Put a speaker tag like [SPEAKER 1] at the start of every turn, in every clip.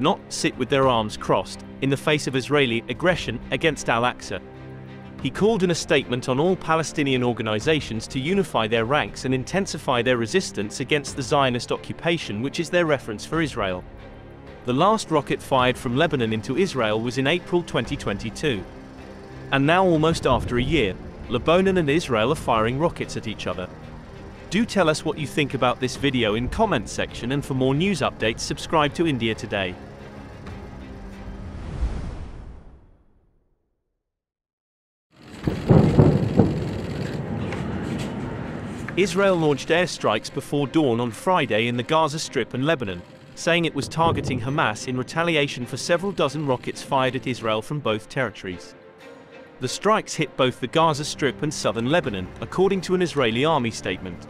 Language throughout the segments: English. [SPEAKER 1] not sit with their arms crossed in the face of Israeli aggression against Al Aqsa. He called in a statement on all Palestinian organizations to unify their ranks and intensify their resistance against the Zionist occupation, which is their reference for Israel. The last rocket fired from Lebanon into Israel was in April 2022. And now, almost after a year, Lebanon and Israel are firing rockets at each other. Do tell us what you think about this video in comment section and for more news updates subscribe to India Today.
[SPEAKER 2] Israel launched
[SPEAKER 1] airstrikes before dawn on Friday in the Gaza Strip and Lebanon, saying it was targeting Hamas in retaliation for several dozen rockets fired at Israel from both territories. The strikes hit both the Gaza Strip and southern Lebanon, according to an Israeli army statement.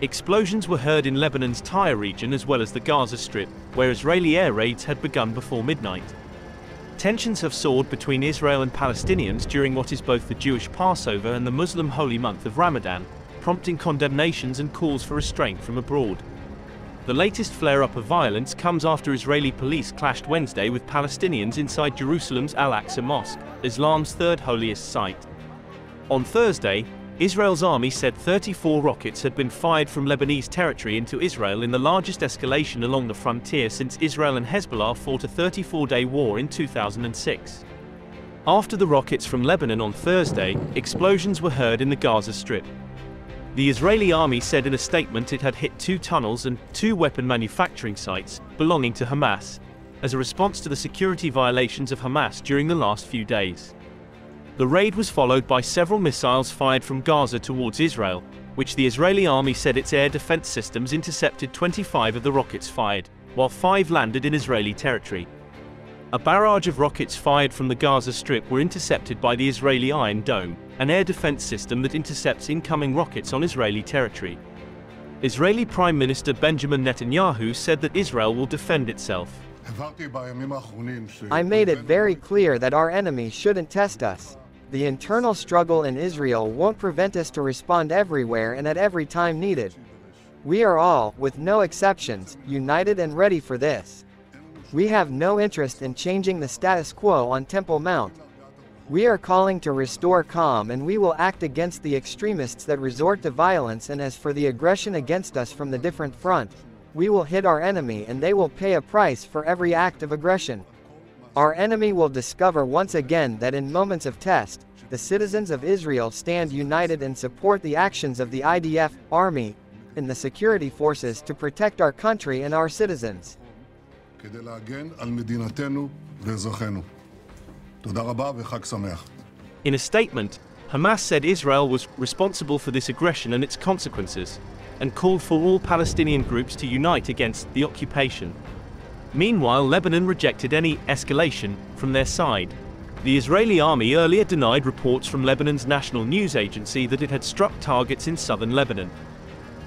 [SPEAKER 1] Explosions were heard in Lebanon's Tyre region as well as the Gaza Strip, where Israeli air raids had begun before midnight. Tensions have soared between Israel and Palestinians during what is both the Jewish Passover and the Muslim holy month of Ramadan, prompting condemnations and calls for restraint from abroad. The latest flare-up of violence comes after Israeli police clashed Wednesday with Palestinians inside Jerusalem's Al-Aqsa Mosque, Islam's third holiest site. On Thursday, Israel's army said 34 rockets had been fired from Lebanese territory into Israel in the largest escalation along the frontier since Israel and Hezbollah fought a 34-day war in 2006. After the rockets from Lebanon on Thursday, explosions were heard in the Gaza Strip. The Israeli army said in a statement it had hit two tunnels and two weapon manufacturing sites belonging to Hamas as a response to the security violations of Hamas during the last few days. The raid was followed by several missiles fired from Gaza towards Israel, which the Israeli army said its air defense systems intercepted 25 of the rockets fired, while five landed in Israeli territory. A barrage of rockets fired from the Gaza Strip were intercepted by the Israeli Iron Dome, an air defense system that intercepts incoming rockets on Israeli territory. Israeli Prime Minister Benjamin Netanyahu said that Israel will defend itself.
[SPEAKER 3] I made it very clear that our enemies shouldn't test us. The internal struggle in Israel won't prevent us to respond everywhere and at every time needed. We are all, with no exceptions, united and ready for this. We have no interest in changing the status quo on Temple Mount, we are calling to restore calm and we will act against the extremists that resort to violence and as for the aggression against us from the different front, we will hit our enemy and they will pay a price for every act of aggression. Our enemy will discover once again that in moments of test, the citizens of Israel stand united and support the actions of the IDF, army, and the security forces to protect our country and our citizens.
[SPEAKER 4] In a
[SPEAKER 1] statement, Hamas said Israel was responsible for this aggression and its consequences, and called for all Palestinian groups to unite against the occupation. Meanwhile, Lebanon rejected any escalation from their side. The Israeli army earlier denied reports from Lebanon's national news agency that it had struck targets in southern Lebanon.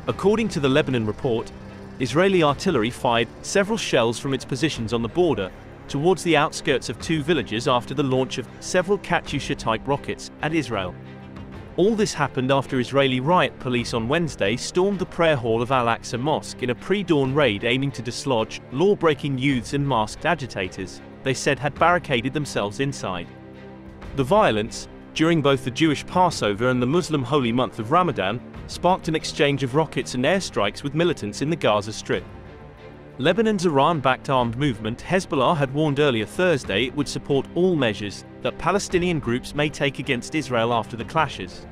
[SPEAKER 1] According to the Lebanon report, Israeli artillery fired several shells from its positions on the border towards the outskirts of two villages after the launch of several Katyusha-type rockets at Israel. All this happened after Israeli riot police on Wednesday stormed the prayer hall of Al-Aqsa Mosque in a pre-dawn raid aiming to dislodge law-breaking youths and masked agitators, they said had barricaded themselves inside. The violence, during both the Jewish Passover and the Muslim holy month of Ramadan, sparked an exchange of rockets and airstrikes with militants in the Gaza Strip. Lebanon's Iran-backed armed movement Hezbollah had warned earlier Thursday it would support all measures that Palestinian groups may take against Israel after the clashes.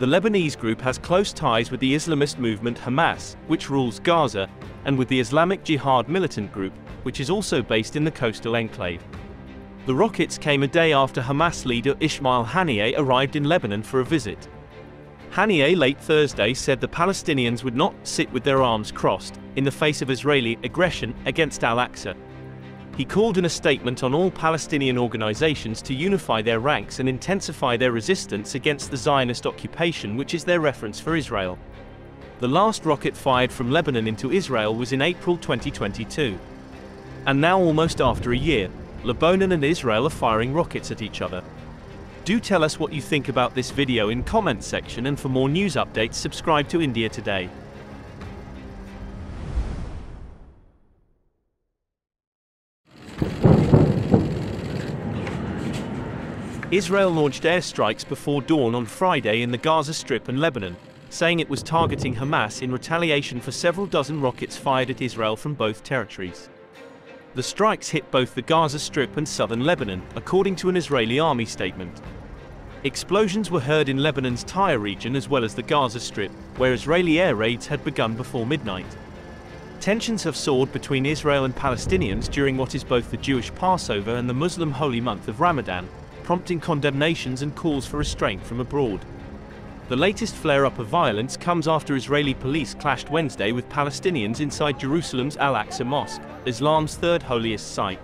[SPEAKER 1] The Lebanese group has close ties with the Islamist movement Hamas, which rules Gaza, and with the Islamic Jihad militant group, which is also based in the coastal enclave. The rockets came a day after Hamas leader Ismail Haniyeh arrived in Lebanon for a visit. Haniyeh late Thursday said the Palestinians would not sit with their arms crossed in the face of Israeli aggression against al-Aqsa. He called in a statement on all Palestinian organizations to unify their ranks and intensify their resistance against the Zionist occupation which is their reference for Israel. The last rocket fired from Lebanon into Israel was in April 2022. And now almost after a year, Lebanon and Israel are firing rockets at each other. Do tell us what you think about this video in comments section and for more news updates subscribe to India Today.
[SPEAKER 2] Israel launched
[SPEAKER 1] airstrikes before dawn on Friday in the Gaza Strip and Lebanon, saying it was targeting Hamas in retaliation for several dozen rockets fired at Israel from both territories. The strikes hit both the Gaza Strip and southern Lebanon, according to an Israeli army statement. Explosions were heard in Lebanon's Tyre region as well as the Gaza Strip, where Israeli air raids had begun before midnight. Tensions have soared between Israel and Palestinians during what is both the Jewish Passover and the Muslim holy month of Ramadan, prompting condemnations and calls for restraint from abroad. The latest flare-up of violence comes after Israeli police clashed Wednesday with Palestinians inside Jerusalem's Al-Aqsa Mosque, Islam's third holiest site.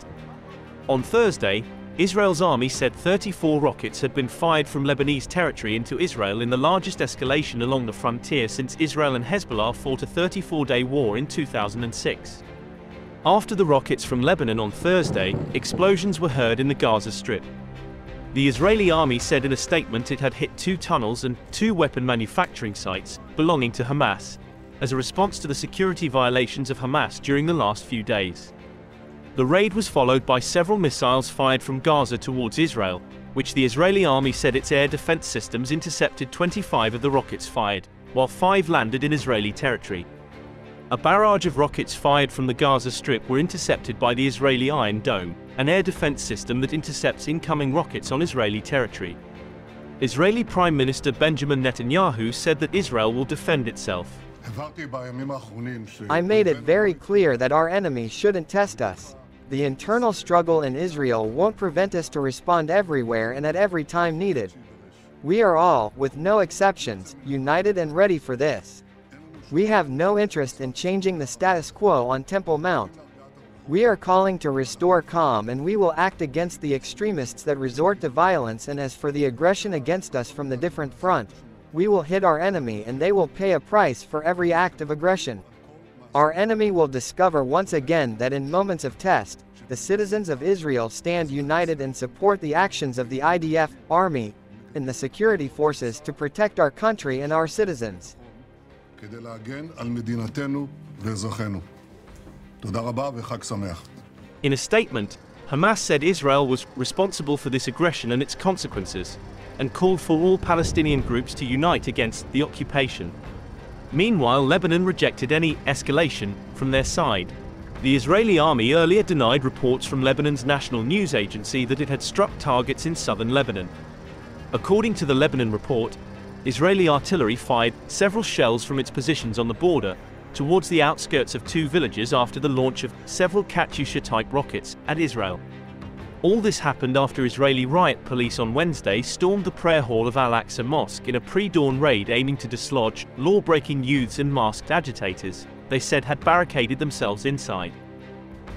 [SPEAKER 1] On Thursday, Israel's army said 34 rockets had been fired from Lebanese territory into Israel in the largest escalation along the frontier since Israel and Hezbollah fought a 34-day war in 2006. After the rockets from Lebanon on Thursday, explosions were heard in the Gaza Strip, the Israeli army said in a statement it had hit two tunnels and two weapon manufacturing sites belonging to Hamas as a response to the security violations of Hamas during the last few days. The raid was followed by several missiles fired from Gaza towards Israel, which the Israeli army said its air defense systems intercepted 25 of the rockets fired, while five landed in Israeli territory. A barrage of rockets fired from the Gaza Strip were intercepted by the Israeli Iron Dome, an air defense system that intercepts incoming rockets on Israeli territory. Israeli Prime Minister Benjamin Netanyahu said that Israel will defend itself.
[SPEAKER 3] I made it very clear that our enemy shouldn't test us. The internal struggle in Israel won't prevent us to respond everywhere and at every time needed. We are all, with no exceptions, united and ready for this. We have no interest in changing the status quo on Temple Mount. We are calling to restore calm and we will act against the extremists that resort to violence and as for the aggression against us from the different front, we will hit our enemy and they will pay a price for every act of aggression. Our enemy will discover once again that in moments of test, the citizens of Israel stand united and support the actions of the IDF, army, and the security forces to protect our country and our citizens.
[SPEAKER 4] כדי להגן על מדינתנו ואזרחינו. תודה רבה וחג שמח. In
[SPEAKER 1] a statement, Hamas said Israel was responsible for this aggression and its consequences, and called for all Palestinian groups to unite against the occupation. Meanwhile, Lebanon rejected any escalation from their side. The Israeli army earlier denied reports from Lebanon's national news agency that it had struck targets in southern Lebanon. According to the Lebanon report, Israeli artillery fired several shells from its positions on the border towards the outskirts of two villages after the launch of several Katyusha-type rockets at Israel. All this happened after Israeli riot police on Wednesday stormed the prayer hall of Al-Aqsa Mosque in a pre-dawn raid aiming to dislodge law-breaking youths and masked agitators they said had barricaded themselves inside.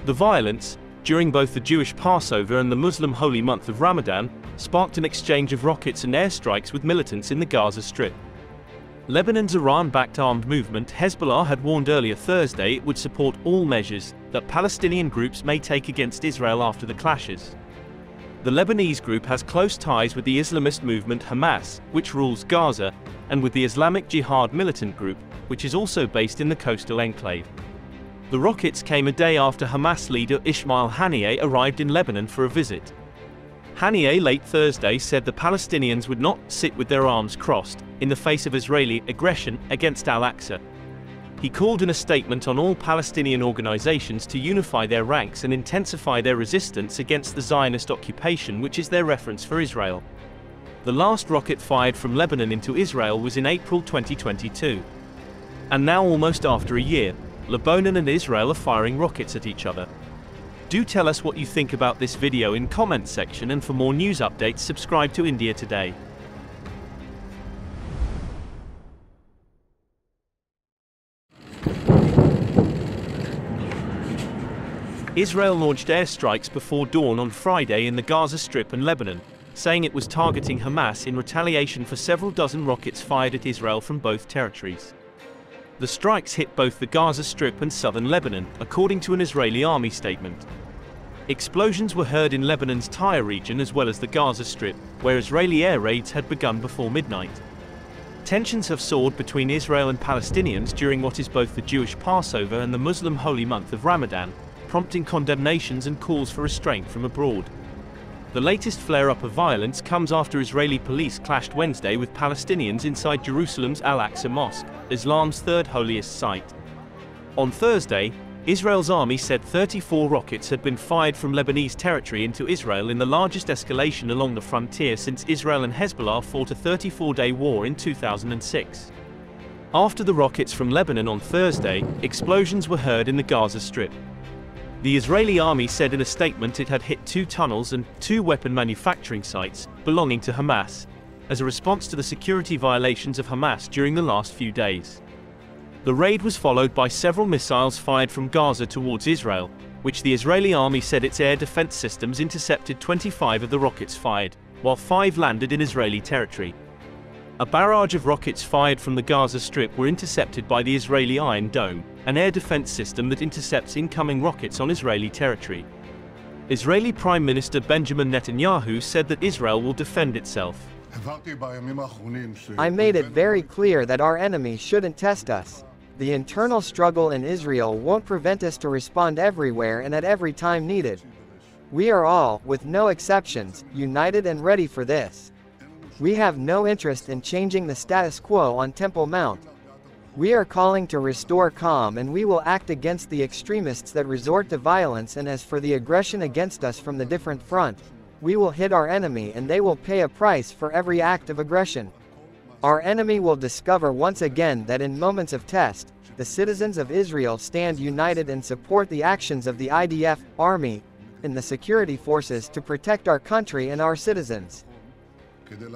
[SPEAKER 1] The violence, during both the Jewish Passover and the Muslim holy month of Ramadan, sparked an exchange of rockets and airstrikes with militants in the Gaza Strip. Lebanon's Iran-backed armed movement Hezbollah had warned earlier Thursday it would support all measures that Palestinian groups may take against Israel after the clashes. The Lebanese group has close ties with the Islamist movement Hamas, which rules Gaza, and with the Islamic Jihad militant group, which is also based in the coastal enclave. The rockets came a day after Hamas leader Ismail Haniyeh arrived in Lebanon for a visit. Haniyeh late Thursday said the Palestinians would not sit with their arms crossed in the face of Israeli aggression against al-Aqsa. He called in a statement on all Palestinian organizations to unify their ranks and intensify their resistance against the Zionist occupation which is their reference for Israel. The last rocket fired from Lebanon into Israel was in April 2022. And now almost after a year, Lebanon and Israel are firing rockets at each other. Do tell us what you think about this video in comments section and for more news updates subscribe to India Today.
[SPEAKER 2] Israel launched
[SPEAKER 1] airstrikes before dawn on Friday in the Gaza Strip and Lebanon, saying it was targeting Hamas in retaliation for several dozen rockets fired at Israel from both territories. The strikes hit both the Gaza Strip and southern Lebanon, according to an Israeli army statement. Explosions were heard in Lebanon's Tyre region as well as the Gaza Strip, where Israeli air raids had begun before midnight. Tensions have soared between Israel and Palestinians during what is both the Jewish Passover and the Muslim holy month of Ramadan, prompting condemnations and calls for restraint from abroad. The latest flare-up of violence comes after Israeli police clashed Wednesday with Palestinians inside Jerusalem's Al-Aqsa Mosque, Islam's third holiest site. On Thursday, Israel's army said 34 rockets had been fired from Lebanese territory into Israel in the largest escalation along the frontier since Israel and Hezbollah fought a 34-day war in 2006. After the rockets from Lebanon on Thursday, explosions were heard in the Gaza Strip. The Israeli army said in a statement it had hit two tunnels and two weapon manufacturing sites belonging to Hamas, as a response to the security violations of Hamas during the last few days. The raid was followed by several missiles fired from Gaza towards Israel, which the Israeli army said its air defense systems intercepted 25 of the rockets fired, while five landed in Israeli territory. A barrage of rockets fired from the Gaza Strip were intercepted by the Israeli Iron Dome, an air defense system that intercepts incoming rockets on Israeli territory. Israeli Prime Minister Benjamin Netanyahu said that Israel will defend itself.
[SPEAKER 3] I made it very clear that our enemies shouldn't test us. The internal struggle in Israel won't prevent us to respond everywhere and at every time needed. We are all, with no exceptions, united and ready for this. We have no interest in changing the status quo on Temple Mount. We are calling to restore calm and we will act against the extremists that resort to violence and as for the aggression against us from the different front, we will hit our enemy and they will pay a price for every act of aggression. Our enemy will discover once again that in moments of test, the citizens of Israel stand united and support the actions of the IDF, army, and the security forces to protect our country and our citizens.
[SPEAKER 4] In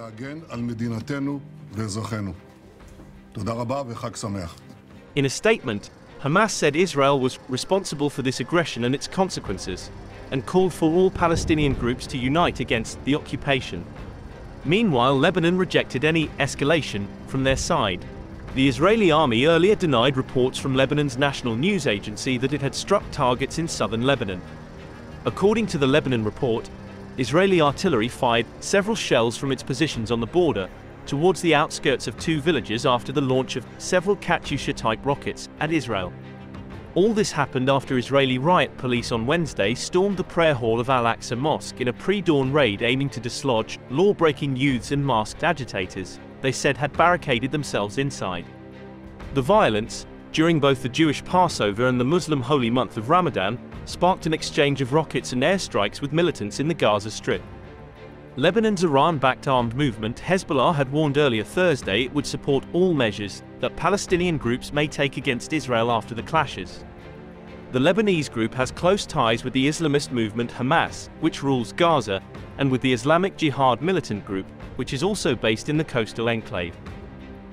[SPEAKER 1] a statement, Hamas said Israel was responsible for this aggression and its consequences, and called for all Palestinian groups to unite against the occupation. Meanwhile, Lebanon rejected any escalation from their side. The Israeli army earlier denied reports from Lebanon's national news agency that it had struck targets in southern Lebanon. According to the Lebanon report, Israeli artillery fired several shells from its positions on the border towards the outskirts of two villages after the launch of several Katyusha-type rockets at Israel. All this happened after Israeli riot police on Wednesday stormed the prayer hall of Al Aqsa Mosque in a pre dawn raid aiming to dislodge law breaking youths and masked agitators, they said had barricaded themselves inside. The violence, during both the Jewish Passover and the Muslim holy month of Ramadan, sparked an exchange of rockets and airstrikes with militants in the Gaza Strip. Lebanon's Iran-backed armed movement Hezbollah had warned earlier Thursday it would support all measures that Palestinian groups may take against Israel after the clashes. The Lebanese group has close ties with the Islamist movement Hamas, which rules Gaza, and with the Islamic Jihad militant group, which is also based in the coastal enclave.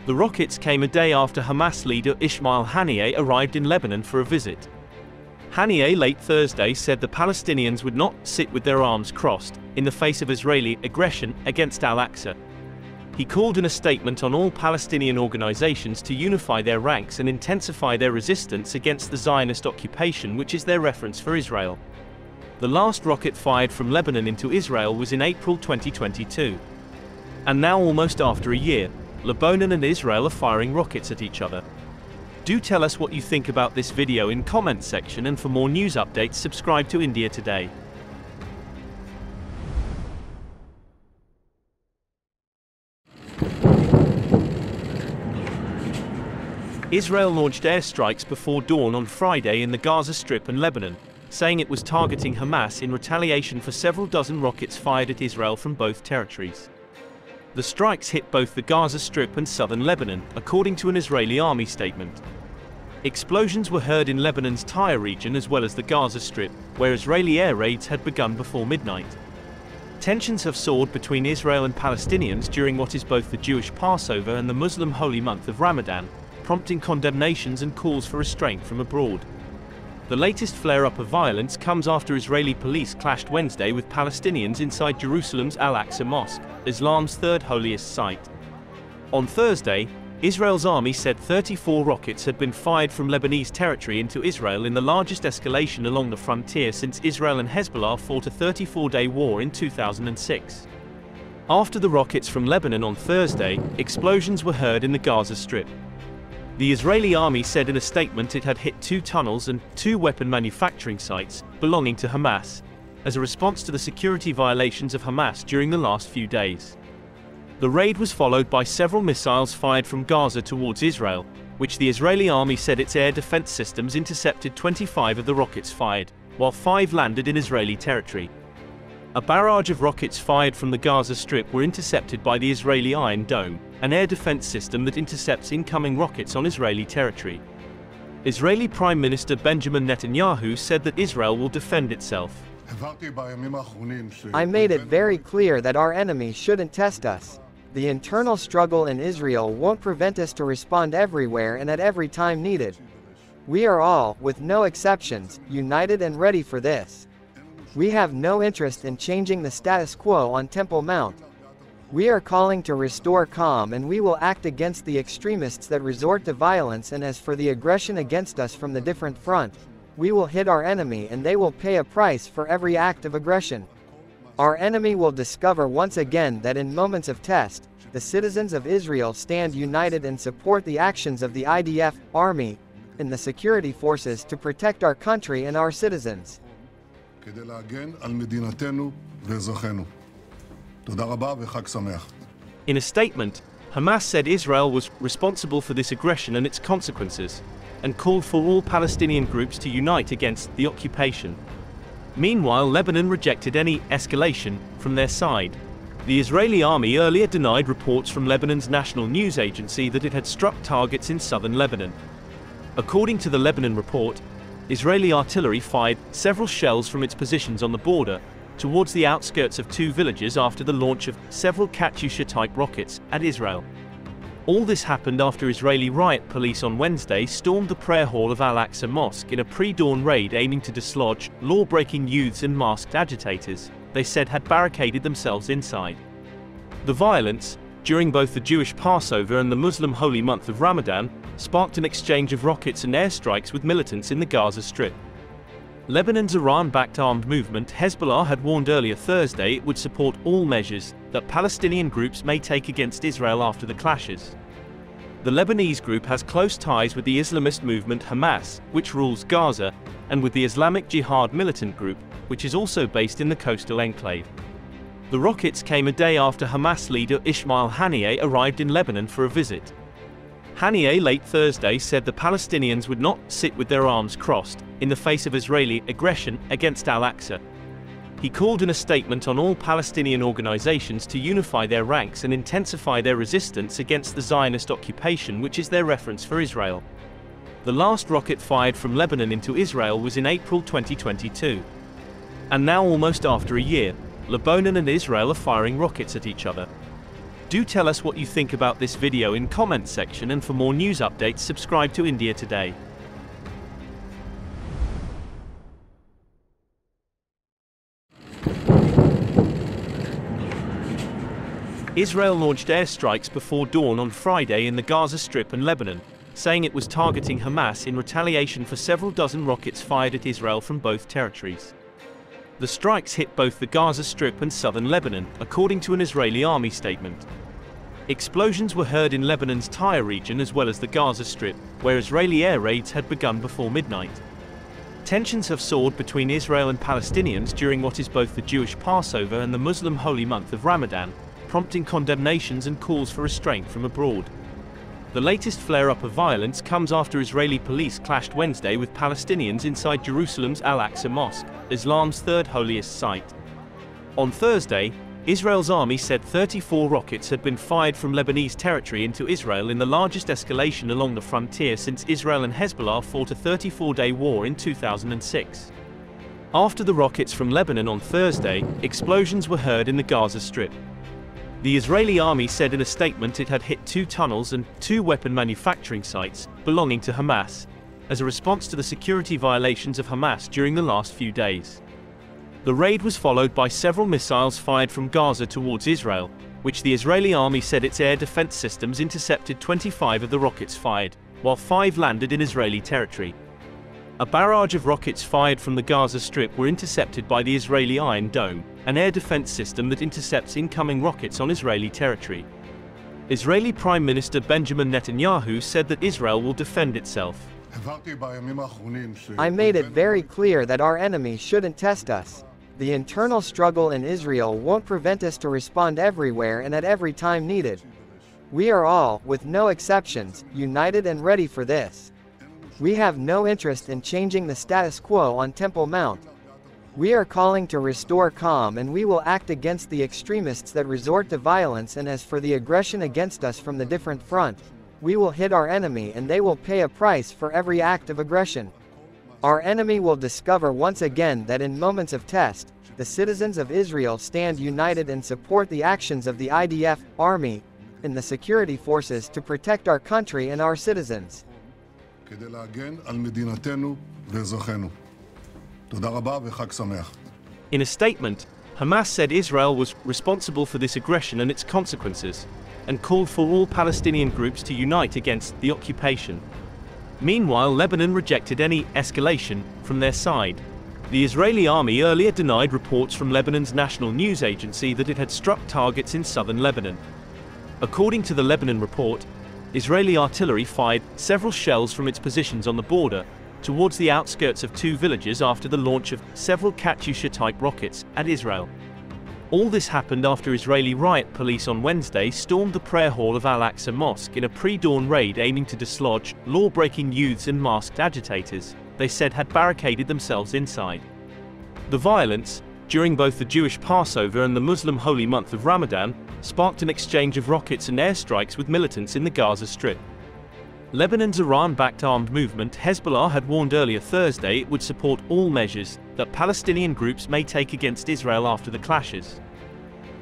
[SPEAKER 1] The rockets came a day after Hamas leader Ismail Haniyeh arrived in Lebanon for a visit. Haniyeh late Thursday said the Palestinians would not sit with their arms crossed in the face of Israeli aggression against al-Aqsa. He called in a statement on all Palestinian organizations to unify their ranks and intensify their resistance against the Zionist occupation which is their reference for Israel. The last rocket fired from Lebanon into Israel was in April 2022. And now almost after a year, Lebanon and Israel are firing rockets at each other. Do tell us what you think about this video in comments section and for more news updates subscribe to India Today.
[SPEAKER 2] Israel launched
[SPEAKER 1] airstrikes before dawn on Friday in the Gaza Strip and Lebanon, saying it was targeting Hamas in retaliation for several dozen rockets fired at Israel from both territories. The strikes hit both the Gaza Strip and southern Lebanon, according to an Israeli army statement. Explosions were heard in Lebanon's Tyre region as well as the Gaza Strip, where Israeli air raids had begun before midnight. Tensions have soared between Israel and Palestinians during what is both the Jewish Passover and the Muslim holy month of Ramadan, prompting condemnations and calls for restraint from abroad. The latest flare-up of violence comes after Israeli police clashed Wednesday with Palestinians inside Jerusalem's Al-Aqsa Mosque, Islam's third holiest site. On Thursday, Israel's army said 34 rockets had been fired from Lebanese territory into Israel in the largest escalation along the frontier since Israel and Hezbollah fought a 34-day war in 2006. After the rockets from Lebanon on Thursday, explosions were heard in the Gaza Strip. The Israeli army said in a statement it had hit two tunnels and two weapon manufacturing sites belonging to Hamas, as a response to the security violations of Hamas during the last few days. The raid was followed by several missiles fired from Gaza towards Israel, which the Israeli army said its air defense systems intercepted 25 of the rockets fired, while five landed in Israeli territory. A barrage of rockets fired from the Gaza Strip were intercepted by the Israeli Iron Dome, an air defense system that intercepts incoming rockets on Israeli territory. Israeli Prime Minister Benjamin Netanyahu said that Israel will defend itself.
[SPEAKER 3] I made it very clear that our enemy shouldn't test us. The internal struggle in Israel won't prevent us to respond everywhere and at every time needed. We are all, with no exceptions, united and ready for this. We have no interest in changing the status quo on Temple Mount, we are calling to restore calm and we will act against the extremists that resort to violence and as for the aggression against us from the different front, we will hit our enemy and they will pay a price for every act of aggression. Our enemy will discover once again that in moments of test, the citizens of Israel stand united and support the actions of the IDF, army, and the security forces to protect our country and our citizens.
[SPEAKER 4] In
[SPEAKER 1] a statement, Hamas said Israel was responsible for this aggression and its consequences, and called for all Palestinian groups to unite against the occupation. Meanwhile, Lebanon rejected any escalation from their side. The Israeli army earlier denied reports from Lebanon's national news agency that it had struck targets in southern Lebanon. According to the Lebanon report, Israeli artillery fired several shells from its positions on the border towards the outskirts of two villages after the launch of several Katyusha-type rockets at Israel. All this happened after Israeli riot police on Wednesday stormed the prayer hall of Al-Aqsa Mosque in a pre-dawn raid aiming to dislodge law-breaking youths and masked agitators, they said had barricaded themselves inside. The violence, during both the Jewish Passover and the Muslim holy month of Ramadan, sparked an exchange of rockets and airstrikes with militants in the Gaza Strip. Lebanon's Iran-backed armed movement Hezbollah had warned earlier Thursday it would support all measures that Palestinian groups may take against Israel after the clashes. The Lebanese group has close ties with the Islamist movement Hamas, which rules Gaza, and with the Islamic Jihad militant group, which is also based in the coastal enclave. The rockets came a day after Hamas leader Ismail Haniyeh arrived in Lebanon for a visit. Haniyeh late Thursday said the Palestinians would not sit with their arms crossed in the face of Israeli aggression against al-Aqsa. He called in a statement on all Palestinian organizations to unify their ranks and intensify their resistance against the Zionist occupation which is their reference for Israel. The last rocket fired from Lebanon into Israel was in April 2022. And now almost after a year, Lebanon and Israel are firing rockets at each other. Do tell us what you think about this video in comment section and for more news updates subscribe to India Today.
[SPEAKER 2] Israel launched
[SPEAKER 1] airstrikes before dawn on Friday in the Gaza Strip and Lebanon, saying it was targeting Hamas in retaliation for several dozen rockets fired at Israel from both territories. The strikes hit both the Gaza Strip and southern Lebanon, according to an Israeli army statement. Explosions were heard in Lebanon's Tyre region as well as the Gaza Strip, where Israeli air raids had begun before midnight. Tensions have soared between Israel and Palestinians during what is both the Jewish Passover and the Muslim holy month of Ramadan, prompting condemnations and calls for restraint from abroad. The latest flare-up of violence comes after Israeli police clashed Wednesday with Palestinians inside Jerusalem's Al-Aqsa Mosque, Islam's third holiest site. On Thursday, Israel's army said 34 rockets had been fired from Lebanese territory into Israel in the largest escalation along the frontier since Israel and Hezbollah fought a 34-day war in 2006. After the rockets from Lebanon on Thursday, explosions were heard in the Gaza Strip. The Israeli army said in a statement it had hit two tunnels and two weapon manufacturing sites belonging to Hamas as a response to the security violations of Hamas during the last few days. The raid was followed by several missiles fired from Gaza towards Israel, which the Israeli army said its air defense systems intercepted 25 of the rockets fired, while five landed in Israeli territory. A barrage of rockets fired from the Gaza Strip were intercepted by the Israeli Iron Dome, an air defense system that intercepts incoming rockets on Israeli territory. Israeli Prime Minister Benjamin Netanyahu said that Israel will defend itself.
[SPEAKER 3] I made it very clear that our enemy shouldn't test us. The internal struggle in Israel won't prevent us to respond everywhere and at every time needed. We are all, with no exceptions, united and ready for this. We have no interest in changing the status quo on Temple Mount. We are calling to restore calm and we will act against the extremists that resort to violence and as for the aggression against us from the different front, we will hit our enemy and they will pay a price for every act of aggression. Our enemy will discover once again that in moments of test, the citizens of Israel stand united and support the actions of the IDF, Army, and the security forces to protect our country and our citizens.
[SPEAKER 4] כדי להגן על מדינתנו ואזרחינו. תודה רבה וחג שמח.
[SPEAKER 1] In a statement, Hamas said Israel was responsible for this aggression and its consequences, and called for all Palestinian groups to unite against the occupation. Meanwhile, Lebanon rejected any escalation from their side. The Israeli army earlier denied reports from Lebanon's national news agency that it had struck targets in southern Lebanon. According to the Lebanon report, Israeli artillery fired several shells from its positions on the border towards the outskirts of two villages after the launch of several Katyusha-type rockets at Israel. All this happened after Israeli riot police on Wednesday stormed the prayer hall of Al-Aqsa Mosque in a pre-dawn raid aiming to dislodge law-breaking youths and masked agitators they said had barricaded themselves inside. The violence, during both the Jewish Passover and the Muslim holy month of Ramadan, sparked an exchange of rockets and airstrikes with militants in the Gaza Strip. Lebanon's Iran-backed armed movement Hezbollah had warned earlier Thursday it would support all measures that Palestinian groups may take against Israel after the clashes.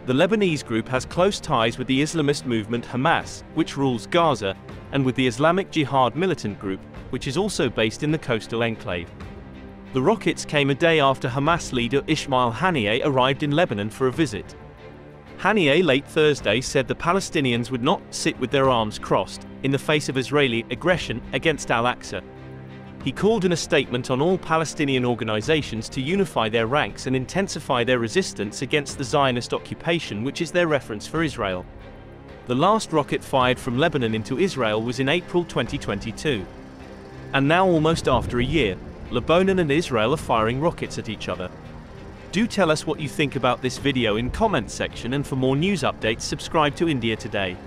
[SPEAKER 1] The Lebanese group has close ties with the Islamist movement Hamas, which rules Gaza, and with the Islamic Jihad militant group, which is also based in the coastal enclave. The rockets came a day after Hamas leader Ismail Haniyeh arrived in Lebanon for a visit. Haniyeh late Thursday said the Palestinians would not sit with their arms crossed in the face of Israeli aggression against al-Aqsa. He called in a statement on all Palestinian organizations to unify their ranks and intensify their resistance against the Zionist occupation which is their reference for Israel. The last rocket fired from Lebanon into Israel was in April 2022. And now almost after a year, Lebanon and Israel are firing rockets at each other. Do tell us what you think about this video in comments section and for more news updates subscribe to India Today.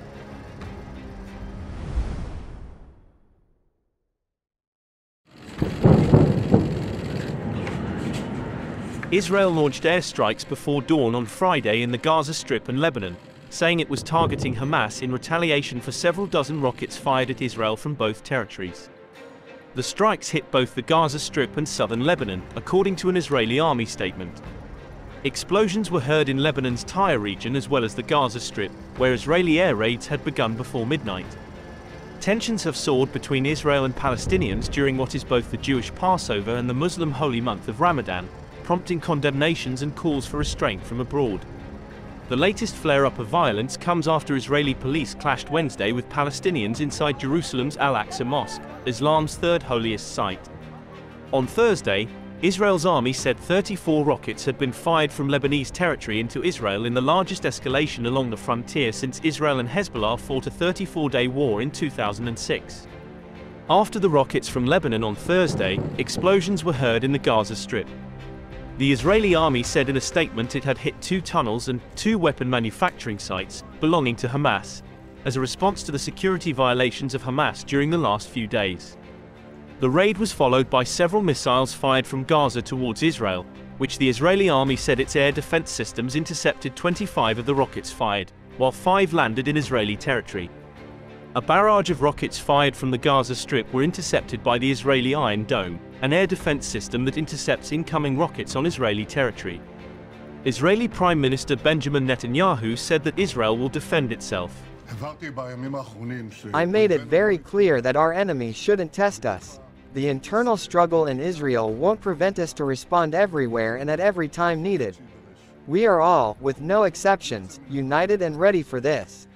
[SPEAKER 2] Israel launched
[SPEAKER 1] airstrikes before dawn on Friday in the Gaza Strip and Lebanon, saying it was targeting Hamas in retaliation for several dozen rockets fired at Israel from both territories. The strikes hit both the Gaza Strip and southern Lebanon, according to an Israeli army statement. Explosions were heard in Lebanon's Tyre region as well as the Gaza Strip, where Israeli air raids had begun before midnight. Tensions have soared between Israel and Palestinians during what is both the Jewish Passover and the Muslim holy month of Ramadan, prompting condemnations and calls for restraint from abroad. The latest flare-up of violence comes after Israeli police clashed Wednesday with Palestinians inside Jerusalem's Al-Aqsa Mosque, Islam's third holiest site. On Thursday, Israel's army said 34 rockets had been fired from Lebanese territory into Israel in the largest escalation along the frontier since Israel and Hezbollah fought a 34-day war in 2006. After the rockets from Lebanon on Thursday, explosions were heard in the Gaza Strip. The Israeli army said in a statement it had hit two tunnels and two weapon manufacturing sites belonging to Hamas, as a response to the security violations of Hamas during the last few days. The raid was followed by several missiles fired from Gaza towards Israel, which the Israeli army said its air defense systems intercepted 25 of the rockets fired, while five landed in Israeli territory. A barrage of rockets fired from the Gaza Strip were intercepted by the Israeli Iron Dome, an air defense system that intercepts incoming rockets on Israeli territory. Israeli Prime Minister Benjamin Netanyahu said that Israel will defend itself.
[SPEAKER 3] I made it very clear that our enemy shouldn't test us. The internal struggle in Israel won't prevent us to respond everywhere and at every time needed. We are all, with no exceptions, united and ready for this.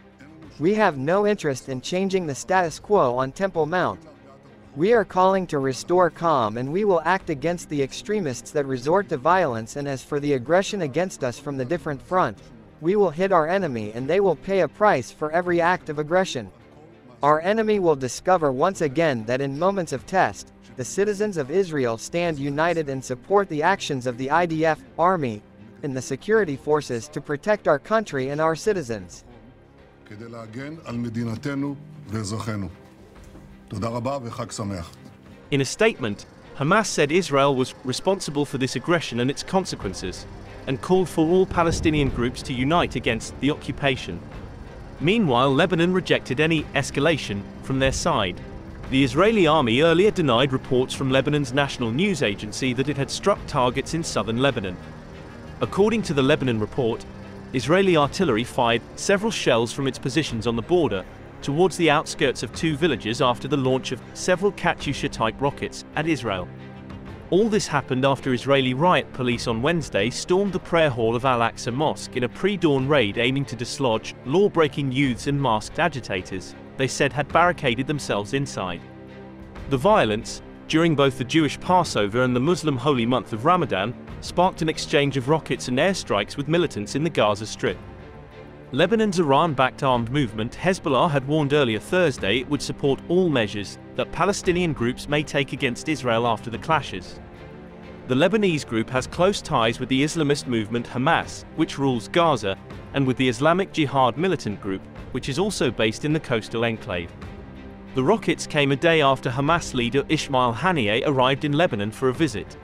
[SPEAKER 3] We have no interest in changing the status quo on Temple Mount, we are calling to restore calm and we will act against the extremists that resort to violence and as for the aggression against us from the different front, we will hit our enemy and they will pay a price for every act of aggression. Our enemy will discover once again that in moments of test, the citizens of Israel stand united and support the actions of the IDF, army, and the security forces to protect our country and our citizens.
[SPEAKER 1] In a statement, Hamas said Israel was responsible for this aggression and its consequences, and called for all Palestinian groups to unite against the occupation. Meanwhile, Lebanon rejected any escalation from their side. The Israeli army earlier denied reports from Lebanon's national news agency that it had struck targets in southern Lebanon. According to the Lebanon report, Israeli artillery fired several shells from its positions on the border towards the outskirts of two villages after the launch of several Katyusha-type rockets at Israel. All this happened after Israeli riot police on Wednesday stormed the prayer hall of Al-Aqsa Mosque in a pre-dawn raid aiming to dislodge law-breaking youths and masked agitators, they said had barricaded themselves inside. The violence, during both the Jewish Passover and the Muslim holy month of Ramadan, sparked an exchange of rockets and airstrikes with militants in the Gaza Strip. Lebanon's Iran-backed armed movement Hezbollah had warned earlier Thursday it would support all measures that Palestinian groups may take against Israel after the clashes. The Lebanese group has close ties with the Islamist movement Hamas, which rules Gaza, and with the Islamic Jihad militant group, which is also based in the coastal enclave. The rockets came a day after Hamas leader Ismail Haniyeh arrived in Lebanon for a visit.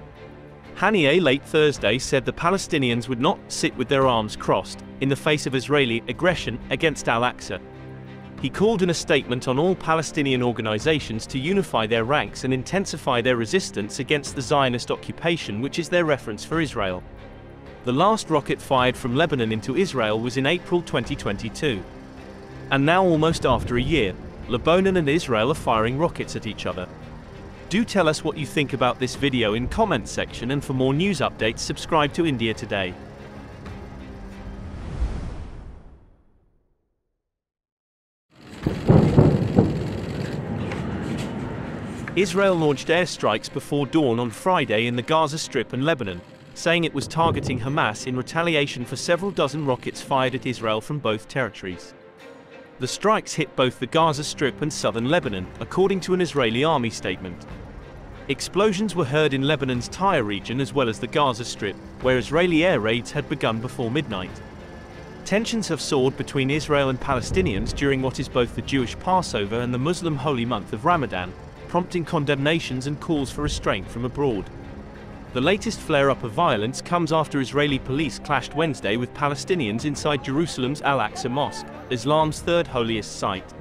[SPEAKER 1] Haniyeh late Thursday said the Palestinians would not sit with their arms crossed in the face of Israeli aggression against al-Aqsa. He called in a statement on all Palestinian organizations to unify their ranks and intensify their resistance against the Zionist occupation which is their reference for Israel. The last rocket fired from Lebanon into Israel was in April 2022. And now almost after a year, Lebanon and Israel are firing rockets at each other. Do tell us what you think about this video in comments section and for more news updates subscribe to India Today.
[SPEAKER 2] Israel launched
[SPEAKER 1] airstrikes before dawn on Friday in the Gaza Strip and Lebanon, saying it was targeting Hamas in retaliation for several dozen rockets fired at Israel from both territories. The strikes hit both the Gaza Strip and southern Lebanon, according to an Israeli army statement. Explosions were heard in Lebanon's Tyre region as well as the Gaza Strip, where Israeli air raids had begun before midnight. Tensions have soared between Israel and Palestinians during what is both the Jewish Passover and the Muslim holy month of Ramadan, prompting condemnations and calls for restraint from abroad. The latest flare-up of violence comes after Israeli police clashed Wednesday with Palestinians inside Jerusalem's Al-Aqsa Mosque, Islam's third holiest site.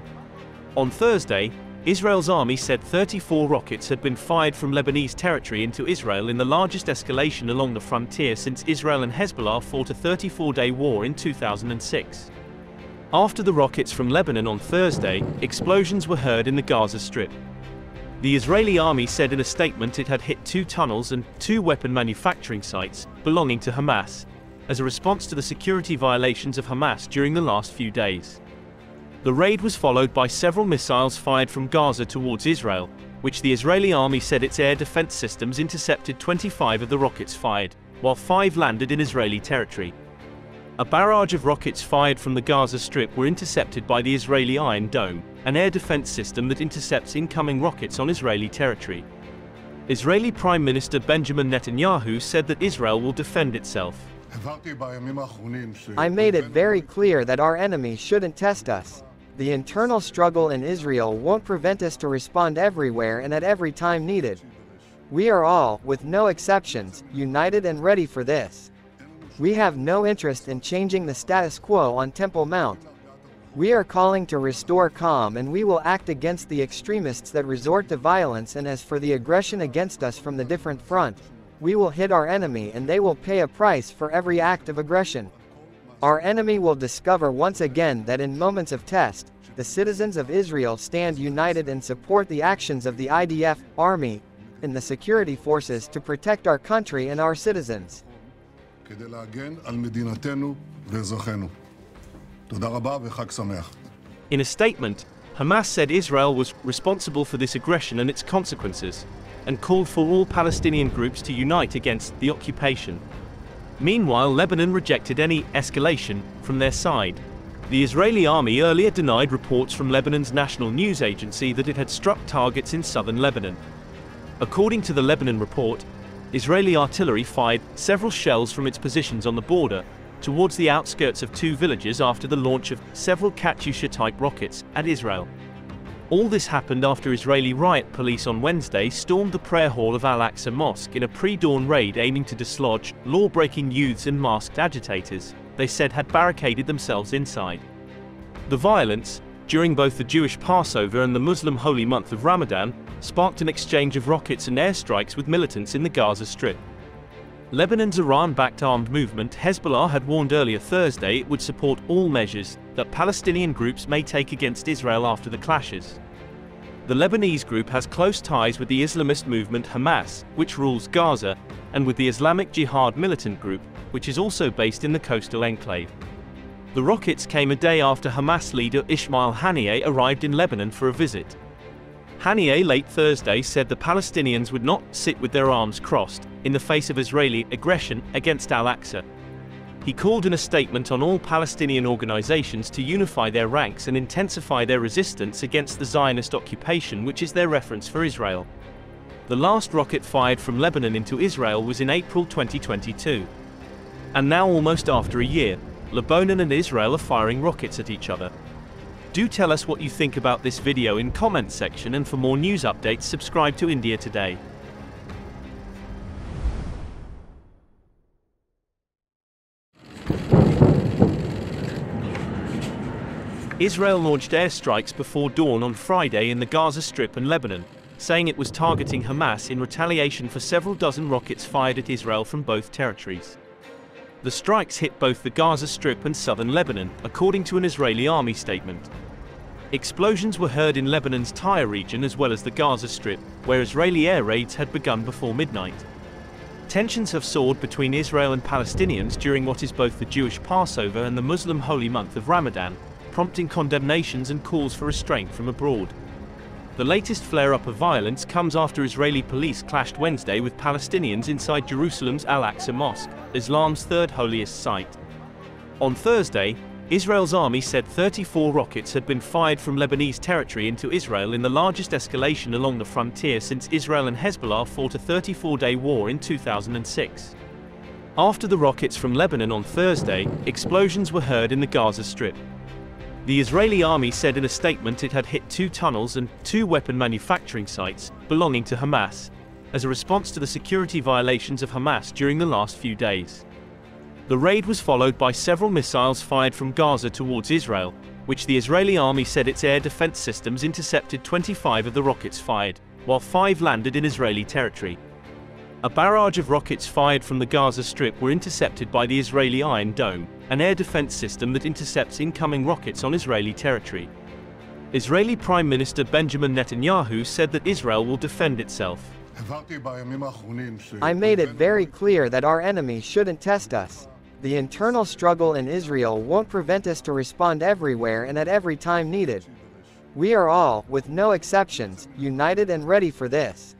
[SPEAKER 1] On Thursday, Israel's army said 34 rockets had been fired from Lebanese territory into Israel in the largest escalation along the frontier since Israel and Hezbollah fought a 34-day war in 2006. After the rockets from Lebanon on Thursday, explosions were heard in the Gaza Strip. The Israeli army said in a statement it had hit two tunnels and two weapon manufacturing sites belonging to Hamas, as a response to the security violations of Hamas during the last few days. The raid was followed by several missiles fired from Gaza towards Israel, which the Israeli army said its air defense systems intercepted 25 of the rockets fired, while five landed in Israeli territory. A barrage of rockets fired from the Gaza Strip were intercepted by the Israeli Iron Dome, an air defense system that intercepts incoming rockets on Israeli territory. Israeli Prime Minister Benjamin Netanyahu said that Israel will defend itself.
[SPEAKER 3] I made it very clear that our enemy shouldn't test us. The internal struggle in Israel won't prevent us to respond everywhere and at every time needed. We are all, with no exceptions, united and ready for this. We have no interest in changing the status quo on Temple Mount. We are calling to restore calm and we will act against the extremists that resort to violence and as for the aggression against us from the different front, we will hit our enemy and they will pay a price for every act of aggression. Our enemy will discover once again that in moments of test, the citizens of Israel stand united and support the actions of the IDF, army, and the security forces to protect our country and our citizens.
[SPEAKER 4] In
[SPEAKER 1] a statement, Hamas said Israel was responsible for this aggression and its consequences, and called for all Palestinian groups to unite against the occupation. Meanwhile, Lebanon rejected any escalation from their side. The Israeli army earlier denied reports from Lebanon's national news agency that it had struck targets in southern Lebanon. According to the Lebanon report, Israeli artillery fired several shells from its positions on the border towards the outskirts of two villages after the launch of several Katyusha-type rockets at Israel. All this happened after Israeli riot police on Wednesday stormed the prayer hall of Al-Aqsa Mosque in a pre-dawn raid aiming to dislodge law-breaking youths and masked agitators, they said had barricaded themselves inside. The violence, during both the Jewish Passover and the Muslim holy month of Ramadan, sparked an exchange of rockets and airstrikes with militants in the Gaza Strip. Lebanon's Iran-backed armed movement Hezbollah had warned earlier Thursday it would support all measures that Palestinian groups may take against Israel after the clashes. The Lebanese group has close ties with the Islamist movement Hamas, which rules Gaza, and with the Islamic Jihad militant group, which is also based in the coastal enclave. The rockets came a day after Hamas leader Ismail Haniyeh arrived in Lebanon for a visit. Haniyeh late Thursday said the Palestinians would not sit with their arms crossed in the face of Israeli aggression against Al-Aqsa, he called in a statement on all Palestinian organizations to unify their ranks and intensify their resistance against the Zionist occupation which is their reference for Israel. The last rocket fired from Lebanon into Israel was in April 2022. And now almost after a year, Lebanon and Israel are firing rockets at each other. Do tell us what you think about this video in comment section and for more news updates subscribe to India Today.
[SPEAKER 2] Israel launched
[SPEAKER 1] airstrikes before dawn on Friday in the Gaza Strip and Lebanon, saying it was targeting Hamas in retaliation for several dozen rockets fired at Israel from both territories. The strikes hit both the Gaza Strip and southern Lebanon, according to an Israeli army statement. Explosions were heard in Lebanon's Tyre region as well as the Gaza Strip, where Israeli air raids had begun before midnight. Tensions have soared between Israel and Palestinians during what is both the Jewish Passover and the Muslim holy month of Ramadan, prompting condemnations and calls for restraint from abroad. The latest flare-up of violence comes after Israeli police clashed Wednesday with Palestinians inside Jerusalem's Al-Aqsa Mosque, Islam's third holiest site. On Thursday, Israel's army said 34 rockets had been fired from Lebanese territory into Israel in the largest escalation along the frontier since Israel and Hezbollah fought a 34-day war in 2006. After the rockets from Lebanon on Thursday, explosions were heard in the Gaza Strip. The Israeli army said in a statement it had hit two tunnels and two weapon manufacturing sites belonging to Hamas, as a response to the security violations of Hamas during the last few days. The raid was followed by several missiles fired from Gaza towards Israel, which the Israeli army said its air defense systems intercepted 25 of the rockets fired, while five landed in Israeli territory. A barrage of rockets fired from the Gaza Strip were intercepted by the Israeli Iron Dome, an air defense system that intercepts incoming rockets on Israeli territory. Israeli Prime Minister Benjamin Netanyahu said that Israel will defend itself.
[SPEAKER 3] I made it very clear that our enemy shouldn't test us. The internal struggle in Israel won't prevent us to respond everywhere and at every time needed. We are all, with no exceptions, united and ready for this.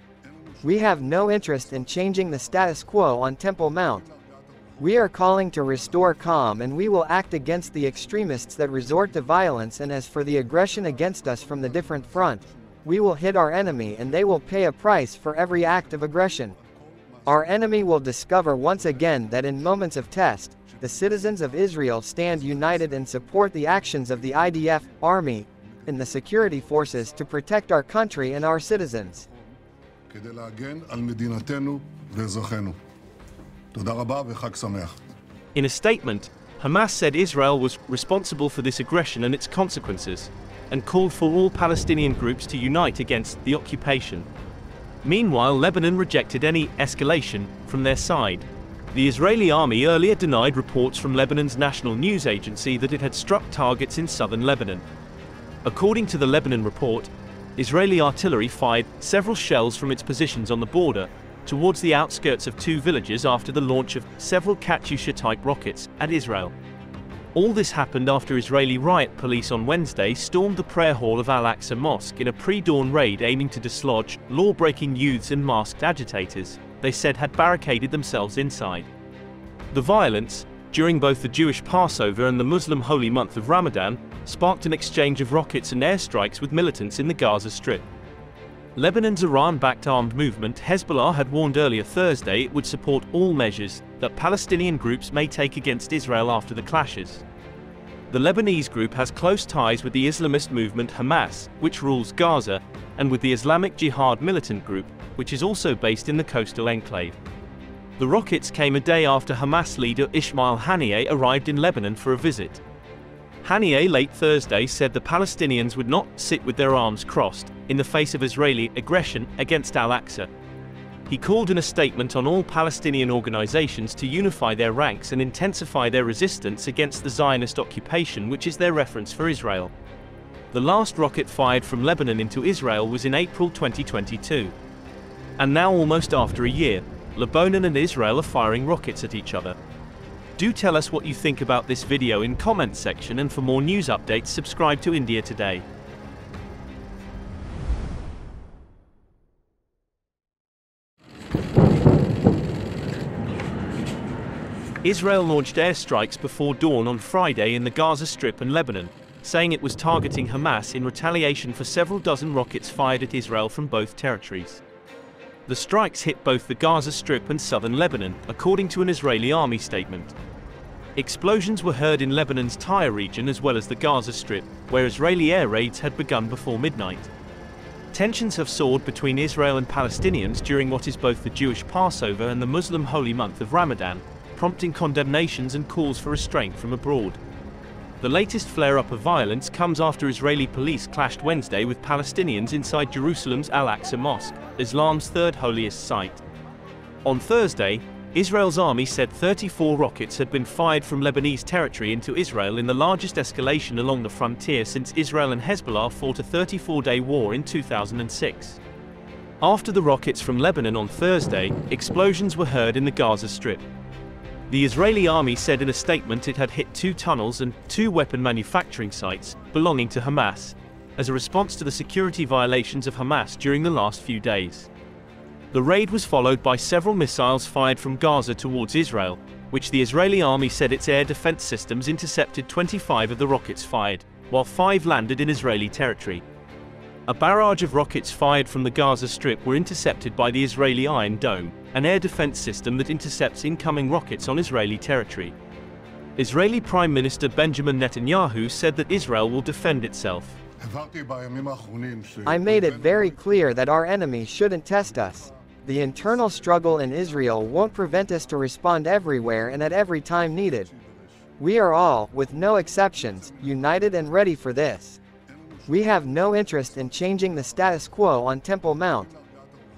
[SPEAKER 3] We have no interest in changing the status quo on Temple Mount. We are calling to restore calm and we will act against the extremists that resort to violence and as for the aggression against us from the different front, we will hit our enemy and they will pay a price for every act of aggression. Our enemy will discover once again that in moments of test, the citizens of Israel stand united and support the actions of the IDF, army, and the security forces to protect our country and our citizens.
[SPEAKER 4] כדי להגן על מדינתנו ואזרחינו. תודה רבה וחג שמח.
[SPEAKER 1] In a statement, Hamas said Israel was responsible for this aggression and its consequences, and called for all Palestinian groups to unite against the occupation. Meanwhile, Lebanon rejected any escalation from their side. The Israeli army earlier denied reports from Lebanon's national news agency that it had struck targets in southern Lebanon. According to the Lebanon report, Israeli artillery fired several shells from its positions on the border towards the outskirts of two villages after the launch of several Katyusha-type rockets at Israel. All this happened after Israeli riot police on Wednesday stormed the prayer hall of Al-Aqsa Mosque in a pre-dawn raid aiming to dislodge law-breaking youths and masked agitators, they said had barricaded themselves inside. The violence, during both the Jewish Passover and the Muslim holy month of Ramadan, sparked an exchange of rockets and airstrikes with militants in the Gaza Strip. Lebanon's Iran-backed armed movement Hezbollah had warned earlier Thursday it would support all measures that Palestinian groups may take against Israel after the clashes. The Lebanese group has close ties with the Islamist movement Hamas, which rules Gaza, and with the Islamic Jihad militant group, which is also based in the coastal enclave. The rockets came a day after Hamas leader Ismail Haniyeh arrived in Lebanon for a visit. Haniyeh late Thursday said the Palestinians would not sit with their arms crossed in the face of Israeli aggression against al-Aqsa. He called in a statement on all Palestinian organizations to unify their ranks and intensify their resistance against the Zionist occupation which is their reference for Israel. The last rocket fired from Lebanon into Israel was in April 2022. And now almost after a year, Lebanon and Israel are firing rockets at each other. Do tell us what you think about this video in comments section and for more news updates subscribe to India Today. Israel launched airstrikes before dawn on Friday in the Gaza Strip and Lebanon, saying it was targeting Hamas in retaliation for several dozen rockets fired at Israel from both territories. The strikes hit both the Gaza Strip and southern Lebanon, according to an Israeli army statement. Explosions were heard in Lebanon's Tyre region as well as the Gaza Strip, where Israeli air raids had begun before midnight. Tensions have soared between Israel and Palestinians during what is both the Jewish Passover and the Muslim holy month of Ramadan, prompting condemnations and calls for restraint from abroad. The latest flare-up of violence comes after Israeli police clashed Wednesday with Palestinians inside Jerusalem's Al-Aqsa Mosque, Islam's third holiest site. On Thursday, Israel's army said 34 rockets had been fired from Lebanese territory into Israel in the largest escalation along the frontier since Israel and Hezbollah fought a 34-day war in 2006. After the rockets from Lebanon on Thursday, explosions were heard in the Gaza Strip. The Israeli army said in a statement it had hit two tunnels and two weapon manufacturing sites belonging to Hamas, as a response to the security violations of Hamas during the last few days. The raid was followed by several missiles fired from Gaza towards Israel, which the Israeli army said its air defense systems intercepted 25 of the rockets fired, while five landed in Israeli territory. A barrage of rockets fired from the Gaza Strip were intercepted by the Israeli Iron Dome, an air defense system that intercepts incoming rockets on Israeli territory. Israeli Prime Minister Benjamin Netanyahu said that Israel will defend itself.
[SPEAKER 3] I made it very clear that our enemies shouldn't test us. The internal struggle in Israel won't prevent us to respond everywhere and at every time needed. We are all, with no exceptions, united and ready for this. We have no interest in changing the status quo on Temple Mount.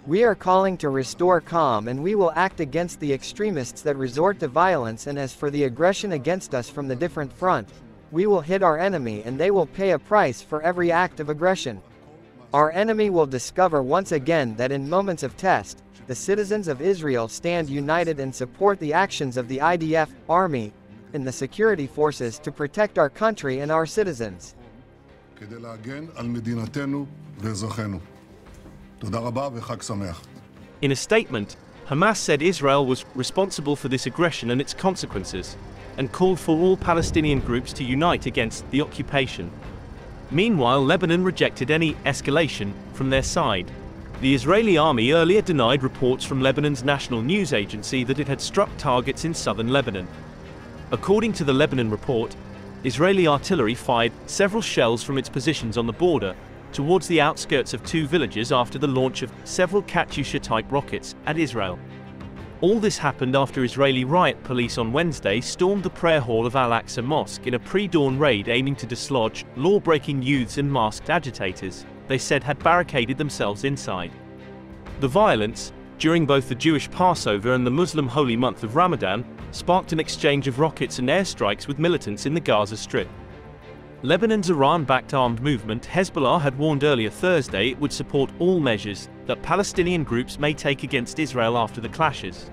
[SPEAKER 3] We are calling to restore calm and we will act against the extremists that resort to violence and as for the aggression against us from the different front, we will hit our enemy and they will pay a price for every act of aggression. Our enemy will discover once again that in moments of test, the citizens of Israel stand united and support the actions of the IDF, army, and the security forces to protect our country and our citizens.
[SPEAKER 4] In
[SPEAKER 1] a statement, Hamas said Israel was responsible for this aggression and its consequences, and called for all Palestinian groups to unite against the occupation. Meanwhile, Lebanon rejected any escalation from their side. The Israeli army earlier denied reports from Lebanon's national news agency that it had struck targets in southern Lebanon. According to the Lebanon report, Israeli artillery fired several shells from its positions on the border towards the outskirts of two villages after the launch of several Katyusha-type rockets at Israel. All this happened after Israeli riot police on Wednesday stormed the prayer hall of Al-Aqsa Mosque in a pre-dawn raid aiming to dislodge law-breaking youths and masked agitators, they said had barricaded themselves inside. The violence, during both the Jewish Passover and the Muslim holy month of Ramadan, sparked an exchange of rockets and airstrikes with militants in the Gaza Strip. Lebanon's Iran-backed armed movement Hezbollah had warned earlier Thursday it would support all measures that Palestinian groups may take against Israel after the clashes.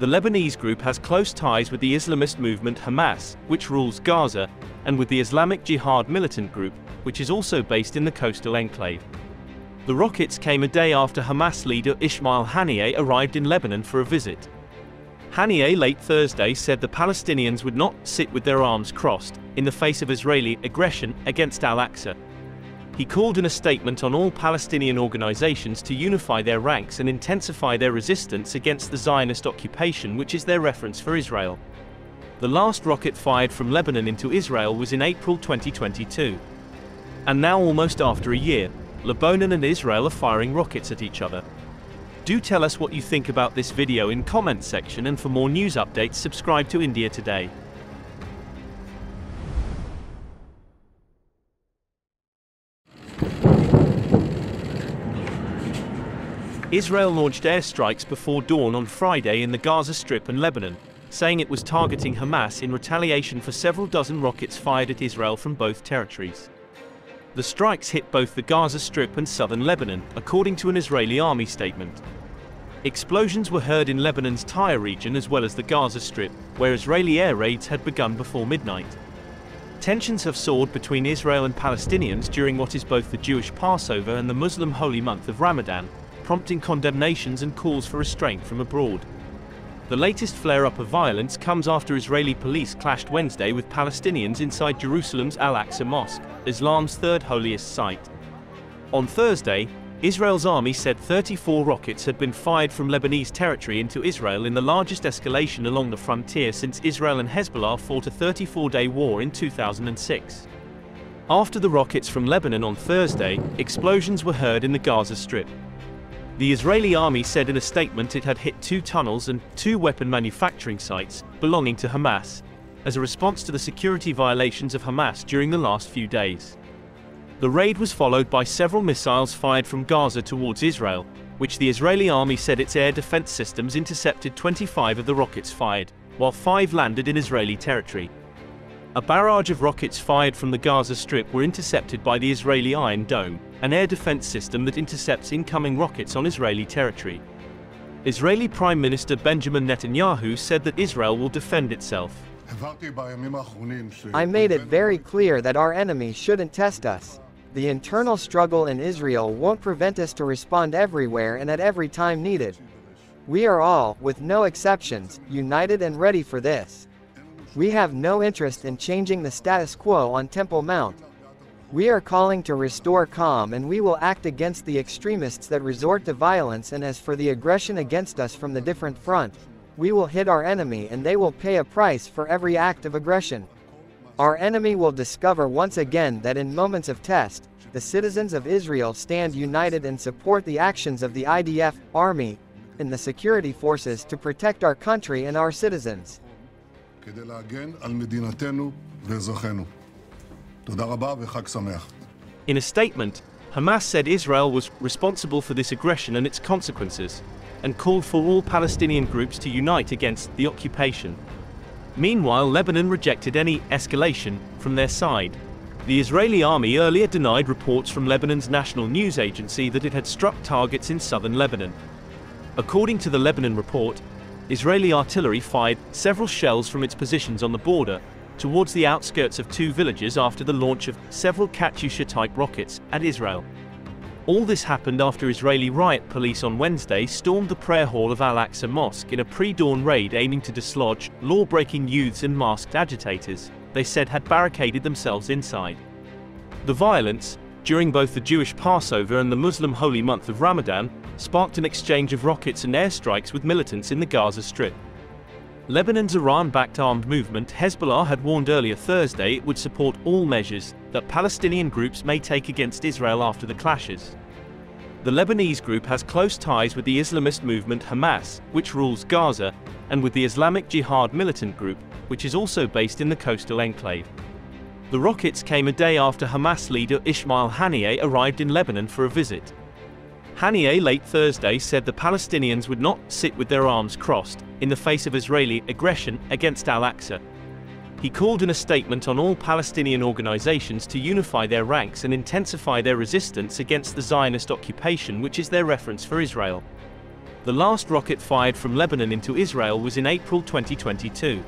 [SPEAKER 1] The Lebanese group has close ties with the Islamist movement Hamas, which rules Gaza, and with the Islamic Jihad militant group, which is also based in the coastal enclave. The rockets came a day after Hamas leader Ismail Haniyeh arrived in Lebanon for a visit. Haniyeh late Thursday said the Palestinians would not sit with their arms crossed in the face of Israeli aggression against Al-Aqsa, he called in a statement on all Palestinian organizations to unify their ranks and intensify their resistance against the Zionist occupation which is their reference for Israel. The last rocket fired from Lebanon into Israel was in April 2022. And now almost after a year, Lebanon and Israel are firing rockets at each other. Do tell us what you think about this video in comment section and for more news updates subscribe to India
[SPEAKER 2] Today. Israel
[SPEAKER 1] launched airstrikes before dawn on Friday in the Gaza Strip and Lebanon, saying it was targeting Hamas in retaliation for several dozen rockets fired at Israel from both territories. The strikes hit both the Gaza Strip and southern Lebanon, according to an Israeli army statement. Explosions were heard in Lebanon's Tyre region as well as the Gaza Strip, where Israeli air raids had begun before midnight. Tensions have soared between Israel and Palestinians during what is both the Jewish Passover and the Muslim holy month of Ramadan, prompting condemnations and calls for restraint from abroad. The latest flare-up of violence comes after Israeli police clashed Wednesday with Palestinians inside Jerusalem's Al-Aqsa Mosque, Islam's third holiest site. On Thursday, Israel's army said 34 rockets had been fired from Lebanese territory into Israel in the largest escalation along the frontier since Israel and Hezbollah fought a 34-day war in 2006. After the rockets from Lebanon on Thursday, explosions were heard in the Gaza Strip. The Israeli army said in a statement it had hit two tunnels and two weapon manufacturing sites belonging to Hamas, as a response to the security violations of Hamas during the last few days. The raid was followed by several missiles fired from Gaza towards Israel, which the Israeli army said its air defense systems intercepted 25 of the rockets fired, while five landed in Israeli territory. A barrage of rockets fired from the Gaza Strip were intercepted by the Israeli Iron Dome, an air defense system that intercepts incoming rockets on Israeli territory. Israeli Prime Minister Benjamin Netanyahu said that Israel will defend itself.
[SPEAKER 3] I made it very clear that our enemy shouldn't test us. The internal struggle in Israel won't prevent us to respond everywhere and at every time needed. We are all, with no exceptions, united and ready for this. We have no interest in changing the status quo on Temple Mount, we are calling to restore calm and we will act against the extremists that resort to violence and as for the aggression against us from the different front, we will hit our enemy and they will pay a price for every act of aggression. Our enemy will discover once again that in moments of test, the citizens of Israel stand united and support the actions of the IDF, army, and the security forces to protect our country and our citizens.
[SPEAKER 4] In
[SPEAKER 1] a statement, Hamas said Israel was responsible for this aggression and its consequences, and called for all Palestinian groups to unite against the occupation. Meanwhile, Lebanon rejected any escalation from their side. The Israeli army earlier denied reports from Lebanon's national news agency that it had struck targets in southern Lebanon. According to the Lebanon report, Israeli artillery fired several shells from its positions on the border towards the outskirts of two villages after the launch of several Katyusha-type rockets at Israel. All this happened after Israeli riot police on Wednesday stormed the prayer hall of Al-Aqsa Mosque in a pre-dawn raid aiming to dislodge law-breaking youths and masked agitators, they said had barricaded themselves inside. The violence, during both the Jewish Passover and the Muslim holy month of Ramadan, sparked an exchange of rockets and airstrikes with militants in the Gaza Strip. Lebanon's Iran-backed armed movement Hezbollah had warned earlier Thursday it would support all measures that Palestinian groups may take against Israel after the clashes. The Lebanese group has close ties with the Islamist movement Hamas, which rules Gaza, and with the Islamic Jihad militant group, which is also based in the coastal enclave. The rockets came a day after Hamas leader Ismail Haniyeh arrived in Lebanon for a visit. Haniyeh late Thursday said the Palestinians would not sit with their arms crossed in the face of Israeli aggression against al-Aqsa. He called in a statement on all Palestinian organizations to unify their ranks and intensify their resistance against the Zionist occupation which is their reference for Israel. The last rocket fired from Lebanon into Israel was in April 2022.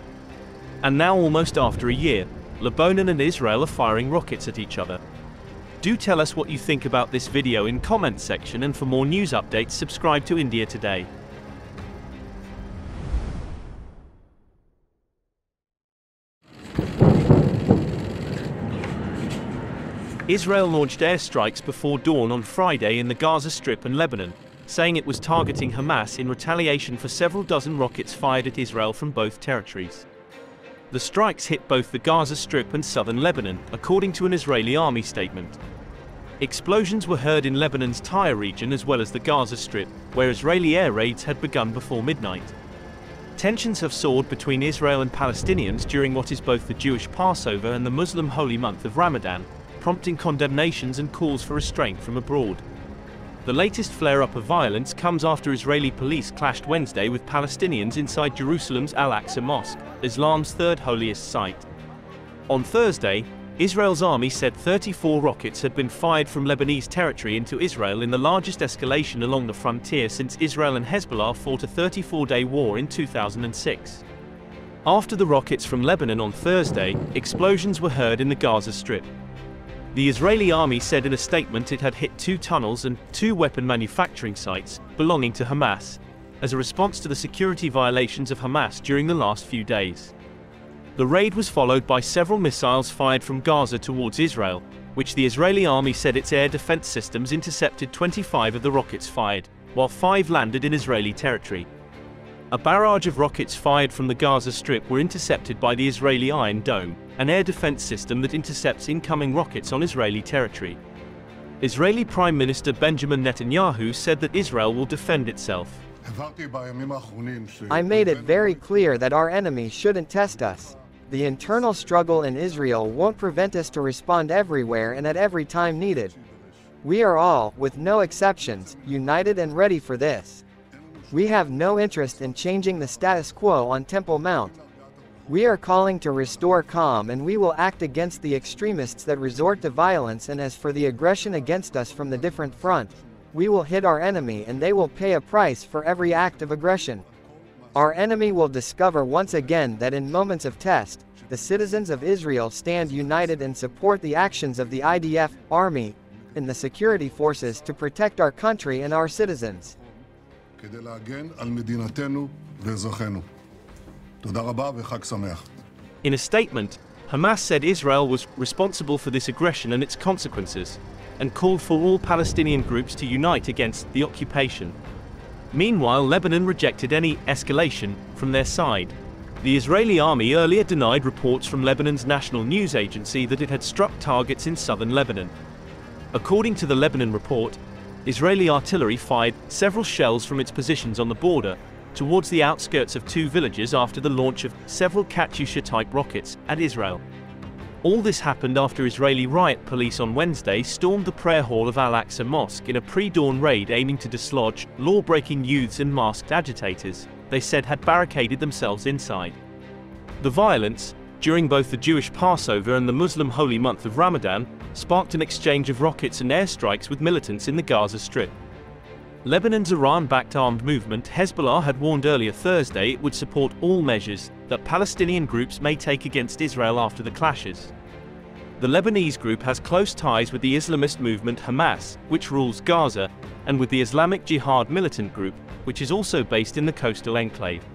[SPEAKER 1] And now almost after a year, Lebanon and Israel are firing rockets at each other. Do tell us what you think about this video in comments section and for more news updates subscribe to India
[SPEAKER 2] Today. Israel
[SPEAKER 1] launched airstrikes before dawn on Friday in the Gaza Strip and Lebanon, saying it was targeting Hamas in retaliation for several dozen rockets fired at Israel from both territories. The strikes hit both the Gaza Strip and southern Lebanon, according to an Israeli army statement. Explosions were heard in Lebanon's Tyre region as well as the Gaza Strip, where Israeli air raids had begun before midnight. Tensions have soared between Israel and Palestinians during what is both the Jewish Passover and the Muslim holy month of Ramadan, prompting condemnations and calls for restraint from abroad. The latest flare-up of violence comes after Israeli police clashed Wednesday with Palestinians inside Jerusalem's Al-Aqsa Mosque, Islam's third holiest site. On Thursday, Israel's army said 34 rockets had been fired from Lebanese territory into Israel in the largest escalation along the frontier since Israel and Hezbollah fought a 34-day war in 2006. After the rockets from Lebanon on Thursday, explosions were heard in the Gaza Strip, the Israeli army said in a statement it had hit two tunnels and two weapon manufacturing sites belonging to Hamas as a response to the security violations of Hamas during the last few days. The raid was followed by several missiles fired from Gaza towards Israel, which the Israeli army said its air defense systems intercepted 25 of the rockets fired, while five landed in Israeli territory. A barrage of rockets fired from the Gaza Strip were intercepted by the Israeli Iron Dome, an air defense system that intercepts incoming rockets on Israeli territory. Israeli Prime Minister Benjamin Netanyahu said that Israel will defend itself.
[SPEAKER 3] I made it very clear that our enemy shouldn't test us. The internal struggle in Israel won't prevent us to respond everywhere and at every time needed. We are all, with no exceptions, united and ready for this. We have no interest in changing the status quo on Temple Mount. We are calling to restore calm and we will act against the extremists that resort to violence and as for the aggression against us from the different front, we will hit our enemy and they will pay a price for every act of aggression. Our enemy will discover once again that in moments of test, the citizens of Israel stand united and support the actions of the IDF, Army, and the security forces to protect our country and our citizens.
[SPEAKER 4] כדי להגן על מדינתנו ואזרחינו. תודה רבה וחג שמח.
[SPEAKER 1] In a statement, Hamas said Israel was responsible for this aggression and its consequences, and called for all Palestinian groups to unite against the occupation. Meanwhile, Lebanon rejected any escalation from their side. The Israeli army earlier denied reports from Lebanon's national news agency that it had struck targets in southern Lebanon. According to the Lebanon report, Israeli artillery fired several shells from its positions on the border towards the outskirts of two villages after the launch of several Katyusha-type rockets at Israel. All this happened after Israeli riot police on Wednesday stormed the prayer hall of Al-Aqsa Mosque in a pre-dawn raid aiming to dislodge law-breaking youths and masked agitators, they said had barricaded themselves inside. The violence, during both the Jewish Passover and the Muslim holy month of Ramadan, sparked an exchange of rockets and airstrikes with militants in the Gaza Strip. Lebanon's Iran-backed armed movement Hezbollah had warned earlier Thursday it would support all measures that Palestinian groups may take against Israel after the clashes. The Lebanese group has close ties with the Islamist movement Hamas, which rules Gaza, and with the Islamic Jihad militant group, which is also based in the coastal enclave.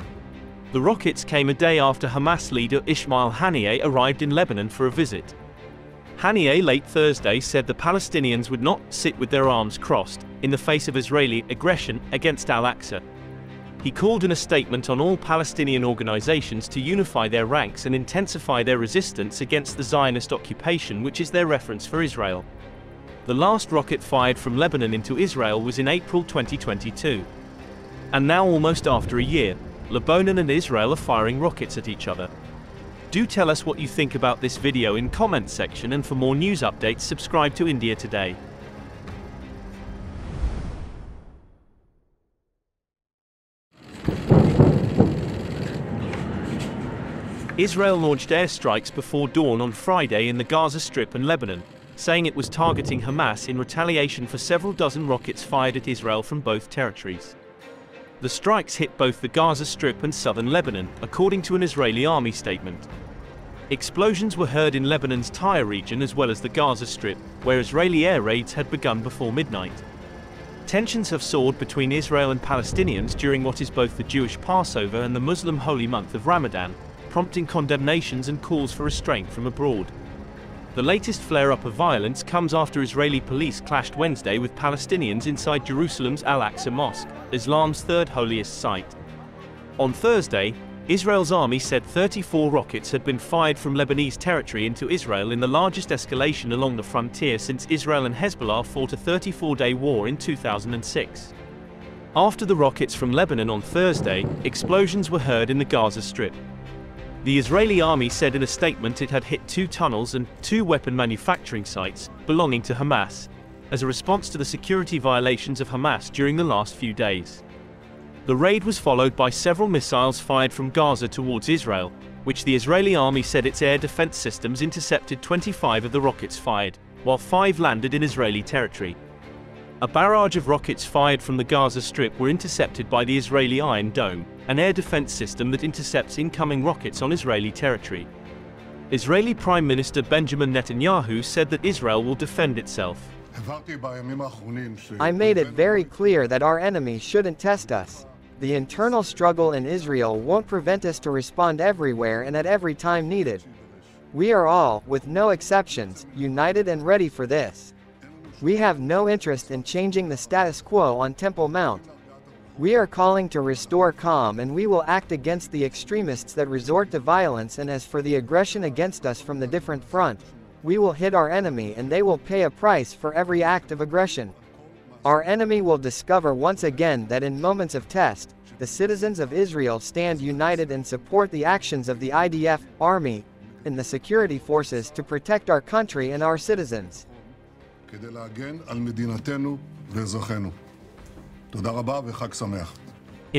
[SPEAKER 1] The rockets came a day after Hamas leader Ismail Haniyeh arrived in Lebanon for a visit. Haniyeh late Thursday said the Palestinians would not sit with their arms crossed in the face of Israeli aggression against al-Aqsa. He called in a statement on all Palestinian organizations to unify their ranks and intensify their resistance against the Zionist occupation which is their reference for Israel. The last rocket fired from Lebanon into Israel was in April 2022. And now almost after a year, Lebanon and Israel are firing rockets at each other. Do tell us what you think about this video in comment section and for more news updates subscribe to India
[SPEAKER 2] Today. Israel
[SPEAKER 1] launched airstrikes before dawn on Friday in the Gaza Strip and Lebanon, saying it was targeting Hamas in retaliation for several dozen rockets fired at Israel from both territories. The strikes hit both the Gaza Strip and southern Lebanon, according to an Israeli army statement. Explosions were heard in Lebanon's Tyre region as well as the Gaza Strip, where Israeli air raids had begun before midnight. Tensions have soared between Israel and Palestinians during what is both the Jewish Passover and the Muslim holy month of Ramadan, prompting condemnations and calls for restraint from abroad. The latest flare-up of violence comes after Israeli police clashed Wednesday with Palestinians inside Jerusalem's Al-Aqsa Mosque, Islam's third holiest site. On Thursday, Israel's army said 34 rockets had been fired from Lebanese territory into Israel in the largest escalation along the frontier since Israel and Hezbollah fought a 34-day war in 2006. After the rockets from Lebanon on Thursday, explosions were heard in the Gaza Strip. The Israeli army said in a statement it had hit two tunnels and two weapon manufacturing sites belonging to Hamas, as a response to the security violations of Hamas during the last few days. The raid was followed by several missiles fired from Gaza towards Israel, which the Israeli army said its air defense systems intercepted 25 of the rockets fired, while five landed in Israeli territory. A barrage of rockets fired from the Gaza Strip were intercepted by the Israeli Iron Dome, an air defense system that intercepts incoming rockets on Israeli territory. Israeli Prime Minister Benjamin Netanyahu said that Israel will defend itself.
[SPEAKER 3] I made it very clear that our enemies shouldn't test us the internal struggle in Israel won't prevent us to respond everywhere and at every time needed. We are all, with no exceptions, united and ready for this. We have no interest in changing the status quo on Temple Mount. We are calling to restore calm and we will act against the extremists that resort to violence and as for the aggression against us from the different front, we will hit our enemy and they will pay a price for every act of aggression. Our enemy will discover once again that in moments of test, the citizens of Israel stand united and support the actions of the IDF, army, and the security forces to protect our country and our citizens.
[SPEAKER 4] In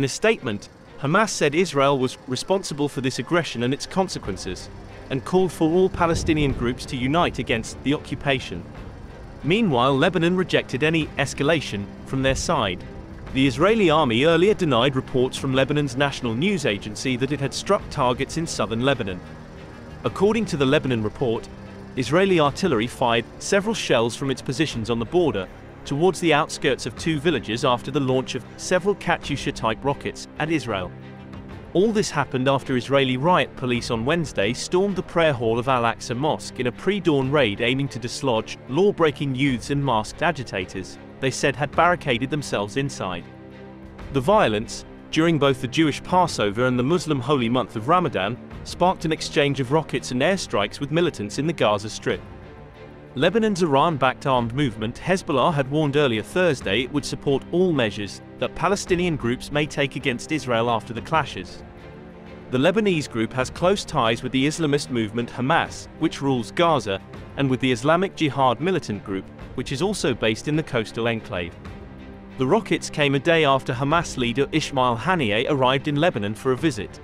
[SPEAKER 1] a statement, Hamas said Israel was responsible for this aggression and its consequences, and called for all Palestinian groups to unite against the occupation. Meanwhile, Lebanon rejected any escalation from their side. The Israeli army earlier denied reports from Lebanon's national news agency that it had struck targets in southern Lebanon. According to the Lebanon report, Israeli artillery fired several shells from its positions on the border towards the outskirts of two villages after the launch of several Katyusha-type rockets at Israel. All this happened after Israeli riot police on Wednesday stormed the prayer hall of Al Aqsa Mosque in a pre dawn raid aiming to dislodge law breaking youths and masked agitators, they said had barricaded themselves inside. The violence, during both the Jewish Passover and the Muslim holy month of Ramadan, sparked an exchange of rockets and airstrikes with militants in the Gaza Strip. Lebanon's Iran-backed armed movement Hezbollah had warned earlier Thursday it would support all measures that Palestinian groups may take against Israel after the clashes. The Lebanese group has close ties with the Islamist movement Hamas, which rules Gaza, and with the Islamic Jihad militant group, which is also based in the coastal enclave. The rockets came a day after Hamas leader Ismail Haniyeh arrived in Lebanon for a visit.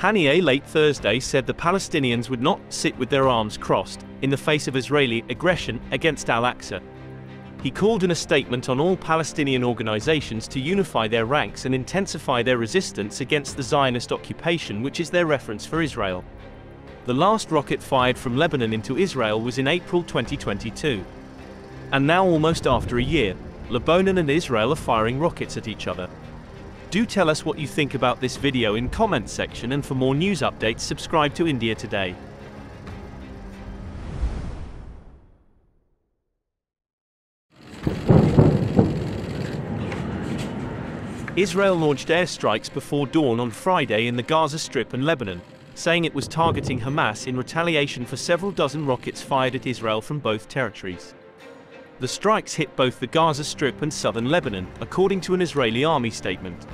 [SPEAKER 1] Haniyeh late Thursday said the Palestinians would not sit with their arms crossed in the face of Israeli aggression against al-Aqsa. He called in a statement on all Palestinian organizations to unify their ranks and intensify their resistance against the Zionist occupation which is their reference for Israel. The last rocket fired from Lebanon into Israel was in April 2022. And now almost after a year, Lebanon and Israel are firing rockets at each other. Do tell us what you think about this video in comments section and for more news updates subscribe to India
[SPEAKER 2] Today. Israel
[SPEAKER 1] launched airstrikes before dawn on Friday in the Gaza Strip and Lebanon, saying it was targeting Hamas in retaliation for several dozen rockets fired at Israel from both territories. The strikes hit both the Gaza Strip and southern Lebanon, according to an Israeli army statement.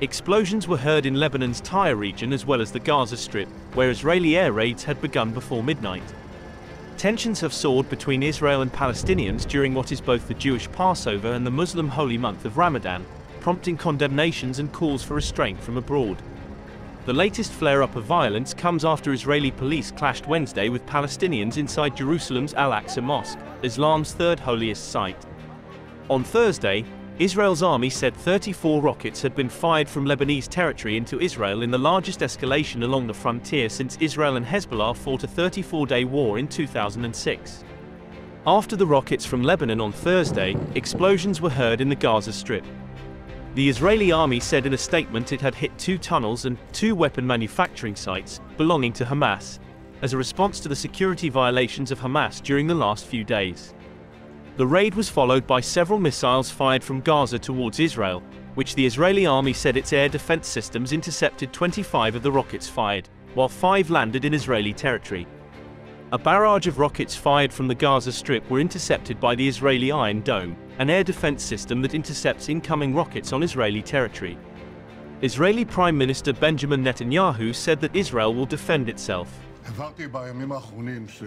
[SPEAKER 1] Explosions were heard in Lebanon's Tyre region as well as the Gaza Strip, where Israeli air raids had begun before midnight. Tensions have soared between Israel and Palestinians during what is both the Jewish Passover and the Muslim holy month of Ramadan, prompting condemnations and calls for restraint from abroad. The latest flare-up of violence comes after Israeli police clashed Wednesday with Palestinians inside Jerusalem's Al-Aqsa Mosque, Islam's third holiest site. On Thursday, Israel's army said 34 rockets had been fired from Lebanese territory into Israel in the largest escalation along the frontier since Israel and Hezbollah fought a 34-day war in 2006. After the rockets from Lebanon on Thursday, explosions were heard in the Gaza Strip. The Israeli army said in a statement it had hit two tunnels and two weapon manufacturing sites belonging to Hamas, as a response to the security violations of Hamas during the last few days. The raid was followed by several missiles fired from Gaza towards Israel, which the Israeli army said its air defense systems intercepted 25 of the rockets fired, while five landed in Israeli territory. A barrage of rockets fired from the Gaza Strip were intercepted by the Israeli Iron Dome, an air defense system that intercepts incoming rockets on Israeli territory. Israeli Prime Minister Benjamin Netanyahu said that Israel will defend itself.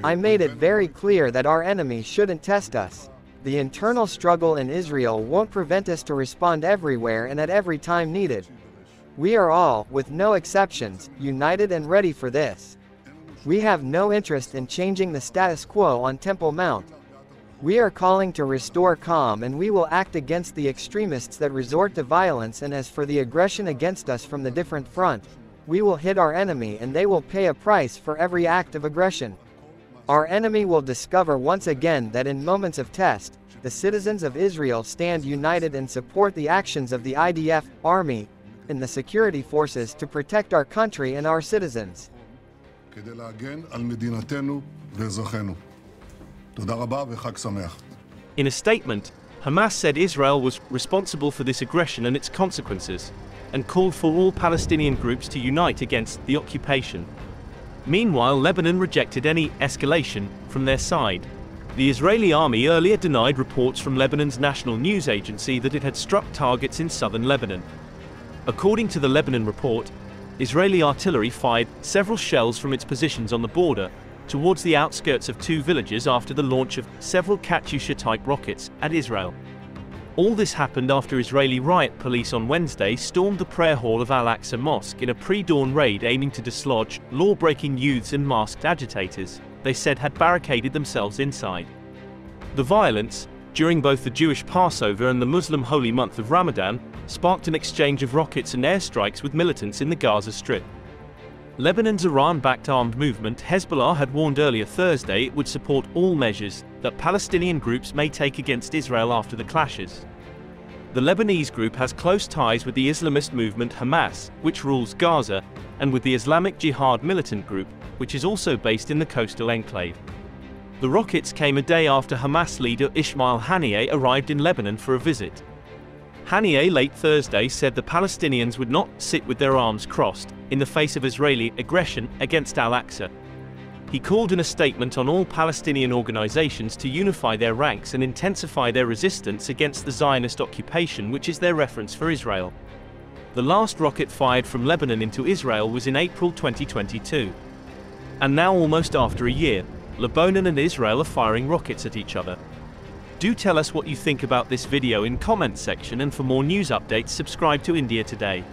[SPEAKER 3] I made it very clear that our enemy shouldn't test us the internal struggle in Israel won't prevent us to respond everywhere and at every time needed. We are all, with no exceptions, united and ready for this. We have no interest in changing the status quo on Temple Mount. We are calling to restore calm and we will act against the extremists that resort to violence and as for the aggression against us from the different front, we will hit our enemy and they will pay a price for every act of aggression. Our enemy will discover once again that in moments of test, the citizens of Israel stand united and support the actions of the IDF, army, and the security forces to protect our country and our citizens.
[SPEAKER 4] In
[SPEAKER 1] a statement, Hamas said Israel was responsible for this aggression and its consequences, and called for all Palestinian groups to unite against the occupation. Meanwhile, Lebanon rejected any escalation from their side. The Israeli army earlier denied reports from Lebanon's national news agency that it had struck targets in southern Lebanon. According to the Lebanon report, Israeli artillery fired several shells from its positions on the border towards the outskirts of two villages after the launch of several Katyusha-type rockets at Israel. All this happened after Israeli riot police on Wednesday stormed the prayer hall of Al-Aqsa Mosque in a pre-dawn raid aiming to dislodge law-breaking youths and masked agitators, they said had barricaded themselves inside. The violence, during both the Jewish Passover and the Muslim holy month of Ramadan, sparked an exchange of rockets and airstrikes with militants in the Gaza Strip. Lebanon's Iran-backed armed movement Hezbollah had warned earlier Thursday it would support all measures that Palestinian groups may take against Israel after the clashes. The Lebanese group has close ties with the Islamist movement Hamas, which rules Gaza, and with the Islamic Jihad militant group, which is also based in the coastal enclave. The rockets came a day after Hamas leader Ismail Haniyeh arrived in Lebanon for a visit. Haniyeh late Thursday said the Palestinians would not sit with their arms crossed in the face of Israeli aggression against Al-Aqsa, he called in a statement on all Palestinian organizations to unify their ranks and intensify their resistance against the Zionist occupation which is their reference for Israel. The last rocket fired from Lebanon into Israel was in April 2022. And now almost after a year, Lebanon and Israel are firing rockets at each other. Do tell us what you think about this video in comment section and for more news updates subscribe to India
[SPEAKER 2] Today.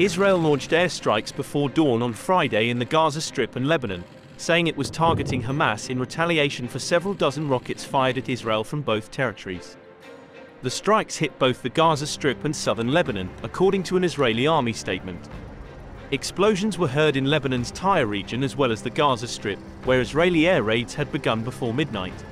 [SPEAKER 2] Israel
[SPEAKER 1] launched airstrikes before dawn on Friday in the Gaza Strip and Lebanon, saying it was targeting Hamas in retaliation for several dozen rockets fired at Israel from both territories. The strikes hit both the Gaza Strip and southern Lebanon, according to an Israeli army statement. Explosions were heard in Lebanon's Tyre region as well as the Gaza Strip, where Israeli air raids had begun before midnight.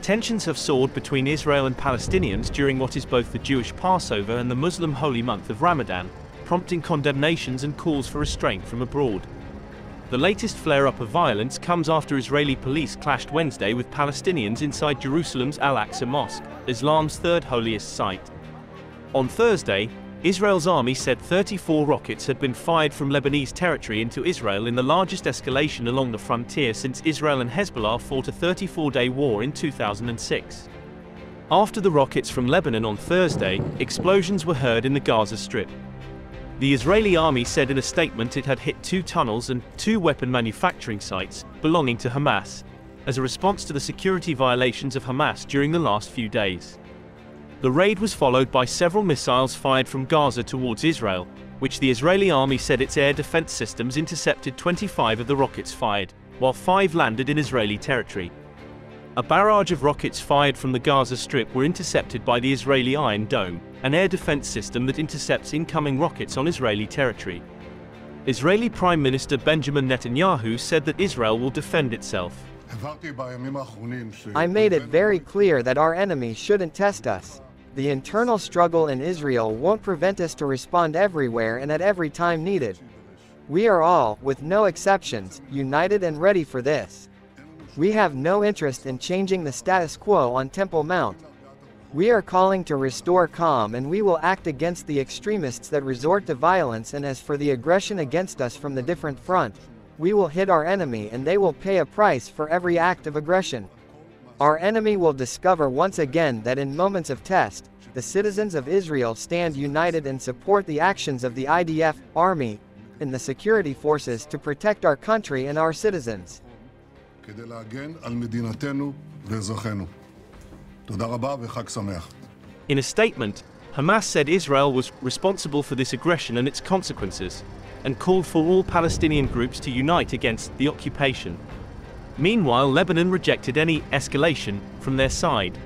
[SPEAKER 1] Tensions have soared between Israel and Palestinians during what is both the Jewish Passover and the Muslim holy month of Ramadan, prompting condemnations and calls for restraint from abroad. The latest flare-up of violence comes after Israeli police clashed Wednesday with Palestinians inside Jerusalem's Al-Aqsa Mosque, Islam's third holiest site. On Thursday, Israel's army said 34 rockets had been fired from Lebanese territory into Israel in the largest escalation along the frontier since Israel and Hezbollah fought a 34-day war in 2006. After the rockets from Lebanon on Thursday, explosions were heard in the Gaza Strip, the Israeli army said in a statement it had hit two tunnels and two weapon manufacturing sites belonging to Hamas, as a response to the security violations of Hamas during the last few days. The raid was followed by several missiles fired from Gaza towards Israel, which the Israeli army said its air defense systems intercepted 25 of the rockets fired, while five landed in Israeli territory. A barrage of rockets fired from the Gaza Strip were intercepted by the Israeli Iron Dome, an air defense system that intercepts incoming rockets on Israeli territory. Israeli Prime Minister Benjamin Netanyahu said that Israel will defend itself.
[SPEAKER 3] I made it very clear that our enemy shouldn't test us. The internal struggle in Israel won't prevent us to respond everywhere and at every time needed. We are all, with no exceptions, united and ready for this. We have no interest in changing the status quo on Temple Mount, we are calling to restore calm and we will act against the extremists that resort to violence and as for the aggression against us from the different front, we will hit our enemy and they will pay a price for every act of aggression. Our enemy will discover once again that in moments of test, the citizens of Israel stand united and support the actions of the IDF, army, and the security forces to protect our country and our citizens.
[SPEAKER 4] In
[SPEAKER 1] a statement, Hamas said Israel was responsible for this aggression and its consequences, and called for all Palestinian groups to unite against the occupation. Meanwhile, Lebanon rejected any escalation from their side.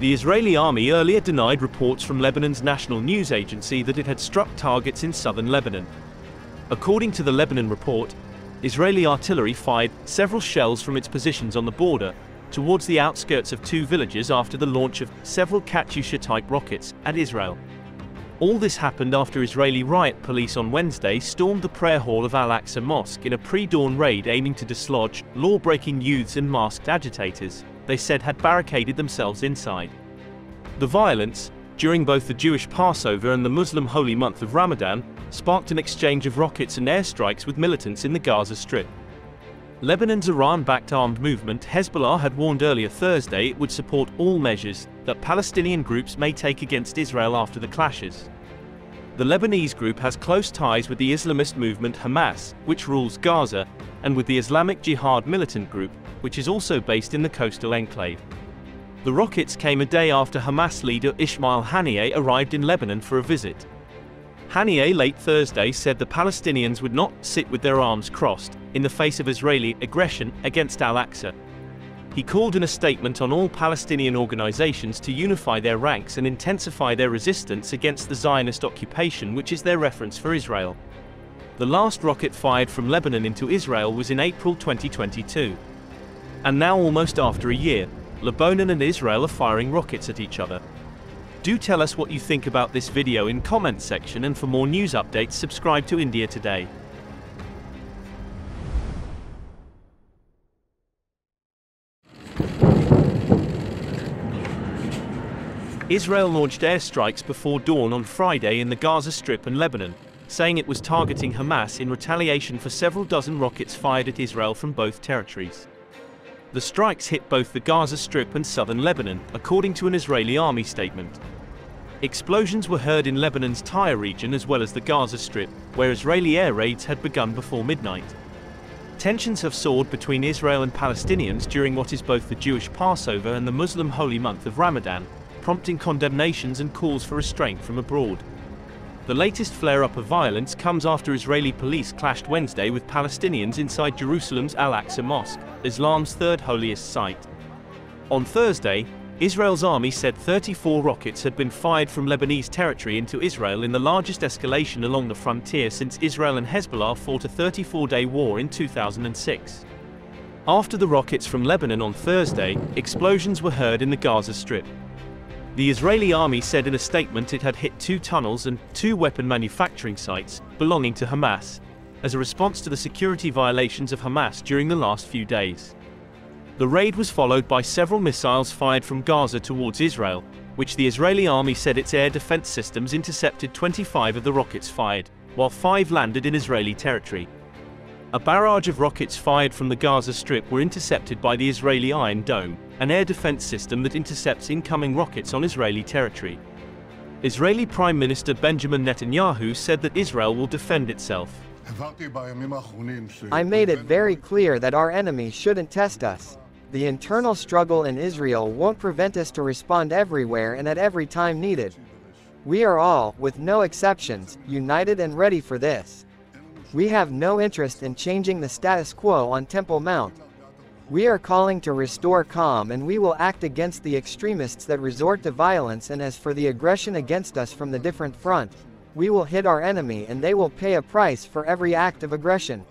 [SPEAKER 1] The Israeli army earlier denied reports from Lebanon's national news agency that it had struck targets in southern Lebanon. According to the Lebanon report, Israeli artillery fired several shells from its positions on the border towards the outskirts of two villages after the launch of several Katyusha-type rockets at Israel. All this happened after Israeli riot police on Wednesday stormed the prayer hall of Al-Aqsa Mosque in a pre-dawn raid aiming to dislodge law-breaking youths and masked agitators, they said had barricaded themselves inside. The violence, during both the Jewish Passover and the Muslim holy month of Ramadan, sparked an exchange of rockets and airstrikes with militants in the Gaza Strip. Lebanon's Iran-backed armed movement Hezbollah had warned earlier Thursday it would support all measures that Palestinian groups may take against Israel after the clashes. The Lebanese group has close ties with the Islamist movement Hamas, which rules Gaza, and with the Islamic Jihad militant group, which is also based in the coastal enclave. The rockets came a day after Hamas leader Ismail Haniyeh arrived in Lebanon for a visit. Haniyeh late Thursday said the Palestinians would not sit with their arms crossed in the face of Israeli aggression against al-Aqsa. He called in a statement on all Palestinian organizations to unify their ranks and intensify their resistance against the Zionist occupation which is their reference for Israel. The last rocket fired from Lebanon into Israel was in April 2022. And now almost after a year, Lebanon and Israel are firing rockets at each other. Do tell us what you think about this video in comments section and for more news updates subscribe to India
[SPEAKER 2] Today. Israel
[SPEAKER 1] launched airstrikes before dawn on Friday in the Gaza Strip and Lebanon, saying it was targeting Hamas in retaliation for several dozen rockets fired at Israel from both territories. The strikes hit both the Gaza Strip and southern Lebanon, according to an Israeli army statement. Explosions were heard in Lebanon's Tyre region as well as the Gaza Strip, where Israeli air raids had begun before midnight. Tensions have soared between Israel and Palestinians during what is both the Jewish Passover and the Muslim holy month of Ramadan, prompting condemnations and calls for restraint from abroad. The latest flare-up of violence comes after Israeli police clashed Wednesday with Palestinians inside Jerusalem's Al-Aqsa Mosque, Islam's third holiest site. On Thursday, Israel's army said 34 rockets had been fired from Lebanese territory into Israel in the largest escalation along the frontier since Israel and Hezbollah fought a 34-day war in 2006. After the rockets from Lebanon on Thursday, explosions were heard in the Gaza Strip. The Israeli army said in a statement it had hit two tunnels and two weapon manufacturing sites belonging to Hamas, as a response to the security violations of Hamas during the last few days. The raid was followed by several missiles fired from Gaza towards Israel, which the Israeli army said its air defense systems intercepted 25 of the rockets fired, while five landed in Israeli territory. A barrage of rockets fired from the Gaza Strip were intercepted by the Israeli Iron Dome, an air defense system that intercepts incoming rockets on Israeli territory. Israeli Prime Minister Benjamin Netanyahu said that Israel will defend itself.
[SPEAKER 5] I made it very clear that our enemy shouldn't test
[SPEAKER 3] us. The internal struggle in Israel won't prevent us to respond everywhere and at every time needed. We are all, with no exceptions, united and ready for this. We have no interest in changing the status quo on Temple Mount. We are calling to restore calm and we will act against the extremists that resort to violence and as for the aggression against us from the different front, we will hit our enemy and they will pay a price for every act of aggression.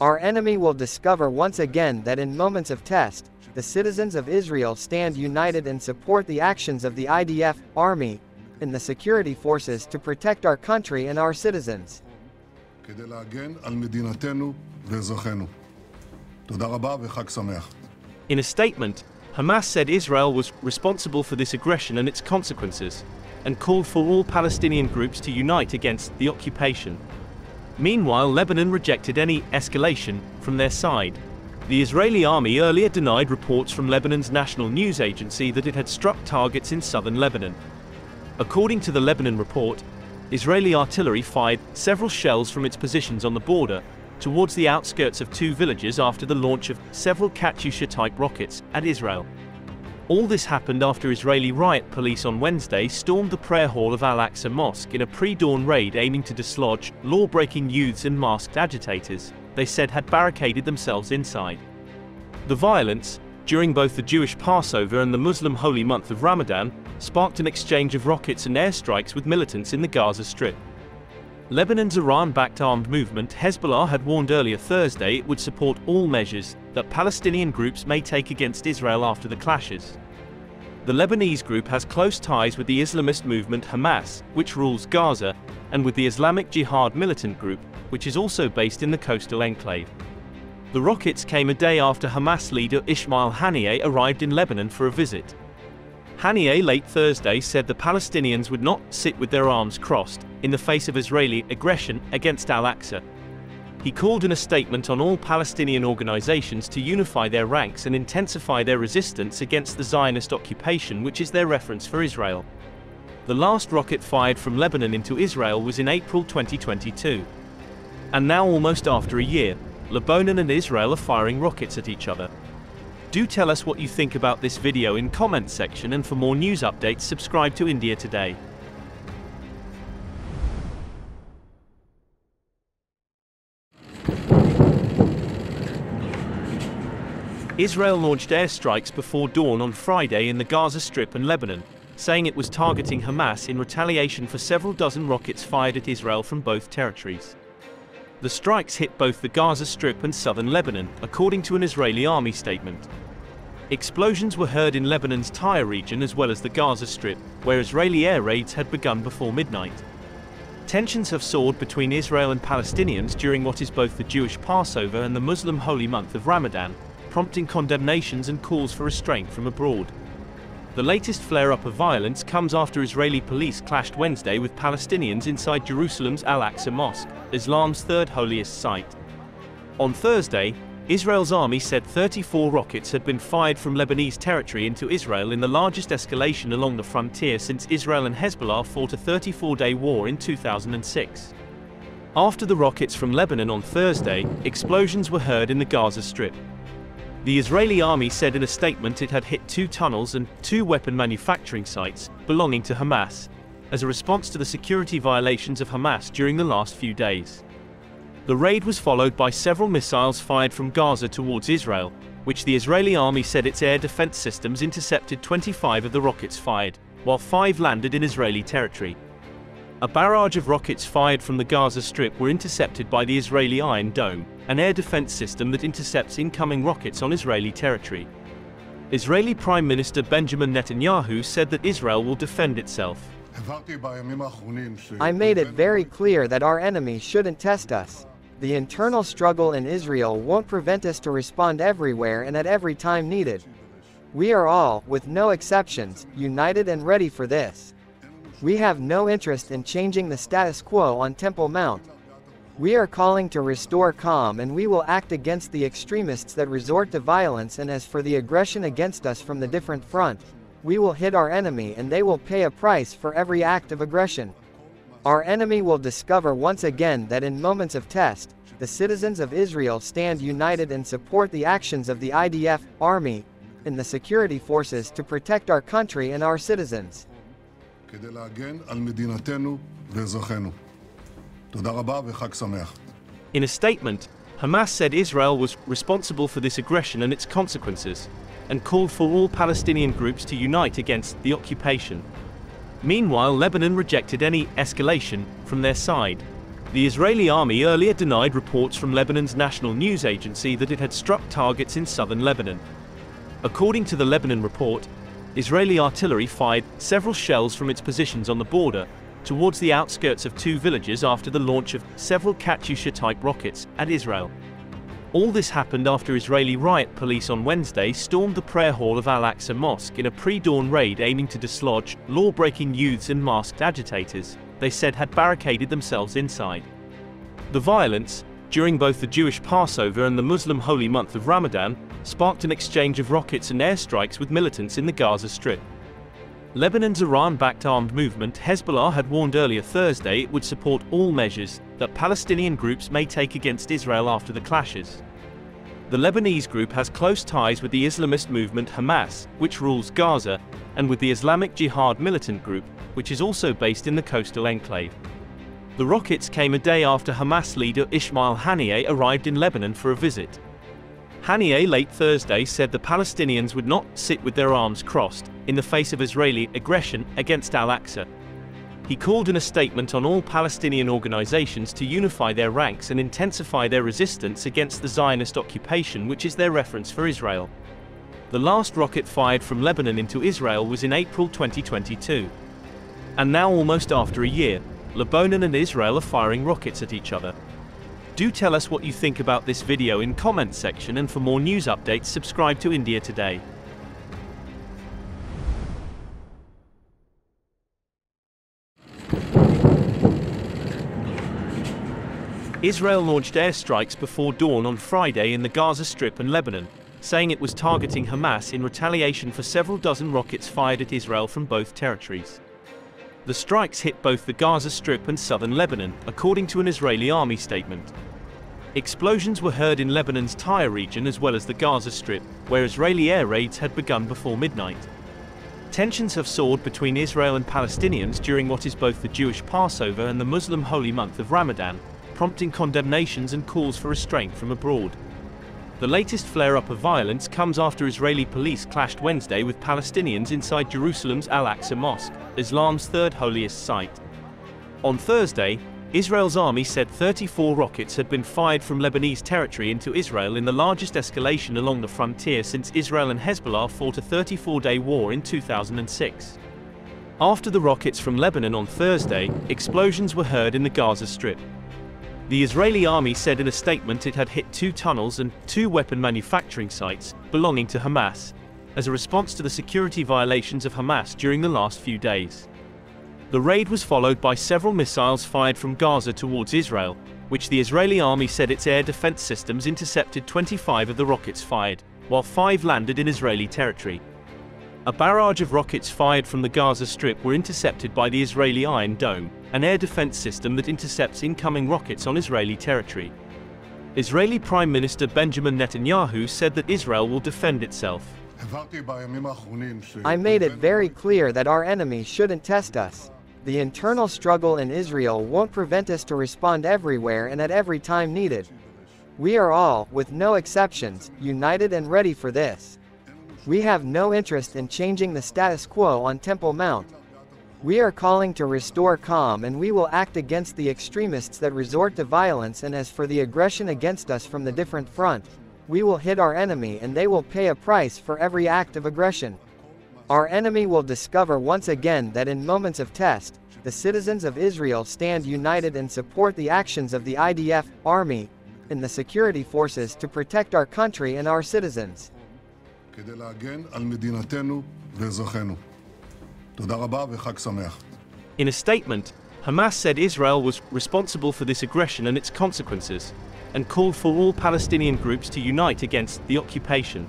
[SPEAKER 3] Our enemy will discover once again that in moments of test, the citizens of Israel stand united and support the actions of the IDF, army, and the security forces to protect our country and our citizens.
[SPEAKER 4] In
[SPEAKER 1] a statement, Hamas said Israel was responsible for this aggression and its consequences, and called for all Palestinian groups to unite against the occupation. Meanwhile, Lebanon rejected any escalation from their side. The Israeli army earlier denied reports from Lebanon's national news agency that it had struck targets in southern Lebanon. According to the Lebanon report, Israeli artillery fired several shells from its positions on the border, towards the outskirts of two villages after the launch of several Katyusha-type rockets at Israel. All this happened after Israeli riot police on Wednesday stormed the prayer hall of Al-Aqsa Mosque in a pre-dawn raid aiming to dislodge law-breaking youths and masked agitators, they said had barricaded themselves inside. The violence, during both the Jewish Passover and the Muslim holy month of Ramadan, sparked an exchange of rockets and airstrikes with militants in the Gaza Strip. Lebanon's Iran-backed armed movement Hezbollah had warned earlier Thursday it would support all measures that Palestinian groups may take against Israel after the clashes. The Lebanese group has close ties with the Islamist movement Hamas, which rules Gaza, and with the Islamic Jihad militant group, which is also based in the coastal enclave. The rockets came a day after Hamas leader Ismail Haniyeh arrived in Lebanon for a visit. Haniyeh late Thursday said the Palestinians would not sit with their arms crossed in the face of Israeli aggression against al-Aqsa. He called in a statement on all Palestinian organizations to unify their ranks and intensify their resistance against the Zionist occupation which is their reference for Israel. The last rocket fired from Lebanon into Israel was in April 2022. And now almost after a year, Lebanon and Israel are firing rockets at each other. Do tell us what you think about this video in comments section and for more news updates subscribe to India
[SPEAKER 2] Today. Israel
[SPEAKER 1] launched airstrikes before dawn on Friday in the Gaza Strip and Lebanon, saying it was targeting Hamas in retaliation for several dozen rockets fired at Israel from both territories. The strikes hit both the Gaza Strip and southern Lebanon, according to an Israeli army statement. Explosions were heard in Lebanon's Tyre region as well as the Gaza Strip, where Israeli air raids had begun before midnight. Tensions have soared between Israel and Palestinians during what is both the Jewish Passover and the Muslim holy month of Ramadan, prompting condemnations and calls for restraint from abroad. The latest flare-up of violence comes after Israeli police clashed Wednesday with Palestinians inside Jerusalem's Al-Aqsa Mosque, Islam's third holiest site. On Thursday, Israel's army said 34 rockets had been fired from Lebanese territory into Israel in the largest escalation along the frontier since Israel and Hezbollah fought a 34-day war in 2006. After the rockets from Lebanon on Thursday, explosions were heard in the Gaza Strip, the Israeli army said in a statement it had hit two tunnels and two weapon manufacturing sites belonging to Hamas as a response to the security violations of Hamas during the last few days. The raid was followed by several missiles fired from Gaza towards Israel, which the Israeli army said its air defense systems intercepted 25 of the rockets fired, while five landed in Israeli territory. A barrage of rockets fired from the Gaza Strip were intercepted by the Israeli Iron Dome, an air defense system that intercepts incoming rockets on Israeli territory. Israeli Prime Minister Benjamin Netanyahu said that Israel will defend itself.
[SPEAKER 3] I made it very clear that our enemy shouldn't test us. The internal struggle in Israel won't prevent us to respond everywhere and at every time needed. We are all, with no exceptions, united and ready for this. We have no interest in changing the status quo on Temple Mount. We are calling to restore calm and we will act against the extremists that resort to violence and as for the aggression against us from the different front, we will hit our enemy and they will pay a price for every act of aggression. Our enemy will discover once again that in moments of test, the citizens of Israel stand united and support the actions of the IDF, army, and the security forces to protect our country and our citizens.
[SPEAKER 4] כדי להגן על מדינתנו ואזרחינו. תודה רבה וחג שמח.
[SPEAKER 1] In a statement, Hamas said Israel was responsible for this aggression and its consequences, and called for all Palestinian groups to unite against the occupation. Meanwhile, Lebanon rejected any escalation from their side. The Israeli army earlier denied reports from Lebanon's national news agency that it had struck targets in southern Lebanon. According to the Lebanon report, Israeli artillery fired several shells from its positions on the border towards the outskirts of two villages after the launch of several Katyusha-type rockets at Israel. All this happened after Israeli riot police on Wednesday stormed the prayer hall of Al-Aqsa Mosque in a pre-dawn raid aiming to dislodge law-breaking youths and masked agitators they said had barricaded themselves inside. The violence, during both the Jewish Passover and the Muslim holy month of Ramadan, sparked an exchange of rockets and airstrikes with militants in the Gaza Strip. Lebanon's Iran-backed armed movement Hezbollah had warned earlier Thursday it would support all measures that Palestinian groups may take against Israel after the clashes. The Lebanese group has close ties with the Islamist movement Hamas, which rules Gaza, and with the Islamic Jihad militant group, which is also based in the coastal enclave. The rockets came a day after Hamas leader Ismail Haniyeh arrived in Lebanon for a visit. Haniyeh late Thursday said the Palestinians would not sit with their arms crossed in the face of Israeli aggression against al-Aqsa. He called in a statement on all Palestinian organizations to unify their ranks and intensify their resistance against the Zionist occupation which is their reference for Israel. The last rocket fired from Lebanon into Israel was in April 2022. And now almost after a year, Lebanon and Israel are firing rockets at each other. Do tell us what you think about this video in comments section and for more news updates subscribe to
[SPEAKER 2] India Today.
[SPEAKER 1] Israel launched airstrikes before dawn on Friday in the Gaza Strip and Lebanon, saying it was targeting Hamas in retaliation for several dozen rockets fired at Israel from both territories. The strikes hit both the Gaza Strip and southern Lebanon, according to an Israeli army statement. Explosions were heard in Lebanon's Tyre region as well as the Gaza Strip, where Israeli air raids had begun before midnight. Tensions have soared between Israel and Palestinians during what is both the Jewish Passover and the Muslim holy month of Ramadan, prompting condemnations and calls for restraint from abroad. The latest flare-up of violence comes after Israeli police clashed Wednesday with Palestinians inside Jerusalem's Al-Aqsa Mosque, Islam's third holiest site. On Thursday, Israel's army said 34 rockets had been fired from Lebanese territory into Israel in the largest escalation along the frontier since Israel and Hezbollah fought a 34-day war in 2006. After the rockets from Lebanon on Thursday, explosions were heard in the Gaza Strip. The Israeli army said in a statement it had hit two tunnels and two weapon manufacturing sites belonging to Hamas, as a response to the security violations of Hamas during the last few days. The raid was followed by several missiles fired from Gaza towards Israel, which the Israeli army said its air defense systems intercepted 25 of the rockets fired, while five landed in Israeli territory. A barrage of rockets fired from the Gaza Strip were intercepted by the Israeli Iron Dome, an air defense system that intercepts incoming rockets on Israeli territory. Israeli Prime Minister Benjamin Netanyahu said that Israel will defend itself.
[SPEAKER 3] I made it very clear that our enemy shouldn't test us. The internal struggle in Israel won't prevent us to respond everywhere and at every time needed. We are all, with no exceptions, united and ready for this. We have no interest in changing the status quo on Temple Mount, we are calling to restore calm and we will act against the extremists that resort to violence and as for the aggression against us from the different front, we will hit our enemy and they will pay a price for every act of aggression. Our enemy will discover once again that in moments of test, the citizens of Israel stand united and support the actions of the IDF, army, and the security forces to protect our country and our citizens.
[SPEAKER 1] In a statement, Hamas said Israel was responsible for this aggression and its consequences, and called for all Palestinian groups to unite against the occupation.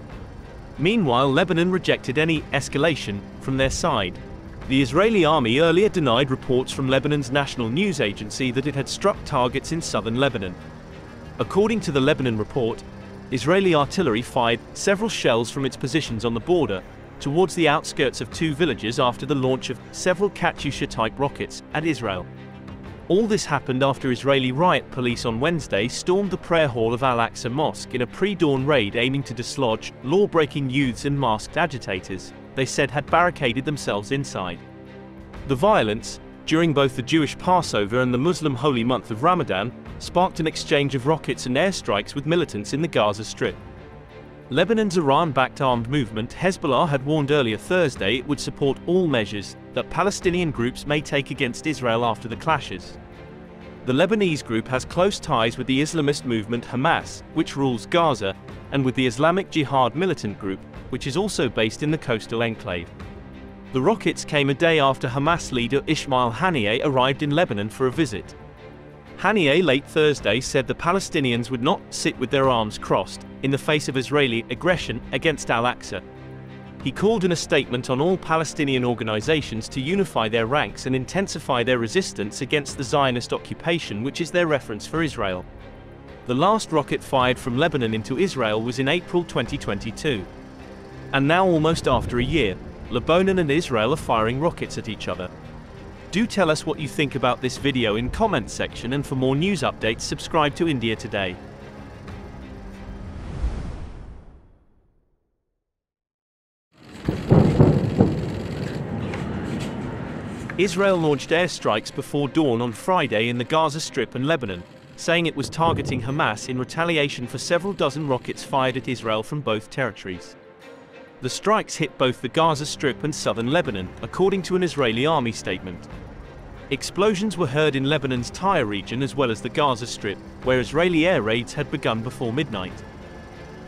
[SPEAKER 1] Meanwhile, Lebanon rejected any escalation from their side. The Israeli army earlier denied reports from Lebanon's national news agency that it had struck targets in southern Lebanon. According to the Lebanon report, Israeli artillery fired several shells from its positions on the border towards the outskirts of two villages after the launch of several Katyusha-type rockets at Israel. All this happened after Israeli riot police on Wednesday stormed the prayer hall of Al-Aqsa Mosque in a pre-dawn raid aiming to dislodge law-breaking youths and masked agitators, they said had barricaded themselves inside. The violence, during both the Jewish Passover and the Muslim holy month of Ramadan, sparked an exchange of rockets and airstrikes with militants in the Gaza Strip. Lebanon's Iran-backed armed movement Hezbollah had warned earlier Thursday it would support all measures that Palestinian groups may take against Israel after the clashes. The Lebanese group has close ties with the Islamist movement Hamas, which rules Gaza, and with the Islamic Jihad militant group, which is also based in the coastal enclave. The rockets came a day after Hamas leader Ismail Haniyeh arrived in Lebanon for a visit. Haniyeh late Thursday said the Palestinians would not sit with their arms crossed in the face of Israeli aggression against al-Aqsa. He called in a statement on all Palestinian organizations to unify their ranks and intensify their resistance against the Zionist occupation which is their reference for Israel. The last rocket fired from Lebanon into Israel was in April 2022. And now almost after a year, Lebanon and Israel are firing rockets at each other. Do tell us what you think about this video in comment section and for more news updates subscribe to
[SPEAKER 2] India Today.
[SPEAKER 1] Israel launched airstrikes before dawn on Friday in the Gaza Strip and Lebanon, saying it was targeting Hamas in retaliation for several dozen rockets fired at Israel from both territories. The strikes hit both the Gaza Strip and southern Lebanon, according to an Israeli army statement. Explosions were heard in Lebanon's Tyre region as well as the Gaza Strip, where Israeli air raids had begun before midnight.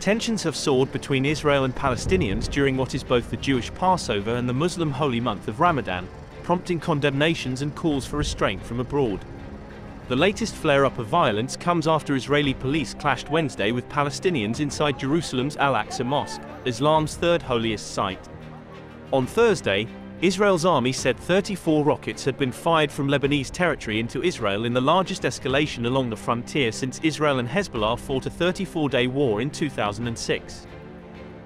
[SPEAKER 1] Tensions have soared between Israel and Palestinians during what is both the Jewish Passover and the Muslim holy month of Ramadan, prompting condemnations and calls for restraint from abroad. The latest flare-up of violence comes after Israeli police clashed Wednesday with Palestinians inside Jerusalem's Al-Aqsa Mosque, Islam's third holiest site. On Thursday, Israel's army said 34 rockets had been fired from Lebanese territory into Israel in the largest escalation along the frontier since Israel and Hezbollah fought a 34-day war in 2006.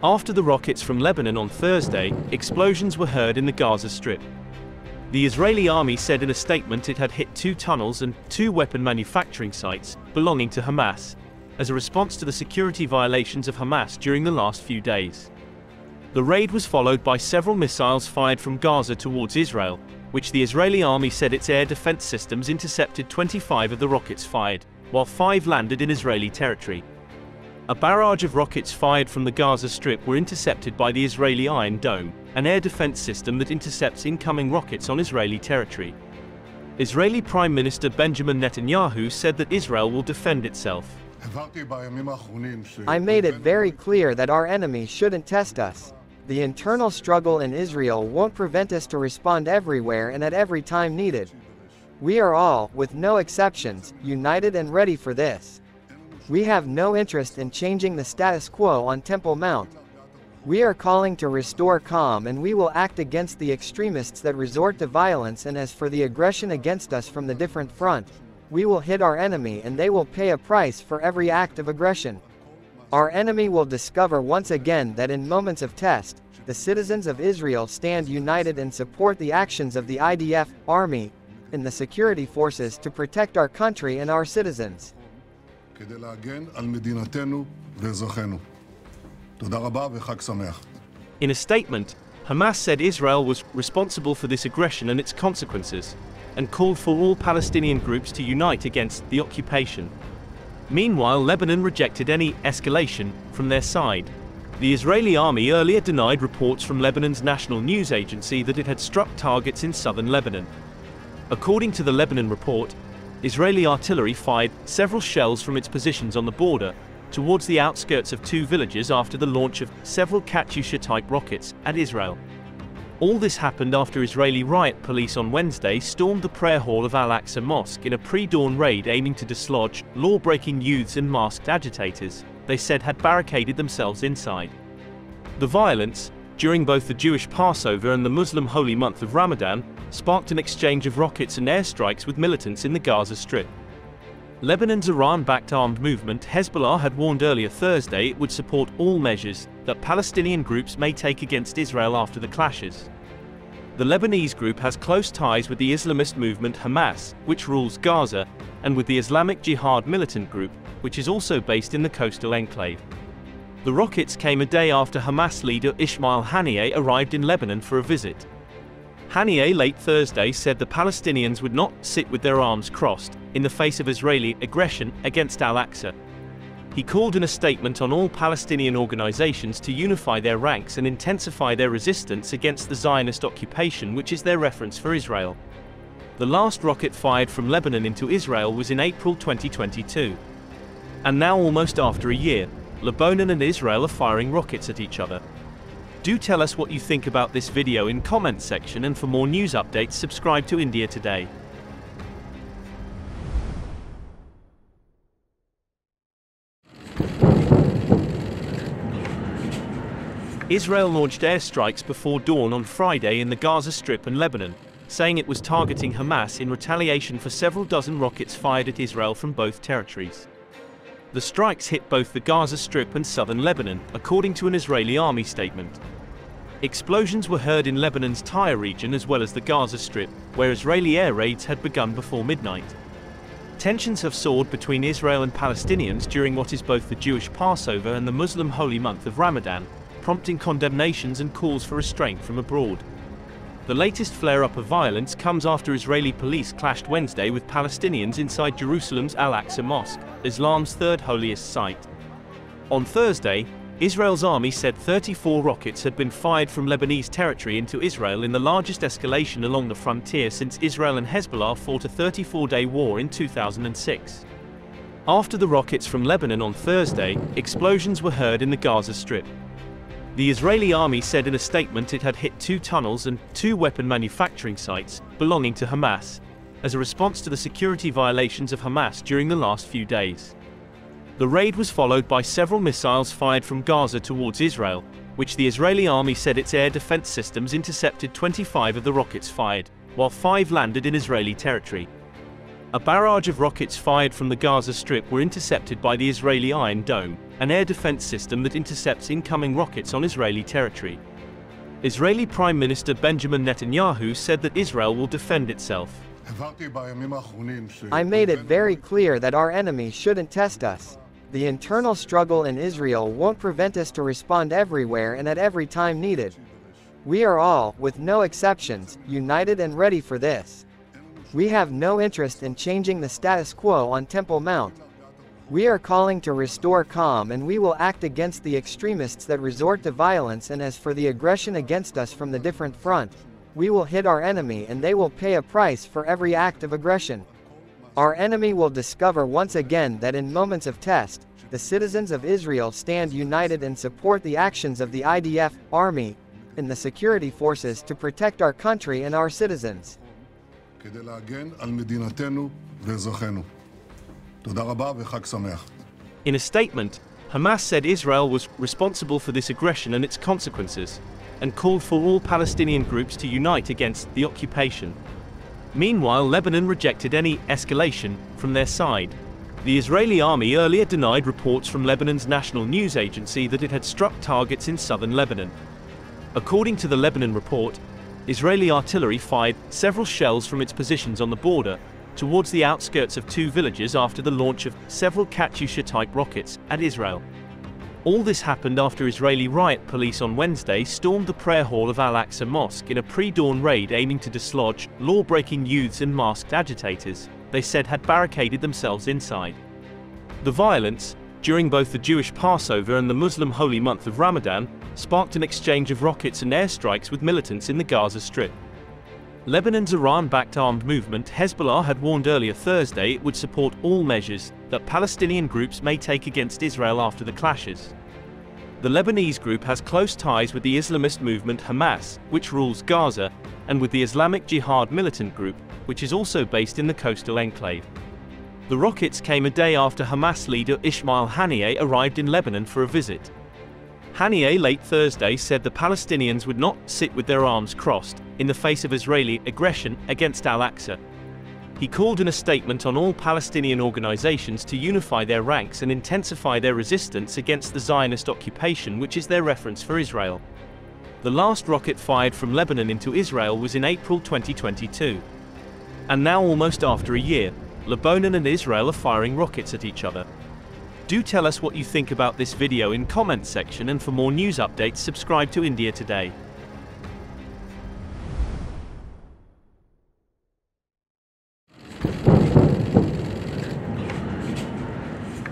[SPEAKER 1] After the rockets from Lebanon on Thursday, explosions were heard in the Gaza Strip. The Israeli army said in a statement it had hit two tunnels and two weapon manufacturing sites belonging to Hamas as a response to the security violations of Hamas during the last few days. The raid was followed by several missiles fired from Gaza towards Israel, which the Israeli army said its air defense systems intercepted 25 of the rockets fired, while five landed in Israeli territory. A barrage of rockets fired from the Gaza Strip were intercepted by the Israeli Iron Dome, an air defense system that intercepts incoming rockets on Israeli territory. Israeli Prime Minister Benjamin Netanyahu said that Israel will defend
[SPEAKER 3] itself. I made it very clear that our enemies shouldn't test us. The internal struggle in Israel won't prevent us to respond everywhere and at every time needed. We are all, with no exceptions, united and ready for this. We have no interest in changing the status quo on Temple Mount, we are calling to restore calm and we will act against the extremists that resort to violence and as for the aggression against us from the different front, we will hit our enemy and they will pay a price for every act of aggression. Our enemy will discover once again that in moments of test, the citizens of Israel stand united and support the actions of the IDF, army, and the security forces to protect our country and our citizens.
[SPEAKER 1] In a statement, Hamas said Israel was responsible for this aggression and its consequences, and called for all Palestinian groups to unite against the occupation. Meanwhile, Lebanon rejected any escalation from their side. The Israeli army earlier denied reports from Lebanon's national news agency that it had struck targets in southern Lebanon. According to the Lebanon report, Israeli artillery fired several shells from its positions on the border towards the outskirts of two villages after the launch of several Katyusha-type rockets at Israel. All this happened after Israeli riot police on Wednesday stormed the prayer hall of Al-Aqsa Mosque in a pre-dawn raid aiming to dislodge law-breaking youths and masked agitators, they said had barricaded themselves inside. The violence, during both the Jewish Passover and the Muslim holy month of Ramadan, sparked an exchange of rockets and airstrikes with militants in the Gaza Strip. Lebanon's Iran-backed armed movement Hezbollah had warned earlier Thursday it would support all measures that Palestinian groups may take against Israel after the clashes. The Lebanese group has close ties with the Islamist movement Hamas, which rules Gaza, and with the Islamic Jihad militant group, which is also based in the coastal enclave. The rockets came a day after Hamas leader Ismail Haniyeh arrived in Lebanon for a visit. Haniyeh late Thursday said the Palestinians would not sit with their arms crossed in the face of Israeli aggression against Al-Aqsa. He called in a statement on all Palestinian organizations to unify their ranks and intensify their resistance against the Zionist occupation which is their reference for Israel. The last rocket fired from Lebanon into Israel was in April 2022. And now almost after a year, Lebanon and Israel are firing rockets at each other. Do tell us what you think about this video in comment section and for more news updates subscribe to
[SPEAKER 2] India Today.
[SPEAKER 1] Israel launched airstrikes before dawn on Friday in the Gaza Strip and Lebanon, saying it was targeting Hamas in retaliation for several dozen rockets fired at Israel from both territories. The strikes hit both the Gaza Strip and southern Lebanon, according to an Israeli army statement. Explosions were heard in Lebanon's Tyre region as well as the Gaza Strip, where Israeli air raids had begun before midnight. Tensions have soared between Israel and Palestinians during what is both the Jewish Passover and the Muslim holy month of Ramadan, prompting condemnations and calls for restraint from abroad. The latest flare-up of violence comes after Israeli police clashed Wednesday with Palestinians inside Jerusalem's Al-Aqsa Mosque, Islam's third holiest site. On Thursday, Israel's army said 34 rockets had been fired from Lebanese territory into Israel in the largest escalation along the frontier since Israel and Hezbollah fought a 34-day war in 2006. After the rockets from Lebanon on Thursday, explosions were heard in the Gaza Strip. The Israeli army said in a statement it had hit two tunnels and two weapon manufacturing sites belonging to Hamas, as a response to the security violations of Hamas during the last few days. The raid was followed by several missiles fired from Gaza towards Israel, which the Israeli army said its air defense systems intercepted 25 of the rockets fired, while five landed in Israeli territory. A barrage of rockets fired from the Gaza Strip were intercepted by the Israeli Iron Dome, an air defense system that intercepts incoming rockets on Israeli territory. Israeli Prime Minister Benjamin Netanyahu said that Israel will defend
[SPEAKER 3] itself. I made it very clear that our enemy shouldn't test us. The internal struggle in Israel won't prevent us to respond everywhere and at every time needed. We are all, with no exceptions, united and ready for this. We have no interest in changing the status quo on Temple Mount. We are calling to restore calm and we will act against the extremists that resort to violence and as for the aggression against us from the different front, we will hit our enemy and they will pay a price for every act of aggression. Our enemy will discover once again that in moments of test, the citizens of Israel stand united and support the actions of the IDF, Army, and the security forces to protect our country and our citizens.
[SPEAKER 4] כדי להגן על מדינתנו ואזרחינו. תודה רבה וחג שמח.
[SPEAKER 1] In a statement, Hamas said Israel was responsible for this aggression and its consequences, and called for all Palestinian groups to unite against the occupation. Meanwhile, Lebanon rejected any escalation from their side. The Israeli army earlier denied reports from Lebanon's national news agency that it had struck targets in southern Lebanon. According to the Lebanon report, Israeli artillery fired several shells from its positions on the border towards the outskirts of two villages after the launch of several Katyusha-type rockets at Israel. All this happened after Israeli riot police on Wednesday stormed the prayer hall of Al-Aqsa Mosque in a pre-dawn raid aiming to dislodge law-breaking youths and masked agitators, they said had barricaded themselves inside. The violence, during both the Jewish Passover and the Muslim holy month of Ramadan, sparked an exchange of rockets and airstrikes with militants in the Gaza Strip. Lebanon's Iran-backed armed movement Hezbollah had warned earlier Thursday it would support all measures that Palestinian groups may take against Israel after the clashes. The Lebanese group has close ties with the Islamist movement Hamas, which rules Gaza, and with the Islamic Jihad militant group, which is also based in the coastal enclave. The rockets came a day after Hamas leader Ismail Haniyeh arrived in Lebanon for a visit. Haniyeh late Thursday said the Palestinians would not sit with their arms crossed in the face of Israeli aggression against al-Aqsa. He called in a statement on all Palestinian organizations to unify their ranks and intensify their resistance against the Zionist occupation which is their reference for Israel. The last rocket fired from Lebanon into Israel was in April 2022. And now almost after a year, Lebanon and Israel are firing rockets at each other. Do tell us what you think about this video in comments section and for more news updates subscribe to
[SPEAKER 2] India Today.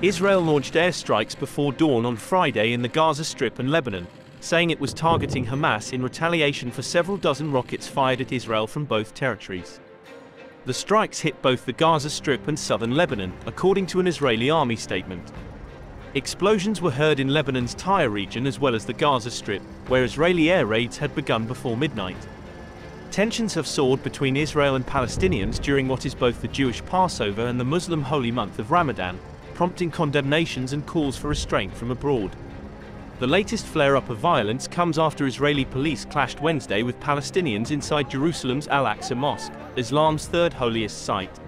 [SPEAKER 1] Israel launched airstrikes before dawn on Friday in the Gaza Strip and Lebanon, saying it was targeting Hamas in retaliation for several dozen rockets fired at Israel from both territories. The strikes hit both the Gaza Strip and southern Lebanon, according to an Israeli army statement. Explosions were heard in Lebanon's Tyre region as well as the Gaza Strip, where Israeli air raids had begun before midnight. Tensions have soared between Israel and Palestinians during what is both the Jewish Passover and the Muslim holy month of Ramadan, prompting condemnations and calls for restraint from abroad. The latest flare-up of violence comes after Israeli police clashed Wednesday with Palestinians inside Jerusalem's Al-Aqsa Mosque, Islam's third holiest site.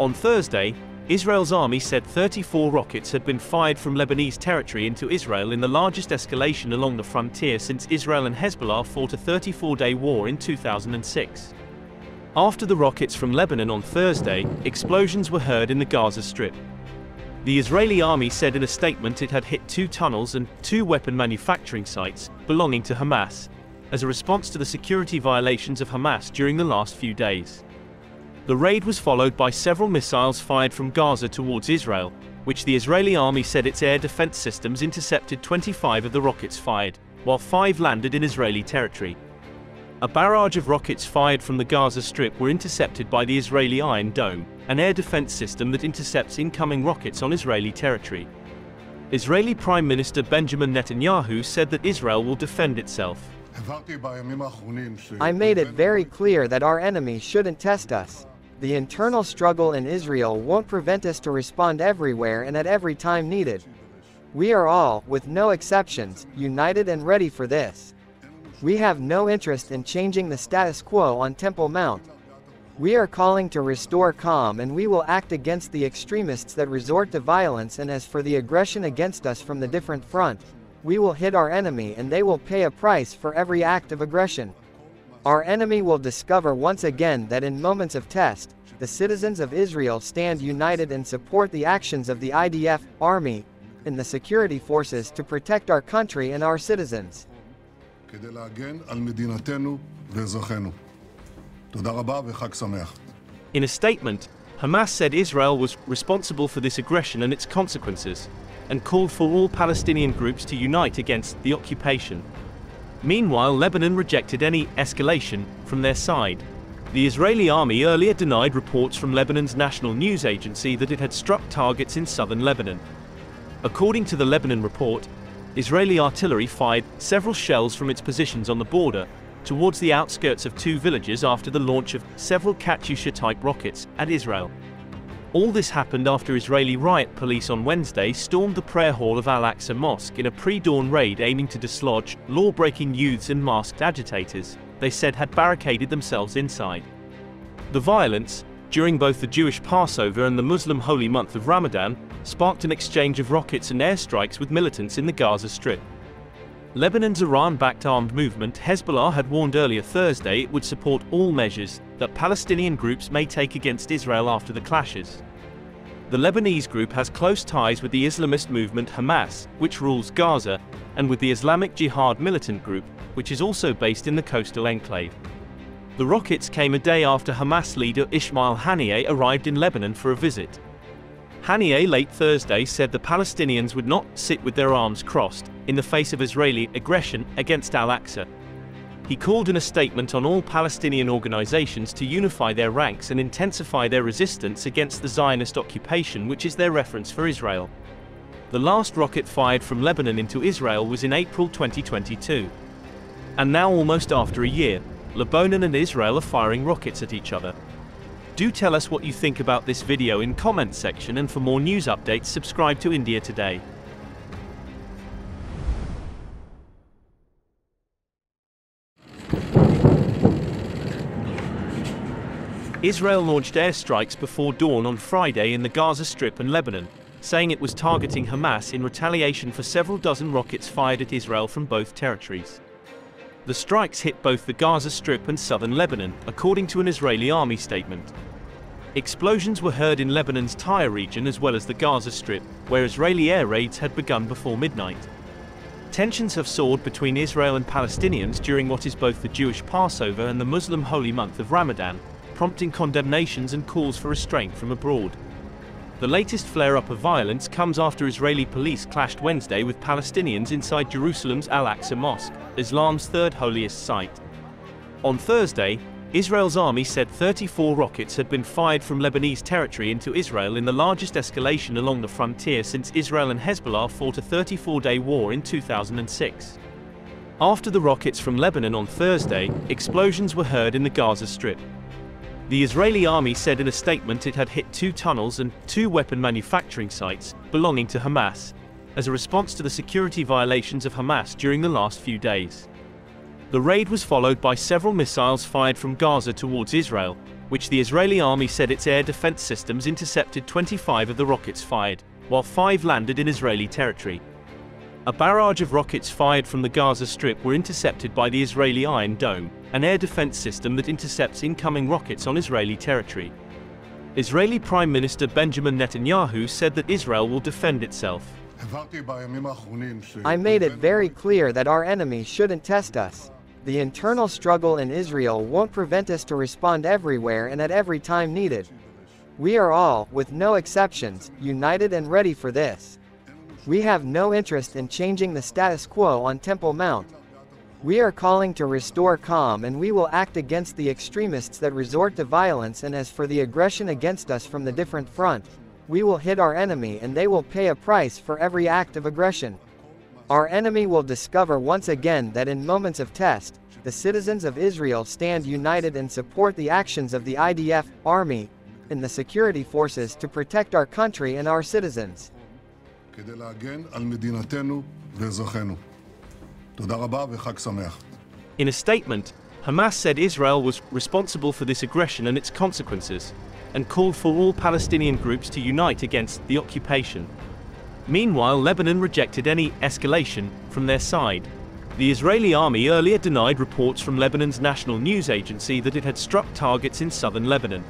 [SPEAKER 1] On Thursday, Israel's army said 34 rockets had been fired from Lebanese territory into Israel in the largest escalation along the frontier since Israel and Hezbollah fought a 34-day war in 2006. After the rockets from Lebanon on Thursday, explosions were heard in the Gaza Strip, the Israeli army said in a statement it had hit two tunnels and two weapon manufacturing sites belonging to Hamas, as a response to the security violations of Hamas during the last few days. The raid was followed by several missiles fired from Gaza towards Israel, which the Israeli army said its air defense systems intercepted 25 of the rockets fired, while five landed in Israeli territory. A barrage of rockets fired from the Gaza Strip were intercepted by the Israeli Iron Dome, an air defense system that intercepts incoming rockets on Israeli territory. Israeli Prime Minister Benjamin Netanyahu said that Israel will defend
[SPEAKER 3] itself. I made it very clear that our enemy shouldn't test us. The internal struggle in Israel won't prevent us to respond everywhere and at every time needed. We are all, with no exceptions, united and ready for this. We have no interest in changing the status quo on Temple Mount, we are calling to restore calm and we will act against the extremists that resort to violence and as for the aggression against us from the different front, we will hit our enemy and they will pay a price for every act of aggression. Our enemy will discover once again that in moments of test, the citizens of Israel stand united and support the actions of the IDF, army, and the security forces to protect our country and our citizens.
[SPEAKER 1] In a statement, Hamas said Israel was responsible for this aggression and its consequences, and called for all Palestinian groups to unite against the occupation. Meanwhile, Lebanon rejected any escalation from their side. The Israeli army earlier denied reports from Lebanon's national news agency that it had struck targets in southern Lebanon. According to the Lebanon report, Israeli artillery fired several shells from its positions on the border towards the outskirts of two villages after the launch of several Katyusha-type rockets at Israel. All this happened after Israeli riot police on Wednesday stormed the prayer hall of Al-Aqsa Mosque in a pre-dawn raid aiming to dislodge law-breaking youths and masked agitators, they said had barricaded themselves inside. The violence, during both the Jewish Passover and the Muslim holy month of Ramadan, sparked an exchange of rockets and airstrikes with militants in the Gaza Strip. Lebanon's Iran-backed armed movement Hezbollah had warned earlier Thursday it would support all measures that Palestinian groups may take against Israel after the clashes. The Lebanese group has close ties with the Islamist movement Hamas, which rules Gaza, and with the Islamic Jihad militant group, which is also based in the coastal enclave. The rockets came a day after Hamas leader Ismail Haniyeh arrived in Lebanon for a visit. Haniyeh late Thursday said the Palestinians would not sit with their arms crossed in the face of Israeli aggression against Al-Aqsa. He called in a statement on all Palestinian organizations to unify their ranks and intensify their resistance against the Zionist occupation which is their reference for Israel. The last rocket fired from Lebanon into Israel was in April 2022. And now almost after a year, Lebanon and Israel are firing rockets at each other. Do tell us what you think about this video in comment section and for more news updates subscribe to
[SPEAKER 2] India Today.
[SPEAKER 1] Israel launched airstrikes before dawn on Friday in the Gaza Strip and Lebanon, saying it was targeting Hamas in retaliation for several dozen rockets fired at Israel from both territories. The strikes hit both the Gaza Strip and southern Lebanon, according to an Israeli army statement. Explosions were heard in Lebanon's Tyre region as well as the Gaza Strip, where Israeli air raids had begun before midnight. Tensions have soared between Israel and Palestinians during what is both the Jewish Passover and the Muslim holy month of Ramadan, prompting condemnations and calls for restraint from abroad. The latest flare-up of violence comes after Israeli police clashed Wednesday with Palestinians inside Jerusalem's Al-Aqsa Mosque, Islam's third holiest site. On Thursday, Israel's army said 34 rockets had been fired from Lebanese territory into Israel in the largest escalation along the frontier since Israel and Hezbollah fought a 34-day war in 2006. After the rockets from Lebanon on Thursday, explosions were heard in the Gaza Strip. The Israeli army said in a statement it had hit two tunnels and two weapon manufacturing sites belonging to Hamas, as a response to the security violations of Hamas during the last few days. The raid was followed by several missiles fired from Gaza towards Israel, which the Israeli army said its air defense systems intercepted 25 of the rockets fired, while five landed in Israeli territory. A barrage of rockets fired from the Gaza Strip were intercepted by the Israeli Iron Dome, an air defense system that intercepts incoming rockets on Israeli territory. Israeli Prime Minister Benjamin Netanyahu said that Israel will defend
[SPEAKER 3] itself.
[SPEAKER 5] I made it very clear that our enemies shouldn't test
[SPEAKER 3] us. The internal struggle in Israel won't prevent us to respond everywhere and at every time needed. We are all, with no exceptions, united and ready for this. We have no interest in changing the status quo on Temple Mount, we are calling to restore calm and we will act against the extremists that resort to violence and as for the aggression against us from the different front, we will hit our enemy and they will pay a price for every act of aggression. Our enemy will discover once again that in moments of test, the citizens of Israel stand united and support the actions of the IDF, army, and the security forces to protect our country and our citizens.
[SPEAKER 4] In
[SPEAKER 1] a statement, Hamas said Israel was responsible for this aggression and its consequences, and called for all Palestinian groups to unite against the occupation. Meanwhile, Lebanon rejected any escalation from their side. The Israeli army earlier denied reports from Lebanon's national news agency that it had struck targets in southern Lebanon.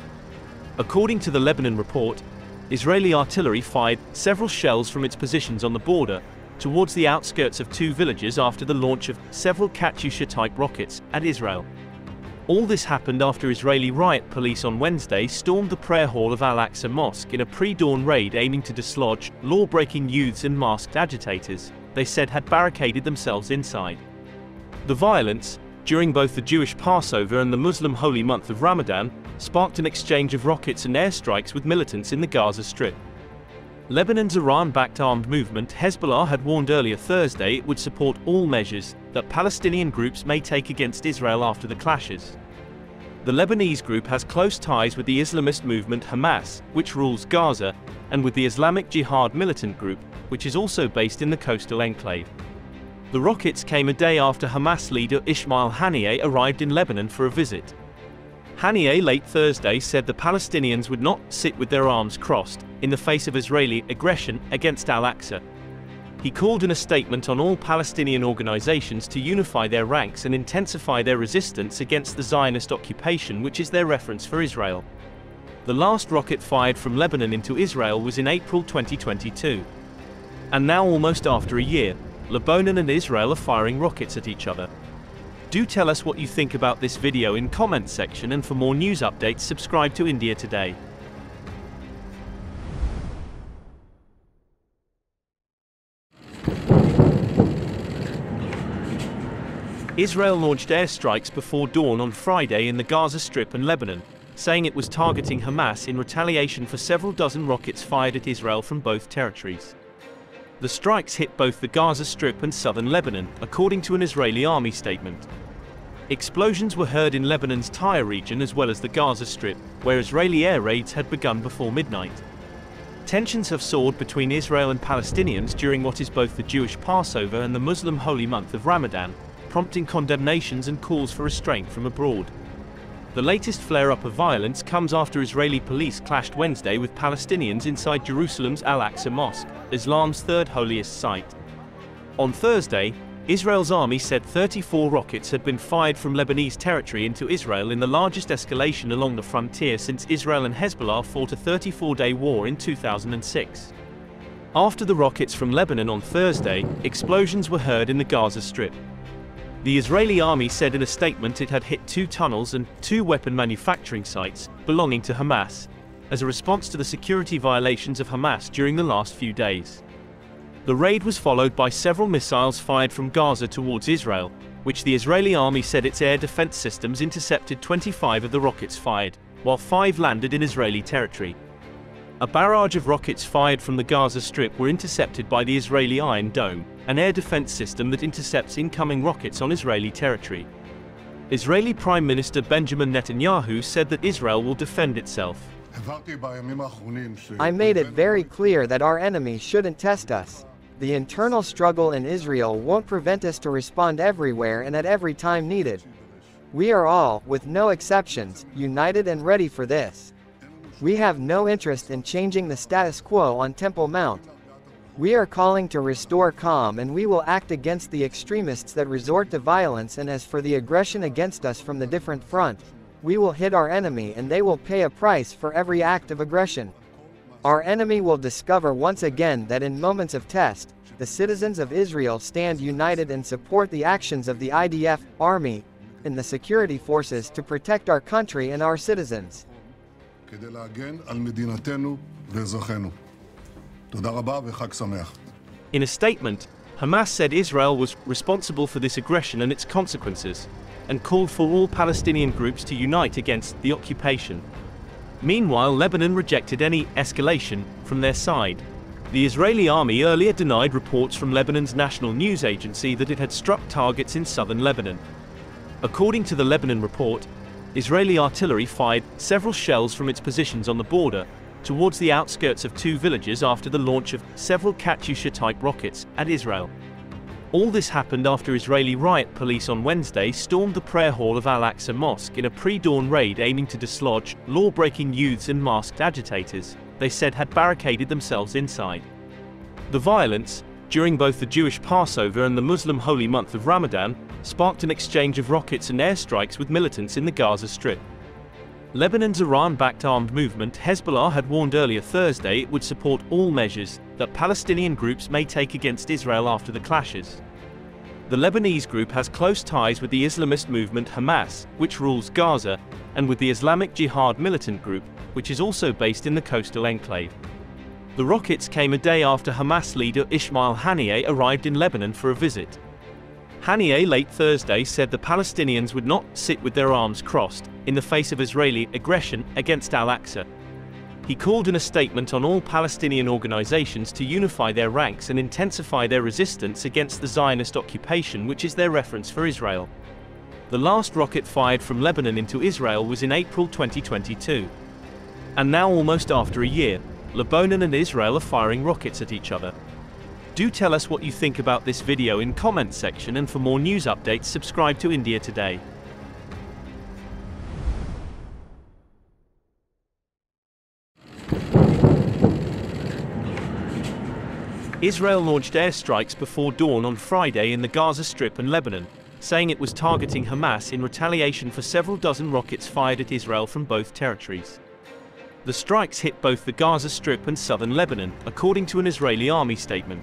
[SPEAKER 1] According to the Lebanon report, Israeli artillery fired several shells from its positions on the border towards the outskirts of two villages after the launch of several Katyusha-type rockets at Israel. All this happened after Israeli riot police on Wednesday stormed the prayer hall of Al-Aqsa Mosque in a pre-dawn raid aiming to dislodge law-breaking youths and masked agitators, they said had barricaded themselves inside. The violence, during both the Jewish Passover and the Muslim holy month of Ramadan, sparked an exchange of rockets and airstrikes with militants in the Gaza Strip. Lebanon's Iran-backed armed movement Hezbollah had warned earlier Thursday it would support all measures that Palestinian groups may take against Israel after the clashes. The Lebanese group has close ties with the Islamist movement Hamas, which rules Gaza, and with the Islamic Jihad militant group, which is also based in the coastal enclave. The rockets came a day after Hamas leader Ismail Haniyeh arrived in Lebanon for a visit. Haniyeh late Thursday said the Palestinians would not sit with their arms crossed in the face of Israeli aggression against al-Aqsa. He called in a statement on all Palestinian organizations to unify their ranks and intensify their resistance against the Zionist occupation which is their reference for Israel. The last rocket fired from Lebanon into Israel was in April 2022. And now almost after a year, Lebanon and Israel are firing rockets at each other. Do tell us what you think about this video in comments section and for more news updates subscribe
[SPEAKER 2] to India Today.
[SPEAKER 1] Israel launched airstrikes before dawn on Friday in the Gaza Strip and Lebanon, saying it was targeting Hamas in retaliation for several dozen rockets fired at Israel from both territories. The strikes hit both the Gaza Strip and southern Lebanon, according to an Israeli army statement. Explosions were heard in Lebanon's Tyre region as well as the Gaza Strip, where Israeli air raids had begun before midnight. Tensions have soared between Israel and Palestinians during what is both the Jewish Passover and the Muslim holy month of Ramadan, prompting condemnations and calls for restraint from abroad. The latest flare-up of violence comes after Israeli police clashed Wednesday with Palestinians inside Jerusalem's Al-Aqsa Mosque, Islam's third holiest site. On Thursday, Israel's army said 34 rockets had been fired from Lebanese territory into Israel in the largest escalation along the frontier since Israel and Hezbollah fought a 34-day war in 2006. After the rockets from Lebanon on Thursday, explosions were heard in the Gaza Strip. The Israeli army said in a statement it had hit two tunnels and two weapon manufacturing sites belonging to Hamas as a response to the security violations of Hamas during the last few days. The raid was followed by several missiles fired from Gaza towards Israel, which the Israeli army said its air defense systems intercepted 25 of the rockets fired, while five landed in Israeli territory. A barrage of rockets fired from the Gaza Strip were intercepted by the Israeli Iron Dome, an air defense system that intercepts incoming rockets on Israeli territory. Israeli Prime Minister Benjamin Netanyahu said that Israel will defend
[SPEAKER 3] itself.
[SPEAKER 5] I made it very clear that our enemy shouldn't
[SPEAKER 3] test us. The internal struggle in Israel won't prevent us to respond everywhere and at every time needed. We are all, with no exceptions, united and ready for this. We have no interest in changing the status quo on Temple Mount. We are calling to restore calm and we will act against the extremists that resort to violence and as for the aggression against us from the different front, we will hit our enemy and they will pay a price for every act of aggression. Our enemy will discover once again that in moments of test, the citizens of Israel stand united and support the actions of the IDF, army, and the security forces to protect our country and our citizens.
[SPEAKER 4] כדי להגן על מדינתנו ואזרחינו. תודה רבה וחג שמח.
[SPEAKER 1] In a statement, Hamas said Israel was responsible for this aggression and its consequences, and called for all Palestinian groups to unite against the occupation. Meanwhile, Lebanon rejected any escalation from their side. The Israeli army earlier denied reports from Lebanon's national news agency that it had struck targets in southern Lebanon. According to the Lebanon report, Israeli artillery fired several shells from its positions on the border towards the outskirts of two villages after the launch of several Katyusha-type rockets at Israel. All this happened after Israeli riot police on Wednesday stormed the prayer hall of Al-Aqsa Mosque in a pre-dawn raid aiming to dislodge law-breaking youths and masked agitators, they said had barricaded themselves inside. The violence, during both the Jewish Passover and the Muslim holy month of Ramadan, sparked an exchange of rockets and airstrikes with militants in the Gaza Strip. Lebanon's Iran-backed armed movement Hezbollah had warned earlier Thursday it would support all measures that Palestinian groups may take against Israel after the clashes. The Lebanese group has close ties with the Islamist movement Hamas, which rules Gaza, and with the Islamic Jihad militant group, which is also based in the coastal enclave. The rockets came a day after Hamas leader Ismail Haniyeh arrived in Lebanon for a visit. Haniyeh late Thursday said the Palestinians would not sit with their arms crossed in the face of Israeli aggression against al-Aqsa. He called in a statement on all Palestinian organizations to unify their ranks and intensify their resistance against the Zionist occupation which is their reference for Israel. The last rocket fired from Lebanon into Israel was in April 2022. And now almost after a year, Lebanon and Israel are firing rockets at each other. Do tell us what you think about this video in comment section and for more news updates subscribe
[SPEAKER 2] to India Today.
[SPEAKER 1] Israel launched airstrikes before dawn on Friday in the Gaza Strip and Lebanon, saying it was targeting Hamas in retaliation for several dozen rockets fired at Israel from both territories. The strikes hit both the Gaza Strip and southern Lebanon, according to an Israeli army statement.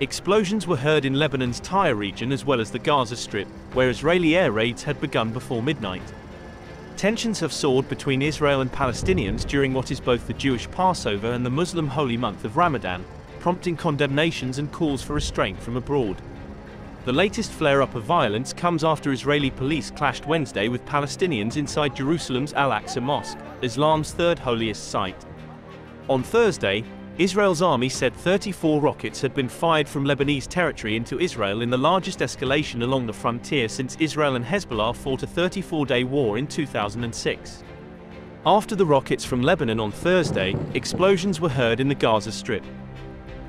[SPEAKER 1] Explosions were heard in Lebanon's Tyre region as well as the Gaza Strip, where Israeli air raids had begun before midnight. Tensions have soared between Israel and Palestinians during what is both the Jewish Passover and the Muslim holy month of Ramadan, prompting condemnations and calls for restraint from abroad. The latest flare-up of violence comes after Israeli police clashed Wednesday with Palestinians inside Jerusalem's Al-Aqsa Mosque, Islam's third holiest site. On Thursday, Israel's army said 34 rockets had been fired from Lebanese territory into Israel in the largest escalation along the frontier since Israel and Hezbollah fought a 34-day war in 2006. After the rockets from Lebanon on Thursday, explosions were heard in the Gaza Strip,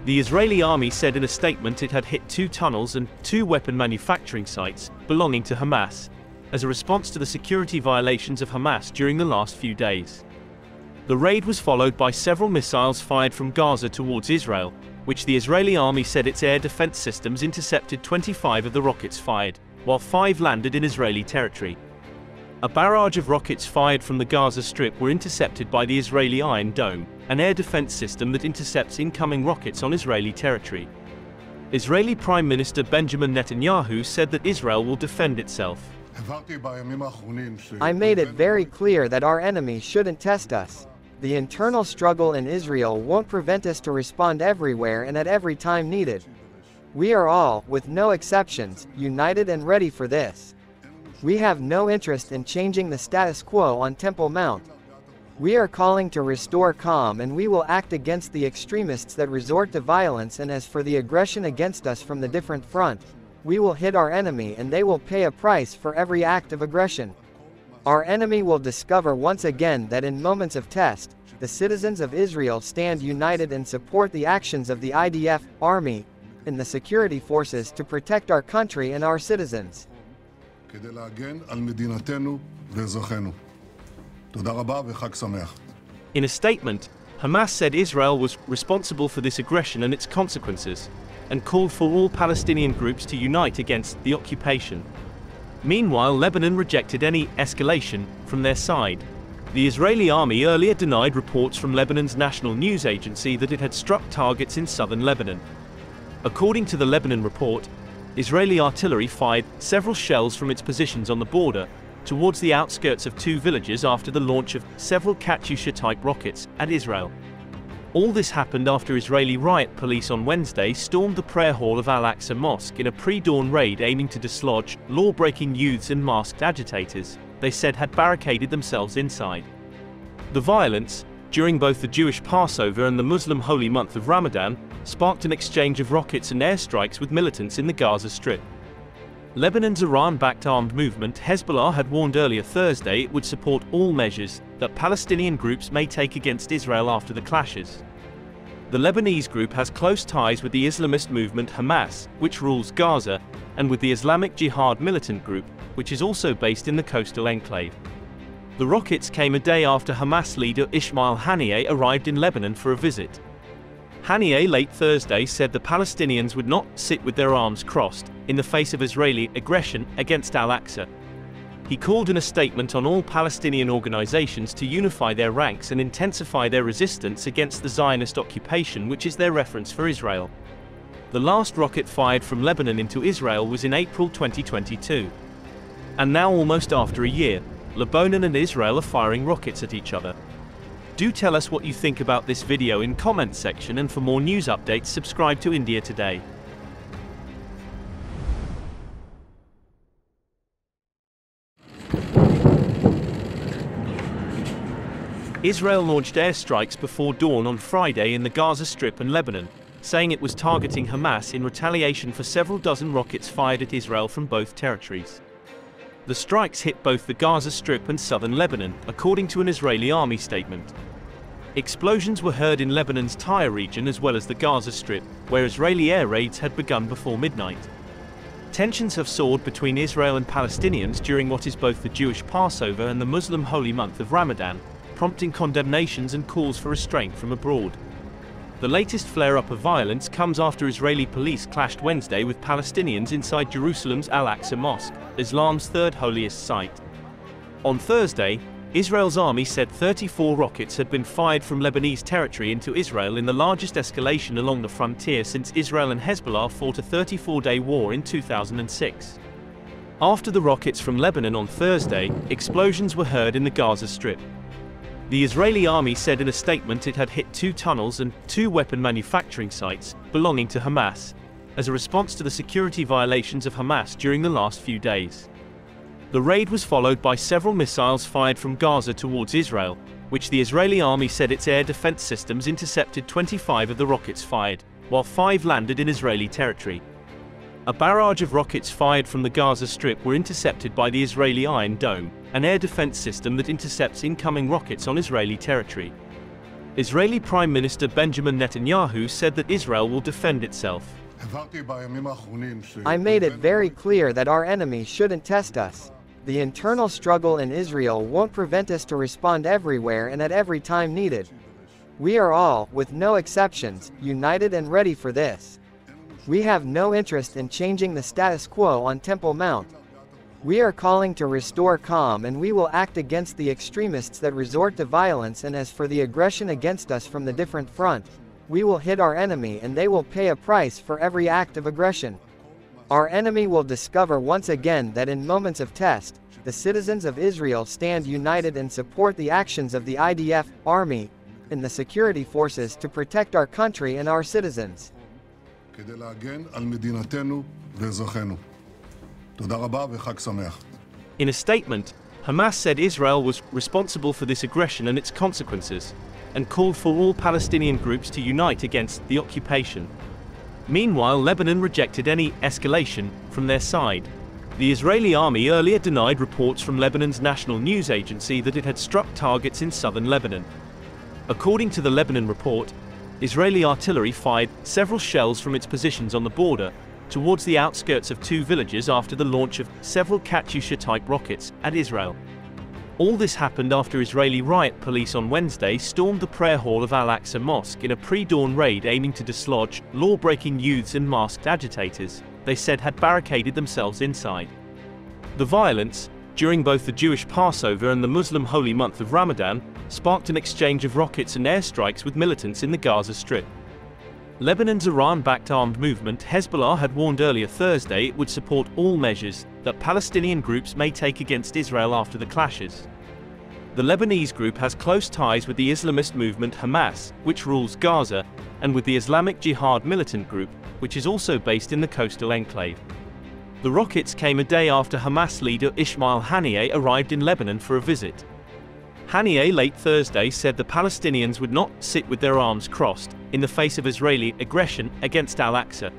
[SPEAKER 1] the Israeli army said in a statement it had hit two tunnels and two weapon manufacturing sites belonging to Hamas, as a response to the security violations of Hamas during the last few days. The raid was followed by several missiles fired from Gaza towards Israel, which the Israeli army said its air defense systems intercepted 25 of the rockets fired, while five landed in Israeli territory. A barrage of rockets fired from the Gaza Strip were intercepted by the Israeli Iron Dome, an air defense system that intercepts incoming rockets on Israeli territory. Israeli Prime Minister Benjamin Netanyahu said that Israel will defend
[SPEAKER 3] itself.
[SPEAKER 5] I made it very clear that our enemies shouldn't
[SPEAKER 3] test us. The internal struggle in Israel won't prevent us to respond everywhere and at every time needed. We are all, with no exceptions, united and ready for this. We have no interest in changing the status quo on Temple Mount, we are calling to restore calm and we will act against the extremists that resort to violence and as for the aggression against us from the different front, we will hit our enemy and they will pay a price for every act of aggression. Our enemy will discover once again that in moments of test, the citizens of Israel stand united and support the actions of the IDF, army, and the security forces to protect our country and our citizens.
[SPEAKER 4] In
[SPEAKER 1] a statement, Hamas said Israel was responsible for this aggression and its consequences, and called for all Palestinian groups to unite against the occupation. Meanwhile, Lebanon rejected any escalation from their side. The Israeli army earlier denied reports from Lebanon's national news agency that it had struck targets in southern Lebanon. According to the Lebanon report, Israeli artillery fired several shells from its positions on the border towards the outskirts of two villages after the launch of several Katyusha-type rockets at Israel. All this happened after Israeli riot police on Wednesday stormed the prayer hall of Al-Aqsa Mosque in a pre-dawn raid aiming to dislodge law-breaking youths and masked agitators, they said had barricaded themselves inside. The violence, during both the Jewish Passover and the Muslim holy month of Ramadan, sparked an exchange of rockets and airstrikes with militants in the Gaza Strip. Lebanon's Iran-backed armed movement Hezbollah had warned earlier Thursday it would support all measures that Palestinian groups may take against Israel after the clashes. The Lebanese group has close ties with the Islamist movement Hamas, which rules Gaza, and with the Islamic Jihad militant group, which is also based in the coastal enclave. The rockets came a day after Hamas leader Ismail Haniyeh arrived in Lebanon for a visit. Haniyeh late Thursday said the Palestinians would not sit with their arms crossed in the face of Israeli aggression against al-Aqsa. He called in a statement on all Palestinian organizations to unify their ranks and intensify their resistance against the Zionist occupation which is their reference for Israel. The last rocket fired from Lebanon into Israel was in April 2022. And now almost after a year, Lebanon and Israel are firing rockets at each other. Do tell us what you think about this video in comments section and for more news updates subscribe
[SPEAKER 2] to India Today.
[SPEAKER 1] Israel launched airstrikes before dawn on Friday in the Gaza Strip and Lebanon, saying it was targeting Hamas in retaliation for several dozen rockets fired at Israel from both territories. The strikes hit both the Gaza Strip and southern Lebanon, according to an Israeli army statement. Explosions were heard in Lebanon's Tyre region as well as the Gaza Strip, where Israeli air raids had begun before midnight. Tensions have soared between Israel and Palestinians during what is both the Jewish Passover and the Muslim holy month of Ramadan, prompting condemnations and calls for restraint from abroad. The latest flare-up of violence comes after Israeli police clashed Wednesday with Palestinians inside Jerusalem's Al-Aqsa Mosque, Islam's third holiest site. On Thursday, Israel's army said 34 rockets had been fired from Lebanese territory into Israel in the largest escalation along the frontier since Israel and Hezbollah fought a 34-day war in 2006. After the rockets from Lebanon on Thursday, explosions were heard in the Gaza Strip. The Israeli army said in a statement it had hit two tunnels and two weapon manufacturing sites belonging to Hamas, as a response to the security violations of Hamas during the last few days. The raid was followed by several missiles fired from Gaza towards Israel, which the Israeli army said its air defense systems intercepted 25 of the rockets fired, while five landed in Israeli territory. A barrage of rockets fired from the Gaza Strip were intercepted by the Israeli Iron Dome, an air defense system that intercepts incoming rockets on Israeli territory. Israeli Prime Minister Benjamin Netanyahu said that Israel will defend
[SPEAKER 3] itself.
[SPEAKER 5] I made it very clear that our enemy shouldn't
[SPEAKER 3] test us. The internal struggle in Israel won't prevent us to respond everywhere and at every time needed. We are all, with no exceptions, united and ready for this. We have no interest in changing the status quo on Temple Mount, we are calling to restore calm and we will act against the extremists that resort to violence and as for the aggression against us from the different front, we will hit our enemy and they will pay a price for every act of aggression. Our enemy will discover once again that in moments of test, the citizens of Israel stand united and support the actions of the IDF, army, and the security forces to protect our country and our citizens.
[SPEAKER 4] In
[SPEAKER 1] a statement, Hamas said Israel was responsible for this aggression and its consequences, and called for all Palestinian groups to unite against the occupation. Meanwhile, Lebanon rejected any escalation from their side. The Israeli army earlier denied reports from Lebanon's national news agency that it had struck targets in southern Lebanon. According to the Lebanon report, Israeli artillery fired several shells from its positions on the border towards the outskirts of two villages after the launch of several Katyusha-type rockets at Israel. All this happened after Israeli riot police on Wednesday stormed the prayer hall of Al-Aqsa Mosque in a pre-dawn raid aiming to dislodge law-breaking youths and masked agitators, they said had barricaded themselves inside. The violence, during both the Jewish Passover and the Muslim holy month of Ramadan, sparked an exchange of rockets and airstrikes with militants in the Gaza Strip. Lebanon's Iran-backed armed movement Hezbollah had warned earlier Thursday it would support all measures that Palestinian groups may take against Israel after the clashes. The Lebanese group has close ties with the Islamist movement Hamas, which rules Gaza, and with the Islamic Jihad militant group, which is also based in the coastal enclave. The rockets came a day after Hamas leader Ismail Haniyeh arrived in Lebanon for a visit. Haniyeh late Thursday said the Palestinians would not sit with their arms crossed in the face of Israeli aggression against al-Aqsa.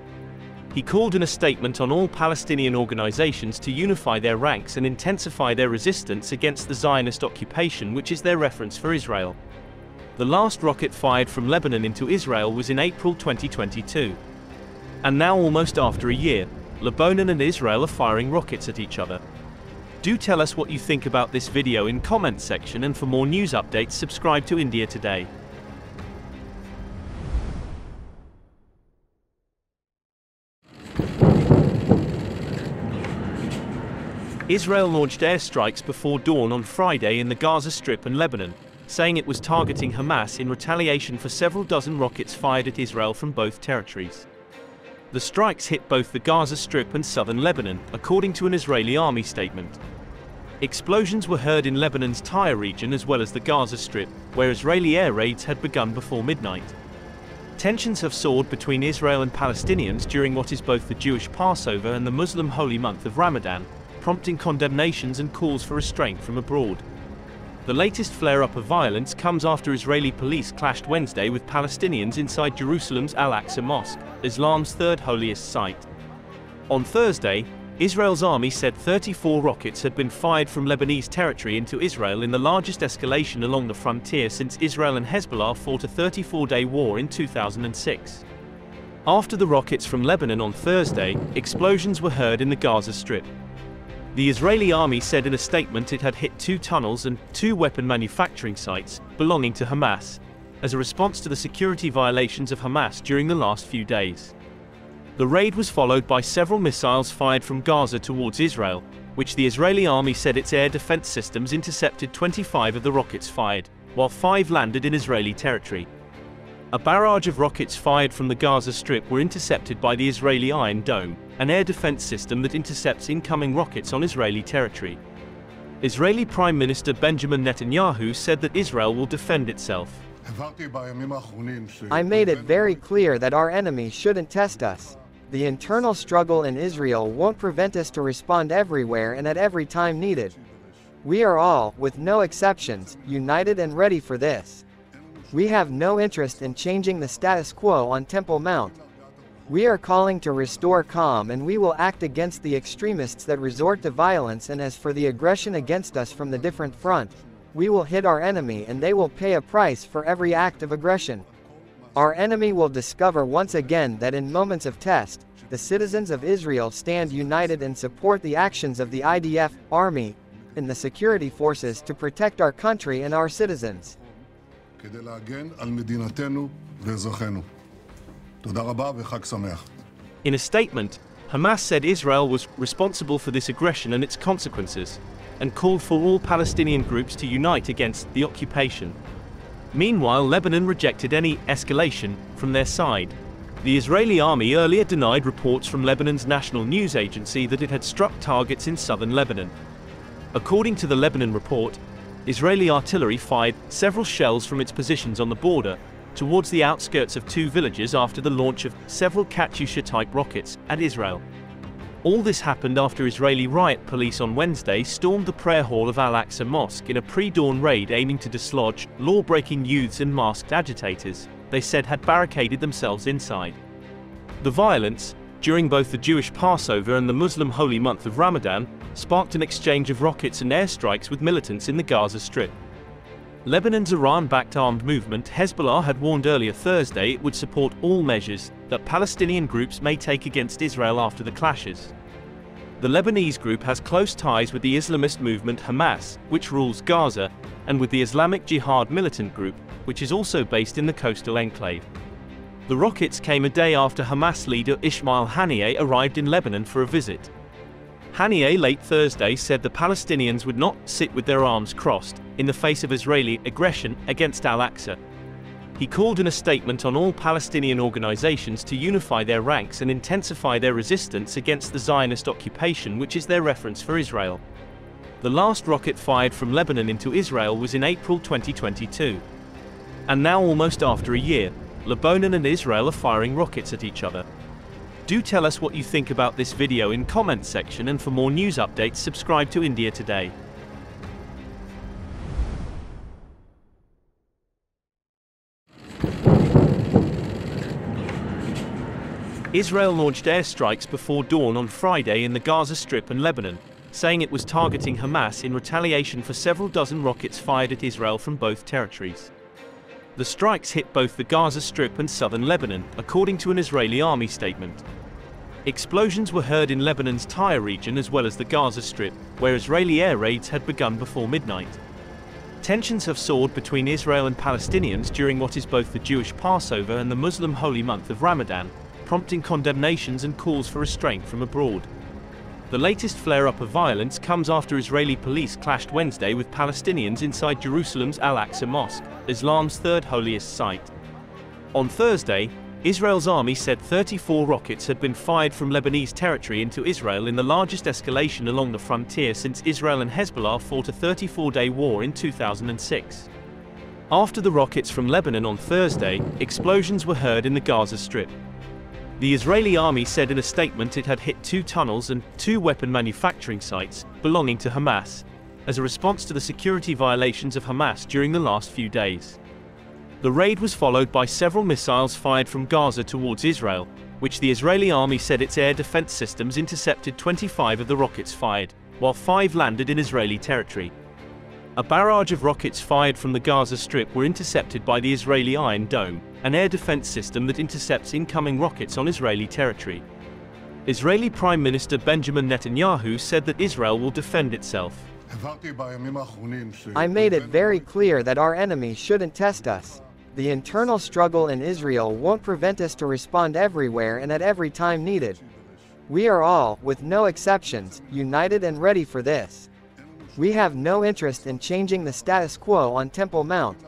[SPEAKER 1] He called in a statement on all Palestinian organizations to unify their ranks and intensify their resistance against the Zionist occupation which is their reference for Israel. The last rocket fired from Lebanon into Israel was in April 2022. And now almost after a year, Lebanon and Israel are firing rockets at each other. Do tell us what you think about this video in comment section and for more news updates subscribe
[SPEAKER 2] to India Today.
[SPEAKER 1] Israel launched airstrikes before dawn on Friday in the Gaza Strip and Lebanon, saying it was targeting Hamas in retaliation for several dozen rockets fired at Israel from both territories. The strikes hit both the Gaza Strip and southern Lebanon, according to an Israeli army statement. Explosions were heard in Lebanon's Tyre region as well as the Gaza Strip, where Israeli air raids had begun before midnight. Tensions have soared between Israel and Palestinians during what is both the Jewish Passover and the Muslim holy month of Ramadan, prompting condemnations and calls for restraint from abroad. The latest flare-up of violence comes after Israeli police clashed Wednesday with Palestinians inside Jerusalem's Al-Aqsa Mosque, Islam's third holiest site. On Thursday, Israel's army said 34 rockets had been fired from Lebanese territory into Israel in the largest escalation along the frontier since Israel and Hezbollah fought a 34-day war in 2006. After the rockets from Lebanon on Thursday, explosions were heard in the Gaza Strip. The Israeli army said in a statement it had hit two tunnels and two weapon manufacturing sites belonging to Hamas, as a response to the security violations of Hamas during the last few days. The raid was followed by several missiles fired from Gaza towards Israel, which the Israeli army said its air defense systems intercepted 25 of the rockets fired, while five landed in Israeli territory. A barrage of rockets fired from the Gaza Strip were intercepted by the Israeli Iron Dome, an air defense system that intercepts incoming rockets on Israeli territory. Israeli Prime Minister Benjamin Netanyahu said that Israel will defend
[SPEAKER 3] itself.
[SPEAKER 5] I made it very clear that our enemies shouldn't
[SPEAKER 3] test us. The internal struggle in Israel won't prevent us to respond everywhere and at every time needed. We are all, with no exceptions, united and ready for this. We have no interest in changing the status quo on Temple Mount. We are calling to restore calm and we will act against the extremists that resort to violence and as for the aggression against us from the different front, we will hit our enemy and they will pay a price for every act of aggression. Our enemy will discover once again that in moments of test, the citizens of Israel stand united and support the actions of the IDF, army, and the security forces to protect our country and our citizens.
[SPEAKER 4] In
[SPEAKER 1] a statement, Hamas said Israel was responsible for this aggression and its consequences, and called for all Palestinian groups to unite against the occupation. Meanwhile, Lebanon rejected any escalation from their side. The Israeli army earlier denied reports from Lebanon's national news agency that it had struck targets in southern Lebanon. According to the Lebanon report, Israeli artillery fired several shells from its positions on the border towards the outskirts of two villages after the launch of several Katyusha-type rockets at Israel. All this happened after Israeli riot police on Wednesday stormed the prayer hall of Al-Aqsa Mosque in a pre-dawn raid aiming to dislodge law-breaking youths and masked agitators, they said had barricaded themselves inside. The violence, during both the Jewish Passover and the Muslim holy month of Ramadan, sparked an exchange of rockets and airstrikes with militants in the Gaza Strip. Lebanon's Iran-backed armed movement Hezbollah had warned earlier Thursday it would support all measures that Palestinian groups may take against Israel after the clashes. The Lebanese group has close ties with the Islamist movement Hamas, which rules Gaza, and with the Islamic Jihad militant group, which is also based in the coastal enclave. The rockets came a day after Hamas leader Ismail Haniyeh arrived in Lebanon for a visit. Haniyeh late Thursday said the Palestinians would not sit with their arms crossed in the face of Israeli aggression against al-Aqsa. He called in a statement on all Palestinian organizations to unify their ranks and intensify their resistance against the Zionist occupation which is their reference for Israel. The last rocket fired from Lebanon into Israel was in April 2022. And now almost after a year, Lebanon and Israel are firing rockets at each other. Do tell us what you think about this video in comments section and for more news updates subscribe
[SPEAKER 2] to India Today.
[SPEAKER 1] Israel launched airstrikes before dawn on Friday in the Gaza Strip and Lebanon, saying it was targeting Hamas in retaliation for several dozen rockets fired at Israel from both territories. The strikes hit both the Gaza Strip and southern Lebanon, according to an Israeli army statement. Explosions were heard in Lebanon's Tyre region as well as the Gaza Strip, where Israeli air raids had begun before midnight. Tensions have soared between Israel and Palestinians during what is both the Jewish Passover and the Muslim holy month of Ramadan, prompting condemnations and calls for restraint from abroad. The latest flare-up of violence comes after Israeli police clashed Wednesday with Palestinians inside Jerusalem's Al-Aqsa Mosque, Islam's third holiest site. On Thursday, Israel's army said 34 rockets had been fired from Lebanese territory into Israel in the largest escalation along the frontier since Israel and Hezbollah fought a 34-day war in 2006. After the rockets from Lebanon on Thursday, explosions were heard in the Gaza Strip. The Israeli army said in a statement it had hit two tunnels and two weapon manufacturing sites belonging to Hamas, as a response to the security violations of Hamas during the last few days. The raid was followed by several missiles fired from Gaza towards Israel, which the Israeli army said its air defense systems intercepted 25 of the rockets fired, while five landed in Israeli territory. A barrage of rockets fired from the Gaza Strip were intercepted by the Israeli Iron Dome, an air defense system that intercepts incoming rockets on Israeli territory. Israeli Prime Minister Benjamin Netanyahu said that Israel will defend
[SPEAKER 3] itself. I made it very clear that our enemy shouldn't test us. The internal struggle in Israel won't prevent us to respond everywhere and at every time needed. We are all, with no exceptions, united and ready for this. We have no interest in changing the status quo on Temple Mount.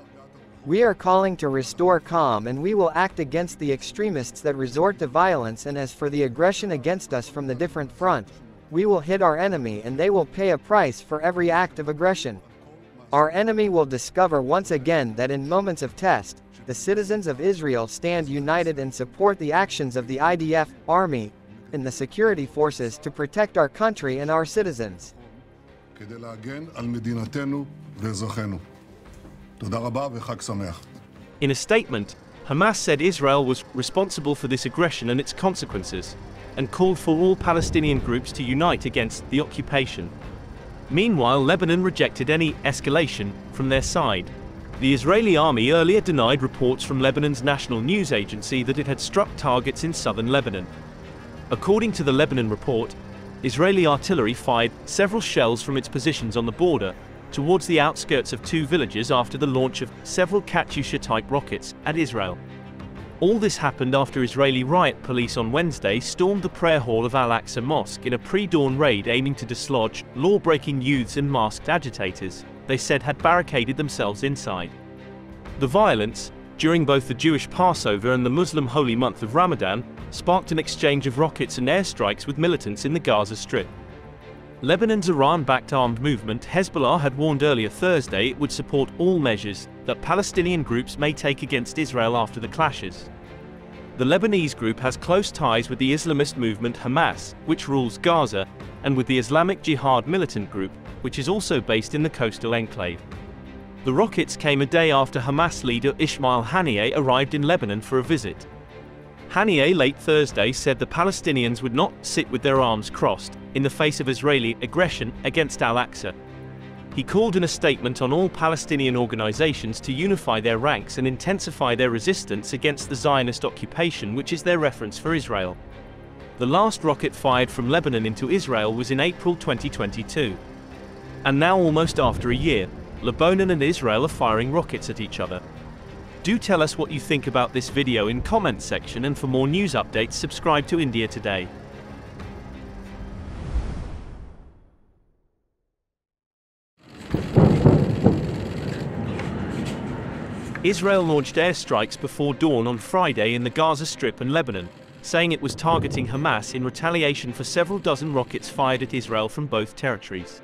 [SPEAKER 3] We are calling to restore calm and we will act against the extremists that resort to violence and as for the aggression against us from the different front, we will hit our enemy and they will pay a price for every act of aggression. Our enemy will discover once again that in moments of test, the citizens of Israel stand united and support the actions of the IDF, army, and the security forces to protect our country and our citizens.
[SPEAKER 4] In
[SPEAKER 1] a statement, Hamas said Israel was responsible for this aggression and its consequences, and called for all Palestinian groups to unite against the occupation. Meanwhile, Lebanon rejected any escalation from their side. The Israeli army earlier denied reports from Lebanon's national news agency that it had struck targets in southern Lebanon. According to the Lebanon report, Israeli artillery fired several shells from its positions on the border towards the outskirts of two villages after the launch of several Katyusha-type rockets at Israel. All this happened after Israeli riot police on Wednesday stormed the prayer hall of Al-Aqsa Mosque in a pre-dawn raid aiming to dislodge law-breaking youths and masked agitators, they said had barricaded themselves inside. The violence, during both the Jewish Passover and the Muslim holy month of Ramadan, sparked an exchange of rockets and airstrikes with militants in the Gaza Strip. Lebanon's Iran-backed armed movement Hezbollah had warned earlier Thursday it would support all measures that Palestinian groups may take against Israel after the clashes. The Lebanese group has close ties with the Islamist movement Hamas, which rules Gaza, and with the Islamic Jihad militant group, which is also based in the coastal enclave. The rockets came a day after Hamas leader Ismail Haniyeh arrived in Lebanon for a visit. Haniyeh late Thursday said the Palestinians would not sit with their arms crossed in the face of Israeli aggression against al-Aqsa. He called in a statement on all Palestinian organizations to unify their ranks and intensify their resistance against the Zionist occupation which is their reference for Israel. The last rocket fired from Lebanon into Israel was in April 2022. And now almost after a year, Lebanon and Israel are firing rockets at each other. Do tell us what you think about this video in comments section and for more news updates subscribe
[SPEAKER 2] to India Today.
[SPEAKER 1] Israel launched airstrikes before dawn on Friday in the Gaza Strip and Lebanon, saying it was targeting Hamas in retaliation for several dozen rockets fired at Israel from both territories.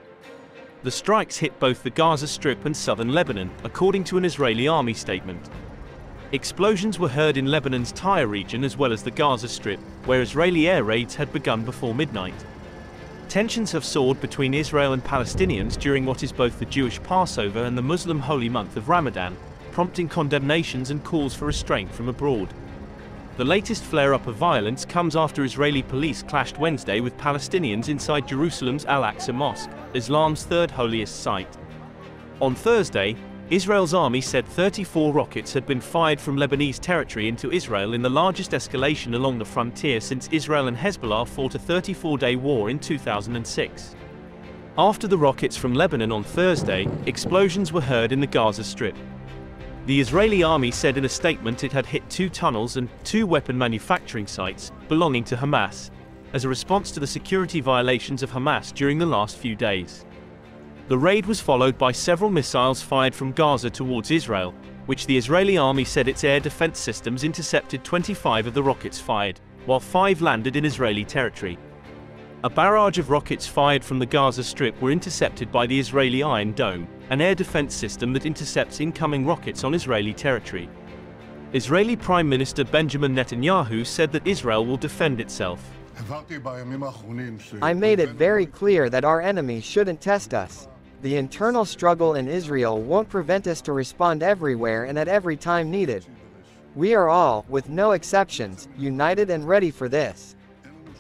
[SPEAKER 1] The strikes hit both the Gaza Strip and southern Lebanon, according to an Israeli army statement. Explosions were heard in Lebanon's Tyre region as well as the Gaza Strip, where Israeli air raids had begun before midnight. Tensions have soared between Israel and Palestinians during what is both the Jewish Passover and the Muslim holy month of Ramadan, prompting condemnations and calls for restraint from abroad. The latest flare-up of violence comes after Israeli police clashed Wednesday with Palestinians inside Jerusalem's Al-Aqsa Mosque, Islam's third holiest site. On Thursday, Israel's army said 34 rockets had been fired from Lebanese territory into Israel in the largest escalation along the frontier since Israel and Hezbollah fought a 34-day war in 2006. After the rockets from Lebanon on Thursday, explosions were heard in the Gaza Strip. The Israeli army said in a statement it had hit two tunnels and two weapon manufacturing sites belonging to Hamas, as a response to the security violations of Hamas during the last few days. The raid was followed by several missiles fired from Gaza towards Israel, which the Israeli army said its air defense systems intercepted 25 of the rockets fired, while five landed in Israeli territory. A barrage of rockets fired from the Gaza Strip were intercepted by the Israeli Iron Dome, an air defense system that intercepts incoming rockets on Israeli territory. Israeli Prime Minister Benjamin Netanyahu said that Israel will defend
[SPEAKER 3] itself. I made it very clear that our enemies shouldn't test us the internal struggle in Israel won't prevent us to respond everywhere and at every time needed. We are all, with no exceptions, united and ready for this.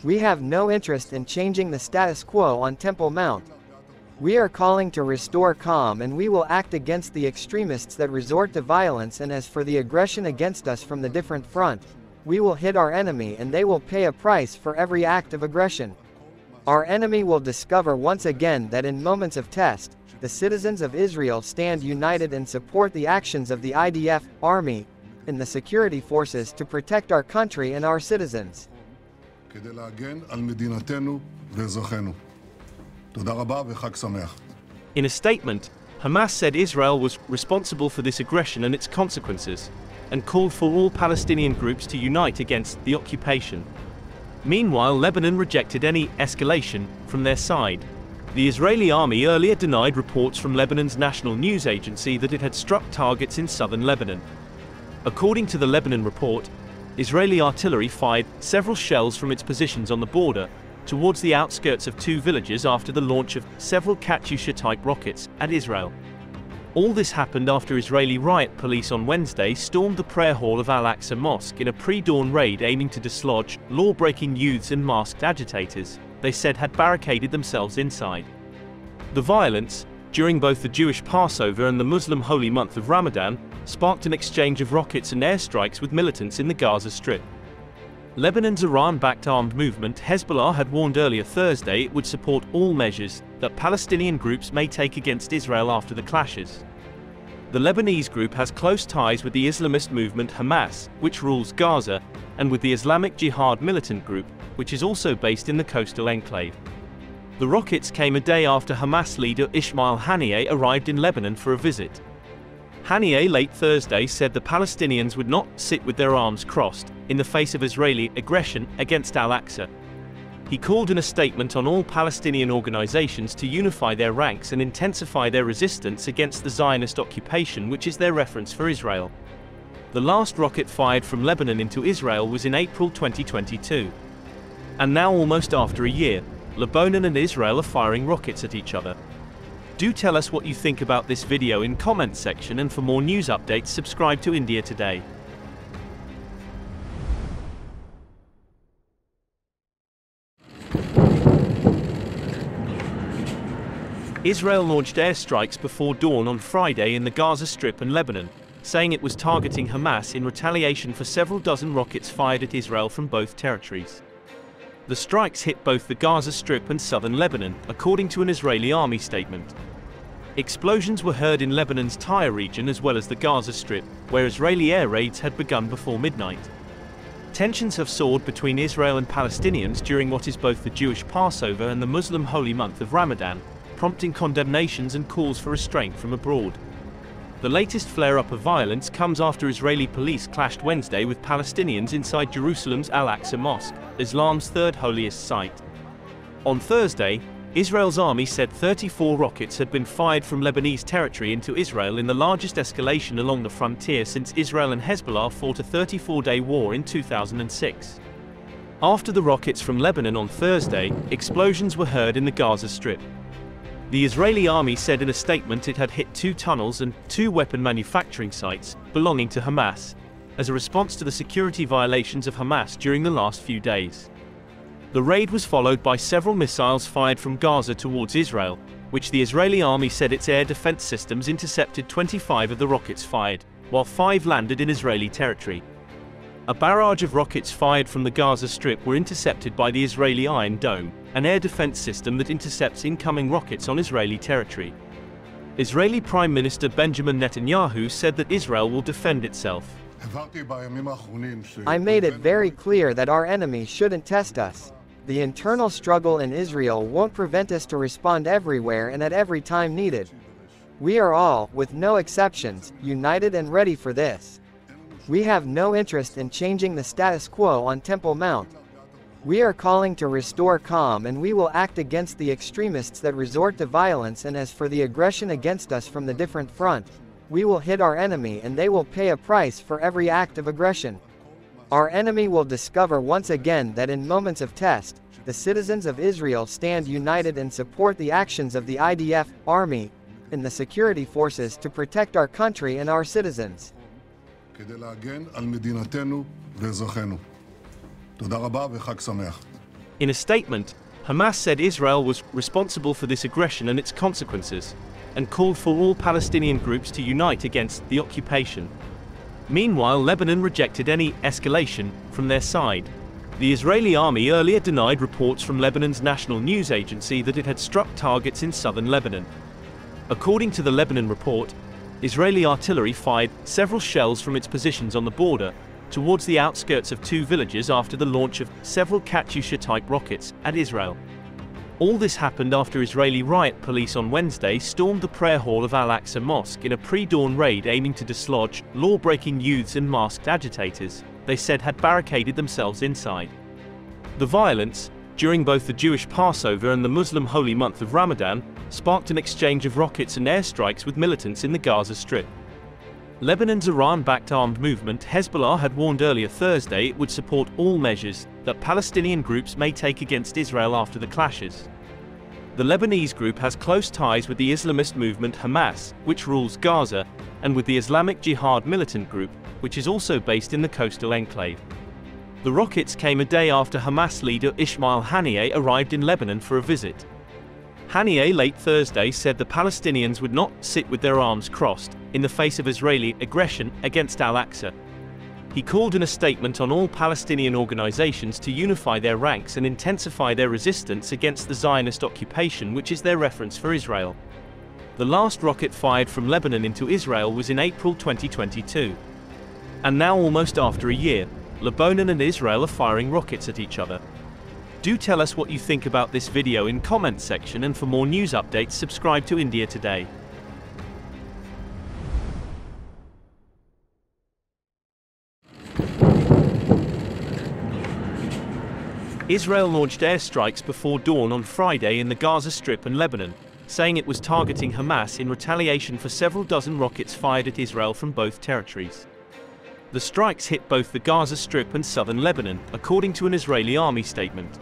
[SPEAKER 3] We have no interest in changing the status quo on Temple Mount. We are calling to restore calm and we will act against the extremists that resort to violence and as for the aggression against us from the different front, we will hit our enemy and they will pay a price for every act of aggression. Our enemy will discover once again that in moments of test, the citizens of Israel stand united and support the actions of the IDF, army, and the security forces to protect our country and our citizens.
[SPEAKER 4] In
[SPEAKER 1] a statement, Hamas said Israel was responsible for this aggression and its consequences, and called for all Palestinian groups to unite against the occupation. Meanwhile, Lebanon rejected any escalation from their side. The Israeli army earlier denied reports from Lebanon's national news agency that it had struck targets in southern Lebanon. According to the Lebanon report, Israeli artillery fired several shells from its positions on the border towards the outskirts of two villages after the launch of several Katyusha-type rockets at Israel. All this happened after Israeli riot police on Wednesday stormed the prayer hall of Al Aqsa Mosque in a pre dawn raid aiming to dislodge law breaking youths and masked agitators, they said had barricaded themselves inside. The violence, during both the Jewish Passover and the Muslim holy month of Ramadan, sparked an exchange of rockets and airstrikes with militants in the Gaza Strip. Lebanon's Iran-backed armed movement Hezbollah had warned earlier Thursday it would support all measures that Palestinian groups may take against Israel after the clashes. The Lebanese group has close ties with the Islamist movement Hamas, which rules Gaza, and with the Islamic Jihad militant group, which is also based in the coastal enclave. The rockets came a day after Hamas leader Ismail Haniyeh arrived in Lebanon for a visit. Haniyeh late Thursday said the Palestinians would not sit with their arms crossed in the face of Israeli aggression against al-Aqsa. He called in a statement on all Palestinian organizations to unify their ranks and intensify their resistance against the Zionist occupation which is their reference for Israel. The last rocket fired from Lebanon into Israel was in April 2022. And now almost after a year, Lebanon and Israel are firing rockets at each other. Do tell us what you think about this video in comments section and for more news updates subscribe
[SPEAKER 2] to India Today.
[SPEAKER 1] Israel launched airstrikes before dawn on Friday in the Gaza Strip and Lebanon, saying it was targeting Hamas in retaliation for several dozen rockets fired at Israel from both territories. The strikes hit both the Gaza Strip and southern Lebanon, according to an Israeli army statement. Explosions were heard in Lebanon's Tyre region as well as the Gaza Strip, where Israeli air raids had begun before midnight. Tensions have soared between Israel and Palestinians during what is both the Jewish Passover and the Muslim holy month of Ramadan, prompting condemnations and calls for restraint from abroad. The latest flare-up of violence comes after Israeli police clashed Wednesday with Palestinians inside Jerusalem's Al-Aqsa Mosque, Islam's third holiest site. On Thursday, Israel's army said 34 rockets had been fired from Lebanese territory into Israel in the largest escalation along the frontier since Israel and Hezbollah fought a 34-day war in 2006. After the rockets from Lebanon on Thursday, explosions were heard in the Gaza Strip, the Israeli army said in a statement it had hit two tunnels and two weapon manufacturing sites belonging to Hamas as a response to the security violations of Hamas during the last few days. The raid was followed by several missiles fired from Gaza towards Israel, which the Israeli army said its air defense systems intercepted 25 of the rockets fired, while five landed in Israeli territory. A barrage of rockets fired from the Gaza Strip were intercepted by the Israeli Iron Dome, an air defense system that intercepts incoming rockets on Israeli territory. Israeli Prime Minister Benjamin Netanyahu said that Israel will defend
[SPEAKER 3] itself.
[SPEAKER 5] I made it very clear that our enemy shouldn't
[SPEAKER 3] test us. The internal struggle in Israel won't prevent us to respond everywhere and at every time needed. We are all, with no exceptions, united and ready for this. We have no interest in changing the status quo on Temple Mount, we are calling to restore calm and we will act against the extremists that resort to violence and as for the aggression against us from the different front, we will hit our enemy and they will pay a price for every act of aggression. Our enemy will discover once again that in moments of test, the citizens of Israel stand united and support the actions of the IDF, army, and the security forces to protect our country and our citizens.
[SPEAKER 1] In a statement, Hamas said Israel was responsible for this aggression and its consequences, and called for all Palestinian groups to unite against the occupation. Meanwhile, Lebanon rejected any escalation from their side. The Israeli army earlier denied reports from Lebanon's national news agency that it had struck targets in southern Lebanon. According to the Lebanon report, Israeli artillery fired several shells from its positions on the border towards the outskirts of two villages after the launch of several Katyusha-type rockets at Israel. All this happened after Israeli riot police on Wednesday stormed the prayer hall of Al-Aqsa Mosque in a pre-dawn raid aiming to dislodge law-breaking youths and masked agitators, they said had barricaded themselves inside. The violence, during both the Jewish Passover and the Muslim holy month of Ramadan, sparked an exchange of rockets and airstrikes with militants in the Gaza Strip. Lebanon's Iran-backed armed movement Hezbollah had warned earlier Thursday it would support all measures that Palestinian groups may take against Israel after the clashes. The Lebanese group has close ties with the Islamist movement Hamas, which rules Gaza, and with the Islamic Jihad militant group, which is also based in the coastal enclave. The rockets came a day after Hamas leader Ismail Haniyeh arrived in Lebanon for a visit. Haniyeh late Thursday said the Palestinians would not sit with their arms crossed in the face of Israeli aggression against Al-Aqsa. He called in a statement on all Palestinian organizations to unify their ranks and intensify their resistance against the Zionist occupation which is their reference for Israel. The last rocket fired from Lebanon into Israel was in April 2022. And now almost after a year, Lebanon and Israel are firing rockets at each other. Do tell us what you think about this video in comment section and for more news updates subscribe
[SPEAKER 2] to India Today.
[SPEAKER 1] Israel launched airstrikes before dawn on Friday in the Gaza Strip and Lebanon, saying it was targeting Hamas in retaliation for several dozen rockets fired at Israel from both territories. The strikes hit both the Gaza Strip and southern Lebanon, according to an Israeli army statement.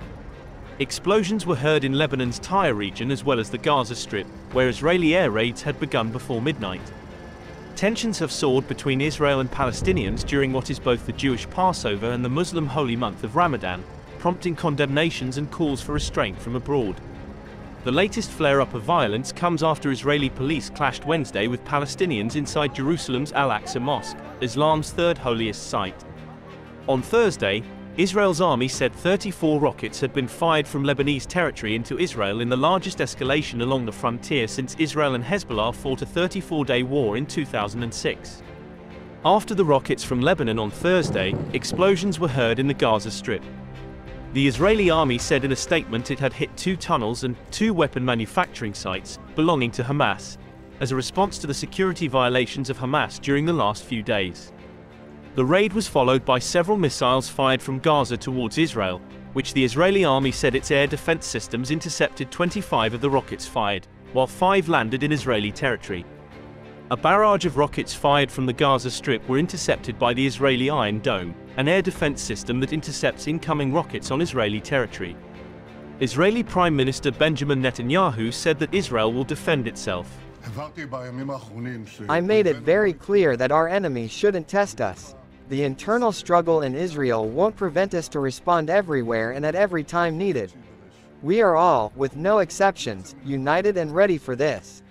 [SPEAKER 1] Explosions were heard in Lebanon's Tyre region as well as the Gaza Strip, where Israeli air raids had begun before midnight. Tensions have soared between Israel and Palestinians during what is both the Jewish Passover and the Muslim holy month of Ramadan, prompting condemnations and calls for restraint from abroad. The latest flare-up of violence comes after Israeli police clashed Wednesday with Palestinians inside Jerusalem's Al-Aqsa Mosque, Islam's third holiest site. On Thursday, Israel's army said 34 rockets had been fired from Lebanese territory into Israel in the largest escalation along the frontier since Israel and Hezbollah fought a 34-day war in 2006. After the rockets from Lebanon on Thursday, explosions were heard in the Gaza Strip. The Israeli army said in a statement it had hit two tunnels and two weapon manufacturing sites belonging to Hamas, as a response to the security violations of Hamas during the last few days. The raid was followed by several missiles fired from Gaza towards Israel, which the Israeli army said its air defense systems intercepted 25 of the rockets fired, while five landed in Israeli territory. A barrage of rockets fired from the Gaza Strip were intercepted by the Israeli Iron Dome, an air defense system that intercepts incoming rockets on Israeli territory. Israeli Prime Minister Benjamin Netanyahu said that Israel will
[SPEAKER 3] defend itself.
[SPEAKER 5] I made it very clear that our enemies shouldn't
[SPEAKER 3] test us the internal struggle in Israel won't prevent us to respond everywhere and at every time needed. We are all, with no exceptions, united and ready for this.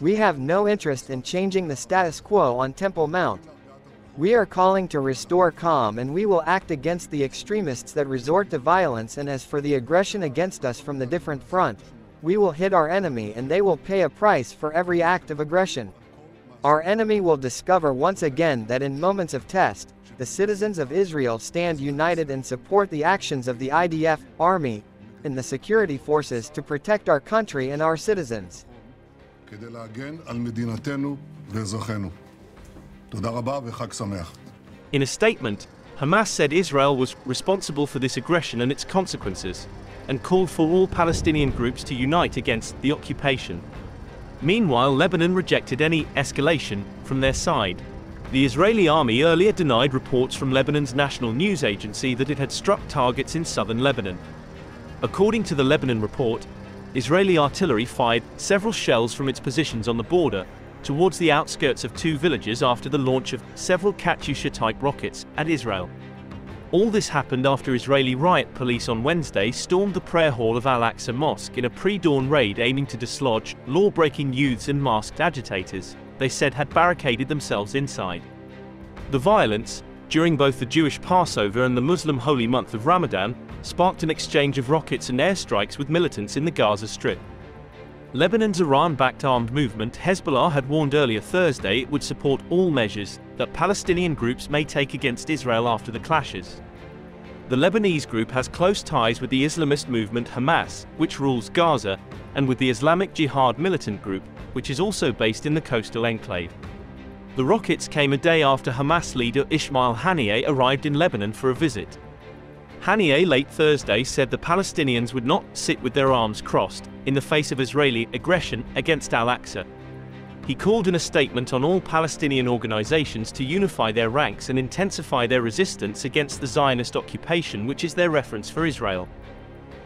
[SPEAKER 3] We have no interest in changing the status quo on Temple Mount. We are calling to restore calm and we will act against the extremists that resort to violence and as for the aggression against us from the different front, we will hit our enemy and they will pay a price for every act of aggression. Our enemy will discover once again that in moments of test, the citizens of Israel stand united and support the actions of the IDF, army, and the security forces to protect our country and our citizens.
[SPEAKER 4] In
[SPEAKER 1] a statement, Hamas said Israel was responsible for this aggression and its consequences, and called for all Palestinian groups to unite against the occupation. Meanwhile, Lebanon rejected any escalation from their side. The Israeli army earlier denied reports from Lebanon's national news agency that it had struck targets in southern Lebanon. According to the Lebanon report, Israeli artillery fired several shells from its positions on the border towards the outskirts of two villages after the launch of several Katyusha-type rockets at Israel. All this happened after Israeli riot police on Wednesday stormed the prayer hall of Al Aqsa Mosque in a pre dawn raid aiming to dislodge law breaking youths and masked agitators, they said had barricaded themselves inside. The violence, during both the Jewish Passover and the Muslim holy month of Ramadan, sparked an exchange of rockets and airstrikes with militants in the Gaza Strip. Lebanon's Iran-backed armed movement Hezbollah had warned earlier Thursday it would support all measures that Palestinian groups may take against Israel after the clashes. The Lebanese group has close ties with the Islamist movement Hamas, which rules Gaza, and with the Islamic Jihad militant group, which is also based in the coastal enclave. The rockets came a day after Hamas leader Ismail Haniyeh arrived in Lebanon for a visit. Haniyeh late Thursday said the Palestinians would not sit with their arms crossed in the face of Israeli aggression against al-Aqsa. He called in a statement on all Palestinian organizations to unify their ranks and intensify their resistance against the Zionist occupation which is their reference for Israel.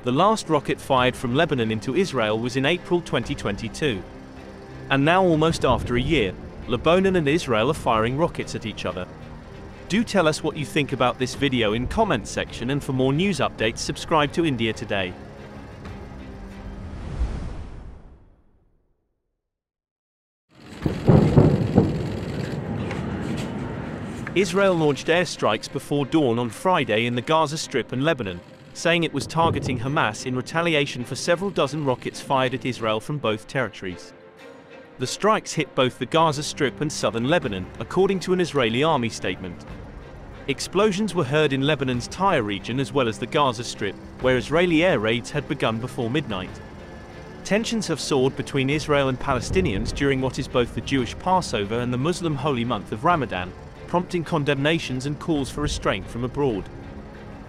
[SPEAKER 1] The last rocket fired from Lebanon into Israel was in April 2022. And now almost after a year, Lebanon and Israel are firing rockets at each other. Do tell us what you think about this video in comments section and for more news updates subscribe
[SPEAKER 2] to India Today.
[SPEAKER 1] Israel launched airstrikes before dawn on Friday in the Gaza Strip and Lebanon, saying it was targeting Hamas in retaliation for several dozen rockets fired at Israel from both territories. The strikes hit both the Gaza Strip and southern Lebanon, according to an Israeli army statement. Explosions were heard in Lebanon's Tyre region as well as the Gaza Strip, where Israeli air raids had begun before midnight. Tensions have soared between Israel and Palestinians during what is both the Jewish Passover and the Muslim holy month of Ramadan, prompting condemnations and calls for restraint from abroad.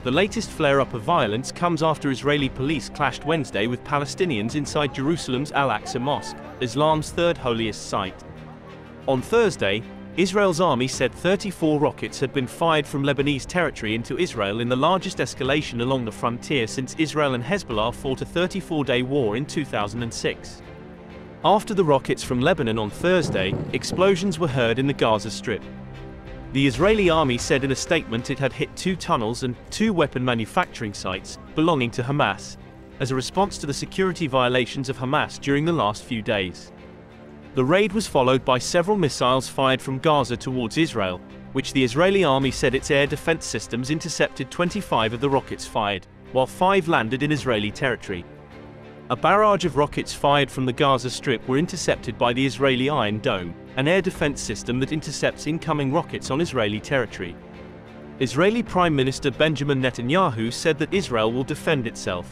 [SPEAKER 1] The latest flare-up of violence comes after Israeli police clashed Wednesday with Palestinians inside Jerusalem's Al-Aqsa Mosque, Islam's third holiest site. On Thursday, Israel's army said 34 rockets had been fired from Lebanese territory into Israel in the largest escalation along the frontier since Israel and Hezbollah fought a 34-day war in 2006. After the rockets from Lebanon on Thursday, explosions were heard in the Gaza Strip. The Israeli army said in a statement it had hit two tunnels and two weapon manufacturing sites belonging to Hamas, as a response to the security violations of Hamas during the last few days. The raid was followed by several missiles fired from Gaza towards Israel, which the Israeli army said its air defense systems intercepted 25 of the rockets fired, while five landed in Israeli territory. A barrage of rockets fired from the Gaza Strip were intercepted by the Israeli Iron Dome, an air defense system that intercepts incoming rockets on Israeli territory. Israeli Prime Minister Benjamin Netanyahu said that Israel will
[SPEAKER 3] defend itself.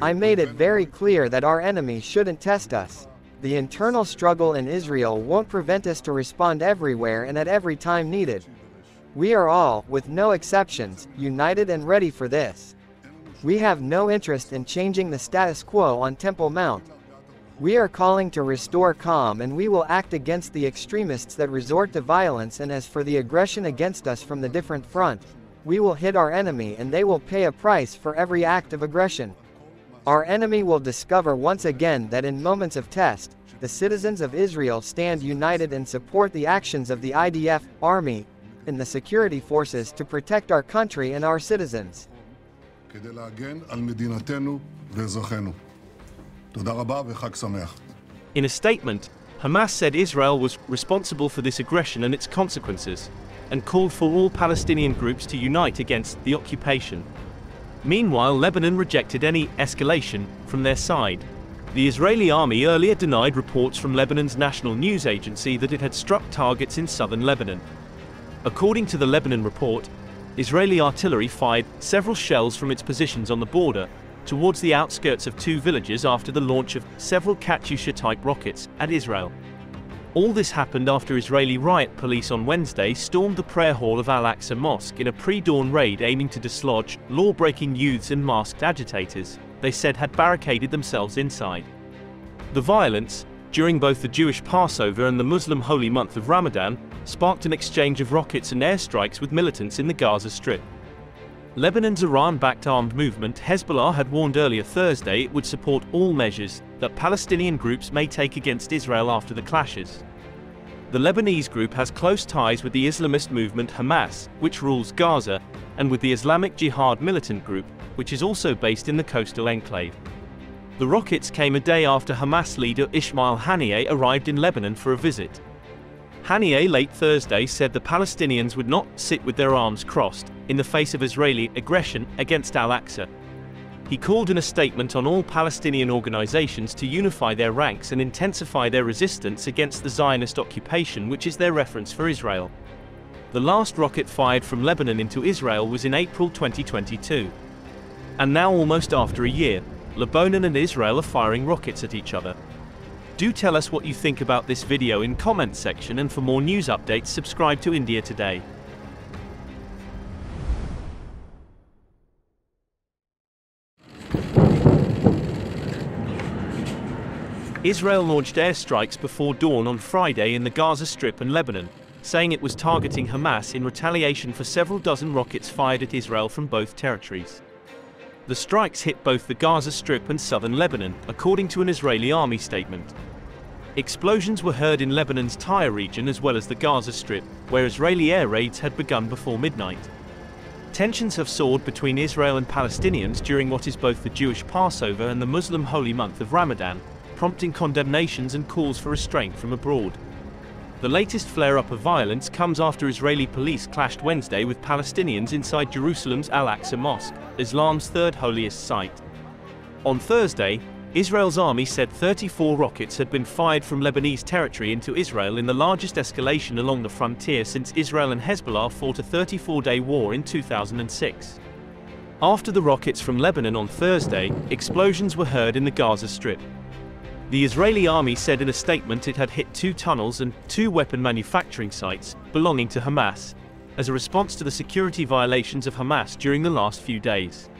[SPEAKER 5] I made it very clear that our enemy shouldn't
[SPEAKER 3] test us the internal struggle in Israel won't prevent us to respond everywhere and at every time needed. We are all, with no exceptions, united and ready for this. We have no interest in changing the status quo on Temple Mount. We are calling to restore calm and we will act against the extremists that resort to violence and as for the aggression against us from the different front, we will hit our enemy and they will pay a price for every act of aggression. Our enemy will discover once again that in moments of test, the citizens of Israel stand united and support the actions of the IDF, army, and the security forces to protect our country and our citizens.
[SPEAKER 4] In
[SPEAKER 1] a statement, Hamas said Israel was responsible for this aggression and its consequences, and called for all Palestinian groups to unite against the occupation. Meanwhile, Lebanon rejected any escalation from their side. The Israeli army earlier denied reports from Lebanon's national news agency that it had struck targets in southern Lebanon. According to the Lebanon report, Israeli artillery fired several shells from its positions on the border towards the outskirts of two villages after the launch of several Katyusha-type rockets at Israel. All this happened after Israeli riot police on Wednesday stormed the prayer hall of Al-Aqsa Mosque in a pre-dawn raid aiming to dislodge law-breaking youths and masked agitators, they said had barricaded themselves inside. The violence, during both the Jewish Passover and the Muslim holy month of Ramadan, sparked an exchange of rockets and airstrikes with militants in the Gaza Strip. Lebanon's Iran-backed armed movement Hezbollah had warned earlier Thursday it would support all measures that Palestinian groups may take against Israel after the clashes. The Lebanese group has close ties with the Islamist movement Hamas, which rules Gaza, and with the Islamic Jihad militant group, which is also based in the coastal enclave. The rockets came a day after Hamas leader Ismail Haniyeh arrived in Lebanon for a visit. Haniyeh late Thursday said the Palestinians would not sit with their arms crossed in the face of Israeli aggression against Al-Aqsa, he called in a statement on all Palestinian organizations to unify their ranks and intensify their resistance against the Zionist occupation which is their reference for Israel. The last rocket fired from Lebanon into Israel was in April 2022. And now almost after a year, Lebanon and Israel are firing rockets at each other. Do tell us what you think about this video in comment section and for more news updates
[SPEAKER 2] subscribe to India Today.
[SPEAKER 1] Israel launched airstrikes before dawn on Friday in the Gaza Strip and Lebanon, saying it was targeting Hamas in retaliation for several dozen rockets fired at Israel from both territories. The strikes hit both the Gaza Strip and southern Lebanon, according to an Israeli army statement. Explosions were heard in Lebanon's Tyre region as well as the Gaza Strip, where Israeli air raids had begun before midnight. Tensions have soared between Israel and Palestinians during what is both the Jewish Passover and the Muslim holy month of Ramadan, prompting condemnations and calls for restraint from abroad. The latest flare-up of violence comes after Israeli police clashed Wednesday with Palestinians inside Jerusalem's Al-Aqsa Mosque, Islam's third holiest site. On Thursday, Israel's army said 34 rockets had been fired from Lebanese territory into Israel in the largest escalation along the frontier since Israel and Hezbollah fought a 34-day war in 2006. After the rockets from Lebanon on Thursday, explosions were heard in the Gaza Strip. The Israeli army said in a statement it had hit two tunnels and two weapon manufacturing sites belonging to Hamas, as a response to the security violations of Hamas during the last few days.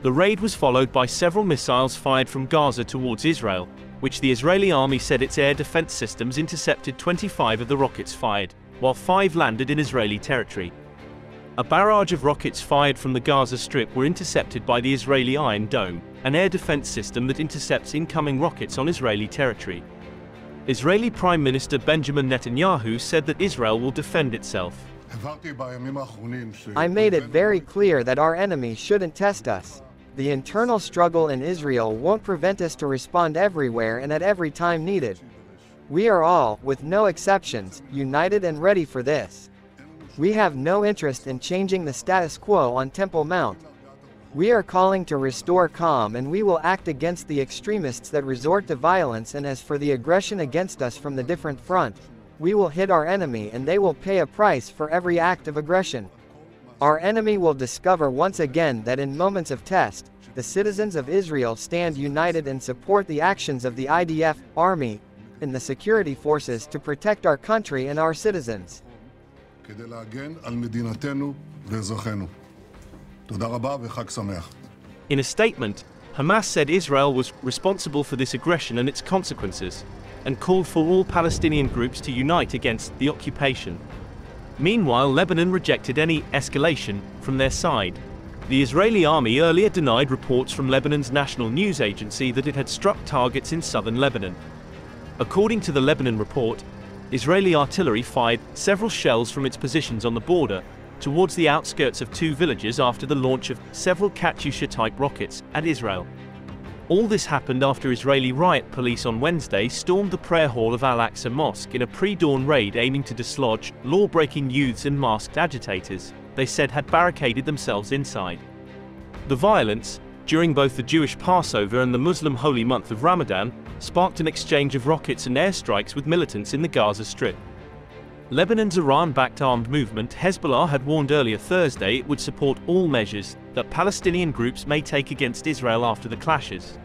[SPEAKER 1] The raid was followed by several missiles fired from Gaza towards Israel, which the Israeli army said its air defense systems intercepted 25 of the rockets fired, while five landed in Israeli territory. A barrage of rockets fired from the Gaza Strip were intercepted by the Israeli Iron Dome, an air defense system that intercepts incoming rockets on Israeli territory. Israeli Prime Minister Benjamin Netanyahu said that Israel will
[SPEAKER 3] defend itself.
[SPEAKER 5] I made it very clear that our enemies
[SPEAKER 3] shouldn't test us. The internal struggle in Israel won't prevent us to respond everywhere and at every time needed. We are all, with no exceptions, united and ready for this. We have no interest in changing the status quo on Temple Mount. We are calling to restore calm and we will act against the extremists that resort to violence and as for the aggression against us from the different front, we will hit our enemy and they will pay a price for every act of aggression. Our enemy will discover once again that in moments of test, the citizens of Israel stand united and support the actions of the IDF, army, and the security forces to protect our country and our citizens.
[SPEAKER 4] In
[SPEAKER 1] a statement, Hamas said Israel was responsible for this aggression and its consequences, and called for all Palestinian groups to unite against the occupation. Meanwhile, Lebanon rejected any escalation from their side. The Israeli army earlier denied reports from Lebanon's national news agency that it had struck targets in southern Lebanon. According to the Lebanon report, Israeli artillery fired several shells from its positions on the border towards the outskirts of two villages after the launch of several Katyusha-type rockets at Israel. All this happened after Israeli riot police on Wednesday stormed the prayer hall of Al Aqsa Mosque in a pre dawn raid aiming to dislodge law breaking youths and masked agitators, they said had barricaded themselves inside. The violence, during both the Jewish Passover and the Muslim holy month of Ramadan, sparked an exchange of rockets and airstrikes with militants in the Gaza Strip. Lebanon's Iran backed armed movement Hezbollah had warned earlier Thursday it would support all measures that Palestinian groups may take against Israel after the clashes.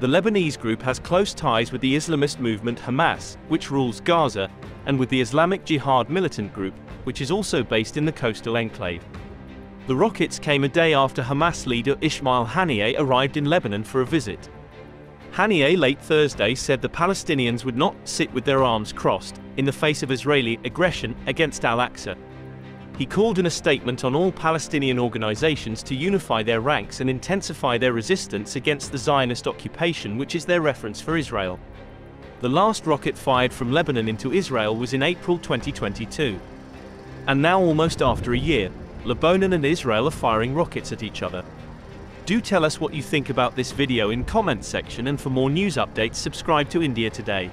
[SPEAKER 1] The Lebanese group has close ties with the Islamist movement Hamas, which rules Gaza, and with the Islamic Jihad militant group, which is also based in the coastal enclave. The rockets came a day after Hamas leader Ismail Haniyeh arrived in Lebanon for a visit. Haniyeh late Thursday said the Palestinians would not sit with their arms crossed in the face of Israeli aggression against Al-Aqsa, he called in a statement on all Palestinian organizations to unify their ranks and intensify their resistance against the Zionist occupation which is their reference for Israel. The last rocket fired from Lebanon into Israel was in April 2022. And now almost after a year, Lebanon and Israel are firing rockets at each other. Do tell us what you think about this video in comment section and for more news updates
[SPEAKER 2] subscribe to India Today.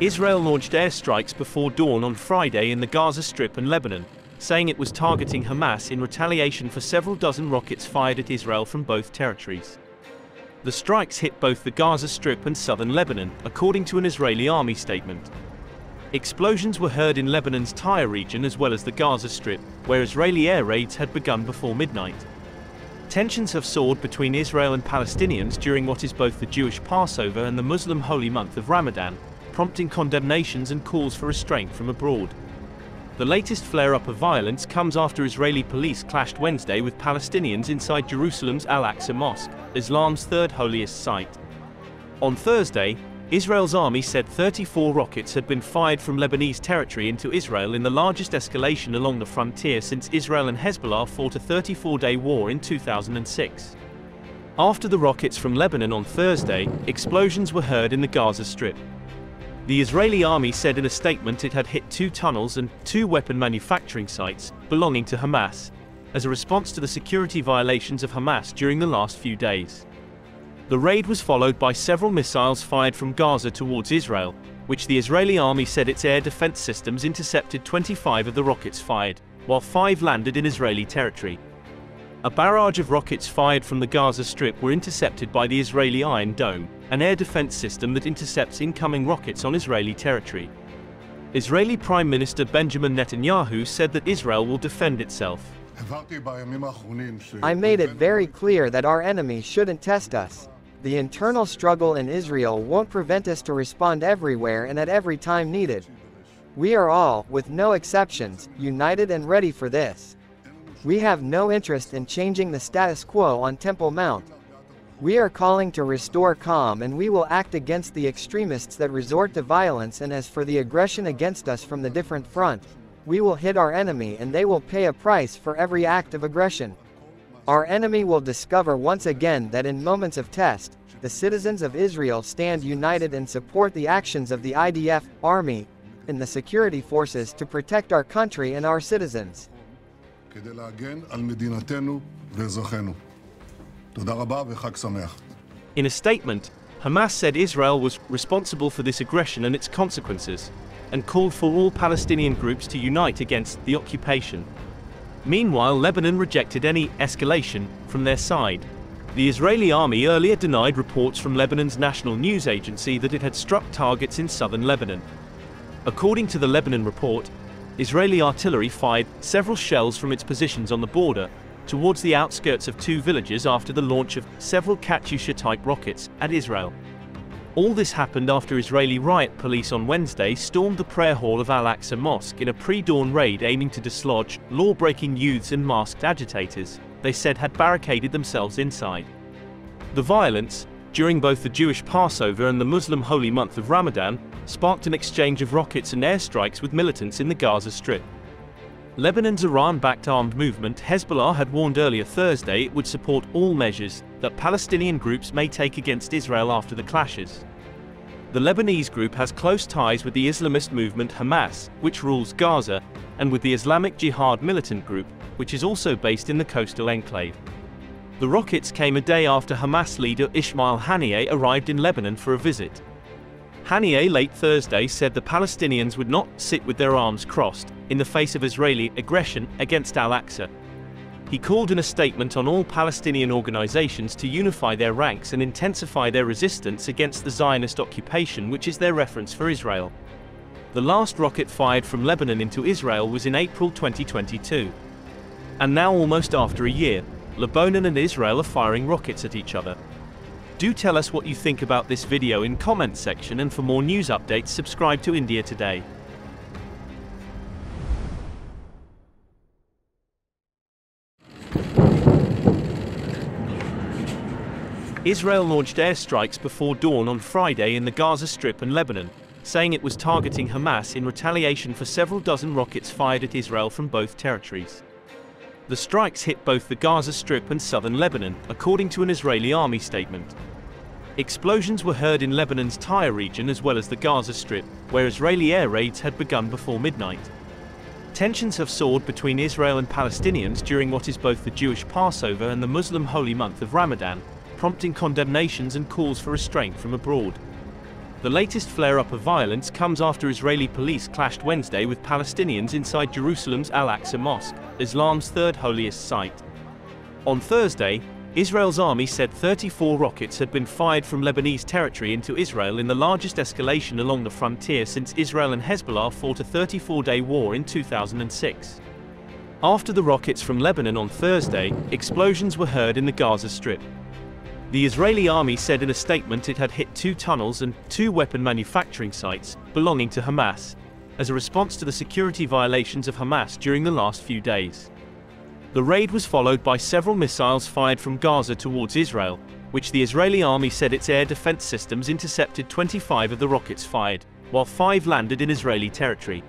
[SPEAKER 1] Israel launched airstrikes before dawn on Friday in the Gaza Strip and Lebanon, saying it was targeting Hamas in retaliation for several dozen rockets fired at Israel from both territories. The strikes hit both the Gaza Strip and southern Lebanon, according to an Israeli army statement. Explosions were heard in Lebanon's Tyre region as well as the Gaza Strip, where Israeli air raids had begun before midnight. Tensions have soared between Israel and Palestinians during what is both the Jewish Passover and the Muslim holy month of Ramadan, prompting condemnations and calls for restraint from abroad. The latest flare-up of violence comes after Israeli police clashed Wednesday with Palestinians inside Jerusalem's Al-Aqsa Mosque, Islam's third holiest site. On Thursday, Israel's army said 34 rockets had been fired from Lebanese territory into Israel in the largest escalation along the frontier since Israel and Hezbollah fought a 34-day war in 2006. After the rockets from Lebanon on Thursday, explosions were heard in the Gaza Strip. The Israeli army said in a statement it had hit two tunnels and two weapon manufacturing sites belonging to Hamas, as a response to the security violations of Hamas during the last few days. The raid was followed by several missiles fired from Gaza towards Israel, which the Israeli army said its air defense systems intercepted 25 of the rockets fired, while five landed in Israeli territory. A barrage of rockets fired from the Gaza Strip were intercepted by the Israeli Iron Dome, an air defense system that intercepts incoming rockets on Israeli territory. Israeli Prime Minister Benjamin Netanyahu said that Israel will
[SPEAKER 3] defend itself.
[SPEAKER 5] I made it very clear that our enemy
[SPEAKER 3] shouldn't test us the internal struggle in Israel won't prevent us to respond everywhere and at every time needed. We are all, with no exceptions, united and ready for this. We have no interest in changing the status quo on Temple Mount. We are calling to restore calm and we will act against the extremists that resort to violence and as for the aggression against us from the different front, we will hit our enemy and they will pay a price for every act of aggression. Our enemy will discover once again that in moments of test, the citizens of Israel stand united and support the actions of the IDF, army, and the security forces to protect our country and our citizens.
[SPEAKER 4] In
[SPEAKER 1] a statement, Hamas said Israel was responsible for this aggression and its consequences, and called for all Palestinian groups to unite against the occupation. Meanwhile, Lebanon rejected any escalation from their side. The Israeli army earlier denied reports from Lebanon's national news agency that it had struck targets in southern Lebanon. According to the Lebanon report, Israeli artillery fired several shells from its positions on the border towards the outskirts of two villages after the launch of several Katyusha-type rockets at Israel. All this happened after Israeli riot police on Wednesday stormed the prayer hall of Al-Aqsa Mosque in a pre-dawn raid aiming to dislodge law-breaking youths and masked agitators, they said had barricaded themselves inside. The violence, during both the Jewish Passover and the Muslim holy month of Ramadan, sparked an exchange of rockets and airstrikes with militants in the Gaza Strip. Lebanon's Iran-backed armed movement Hezbollah had warned earlier Thursday it would support all measures that Palestinian groups may take against Israel after the clashes. The Lebanese group has close ties with the Islamist movement Hamas, which rules Gaza, and with the Islamic Jihad militant group, which is also based in the coastal enclave. The rockets came a day after Hamas leader Ismail Haniyeh arrived in Lebanon for a visit. Haniyeh late Thursday said the Palestinians would not sit with their arms crossed in the face of Israeli aggression against al-Aqsa. He called in a statement on all Palestinian organizations to unify their ranks and intensify their resistance against the Zionist occupation which is their reference for Israel. The last rocket fired from Lebanon into Israel was in April 2022. And now almost after a year, Lebanon and Israel are firing rockets at each other. Do tell us what you think about this video in comment section and for more news updates
[SPEAKER 2] subscribe to India Today.
[SPEAKER 1] Israel launched airstrikes before dawn on Friday in the Gaza Strip and Lebanon, saying it was targeting Hamas in retaliation for several dozen rockets fired at Israel from both territories. The strikes hit both the Gaza Strip and southern Lebanon, according to an Israeli army statement. Explosions were heard in Lebanon's Tyre region as well as the Gaza Strip, where Israeli air raids had begun before midnight. Tensions have soared between Israel and Palestinians during what is both the Jewish Passover and the Muslim holy month of Ramadan, prompting condemnations and calls for restraint from abroad. The latest flare-up of violence comes after Israeli police clashed Wednesday with Palestinians inside Jerusalem's Al-Aqsa Mosque, Islam's third holiest site. On Thursday, Israel's army said 34 rockets had been fired from Lebanese territory into Israel in the largest escalation along the frontier since Israel and Hezbollah fought a 34-day war in 2006. After the rockets from Lebanon on Thursday, explosions were heard in the Gaza Strip. The Israeli army said in a statement it had hit two tunnels and two weapon manufacturing sites belonging to Hamas, as a response to the security violations of Hamas during the last few days. The raid was followed by several missiles fired from Gaza towards Israel, which the Israeli army said its air defense systems intercepted 25 of the rockets fired, while five landed in Israeli territory.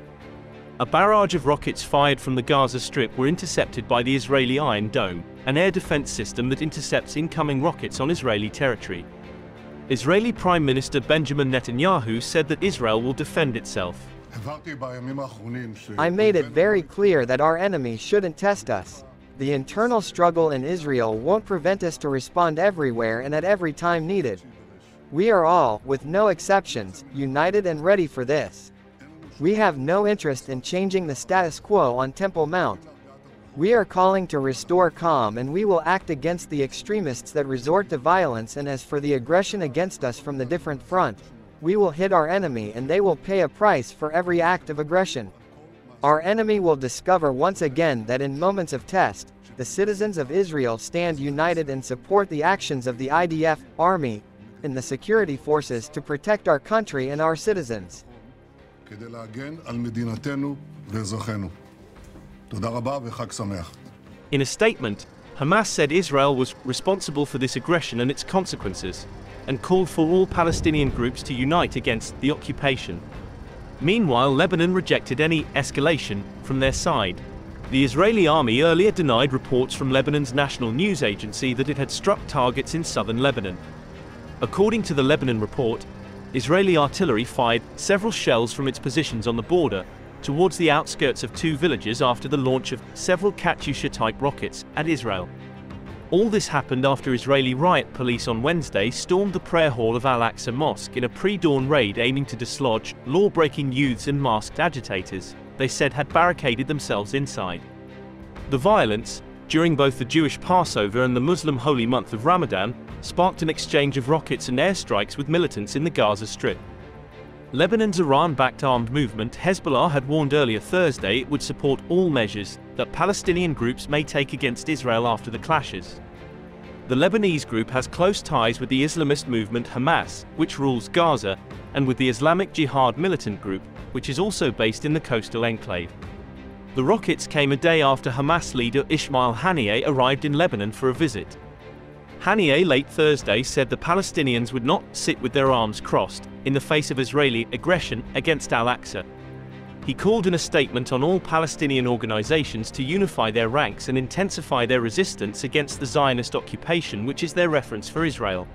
[SPEAKER 1] A barrage of rockets fired from the Gaza Strip were intercepted by the Israeli Iron Dome, an air defense system that intercepts incoming rockets on Israeli territory. Israeli Prime Minister Benjamin Netanyahu said that Israel will
[SPEAKER 3] defend itself.
[SPEAKER 5] I made it very clear that our enemy
[SPEAKER 3] shouldn't test us. The internal struggle in Israel won't prevent us to respond everywhere and at every time needed. We are all, with no exceptions, united and ready for this. We have no interest in changing the status quo on Temple Mount. We are calling to restore calm and we will act against the extremists that resort to violence and as for the aggression against us from the different front, we will hit our enemy and they will pay a price for every act of aggression. Our enemy will discover once again that in moments of test, the citizens of Israel stand united and support the actions of the IDF, army, and the security forces to protect our country and our citizens.
[SPEAKER 4] In
[SPEAKER 1] a statement, Hamas said Israel was responsible for this aggression and its consequences, and called for all Palestinian groups to unite against the occupation. Meanwhile, Lebanon rejected any escalation from their side. The Israeli army earlier denied reports from Lebanon's national news agency that it had struck targets in southern Lebanon. According to the Lebanon report, Israeli artillery fired several shells from its positions on the border towards the outskirts of two villages after the launch of several Katyusha-type rockets at Israel. All this happened after Israeli riot police on Wednesday stormed the prayer hall of Al-Aqsa Mosque in a pre-dawn raid aiming to dislodge law-breaking youths and masked agitators, they said had barricaded themselves inside. The violence, during both the Jewish Passover and the Muslim holy month of Ramadan, sparked an exchange of rockets and airstrikes with militants in the Gaza Strip. Lebanon's Iran-backed armed movement Hezbollah had warned earlier Thursday it would support all measures that Palestinian groups may take against Israel after the clashes. The Lebanese group has close ties with the Islamist movement Hamas, which rules Gaza, and with the Islamic Jihad militant group, which is also based in the coastal enclave. The rockets came a day after Hamas leader Ismail Haniyeh arrived in Lebanon for a visit. Haniyeh late Thursday said the Palestinians would not sit with their arms crossed in the face of Israeli aggression against al-Aqsa. He called in a statement on all Palestinian organizations to unify their ranks and intensify their resistance against the Zionist occupation which is their reference for Israel.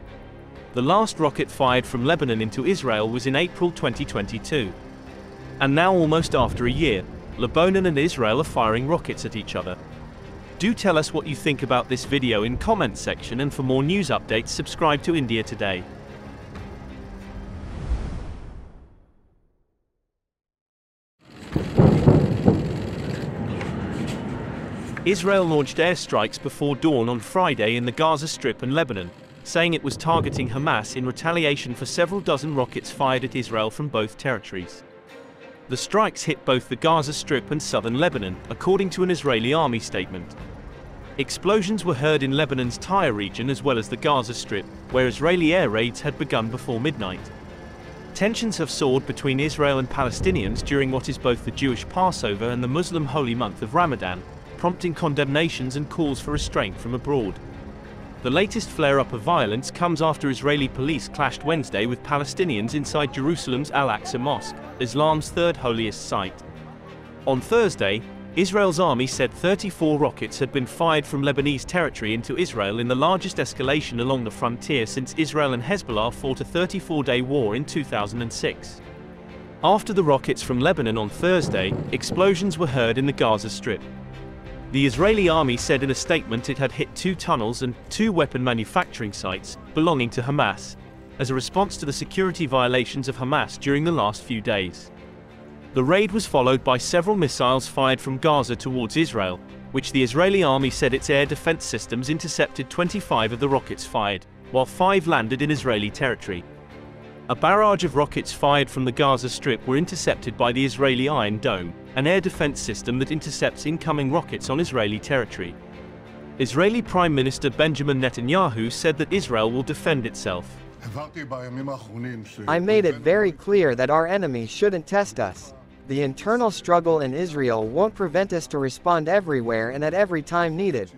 [SPEAKER 1] The last rocket fired from Lebanon into Israel was in April 2022. And now almost after a year, Lebanon and Israel are firing rockets at each other. Do tell us what you think about this video in comments section and for more news updates
[SPEAKER 2] subscribe to India Today.
[SPEAKER 1] Israel launched airstrikes before dawn on Friday in the Gaza Strip and Lebanon, saying it was targeting Hamas in retaliation for several dozen rockets fired at Israel from both territories. The strikes hit both the Gaza Strip and southern Lebanon, according to an Israeli army statement. Explosions were heard in Lebanon's Tyre region as well as the Gaza Strip, where Israeli air raids had begun before midnight. Tensions have soared between Israel and Palestinians during what is both the Jewish Passover and the Muslim holy month of Ramadan, prompting condemnations and calls for restraint from abroad. The latest flare-up of violence comes after Israeli police clashed Wednesday with Palestinians inside Jerusalem's Al-Aqsa Mosque, Islam's third holiest site. On Thursday, Israel's army said 34 rockets had been fired from Lebanese territory into Israel in the largest escalation along the frontier since Israel and Hezbollah fought a 34-day war in 2006. After the rockets from Lebanon on Thursday, explosions were heard in the Gaza Strip. The Israeli army said in a statement it had hit two tunnels and two weapon manufacturing sites belonging to Hamas as a response to the security violations of Hamas during the last few days. The raid was followed by several missiles fired from Gaza towards Israel, which the Israeli army said its air defense systems intercepted 25 of the rockets fired, while five landed in Israeli territory. A barrage of rockets fired from the Gaza Strip were intercepted by the Israeli Iron Dome, an air defense system that intercepts incoming rockets on Israeli territory. Israeli Prime Minister Benjamin Netanyahu said that Israel will
[SPEAKER 3] defend itself.
[SPEAKER 5] I made it very clear that our enemy
[SPEAKER 3] shouldn't test us. The internal struggle in Israel won't prevent us to respond everywhere and at every time needed.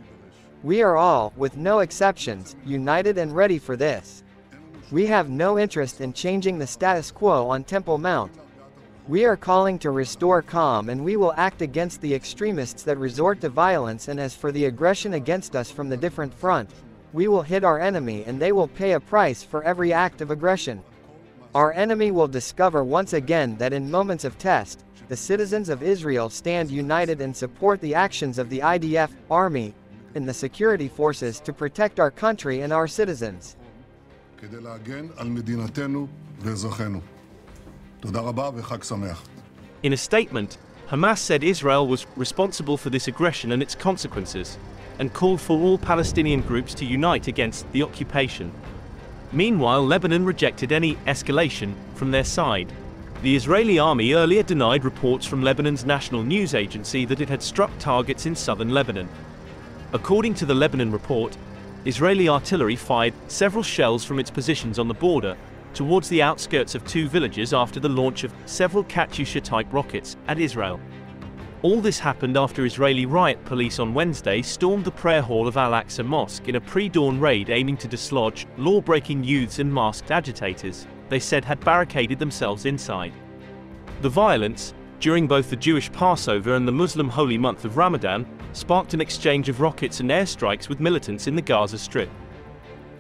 [SPEAKER 3] We are all, with no exceptions, united and ready for this. We have no interest in changing the status quo on Temple Mount. We are calling to restore calm and we will act against the extremists that resort to violence and as for the aggression against us from the different front, we will hit our enemy and they will pay a price for every act of aggression. Our enemy will discover once again that in moments of test, the citizens of Israel stand united and support the actions of the IDF, army, and the security forces to protect our country and our citizens.
[SPEAKER 4] In
[SPEAKER 1] a statement, Hamas said Israel was responsible for this aggression and its consequences, and called for all Palestinian groups to unite against the occupation. Meanwhile, Lebanon rejected any escalation from their side. The Israeli army earlier denied reports from Lebanon's national news agency that it had struck targets in southern Lebanon. According to the Lebanon report, Israeli artillery fired several shells from its positions on the border towards the outskirts of two villages after the launch of several Katyusha-type rockets at Israel. All this happened after Israeli riot police on Wednesday stormed the prayer hall of Al-Aqsa Mosque in a pre-dawn raid aiming to dislodge law-breaking youths and masked agitators, they said had barricaded themselves inside. The violence, during both the Jewish Passover and the Muslim holy month of Ramadan, sparked an exchange of rockets and airstrikes with militants in the Gaza Strip.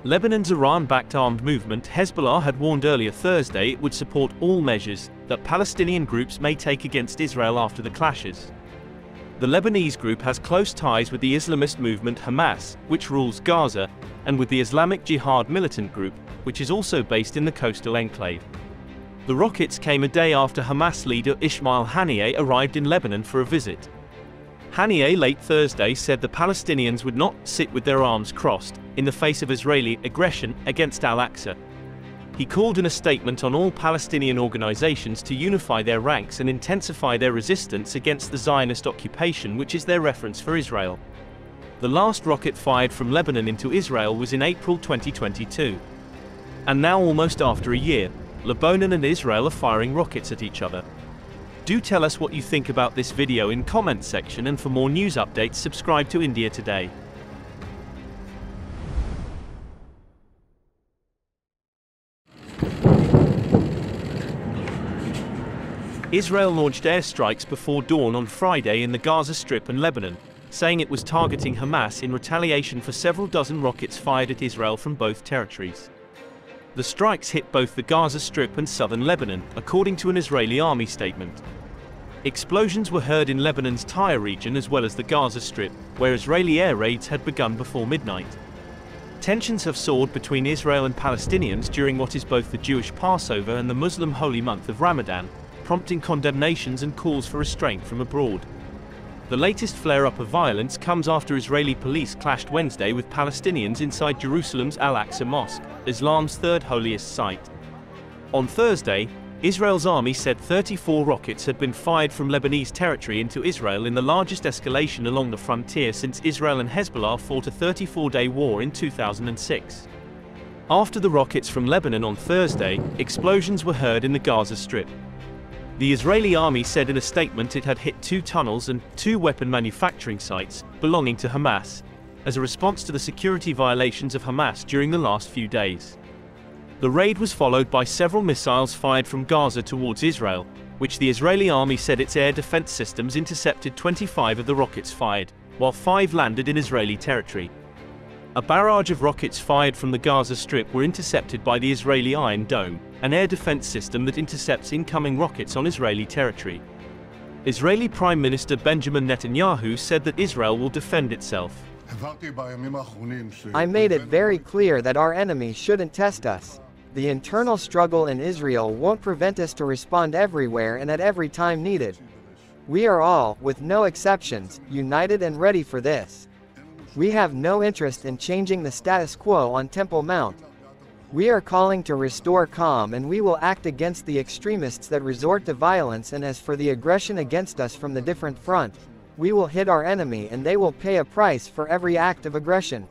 [SPEAKER 1] Lebanon's Iran-backed armed movement Hezbollah had warned earlier Thursday it would support all measures that Palestinian groups may take against Israel after the clashes. The Lebanese group has close ties with the Islamist movement Hamas, which rules Gaza, and with the Islamic Jihad militant group, which is also based in the coastal enclave. The rockets came a day after Hamas leader Ismail Haniyeh arrived in Lebanon for a visit. Haniyeh late Thursday said the Palestinians would not sit with their arms crossed in the face of Israeli aggression against al-Aqsa. He called in a statement on all Palestinian organizations to unify their ranks and intensify their resistance against the Zionist occupation which is their reference for Israel. The last rocket fired from Lebanon into Israel was in April 2022. And now almost after a year, Lebanon and Israel are firing rockets at each other. Do tell us what you think about this video in comment section and for more news updates
[SPEAKER 2] subscribe to India Today.
[SPEAKER 1] Israel launched airstrikes before dawn on Friday in the Gaza Strip and Lebanon, saying it was targeting Hamas in retaliation for several dozen rockets fired at Israel from both territories. The strikes hit both the Gaza Strip and southern Lebanon, according to an Israeli army statement. Explosions were heard in Lebanon's Tyre region as well as the Gaza Strip, where Israeli air raids had begun before midnight. Tensions have soared between Israel and Palestinians during what is both the Jewish Passover and the Muslim holy month of Ramadan, prompting condemnations and calls for restraint from abroad. The latest flare-up of violence comes after Israeli police clashed Wednesday with Palestinians inside Jerusalem's Al-Aqsa Mosque, Islam's third holiest site. On Thursday, Israel's army said 34 rockets had been fired from Lebanese territory into Israel in the largest escalation along the frontier since Israel and Hezbollah fought a 34-day war in 2006. After the rockets from Lebanon on Thursday, explosions were heard in the Gaza Strip, the Israeli army said in a statement it had hit two tunnels and two weapon manufacturing sites belonging to Hamas as a response to the security violations of Hamas during the last few days. The raid was followed by several missiles fired from Gaza towards Israel, which the Israeli army said its air defense systems intercepted 25 of the rockets fired, while five landed in Israeli territory. A barrage of rockets fired from the Gaza Strip were intercepted by the Israeli Iron Dome, an air defense system that intercepts incoming rockets on Israeli territory. Israeli Prime Minister Benjamin Netanyahu said that Israel
[SPEAKER 3] will defend itself.
[SPEAKER 5] I made it very clear that our enemy
[SPEAKER 3] shouldn't test us. The internal struggle in Israel won't prevent us to respond everywhere and at every time needed. We are all, with no exceptions, united and ready for this. We have no interest in changing the status quo on Temple Mount, we are calling to restore calm and we will act against the extremists that resort to violence and as for the aggression against us from the different front, we will hit our enemy and they will pay a price for every act of aggression.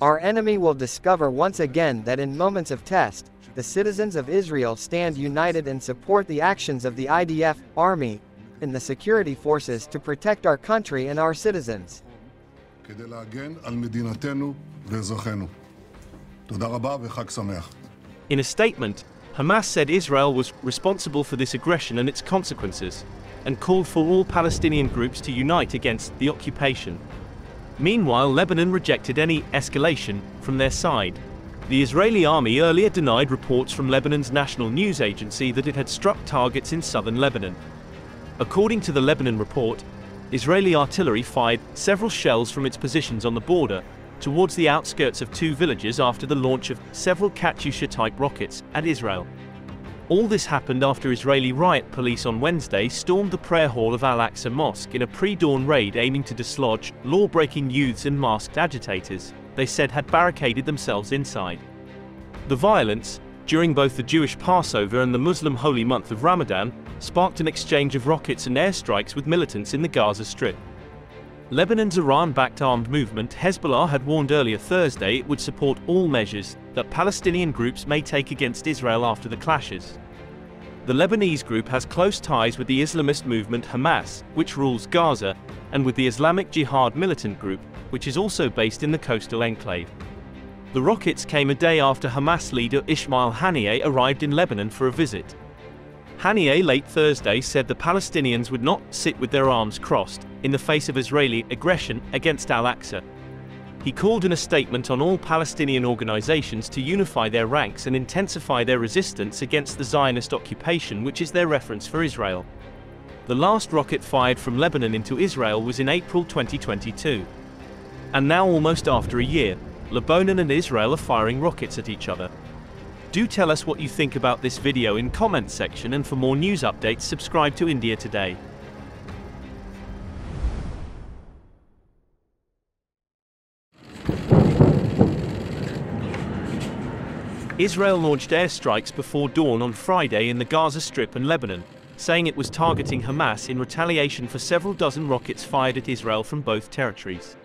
[SPEAKER 3] Our enemy will discover once again that in moments of test, the citizens of Israel stand united and support the actions of the IDF, army, and the security forces to protect our country and our citizens.
[SPEAKER 1] In a statement, Hamas said Israel was responsible for this aggression and its consequences, and called for all Palestinian groups to unite against the occupation. Meanwhile, Lebanon rejected any escalation from their side. The Israeli army earlier denied reports from Lebanon's national news agency that it had struck targets in southern Lebanon. According to the Lebanon report, Israeli artillery fired several shells from its positions on the border towards the outskirts of two villages after the launch of several Katyusha-type rockets at Israel. All this happened after Israeli riot police on Wednesday stormed the prayer hall of Al-Aqsa Mosque in a pre-dawn raid aiming to dislodge law-breaking youths and masked agitators, they said had barricaded themselves inside. The violence, during both the Jewish Passover and the Muslim holy month of Ramadan, sparked an exchange of rockets and airstrikes with militants in the Gaza Strip. Lebanon's Iran-backed armed movement Hezbollah had warned earlier Thursday it would support all measures that Palestinian groups may take against Israel after the clashes. The Lebanese group has close ties with the Islamist movement Hamas, which rules Gaza, and with the Islamic Jihad militant group, which is also based in the coastal enclave. The rockets came a day after Hamas leader Ismail Haniyeh arrived in Lebanon for a visit. Haniyeh late Thursday said the Palestinians would not sit with their arms crossed in the face of Israeli aggression against al-Aqsa. He called in a statement on all Palestinian organizations to unify their ranks and intensify their resistance against the Zionist occupation which is their reference for Israel. The last rocket fired from Lebanon into Israel was in April 2022. And now almost after a year, Lebanon and Israel are firing rockets at each other. Do tell us what you think about this video in comments section and for more news updates
[SPEAKER 2] subscribe to India Today.
[SPEAKER 1] Israel launched airstrikes before dawn on Friday in the Gaza Strip and Lebanon, saying it was targeting Hamas in retaliation for several dozen rockets fired at Israel from both territories.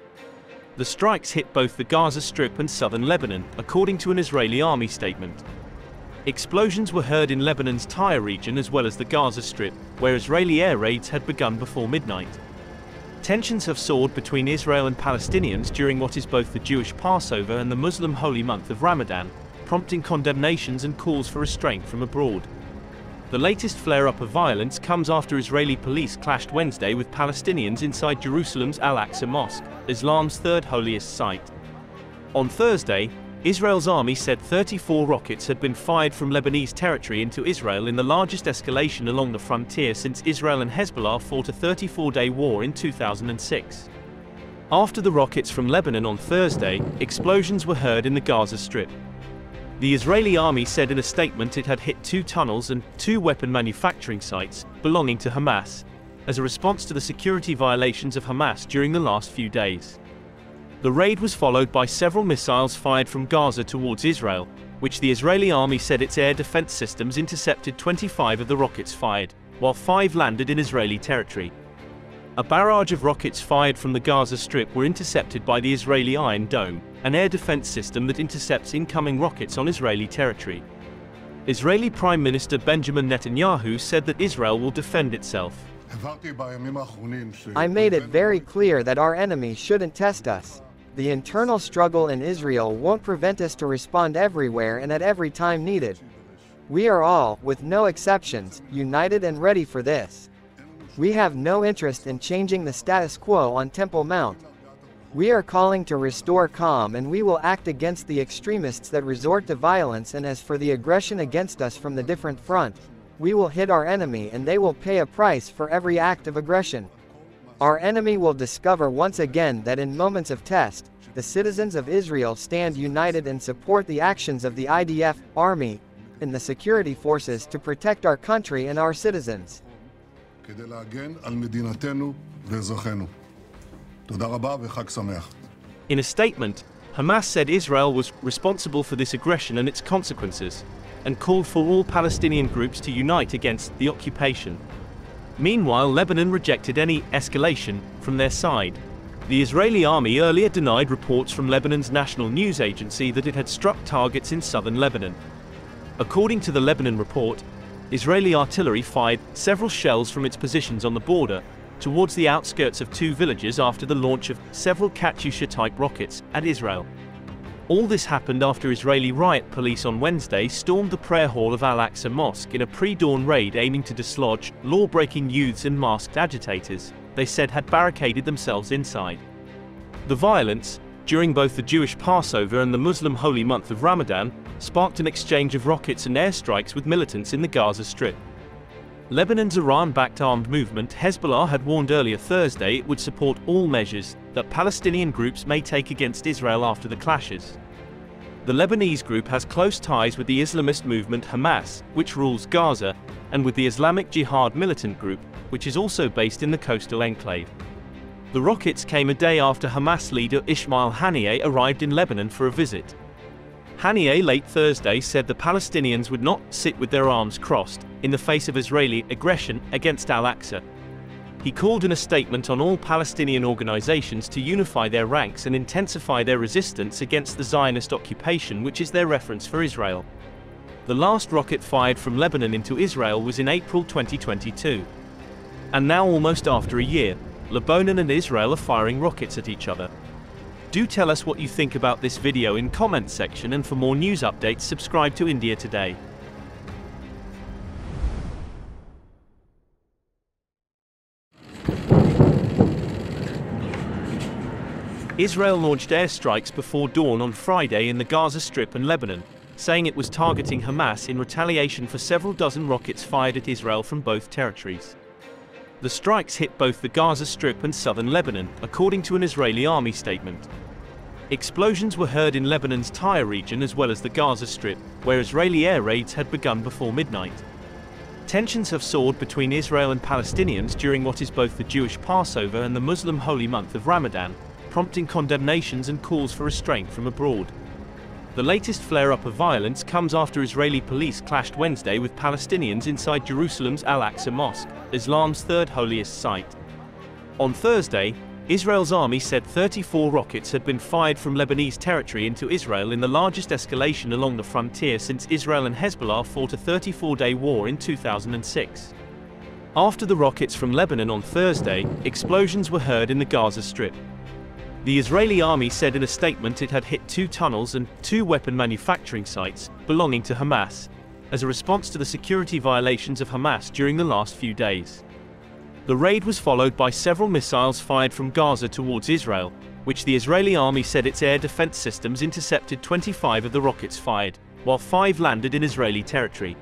[SPEAKER 1] The strikes hit both the Gaza Strip and southern Lebanon, according to an Israeli army statement. Explosions were heard in Lebanon's Tyre region as well as the Gaza Strip, where Israeli air raids had begun before midnight. Tensions have soared between Israel and Palestinians during what is both the Jewish Passover and the Muslim holy month of Ramadan, prompting condemnations and calls for restraint from abroad. The latest flare-up of violence comes after Israeli police clashed Wednesday with Palestinians inside Jerusalem's Al-Aqsa Mosque, Islam's third holiest site. On Thursday, Israel's army said 34 rockets had been fired from Lebanese territory into Israel in the largest escalation along the frontier since Israel and Hezbollah fought a 34-day war in 2006. After the rockets from Lebanon on Thursday, explosions were heard in the Gaza Strip. The Israeli army said in a statement it had hit two tunnels and two weapon manufacturing sites belonging to Hamas, as a response to the security violations of Hamas during the last few days. The raid was followed by several missiles fired from Gaza towards Israel, which the Israeli army said its air defense systems intercepted 25 of the rockets fired, while five landed in Israeli territory. A barrage of rockets fired from the Gaza Strip were intercepted by the Israeli Iron Dome, an air defense system that intercepts incoming rockets on Israeli territory. Israeli Prime Minister Benjamin Netanyahu said that Israel
[SPEAKER 3] will defend itself.
[SPEAKER 5] I made it very clear that our enemy
[SPEAKER 3] shouldn't test us. The internal struggle in Israel won't prevent us to respond everywhere and at every time needed. We are all, with no exceptions, united and ready for this. We have no interest in changing the status quo on Temple Mount, we are calling to restore calm and we will act against the extremists that resort to violence and as for the aggression against us from the different front, we will hit our enemy and they will pay a price for every act of aggression. Our enemy will discover once again that in moments of test, the citizens of Israel stand united and support the actions of the IDF, army, and the security forces to protect our country and our citizens.
[SPEAKER 4] In
[SPEAKER 1] a statement, Hamas said Israel was responsible for this aggression and its consequences, and called for all Palestinian groups to unite against the occupation. Meanwhile, Lebanon rejected any escalation from their side. The Israeli army earlier denied reports from Lebanon's national news agency that it had struck targets in southern Lebanon. According to the Lebanon report, Israeli artillery fired several shells from its positions on the border towards the outskirts of two villages after the launch of several Katyusha-type rockets at Israel. All this happened after Israeli riot police on Wednesday stormed the prayer hall of Al-Aqsa Mosque in a pre-dawn raid aiming to dislodge law-breaking youths and masked agitators, they said had barricaded themselves inside. The violence, during both the Jewish Passover and the Muslim holy month of Ramadan, sparked an exchange of rockets and airstrikes with militants in the Gaza Strip. Lebanon's Iran-backed armed movement Hezbollah had warned earlier Thursday it would support all measures that Palestinian groups may take against Israel after the clashes. The Lebanese group has close ties with the Islamist movement Hamas, which rules Gaza, and with the Islamic Jihad militant group, which is also based in the coastal enclave. The rockets came a day after Hamas leader Ismail Haniyeh arrived in Lebanon for a visit. Haniyeh late Thursday said the Palestinians would not sit with their arms crossed in the face of Israeli aggression against al-Aqsa. He called in a statement on all Palestinian organizations to unify their ranks and intensify their resistance against the Zionist occupation which is their reference for Israel. The last rocket fired from Lebanon into Israel was in April 2022. And now almost after a year, Lebanon and Israel are firing rockets at each other. Do tell us what you think about this video in comments section and for more news updates
[SPEAKER 2] subscribe to India Today.
[SPEAKER 1] Israel launched airstrikes before dawn on Friday in the Gaza Strip and Lebanon, saying it was targeting Hamas in retaliation for several dozen rockets fired at Israel from both territories. The strikes hit both the Gaza Strip and southern Lebanon, according to an Israeli army statement. Explosions were heard in Lebanon's Tyre region as well as the Gaza Strip, where Israeli air raids had begun before midnight. Tensions have soared between Israel and Palestinians during what is both the Jewish Passover and the Muslim holy month of Ramadan, prompting condemnations and calls for restraint from abroad. The latest flare-up of violence comes after Israeli police clashed Wednesday with Palestinians inside Jerusalem's Al-Aqsa Mosque, Islam's third holiest site. On Thursday, Israel's army said 34 rockets had been fired from Lebanese territory into Israel in the largest escalation along the frontier since Israel and Hezbollah fought a 34-day war in 2006. After the rockets from Lebanon on Thursday, explosions were heard in the Gaza Strip. The Israeli army said in a statement it had hit two tunnels and two weapon manufacturing sites belonging to Hamas as a response to the security violations of Hamas during the last few days. The raid was followed by several missiles fired from Gaza towards Israel, which the Israeli army said its air defense systems intercepted 25 of the rockets fired, while five landed in Israeli territory.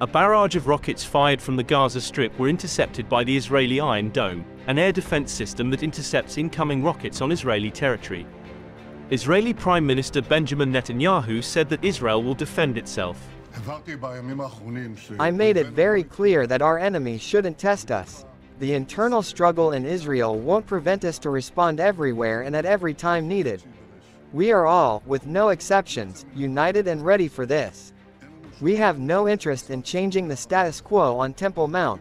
[SPEAKER 1] A barrage of rockets fired from the Gaza Strip were intercepted by the Israeli Iron Dome, an air defense system that intercepts incoming rockets on Israeli territory. Israeli Prime Minister Benjamin Netanyahu said that Israel will defend itself.
[SPEAKER 5] I made it very clear that our enemy
[SPEAKER 3] shouldn't test us. The internal struggle in Israel won't prevent us to respond everywhere and at every time needed. We are all, with no exceptions, united and ready for this. We have no interest in changing the status quo on Temple Mount,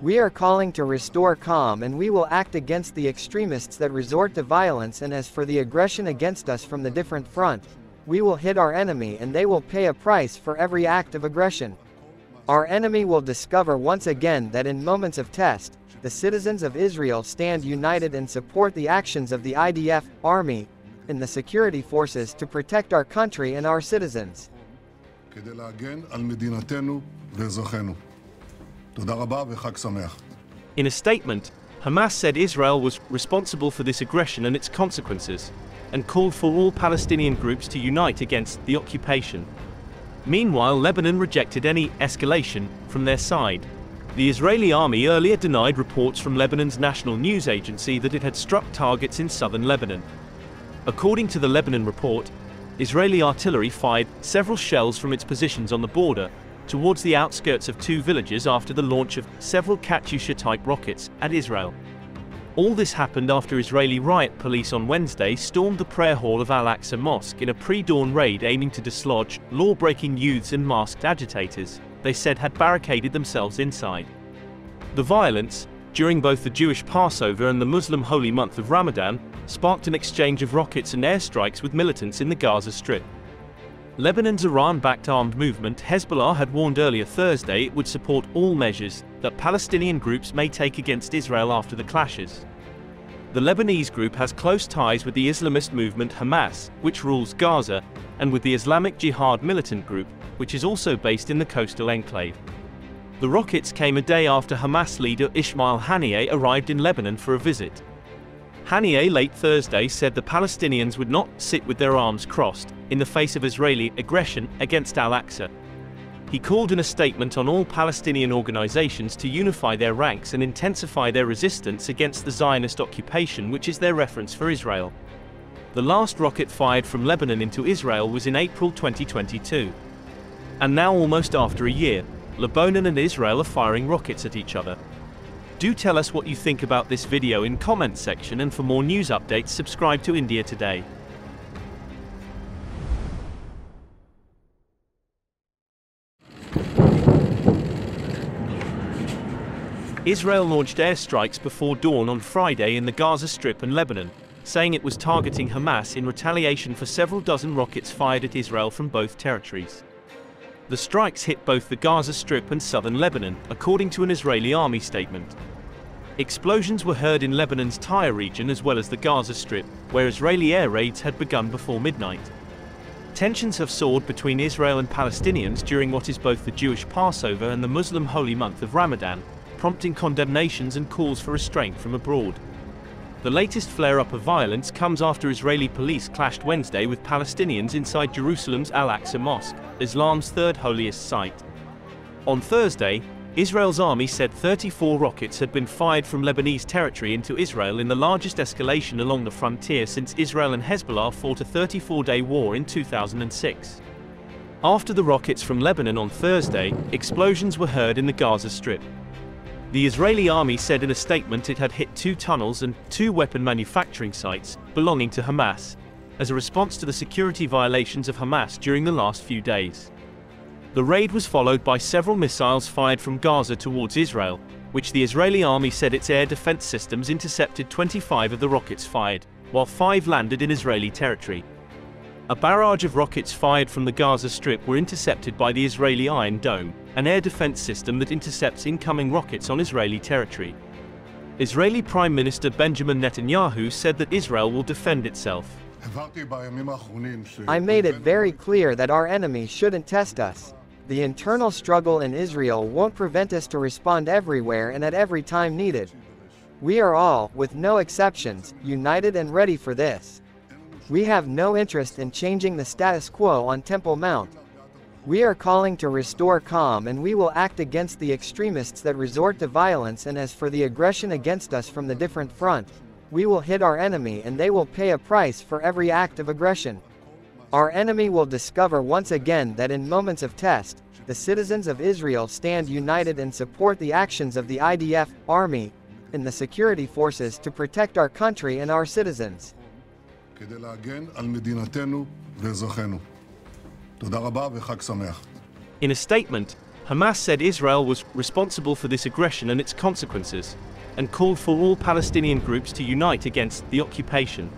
[SPEAKER 3] we are calling to restore calm and we will act against the extremists that resort to violence and as for the aggression against us from the different front, we will hit our enemy and they will pay a price for every act of aggression. Our enemy will discover once again that in moments of test, the citizens of Israel stand united and support the actions of the IDF, army, and the security forces to protect our country and our citizens.
[SPEAKER 1] In a statement, Hamas said Israel was responsible for this aggression and its consequences, and called for all Palestinian groups to unite against the occupation. Meanwhile, Lebanon rejected any escalation from their side. The Israeli army earlier denied reports from Lebanon's national news agency that it had struck targets in southern Lebanon. According to the Lebanon report, Israeli artillery fired several shells from its positions on the border towards the outskirts of two villages after the launch of several Katyusha-type rockets at Israel. All this happened after Israeli riot police on Wednesday stormed the prayer hall of Al-Aqsa Mosque in a pre-dawn raid aiming to dislodge law-breaking youths and masked agitators, they said had barricaded themselves inside. The violence, during both the Jewish Passover and the Muslim holy month of Ramadan, sparked an exchange of rockets and airstrikes with militants in the Gaza Strip. Lebanon's Iran-backed armed movement Hezbollah had warned earlier Thursday it would support all measures that Palestinian groups may take against Israel after the clashes. The Lebanese group has close ties with the Islamist movement Hamas, which rules Gaza, and with the Islamic Jihad militant group, which is also based in the coastal enclave. The rockets came a day after Hamas leader Ismail Haniyeh arrived in Lebanon for a visit. Haniyeh late Thursday said the Palestinians would not sit with their arms crossed in the face of Israeli aggression against al-Aqsa. He called in a statement on all Palestinian organizations to unify their ranks and intensify their resistance against the Zionist occupation which is their reference for Israel. The last rocket fired from Lebanon into Israel was in April 2022. And now almost after a year, Lebanon and Israel are firing rockets at each other. Do tell us what you think about this video in comment section and for more news updates
[SPEAKER 2] subscribe to India Today.
[SPEAKER 1] Israel launched airstrikes before dawn on Friday in the Gaza Strip and Lebanon, saying it was targeting Hamas in retaliation for several dozen rockets fired at Israel from both territories. The strikes hit both the Gaza Strip and southern Lebanon, according to an Israeli army statement. Explosions were heard in Lebanon's Tyre region as well as the Gaza Strip, where Israeli air raids had begun before midnight. Tensions have soared between Israel and Palestinians during what is both the Jewish Passover and the Muslim holy month of Ramadan, prompting condemnations and calls for restraint from abroad. The latest flare-up of violence comes after Israeli police clashed Wednesday with Palestinians inside Jerusalem's Al-Aqsa Mosque, Islam's third holiest site. On Thursday, Israel's army said 34 rockets had been fired from Lebanese territory into Israel in the largest escalation along the frontier since Israel and Hezbollah fought a 34-day war in 2006. After the rockets from Lebanon on Thursday, explosions were heard in the Gaza Strip. The Israeli army said in a statement it had hit two tunnels and two weapon manufacturing sites belonging to Hamas, as a response to the security violations of Hamas during the last few days. The raid was followed by several missiles fired from Gaza towards Israel, which the Israeli army said its air defense systems intercepted 25 of the rockets fired, while five landed in Israeli territory. A barrage of rockets fired from the Gaza Strip were intercepted by the Israeli Iron Dome, an air defense system that intercepts incoming rockets on Israeli territory. Israeli Prime Minister Benjamin Netanyahu said that Israel
[SPEAKER 3] will defend itself.
[SPEAKER 5] I made it very clear that our enemies
[SPEAKER 3] shouldn't test us the internal struggle in Israel won't prevent us to respond everywhere and at every time needed. We are all, with no exceptions, united and ready for this. We have no interest in changing the status quo on Temple Mount. We are calling to restore calm and we will act against the extremists that resort to violence and as for the aggression against us from the different front, we will hit our enemy and they will pay a price for every act of aggression. Our enemy will discover once again that in moments of test, the citizens of Israel stand united and support the actions of the IDF, army, and the security forces to protect our country and our citizens.
[SPEAKER 4] In
[SPEAKER 1] a statement, Hamas said Israel was responsible for this aggression and its consequences, and called for all Palestinian groups to unite against the occupation.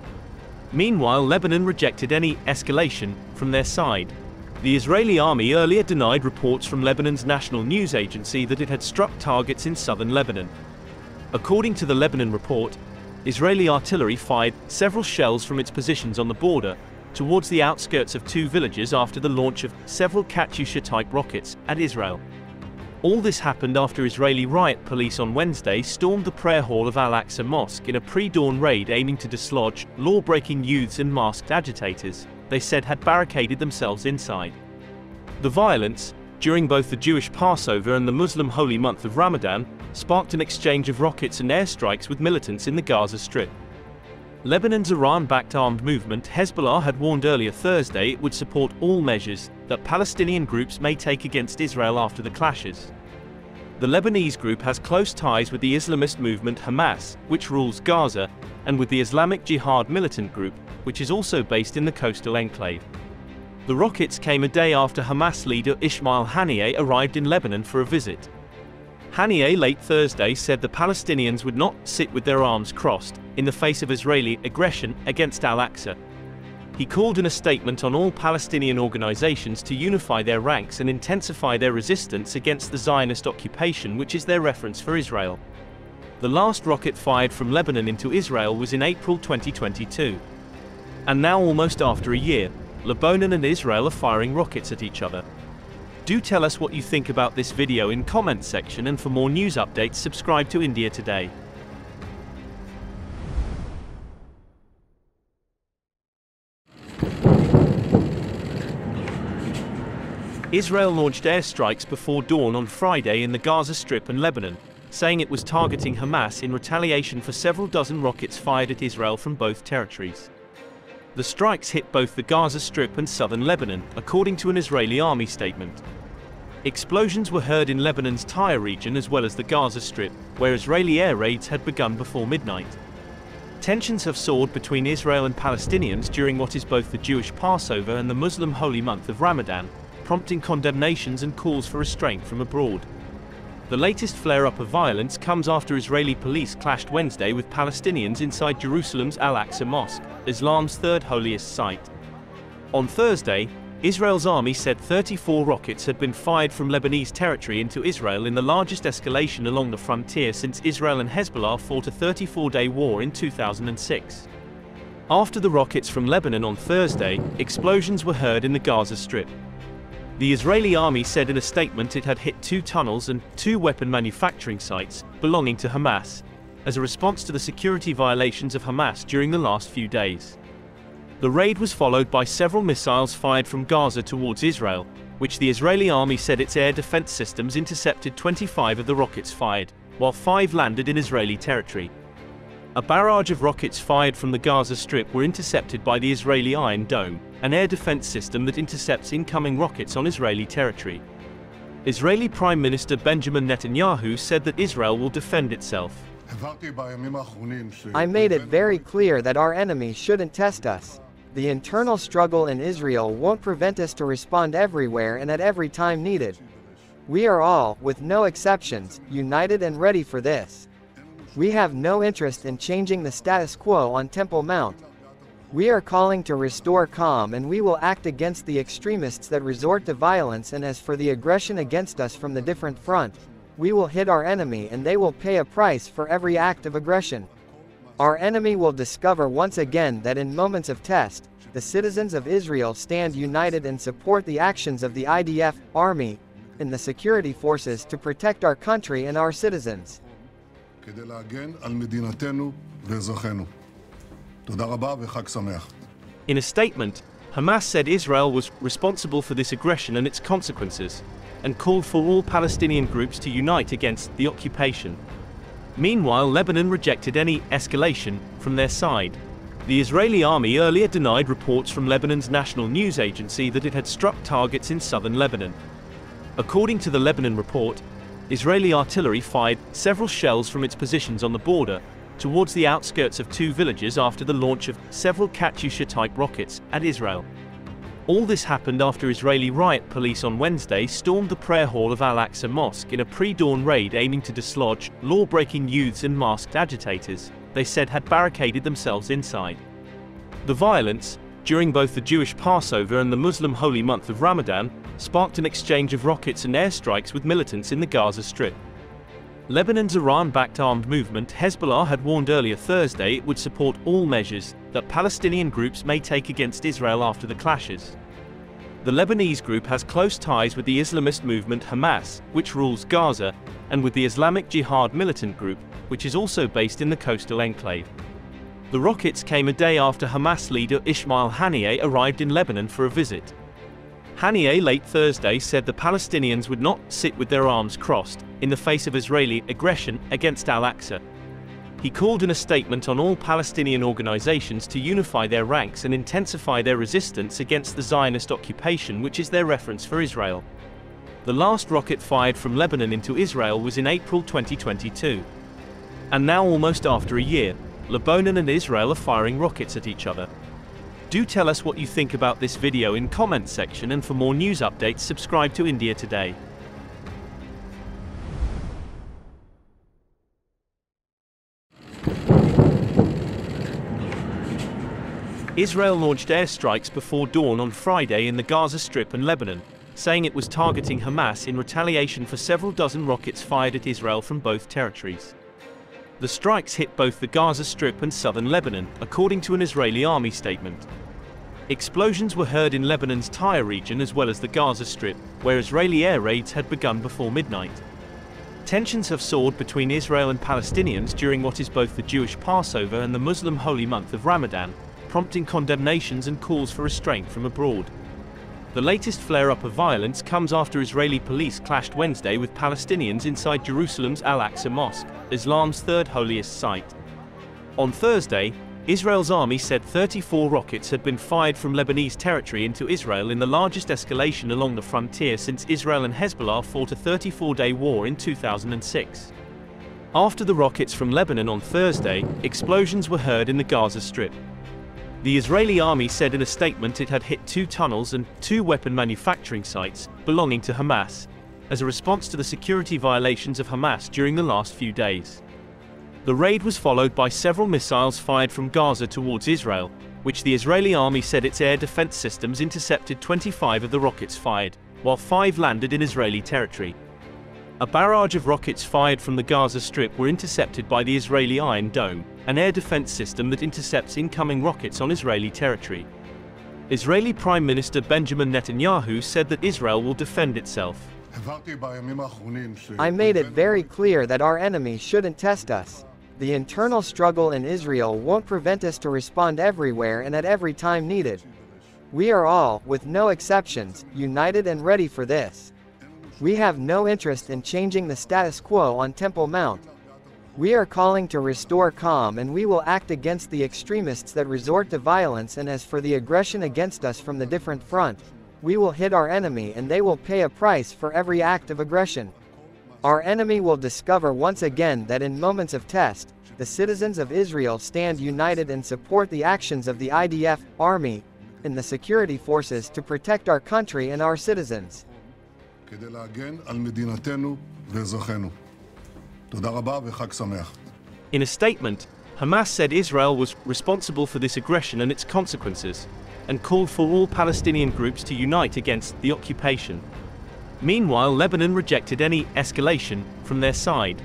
[SPEAKER 1] Meanwhile, Lebanon rejected any escalation from their side. The Israeli army earlier denied reports from Lebanon's national news agency that it had struck targets in southern Lebanon. According to the Lebanon report, Israeli artillery fired several shells from its positions on the border towards the outskirts of two villages after the launch of several Katyusha-type rockets at Israel. All this happened after Israeli riot police on Wednesday stormed the prayer hall of Al Aqsa Mosque in a pre dawn raid aiming to dislodge law breaking youths and masked agitators, they said had barricaded themselves inside. The violence, during both the Jewish Passover and the Muslim holy month of Ramadan, sparked an exchange of rockets and airstrikes with militants in the Gaza Strip. Lebanon's Iran-backed armed movement Hezbollah had warned earlier Thursday it would support all measures that Palestinian groups may take against Israel after the clashes. The Lebanese group has close ties with the Islamist movement Hamas, which rules Gaza, and with the Islamic Jihad militant group, which is also based in the coastal enclave. The rockets came a day after Hamas leader Ismail Haniyeh arrived in Lebanon for a visit. Haniyeh late Thursday said the Palestinians would not sit with their arms crossed in the face of Israeli aggression against al-Aqsa. He called in a statement on all Palestinian organizations to unify their ranks and intensify their resistance against the Zionist occupation which is their reference for Israel. The last rocket fired from Lebanon into Israel was in April 2022. And now almost after a year, Lebanon and Israel are firing rockets at each other. Do tell us what you think about this video in comments section and for more news updates
[SPEAKER 2] subscribe to India Today.
[SPEAKER 1] Israel launched airstrikes before dawn on Friday in the Gaza Strip and Lebanon, saying it was targeting Hamas in retaliation for several dozen rockets fired at Israel from both territories. The strikes hit both the Gaza Strip and southern Lebanon, according to an Israeli army statement. Explosions were heard in Lebanon's Tyre region as well as the Gaza Strip, where Israeli air raids had begun before midnight. Tensions have soared between Israel and Palestinians during what is both the Jewish Passover and the Muslim holy month of Ramadan, prompting condemnations and calls for restraint from abroad. The latest flare-up of violence comes after Israeli police clashed Wednesday with Palestinians inside Jerusalem's Al-Aqsa Mosque, Islam's third holiest site. On Thursday, Israel's army said 34 rockets had been fired from Lebanese territory into Israel in the largest escalation along the frontier since Israel and Hezbollah fought a 34-day war in 2006. After the rockets from Lebanon on Thursday, explosions were heard in the Gaza Strip. The Israeli army said in a statement it had hit two tunnels and two weapon manufacturing sites belonging to Hamas, as a response to the security violations of Hamas during the last few days. The raid was followed by several missiles fired from Gaza towards Israel, which the Israeli army said its air defense systems intercepted 25 of the rockets fired, while five landed in Israeli territory. A barrage of rockets fired from the Gaza Strip were intercepted by the Israeli Iron Dome, an air defense system that intercepts incoming rockets on Israeli territory. Israeli Prime Minister Benjamin Netanyahu said that Israel
[SPEAKER 3] will defend itself.
[SPEAKER 5] I made it very clear that our enemy
[SPEAKER 3] shouldn't test us. The internal struggle in Israel won't prevent us to respond everywhere and at every time needed. We are all, with no exceptions, united and ready for this. We have no interest in changing the status quo on Temple Mount. We are calling to restore calm and we will act against the extremists that resort to violence and as for the aggression against us from the different front, we will hit our enemy and they will pay a price for every act of aggression. Our enemy will discover once again that in moments of test, the citizens of Israel stand united and support the actions of the IDF, army, and the security forces to protect our country and our citizens.
[SPEAKER 4] In
[SPEAKER 1] a statement, Hamas said Israel was responsible for this aggression and its consequences, and called for all Palestinian groups to unite against the occupation. Meanwhile, Lebanon rejected any escalation from their side. The Israeli army earlier denied reports from Lebanon's national news agency that it had struck targets in southern Lebanon. According to the Lebanon report, Israeli artillery fired several shells from its positions on the border towards the outskirts of two villages after the launch of several Katyusha-type rockets at Israel. All this happened after Israeli riot police on Wednesday stormed the prayer hall of Al-Aqsa Mosque in a pre-dawn raid aiming to dislodge law-breaking youths and masked agitators, they said had barricaded themselves inside. The violence, during both the Jewish Passover and the Muslim holy month of Ramadan, sparked an exchange of rockets and airstrikes with militants in the Gaza Strip. Lebanon's Iran-backed armed movement Hezbollah had warned earlier Thursday it would support all measures that Palestinian groups may take against Israel after the clashes. The Lebanese group has close ties with the Islamist movement Hamas, which rules Gaza, and with the Islamic Jihad militant group, which is also based in the coastal enclave. The rockets came a day after Hamas leader Ismail Haniyeh arrived in Lebanon for a visit. Haniyeh late Thursday said the Palestinians would not sit with their arms crossed in the face of Israeli aggression against Al-Aqsa, he called in a statement on all Palestinian organizations to unify their ranks and intensify their resistance against the Zionist occupation which is their reference for Israel. The last rocket fired from Lebanon into Israel was in April 2022. And now almost after a year, Lebanon and Israel are firing rockets at each other. Do tell us what you think about this video in comment section and for more news updates
[SPEAKER 2] subscribe to India Today.
[SPEAKER 1] Israel launched airstrikes before dawn on Friday in the Gaza Strip and Lebanon, saying it was targeting Hamas in retaliation for several dozen rockets fired at Israel from both territories. The strikes hit both the Gaza Strip and southern Lebanon, according to an Israeli army statement. Explosions were heard in Lebanon's Tyre region as well as the Gaza Strip, where Israeli air raids had begun before midnight. Tensions have soared between Israel and Palestinians during what is both the Jewish Passover and the Muslim holy month of Ramadan, prompting condemnations and calls for restraint from abroad. The latest flare-up of violence comes after Israeli police clashed Wednesday with Palestinians inside Jerusalem's Al-Aqsa Mosque, Islam's third holiest site. On Thursday, Israel's army said 34 rockets had been fired from Lebanese territory into Israel in the largest escalation along the frontier since Israel and Hezbollah fought a 34-day war in 2006. After the rockets from Lebanon on Thursday, explosions were heard in the Gaza Strip. The Israeli army said in a statement it had hit two tunnels and two weapon manufacturing sites belonging to Hamas, as a response to the security violations of Hamas during the last few days. The raid was followed by several missiles fired from Gaza towards Israel, which the Israeli army said its air defense systems intercepted 25 of the rockets fired, while five landed in Israeli territory. A barrage of rockets fired from the Gaza Strip were intercepted by the Israeli Iron Dome, an air defense system that intercepts incoming rockets on Israeli territory. Israeli Prime Minister Benjamin Netanyahu said that Israel will defend itself.
[SPEAKER 5] I made it very clear that our
[SPEAKER 3] enemies shouldn't test us the internal struggle in Israel won't prevent us to respond everywhere and at every time needed. We are all, with no exceptions, united and ready for this. We have no interest in changing the status quo on Temple Mount. We are calling to restore calm and we will act against the extremists that resort to violence and as for the aggression against us from the different front, we will hit our enemy and they will pay a price for every act of aggression. Our enemy will discover once again that in moments of test, the citizens of Israel stand united and support the actions of the IDF, army, and the security forces to protect our country and our citizens.
[SPEAKER 4] In
[SPEAKER 1] a statement, Hamas said Israel was responsible for this aggression and its consequences, and called for all Palestinian groups to unite against the occupation. Meanwhile, Lebanon rejected any escalation from their side.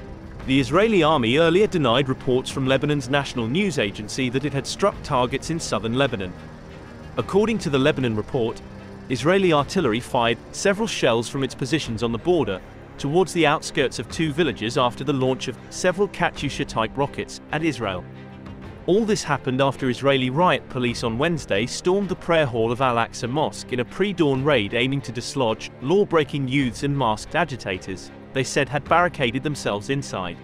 [SPEAKER 1] The Israeli army earlier denied reports from Lebanon's national news agency that it had struck targets in southern Lebanon. According to the Lebanon report, Israeli artillery fired several shells from its positions on the border towards the outskirts of two villages after the launch of several Katyusha-type rockets at Israel. All this happened after Israeli riot police on Wednesday stormed the prayer hall of Al Aqsa Mosque in a pre dawn raid aiming to dislodge law breaking youths and masked agitators, they said had barricaded themselves inside.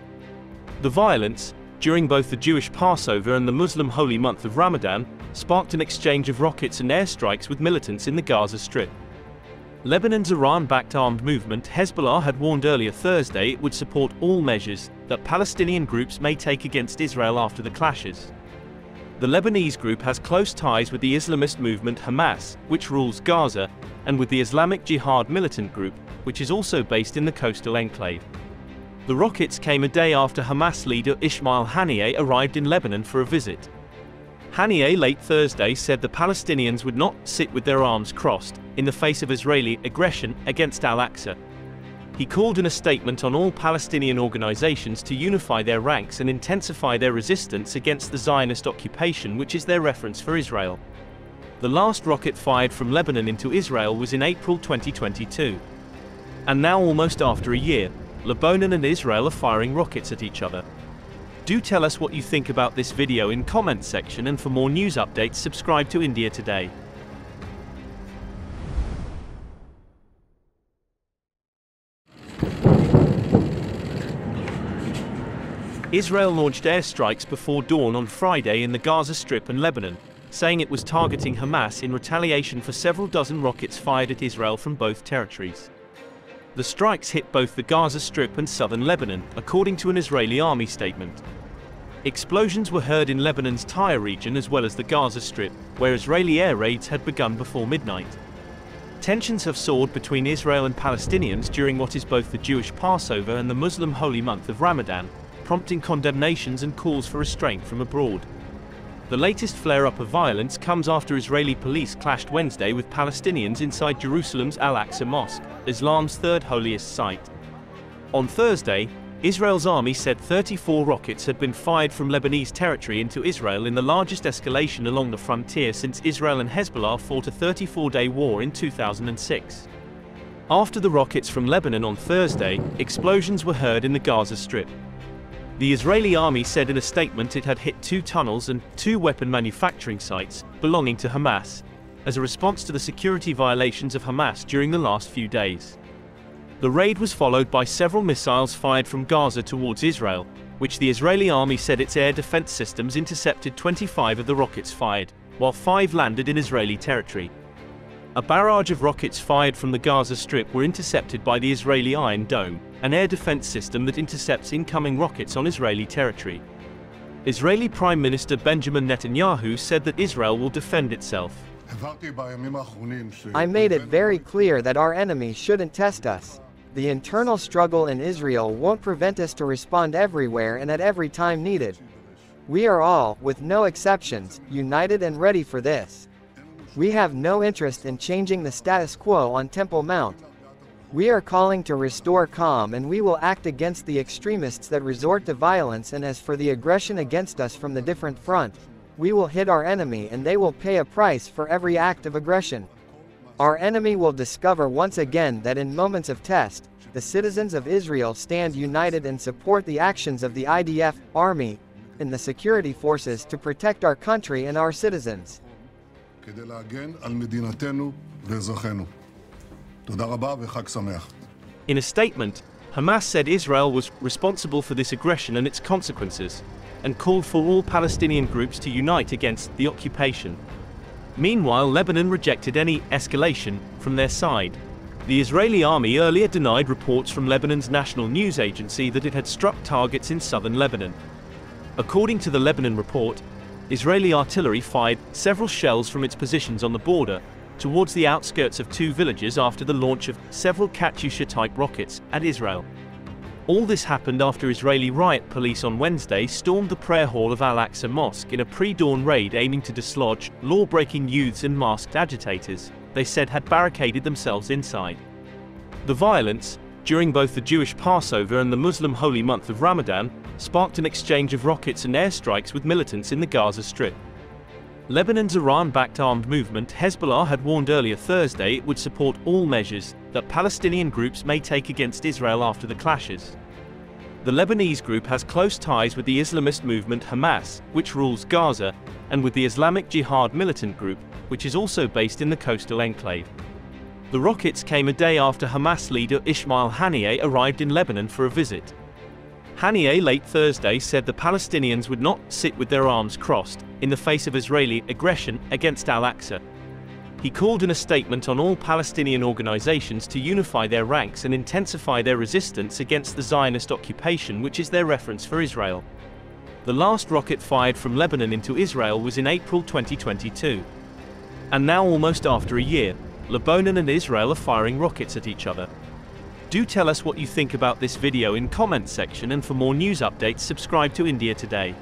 [SPEAKER 1] The violence, during both the Jewish Passover and the Muslim holy month of Ramadan, sparked an exchange of rockets and airstrikes with militants in the Gaza Strip. Lebanon's Iran backed armed movement Hezbollah had warned earlier Thursday it would support all measures that Palestinian groups may take against Israel after the clashes. The Lebanese group has close ties with the Islamist movement Hamas, which rules Gaza, and with the Islamic Jihad militant group, which is also based in the coastal enclave. The rockets came a day after Hamas leader Ismail Haniyeh arrived in Lebanon for a visit. Haniyeh late Thursday said the Palestinians would not sit with their arms crossed in the face of Israeli aggression against Al-Aqsa, he called in a statement on all Palestinian organizations to unify their ranks and intensify their resistance against the Zionist occupation which is their reference for Israel. The last rocket fired from Lebanon into Israel was in April 2022. And now almost after a year, Lebanon and Israel are firing rockets at each other. Do tell us what you think about this video in comment section and for more news
[SPEAKER 2] updates subscribe to India Today.
[SPEAKER 1] Israel launched airstrikes before dawn on Friday in the Gaza Strip and Lebanon, saying it was targeting Hamas in retaliation for several dozen rockets fired at Israel from both territories. The strikes hit both the Gaza Strip and southern Lebanon, according to an Israeli army statement. Explosions were heard in Lebanon's Tyre region as well as the Gaza Strip, where Israeli air raids had begun before midnight. Tensions have soared between Israel and Palestinians during what is both the Jewish Passover and the Muslim holy month of Ramadan, prompting condemnations and calls for restraint from abroad. The latest flare-up of violence comes after Israeli police clashed Wednesday with Palestinians inside Jerusalem's Al-Aqsa Mosque, Islam's third holiest site. On Thursday, Israel's army said 34 rockets had been fired from Lebanese territory into Israel in the largest escalation along the frontier since Israel and Hezbollah fought a 34-day war in 2006. After the rockets from Lebanon on Thursday, explosions were heard in the Gaza Strip. The Israeli army said in a statement it had hit two tunnels and two weapon manufacturing sites belonging to Hamas, as a response to the security violations of Hamas during the last few days. The raid was followed by several missiles fired from Gaza towards Israel, which the Israeli army said its air defense systems intercepted 25 of the rockets fired, while five landed in Israeli territory. A barrage of rockets fired from the Gaza Strip were intercepted by the Israeli Iron Dome, an air defense system that intercepts incoming rockets on Israeli territory. Israeli Prime Minister Benjamin Netanyahu said that Israel will defend itself.
[SPEAKER 5] I made it very clear that our
[SPEAKER 3] enemy shouldn't test us the internal struggle in Israel won't prevent us to respond everywhere and at every time needed. We are all, with no exceptions, united and ready for this. We have no interest in changing the status quo on Temple Mount. We are calling to restore calm and we will act against the extremists that resort to violence and as for the aggression against us from the different front, we will hit our enemy and they will pay a price for every act of aggression. Our enemy will discover once again that in moments of test, the citizens of Israel stand united and support the actions of the IDF, army, and the security forces to protect our country and our citizens.
[SPEAKER 4] In
[SPEAKER 1] a statement, Hamas said Israel was responsible for this aggression and its consequences, and called for all Palestinian groups to unite against the occupation. Meanwhile, Lebanon rejected any escalation from their side. The Israeli army earlier denied reports from Lebanon's national news agency that it had struck targets in southern Lebanon. According to the Lebanon report, Israeli artillery fired several shells from its positions on the border towards the outskirts of two villages after the launch of several Katyusha-type rockets at Israel. All this happened after Israeli riot police on Wednesday stormed the prayer hall of Al-Aqsa Mosque in a pre-dawn raid aiming to dislodge law-breaking youths and masked agitators, they said had barricaded themselves inside. The violence, during both the Jewish Passover and the Muslim holy month of Ramadan, sparked an exchange of rockets and airstrikes with militants in the Gaza Strip. Lebanon's Iran-backed armed movement Hezbollah had warned earlier Thursday it would support all measures that Palestinian groups may take against Israel after the clashes. The Lebanese group has close ties with the Islamist movement Hamas, which rules Gaza, and with the Islamic Jihad militant group, which is also based in the coastal enclave. The rockets came a day after Hamas leader Ismail Haniyeh arrived in Lebanon for a visit. Haniyeh late Thursday said the Palestinians would not sit with their arms crossed in the face of Israeli aggression against al-Aqsa. He called in a statement on all Palestinian organizations to unify their ranks and intensify their resistance against the Zionist occupation which is their reference for Israel. The last rocket fired from Lebanon into Israel was in April 2022. And now almost after a year, Lebanon and Israel are firing rockets at each other. Do tell us what you think about this video in comments section and for more news
[SPEAKER 2] updates subscribe to India Today.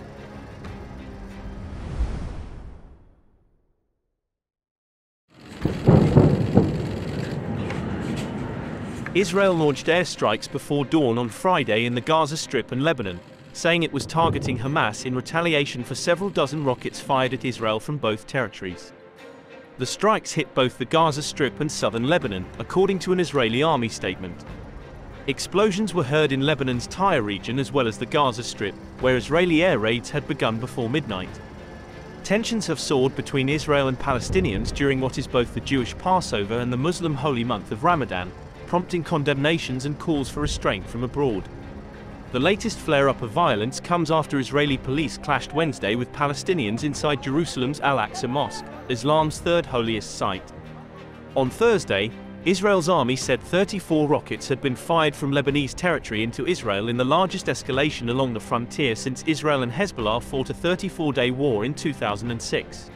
[SPEAKER 1] Israel launched airstrikes before dawn on Friday in the Gaza Strip and Lebanon, saying it was targeting Hamas in retaliation for several dozen rockets fired at Israel from both territories. The strikes hit both the Gaza Strip and southern Lebanon, according to an Israeli army statement. Explosions were heard in Lebanon's Tyre region as well as the Gaza Strip, where Israeli air raids had begun before midnight. Tensions have soared between Israel and Palestinians during what is both the Jewish Passover and the Muslim holy month of Ramadan, prompting condemnations and calls for restraint from abroad. The latest flare-up of violence comes after Israeli police clashed Wednesday with Palestinians inside Jerusalem's Al-Aqsa Mosque, Islam's third holiest site. On Thursday, Israel's army said 34 rockets had been fired from Lebanese territory into Israel in the largest escalation along the frontier since Israel and Hezbollah fought a 34-day war in 2006.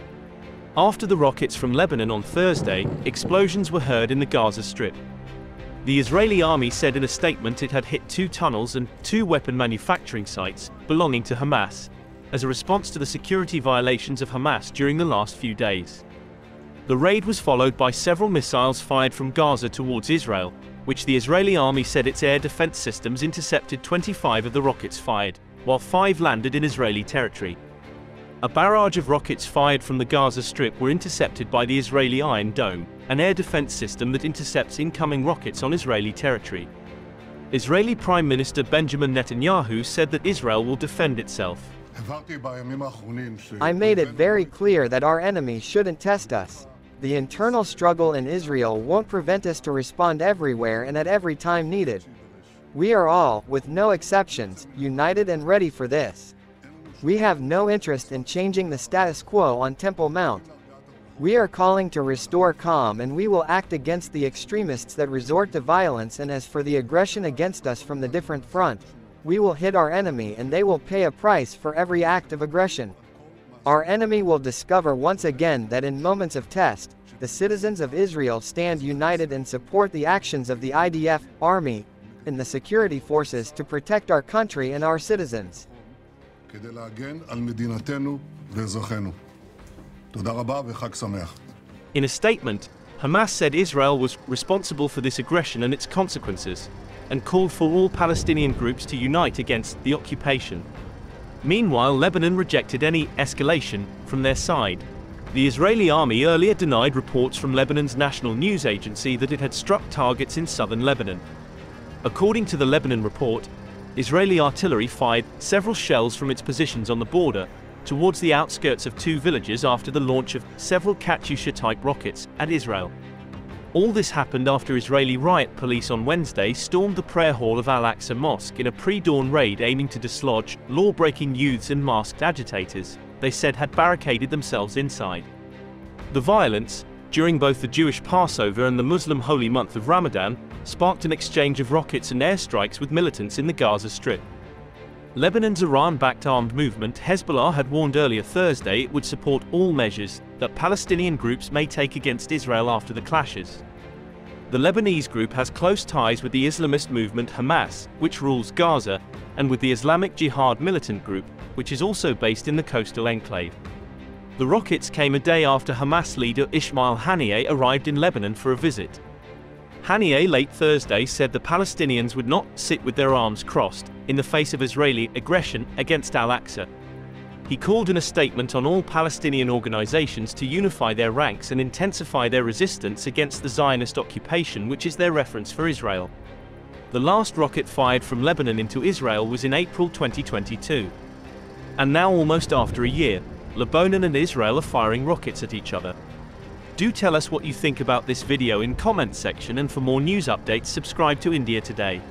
[SPEAKER 1] After the rockets from Lebanon on Thursday, explosions were heard in the Gaza Strip. The Israeli army said in a statement it had hit two tunnels and two weapon manufacturing sites belonging to Hamas, as a response to the security violations of Hamas during the last few days. The raid was followed by several missiles fired from Gaza towards Israel, which the Israeli army said its air defense systems intercepted 25 of the rockets fired, while five landed in Israeli territory. A barrage of rockets fired from the Gaza Strip were intercepted by the Israeli Iron Dome, an air defense system that intercepts incoming rockets on Israeli territory. Israeli Prime Minister Benjamin Netanyahu said that Israel will defend itself.
[SPEAKER 5] I made it very clear that our
[SPEAKER 3] enemies shouldn't test us. The internal struggle in Israel won't prevent us to respond everywhere and at every time needed. We are all, with no exceptions, united and ready for this. We have no interest in changing the status quo on Temple Mount. We are calling to restore calm and we will act against the extremists that resort to violence and as for the aggression against us from the different front, we will hit our enemy and they will pay a price for every act of aggression. Our enemy will discover once again that in moments of test, the citizens of Israel stand united and support the actions of the IDF, army, and the security forces to protect our country and our citizens.
[SPEAKER 4] In
[SPEAKER 1] a statement, Hamas said Israel was responsible for this aggression and its consequences, and called for all Palestinian groups to unite against the occupation. Meanwhile, Lebanon rejected any escalation from their side. The Israeli army earlier denied reports from Lebanon's national news agency that it had struck targets in southern Lebanon. According to the Lebanon report, Israeli artillery fired several shells from its positions on the border towards the outskirts of two villages after the launch of several Katyusha-type rockets at Israel. All this happened after Israeli riot police on Wednesday stormed the prayer hall of Al-Aqsa Mosque in a pre-dawn raid aiming to dislodge law-breaking youths and masked agitators, they said had barricaded themselves inside. The violence, during both the Jewish Passover and the Muslim holy month of Ramadan, sparked an exchange of rockets and airstrikes with militants in the Gaza Strip. Lebanon's Iran-backed armed movement Hezbollah had warned earlier Thursday it would support all measures that Palestinian groups may take against Israel after the clashes. The Lebanese group has close ties with the Islamist movement Hamas, which rules Gaza, and with the Islamic Jihad militant group, which is also based in the coastal enclave. The rockets came a day after Hamas leader Ismail Haniyeh arrived in Lebanon for a visit. Haniyeh late Thursday said the Palestinians would not sit with their arms crossed in the face of Israeli aggression against al-Aqsa. He called in a statement on all Palestinian organizations to unify their ranks and intensify their resistance against the Zionist occupation which is their reference for Israel. The last rocket fired from Lebanon into Israel was in April 2022. And now almost after a year, Lebanon and Israel are firing rockets at each other. Do tell us what you think about this video in comments section and for more news
[SPEAKER 2] updates subscribe to India Today.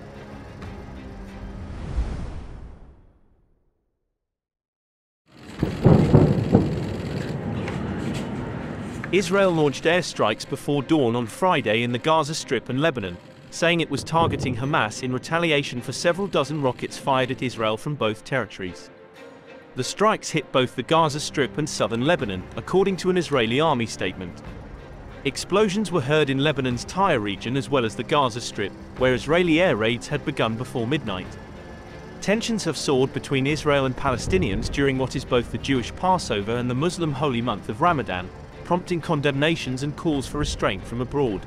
[SPEAKER 1] Israel launched airstrikes before dawn on Friday in the Gaza Strip and Lebanon, saying it was targeting Hamas in retaliation for several dozen rockets fired at Israel from both territories. The strikes hit both the Gaza Strip and southern Lebanon, according to an Israeli army statement. Explosions were heard in Lebanon's Tyre region as well as the Gaza Strip, where Israeli air raids had begun before midnight. Tensions have soared between Israel and Palestinians during what is both the Jewish Passover and the Muslim holy month of Ramadan, prompting condemnations and calls for restraint from abroad.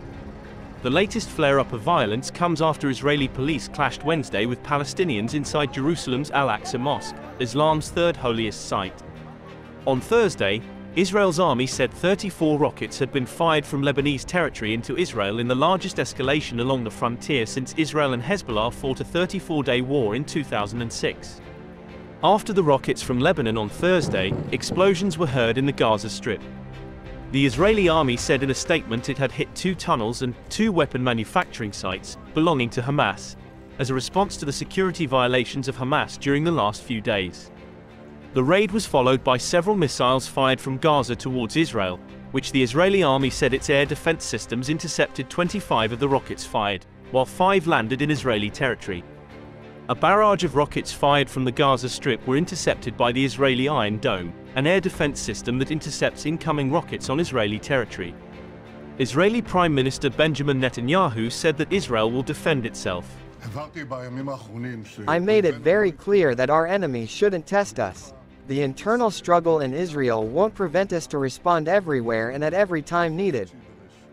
[SPEAKER 1] The latest flare-up of violence comes after Israeli police clashed Wednesday with Palestinians inside Jerusalem's Al-Aqsa Mosque, Islam's third holiest site. On Thursday, Israel's army said 34 rockets had been fired from Lebanese territory into Israel in the largest escalation along the frontier since Israel and Hezbollah fought a 34-day war in 2006. After the rockets from Lebanon on Thursday, explosions were heard in the Gaza Strip. The Israeli army said in a statement it had hit two tunnels and two weapon manufacturing sites belonging to Hamas, as a response to the security violations of Hamas during the last few days. The raid was followed by several missiles fired from Gaza towards Israel, which the Israeli army said its air defense systems intercepted 25 of the rockets fired, while five landed in Israeli territory. A barrage of rockets fired from the Gaza Strip were intercepted by the Israeli Iron Dome, an air defense system that intercepts incoming rockets on Israeli territory. Israeli Prime Minister Benjamin Netanyahu said that
[SPEAKER 3] Israel will defend itself.
[SPEAKER 5] I made it very clear that our
[SPEAKER 3] enemy shouldn't test us. The internal struggle in Israel won't prevent us to respond everywhere and at every time needed.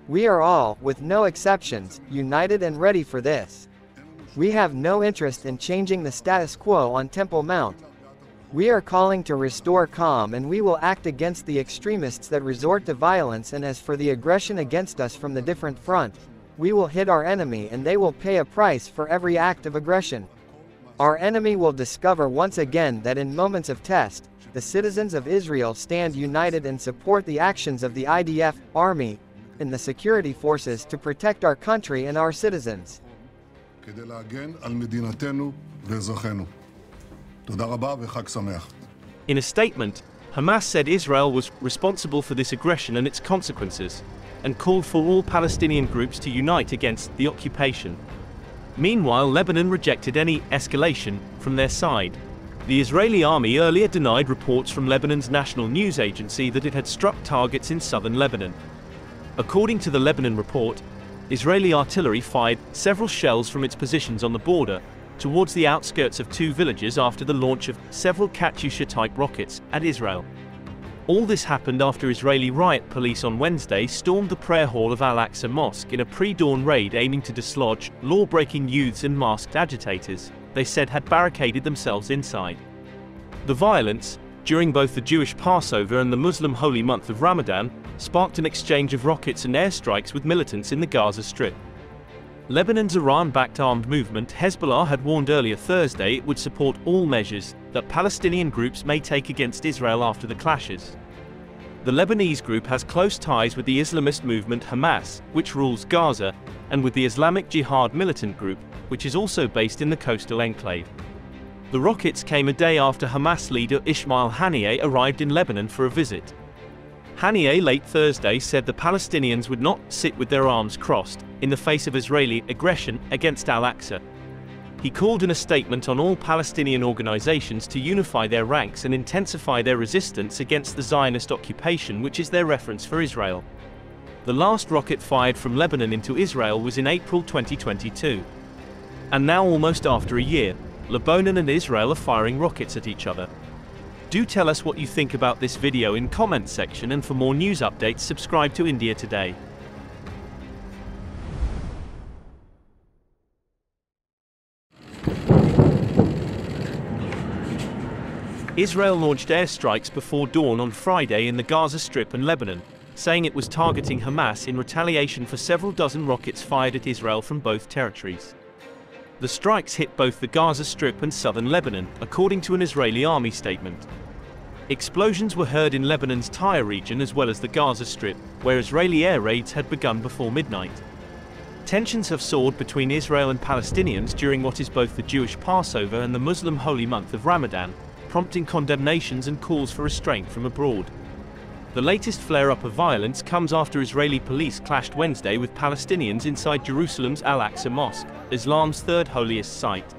[SPEAKER 3] We are all, with no exceptions, united and ready for this. We have no interest in changing the status quo on Temple Mount, we are calling to restore calm and we will act against the extremists that resort to violence and as for the aggression against us from the different front, we will hit our enemy and they will pay a price for every act of aggression. Our enemy will discover once again that in moments of test, the citizens of Israel stand united and support the actions of the IDF, army, and the security forces to protect our country and our citizens.
[SPEAKER 1] In a statement, Hamas said Israel was responsible for this aggression and its consequences, and called for all Palestinian groups to unite against the occupation. Meanwhile, Lebanon rejected any escalation from their side. The Israeli army earlier denied reports from Lebanon's national news agency that it had struck targets in southern Lebanon. According to the Lebanon report, Israeli artillery fired several shells from its positions on the border towards the outskirts of two villages after the launch of several Katyusha-type rockets at Israel. All this happened after Israeli riot police on Wednesday stormed the prayer hall of Al-Aqsa Mosque in a pre-dawn raid aiming to dislodge law-breaking youths and masked agitators, they said had barricaded themselves inside. The violence, during both the Jewish Passover and the Muslim holy month of Ramadan, sparked an exchange of rockets and airstrikes with militants in the Gaza Strip. Lebanon's Iran-backed armed movement Hezbollah had warned earlier Thursday it would support all measures that Palestinian groups may take against Israel after the clashes. The Lebanese group has close ties with the Islamist movement Hamas, which rules Gaza, and with the Islamic Jihad militant group, which is also based in the coastal enclave. The rockets came a day after Hamas leader Ismail Haniyeh arrived in Lebanon for a visit. Haniyeh late Thursday said the Palestinians would not sit with their arms crossed in the face of Israeli aggression against Al-Aqsa. He called in a statement on all Palestinian organizations to unify their ranks and intensify their resistance against the Zionist occupation which is their reference for Israel. The last rocket fired from Lebanon into Israel was in April 2022. And now almost after a year, Lebanon and Israel are firing rockets at each other. Do tell us what you think about this video in comment section and for more news
[SPEAKER 2] updates subscribe to India Today.
[SPEAKER 1] Israel launched airstrikes before dawn on Friday in the Gaza Strip and Lebanon, saying it was targeting Hamas in retaliation for several dozen rockets fired at Israel from both territories. The strikes hit both the Gaza Strip and southern Lebanon, according to an Israeli army statement. Explosions were heard in Lebanon's Tyre region as well as the Gaza Strip, where Israeli air raids had begun before midnight. Tensions have soared between Israel and Palestinians during what is both the Jewish Passover and the Muslim holy month of Ramadan, prompting condemnations and calls for restraint from abroad. The latest flare-up of violence comes after Israeli police clashed Wednesday with Palestinians inside Jerusalem's Al-Aqsa Mosque, Islam's third holiest site.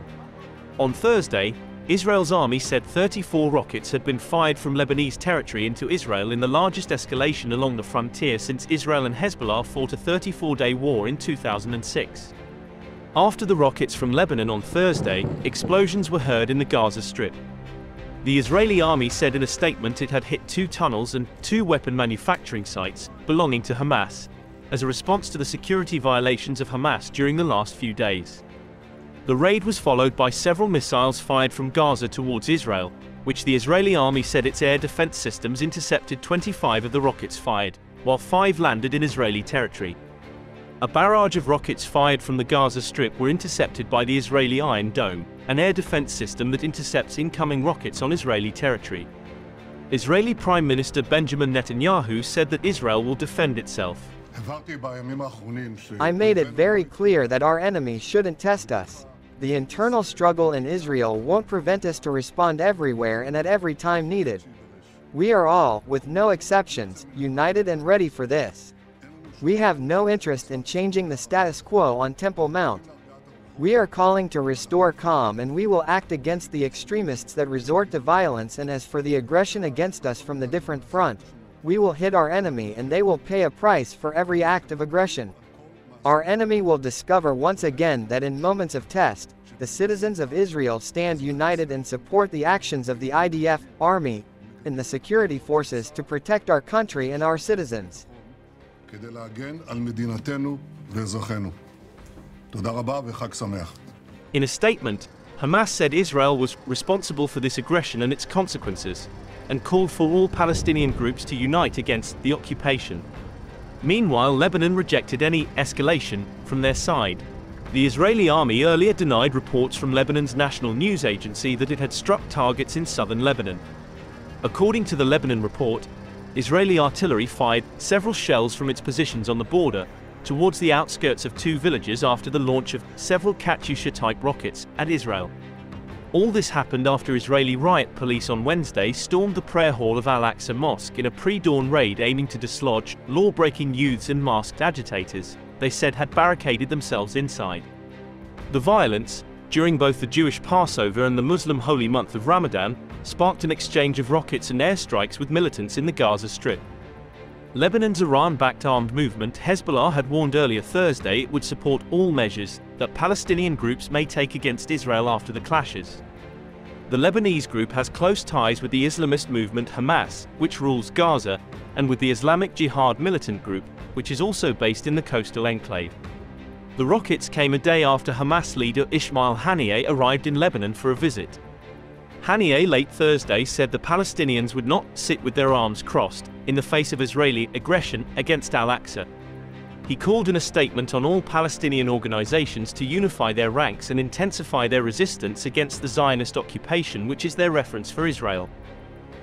[SPEAKER 1] On Thursday, Israel's army said 34 rockets had been fired from Lebanese territory into Israel in the largest escalation along the frontier since Israel and Hezbollah fought a 34-day war in 2006. After the rockets from Lebanon on Thursday, explosions were heard in the Gaza Strip. The Israeli army said in a statement it had hit two tunnels and two weapon manufacturing sites belonging to Hamas, as a response to the security violations of Hamas during the last few days. The raid was followed by several missiles fired from Gaza towards Israel, which the Israeli army said its air defense systems intercepted 25 of the rockets fired, while five landed in Israeli territory. A barrage of rockets fired from the Gaza Strip were intercepted by the Israeli Iron Dome, an air defense system that intercepts incoming rockets on Israeli territory. Israeli Prime Minister Benjamin Netanyahu said that Israel will defend itself.
[SPEAKER 5] I made it very clear that our
[SPEAKER 3] enemies shouldn't test us. The internal struggle in Israel won't prevent us to respond everywhere and at every time needed. We are all, with no exceptions, united and ready for this. We have no interest in changing the status quo on Temple Mount. We are calling to restore calm and we will act against the extremists that resort to violence and as for the aggression against us from the different front, we will hit our enemy and they will pay a price for every act of aggression. Our enemy will discover once again that in moments of test, the citizens of Israel stand united and support the actions of the IDF, army, and the security forces to protect our country and our citizens.
[SPEAKER 4] In
[SPEAKER 1] a statement, Hamas said Israel was responsible for this aggression and its consequences, and called for all Palestinian groups to unite against the occupation. Meanwhile, Lebanon rejected any escalation from their side. The Israeli army earlier denied reports from Lebanon's national news agency that it had struck targets in southern Lebanon. According to the Lebanon report, Israeli artillery fired several shells from its positions on the border towards the outskirts of two villages after the launch of several Katyusha-type rockets at Israel. All this happened after Israeli riot police on Wednesday stormed the prayer hall of Al-Aqsa Mosque in a pre-dawn raid aiming to dislodge law-breaking youths and masked agitators, they said had barricaded themselves inside. The violence, during both the Jewish Passover and the Muslim holy month of Ramadan, sparked an exchange of rockets and airstrikes with militants in the Gaza Strip. Lebanon's Iran-backed armed movement Hezbollah had warned earlier Thursday it would support all measures that Palestinian groups may take against Israel after the clashes. The Lebanese group has close ties with the Islamist movement Hamas, which rules Gaza, and with the Islamic Jihad militant group, which is also based in the coastal enclave. The rockets came a day after Hamas leader Ismail Haniyeh arrived in Lebanon for a visit. Haniyeh late Thursday said the Palestinians would not sit with their arms crossed in the face of Israeli aggression against al-Aqsa. He called in a statement on all Palestinian organizations to unify their ranks and intensify their resistance against the Zionist occupation which is their reference for Israel.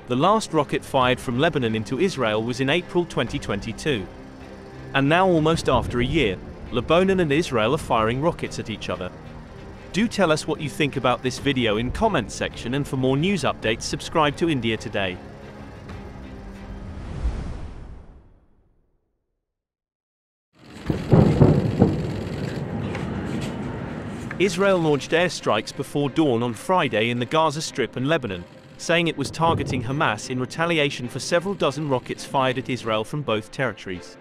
[SPEAKER 1] The last rocket fired from Lebanon into Israel was in April 2022. And now almost after a year, Lebanon and Israel are firing rockets at each other. Do tell us what you think about this video in comments section and for more news
[SPEAKER 2] updates subscribe to India Today.
[SPEAKER 1] Israel launched airstrikes before dawn on Friday in the Gaza Strip and Lebanon, saying it was targeting Hamas in retaliation for several dozen rockets fired at Israel from both territories.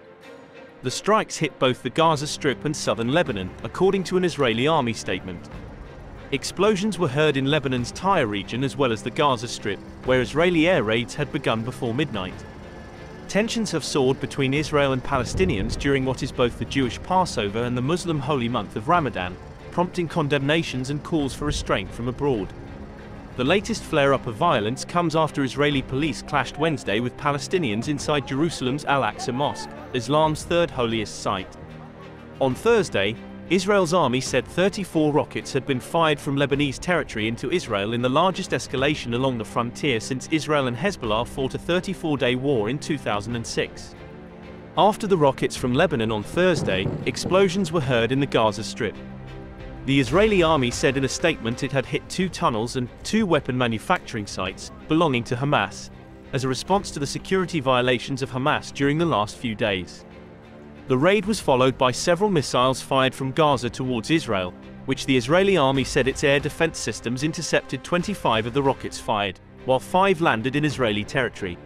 [SPEAKER 1] The strikes hit both the Gaza Strip and southern Lebanon, according to an Israeli army statement. Explosions were heard in Lebanon's Tyre region as well as the Gaza Strip, where Israeli air raids had begun before midnight. Tensions have soared between Israel and Palestinians during what is both the Jewish Passover and the Muslim holy month of Ramadan, prompting condemnations and calls for restraint from abroad. The latest flare-up of violence comes after Israeli police clashed Wednesday with Palestinians inside Jerusalem's Al-Aqsa Mosque, Islam's third holiest site. On Thursday, Israel's army said 34 rockets had been fired from Lebanese territory into Israel in the largest escalation along the frontier since Israel and Hezbollah fought a 34-day war in 2006. After the rockets from Lebanon on Thursday, explosions were heard in the Gaza Strip. The Israeli army said in a statement it had hit two tunnels and two weapon manufacturing sites belonging to Hamas, as a response to the security violations of Hamas during the last few days. The raid was followed by several missiles fired from Gaza towards Israel, which the Israeli army said its air defense systems intercepted 25 of the rockets fired, while five landed in Israeli territory.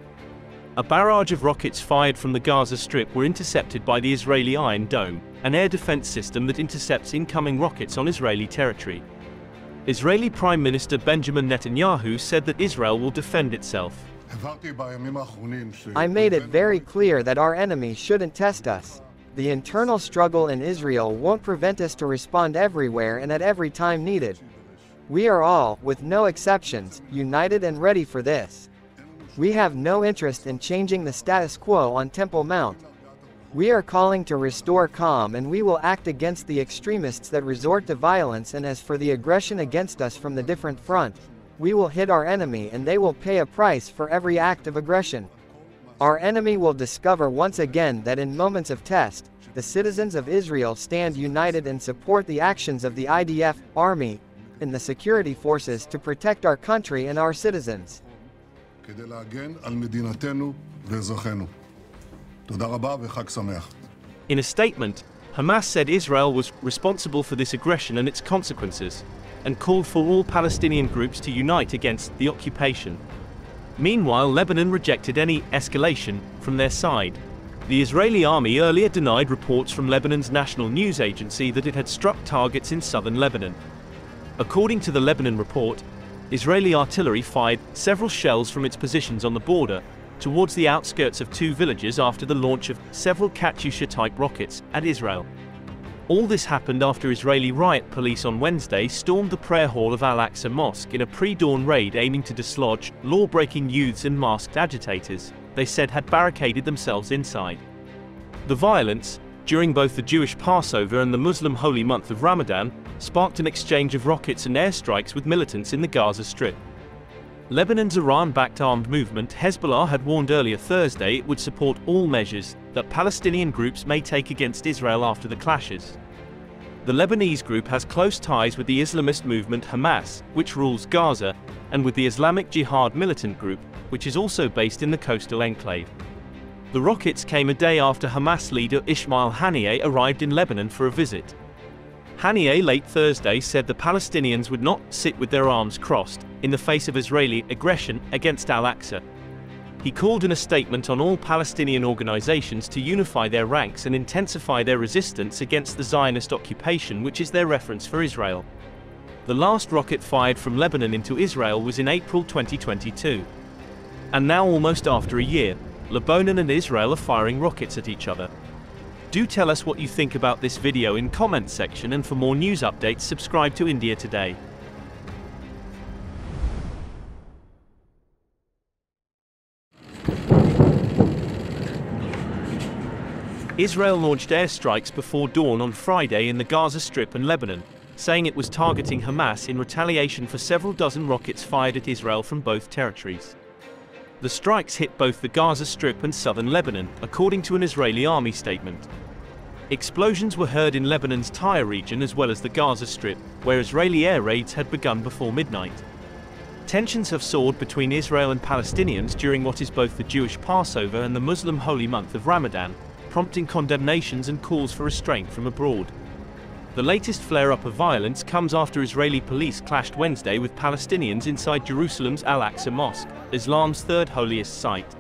[SPEAKER 1] A barrage of rockets fired from the Gaza Strip were intercepted by the Israeli Iron Dome, an air defense system that intercepts incoming rockets on Israeli territory. Israeli Prime Minister Benjamin Netanyahu said that Israel will defend itself.
[SPEAKER 6] I made it
[SPEAKER 3] very clear that our enemy shouldn't test us. The internal struggle in Israel won't prevent us to respond everywhere and at every time needed. We are all, with no exceptions, united and ready for this. We have no interest in changing the status quo on Temple Mount. We are calling to restore calm and we will act against the extremists that resort to violence and as for the aggression against us from the different front, we will hit our enemy and they will pay a price for every act of aggression. Our enemy will discover once again that in moments of test, the citizens of Israel stand united and support the actions of the IDF, army, and the security forces to protect our country and our citizens.
[SPEAKER 1] In a statement, Hamas said Israel was responsible for this aggression and its consequences, and called for all Palestinian groups to unite against the occupation. Meanwhile, Lebanon rejected any escalation from their side. The Israeli army earlier denied reports from Lebanon's national news agency that it had struck targets in southern Lebanon. According to the Lebanon report, Israeli artillery fired several shells from its positions on the border towards the outskirts of two villages after the launch of several Katyusha-type rockets at Israel. All this happened after Israeli riot police on Wednesday stormed the prayer hall of Al-Aqsa Mosque in a pre-dawn raid aiming to dislodge law-breaking youths and masked agitators, they said had barricaded themselves inside. The violence, during both the Jewish Passover and the Muslim holy month of Ramadan, sparked an exchange of rockets and airstrikes with militants in the Gaza Strip. Lebanon's Iran-backed armed movement Hezbollah had warned earlier Thursday it would support all measures that Palestinian groups may take against Israel after the clashes. The Lebanese group has close ties with the Islamist movement Hamas, which rules Gaza, and with the Islamic Jihad militant group, which is also based in the coastal enclave. The rockets came a day after Hamas leader Ismail Haniyeh arrived in Lebanon for a visit. Haniyeh late Thursday said the Palestinians would not sit with their arms crossed in the face of Israeli aggression against al-Aqsa. He called in a statement on all Palestinian organizations to unify their ranks and intensify their resistance against the Zionist occupation which is their reference for Israel. The last rocket fired from Lebanon into Israel was in April 2022. And now almost after a year, Lebanon and Israel are firing rockets at each other. Do tell us what you think about this video in comments section and for more news
[SPEAKER 2] updates subscribe to India Today.
[SPEAKER 1] Israel launched airstrikes before dawn on Friday in the Gaza Strip and Lebanon, saying it was targeting Hamas in retaliation for several dozen rockets fired at Israel from both territories. The strikes hit both the Gaza Strip and southern Lebanon, according to an Israeli army statement. Explosions were heard in Lebanon's Tyre region as well as the Gaza Strip, where Israeli air raids had begun before midnight. Tensions have soared between Israel and Palestinians during what is both the Jewish Passover and the Muslim holy month of Ramadan, prompting condemnations and calls for restraint from abroad. The latest flare-up of violence comes after Israeli police clashed Wednesday with Palestinians inside Jerusalem's Al-Aqsa Mosque, Islam's third holiest site.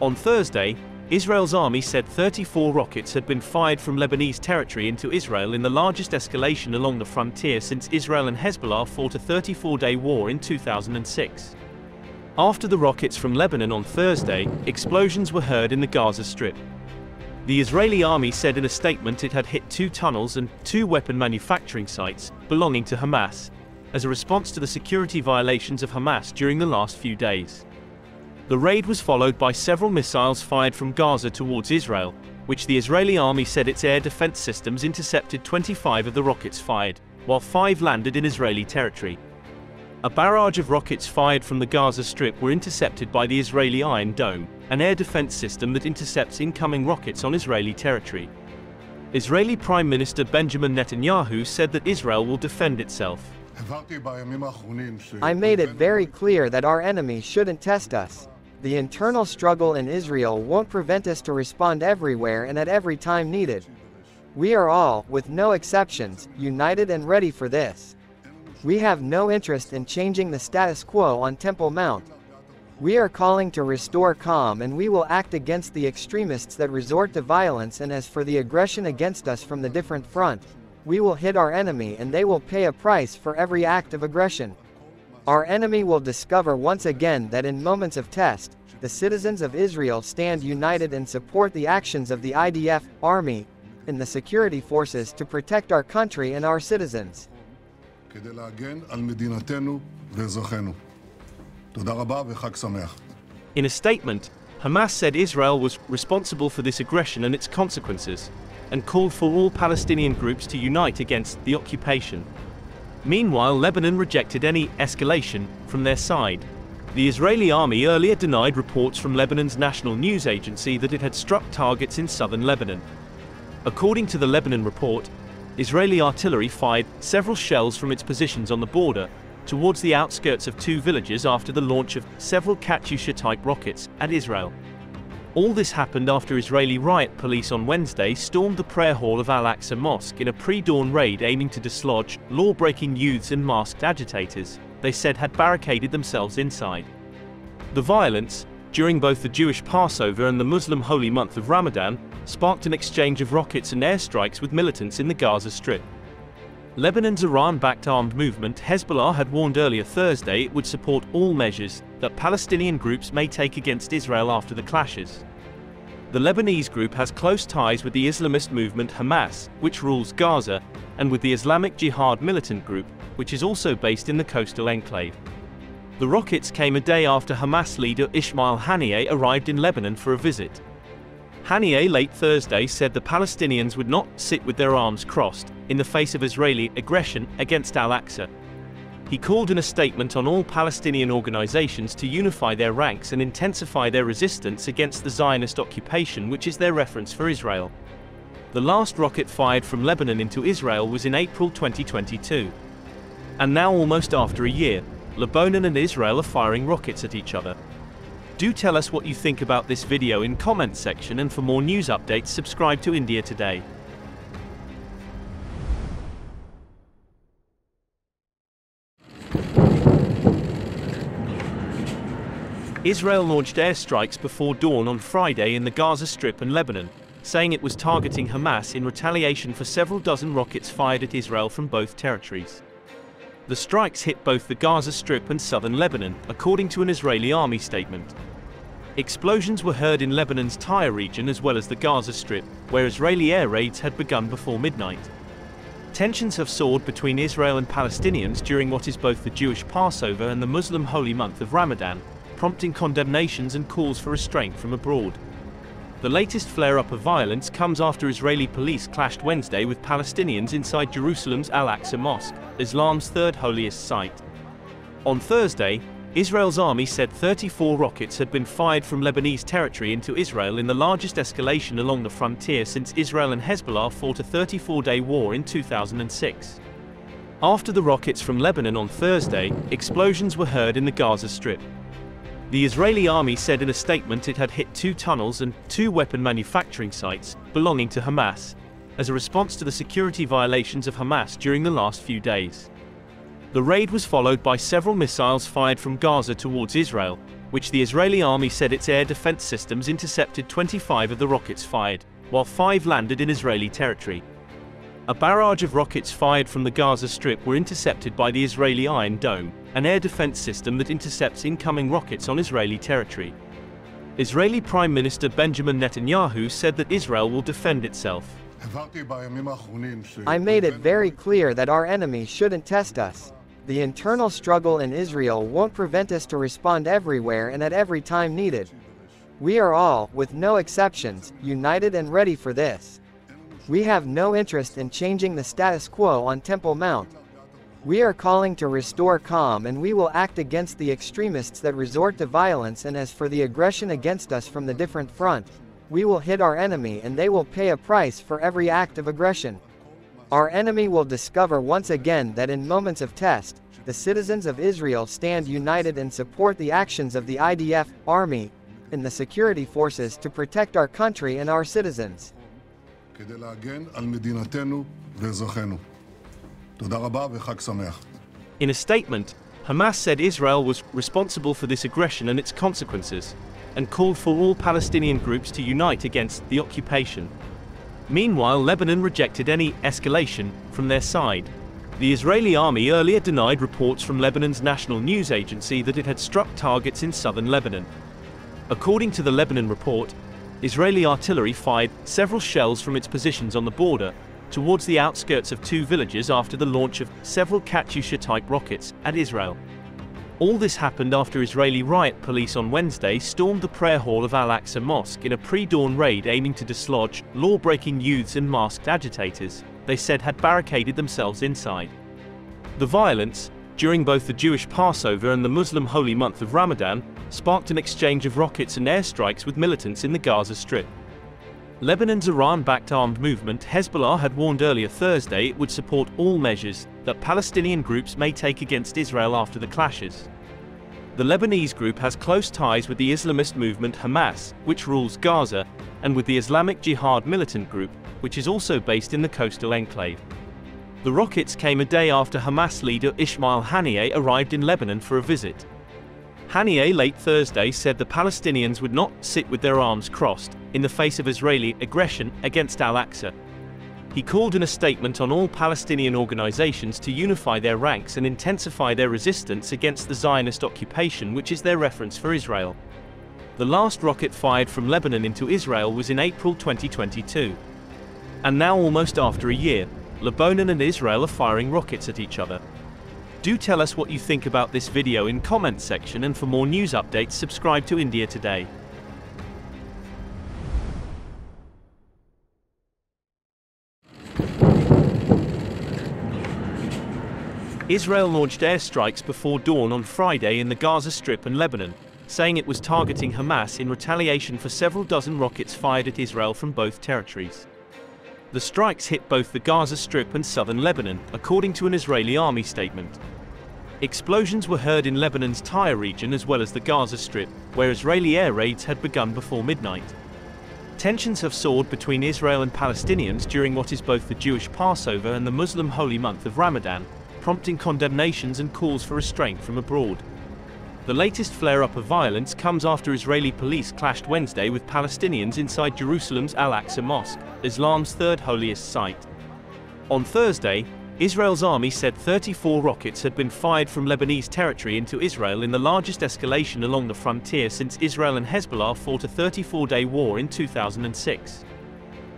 [SPEAKER 1] On Thursday, Israel's army said 34 rockets had been fired from Lebanese territory into Israel in the largest escalation along the frontier since Israel and Hezbollah fought a 34-day war in 2006. After the rockets from Lebanon on Thursday, explosions were heard in the Gaza Strip. The Israeli army said in a statement it had hit two tunnels and two weapon manufacturing sites belonging to Hamas, as a response to the security violations of Hamas during the last few days. The raid was followed by several missiles fired from Gaza towards Israel, which the Israeli army said its air defense systems intercepted 25 of the rockets fired, while five landed in Israeli territory. A barrage of rockets fired from the Gaza Strip were intercepted by the Israeli Iron Dome, an air defense system that intercepts incoming rockets on Israeli territory. Israeli Prime Minister Benjamin Netanyahu said that Israel will defend itself.
[SPEAKER 5] I made it very clear that
[SPEAKER 3] our enemies shouldn't test us the internal struggle in Israel won't prevent us to respond everywhere and at every time needed. We are all, with no exceptions, united and ready for this. We have no interest in changing the status quo on Temple Mount. We are calling to restore calm and we will act against the extremists that resort to violence and as for the aggression against us from the different front, we will hit our enemy and they will pay a price for every act of aggression. Our enemy will discover once again that in moments of test, the citizens of Israel stand united and support the actions of the IDF, army, and the security forces to protect our country and our citizens.
[SPEAKER 4] In
[SPEAKER 1] a statement, Hamas said Israel was responsible for this aggression and its consequences, and called for all Palestinian groups to unite against the occupation. Meanwhile, Lebanon rejected any escalation from their side. The Israeli army earlier denied reports from Lebanon's national news agency that it had struck targets in southern Lebanon. According to the Lebanon report, Israeli artillery fired several shells from its positions on the border towards the outskirts of two villages after the launch of several Katyusha-type rockets at Israel. All this happened after Israeli riot police on Wednesday stormed the prayer hall of Al-Aqsa Mosque in a pre-dawn raid aiming to dislodge law-breaking youths and masked agitators, they said had barricaded themselves inside. The violence, during both the Jewish Passover and the Muslim holy month of Ramadan, sparked an exchange of rockets and airstrikes with militants in the Gaza Strip. Lebanon's Iran-backed armed movement Hezbollah had warned earlier Thursday it would support all measures that Palestinian groups may take against Israel after the clashes. The Lebanese group has close ties with the Islamist movement Hamas, which rules Gaza, and with the Islamic Jihad militant group, which is also based in the coastal enclave. The rockets came a day after Hamas leader Ismail Haniyeh arrived in Lebanon for a visit. Haniyeh late Thursday said the Palestinians would not sit with their arms crossed in the face of Israeli aggression against Al-Aqsa, he called in a statement on all Palestinian organizations to unify their ranks and intensify their resistance against the Zionist occupation which is their reference for Israel. The last rocket fired from Lebanon into Israel was in April 2022. And now almost after a year, Lebanon and Israel are firing rockets at each other. Do tell us what you think about this video in comment section and for more news
[SPEAKER 2] updates subscribe to India Today.
[SPEAKER 1] Israel launched airstrikes before dawn on Friday in the Gaza Strip and Lebanon, saying it was targeting Hamas in retaliation for several dozen rockets fired at Israel from both territories. The strikes hit both the Gaza Strip and southern Lebanon, according to an Israeli army statement. Explosions were heard in Lebanon's Tyre region as well as the Gaza Strip, where Israeli air raids had begun before midnight. Tensions have soared between Israel and Palestinians during what is both the Jewish Passover and the Muslim holy month of Ramadan, prompting condemnations and calls for restraint from abroad. The latest flare-up of violence comes after Israeli police clashed Wednesday with Palestinians inside Jerusalem's Al-Aqsa Mosque, Islam's third holiest site. On Thursday, Israel's army said 34 rockets had been fired from Lebanese territory into Israel in the largest escalation along the frontier since Israel and Hezbollah fought a 34-day war in 2006. After the rockets from Lebanon on Thursday, explosions were heard in the Gaza Strip. The Israeli army said in a statement it had hit two tunnels and two weapon manufacturing sites belonging to Hamas, as a response to the security violations of Hamas during the last few days. The raid was followed by several missiles fired from Gaza towards Israel, which the Israeli army said its air defense systems intercepted 25 of the rockets fired, while five landed in Israeli territory. A barrage of rockets fired from the Gaza Strip were intercepted by the Israeli Iron Dome, an air defense system that intercepts incoming rockets on Israeli territory. Israeli Prime Minister Benjamin Netanyahu said
[SPEAKER 3] that Israel will defend itself. I made it very clear that our enemy shouldn't test us the internal struggle in Israel won't prevent us to respond everywhere and at every time needed. We are all, with no exceptions, united and ready for this. We have no interest in changing the status quo on Temple Mount. We are calling to restore calm and we will act against the extremists that resort to violence and as for the aggression against us from the different front, we will hit our enemy and they will pay a price for every act of aggression. Our enemy will discover once again that in moments of test, the citizens of Israel stand united and support the actions of the IDF, army, and the security forces to protect our country and our citizens.
[SPEAKER 4] In
[SPEAKER 1] a statement, Hamas said Israel was responsible for this aggression and its consequences, and called for all Palestinian groups to unite against the occupation. Meanwhile, Lebanon rejected any escalation from their side. The Israeli army earlier denied reports from Lebanon's national news agency that it had struck targets in southern Lebanon. According to the Lebanon report, Israeli artillery fired several shells from its positions on the border towards the outskirts of two villages after the launch of several Katyusha-type rockets at Israel. All this happened after Israeli riot police on Wednesday stormed the prayer hall of Al Aqsa Mosque in a pre dawn raid aiming to dislodge law breaking youths and masked agitators, they said had barricaded themselves inside. The violence, during both the Jewish Passover and the Muslim holy month of Ramadan, sparked an exchange of rockets and airstrikes with militants in the Gaza Strip. Lebanon's Iran-backed armed movement Hezbollah had warned earlier Thursday it would support all measures that Palestinian groups may take against Israel after the clashes. The Lebanese group has close ties with the Islamist movement Hamas, which rules Gaza, and with the Islamic Jihad militant group, which is also based in the coastal enclave. The rockets came a day after Hamas leader Ismail Haniyeh arrived in Lebanon for a visit. Haniyeh late Thursday said the Palestinians would not sit with their arms crossed in the face of Israeli aggression against al-Aqsa. He called in a statement on all Palestinian organizations to unify their ranks and intensify their resistance against the Zionist occupation which is their reference for Israel. The last rocket fired from Lebanon into Israel was in April 2022. And now almost after a year, Lebanon and Israel are firing rockets at each other. Do tell us what you think about this video in comments section and for more
[SPEAKER 2] news updates subscribe to India Today.
[SPEAKER 1] Israel launched airstrikes before dawn on Friday in the Gaza Strip and Lebanon, saying it was targeting Hamas in retaliation for several dozen rockets fired at Israel from both territories. The strikes hit both the Gaza Strip and southern Lebanon, according to an Israeli army statement. Explosions were heard in Lebanon's Tyre region as well as the Gaza Strip, where Israeli air raids had begun before midnight. Tensions have soared between Israel and Palestinians during what is both the Jewish Passover and the Muslim holy month of Ramadan, prompting condemnations and calls for restraint from abroad. The latest flare-up of violence comes after Israeli police clashed Wednesday with Palestinians inside Jerusalem's Al-Aqsa Mosque, Islam's third holiest site. On Thursday, Israel's army said 34 rockets had been fired from Lebanese territory into Israel in the largest escalation along the frontier since Israel and Hezbollah fought a 34-day war in 2006.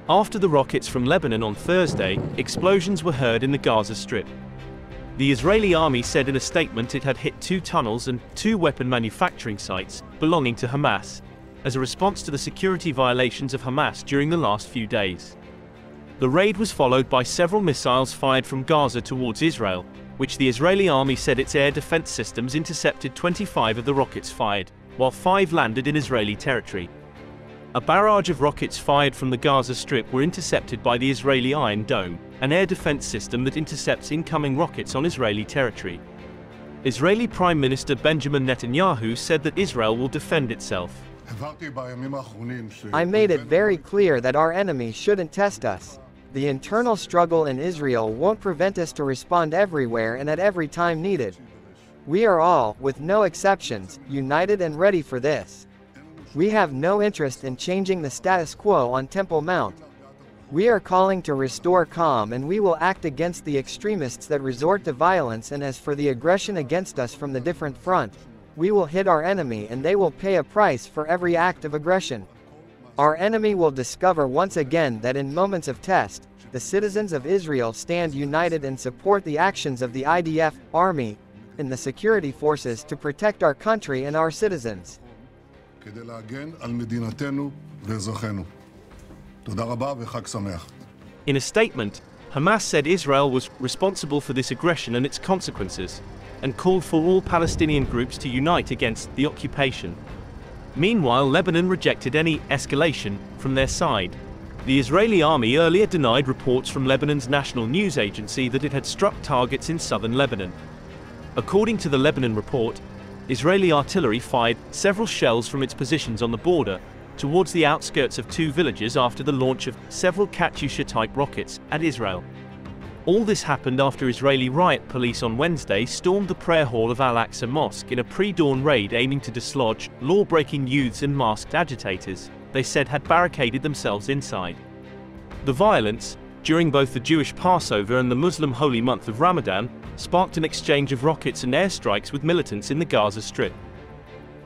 [SPEAKER 1] After the rockets from Lebanon on Thursday, explosions were heard in the Gaza Strip. The Israeli army said in a statement it had hit two tunnels and two weapon manufacturing sites belonging to Hamas, as a response to the security violations of Hamas during the last few days. The raid was followed by several missiles fired from Gaza towards Israel, which the Israeli army said its air defense systems intercepted 25 of the rockets fired, while five landed in Israeli territory. A barrage of rockets fired from the Gaza Strip were intercepted by the Israeli Iron Dome, an air defense system that intercepts incoming rockets on Israeli territory. Israeli Prime Minister Benjamin Netanyahu said
[SPEAKER 3] that Israel will defend itself. I made it very clear that our enemy shouldn't test us. The internal struggle in Israel won't prevent us to respond everywhere and at every time needed. We are all, with no exceptions, united and ready for this. We have no interest in changing the status quo on Temple Mount. We are calling to restore calm and we will act against the extremists that resort to violence and as for the aggression against us from the different front, we will hit our enemy and they will pay a price for every act of aggression. Our enemy will discover once again that in moments of test, the citizens of Israel stand united and support the actions of the IDF, army, and the security forces to protect our country and our citizens.
[SPEAKER 4] In
[SPEAKER 1] a statement, Hamas said Israel was responsible for this aggression and its consequences, and called for all Palestinian groups to unite against the occupation. Meanwhile, Lebanon rejected any escalation from their side. The Israeli army earlier denied reports from Lebanon's national news agency that it had struck targets in southern Lebanon. According to the Lebanon report, Israeli artillery fired several shells from its positions on the border towards the outskirts of two villages after the launch of several Katyusha-type rockets at Israel. All this happened after Israeli riot police on Wednesday stormed the prayer hall of Al-Aqsa Mosque in a pre-dawn raid aiming to dislodge law-breaking youths and masked agitators, they said had barricaded themselves inside. The violence, during both the Jewish Passover and the Muslim holy month of Ramadan, sparked an exchange of rockets and airstrikes with militants in the Gaza Strip.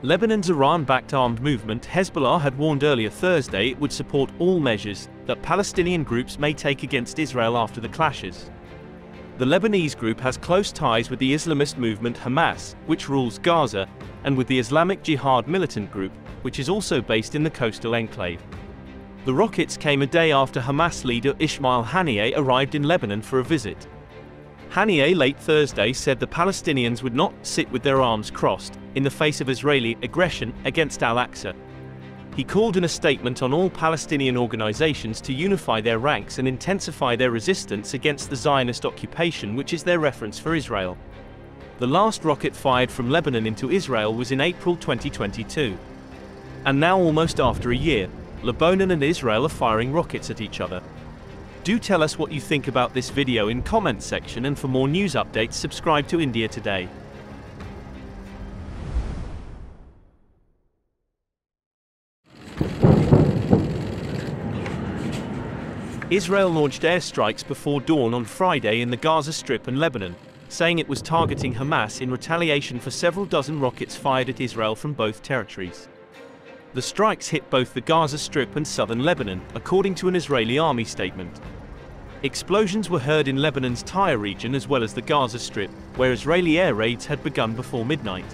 [SPEAKER 1] Lebanon's Iran-backed armed movement Hezbollah had warned earlier Thursday it would support all measures that Palestinian groups may take against Israel after the clashes. The Lebanese group has close ties with the Islamist movement Hamas, which rules Gaza, and with the Islamic Jihad militant group, which is also based in the coastal enclave. The rockets came a day after Hamas leader Ismail Haniyeh arrived in Lebanon for a visit. Haniyeh late Thursday said the Palestinians would not sit with their arms crossed in the face of Israeli aggression against Al-Aqsa, he called in a statement on all Palestinian organizations to unify their ranks and intensify their resistance against the Zionist occupation which is their reference for Israel. The last rocket fired from Lebanon into Israel was in April 2022. And now almost after a year, Lebanon and Israel are firing rockets at each other. Do tell us what you think about this video in comment section and for more
[SPEAKER 2] news updates subscribe to India Today.
[SPEAKER 1] Israel launched airstrikes before dawn on Friday in the Gaza Strip and Lebanon, saying it was targeting Hamas in retaliation for several dozen rockets fired at Israel from both territories. The strikes hit both the Gaza Strip and southern Lebanon, according to an Israeli army statement. Explosions were heard in Lebanon's Tyre region as well as the Gaza Strip, where Israeli air raids had begun before midnight.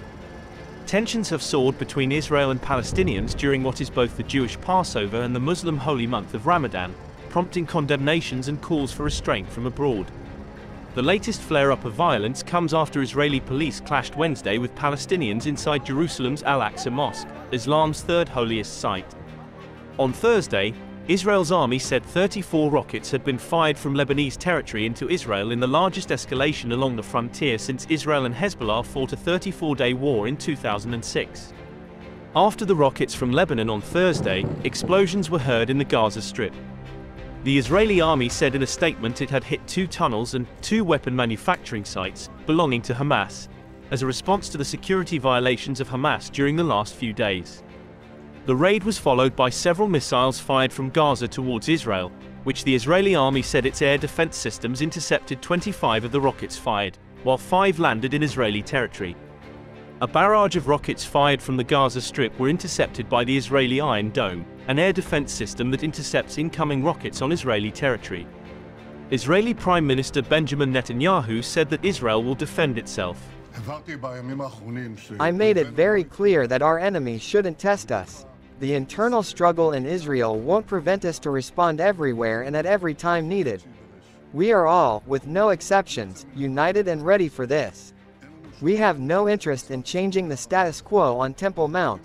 [SPEAKER 1] Tensions have soared between Israel and Palestinians during what is both the Jewish Passover and the Muslim holy month of Ramadan, prompting condemnations and calls for restraint from abroad. The latest flare-up of violence comes after Israeli police clashed Wednesday with Palestinians inside Jerusalem's Al-Aqsa Mosque, Islam's third holiest site. On Thursday, Israel's army said 34 rockets had been fired from Lebanese territory into Israel in the largest escalation along the frontier since Israel and Hezbollah fought a 34-day war in 2006. After the rockets from Lebanon on Thursday, explosions were heard in the Gaza Strip. The Israeli army said in a statement it had hit two tunnels and two weapon manufacturing sites belonging to Hamas, as a response to the security violations of Hamas during the last few days. The raid was followed by several missiles fired from Gaza towards Israel, which the Israeli army said its air defense systems intercepted 25 of the rockets fired, while five landed in Israeli territory. A barrage of rockets fired from the Gaza Strip were intercepted by the Israeli Iron Dome, an air defense system that intercepts incoming rockets on Israeli territory. Israeli Prime Minister Benjamin Netanyahu said that Israel will defend itself.
[SPEAKER 6] I made
[SPEAKER 3] it very clear that our enemies shouldn't test us the internal struggle in Israel won't prevent us to respond everywhere and at every time needed. We are all, with no exceptions, united and ready for this. We have no interest in changing the status quo on Temple Mount.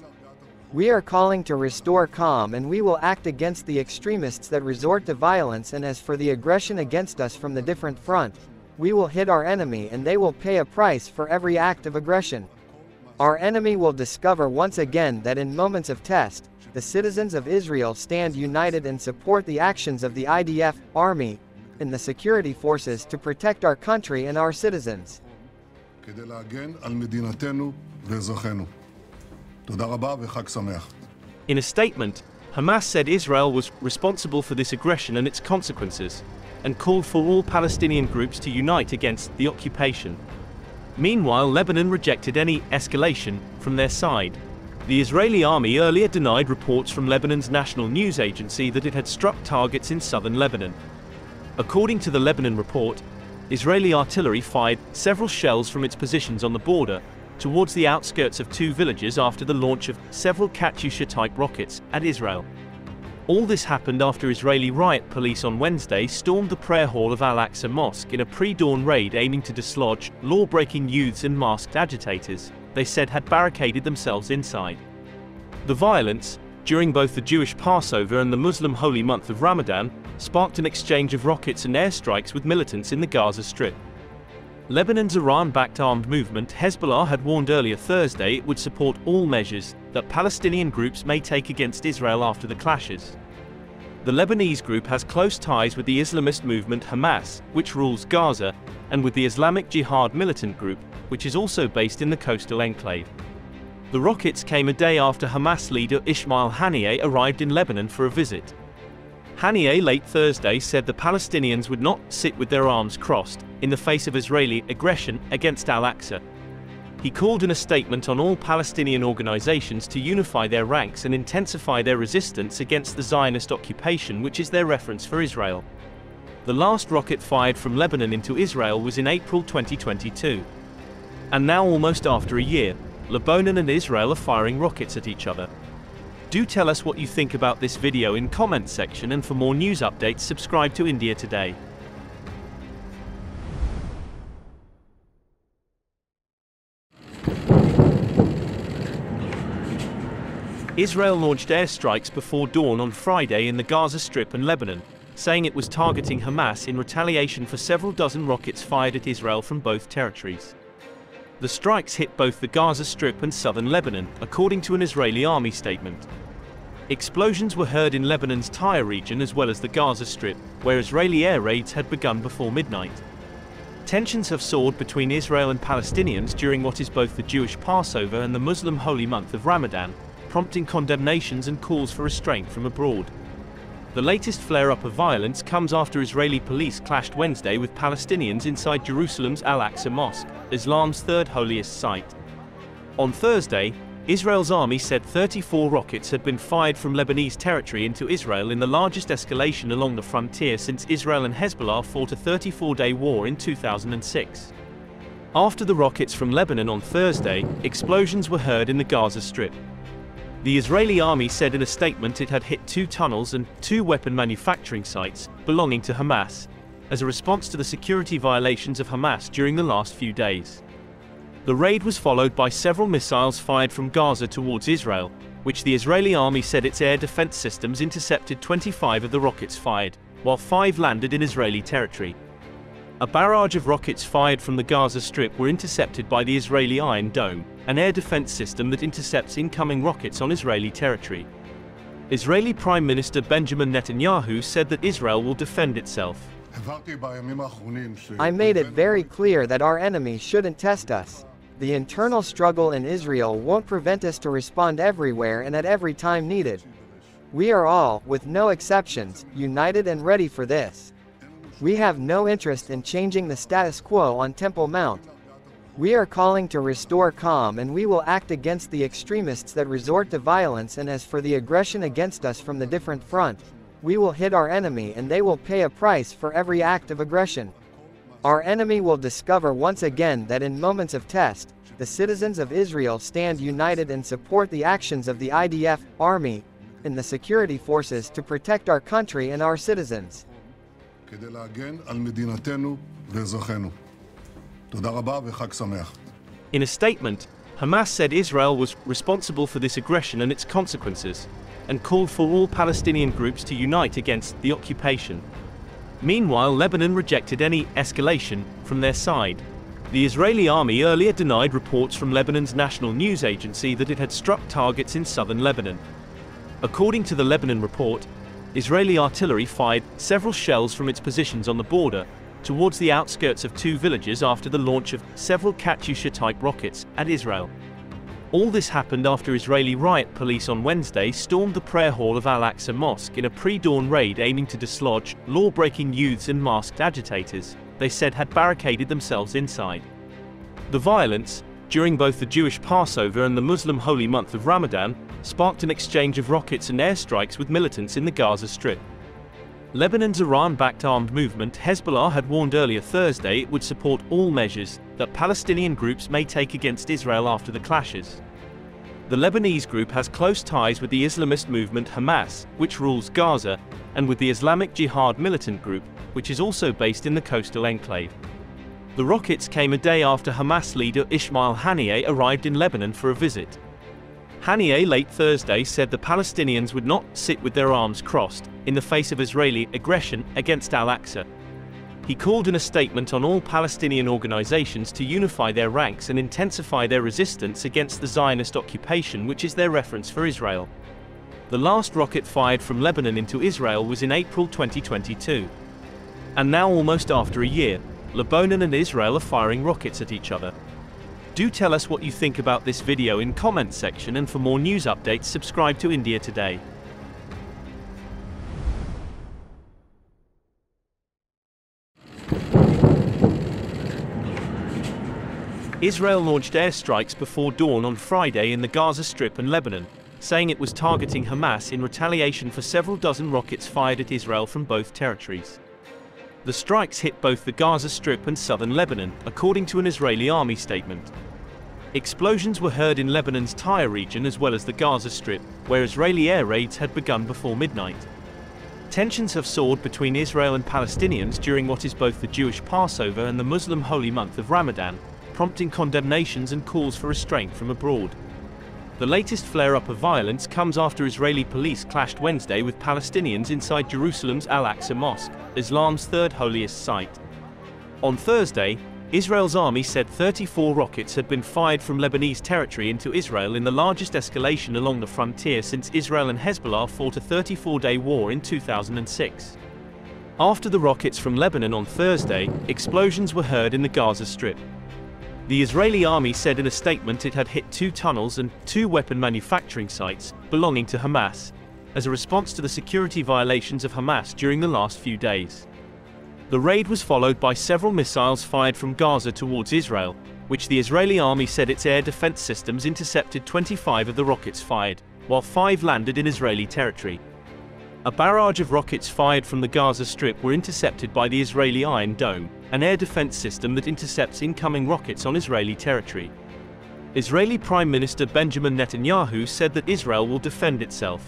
[SPEAKER 3] We are calling to restore calm and we will act against the extremists that resort to violence and as for the aggression against us from the different front, we will hit our enemy and they will pay a price for every act of aggression. Our enemy will discover once again that in moments of test, the citizens of Israel stand united and support the actions of the IDF, army, and the security forces to protect our country and our citizens.
[SPEAKER 4] In
[SPEAKER 1] a statement, Hamas said Israel was responsible for this aggression and its consequences, and called for all Palestinian groups to unite against the occupation. Meanwhile, Lebanon rejected any escalation from their side. The Israeli army earlier denied reports from Lebanon's national news agency that it had struck targets in southern Lebanon. According to the Lebanon report, Israeli artillery fired several shells from its positions on the border towards the outskirts of two villages after the launch of several Katyusha-type rockets at Israel. All this happened after Israeli riot police on Wednesday stormed the prayer hall of Al Aqsa Mosque in a pre dawn raid aiming to dislodge law breaking youths and masked agitators, they said had barricaded themselves inside. The violence, during both the Jewish Passover and the Muslim holy month of Ramadan, sparked an exchange of rockets and airstrikes with militants in the Gaza Strip. Lebanon's Iran backed armed movement Hezbollah had warned earlier Thursday it would support all measures that Palestinian groups may take against Israel after the clashes. The Lebanese group has close ties with the Islamist movement Hamas, which rules Gaza, and with the Islamic Jihad militant group, which is also based in the coastal enclave. The rockets came a day after Hamas leader Ismail Haniyeh arrived in Lebanon for a visit. Haniyeh late Thursday said the Palestinians would not sit with their arms crossed in the face of Israeli aggression against Al-Aqsa, he called in a statement on all Palestinian organizations to unify their ranks and intensify their resistance against the Zionist occupation which is their reference for Israel. The last rocket fired from Lebanon into Israel was in April 2022. And now almost after a year, Lebanon and Israel are firing rockets at each other. Do tell us what you think about this video in comment section and for more
[SPEAKER 2] news updates subscribe to India Today.
[SPEAKER 1] Israel launched airstrikes before dawn on Friday in the Gaza Strip and Lebanon, saying it was targeting Hamas in retaliation for several dozen rockets fired at Israel from both territories. The strikes hit both the Gaza Strip and southern Lebanon, according to an Israeli army statement. Explosions were heard in Lebanon's Tyre region as well as the Gaza Strip, where Israeli air raids had begun before midnight. Tensions have soared between Israel and Palestinians during what is both the Jewish Passover and the Muslim holy month of Ramadan, prompting condemnations and calls for restraint from abroad. The latest flare-up of violence comes after Israeli police clashed Wednesday with Palestinians inside Jerusalem's Al-Aqsa Mosque, Islam's third holiest site. On Thursday, Israel's army said 34 rockets had been fired from Lebanese territory into Israel in the largest escalation along the frontier since Israel and Hezbollah fought a 34-day war in 2006. After the rockets from Lebanon on Thursday, explosions were heard in the Gaza Strip. The Israeli army said in a statement it had hit two tunnels and two weapon manufacturing sites belonging to Hamas, as a response to the security violations of Hamas during the last few days. The raid was followed by several missiles fired from Gaza towards Israel, which the Israeli army said its air defense systems intercepted 25 of the rockets fired, while five landed in Israeli territory. A barrage of rockets fired from the Gaza Strip were intercepted by the Israeli Iron Dome, an air defense system that intercepts incoming rockets on Israeli territory. Israeli Prime Minister Benjamin Netanyahu said that Israel will defend itself.
[SPEAKER 6] I made
[SPEAKER 3] it very clear that our enemy shouldn't test us. The internal struggle in Israel won't prevent us to respond everywhere and at every time needed. We are all, with no exceptions, united and ready for this. We have no interest in changing the status quo on Temple Mount. We are calling to restore calm and we will act against the extremists that resort to violence and as for the aggression against us from the different front, we will hit our enemy and they will pay a price for every act of aggression. Our enemy will discover once again that in moments of test, the citizens of Israel stand united and support the actions of the IDF, army, and the security forces to protect our country and our citizens.
[SPEAKER 4] In
[SPEAKER 1] a statement, Hamas said Israel was responsible for this aggression and its consequences, and called for all Palestinian groups to unite against the occupation. Meanwhile, Lebanon rejected any escalation from their side. The Israeli army earlier denied reports from Lebanon's national news agency that it had struck targets in southern Lebanon. According to the Lebanon report, Israeli artillery fired several shells from its positions on the border towards the outskirts of two villages after the launch of several Katyusha-type rockets at Israel. All this happened after Israeli riot police on Wednesday stormed the prayer hall of Al Aqsa Mosque in a pre dawn raid aiming to dislodge law breaking youths and masked agitators, they said had barricaded themselves inside. The violence, during both the Jewish Passover and the Muslim holy month of Ramadan, sparked an exchange of rockets and airstrikes with militants in the Gaza Strip. Lebanon's Iran-backed armed movement Hezbollah had warned earlier Thursday it would support all measures that Palestinian groups may take against Israel after the clashes. The Lebanese group has close ties with the Islamist movement Hamas, which rules Gaza, and with the Islamic Jihad militant group, which is also based in the coastal enclave. The rockets came a day after Hamas leader Ismail Haniyeh arrived in Lebanon for a visit. Haniyeh late Thursday said the Palestinians would not sit with their arms crossed in the face of Israeli aggression against Al-Aqsa. He called in a statement on all Palestinian organizations to unify their ranks and intensify their resistance against the Zionist occupation which is their reference for Israel. The last rocket fired from Lebanon into Israel was in April 2022. And now almost after a year, Lebanon and Israel are firing rockets at each other. Do tell us what you think about this video in comment section and for more news updates subscribe to India Today. Israel launched airstrikes before dawn on Friday in the Gaza Strip and Lebanon, saying it was targeting Hamas in retaliation for several dozen rockets fired at Israel from both territories. The strikes hit both the Gaza Strip and southern Lebanon, according to an Israeli army statement. Explosions were heard in Lebanon's Tyre region as well as the Gaza Strip, where Israeli air raids had begun before midnight. Tensions have soared between Israel and Palestinians during what is both the Jewish Passover and the Muslim holy month of Ramadan, prompting condemnations and calls for restraint from abroad. The latest flare-up of violence comes after Israeli police clashed Wednesday with Palestinians inside Jerusalem's Al-Aqsa Mosque, Islam's third holiest site. On Thursday, Israel's army said 34 rockets had been fired from Lebanese territory into Israel in the largest escalation along the frontier since Israel and Hezbollah fought a 34-day war in 2006. After the rockets from Lebanon on Thursday, explosions were heard in the Gaza Strip. The Israeli army said in a statement it had hit two tunnels and two weapon manufacturing sites belonging to Hamas, as a response to the security violations of Hamas during the last few days. The raid was followed by several missiles fired from Gaza towards Israel, which the Israeli army said its air defense systems intercepted 25 of the rockets fired, while five landed in Israeli territory. A barrage of rockets fired from the Gaza Strip were intercepted by the Israeli Iron Dome, an air defense system that intercepts incoming rockets on Israeli territory. Israeli Prime Minister Benjamin Netanyahu said that Israel will defend itself.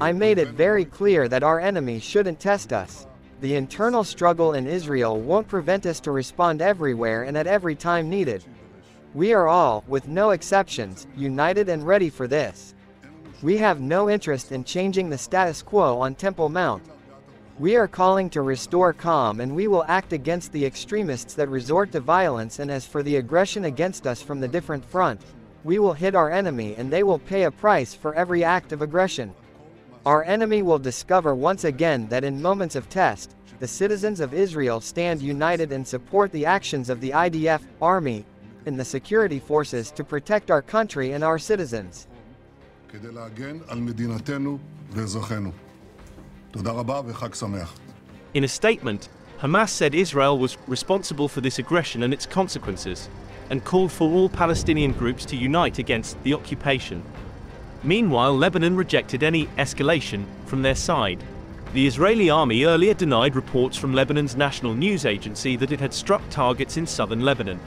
[SPEAKER 6] I
[SPEAKER 3] made it very clear that our enemies shouldn't test us. The internal struggle in Israel won't prevent us to respond everywhere and at every time needed. We are all, with no exceptions, united and ready for this. We have no interest in changing the status quo on Temple Mount, we are calling to restore calm and we will act against the extremists that resort to violence and as for the aggression against us from the different front, we will hit our enemy and they will pay a price for every act of aggression. Our enemy will discover once again that in moments of test, the citizens of Israel stand united and support the actions of the IDF, army, and the security forces to protect our country and our citizens.
[SPEAKER 7] In
[SPEAKER 1] a statement, Hamas said Israel was responsible for this aggression and its consequences, and called for all Palestinian groups to unite against the occupation. Meanwhile, Lebanon rejected any escalation from their side. The Israeli army earlier denied reports from Lebanon's national news agency that it had struck targets in southern Lebanon.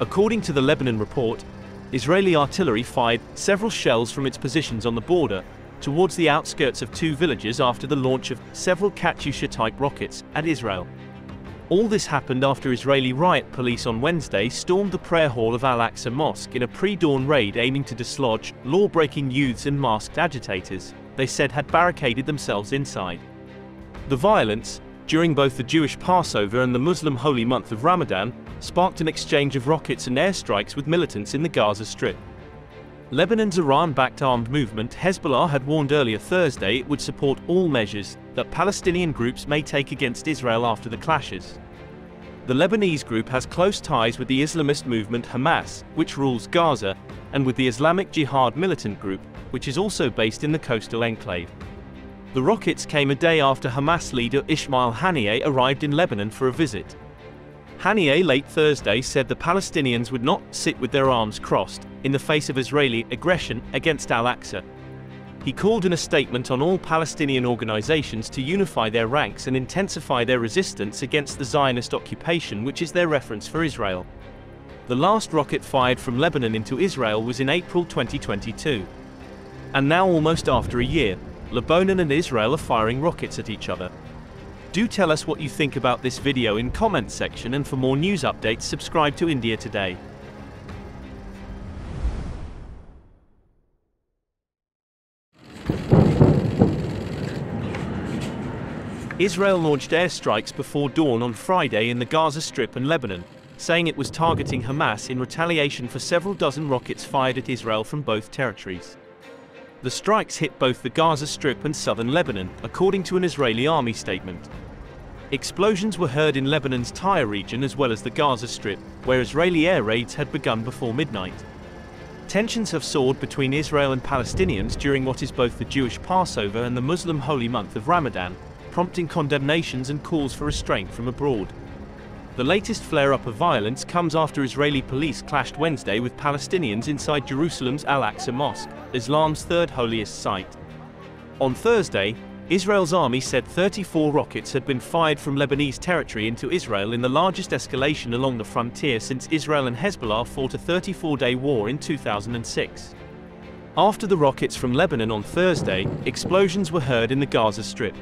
[SPEAKER 1] According to the Lebanon report, Israeli artillery fired several shells from its positions on the border towards the outskirts of two villages after the launch of several Katyusha-type rockets at Israel. All this happened after Israeli riot police on Wednesday stormed the prayer hall of Al-Aqsa Mosque in a pre-dawn raid aiming to dislodge law-breaking youths and masked agitators, they said had barricaded themselves inside. The violence, during both the Jewish Passover and the Muslim holy month of Ramadan, sparked an exchange of rockets and airstrikes with militants in the Gaza Strip. Lebanon's Iran-backed armed movement Hezbollah had warned earlier Thursday it would support all measures that Palestinian groups may take against Israel after the clashes. The Lebanese group has close ties with the Islamist movement Hamas, which rules Gaza, and with the Islamic Jihad militant group, which is also based in the coastal enclave. The rockets came a day after Hamas leader Ismail Haniyeh arrived in Lebanon for a visit. Haniyeh late Thursday said the Palestinians would not sit with their arms crossed in the face of Israeli aggression against al-Aqsa. He called in a statement on all Palestinian organizations to unify their ranks and intensify their resistance against the Zionist occupation which is their reference for Israel. The last rocket fired from Lebanon into Israel was in April 2022. And now almost after a year, Lebanon and Israel are firing rockets at each other. Do tell us what you think about this video in comments section and for more news updates subscribe to India Today. Israel launched airstrikes before dawn on Friday in the Gaza Strip and Lebanon, saying it was targeting Hamas in retaliation for several dozen rockets fired at Israel from both territories. The strikes hit both the Gaza Strip and southern Lebanon, according to an Israeli army statement. Explosions were heard in Lebanon's Tyre region as well as the Gaza Strip, where Israeli air raids had begun before midnight. Tensions have soared between Israel and Palestinians during what is both the Jewish Passover and the Muslim holy month of Ramadan, prompting condemnations and calls for restraint from abroad. The latest flare-up of violence comes after Israeli police clashed Wednesday with Palestinians inside Jerusalem's Al-Aqsa Mosque, Islam's third holiest site. On Thursday, Israel's army said 34 rockets had been fired from Lebanese territory into Israel in the largest escalation along the frontier since Israel and Hezbollah fought a 34-day war in 2006. After the rockets from Lebanon on Thursday, explosions were heard in the Gaza Strip,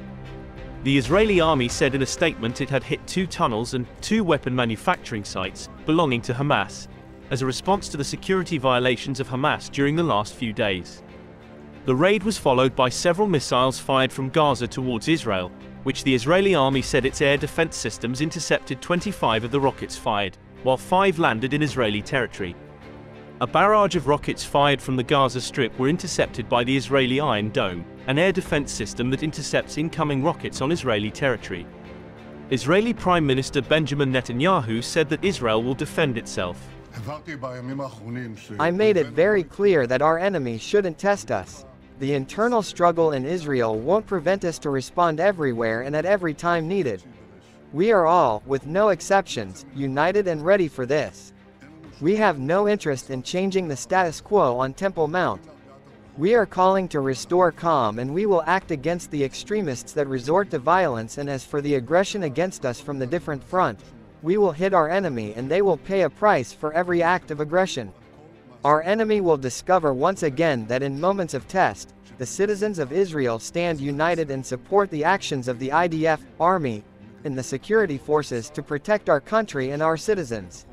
[SPEAKER 1] the Israeli army said in a statement it had hit two tunnels and two weapon manufacturing sites belonging to Hamas, as a response to the security violations of Hamas during the last few days. The raid was followed by several missiles fired from Gaza towards Israel, which the Israeli army said its air defense systems intercepted 25 of the rockets fired, while five landed in Israeli territory. A barrage of rockets fired from the Gaza Strip were intercepted by the Israeli Iron Dome, an air defense system that intercepts incoming rockets on Israeli territory. Israeli Prime Minister Benjamin Netanyahu
[SPEAKER 3] said that Israel will defend itself. I made it very clear that our enemy shouldn't test us. The internal struggle in Israel won't prevent us to respond everywhere and at every time needed. We are all, with no exceptions, united and ready for this. We have no interest in changing the status quo on Temple Mount, we are calling to restore calm and we will act against the extremists that resort to violence and as for the aggression against us from the different front, we will hit our enemy and they will pay a price for every act of aggression. Our enemy will discover once again that in moments of test, the citizens of Israel stand united and support the actions of the IDF, army, and the security forces to protect our country and our citizens.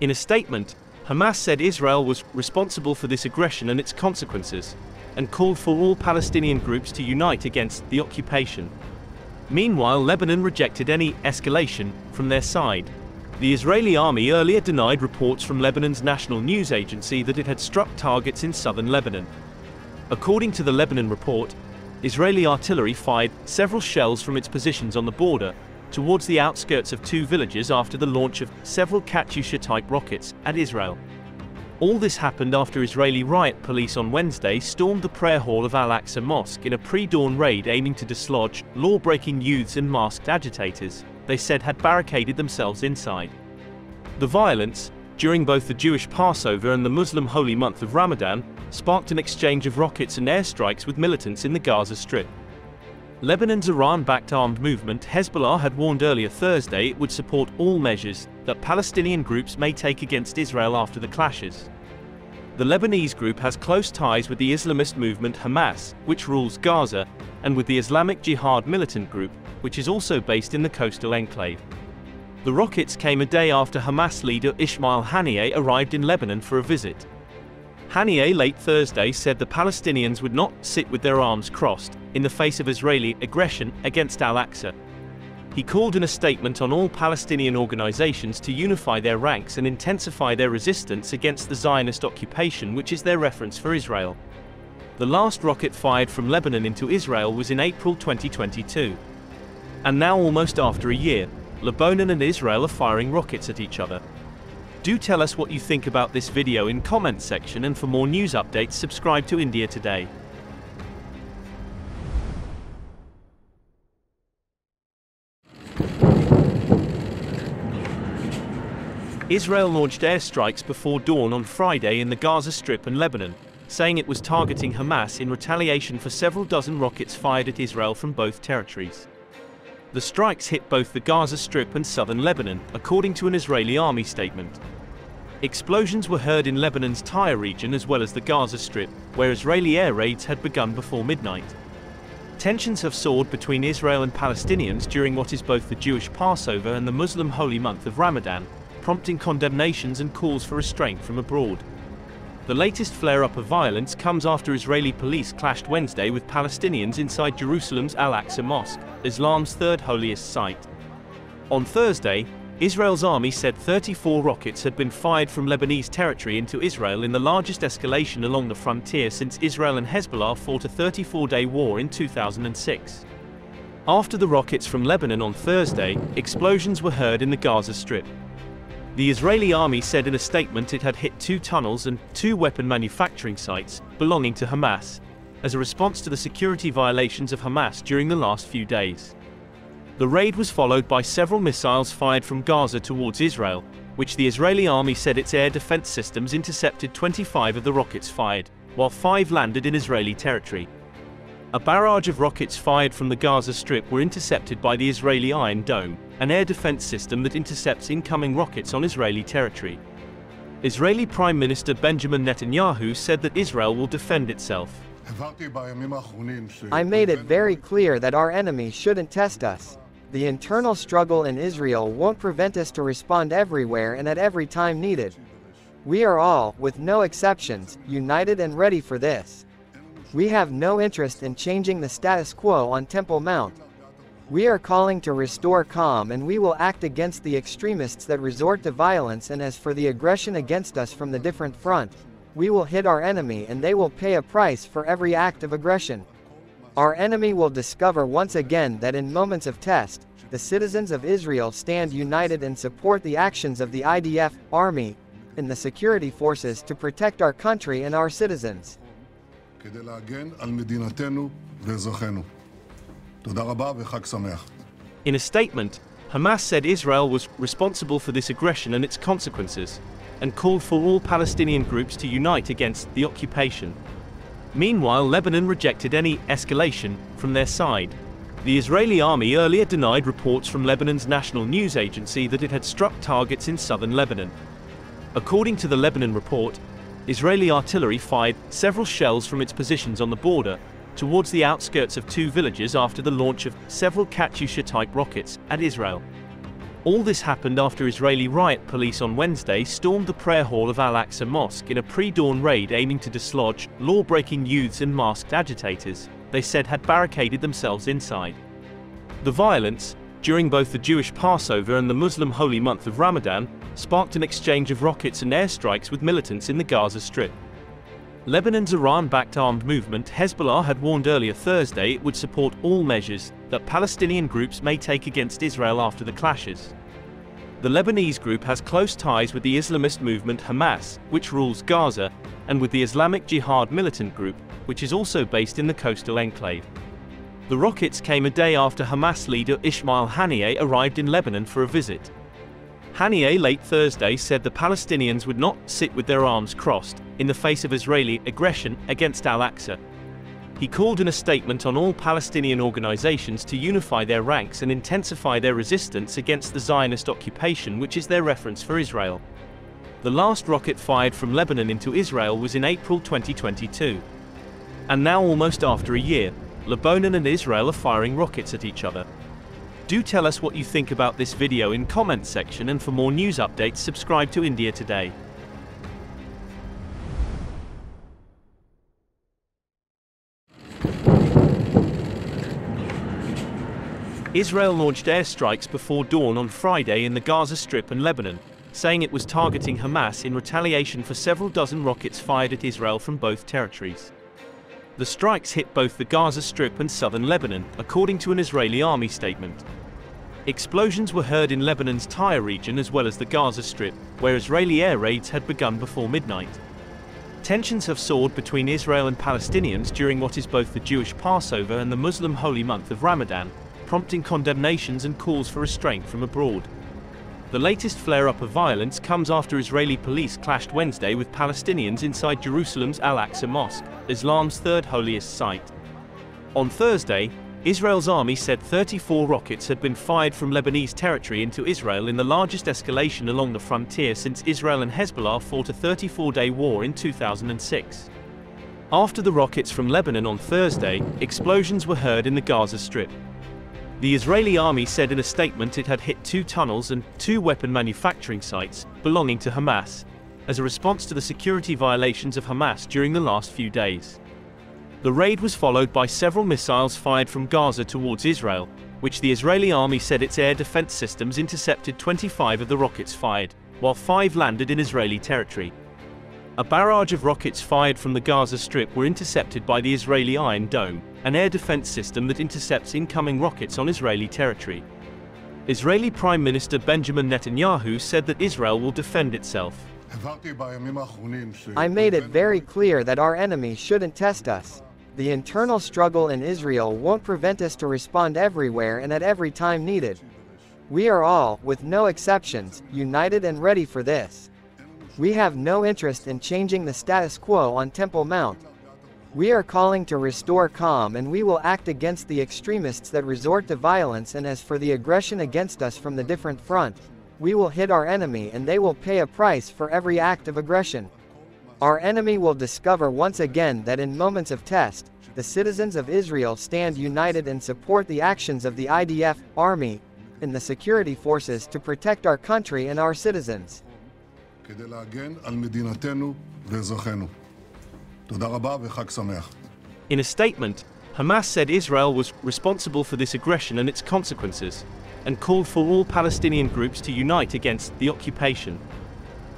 [SPEAKER 1] In a statement, Hamas said Israel was responsible for this aggression and its consequences, and called for all Palestinian groups to unite against the occupation. Meanwhile, Lebanon rejected any escalation from their side. The Israeli army earlier denied reports from Lebanon's national news agency that it had struck targets in southern Lebanon. According to the Lebanon report, Israeli artillery fired several shells from its positions on the border towards the outskirts of two villages after the launch of several Katyusha-type rockets at Israel. All this happened after Israeli riot police on Wednesday stormed the prayer hall of Al-Aqsa Mosque in a pre-dawn raid aiming to dislodge law-breaking youths and masked agitators, they said had barricaded themselves inside. The violence, during both the Jewish Passover and the Muslim holy month of Ramadan, sparked an exchange of rockets and airstrikes with militants in the Gaza Strip. Lebanon's Iran-backed armed movement Hezbollah had warned earlier Thursday it would support all measures that Palestinian groups may take against Israel after the clashes. The Lebanese group has close ties with the Islamist movement Hamas, which rules Gaza, and with the Islamic Jihad militant group, which is also based in the coastal enclave. The rockets came a day after Hamas leader Ismail Haniyeh arrived in Lebanon for a visit. Haniyeh late Thursday said the Palestinians would not sit with their arms crossed in the face of Israeli aggression against Al-Aqsa. He called in a statement on all Palestinian organizations to unify their ranks and intensify their resistance against the Zionist occupation which is their reference for Israel. The last rocket fired from Lebanon into Israel was in April 2022. And now almost after a year, Lebanon and Israel are firing rockets at each other. Do tell us what you think about this video in comment section and for more news updates subscribe to India Today. Israel launched airstrikes before dawn on Friday in the Gaza Strip and Lebanon, saying it was targeting Hamas in retaliation for several dozen rockets fired at Israel from both territories. The strikes hit both the Gaza Strip and southern Lebanon, according to an Israeli army statement. Explosions were heard in Lebanon's Tyre region as well as the Gaza Strip, where Israeli air raids had begun before midnight. Tensions have soared between Israel and Palestinians during what is both the Jewish Passover and the Muslim holy month of Ramadan, prompting condemnations and calls for restraint from abroad. The latest flare-up of violence comes after Israeli police clashed Wednesday with Palestinians inside Jerusalem's Al-Aqsa Mosque, Islam's third holiest site. On Thursday, Israel's army said 34 rockets had been fired from Lebanese territory into Israel in the largest escalation along the frontier since Israel and Hezbollah fought a 34-day war in 2006. After the rockets from Lebanon on Thursday, explosions were heard in the Gaza Strip. The Israeli army said in a statement it had hit two tunnels and two weapon manufacturing sites belonging to Hamas, as a response to the security violations of Hamas during the last few days. The raid was followed by several missiles fired from Gaza towards Israel, which the Israeli army said its air defense systems intercepted 25 of the rockets fired, while five landed in Israeli territory. A barrage of rockets fired from the Gaza Strip were intercepted by the Israeli Iron Dome, an air defense system that intercepts incoming rockets on Israeli territory. Israeli Prime Minister Benjamin Netanyahu said that Israel
[SPEAKER 3] will defend itself.
[SPEAKER 5] I made it very clear
[SPEAKER 3] that our enemies shouldn't test us. The internal struggle in Israel won't prevent us to respond everywhere and at every time needed. We are all, with no exceptions, united and ready for this. We have no interest in changing the status quo on Temple Mount. We are calling to restore calm and we will act against the extremists that resort to violence and as for the aggression against us from the different front, we will hit our enemy and they will pay a price for every act of aggression. Our enemy will discover once again that in moments of test, the citizens of Israel stand united and support the actions of the IDF, army, and the security forces to protect our country and our citizens.
[SPEAKER 4] In
[SPEAKER 1] a statement, Hamas said Israel was responsible for this aggression and its consequences, and called for all Palestinian groups to unite against the occupation. Meanwhile, Lebanon rejected any escalation from their side. The Israeli army earlier denied reports from Lebanon's national news agency that it had struck targets in southern Lebanon. According to the Lebanon report, Israeli artillery fired several shells from its positions on the border towards the outskirts of two villages after the launch of several Katyusha-type rockets at Israel. All this happened after Israeli riot police on Wednesday stormed the prayer hall of Al-Aqsa Mosque in a pre-dawn raid aiming to dislodge law-breaking youths and masked agitators they said had barricaded themselves inside. The violence, during both the Jewish Passover and the Muslim holy month of Ramadan, sparked an exchange of rockets and airstrikes with militants in the Gaza Strip. Lebanon's Iran-backed armed movement Hezbollah had warned earlier Thursday it would support all measures that Palestinian groups may take against Israel after the clashes. The Lebanese group has close ties with the Islamist movement Hamas, which rules Gaza, and with the Islamic Jihad militant group, which is also based in the coastal enclave. The rockets came a day after Hamas leader Ismail Haniyeh arrived in Lebanon for a visit. Haniyeh late Thursday said the Palestinians would not sit with their arms crossed in the face of Israeli aggression against al-Aqsa. He called in a statement on all Palestinian organizations to unify their ranks and intensify their resistance against the Zionist occupation which is their reference for Israel. The last rocket fired from Lebanon into Israel was in April 2022. And now almost after a year, Lebanon and Israel are firing rockets at each other. Do tell us what you think about this video in comments section and for more news updates subscribe to India Today. Israel launched airstrikes before dawn on Friday in the Gaza Strip and Lebanon, saying it was targeting Hamas in retaliation for several dozen rockets fired at Israel from both territories. The strikes hit both the Gaza Strip and southern Lebanon, according to an Israeli army statement. Explosions were heard in Lebanon's Tyre region as well as the Gaza Strip, where Israeli air raids had begun before midnight. Tensions have soared between Israel and Palestinians during what is both the Jewish Passover and the Muslim holy month of Ramadan, prompting condemnations and calls for restraint from abroad. The latest flare-up of violence comes after Israeli police clashed Wednesday with Palestinians inside Jerusalem's Al-Aqsa Mosque, Islam's third holiest site. On Thursday, Israel's army said 34 rockets had been fired from Lebanese territory into Israel in the largest escalation along the frontier since Israel and Hezbollah fought a 34-day war in 2006. After the rockets from Lebanon on Thursday, explosions were heard in the Gaza Strip. The Israeli army said in a statement it had hit two tunnels and two weapon manufacturing sites belonging to Hamas, as a response to the security violations of Hamas during the last few days. The raid was followed by several missiles fired from Gaza towards Israel, which the Israeli army said its air defense systems intercepted 25 of the rockets fired, while five landed in Israeli territory. A barrage of rockets fired from the Gaza Strip were intercepted by the Israeli Iron Dome, an air defense system that intercepts incoming rockets on Israeli territory. Israeli Prime Minister Benjamin Netanyahu
[SPEAKER 3] said that Israel will defend itself. I made it very clear that our enemy shouldn't test us. The internal struggle in Israel won't prevent us to respond everywhere and at every time needed. We are all, with no exceptions, united and ready for this. We have no interest in changing the status quo on Temple Mount, we are calling to restore calm and we will act against the extremists that resort to violence and as for the aggression against us from the different front, we will hit our enemy and they will pay a price for every act of aggression. Our enemy will discover once again that in moments of test, the citizens of Israel stand united and support the actions of the IDF, army, and the security forces to protect our country and our citizens.
[SPEAKER 7] In
[SPEAKER 1] a statement, Hamas said Israel was responsible for this aggression and its consequences, and called for all Palestinian groups to unite against the occupation.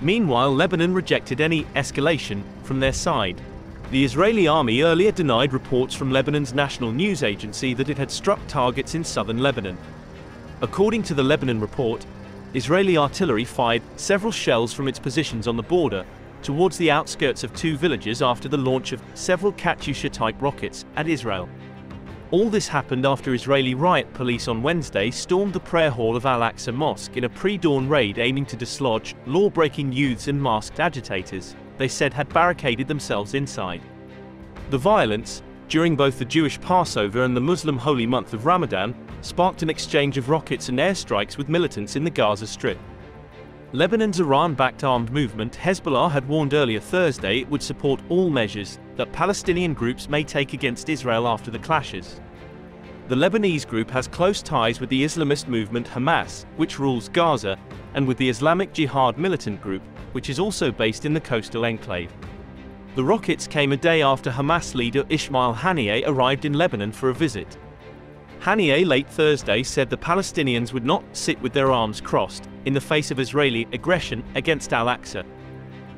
[SPEAKER 1] Meanwhile, Lebanon rejected any escalation from their side. The Israeli army earlier denied reports from Lebanon's national news agency that it had struck targets in southern Lebanon. According to the Lebanon report, Israeli artillery fired several shells from its positions on the border towards the outskirts of two villages after the launch of several Katyusha-type rockets at Israel. All this happened after Israeli riot police on Wednesday stormed the prayer hall of Al-Aqsa Mosque in a pre-dawn raid aiming to dislodge law-breaking youths and masked agitators, they said had barricaded themselves inside. The violence, during both the Jewish Passover and the Muslim holy month of Ramadan, sparked an exchange of rockets and airstrikes with militants in the Gaza Strip. Lebanon's Iran-backed armed movement Hezbollah had warned earlier Thursday it would support all measures that Palestinian groups may take against Israel after the clashes. The Lebanese group has close ties with the Islamist movement Hamas, which rules Gaza, and with the Islamic Jihad militant group, which is also based in the coastal enclave. The rockets came a day after Hamas leader Ismail Haniyeh arrived in Lebanon for a visit. Haniyeh late Thursday said the Palestinians would not sit with their arms crossed in the face of Israeli aggression against al-Aqsa.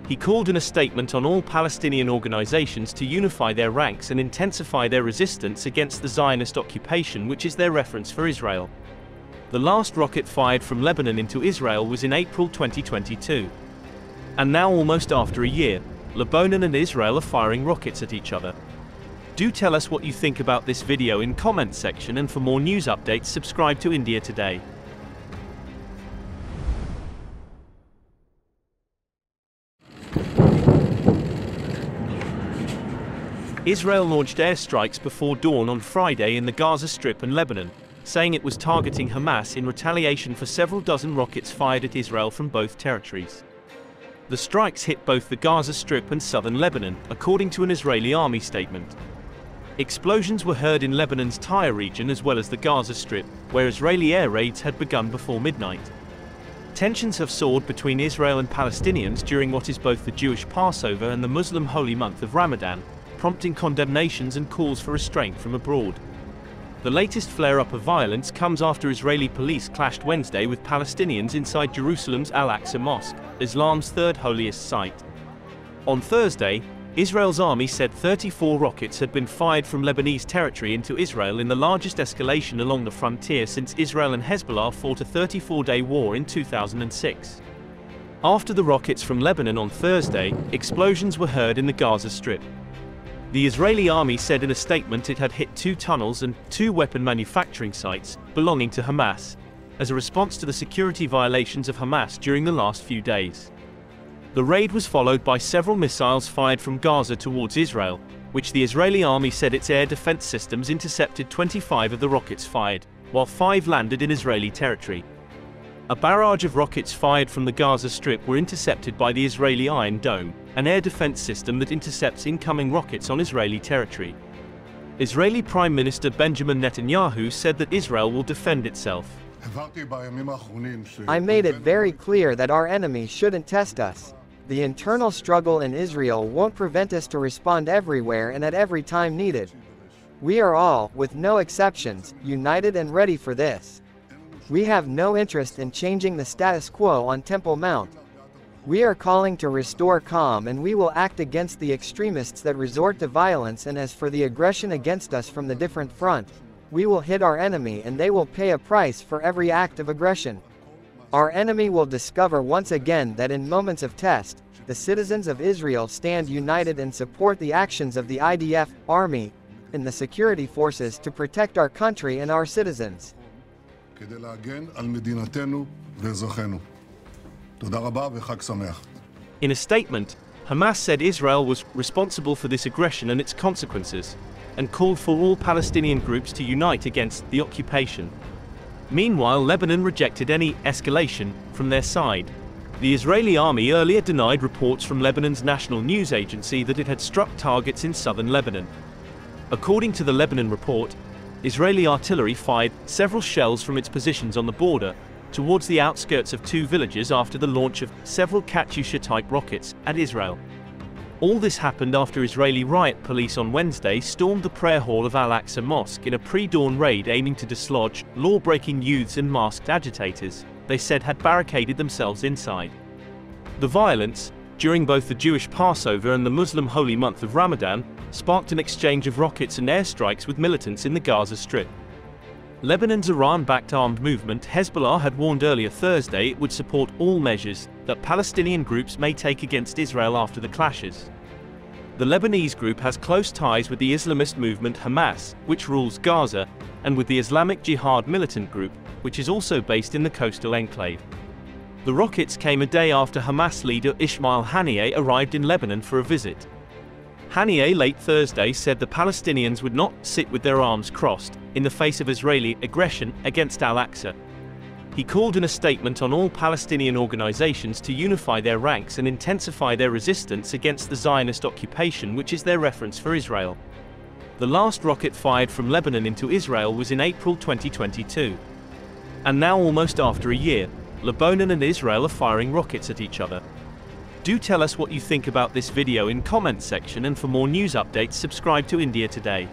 [SPEAKER 1] He called in a statement on all Palestinian organizations to unify their ranks and intensify their resistance against the Zionist occupation which is their reference for Israel. The last rocket fired from Lebanon into Israel was in April 2022. And now almost after a year, Lebanon and Israel are firing rockets at each other. Do tell us what you think about this video in comment section and for more news updates subscribe to India Today. Israel launched airstrikes before dawn on Friday in the Gaza Strip and Lebanon, saying it was targeting Hamas in retaliation for several dozen rockets fired at Israel from both territories. The strikes hit both the Gaza Strip and southern Lebanon, according to an Israeli army statement. Explosions were heard in Lebanon's Tyre region as well as the Gaza Strip, where Israeli air raids had begun before midnight. Tensions have soared between Israel and Palestinians during what is both the Jewish Passover and the Muslim holy month of Ramadan, prompting condemnations and calls for restraint from abroad. The latest flare-up of violence comes after Israeli police clashed Wednesday with Palestinians inside Jerusalem's Al-Aqsa Mosque, Islam's third holiest site. On Thursday, Israel's army said 34 rockets had been fired from Lebanese territory into Israel in the largest escalation along the frontier since Israel and Hezbollah fought a 34-day war in 2006. After the rockets from Lebanon on Thursday, explosions were heard in the Gaza Strip. The Israeli army said in a statement it had hit two tunnels and two weapon manufacturing sites belonging to Hamas, as a response to the security violations of Hamas during the last few days. The raid was followed by several missiles fired from Gaza towards Israel, which the Israeli army said its air defense systems intercepted 25 of the rockets fired, while five landed in Israeli territory. A barrage of rockets fired from the Gaza Strip were intercepted by the Israeli Iron Dome, an air defense system that intercepts incoming rockets on Israeli territory. Israeli Prime Minister Benjamin Netanyahu said that Israel will defend itself.
[SPEAKER 6] I
[SPEAKER 3] made it very clear that our enemies shouldn't test us the internal struggle in Israel won't prevent us to respond everywhere and at every time needed. We are all, with no exceptions, united and ready for this. We have no interest in changing the status quo on Temple Mount. We are calling to restore calm and we will act against the extremists that resort to violence and as for the aggression against us from the different front, we will hit our enemy and they will pay a price for every act of aggression. Our enemy will discover once again that in moments of test, the citizens of Israel stand united and support the actions of the IDF, army, and the security forces to protect our country and our citizens.
[SPEAKER 4] In
[SPEAKER 1] a statement, Hamas said Israel was responsible for this aggression and its consequences, and called for all Palestinian groups to unite against the occupation. Meanwhile, Lebanon rejected any escalation from their side. The Israeli army earlier denied reports from Lebanon's national news agency that it had struck targets in southern Lebanon. According to the Lebanon report, Israeli artillery fired several shells from its positions on the border towards the outskirts of two villages after the launch of several Katyusha-type rockets at Israel. All this happened after Israeli riot police on Wednesday stormed the prayer hall of Al Aqsa Mosque in a pre dawn raid aiming to dislodge law breaking youths and masked agitators, they said had barricaded themselves inside. The violence, during both the Jewish Passover and the Muslim holy month of Ramadan, sparked an exchange of rockets and airstrikes with militants in the Gaza Strip. Lebanon's Iran-backed armed movement Hezbollah had warned earlier Thursday it would support all measures that Palestinian groups may take against Israel after the clashes. The Lebanese group has close ties with the Islamist movement Hamas, which rules Gaza, and with the Islamic Jihad militant group, which is also based in the coastal enclave. The rockets came a day after Hamas leader Ismail Haniyeh arrived in Lebanon for a visit. Haniyeh late Thursday said the Palestinians would not sit with their arms crossed in the face of Israeli aggression against al-Aqsa. He called in a statement on all Palestinian organizations to unify their ranks and intensify their resistance against the Zionist occupation which is their reference for Israel. The last rocket fired from Lebanon into Israel was in April 2022. And now almost after a year, Lebanon and Israel are firing rockets at each other. Do tell us what you think about this video in comments section and for more news updates subscribe to India Today.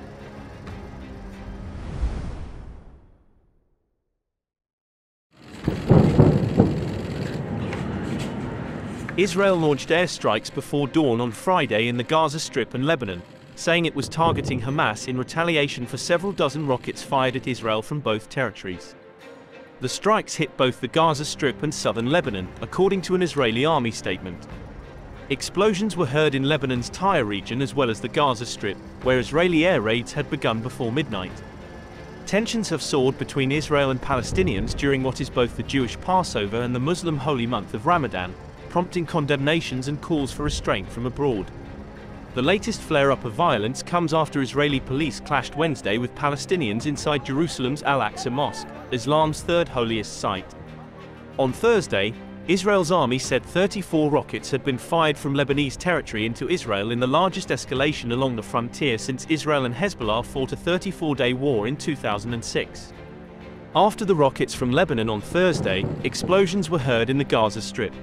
[SPEAKER 1] Israel launched airstrikes before dawn on Friday in the Gaza Strip and Lebanon, saying it was targeting Hamas in retaliation for several dozen rockets fired at Israel from both territories. The strikes hit both the Gaza Strip and southern Lebanon, according to an Israeli army statement. Explosions were heard in Lebanon's Tyre region as well as the Gaza Strip, where Israeli air raids had begun before midnight. Tensions have soared between Israel and Palestinians during what is both the Jewish Passover and the Muslim holy month of Ramadan, prompting condemnations and calls for restraint from abroad. The latest flare-up of violence comes after Israeli police clashed Wednesday with Palestinians inside Jerusalem's Al-Aqsa Mosque, Islam's third holiest site. On Thursday, Israel's army said 34 rockets had been fired from Lebanese territory into Israel in the largest escalation along the frontier since Israel and Hezbollah fought a 34-day war in 2006. After the rockets from Lebanon on Thursday, explosions were heard in the Gaza Strip.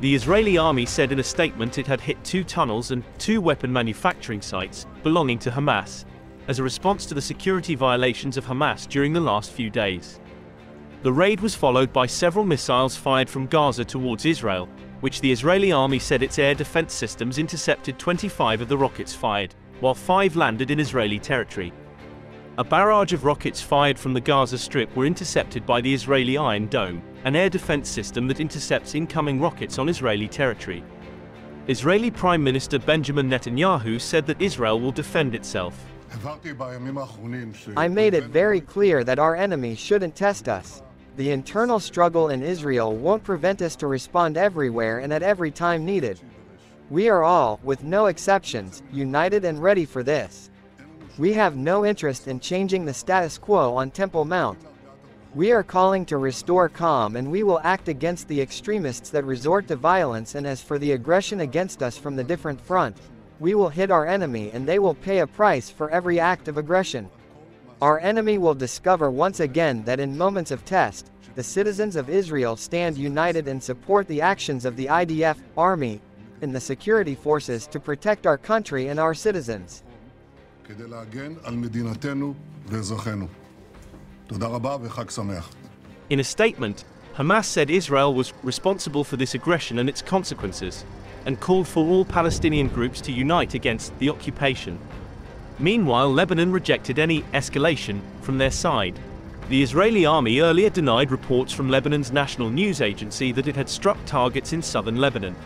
[SPEAKER 1] The Israeli army said in a statement it had hit two tunnels and two weapon manufacturing sites belonging to Hamas, as a response to the security violations of Hamas during the last few days. The raid was followed by several missiles fired from Gaza towards Israel, which the Israeli army said its air defense systems intercepted 25 of the rockets fired, while five landed in Israeli territory. A barrage of rockets fired from the Gaza Strip were intercepted by the Israeli Iron Dome, an air defense system that intercepts incoming rockets on Israeli territory. Israeli Prime Minister Benjamin Netanyahu
[SPEAKER 3] said that Israel will defend itself.
[SPEAKER 5] I made it very clear
[SPEAKER 3] that our enemy shouldn't test us. The internal struggle in Israel won't prevent us to respond everywhere and at every time needed. We are all, with no exceptions, united and ready for this. We have no interest in changing the status quo on Temple Mount. We are calling to restore calm and we will act against the extremists that resort to violence and as for the aggression against us from the different front, we will hit our enemy and they will pay a price for every act of aggression. Our enemy will discover once again that in moments of test, the citizens of Israel stand united and support the actions of the IDF, army, and the security forces to protect our country and our citizens.
[SPEAKER 4] In
[SPEAKER 1] a statement, Hamas said Israel was responsible for this aggression and its consequences, and called for all Palestinian groups to unite against the occupation. Meanwhile, Lebanon rejected any escalation from their side. The Israeli army earlier denied reports from Lebanon's national news agency that it had struck targets in southern Lebanon.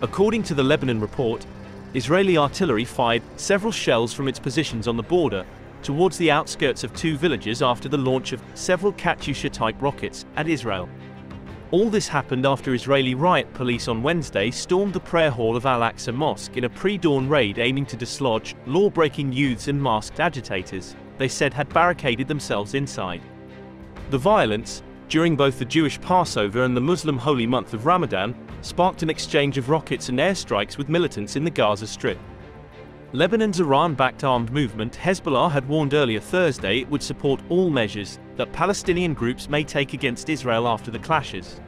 [SPEAKER 1] According to the Lebanon report, Israeli artillery fired several shells from its positions on the border towards the outskirts of two villages after the launch of several Katyusha-type rockets at Israel. All this happened after Israeli riot police on Wednesday stormed the prayer hall of Al-Aqsa Mosque in a pre-dawn raid aiming to dislodge law-breaking youths and masked agitators, they said had barricaded themselves inside. The violence, during both the Jewish Passover and the Muslim holy month of Ramadan, sparked an exchange of rockets and airstrikes with militants in the Gaza Strip. Lebanon's Iran-backed armed movement Hezbollah had warned earlier Thursday it would support all measures that Palestinian groups may take against Israel after the clashes.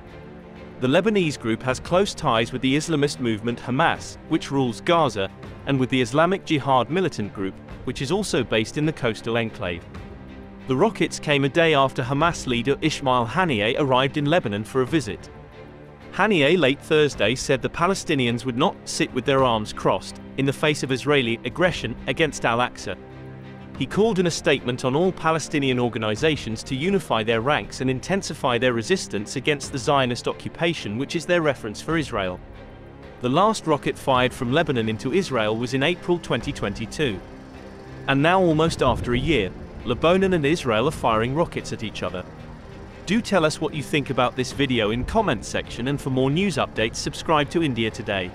[SPEAKER 1] The Lebanese group has close ties with the Islamist movement Hamas, which rules Gaza, and with the Islamic Jihad militant group, which is also based in the coastal enclave. The rockets came a day after Hamas leader Ismail Haniyeh arrived in Lebanon for a visit. Haniyeh late Thursday said the Palestinians would not sit with their arms crossed in the face of Israeli aggression against Al-Aqsa, he called in a statement on all Palestinian organizations to unify their ranks and intensify their resistance against the Zionist occupation which is their reference for Israel. The last rocket fired from Lebanon into Israel was in April 2022. And now almost after a year, Lebanon and Israel are firing rockets at each other. Do tell us what you think about this video in comment section and for more news updates subscribe to India Today.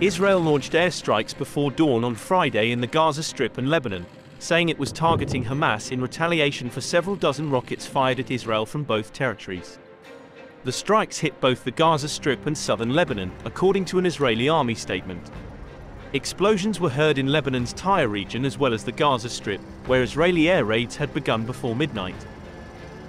[SPEAKER 1] Israel launched airstrikes before dawn on Friday in the Gaza Strip and Lebanon, saying it was targeting Hamas in retaliation for several dozen rockets fired at Israel from both territories. The strikes hit both the Gaza Strip and southern Lebanon, according to an Israeli army statement. Explosions were heard in Lebanon's Tyre region as well as the Gaza Strip, where Israeli air raids had begun before midnight.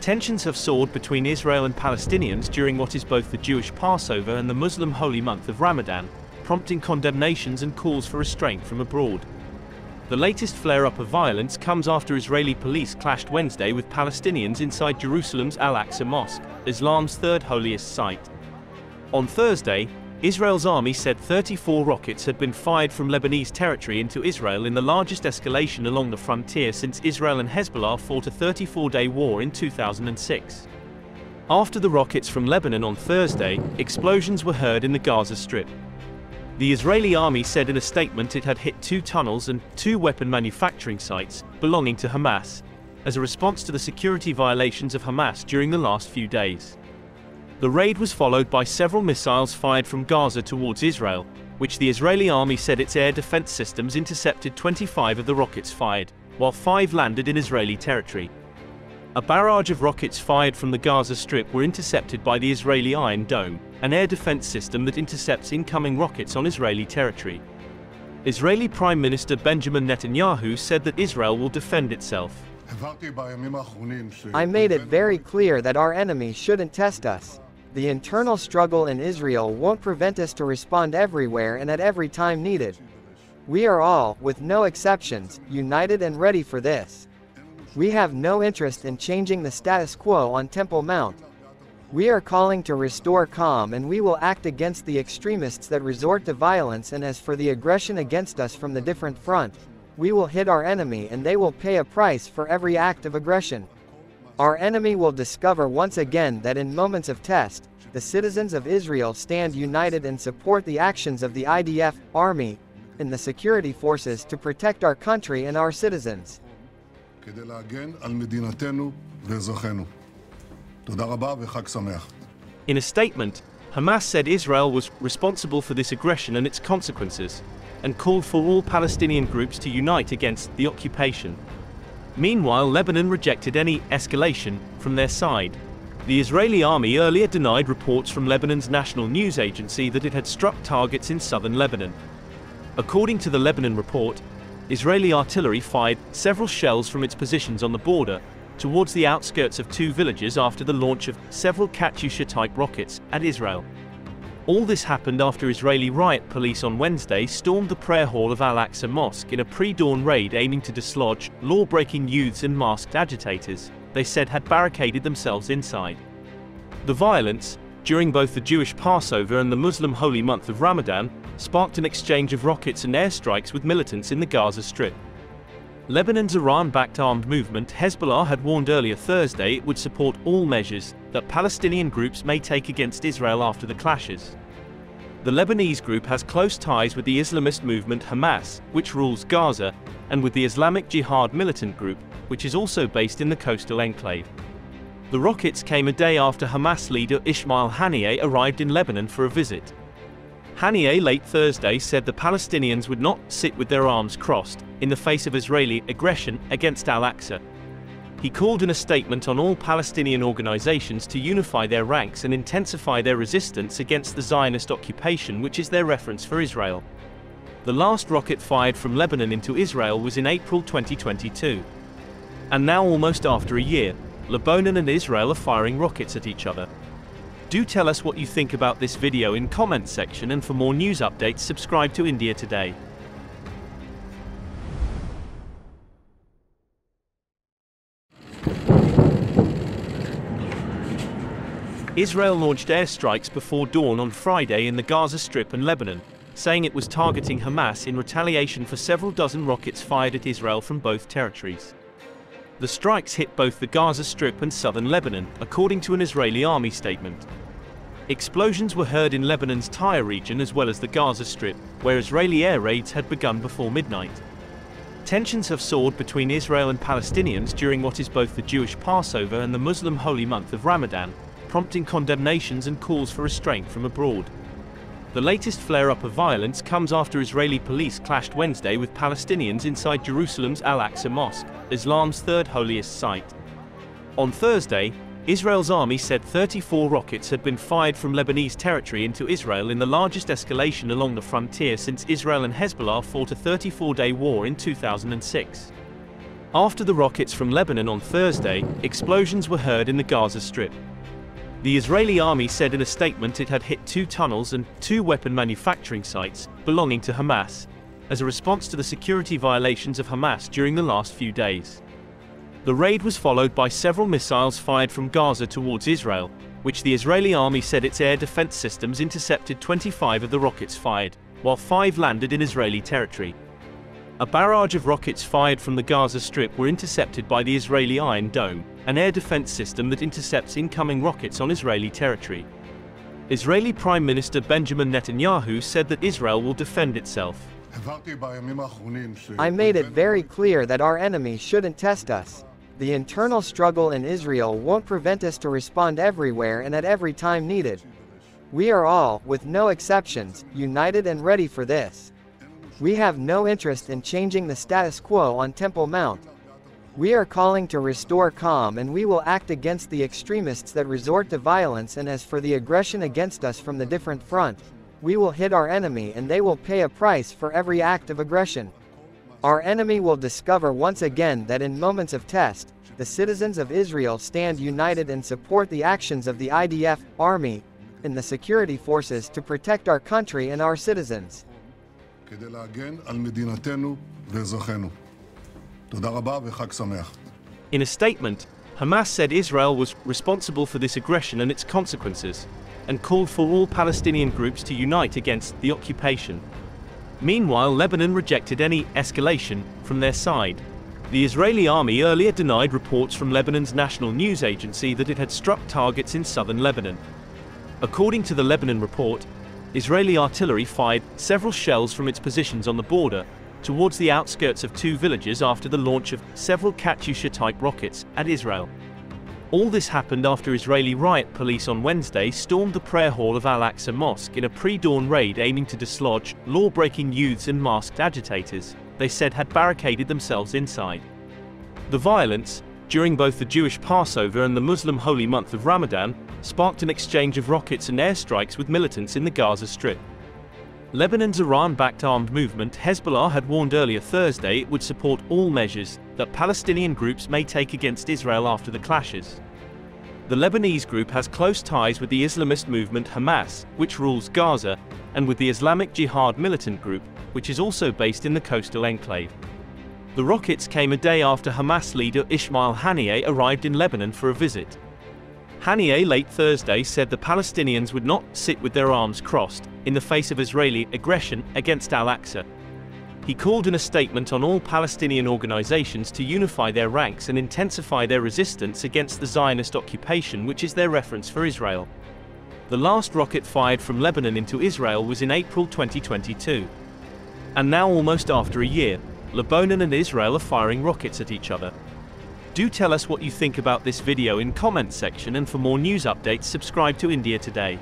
[SPEAKER 1] Tensions have soared between Israel and Palestinians during what is both the Jewish Passover and the Muslim holy month of Ramadan, prompting condemnations and calls for restraint from abroad. The latest flare-up of violence comes after Israeli police clashed Wednesday with Palestinians inside Jerusalem's Al-Aqsa Mosque, Islam's third holiest site. On Thursday, Israel's army said 34 rockets had been fired from Lebanese territory into Israel in the largest escalation along the frontier since Israel and Hezbollah fought a 34-day war in 2006. After the rockets from Lebanon on Thursday, explosions were heard in the Gaza Strip. The Israeli army said in a statement it had hit two tunnels and two weapon manufacturing sites belonging to Hamas, as a response to the security violations of Hamas during the last few days. The raid was followed by several missiles fired from Gaza towards Israel, which the Israeli army said its air defense systems intercepted 25 of the rockets fired, while five landed in Israeli territory. A barrage of rockets fired from the Gaza Strip were intercepted by the Israeli Iron Dome, an air defense system that intercepts incoming rockets on Israeli territory. Israeli Prime Minister Benjamin Netanyahu said that Israel will defend itself.
[SPEAKER 6] I made
[SPEAKER 3] it very clear that our enemies shouldn't test us the internal struggle in Israel won't prevent us to respond everywhere and at every time needed. We are all, with no exceptions, united and ready for this. We have no interest in changing the status quo on Temple Mount. We are calling to restore calm and we will act against the extremists that resort to violence and as for the aggression against us from the different front, we will hit our enemy and they will pay a price for every act of aggression. Our enemy will discover once again that in moments of test, the citizens of Israel stand united and support the actions of the IDF, army, and the security forces to protect our country and our citizens.
[SPEAKER 4] In
[SPEAKER 1] a statement, Hamas said Israel was responsible for this aggression and its consequences, and called for all Palestinian groups to unite against the occupation. Meanwhile, Lebanon rejected any escalation from their side. The Israeli army earlier denied reports from Lebanon's national news agency that it had struck targets in southern Lebanon. According to the Lebanon report, Israeli artillery fired several shells from its positions on the border towards the outskirts of two villages after the launch of several Katyusha-type rockets at Israel. All this happened after Israeli riot police on Wednesday stormed the prayer hall of Al Aqsa Mosque in a pre dawn raid aiming to dislodge law breaking youths and masked agitators, they said had barricaded themselves inside. The violence, during both the Jewish Passover and the Muslim holy month of Ramadan, sparked an exchange of rockets and airstrikes with militants in the Gaza Strip. Lebanon's Iran backed armed movement Hezbollah had warned earlier Thursday it would support all measures that Palestinian groups may take against Israel after the clashes. The Lebanese group has close ties with the Islamist movement Hamas, which rules Gaza, and with the Islamic Jihad militant group, which is also based in the coastal enclave. The rockets came a day after Hamas leader Ismail Haniyeh arrived in Lebanon for a visit. Haniyeh late Thursday said the Palestinians would not sit with their arms crossed in the face of Israeli aggression against Al-Aqsa, he called in a statement on all Palestinian organizations to unify their ranks and intensify their resistance against the Zionist occupation which is their reference for Israel. The last rocket fired from Lebanon into Israel was in April 2022. And now almost after a year, Lebanon and Israel are firing rockets at each other. Do tell us what you think about this video in comment section and for
[SPEAKER 2] more news updates subscribe to India Today.
[SPEAKER 1] Israel launched airstrikes before dawn on Friday in the Gaza Strip and Lebanon, saying it was targeting Hamas in retaliation for several dozen rockets fired at Israel from both territories. The strikes hit both the Gaza Strip and southern Lebanon, according to an Israeli army statement. Explosions were heard in Lebanon's Tyre region as well as the Gaza Strip, where Israeli air raids had begun before midnight. Tensions have soared between Israel and Palestinians during what is both the Jewish Passover and the Muslim holy month of Ramadan, prompting condemnations and calls for restraint from abroad. The latest flare-up of violence comes after Israeli police clashed Wednesday with Palestinians inside Jerusalem's Al-Aqsa Mosque, Islam's third holiest site. On Thursday, Israel's army said 34 rockets had been fired from Lebanese territory into Israel in the largest escalation along the frontier since Israel and Hezbollah fought a 34-day war in 2006. After the rockets from Lebanon on Thursday, explosions were heard in the Gaza Strip. The Israeli army said in a statement it had hit two tunnels and two weapon manufacturing sites belonging to Hamas, as a response to the security violations of Hamas during the last few days. The raid was followed by several missiles fired from Gaza towards Israel, which the Israeli army said its air defense systems intercepted 25 of the rockets fired, while five landed in Israeli territory. A barrage of rockets fired from the Gaza Strip were intercepted by the Israeli Iron Dome, an air defense system that intercepts incoming rockets on Israeli territory. Israeli Prime Minister Benjamin Netanyahu said that Israel will defend itself.
[SPEAKER 6] I made it
[SPEAKER 3] very clear that our enemy shouldn't test us the internal struggle in Israel won't prevent us to respond everywhere and at every time needed. We are all, with no exceptions, united and ready for this. We have no interest in changing the status quo on Temple Mount. We are calling to restore calm and we will act against the extremists that resort to violence and as for the aggression against us from the different front, we will hit our enemy and they will pay a price for every act of aggression. Our enemy will discover once again that in moments of test, the citizens of Israel stand united and support the actions of the IDF, army, and the security forces to protect our country and our citizens.
[SPEAKER 4] In
[SPEAKER 1] a statement, Hamas said Israel was responsible for this aggression and its consequences, and called for all Palestinian groups to unite against the occupation. Meanwhile, Lebanon rejected any escalation from their side. The Israeli army earlier denied reports from Lebanon's national news agency that it had struck targets in southern Lebanon. According to the Lebanon report, Israeli artillery fired several shells from its positions on the border towards the outskirts of two villages after the launch of several Katyusha-type rockets at Israel. All this happened after Israeli riot police on Wednesday stormed the prayer hall of Al-Aqsa Mosque in a pre-dawn raid aiming to dislodge law-breaking youths and masked agitators, they said had barricaded themselves inside. The violence, during both the Jewish Passover and the Muslim holy month of Ramadan, sparked an exchange of rockets and airstrikes with militants in the Gaza Strip. Lebanon's Iran-backed armed movement Hezbollah had warned earlier Thursday it would support all measures that Palestinian groups may take against Israel after the clashes. The Lebanese group has close ties with the Islamist movement Hamas, which rules Gaza, and with the Islamic Jihad militant group, which is also based in the coastal enclave. The rockets came a day after Hamas leader Ismail Haniyeh arrived in Lebanon for a visit. Haniyeh late Thursday said the Palestinians would not sit with their arms crossed in the face of Israeli aggression against al-Aqsa. He called in a statement on all Palestinian organizations to unify their ranks and intensify their resistance against the Zionist occupation which is their reference for Israel. The last rocket fired from Lebanon into Israel was in April 2022. And now almost after a year, Lebanon and Israel are firing rockets at each other. Do tell us what you think about this video in comments section and for more news updates subscribe to India Today.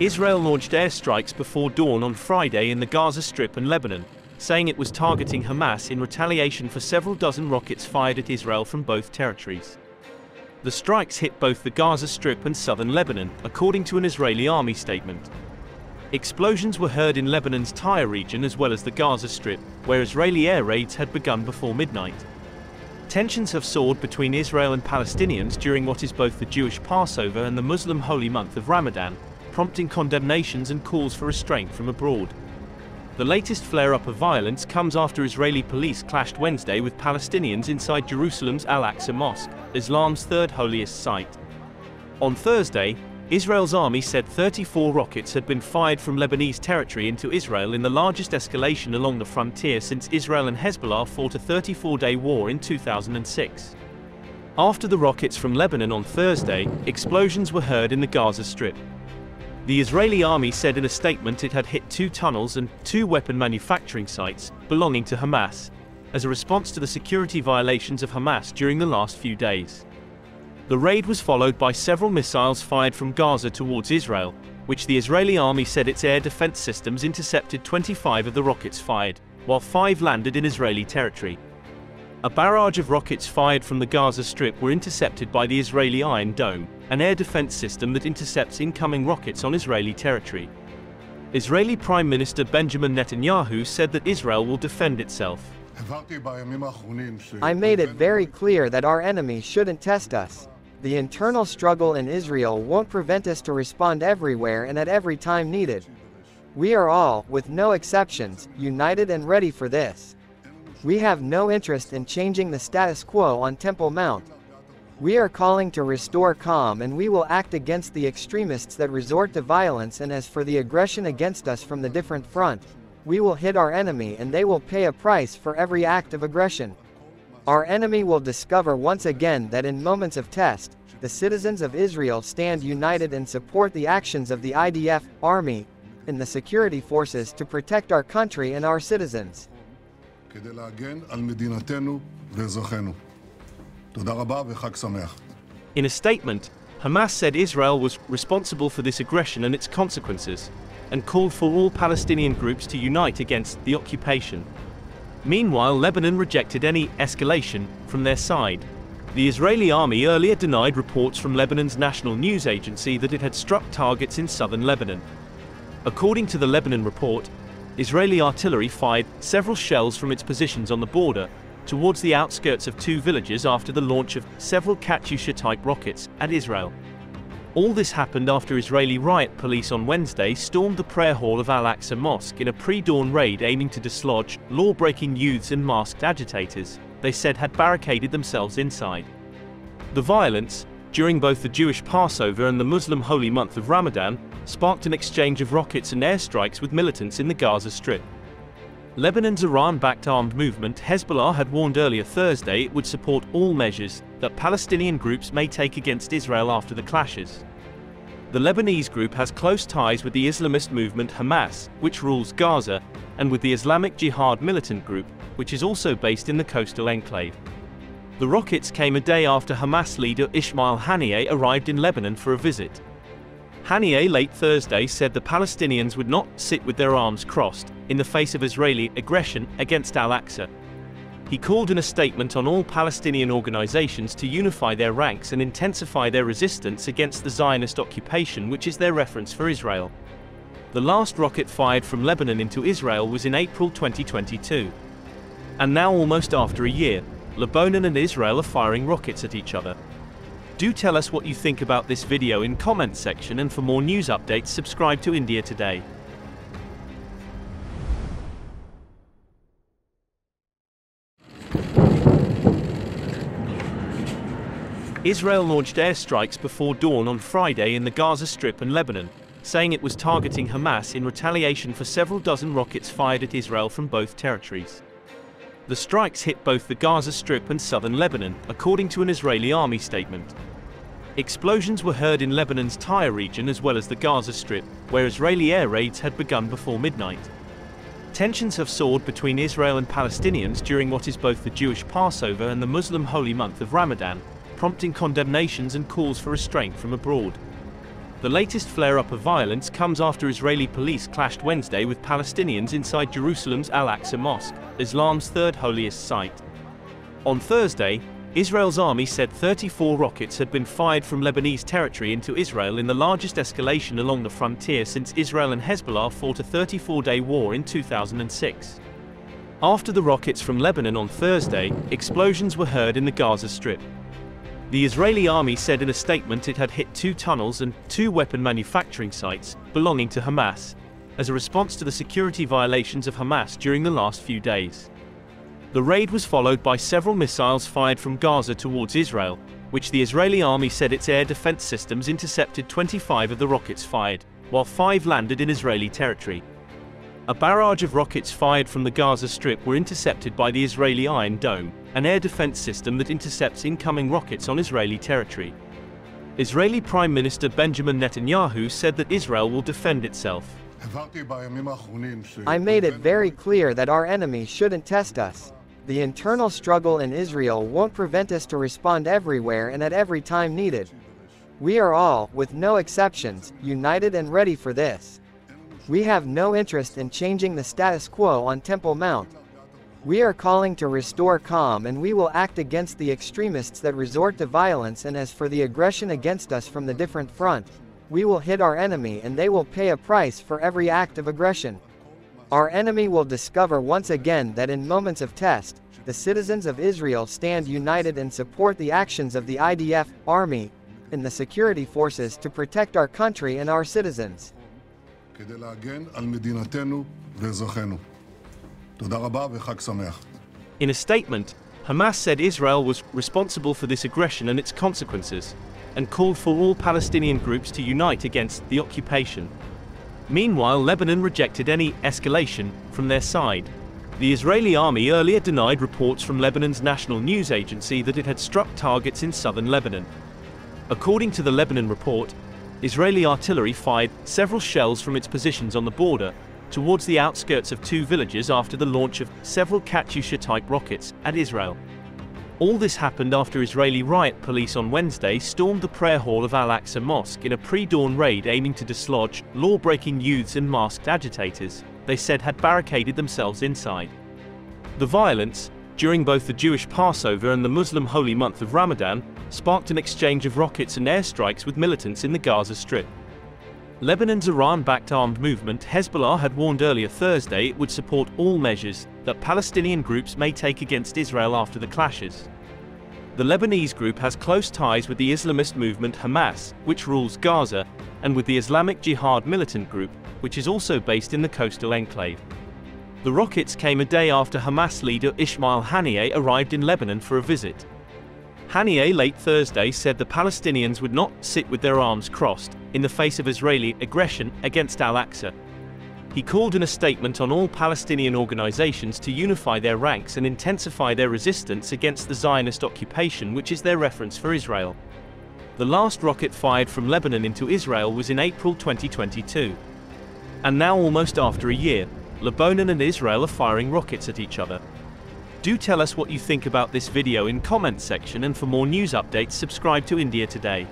[SPEAKER 1] Israel launched airstrikes before dawn on Friday in the Gaza Strip and Lebanon, saying it was targeting Hamas in retaliation for several dozen rockets fired at Israel from both territories. The strikes hit both the Gaza Strip and southern Lebanon, according to an Israeli army statement. Explosions were heard in Lebanon's Tyre region as well as the Gaza Strip, where Israeli air raids had begun before midnight. Tensions have soared between Israel and Palestinians during what is both the Jewish Passover and the Muslim holy month of Ramadan, prompting condemnations and calls for restraint from abroad. The latest flare-up of violence comes after Israeli police clashed Wednesday with Palestinians inside Jerusalem's Al-Aqsa Mosque, Islam's third holiest site. On Thursday, Israel's army said 34 rockets had been fired from Lebanese territory into Israel in the largest escalation along the frontier since Israel and Hezbollah fought a 34-day war in 2006. After the rockets from Lebanon on Thursday, explosions were heard in the Gaza Strip. The Israeli army said in a statement it had hit two tunnels and two weapon manufacturing sites belonging to Hamas, as a response to the security violations of Hamas during the last few days. The raid was followed by several missiles fired from Gaza towards Israel, which the Israeli army said its air defense systems intercepted 25 of the rockets fired, while five landed in Israeli territory. A barrage of rockets fired from the Gaza Strip were intercepted by the Israeli Iron Dome, an air defense system that intercepts incoming rockets on Israeli territory. Israeli Prime Minister Benjamin Netanyahu said that Israel will defend itself.
[SPEAKER 5] I made it very clear
[SPEAKER 3] that our enemies shouldn't test us. The internal struggle in Israel won't prevent us to respond everywhere and at every time needed. We are all, with no exceptions, united and ready for this. We have no interest in changing the status quo on Temple Mount. We are calling to restore calm and we will act against the extremists that resort to violence and as for the aggression against us from the different front, we will hit our enemy and they will pay a price for every act of aggression. Our enemy will discover once again that in moments of test, the citizens of Israel stand united and support the actions of the IDF, army, and the security forces to protect our country and our citizens.
[SPEAKER 4] In
[SPEAKER 1] a statement, Hamas said Israel was responsible for this aggression and its consequences, and called for all Palestinian groups to unite against the occupation. Meanwhile, Lebanon rejected any escalation from their side. The Israeli army earlier denied reports from Lebanon's national news agency that it had struck targets in southern Lebanon. According to the Lebanon report, Israeli artillery fired several shells from its positions on the border towards the outskirts of two villages after the launch of several Katyusha-type rockets at Israel. All this happened after Israeli riot police on Wednesday stormed the prayer hall of Al Aqsa Mosque in a pre dawn raid aiming to dislodge law breaking youths and masked agitators, they said had barricaded themselves inside. The violence, during both the Jewish Passover and the Muslim holy month of Ramadan, sparked an exchange of rockets and airstrikes with militants in the Gaza Strip. Lebanon's Iran-backed armed movement Hezbollah had warned earlier Thursday it would support all measures that Palestinian groups may take against Israel after the clashes. The Lebanese group has close ties with the Islamist movement Hamas, which rules Gaza, and with the Islamic Jihad militant group, which is also based in the coastal enclave. The rockets came a day after Hamas leader Ismail Haniyeh arrived in Lebanon for a visit. Haniyeh late Thursday said the Palestinians would not sit with their arms crossed in the face of Israeli aggression against al-Aqsa. He called in a statement on all Palestinian organizations to unify their ranks and intensify their resistance against the Zionist occupation which is their reference for Israel. The last rocket fired from Lebanon into Israel was in April 2022. And now almost after a year, Lebanon and Israel are firing rockets at each other. Do tell us what you think about this video in comments section and for more news updates subscribe to India Today. Israel launched airstrikes before dawn on Friday in the Gaza Strip and Lebanon, saying it was targeting Hamas in retaliation for several dozen rockets fired at Israel from both territories. The strikes hit both the Gaza Strip and southern Lebanon, according to an Israeli army statement. Explosions were heard in Lebanon's Tyre region as well as the Gaza Strip, where Israeli air raids had begun before midnight. Tensions have soared between Israel and Palestinians during what is both the Jewish Passover and the Muslim holy month of Ramadan, prompting condemnations and calls for restraint from abroad. The latest flare-up of violence comes after Israeli police clashed Wednesday with Palestinians inside Jerusalem's Al-Aqsa Mosque, Islam's third holiest site. On Thursday, Israel's army said 34 rockets had been fired from Lebanese territory into Israel in the largest escalation along the frontier since Israel and Hezbollah fought a 34-day war in 2006. After the rockets from Lebanon on Thursday, explosions were heard in the Gaza Strip. The Israeli army said in a statement it had hit two tunnels and two weapon manufacturing sites belonging to Hamas, as a response to the security violations of Hamas during the last few days. The raid was followed by several missiles fired from Gaza towards Israel, which the Israeli army said its air defense systems intercepted 25 of the rockets fired, while five landed in Israeli territory. A barrage of rockets fired from the Gaza Strip were intercepted by the Israeli Iron Dome, an air defense system that intercepts incoming rockets on Israeli territory. Israeli Prime Minister Benjamin Netanyahu said that Israel will defend itself.
[SPEAKER 6] I made it
[SPEAKER 3] very clear that our enemy shouldn't test us. The internal struggle in Israel won't prevent us to respond everywhere and at every time needed. We are all, with no exceptions, united and ready for this. We have no interest in changing the status quo on Temple Mount, we are calling to restore calm and we will act against the extremists that resort to violence and as for the aggression against us from the different front, we will hit our enemy and they will pay a price for every act of aggression. Our enemy will discover once again that in moments of test, the citizens of Israel stand united and support the actions of the IDF, army, and the security forces to protect our country and our citizens.
[SPEAKER 1] In a statement, Hamas said Israel was responsible for this aggression and its consequences, and called for all Palestinian groups to unite against the occupation. Meanwhile, Lebanon rejected any escalation from their side. The Israeli army earlier denied reports from Lebanon's national news agency that it had struck targets in southern Lebanon. According to the Lebanon report, Israeli artillery fired several shells from its positions on the border towards the outskirts of two villages after the launch of several Katyusha-type rockets at Israel. All this happened after Israeli riot police on Wednesday stormed the prayer hall of Al-Aqsa Mosque in a pre-dawn raid aiming to dislodge law-breaking youths and masked agitators, they said had barricaded themselves inside. The violence, during both the Jewish Passover and the Muslim holy month of Ramadan, sparked an exchange of rockets and airstrikes with militants in the Gaza Strip. Lebanon's Iran-backed armed movement Hezbollah had warned earlier Thursday it would support all measures that Palestinian groups may take against Israel after the clashes. The Lebanese group has close ties with the Islamist movement Hamas, which rules Gaza, and with the Islamic Jihad militant group, which is also based in the coastal enclave. The rockets came a day after Hamas leader Ismail Haniyeh arrived in Lebanon for a visit. Haniyeh late Thursday said the Palestinians would not sit with their arms crossed in the face of Israeli aggression against Al-Aqsa. He called in a statement on all Palestinian organizations to unify their ranks and intensify their resistance against the Zionist occupation which is their reference for Israel. The last rocket fired from Lebanon into Israel was in April 2022. And now almost after a year, Lebanon and Israel are firing rockets at each other. Do tell us what you think about this video in comment section and for more news updates subscribe to India Today.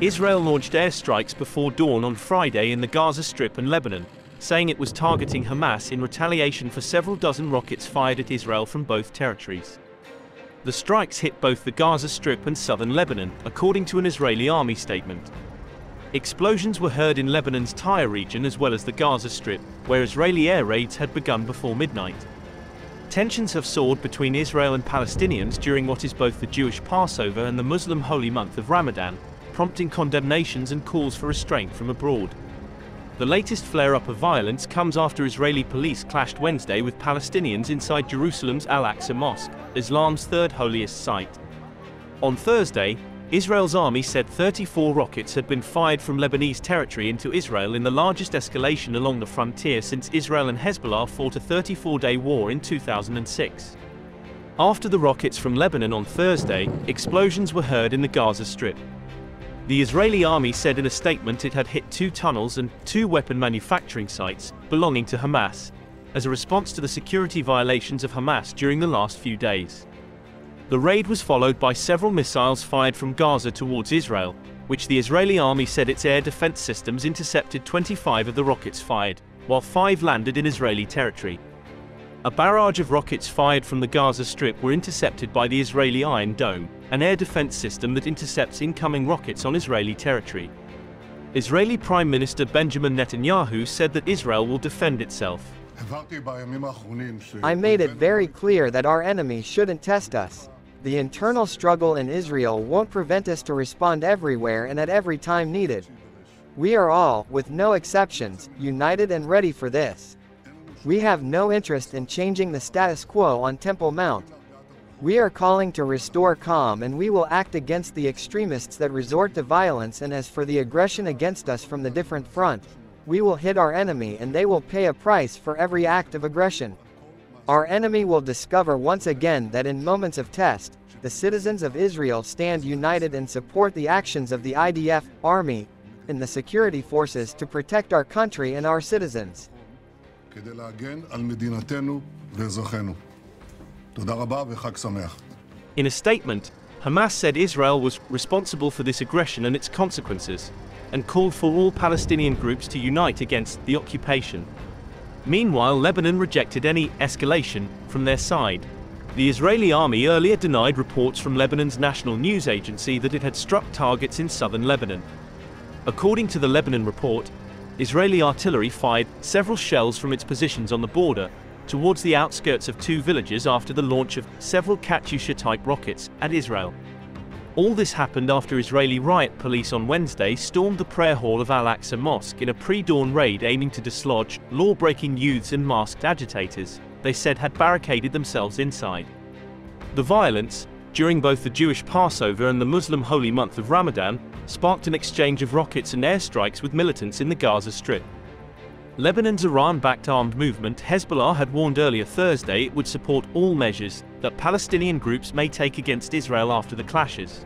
[SPEAKER 1] Israel launched airstrikes before dawn on Friday in the Gaza Strip and Lebanon, saying it was targeting Hamas in retaliation for several dozen rockets fired at Israel from both territories. The strikes hit both the Gaza Strip and southern Lebanon, according to an Israeli army statement. Explosions were heard in Lebanon's Tyre region as well as the Gaza Strip, where Israeli air raids had begun before midnight. Tensions have soared between Israel and Palestinians during what is both the Jewish Passover and the Muslim holy month of Ramadan, prompting condemnations and calls for restraint from abroad. The latest flare-up of violence comes after Israeli police clashed Wednesday with Palestinians inside Jerusalem's Al-Aqsa Mosque, Islam's third holiest site. On Thursday, Israel's army said 34 rockets had been fired from Lebanese territory into Israel in the largest escalation along the frontier since Israel and Hezbollah fought a 34-day war in 2006. After the rockets from Lebanon on Thursday, explosions were heard in the Gaza Strip. The Israeli army said in a statement it had hit two tunnels and two weapon manufacturing sites belonging to Hamas, as a response to the security violations of Hamas during the last few days. The raid was followed by several missiles fired from Gaza towards Israel, which the Israeli army said its air defense systems intercepted 25 of the rockets fired, while five landed in Israeli territory. A barrage of rockets fired from the Gaza Strip were intercepted by the Israeli Iron Dome, an air defense system that intercepts incoming rockets on Israeli territory. Israeli Prime Minister Benjamin Netanyahu said that Israel will defend itself.
[SPEAKER 6] I made
[SPEAKER 3] it very clear that our enemy shouldn't test us. The internal struggle in Israel won't prevent us to respond everywhere and at every time needed. We are all, with no exceptions, united and ready for this. We have no interest in changing the status quo on Temple Mount. We are calling to restore calm and we will act against the extremists that resort to violence and as for the aggression against us from the different front, we will hit our enemy and they will pay a price for every act of aggression. Our enemy will discover once again that in moments of test, the citizens of Israel stand united and support the actions of the IDF, army, and the security forces to protect our country and our citizens.
[SPEAKER 4] In
[SPEAKER 8] a statement, Hamas said Israel was responsible
[SPEAKER 1] for this aggression and its consequences, and called for all Palestinian groups to unite against the occupation. Meanwhile, Lebanon rejected any escalation from their side. The Israeli army earlier denied reports from Lebanon's national news agency that it had struck targets in southern Lebanon. According to the Lebanon report, Israeli artillery fired several shells from its positions on the border towards the outskirts of two villages after the launch of several Katyusha-type rockets at Israel. All this happened after Israeli riot police on Wednesday stormed the prayer hall of Al-Aqsa Mosque in a pre-dawn raid aiming to dislodge law-breaking youths and masked agitators, they said had barricaded themselves inside. The violence, during both the Jewish Passover and the Muslim holy month of Ramadan, sparked an exchange of rockets and airstrikes with militants in the Gaza Strip. Lebanon's Iran-backed armed movement Hezbollah had warned earlier Thursday it would support all measures that Palestinian groups may take against Israel after the clashes.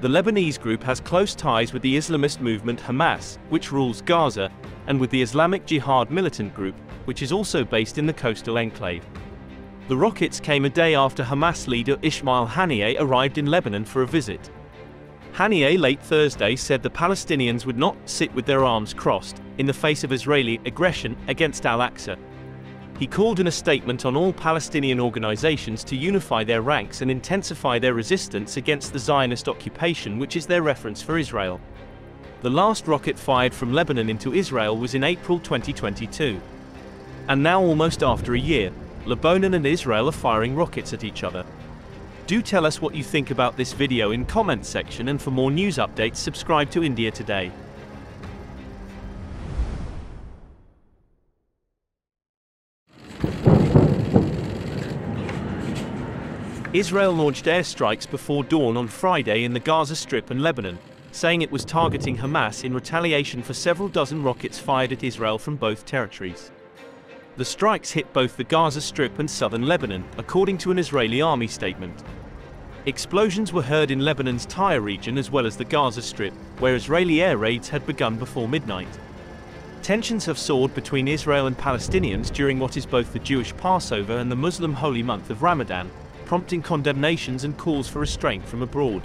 [SPEAKER 1] The Lebanese group has close ties with the Islamist movement Hamas, which rules Gaza, and with the Islamic Jihad militant group, which is also based in the coastal enclave. The rockets came a day after Hamas leader Ismail Haniyeh arrived in Lebanon for a visit. Haniyeh late Thursday said the Palestinians would not sit with their arms crossed in the face of Israeli aggression against al-Aqsa. He called in a statement on all Palestinian organizations to unify their ranks and intensify their resistance against the Zionist occupation which is their reference for Israel. The last rocket fired from Lebanon into Israel was in April 2022. And now almost after a year, Lebanon and Israel are firing rockets at each other. Do tell us what you think about this video in comments section and for more news updates subscribe to India Today. Israel launched airstrikes before dawn on Friday in the Gaza Strip and Lebanon, saying it was targeting Hamas in retaliation for several dozen rockets fired at Israel from both territories. The strikes hit both the Gaza Strip and southern Lebanon, according to an Israeli army statement. Explosions were heard in Lebanon's Tyre region as well as the Gaza Strip, where Israeli air raids had begun before midnight. Tensions have soared between Israel and Palestinians during what is both the Jewish Passover and the Muslim holy month of Ramadan, prompting condemnations and calls for restraint from abroad.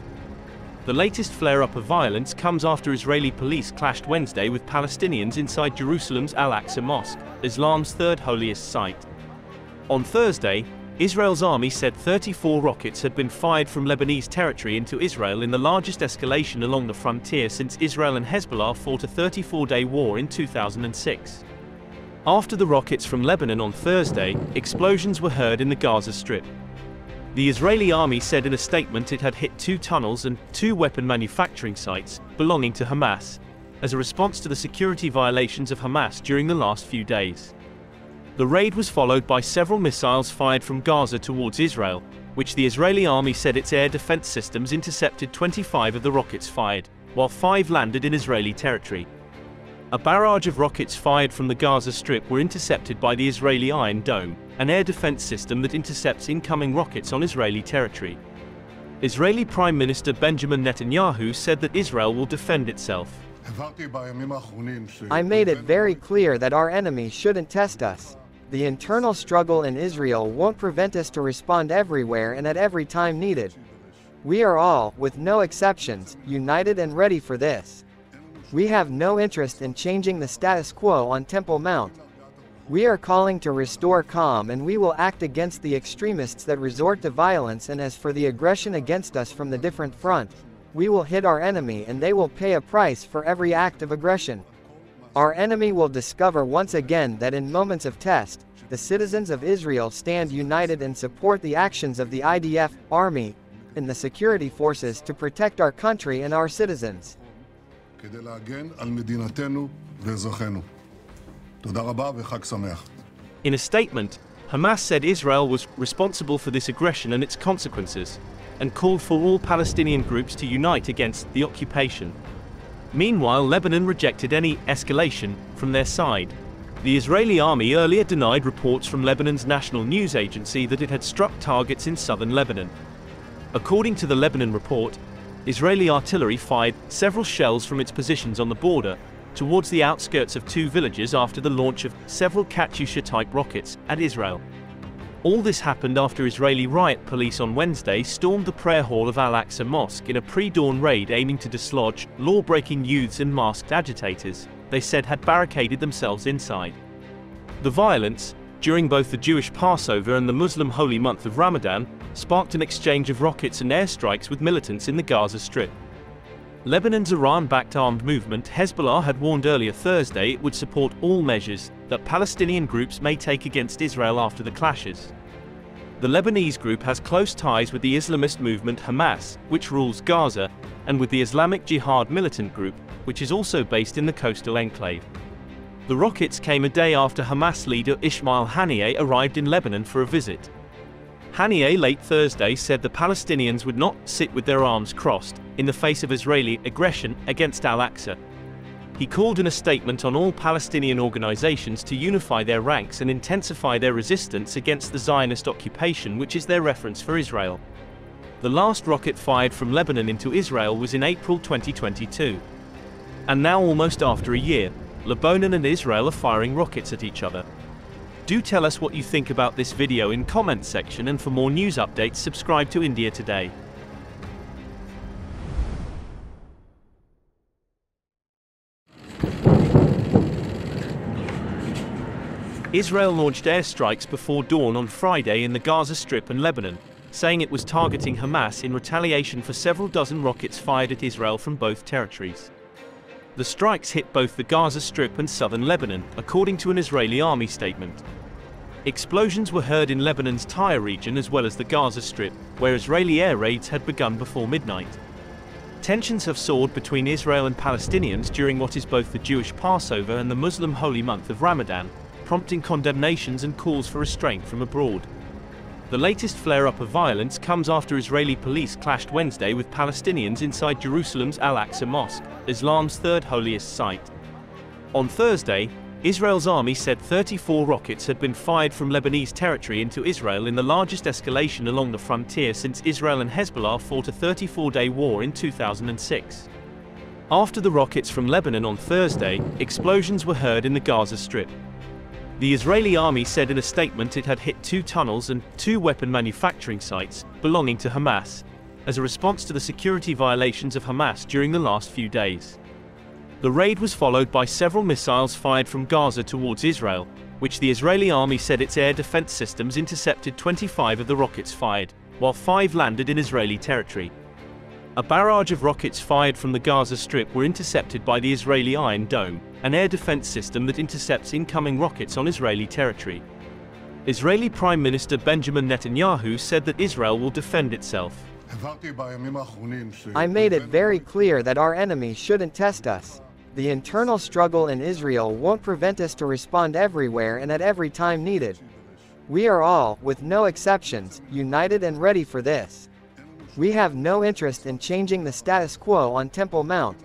[SPEAKER 1] The latest flare-up of violence comes after Israeli police clashed Wednesday with Palestinians inside Jerusalem's Al-Aqsa Mosque, Islam's third holiest site. On Thursday, Israel's army said 34 rockets had been fired from Lebanese territory into Israel in the largest escalation along the frontier since Israel and Hezbollah fought a 34-day war in 2006. After the rockets from Lebanon on Thursday, explosions were heard in the Gaza Strip. The Israeli army said in a statement it had hit two tunnels and two weapon manufacturing sites belonging to Hamas, as a response to the security violations of Hamas during the last few days. The raid was followed by several missiles fired from Gaza towards Israel, which the Israeli army said its air defense systems intercepted 25 of the rockets fired, while five landed in Israeli territory. A barrage of rockets fired from the Gaza Strip were intercepted by the Israeli Iron Dome, an air defense system that intercepts incoming rockets on Israeli territory. Israeli Prime Minister Benjamin Netanyahu said that Israel will defend itself.
[SPEAKER 6] I made it
[SPEAKER 3] very clear that our enemy shouldn't test us. The internal struggle in Israel won't prevent us to respond everywhere and at every time needed. We are all, with no exceptions, united and ready for this. We have no interest in changing the status quo on Temple Mount. We are calling to restore calm and we will act against the extremists that resort to violence and as for the aggression against us from the different front, we will hit our enemy and they will pay a price for every act of aggression. Our enemy will discover once again that in moments of test, the citizens of Israel stand united and support the actions of the IDF, army, and the security forces to protect our country and our citizens.
[SPEAKER 1] In a statement, Hamas said Israel was responsible for this aggression and its consequences, and called for all Palestinian groups to unite against the occupation. Meanwhile, Lebanon rejected any escalation from their side. The Israeli army earlier denied reports from Lebanon's national news agency that it had struck targets in southern Lebanon. According to the Lebanon report, Israeli artillery fired several shells from its positions on the border towards the outskirts of two villages after the launch of several Katyusha-type rockets at Israel. All this happened after Israeli riot police on Wednesday stormed the prayer hall of Al-Aqsa Mosque in a pre-dawn raid aiming to dislodge law-breaking youths and masked agitators, they said had barricaded themselves inside. The violence, during both the Jewish Passover and the Muslim holy month of Ramadan, sparked an exchange of rockets and airstrikes with militants in the Gaza Strip. Lebanon's Iran-backed armed movement Hezbollah had warned earlier Thursday it would support all measures that Palestinian groups may take against Israel after the clashes. The Lebanese group has close ties with the Islamist movement Hamas, which rules Gaza, and with the Islamic Jihad militant group, which is also based in the coastal enclave. The rockets came a day after Hamas leader Ismail Haniyeh arrived in Lebanon for a visit. Haniyeh late Thursday said the Palestinians would not sit with their arms crossed in the face of Israeli aggression against al-Aqsa. He called in a statement on all Palestinian organizations to unify their ranks and intensify their resistance against the Zionist occupation which is their reference for Israel. The last rocket fired from Lebanon into Israel was in April 2022. And now almost after a year, Lebanon and Israel are firing rockets at each other. Do tell us what you think about this video in comments section and for more news updates subscribe to India Today. Israel launched airstrikes before dawn on Friday in the Gaza Strip and Lebanon, saying it was targeting Hamas in retaliation for several dozen rockets fired at Israel from both territories. The strikes hit both the Gaza Strip and southern Lebanon, according to an Israeli army statement. Explosions were heard in Lebanon's Tyre region as well as the Gaza Strip, where Israeli air raids had begun before midnight. Tensions have soared between Israel and Palestinians during what is both the Jewish Passover and the Muslim holy month of Ramadan, prompting condemnations and calls for restraint from abroad. The latest flare-up of violence comes after Israeli police clashed Wednesday with Palestinians inside Jerusalem's Al-Aqsa Mosque, Islam's third holiest site. On Thursday, Israel's army said 34 rockets had been fired from Lebanese territory into Israel in the largest escalation along the frontier since Israel and Hezbollah fought a 34-day war in 2006. After the rockets from Lebanon on Thursday, explosions were heard in the Gaza Strip. The Israeli army said in a statement it had hit two tunnels and two weapon manufacturing sites belonging to Hamas, as a response to the security violations of Hamas during the last few days. The raid was followed by several missiles fired from Gaza towards Israel, which the Israeli army said its air defense systems intercepted 25 of the rockets fired, while five landed in Israeli territory. A barrage of rockets fired from the Gaza Strip were intercepted by the Israeli Iron Dome, an air defense system that intercepts incoming rockets on Israeli territory. Israeli Prime Minister Benjamin Netanyahu said that Israel will defend itself.
[SPEAKER 6] I made
[SPEAKER 3] it very clear that our enemies shouldn't test us. The internal struggle in Israel won't prevent us to respond everywhere and at every time needed. We are all, with no exceptions, united and ready for this. We have no interest in changing the status quo on Temple Mount.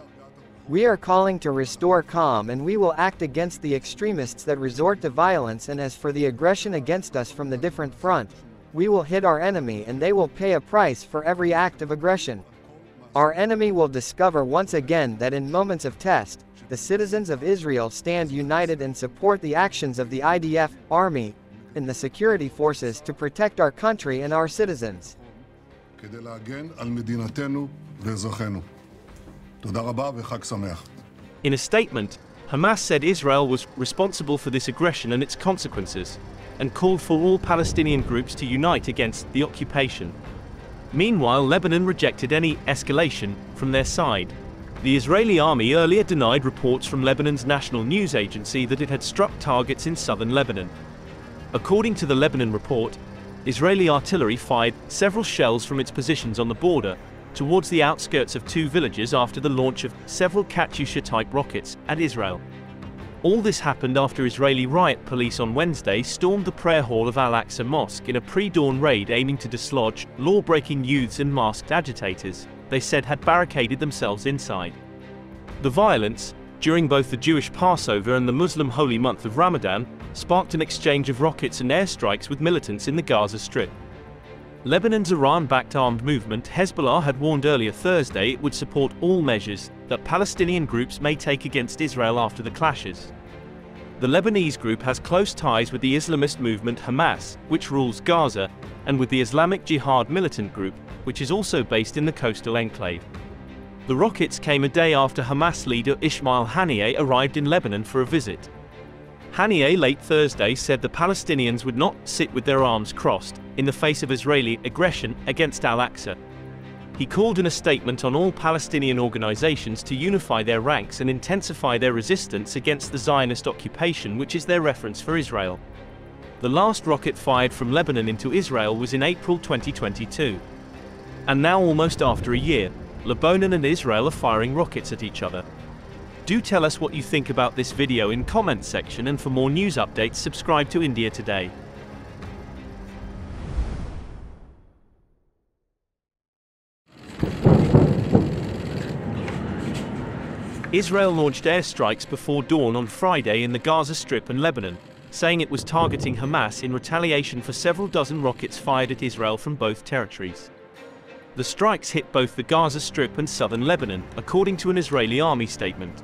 [SPEAKER 3] We are calling to restore calm and we will act against the extremists that resort to violence and as for the aggression against us from the different front, we will hit our enemy and they will pay a price for every act of aggression. Our enemy will discover once again that in moments of test, the citizens of Israel stand united and support the actions of the IDF, army, and the security forces to protect our country and our citizens.
[SPEAKER 4] In
[SPEAKER 8] a statement, Hamas said Israel was
[SPEAKER 1] responsible for this aggression and its consequences, and called for all Palestinian groups to unite against the occupation. Meanwhile, Lebanon rejected any escalation from their side. The Israeli army earlier denied reports from Lebanon's national news agency that it had struck targets in southern Lebanon. According to the Lebanon report, Israeli artillery fired several shells from its positions on the border towards the outskirts of two villages after the launch of several Katyusha-type rockets at Israel. All this happened after Israeli riot police on Wednesday stormed the prayer hall of Al-Aqsa Mosque in a pre-dawn raid aiming to dislodge law-breaking youths and masked agitators, they said had barricaded themselves inside. The violence, during both the Jewish Passover and the Muslim holy month of Ramadan, sparked an exchange of rockets and airstrikes with militants in the Gaza Strip. Lebanon's Iran-backed armed movement Hezbollah had warned earlier Thursday it would support all measures that Palestinian groups may take against Israel after the clashes. The Lebanese group has close ties with the Islamist movement Hamas, which rules Gaza, and with the Islamic Jihad militant group, which is also based in the coastal enclave. The rockets came a day after Hamas leader Ismail Haniyeh arrived in Lebanon for a visit. Haniyeh late Thursday said the Palestinians would not sit with their arms crossed in the face of Israeli aggression against Al-Aqsa, he called in a statement on all Palestinian organizations to unify their ranks and intensify their resistance against the Zionist occupation which is their reference for Israel. The last rocket fired from Lebanon into Israel was in April 2022. And now almost after a year, Lebanon and Israel are firing rockets at each other. Do tell us what you think about this video in comment section and for more news updates subscribe to India Today. Israel launched airstrikes before dawn on Friday in the Gaza Strip and Lebanon, saying it was targeting Hamas in retaliation for several dozen rockets fired at Israel from both territories. The strikes hit both the Gaza Strip and southern Lebanon, according to an Israeli army statement.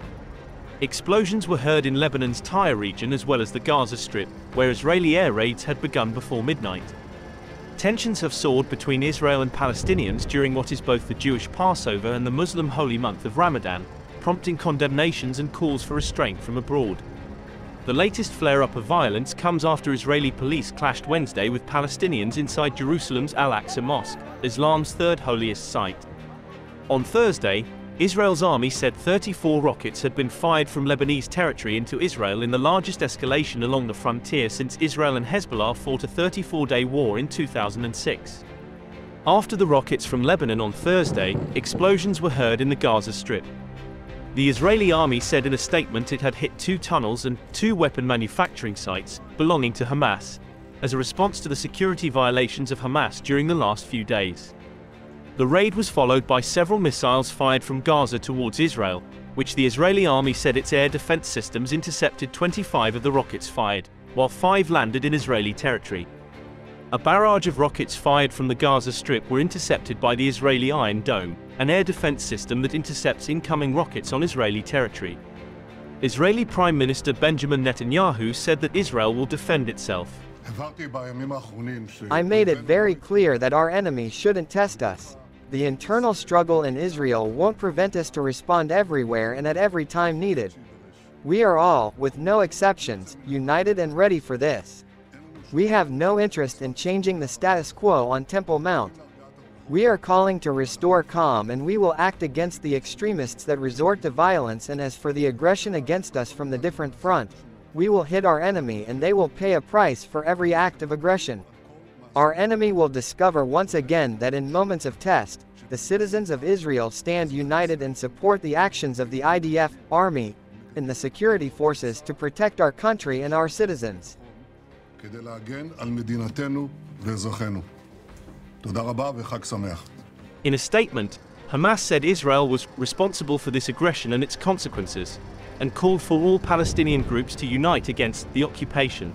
[SPEAKER 1] Explosions were heard in Lebanon's Tyre region as well as the Gaza Strip, where Israeli air raids had begun before midnight. Tensions have soared between Israel and Palestinians during what is both the Jewish Passover and the Muslim holy month of Ramadan, prompting condemnations and calls for restraint from abroad. The latest flare-up of violence comes after Israeli police clashed Wednesday with Palestinians inside Jerusalem's Al-Aqsa Mosque, Islam's third holiest site. On Thursday, Israel's army said 34 rockets had been fired from Lebanese territory into Israel in the largest escalation along the frontier since Israel and Hezbollah fought a 34-day war in 2006. After the rockets from Lebanon on Thursday, explosions were heard in the Gaza Strip. The Israeli army said in a statement it had hit two tunnels and two weapon manufacturing sites belonging to Hamas, as a response to the security violations of Hamas during the last few days. The raid was followed by several missiles fired from Gaza towards Israel, which the Israeli army said its air defense systems intercepted 25 of the rockets fired, while five landed in Israeli territory. A barrage of rockets fired from the Gaza Strip were intercepted by the Israeli Iron Dome, an air defense system that intercepts incoming rockets on Israeli territory. Israeli Prime Minister Benjamin Netanyahu said that Israel will defend itself.
[SPEAKER 6] I made it
[SPEAKER 3] very clear that our enemy shouldn't test us the internal struggle in Israel won't prevent us to respond everywhere and at every time needed. We are all, with no exceptions, united and ready for this. We have no interest in changing the status quo on Temple Mount. We are calling to restore calm and we will act against the extremists that resort to violence and as for the aggression against us from the different front, we will hit our enemy and they will pay a price for every act of aggression. Our enemy will discover once again that in moments of test, the citizens of Israel stand united and support the actions of the IDF, army, and the security forces to protect our country and our citizens.
[SPEAKER 4] In
[SPEAKER 1] a statement, Hamas said Israel was responsible for this aggression and its consequences, and called for all Palestinian groups to unite against the occupation.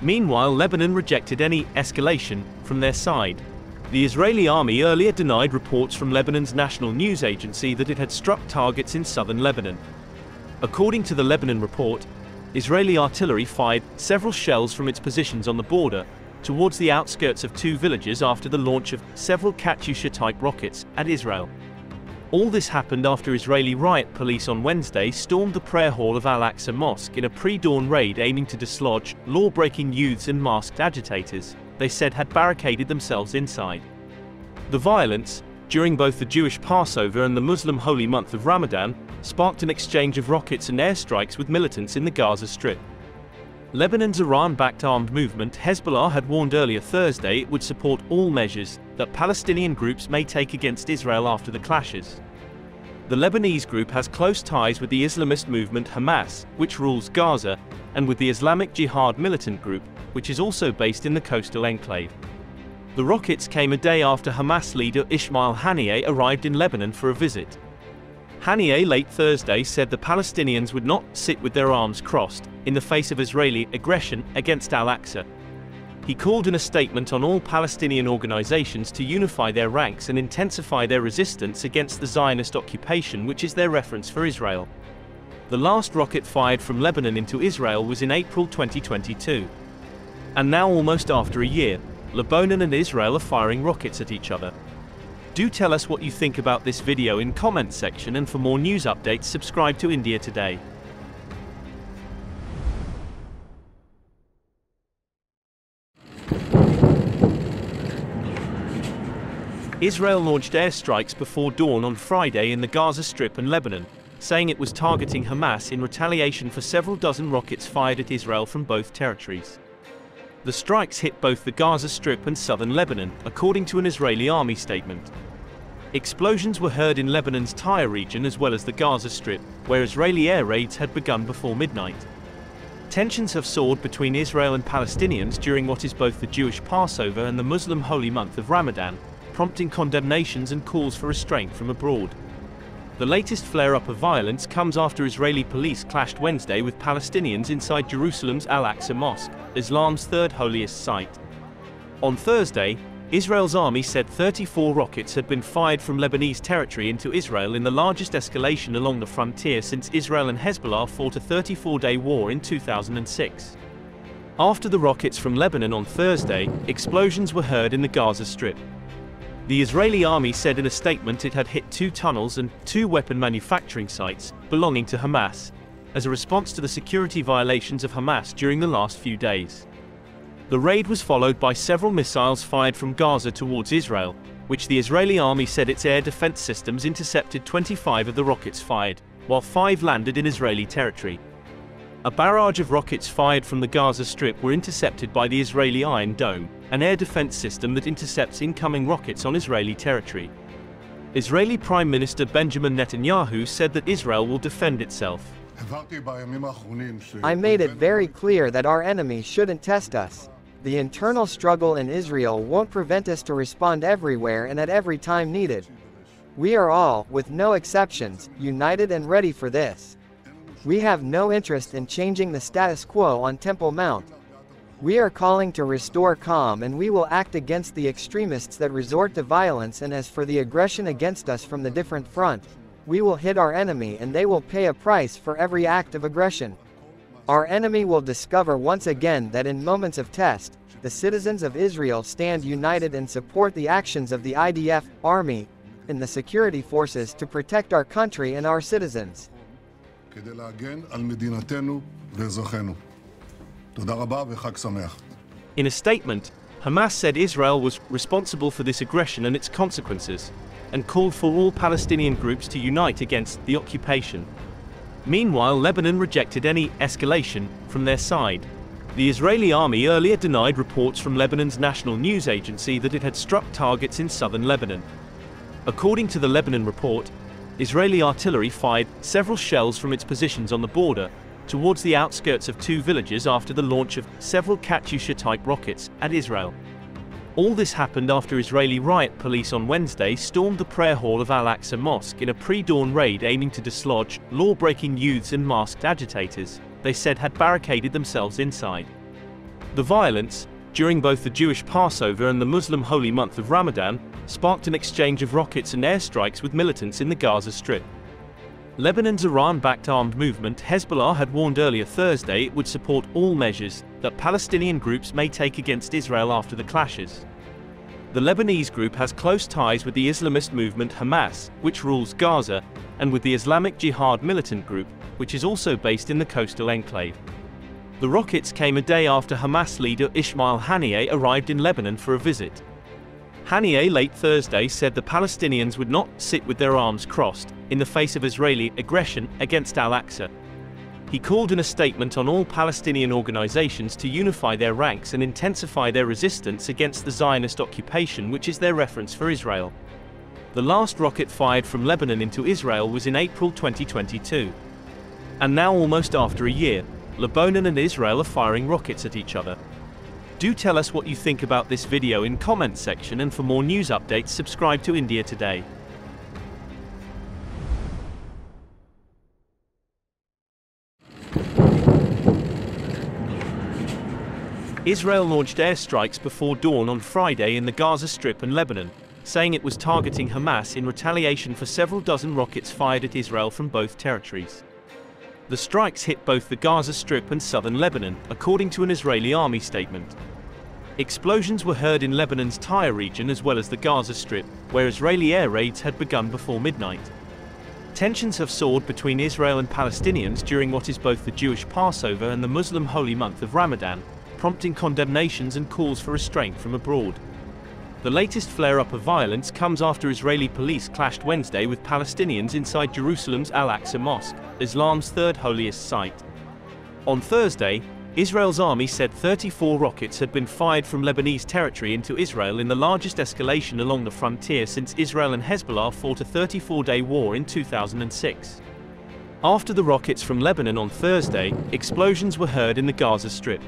[SPEAKER 1] Meanwhile, Lebanon rejected any escalation from their side. The Israeli army earlier denied reports from Lebanon's national news agency that it had struck targets in southern Lebanon. According to the Lebanon report, Israeli artillery fired several shells from its positions on the border towards the outskirts of two villages after the launch of several Katyusha-type rockets at Israel. All this happened after Israeli riot police on Wednesday stormed the prayer hall of Al Aqsa Mosque in a pre dawn raid aiming to dislodge law breaking youths and masked agitators, they said had barricaded themselves inside. The violence, during both the Jewish Passover and the Muslim holy month of Ramadan, sparked an exchange of rockets and airstrikes with militants in the Gaza Strip. Lebanon's Iran-backed armed movement Hezbollah had warned earlier Thursday it would support all measures that Palestinian groups may take against Israel after the clashes. The Lebanese group has close ties with the Islamist movement Hamas, which rules Gaza, and with the Islamic Jihad militant group, which is also based in the coastal enclave. The rockets came a day after Hamas leader Ismail Haniyeh arrived in Lebanon for a visit. Haniyeh late Thursday said the Palestinians would not sit with their arms crossed in the face of Israeli aggression against al-Aqsa. He called in a statement on all Palestinian organizations to unify their ranks and intensify their resistance against the Zionist occupation which is their reference for Israel. The last rocket fired from Lebanon into Israel was in April 2022. And now almost after a year, Lebanon and Israel are firing rockets at each other. Do tell us what you think about this video in comments section and for more news updates subscribe to India Today. Israel launched airstrikes before dawn on Friday in the Gaza Strip and Lebanon, saying it was targeting Hamas in retaliation for several dozen rockets fired at Israel from both territories. The strikes hit both the Gaza Strip and southern Lebanon, according to an Israeli army statement. Explosions were heard in Lebanon's Tyre region as well as the Gaza Strip, where Israeli air raids had begun before midnight. Tensions have soared between Israel and Palestinians during what is both the Jewish Passover and the Muslim holy month of Ramadan, prompting condemnations and calls for restraint from abroad. The latest flare-up of violence comes after Israeli police clashed Wednesday with Palestinians inside Jerusalem's Al-Aqsa Mosque, Islam's third holiest site. On Thursday, Israel's army said 34 rockets had been fired from Lebanese territory into Israel in the largest escalation along the frontier since Israel and Hezbollah fought a 34-day war in 2006. After the rockets from Lebanon on Thursday, explosions were heard in the Gaza Strip. The Israeli army said in a statement it had hit two tunnels and two weapon manufacturing sites belonging to Hamas, as a response to the security violations of Hamas during the last few days. The raid was followed by several missiles fired from Gaza towards Israel, which the Israeli army said its air defense systems intercepted 25 of the rockets fired, while five landed in Israeli territory. A barrage of rockets fired from the Gaza Strip were intercepted by the Israeli Iron Dome, an air defense system that intercepts incoming rockets on Israeli territory. Israeli Prime Minister Benjamin
[SPEAKER 3] Netanyahu
[SPEAKER 1] said that Israel will defend itself.
[SPEAKER 6] I made it
[SPEAKER 3] very clear that our enemy shouldn't test us. The internal struggle in Israel won't prevent us to respond everywhere and at every time needed. We are all, with no exceptions, united and ready for this. We have no interest in changing the status quo on Temple Mount. We are calling to restore calm and we will act against the extremists that resort to violence and as for the aggression against us from the different front, we will hit our enemy and they will pay a price for every act of aggression. Our enemy will discover once again that in moments of test, the citizens of Israel stand united and support the actions of the IDF, army, and the security forces to protect our country and our citizens.
[SPEAKER 4] In
[SPEAKER 8] a statement, Hamas said Israel was
[SPEAKER 1] responsible for this aggression and its consequences, and called for all Palestinian groups to unite against the occupation. Meanwhile, Lebanon rejected any escalation from their side. The Israeli army earlier denied reports from Lebanon's national news agency that it had struck targets in southern Lebanon. According to the Lebanon report, Israeli artillery fired several shells from its positions on the border towards the outskirts of two villages after the launch of several Katyusha-type rockets at Israel. All this happened after Israeli riot police on Wednesday stormed the prayer hall of Al-Aqsa Mosque in a pre-dawn raid aiming to dislodge law-breaking youths and masked agitators, they said had barricaded themselves inside. The violence, during both the Jewish Passover and the Muslim holy month of Ramadan, sparked an exchange of rockets and airstrikes with militants in the Gaza Strip. Lebanon's Iran-backed armed movement Hezbollah had warned earlier Thursday it would support all measures that Palestinian groups may take against Israel after the clashes. The Lebanese group has close ties with the Islamist movement Hamas, which rules Gaza, and with the Islamic Jihad militant group, which is also based in the coastal enclave. The rockets came a day after Hamas leader Ismail Haniyeh arrived in Lebanon for a visit. Haniyeh late Thursday said the Palestinians would not sit with their arms crossed in the face of Israeli aggression against Al-Aqsa, he called in a statement on all Palestinian organizations to unify their ranks and intensify their resistance against the Zionist occupation which is their reference for Israel. The last rocket fired from Lebanon into Israel was in April 2022. And now almost after a year, Lebanon and Israel are firing rockets at each other. Do tell us what you think about this video in comment section and for more news updates subscribe to India Today. Israel launched airstrikes before dawn on Friday in the Gaza Strip and Lebanon, saying it was targeting Hamas in retaliation for several dozen rockets fired at Israel from both territories. The strikes hit both the Gaza Strip and southern Lebanon, according to an Israeli army statement. Explosions were heard in Lebanon's Tyre region as well as the Gaza Strip, where Israeli air raids had begun before midnight. Tensions have soared between Israel and Palestinians during what is both the Jewish Passover and the Muslim holy month of Ramadan, prompting condemnations and calls for restraint from abroad. The latest flare-up of violence comes after Israeli police clashed Wednesday with Palestinians inside Jerusalem's Al-Aqsa Mosque, Islam's third holiest site. On Thursday, Israel's army said 34 rockets had been fired from Lebanese territory into Israel in the largest escalation along the frontier since Israel and Hezbollah fought a 34-day war in 2006. After the rockets from Lebanon on Thursday, explosions were heard in the Gaza Strip.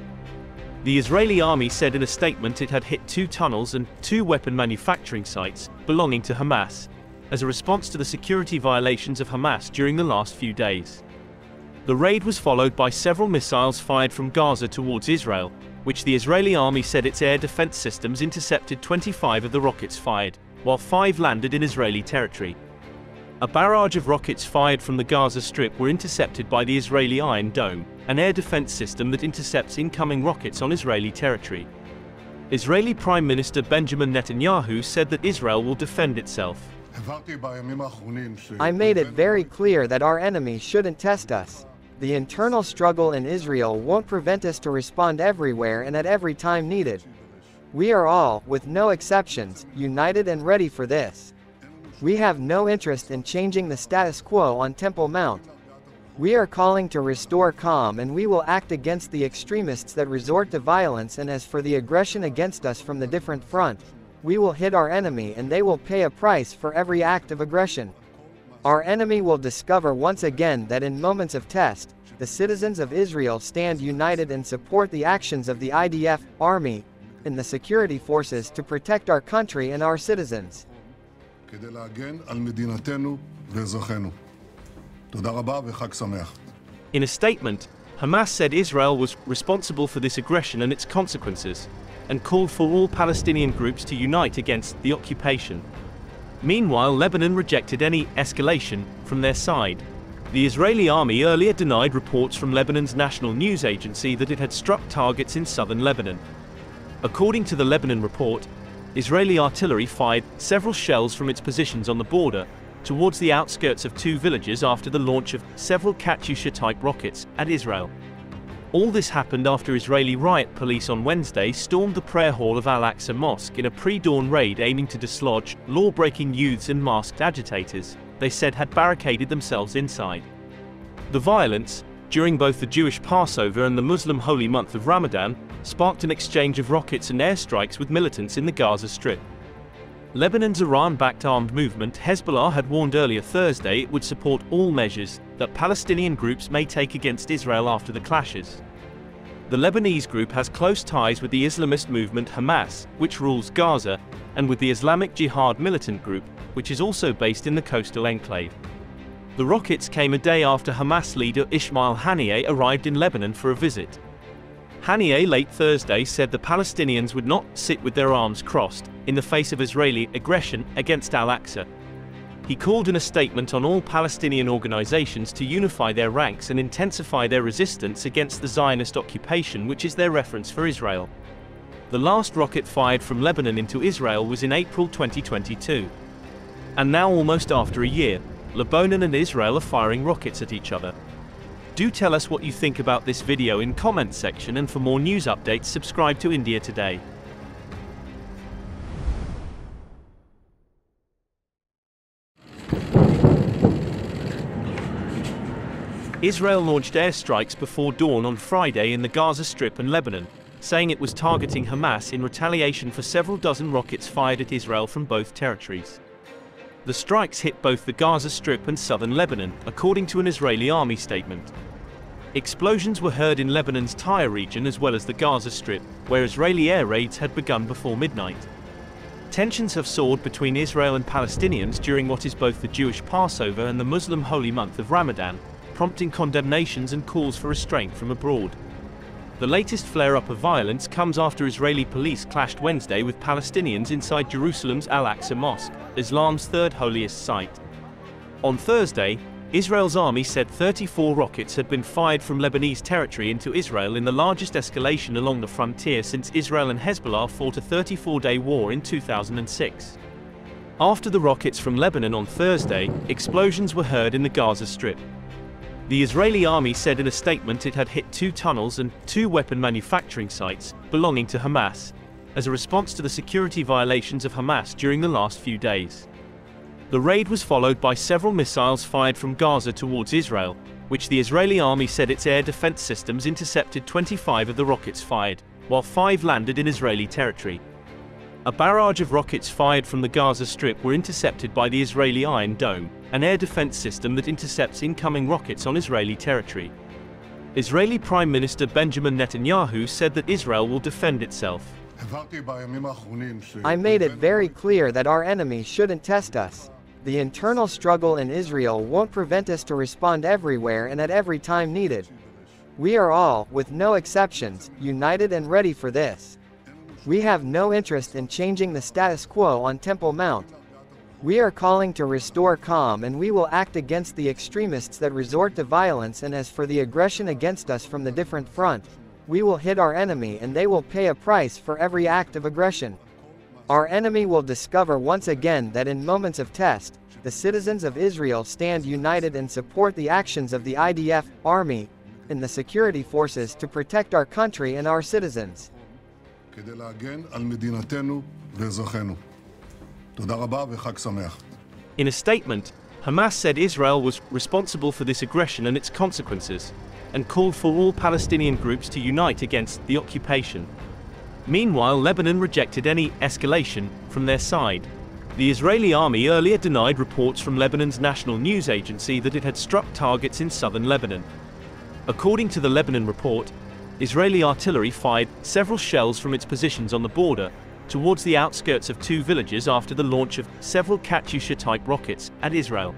[SPEAKER 1] The Israeli army said in a statement it had hit two tunnels and two weapon manufacturing sites belonging to Hamas, as a response to the security violations of Hamas during the last few days. The raid was followed by several missiles fired from Gaza towards Israel, which the Israeli army said its air defense systems intercepted 25 of the rockets fired, while five landed in Israeli territory. A barrage of rockets fired from the Gaza Strip were intercepted by the Israeli Iron Dome, an air defense system that intercepts incoming rockets on Israeli territory. Israeli Prime Minister Benjamin Netanyahu said that Israel will defend itself.
[SPEAKER 6] I made
[SPEAKER 3] it very clear that our enemies shouldn't test us the internal struggle in Israel won't prevent us to respond everywhere and at every time needed. We are all, with no exceptions, united and ready for this. We have no interest in changing the status quo on Temple Mount. We are calling to restore calm and we will act against the extremists that resort to violence and as for the aggression against us from the different front, we will hit our enemy and they will pay a price for every act of aggression. Our enemy will discover once again that in moments of test, the citizens of Israel stand united and support the actions of the IDF, army, and the security forces to protect our country and our citizens.
[SPEAKER 4] In
[SPEAKER 1] a statement, Hamas said Israel was responsible for this aggression and its consequences, and called for all Palestinian groups to unite against the occupation. Meanwhile, Lebanon rejected any escalation from their side. The Israeli army earlier denied reports from Lebanon's national news agency that it had struck targets in southern Lebanon. According to the Lebanon report, Israeli artillery fired several shells from its positions on the border towards the outskirts of two villages after the launch of several Katyusha-type rockets at Israel. All this happened after Israeli riot police on Wednesday stormed the prayer hall of Al Aqsa Mosque in a pre dawn raid aiming to dislodge law breaking youths and masked agitators, they said had barricaded themselves inside. The violence, during both the Jewish Passover and the Muslim holy month of Ramadan, sparked an exchange of rockets and airstrikes with militants in the Gaza Strip. Lebanon's Iran backed armed movement Hezbollah had warned earlier Thursday it would support all measures that Palestinian groups may take against Israel after the clashes. The Lebanese group has close ties with the Islamist movement Hamas, which rules Gaza, and with the Islamic Jihad militant group, which is also based in the coastal enclave. The rockets came a day after Hamas leader Ismail Haniyeh arrived in Lebanon for a visit. Haniyeh late Thursday said the Palestinians would not sit with their arms crossed in the face of Israeli aggression against Al-Aqsa, he called in a statement on all Palestinian organizations to unify their ranks and intensify their resistance against the Zionist occupation which is their reference for Israel. The last rocket fired from Lebanon into Israel was in April 2022. And now almost after a year, Lebanon and Israel are firing rockets at each other. Do tell us what you think about this video in comment section and for more news updates subscribe to India Today. Israel launched airstrikes before dawn on Friday in the Gaza Strip and Lebanon, saying it was targeting Hamas in retaliation for several dozen rockets fired at Israel from both territories. The strikes hit both the Gaza Strip and southern Lebanon, according to an Israeli army statement. Explosions were heard in Lebanon's Tyre region as well as the Gaza Strip, where Israeli air raids had begun before midnight. Tensions have soared between Israel and Palestinians during what is both the Jewish Passover and the Muslim holy month of Ramadan, prompting condemnations and calls for restraint from abroad. The latest flare-up of violence comes after Israeli police clashed Wednesday with Palestinians inside Jerusalem's Al-Aqsa Mosque, Islam's third holiest site. On Thursday, Israel's army said 34 rockets had been fired from Lebanese territory into Israel in the largest escalation along the frontier since Israel and Hezbollah fought a 34-day war in 2006. After the rockets from Lebanon on Thursday, explosions were heard in the Gaza Strip. The Israeli army said in a statement it had hit two tunnels and two weapon manufacturing sites belonging to Hamas, as a response to the security violations of Hamas during the last few days. The raid was followed by several missiles fired from Gaza towards Israel, which the Israeli army said its air defense systems intercepted 25 of the rockets fired, while five landed in Israeli territory. A barrage of rockets fired from the Gaza Strip were intercepted by the Israeli Iron Dome, an air defense system that intercepts incoming rockets on Israeli territory. Israeli Prime Minister Benjamin Netanyahu said that Israel will defend itself.
[SPEAKER 6] I made
[SPEAKER 3] it very clear that our enemy shouldn't test us. The internal struggle in Israel won't prevent us to respond everywhere and at every time needed. We are all, with no exceptions, united and ready for this. We have no interest in changing the status quo on Temple Mount. We are calling to restore calm and we will act against the extremists that resort to violence and as for the aggression against us from the different front, we will hit our enemy and they will pay a price for every act of aggression. Our enemy will discover once again that in moments of test, the citizens of Israel stand united and support the actions of the IDF, army, and the security forces to protect our country and our citizens.
[SPEAKER 4] In
[SPEAKER 8] a statement, Hamas said Israel was
[SPEAKER 1] responsible for this aggression and its consequences, and called for all Palestinian groups to unite against the occupation. Meanwhile, Lebanon rejected any escalation from their side. The Israeli army earlier denied reports from Lebanon's national news agency that it had struck targets in southern Lebanon. According to the Lebanon report, Israeli artillery fired several shells from its positions on the border towards the outskirts of two villages after the launch of several Katyusha-type rockets at Israel.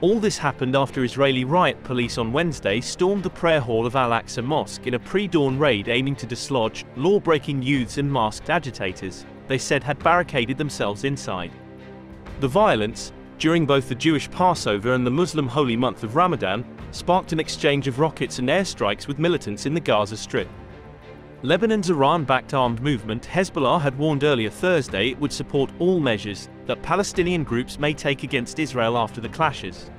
[SPEAKER 1] All this happened after Israeli riot police on Wednesday stormed the prayer hall of Al-Aqsa Mosque in a pre-dawn raid aiming to dislodge law-breaking youths and masked agitators, they said had barricaded themselves inside. The violence, during both the Jewish Passover and the Muslim holy month of Ramadan, sparked an exchange of rockets and airstrikes with militants in the Gaza Strip. Lebanon's Iran-backed armed movement Hezbollah had warned earlier Thursday it would support all measures that Palestinian groups may take against Israel after the clashes.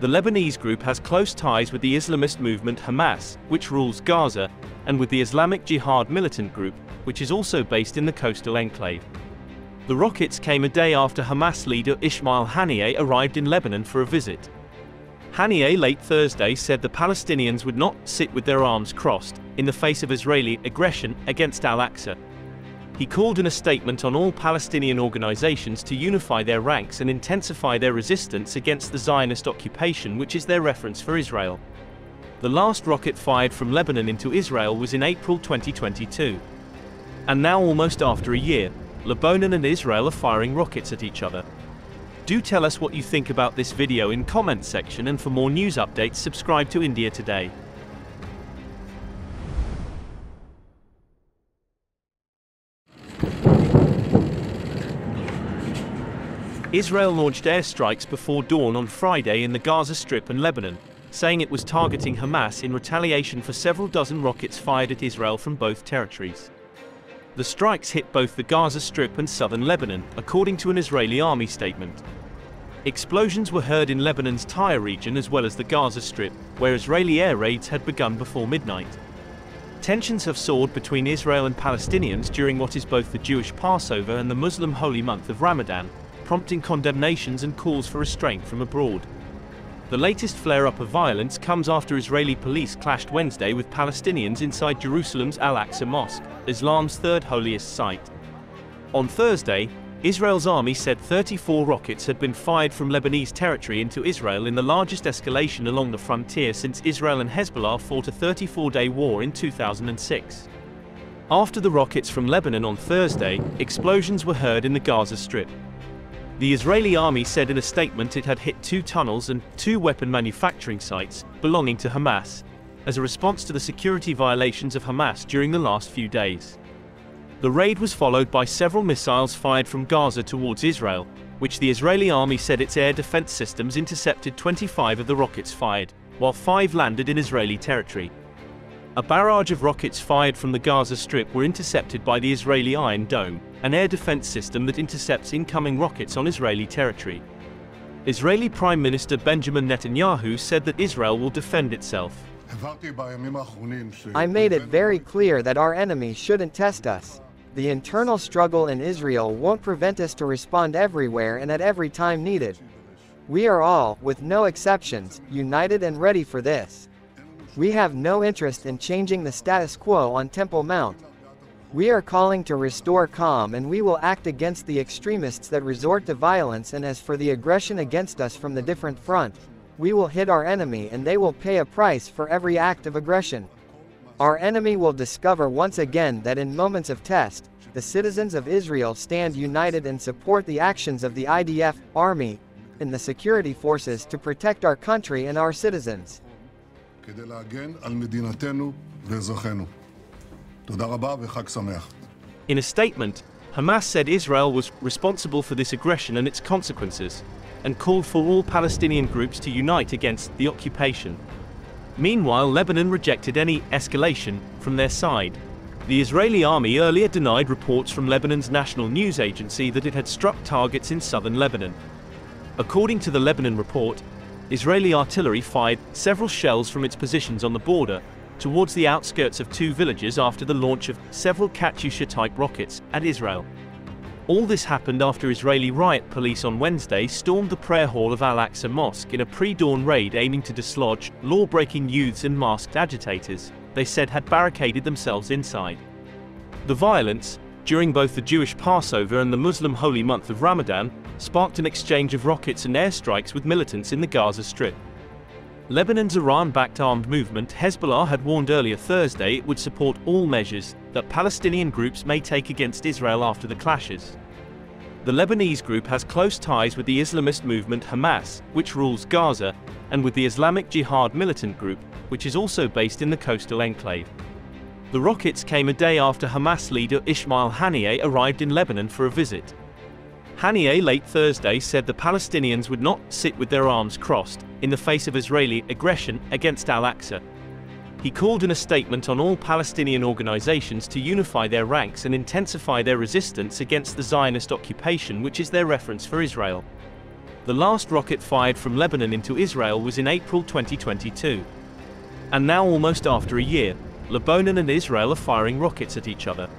[SPEAKER 1] The Lebanese group has close ties with the Islamist movement Hamas, which rules Gaza, and with the Islamic Jihad militant group, which is also based in the coastal enclave. The rockets came a day after Hamas leader Ismail Haniyeh arrived in Lebanon for a visit. Haniyeh late Thursday said the Palestinians would not sit with their arms crossed in the face of Israeli aggression against al-Aqsa. He called in a statement on all Palestinian organizations to unify their ranks and intensify their resistance against the Zionist occupation which is their reference for Israel. The last rocket fired from Lebanon into Israel was in April 2022. And now almost after a year, Lebanon and Israel are firing rockets at each other. Do tell us what you think about this video in comment section and for more news updates subscribe to India Today. Israel launched airstrikes before dawn on Friday in the Gaza Strip and Lebanon, saying it was targeting Hamas in retaliation for several dozen rockets fired at Israel from both territories. The strikes hit both the Gaza Strip and southern Lebanon, according to an Israeli army statement. Explosions were heard in Lebanon's Tyre region as well as the Gaza Strip, where Israeli air raids had begun before midnight. Tensions have soared between Israel and Palestinians during what is both the Jewish Passover and the Muslim holy month of Ramadan, prompting condemnations and calls for restraint from abroad. The latest flare-up of violence comes after Israeli police clashed Wednesday with Palestinians inside Jerusalem's Al-Aqsa Mosque, Islam's third holiest site. On Thursday, Israel's army said 34 rockets had been fired from Lebanese territory into Israel in the largest escalation along the frontier since Israel and Hezbollah fought a 34-day war in 2006. After the rockets from Lebanon on Thursday, explosions were heard in the Gaza Strip. The Israeli army said in a statement it had hit two tunnels and two weapon manufacturing sites belonging to Hamas, as a response to the security violations of Hamas during the last few days. The raid was followed by several missiles fired from Gaza towards Israel, which the Israeli army said its air defense systems intercepted 25 of the rockets fired, while five landed in Israeli territory. A barrage of rockets fired from the Gaza Strip were intercepted by the Israeli Iron Dome, an air defense system that intercepts incoming rockets on Israeli territory. Israeli Prime Minister Benjamin Netanyahu said that Israel will defend itself.
[SPEAKER 6] I made it
[SPEAKER 3] very clear that our enemies shouldn't test us the internal struggle in Israel won't prevent us to respond everywhere and at every time needed. We are all, with no exceptions, united and ready for this. We have no interest in changing the status quo on Temple Mount. We are calling to restore calm and we will act against the extremists that resort to violence and as for the aggression against us from the different front, we will hit our enemy and they will pay a price for every act of aggression. Our enemy will discover once again that in moments of test, the citizens of Israel stand united and support the actions of the IDF, army, and the security forces to protect our country and our citizens. In
[SPEAKER 4] a statement, Hamas said Israel was
[SPEAKER 1] responsible for this aggression and its consequences, and called for all Palestinian groups to unite against the occupation. Meanwhile, Lebanon rejected any escalation from their side. The Israeli army earlier denied reports from Lebanon's national news agency that it had struck targets in southern Lebanon. According to the Lebanon report, Israeli artillery fired several shells from its positions on the border towards the outskirts of two villages after the launch of several Katyusha-type rockets at Israel. All this happened after Israeli riot police on Wednesday stormed the prayer hall of Al Aqsa Mosque in a pre dawn raid aiming to dislodge law breaking youths and masked agitators, they said had barricaded themselves inside. The violence, during both the Jewish Passover and the Muslim holy month of Ramadan, sparked an exchange of rockets and airstrikes with militants in the Gaza Strip. Lebanon's Iran-backed armed movement Hezbollah had warned earlier Thursday it would support all measures that Palestinian groups may take against Israel after the clashes. The Lebanese group has close ties with the Islamist movement Hamas, which rules Gaza, and with the Islamic Jihad militant group, which is also based in the coastal enclave. The rockets came a day after Hamas leader Ismail Haniyeh arrived in Lebanon for a visit. Haniyeh late Thursday said the Palestinians would not sit with their arms crossed in the face of Israeli aggression against al-Aqsa. He called in a statement on all Palestinian organizations to unify their ranks and intensify their resistance against the Zionist occupation which is their reference for Israel. The last rocket fired from Lebanon into Israel was in April 2022. And now almost after a year, Lebanon and Israel are firing rockets at each other.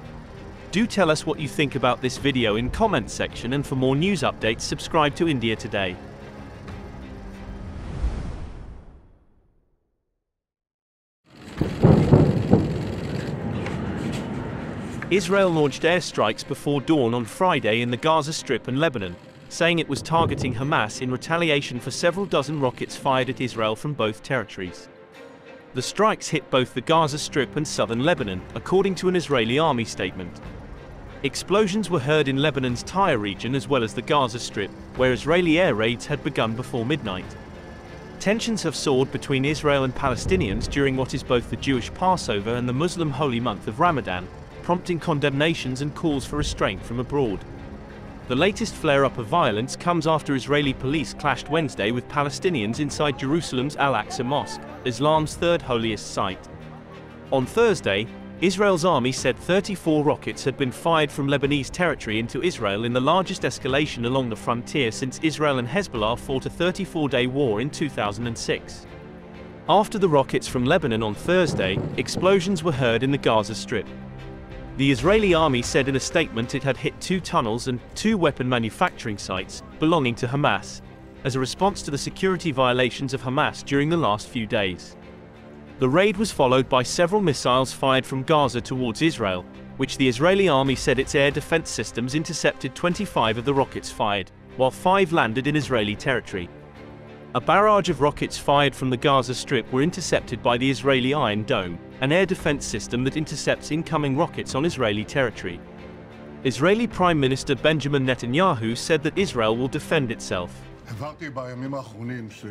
[SPEAKER 1] Do tell us what you think about this video in comments section and for more news updates subscribe to India Today. Israel launched airstrikes before dawn on Friday in the Gaza Strip and Lebanon, saying it was targeting Hamas in retaliation for several dozen rockets fired at Israel from both territories. The strikes hit both the Gaza Strip and southern Lebanon, according to an Israeli army statement. Explosions were heard in Lebanon's Tyre region as well as the Gaza Strip, where Israeli air raids had begun before midnight. Tensions have soared between Israel and Palestinians during what is both the Jewish Passover and the Muslim holy month of Ramadan, prompting condemnations and calls for restraint from abroad. The latest flare-up of violence comes after Israeli police clashed Wednesday with Palestinians inside Jerusalem's Al-Aqsa Mosque, Islam's third holiest site. On Thursday, Israel's army said 34 rockets had been fired from Lebanese territory into Israel in the largest escalation along the frontier since Israel and Hezbollah fought a 34-day war in 2006. After the rockets from Lebanon on Thursday, explosions were heard in the Gaza Strip. The Israeli army said in a statement it had hit two tunnels and two weapon manufacturing sites belonging to Hamas, as a response to the security violations of Hamas during the last few days. The raid was followed by several missiles fired from Gaza towards Israel, which the Israeli army said its air defense systems intercepted 25 of the rockets fired, while five landed in Israeli territory. A barrage of rockets fired from the Gaza Strip were intercepted by the Israeli Iron Dome, an air defense system that intercepts incoming rockets on Israeli territory. Israeli Prime Minister Benjamin Netanyahu said that Israel will defend itself.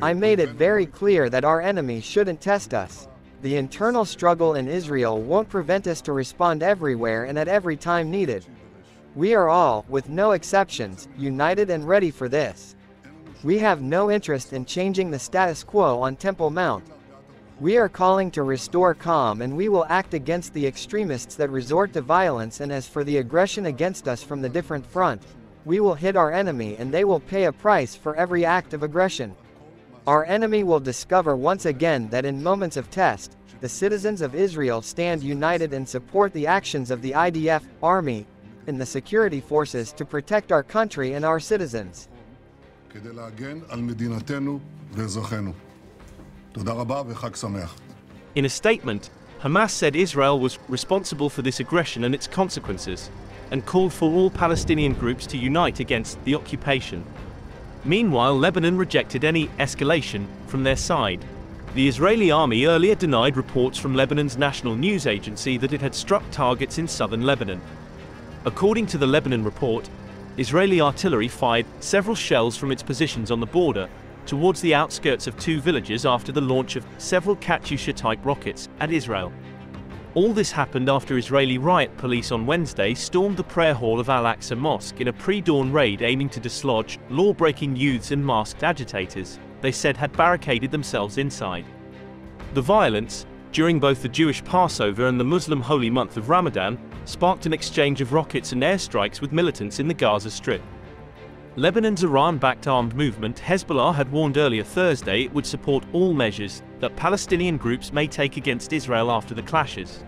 [SPEAKER 6] I made it
[SPEAKER 3] very clear that our enemies shouldn't test us the internal struggle in Israel won't prevent us to respond everywhere and at every time needed. We are all, with no exceptions, united and ready for this. We have no interest in changing the status quo on Temple Mount. We are calling to restore calm and we will act against the extremists that resort to violence and as for the aggression against us from the different front, we will hit our enemy and they will pay a price for every act of aggression. Our enemy will discover once again that in moments of test, the citizens of Israel stand united and support the actions of the IDF, army, and the security forces to protect our country and our citizens.
[SPEAKER 4] In
[SPEAKER 1] a statement, Hamas said Israel was responsible for this aggression and its consequences, and called for all Palestinian groups to unite against the occupation. Meanwhile, Lebanon rejected any escalation from their side. The Israeli army earlier denied reports from Lebanon's national news agency that it had struck targets in southern Lebanon. According to the Lebanon report, Israeli artillery fired several shells from its positions on the border towards the outskirts of two villages after the launch of several Katyusha-type rockets at Israel. All this happened after Israeli riot police on Wednesday stormed the prayer hall of Al-Aqsa Mosque in a pre-dawn raid aiming to dislodge law-breaking youths and masked agitators, they said had barricaded themselves inside. The violence, during both the Jewish Passover and the Muslim holy month of Ramadan, sparked an exchange of rockets and airstrikes with militants in the Gaza Strip. Lebanon's Iran-backed armed movement Hezbollah had warned earlier Thursday it would support all measures that Palestinian groups may take against Israel after the clashes.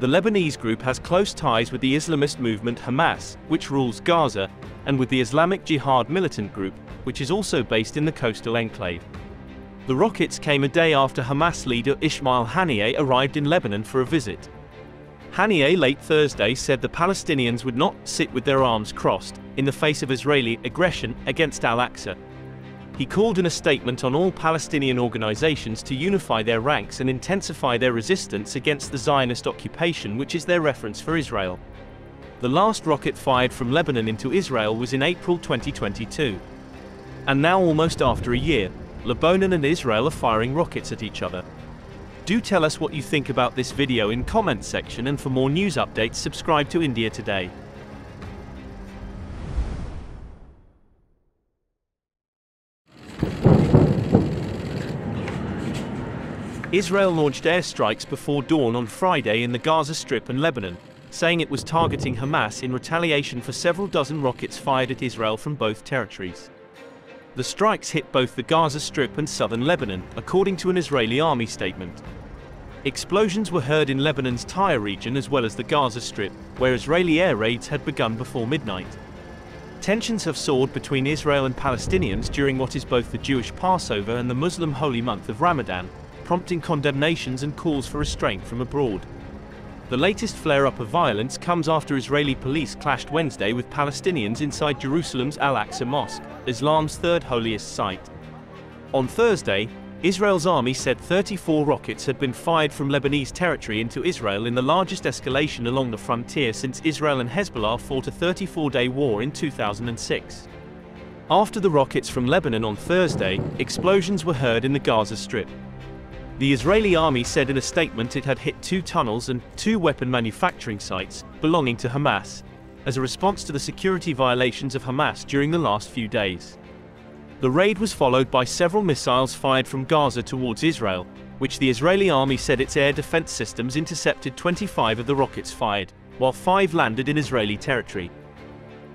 [SPEAKER 1] The Lebanese group has close ties with the Islamist movement Hamas, which rules Gaza, and with the Islamic Jihad militant group, which is also based in the coastal enclave. The rockets came a day after Hamas leader Ismail Haniyeh arrived in Lebanon for a visit. Haniyeh late Thursday said the Palestinians would not sit with their arms crossed in the face of Israeli aggression against al-Aqsa. He called in a statement on all Palestinian organizations to unify their ranks and intensify their resistance against the Zionist occupation which is their reference for Israel. The last rocket fired from Lebanon into Israel was in April 2022. And now almost after a year, Lebanon and Israel are firing rockets at each other. Do tell us what you think about this video in comments section and for more news updates subscribe to India Today. Israel launched airstrikes before dawn on Friday in the Gaza Strip and Lebanon, saying it was targeting Hamas in retaliation for several dozen rockets fired at Israel from both territories. The strikes hit both the Gaza Strip and southern Lebanon, according to an Israeli army statement. Explosions were heard in Lebanon's Tyre region as well as the Gaza Strip, where Israeli air raids had begun before midnight. Tensions have soared between Israel and Palestinians during what is both the Jewish Passover and the Muslim holy month of Ramadan, prompting condemnations and calls for restraint from abroad. The latest flare-up of violence comes after Israeli police clashed Wednesday with Palestinians inside Jerusalem's Al-Aqsa Mosque, Islam's third holiest site. On Thursday, Israel's army said 34 rockets had been fired from Lebanese territory into Israel in the largest escalation along the frontier since Israel and Hezbollah fought a 34-day war in 2006. After the rockets from Lebanon on Thursday, explosions were heard in the Gaza Strip. The Israeli army said in a statement it had hit two tunnels and two weapon manufacturing sites belonging to Hamas as a response to the security violations of Hamas during the last few days. The raid was followed by several missiles fired from Gaza towards Israel, which the Israeli army said its air defense systems intercepted 25 of the rockets fired, while five landed in Israeli territory.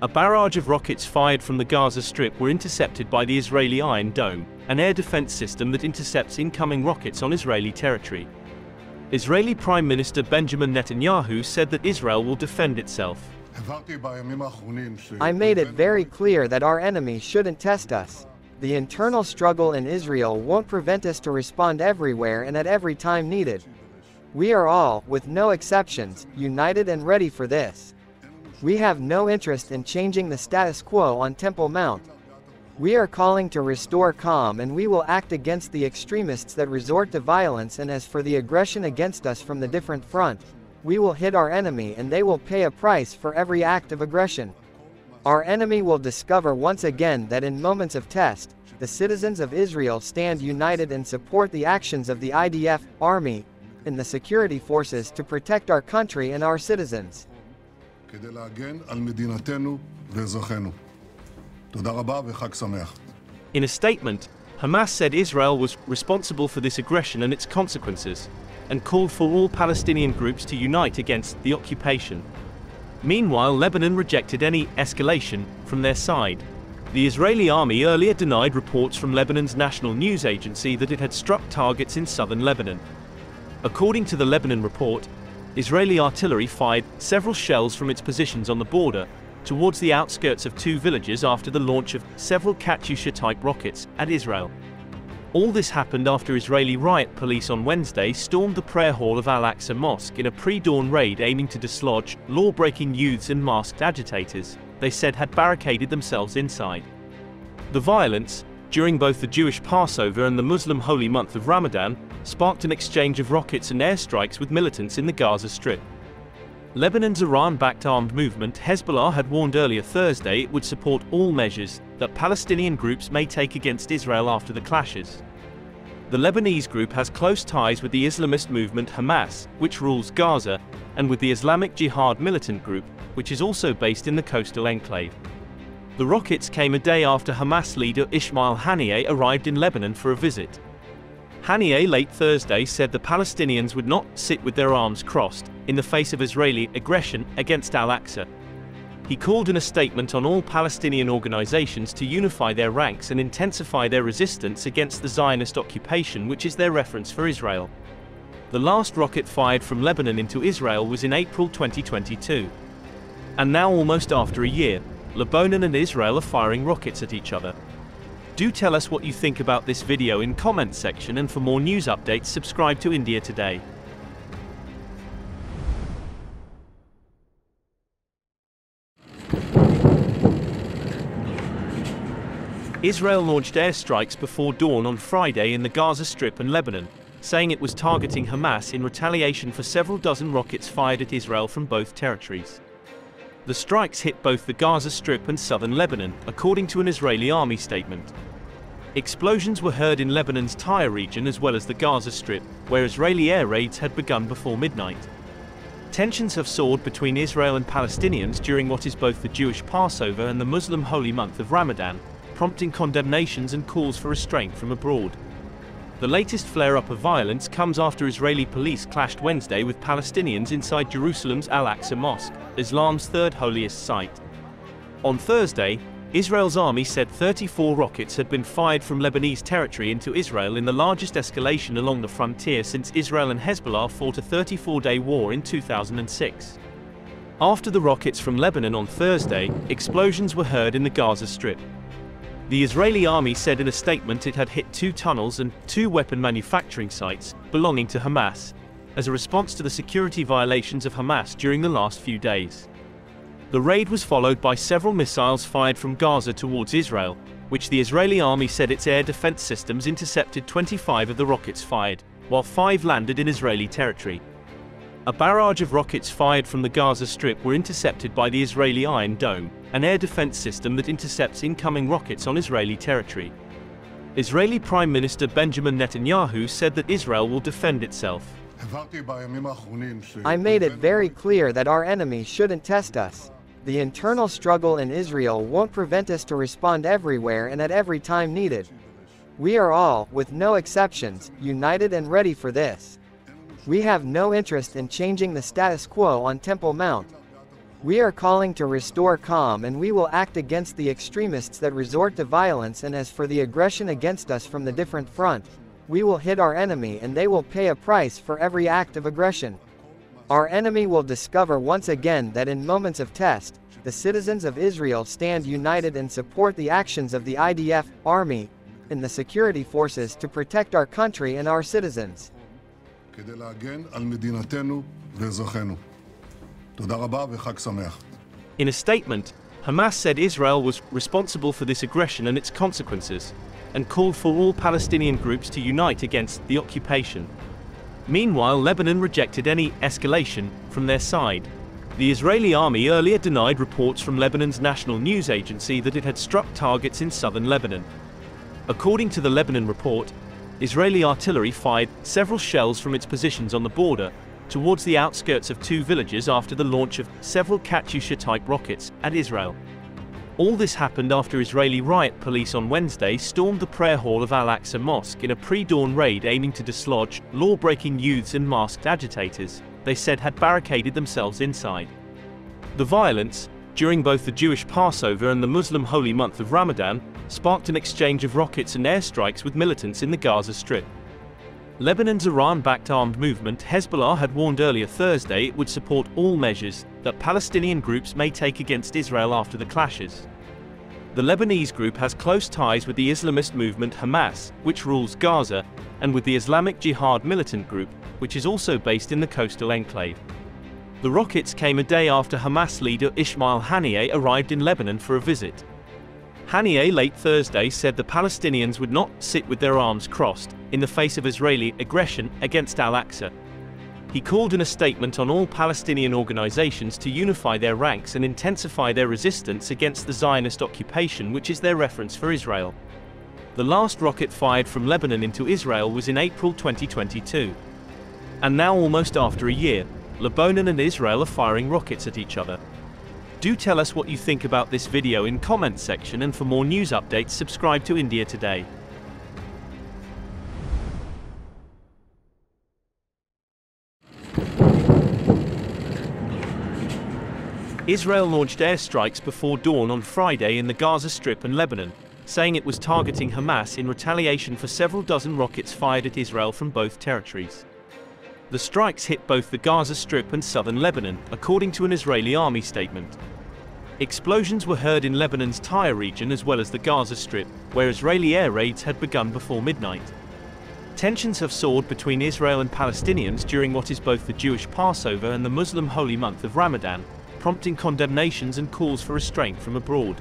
[SPEAKER 1] A barrage of rockets fired from the Gaza Strip were intercepted by the Israeli Iron Dome, an air defense system that intercepts incoming rockets on Israeli territory. Israeli Prime Minister Benjamin Netanyahu said that Israel will defend itself.
[SPEAKER 6] I made it
[SPEAKER 3] very clear that our enemy shouldn't test us. The internal struggle in Israel won't prevent us to respond everywhere and at every time needed. We are all, with no exceptions, united and ready for this. We have no interest in changing the status quo on Temple Mount, we are calling to restore calm and we will act against the extremists that resort to violence and as for the aggression against us from the different front, we will hit our enemy and they will pay a price for every act of aggression. Our enemy will discover once again that in moments of test, the citizens of Israel stand united and support the actions of the IDF, army, and the security forces to protect our country and our citizens.
[SPEAKER 7] In
[SPEAKER 3] a statement,
[SPEAKER 4] Hamas said Israel was
[SPEAKER 1] responsible for this aggression and its consequences, and called for all Palestinian groups to unite against the occupation. Meanwhile, Lebanon rejected any escalation from their side. The Israeli army earlier denied reports from Lebanon's national news agency that it had struck targets in southern Lebanon. According to the Lebanon report, Israeli artillery fired several shells from its positions on the border towards the outskirts of two villages after the launch of several Katyusha-type rockets at Israel. All this happened after Israeli riot police on Wednesday stormed the prayer hall of Al-Aqsa Mosque in a pre-dawn raid aiming to dislodge law-breaking youths and masked agitators, they said had barricaded themselves inside. The violence, during both the Jewish Passover and the Muslim holy month of Ramadan, sparked an exchange of rockets and airstrikes with militants in the Gaza Strip. Lebanon's Iran-backed armed movement Hezbollah had warned earlier Thursday it would support all measures that Palestinian groups may take against Israel after the clashes. The Lebanese group has close ties with the Islamist movement Hamas, which rules Gaza, and with the Islamic Jihad militant group, which is also based in the coastal enclave. The rockets came a day after Hamas leader Ismail Haniyeh arrived in Lebanon for a visit. Haniyeh late Thursday said the Palestinians would not sit with their arms crossed in the face of Israeli aggression against al-Aqsa. He called in a statement on all Palestinian organizations to unify their ranks and intensify their resistance against the Zionist occupation which is their reference for Israel. The last rocket fired from Lebanon into Israel was in April 2022. And now almost after a year, Lebanon and Israel are firing rockets at each other. Do tell us what you think about this video in comments section and for more news updates subscribe to India Today. Israel launched airstrikes before dawn on Friday in the Gaza Strip and Lebanon, saying it was targeting Hamas in retaliation for several dozen rockets fired at Israel from both territories. The strikes hit both the Gaza Strip and southern Lebanon, according to an Israeli army statement. Explosions were heard in Lebanon's Tyre region as well as the Gaza Strip, where Israeli air raids had begun before midnight. Tensions have soared between Israel and Palestinians during what is both the Jewish Passover and the Muslim holy month of Ramadan, prompting condemnations and calls for restraint from abroad. The latest flare-up of violence comes after Israeli police clashed Wednesday with Palestinians inside Jerusalem's Al-Aqsa Mosque, Islam's third holiest site. On Thursday, Israel's army said 34 rockets had been fired from Lebanese territory into Israel in the largest escalation along the frontier since Israel and Hezbollah fought a 34-day war in 2006. After the rockets from Lebanon on Thursday, explosions were heard in the Gaza Strip, the Israeli army said in a statement it had hit two tunnels and two weapon manufacturing sites belonging to Hamas as a response to the security violations of Hamas during the last few days. The raid was followed by several missiles fired from Gaza towards Israel, which the Israeli army said its air defense systems intercepted 25 of the rockets fired, while five landed in Israeli territory. A barrage of rockets fired from the Gaza Strip were intercepted by the Israeli Iron Dome, an air defense system that intercepts incoming rockets on Israeli territory. Israeli Prime Minister Benjamin Netanyahu said that Israel will defend itself.
[SPEAKER 6] I made
[SPEAKER 3] it very clear that our enemy shouldn't test us. The internal struggle in Israel won't prevent us to respond everywhere and at every time needed. We are all, with no exceptions, united and ready for this. We have no interest in changing the status quo on Temple Mount, we are calling to restore calm and we will act against the extremists that resort to violence and as for the aggression against us from the different front, we will hit our enemy and they will pay a price for every act of aggression. Our enemy will discover once again that in moments of test, the citizens of Israel stand united and support the actions of the IDF, army, and the security forces to protect our country and our citizens.
[SPEAKER 1] In a statement, Hamas said Israel was responsible for this aggression and its consequences, and called for all Palestinian groups to unite against the occupation. Meanwhile, Lebanon rejected any escalation from their side. The Israeli army earlier denied reports from Lebanon's national news agency that it had struck targets in southern Lebanon. According to the Lebanon report, Israeli artillery fired several shells from its positions on the border towards the outskirts of two villages after the launch of several Katyusha-type rockets at Israel. All this happened after Israeli riot police on Wednesday stormed the prayer hall of Al-Aqsa Mosque in a pre-dawn raid aiming to dislodge law-breaking youths and masked agitators, they said had barricaded themselves inside. The violence, during both the Jewish Passover and the Muslim holy month of Ramadan, sparked an exchange of rockets and airstrikes with militants in the Gaza Strip. Lebanon's Iran-backed armed movement Hezbollah had warned earlier Thursday it would support all measures that Palestinian groups may take against Israel after the clashes. The Lebanese group has close ties with the Islamist movement Hamas, which rules Gaza, and with the Islamic Jihad militant group, which is also based in the coastal enclave. The rockets came a day after Hamas leader Ismail Haniyeh arrived in Lebanon for a visit. Haniyeh late Thursday said the Palestinians would not sit with their arms crossed in the face of Israeli aggression against al-Aqsa. He called in a statement on all Palestinian organizations to unify their ranks and intensify their resistance against the Zionist occupation which is their reference for Israel. The last rocket fired from Lebanon into Israel was in April 2022. And now almost after a year, Lebanon and Israel are firing rockets at each other. Do tell us what you think about this video in comment section and for more news updates subscribe to India Today. Israel launched airstrikes before dawn on Friday in the Gaza Strip and Lebanon, saying it was targeting Hamas in retaliation for several dozen rockets fired at Israel from both territories. The strikes hit both the Gaza Strip and southern Lebanon, according to an Israeli army statement. Explosions were heard in Lebanon's Tyre region as well as the Gaza Strip, where Israeli air raids had begun before midnight. Tensions have soared between Israel and Palestinians during what is both the Jewish Passover and the Muslim holy month of Ramadan, prompting condemnations and calls for restraint from abroad.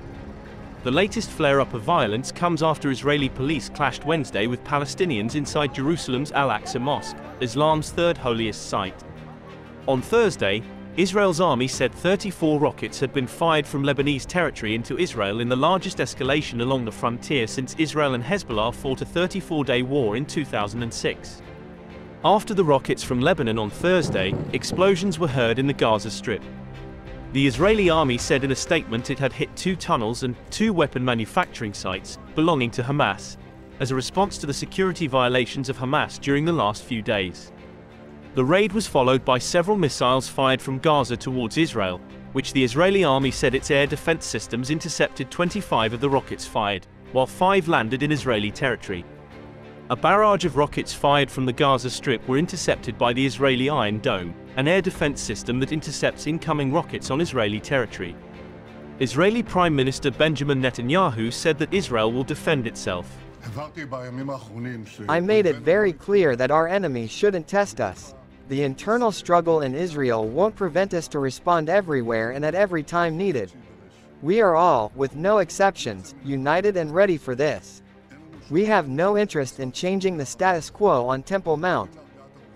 [SPEAKER 1] The latest flare-up of violence comes after Israeli police clashed Wednesday with Palestinians inside Jerusalem's Al-Aqsa Mosque, Islam's third holiest site. On Thursday, Israel's army said 34 rockets had been fired from Lebanese territory into Israel in the largest escalation along the frontier since Israel and Hezbollah fought a 34-day war in 2006. After the rockets from Lebanon on Thursday, explosions were heard in the Gaza Strip. The Israeli army said in a statement it had hit two tunnels and two weapon manufacturing sites belonging to Hamas, as a response to the security violations of Hamas during the last few days. The raid was followed by several missiles fired from Gaza towards Israel, which the Israeli army said its air defense systems intercepted 25 of the rockets fired, while five landed in Israeli territory. A barrage of rockets fired from the Gaza Strip were intercepted by the Israeli Iron Dome, an air defense system that intercepts incoming rockets on Israeli territory. Israeli Prime Minister Benjamin Netanyahu said that Israel will defend itself.
[SPEAKER 6] I made it
[SPEAKER 3] very clear that our enemies shouldn't test us the internal struggle in Israel won't prevent us to respond everywhere and at every time needed. We are all, with no exceptions, united and ready for this. We have no interest in changing the status quo on Temple Mount.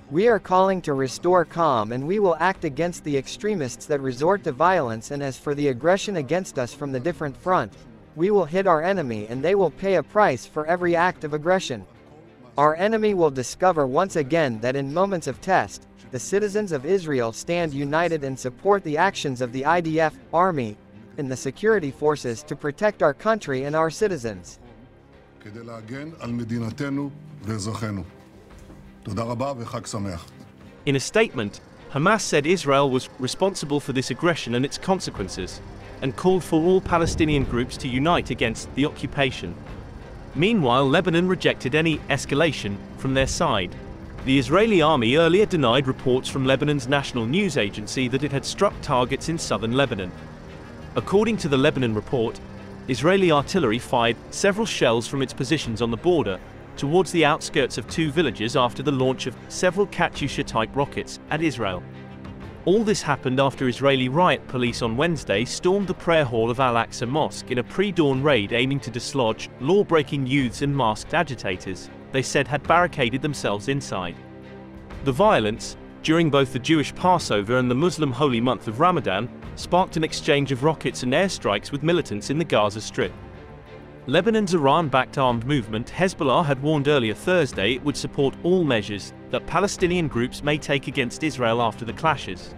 [SPEAKER 3] We are calling to restore calm and we will act against the extremists that resort to violence and as for the aggression against us from the different front, we will hit our enemy and they will pay a price for every act of aggression. Our enemy will discover once again that in moments of test, the citizens of Israel stand united and support the actions of the IDF, army, and the security forces to protect our country and our citizens.
[SPEAKER 4] In
[SPEAKER 8] a statement, Hamas said Israel was
[SPEAKER 1] responsible for this aggression and its consequences, and called for all Palestinian groups to unite against the occupation. Meanwhile, Lebanon rejected any escalation from their side. The Israeli army earlier denied reports from Lebanon's national news agency that it had struck targets in southern Lebanon. According to the Lebanon report, Israeli artillery fired several shells from its positions on the border towards the outskirts of two villages after the launch of several Katyusha-type rockets at Israel. All this happened after Israeli riot police on Wednesday stormed the prayer hall of Al Aqsa Mosque in a pre dawn raid aiming to dislodge law breaking youths and masked agitators, they said had barricaded themselves inside. The violence, during both the Jewish Passover and the Muslim holy month of Ramadan, sparked an exchange of rockets and airstrikes with militants in the Gaza Strip. Lebanon's Iran-backed armed movement Hezbollah had warned earlier Thursday it would support all measures that Palestinian groups may take against Israel after the clashes.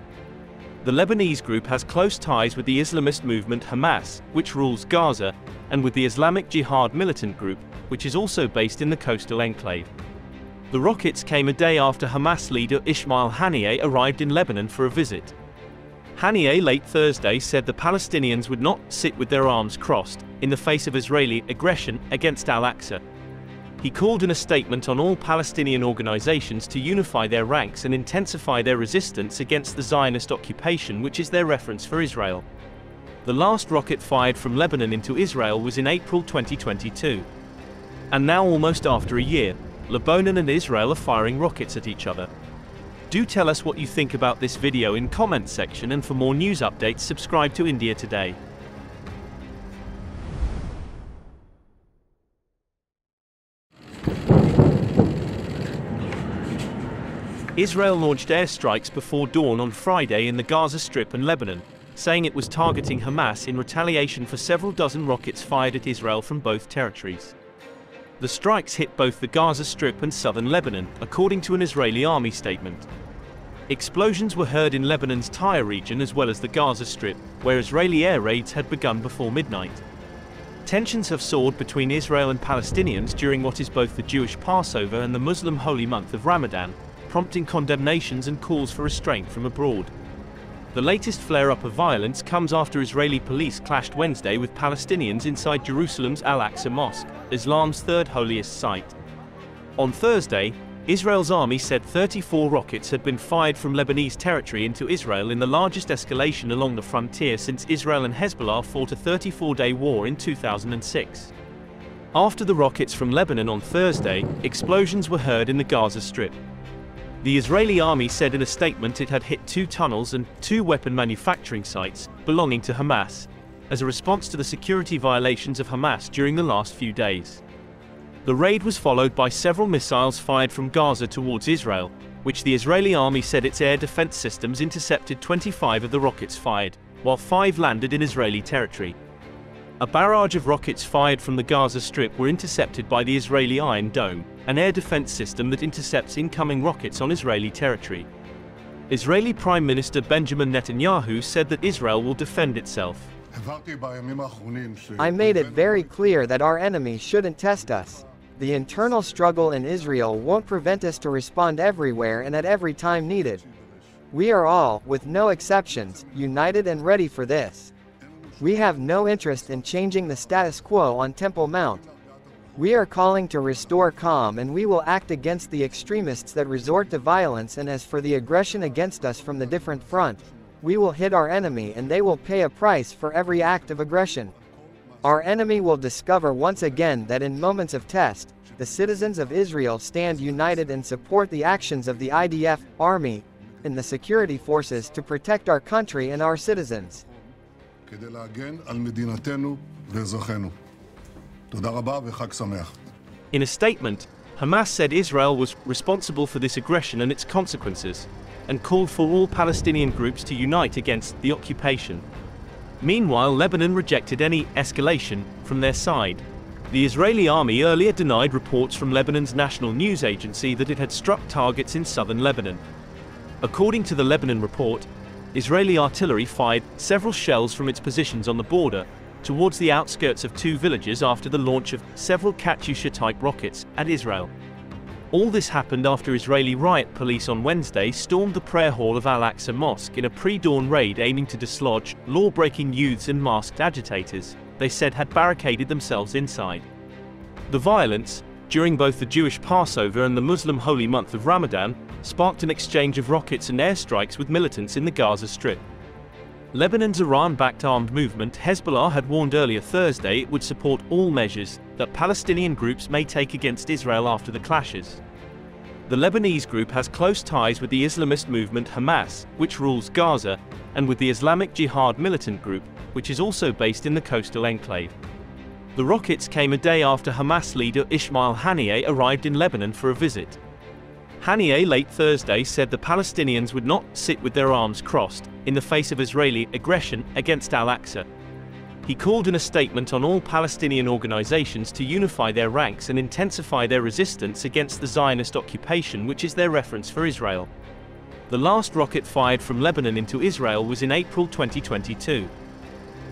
[SPEAKER 1] The Lebanese group has close ties with the Islamist movement Hamas, which rules Gaza, and with the Islamic Jihad militant group, which is also based in the coastal enclave. The rockets came a day after Hamas leader Ismail Haniyeh arrived in Lebanon for a visit. Haniyeh late Thursday said the Palestinians would not sit with their arms crossed in the face of Israeli aggression against al-Aqsa. He called in a statement on all Palestinian organizations to unify their ranks and intensify their resistance against the Zionist occupation which is their reference for Israel. The last rocket fired from Lebanon into Israel was in April 2022. And now almost after a year, Lebanon and Israel are firing rockets at each other. Do tell us what you think about this video in comments section and for more news updates subscribe to India Today. Israel launched airstrikes before dawn on Friday in the Gaza Strip and Lebanon, saying it was targeting Hamas in retaliation for several dozen rockets fired at Israel from both territories. The strikes hit both the Gaza Strip and southern Lebanon, according to an Israeli army statement. Explosions were heard in Lebanon's Tyre region as well as the Gaza Strip, where Israeli air raids had begun before midnight. Tensions have soared between Israel and Palestinians during what is both the Jewish Passover and the Muslim holy month of Ramadan, prompting condemnations and calls for restraint from abroad. The latest flare-up of violence comes after Israeli police clashed Wednesday with Palestinians inside Jerusalem's Al-Aqsa Mosque, Islam's third holiest site. On Thursday, Israel's army said 34 rockets had been fired from Lebanese territory into Israel in the largest escalation along the frontier since Israel and Hezbollah fought a 34-day war in 2006. After the rockets from Lebanon on Thursday, explosions were heard in the Gaza Strip. The Israeli army said in a statement it had hit two tunnels and two weapon manufacturing sites belonging to Hamas, as a response to the security violations of Hamas during the last few days. The raid was followed by several missiles fired from Gaza towards Israel, which the Israeli army said its air defense systems intercepted 25 of the rockets fired, while five landed in Israeli territory. A barrage of rockets fired from the Gaza Strip were intercepted by the Israeli Iron Dome, an air defense system that intercepts incoming rockets on Israeli territory. Israeli Prime Minister Benjamin Netanyahu said that Israel will defend itself.
[SPEAKER 6] I made it
[SPEAKER 3] very clear that our enemy shouldn't test us. The internal struggle in Israel won't prevent us to respond everywhere and at every time needed. We are all, with no exceptions, united and ready for this. We have no interest in changing the status quo on Temple Mount. We are calling to restore calm and we will act against the extremists that resort to violence and as for the aggression against us from the different front, we will hit our enemy and they will pay a price for every act of aggression. Our enemy will discover once again that in moments of test, the citizens of Israel stand united and support the actions of the IDF, army, and the security forces to protect our country and our citizens. In a
[SPEAKER 4] statement, Hamas said Israel was
[SPEAKER 1] responsible for this aggression and its consequences, and called for all Palestinian groups to unite against the occupation. Meanwhile, Lebanon rejected any escalation from their side. The Israeli army earlier denied reports from Lebanon's national news agency that it had struck targets in southern Lebanon. According to the Lebanon report, Israeli artillery fired several shells from its positions on the border towards the outskirts of two villages after the launch of several Katyusha-type rockets at Israel. All this happened after Israeli riot police on Wednesday stormed the prayer hall of Al-Aqsa Mosque in a pre-dawn raid aiming to dislodge law-breaking youths and masked agitators, they said had barricaded themselves inside. The violence, during both the Jewish Passover and the Muslim holy month of Ramadan, sparked an exchange of rockets and airstrikes with militants in the Gaza Strip. Lebanon's Iran-backed armed movement Hezbollah had warned earlier Thursday it would support all measures that Palestinian groups may take against Israel after the clashes. The Lebanese group has close ties with the Islamist movement Hamas, which rules Gaza, and with the Islamic Jihad militant group, which is also based in the coastal enclave. The rockets came a day after Hamas leader Ismail Haniyeh arrived in Lebanon for a visit. Haniyeh late Thursday said the Palestinians would not sit with their arms crossed in the face of Israeli aggression against Al-Aqsa, he called in a statement on all Palestinian organizations to unify their ranks and intensify their resistance against the Zionist occupation which is their reference for Israel. The last rocket fired from Lebanon into Israel was in April 2022.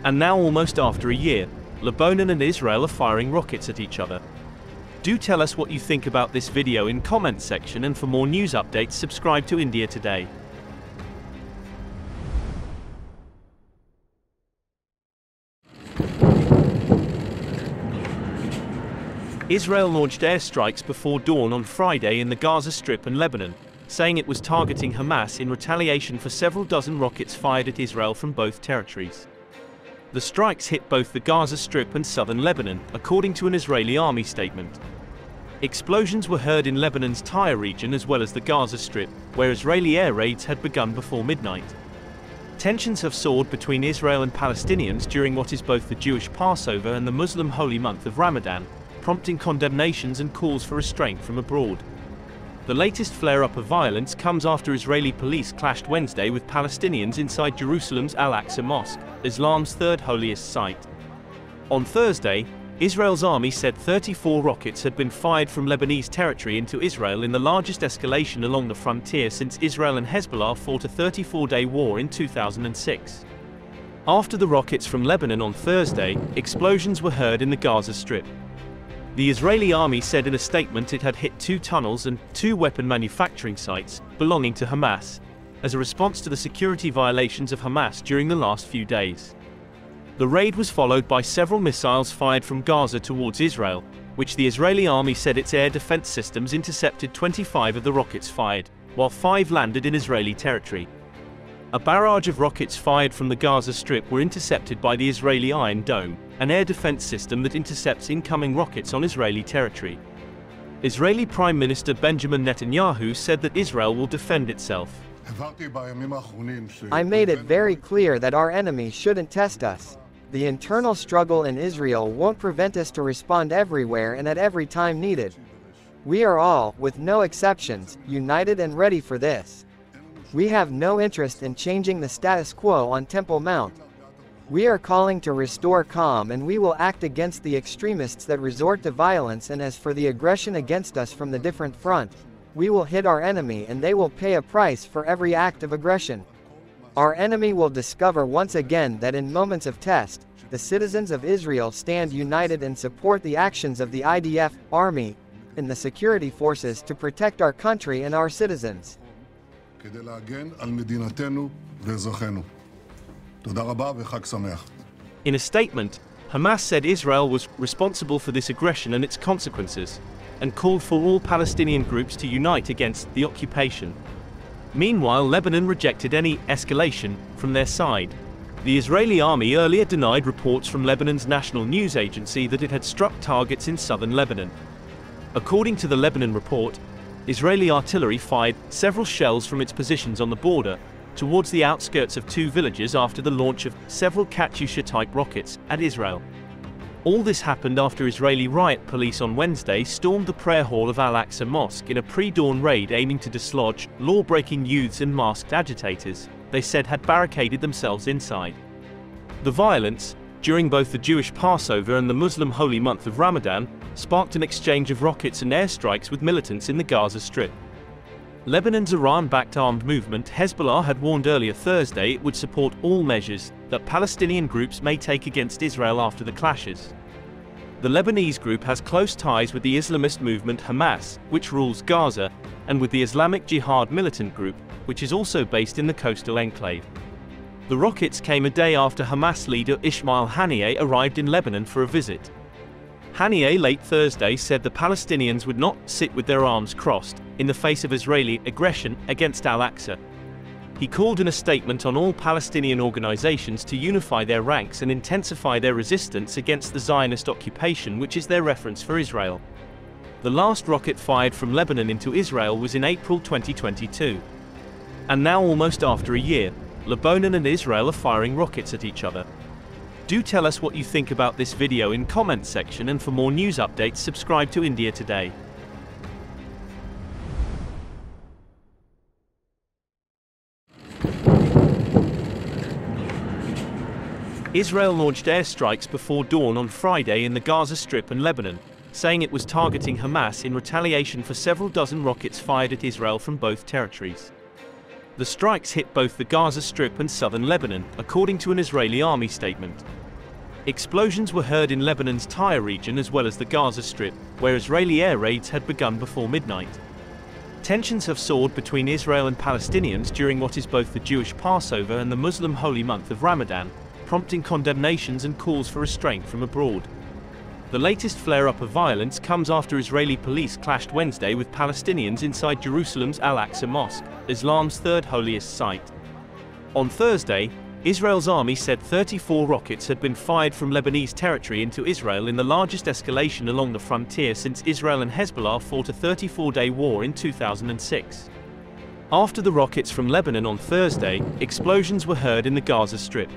[SPEAKER 1] And now almost after a year, Lebanon and Israel are firing rockets at each other. Do tell us what you think about this video in comment section and for more news updates subscribe to India Today. Israel launched airstrikes before dawn on Friday in the Gaza Strip and Lebanon, saying it was targeting Hamas in retaliation for several dozen rockets fired at Israel from both territories. The strikes hit both the Gaza Strip and southern Lebanon, according to an Israeli army statement. Explosions were heard in Lebanon's Tyre region as well as the Gaza Strip, where Israeli air raids had begun before midnight. Tensions have soared between Israel and Palestinians during what is both the Jewish Passover and the Muslim holy month of Ramadan, prompting condemnations and calls for restraint from abroad. The latest flare-up of violence comes after Israeli police clashed Wednesday with Palestinians inside Jerusalem's Al-Aqsa Mosque, Islam's third holiest site. On Thursday, Israel's army said 34 rockets had been fired from Lebanese territory into Israel in the largest escalation along the frontier since Israel and Hezbollah fought a 34-day war in 2006. After the rockets from Lebanon on Thursday, explosions were heard in the Gaza Strip. The Israeli army said in a statement it had hit two tunnels and two weapon manufacturing sites belonging to Hamas, as a response to the security violations of Hamas during the last few days. The raid was followed by several missiles fired from Gaza towards Israel, which the Israeli army said its air defense systems intercepted 25 of the rockets fired, while five landed in Israeli territory. A barrage of rockets fired from the Gaza Strip were intercepted by the Israeli Iron Dome, an air defense system that intercepts incoming rockets on Israeli territory. Israeli Prime Minister Benjamin Netanyahu said that Israel will defend itself.
[SPEAKER 6] I made it
[SPEAKER 3] very clear that our enemies shouldn't test us the internal struggle in Israel won't prevent us to respond everywhere and at every time needed. We are all, with no exceptions, united and ready for this. We have no interest in changing the status quo on Temple Mount. We are calling to restore calm and we will act against the extremists that resort to violence and as for the aggression against us from the different front, we will hit our enemy and they will pay a price for every act of aggression. Our enemy will discover once again that in moments of test, the citizens of Israel stand united and support the actions of the IDF, army, and the security forces to protect our country and our citizens.
[SPEAKER 4] In
[SPEAKER 8] a statement, Hamas said Israel was
[SPEAKER 1] responsible for this aggression and its consequences, and called for all Palestinian groups to unite against the occupation. Meanwhile, Lebanon rejected any escalation from their side. The Israeli army earlier denied reports from Lebanon's national news agency that it had struck targets in southern Lebanon. According to the Lebanon report, Israeli artillery fired several shells from its positions on the border towards the outskirts of two villages after the launch of several Katyusha-type rockets at Israel. All this happened after Israeli riot police on Wednesday stormed the prayer hall of Al Aqsa Mosque in a pre dawn raid aiming to dislodge law breaking youths and masked agitators, they said had barricaded themselves inside. The violence, during both the Jewish Passover and the Muslim holy month of Ramadan, sparked an exchange of rockets and airstrikes with militants in the Gaza Strip. Lebanon's Iran backed armed movement Hezbollah had warned earlier Thursday it would support all measures that Palestinian groups may take against Israel after the clashes. The Lebanese group has close ties with the Islamist movement Hamas, which rules Gaza, and with the Islamic Jihad militant group, which is also based in the coastal enclave. The rockets came a day after Hamas leader Ismail Haniyeh arrived in Lebanon for a visit. Haniyeh late Thursday said the Palestinians would not sit with their arms crossed in the face of Israeli aggression against Al-Aqsa, he called in a statement on all Palestinian organizations to unify their ranks and intensify their resistance against the Zionist occupation which is their reference for Israel. The last rocket fired from Lebanon into Israel was in April 2022. And now almost after a year, Lebanon and Israel are firing rockets at each other. Do tell us what you think about this video in comment section and for more news updates subscribe to India Today. Israel launched airstrikes before dawn on Friday in the Gaza Strip and Lebanon, saying it was targeting Hamas in retaliation for several dozen rockets fired at Israel from both territories. The strikes hit both the Gaza Strip and southern Lebanon, according to an Israeli army statement. Explosions were heard in Lebanon's Tyre region as well as the Gaza Strip, where Israeli air raids had begun before midnight. Tensions have soared between Israel and Palestinians during what is both the Jewish Passover and the Muslim holy month of Ramadan, prompting condemnations and calls for restraint from abroad. The latest flare-up of violence comes after Israeli police clashed Wednesday with Palestinians inside Jerusalem's Al-Aqsa Mosque, Islam's third holiest site. On Thursday, Israel's army said 34 rockets had been fired from Lebanese territory into Israel in the largest escalation along the frontier since Israel and Hezbollah fought a 34-day war in 2006. After the rockets from Lebanon on Thursday, explosions were heard in the Gaza Strip.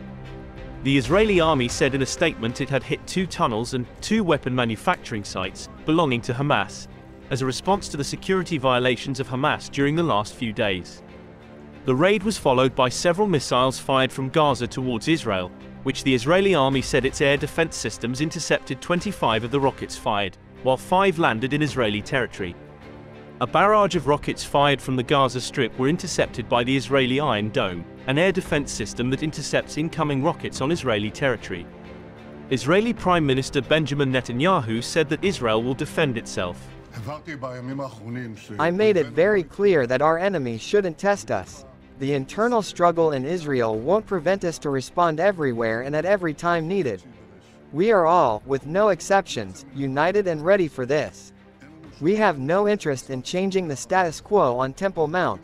[SPEAKER 1] The Israeli army said in a statement it had hit two tunnels and two weapon manufacturing sites belonging to Hamas, as a response to the security violations of Hamas during the last few days. The raid was followed by several missiles fired from Gaza towards Israel, which the Israeli army said its air defense systems intercepted 25 of the rockets fired, while five landed in Israeli territory. A barrage of rockets fired from the Gaza Strip were intercepted by the Israeli Iron Dome, an air defense system that intercepts incoming rockets on Israeli territory. Israeli Prime Minister Benjamin Netanyahu said that Israel will defend itself.
[SPEAKER 6] I made it
[SPEAKER 3] very clear that our enemy shouldn't test us the internal struggle in Israel won't prevent us to respond everywhere and at every time needed. We are all, with no exceptions, united and ready for this. We have no interest in changing the status quo on Temple Mount.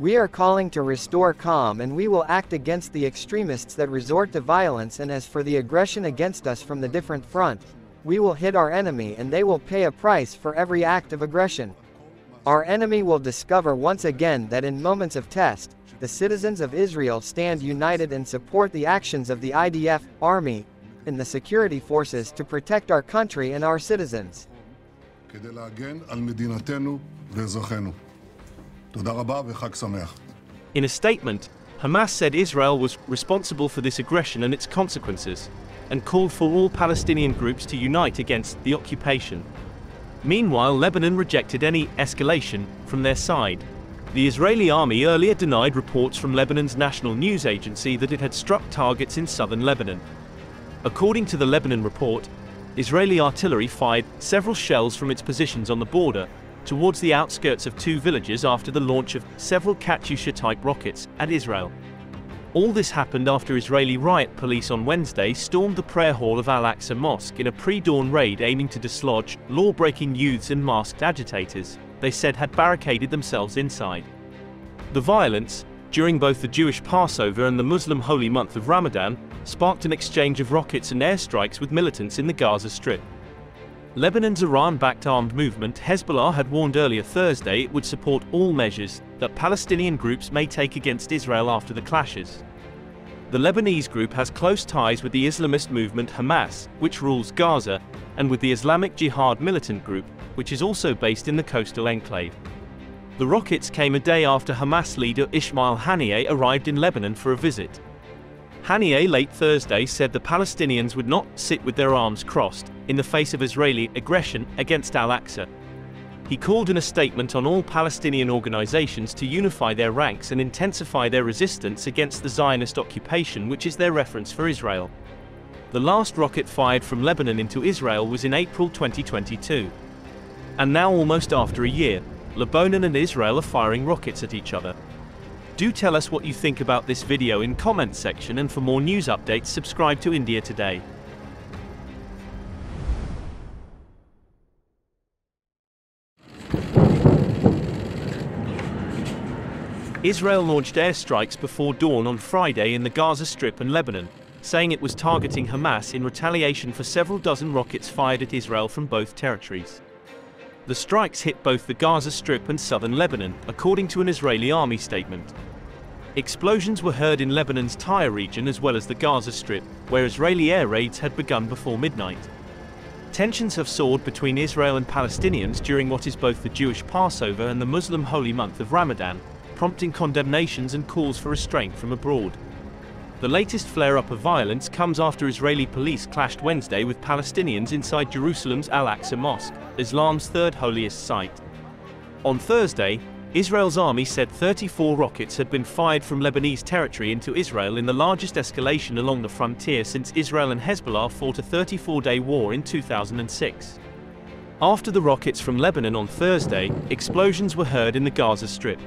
[SPEAKER 3] We are calling to restore calm and we will act against the extremists that resort to violence and as for the aggression against us from the different front, we will hit our enemy and they will pay a price for every act of aggression. Our enemy will discover once again that in moments of test, the citizens of Israel stand united and support the actions of the IDF, army, and the security forces to protect our country and our citizens.
[SPEAKER 4] In
[SPEAKER 3] a statement, Hamas
[SPEAKER 4] said Israel
[SPEAKER 1] was responsible for this aggression and its consequences, and called for all Palestinian groups to unite against the occupation. Meanwhile, Lebanon rejected any escalation from their side. The Israeli army earlier denied reports from Lebanon's national news agency that it had struck targets in southern Lebanon. According to the Lebanon report, Israeli artillery fired several shells from its positions on the border towards the outskirts of two villages after the launch of several Katyusha-type rockets at Israel. All this happened after Israeli riot police on Wednesday stormed the prayer hall of Al-Aqsa Mosque in a pre-dawn raid aiming to dislodge law-breaking youths and masked agitators, they said had barricaded themselves inside. The violence, during both the Jewish Passover and the Muslim holy month of Ramadan, sparked an exchange of rockets and airstrikes with militants in the Gaza Strip. Lebanon's Iran-backed armed movement Hezbollah had warned earlier Thursday it would support all measures that Palestinian groups may take against Israel after the clashes. The Lebanese group has close ties with the Islamist movement Hamas, which rules Gaza, and with the Islamic Jihad militant group, which is also based in the coastal enclave. The rockets came a day after Hamas leader Ismail Haniyeh arrived in Lebanon for a visit. Haniyeh late Thursday said the Palestinians would not sit with their arms crossed in the face of Israeli aggression against al-Aqsa. He called in a statement on all Palestinian organizations to unify their ranks and intensify their resistance against the Zionist occupation which is their reference for Israel. The last rocket fired from Lebanon into Israel was in April 2022. And now almost after a year, Lebanon and Israel are firing rockets at each other. Do tell us what you think about this video in comments section and for more news updates subscribe to India Today. Israel launched airstrikes before dawn on Friday in the Gaza Strip and Lebanon, saying it was targeting Hamas in retaliation for several dozen rockets fired at Israel from both territories. The strikes hit both the Gaza Strip and southern Lebanon, according to an Israeli army statement. Explosions were heard in Lebanon's Tyre region as well as the Gaza Strip, where Israeli air raids had begun before midnight. Tensions have soared between Israel and Palestinians during what is both the Jewish Passover and the Muslim holy month of Ramadan, prompting condemnations and calls for restraint from abroad. The latest flare-up of violence comes after Israeli police clashed Wednesday with Palestinians inside Jerusalem's Al-Aqsa Mosque, Islam's third holiest site. On Thursday, Israel's army said 34 rockets had been fired from Lebanese territory into Israel in the largest escalation along the frontier since Israel and Hezbollah fought a 34-day war in 2006. After the rockets from Lebanon on Thursday, explosions were heard in the Gaza Strip.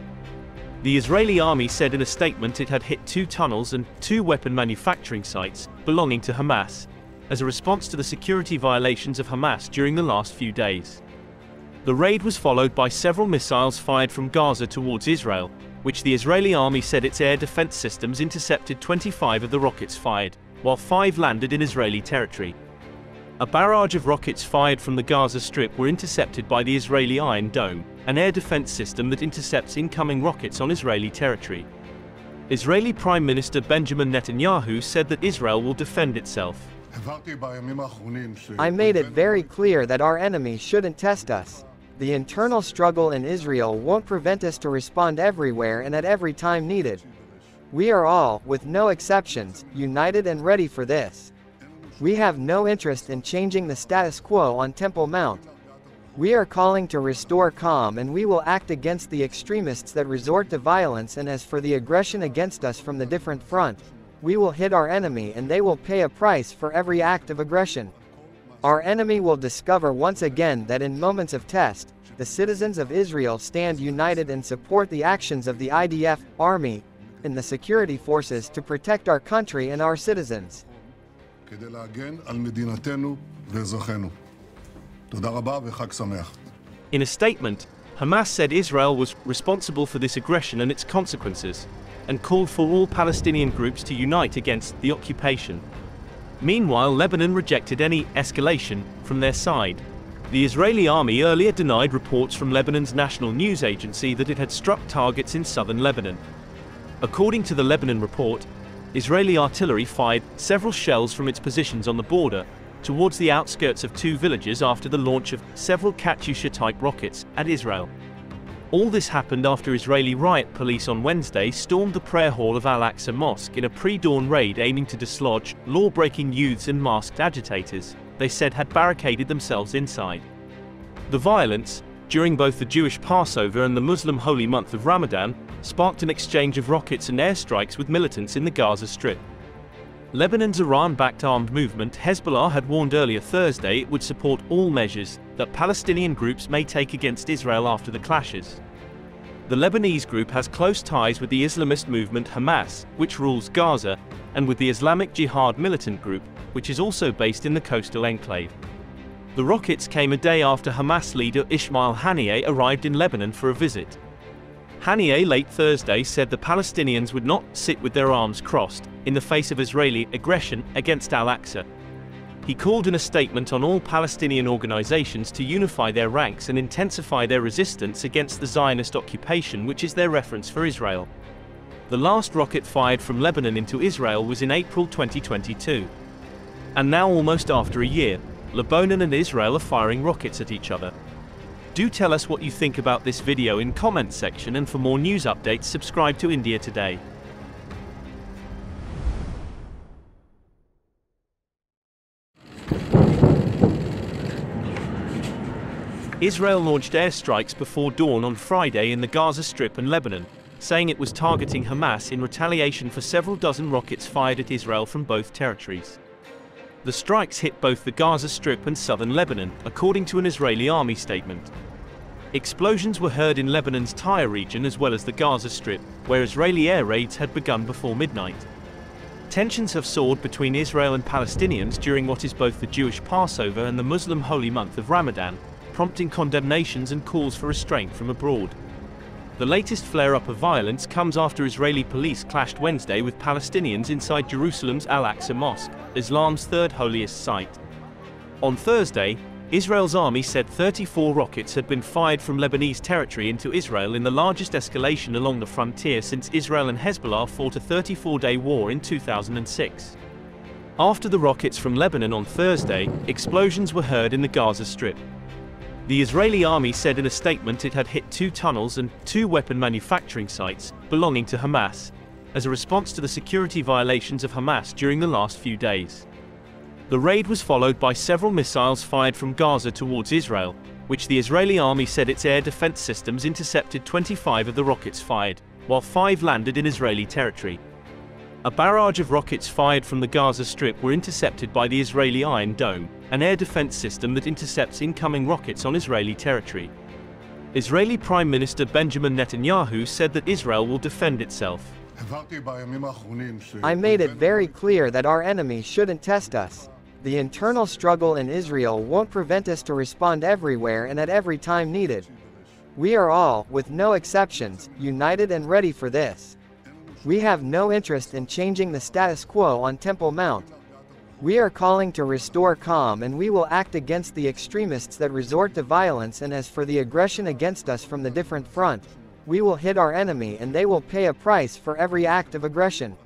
[SPEAKER 1] The Israeli army said in a statement it had hit two tunnels and two weapon manufacturing sites belonging to Hamas, as a response to the security violations of Hamas during the last few days. The raid was followed by several missiles fired from Gaza towards Israel, which the Israeli army said its air defense systems intercepted 25 of the rockets fired, while five landed in Israeli territory. A barrage of rockets fired from the Gaza Strip were intercepted by the Israeli Iron Dome, an air defense system that intercepts incoming rockets on Israeli territory. Israeli Prime Minister Benjamin Netanyahu said that Israel will defend itself.
[SPEAKER 6] I made
[SPEAKER 3] it very clear that our enemies shouldn't test us the internal struggle in Israel won't prevent us to respond everywhere and at every time needed. We are all, with no exceptions, united and ready for this. We have no interest in changing the status quo on Temple Mount. We are calling to restore calm and we will act against the extremists that resort to violence and as for the aggression against us from the different front, we will hit our enemy and they will pay a price for every act of aggression. Our enemy will discover once again that in moments of test, the citizens of Israel stand united and support the actions of the IDF, army, and the security forces to protect our country and our citizens.
[SPEAKER 4] In a statement, Hamas said Israel
[SPEAKER 1] was responsible for this aggression and its consequences, and called for all Palestinian groups to unite against the occupation. Meanwhile, Lebanon rejected any escalation from their side. The Israeli army earlier denied reports from Lebanon's national news agency that it had struck targets in southern Lebanon. According to the Lebanon report, Israeli artillery fired several shells from its positions on the border towards the outskirts of two villages after the launch of several Katyusha-type rockets at Israel. All this happened after Israeli riot police on Wednesday stormed the prayer hall of Al Aqsa Mosque in a pre dawn raid aiming to dislodge law breaking youths and masked agitators, they said had barricaded themselves inside. The violence, during both the Jewish Passover and the Muslim holy month of Ramadan, sparked an exchange of rockets and airstrikes with militants in the Gaza Strip. Lebanon's Iran-backed armed movement Hezbollah had warned earlier Thursday it would support all measures that Palestinian groups may take against Israel after the clashes. The Lebanese group has close ties with the Islamist movement Hamas, which rules Gaza, and with the Islamic Jihad militant group, which is also based in the coastal enclave. The rockets came a day after Hamas leader Ismail Haniyeh arrived in Lebanon for a visit. Haniyeh late Thursday said the Palestinians would not sit with their arms crossed in the face of Israeli aggression against al-Aqsa. He called in a statement on all Palestinian organizations to unify their ranks and intensify their resistance against the Zionist occupation which is their reference for Israel. The last rocket fired from Lebanon into Israel was in April 2022. And now almost after a year, Lebanon and Israel are firing rockets at each other. Do tell us what you think about this video in comments section and for more news updates subscribe to India Today. Israel launched airstrikes before dawn on Friday in the Gaza Strip and Lebanon, saying it was targeting Hamas in retaliation for several dozen rockets fired at Israel from both territories. The strikes hit both the Gaza Strip and southern Lebanon, according to an Israeli army statement. Explosions were heard in Lebanon's Tyre region as well as the Gaza Strip, where Israeli air raids had begun before midnight. Tensions have soared between Israel and Palestinians during what is both the Jewish Passover and the Muslim holy month of Ramadan, prompting condemnations and calls for restraint from abroad. The latest flare-up of violence comes after Israeli police clashed Wednesday with Palestinians inside Jerusalem's Al-Aqsa Mosque, Islam's third holiest site. On Thursday, Israel's army said 34 rockets had been fired from Lebanese territory into Israel in the largest escalation along the frontier since Israel and Hezbollah fought a 34-day war in 2006. After the rockets from Lebanon on Thursday, explosions were heard in the Gaza Strip. The Israeli army said in a statement it had hit two tunnels and two weapon manufacturing sites belonging to Hamas, as a response to the security violations of Hamas during the last few days. The raid was followed by several missiles fired from Gaza towards Israel, which the Israeli army said its air defense systems intercepted 25 of the rockets fired, while five landed in Israeli territory. A barrage of rockets fired from the Gaza Strip were intercepted by the Israeli Iron Dome, an air defense system that intercepts incoming rockets on Israeli territory. Israeli Prime Minister Benjamin Netanyahu said that Israel will defend itself.
[SPEAKER 6] I made
[SPEAKER 3] it very clear that our enemy shouldn't test us. The internal struggle in Israel won't prevent us to respond everywhere and at every time needed. We are all, with no exceptions, united and ready for this. We have no interest in changing the status quo on Temple Mount, we are calling to restore calm and we will act against the extremists that resort to violence and as for the aggression against us from the different front, we will hit our enemy and they will pay a price for every act of aggression.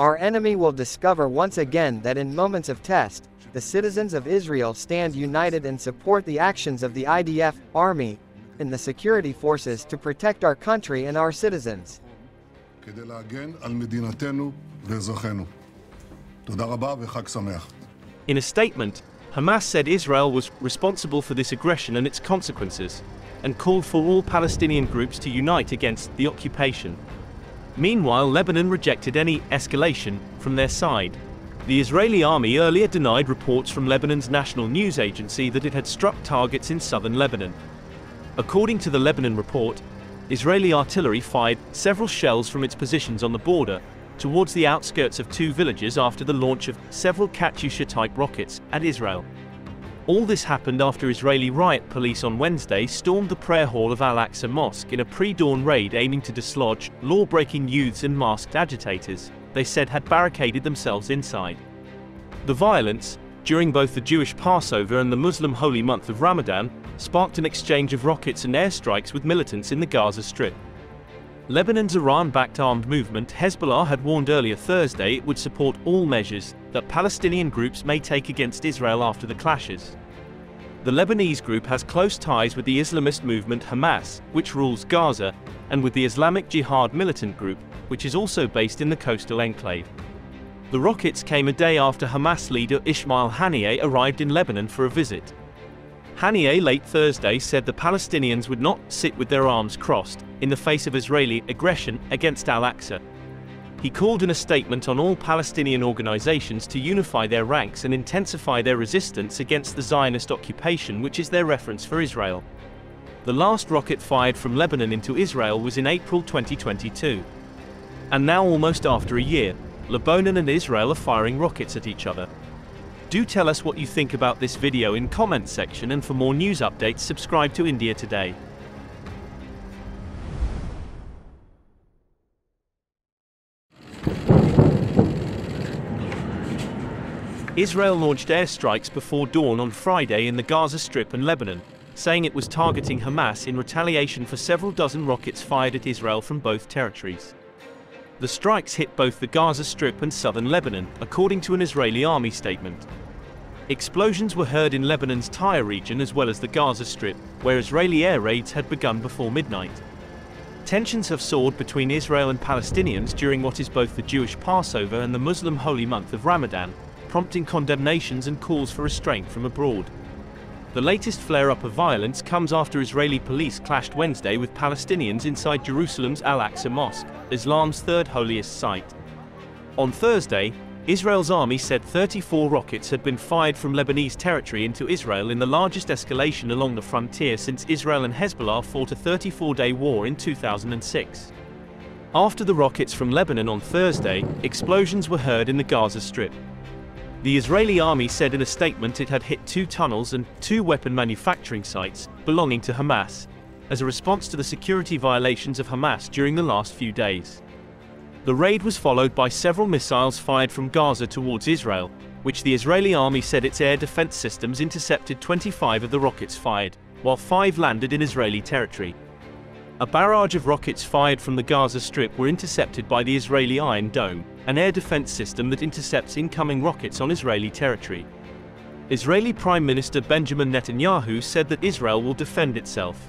[SPEAKER 3] Our enemy will discover once again that in moments of test, the citizens of Israel stand united and support the actions of the IDF, army, and the security forces to protect our country and our citizens.
[SPEAKER 7] In
[SPEAKER 3] a statement, Hamas said Israel
[SPEAKER 1] was responsible for this aggression and its consequences, and called for all Palestinian groups to unite against the occupation. Meanwhile, Lebanon rejected any escalation from their side. The Israeli army earlier denied reports from Lebanon's national news agency that it had struck targets in southern Lebanon. According to the Lebanon report, Israeli artillery fired several shells from its positions on the border towards the outskirts of two villages after the launch of several Katyusha-type rockets at Israel. All this happened after Israeli riot police on Wednesday stormed the prayer hall of Al-Aqsa Mosque in a pre-dawn raid aiming to dislodge law-breaking youths and masked agitators, they said had barricaded themselves inside. The violence, during both the Jewish Passover and the Muslim holy month of Ramadan, sparked an exchange of rockets and airstrikes with militants in the Gaza Strip. Lebanon's Iran-backed armed movement Hezbollah had warned earlier Thursday it would support all measures that Palestinian groups may take against Israel after the clashes. The Lebanese group has close ties with the Islamist movement Hamas, which rules Gaza, and with the Islamic Jihad militant group, which is also based in the coastal enclave. The rockets came a day after Hamas leader Ismail Haniyeh arrived in Lebanon for a visit. Haniyeh late Thursday said the Palestinians would not sit with their arms crossed in the face of Israeli aggression against Al-Aqsa. He called in a statement on all Palestinian organizations to unify their ranks and intensify their resistance against the Zionist occupation which is their reference for Israel. The last rocket fired from Lebanon into Israel was in April 2022. And now almost after a year, Lebanon and Israel are firing rockets at each other. Do tell us what you think about this video in comment section and for more news updates subscribe to India Today. Israel launched airstrikes before dawn on Friday in the Gaza Strip and Lebanon, saying it was targeting Hamas in retaliation for several dozen rockets fired at Israel from both territories. The strikes hit both the Gaza Strip and southern Lebanon, according to an Israeli army statement. Explosions were heard in Lebanon's Tyre region as well as the Gaza Strip, where Israeli air raids had begun before midnight. Tensions have soared between Israel and Palestinians during what is both the Jewish Passover and the Muslim holy month of Ramadan, prompting condemnations and calls for restraint from abroad. The latest flare-up of violence comes after Israeli police clashed Wednesday with Palestinians inside Jerusalem's Al-Aqsa Mosque, Islam's third holiest site. On Thursday, Israel's army said 34 rockets had been fired from Lebanese territory into Israel in the largest escalation along the frontier since Israel and Hezbollah fought a 34-day war in 2006. After the rockets from Lebanon on Thursday, explosions were heard in the Gaza Strip. The Israeli army said in a statement it had hit two tunnels and two weapon manufacturing sites belonging to Hamas, as a response to the security violations of Hamas during the last few days. The raid was followed by several missiles fired from Gaza towards Israel, which the Israeli army said its air defense systems intercepted 25 of the rockets fired, while five landed in Israeli territory. A barrage of rockets fired from the Gaza Strip were intercepted by the Israeli Iron Dome, an air defense system that intercepts incoming rockets on Israeli territory. Israeli Prime Minister Benjamin Netanyahu said that Israel will defend
[SPEAKER 3] itself.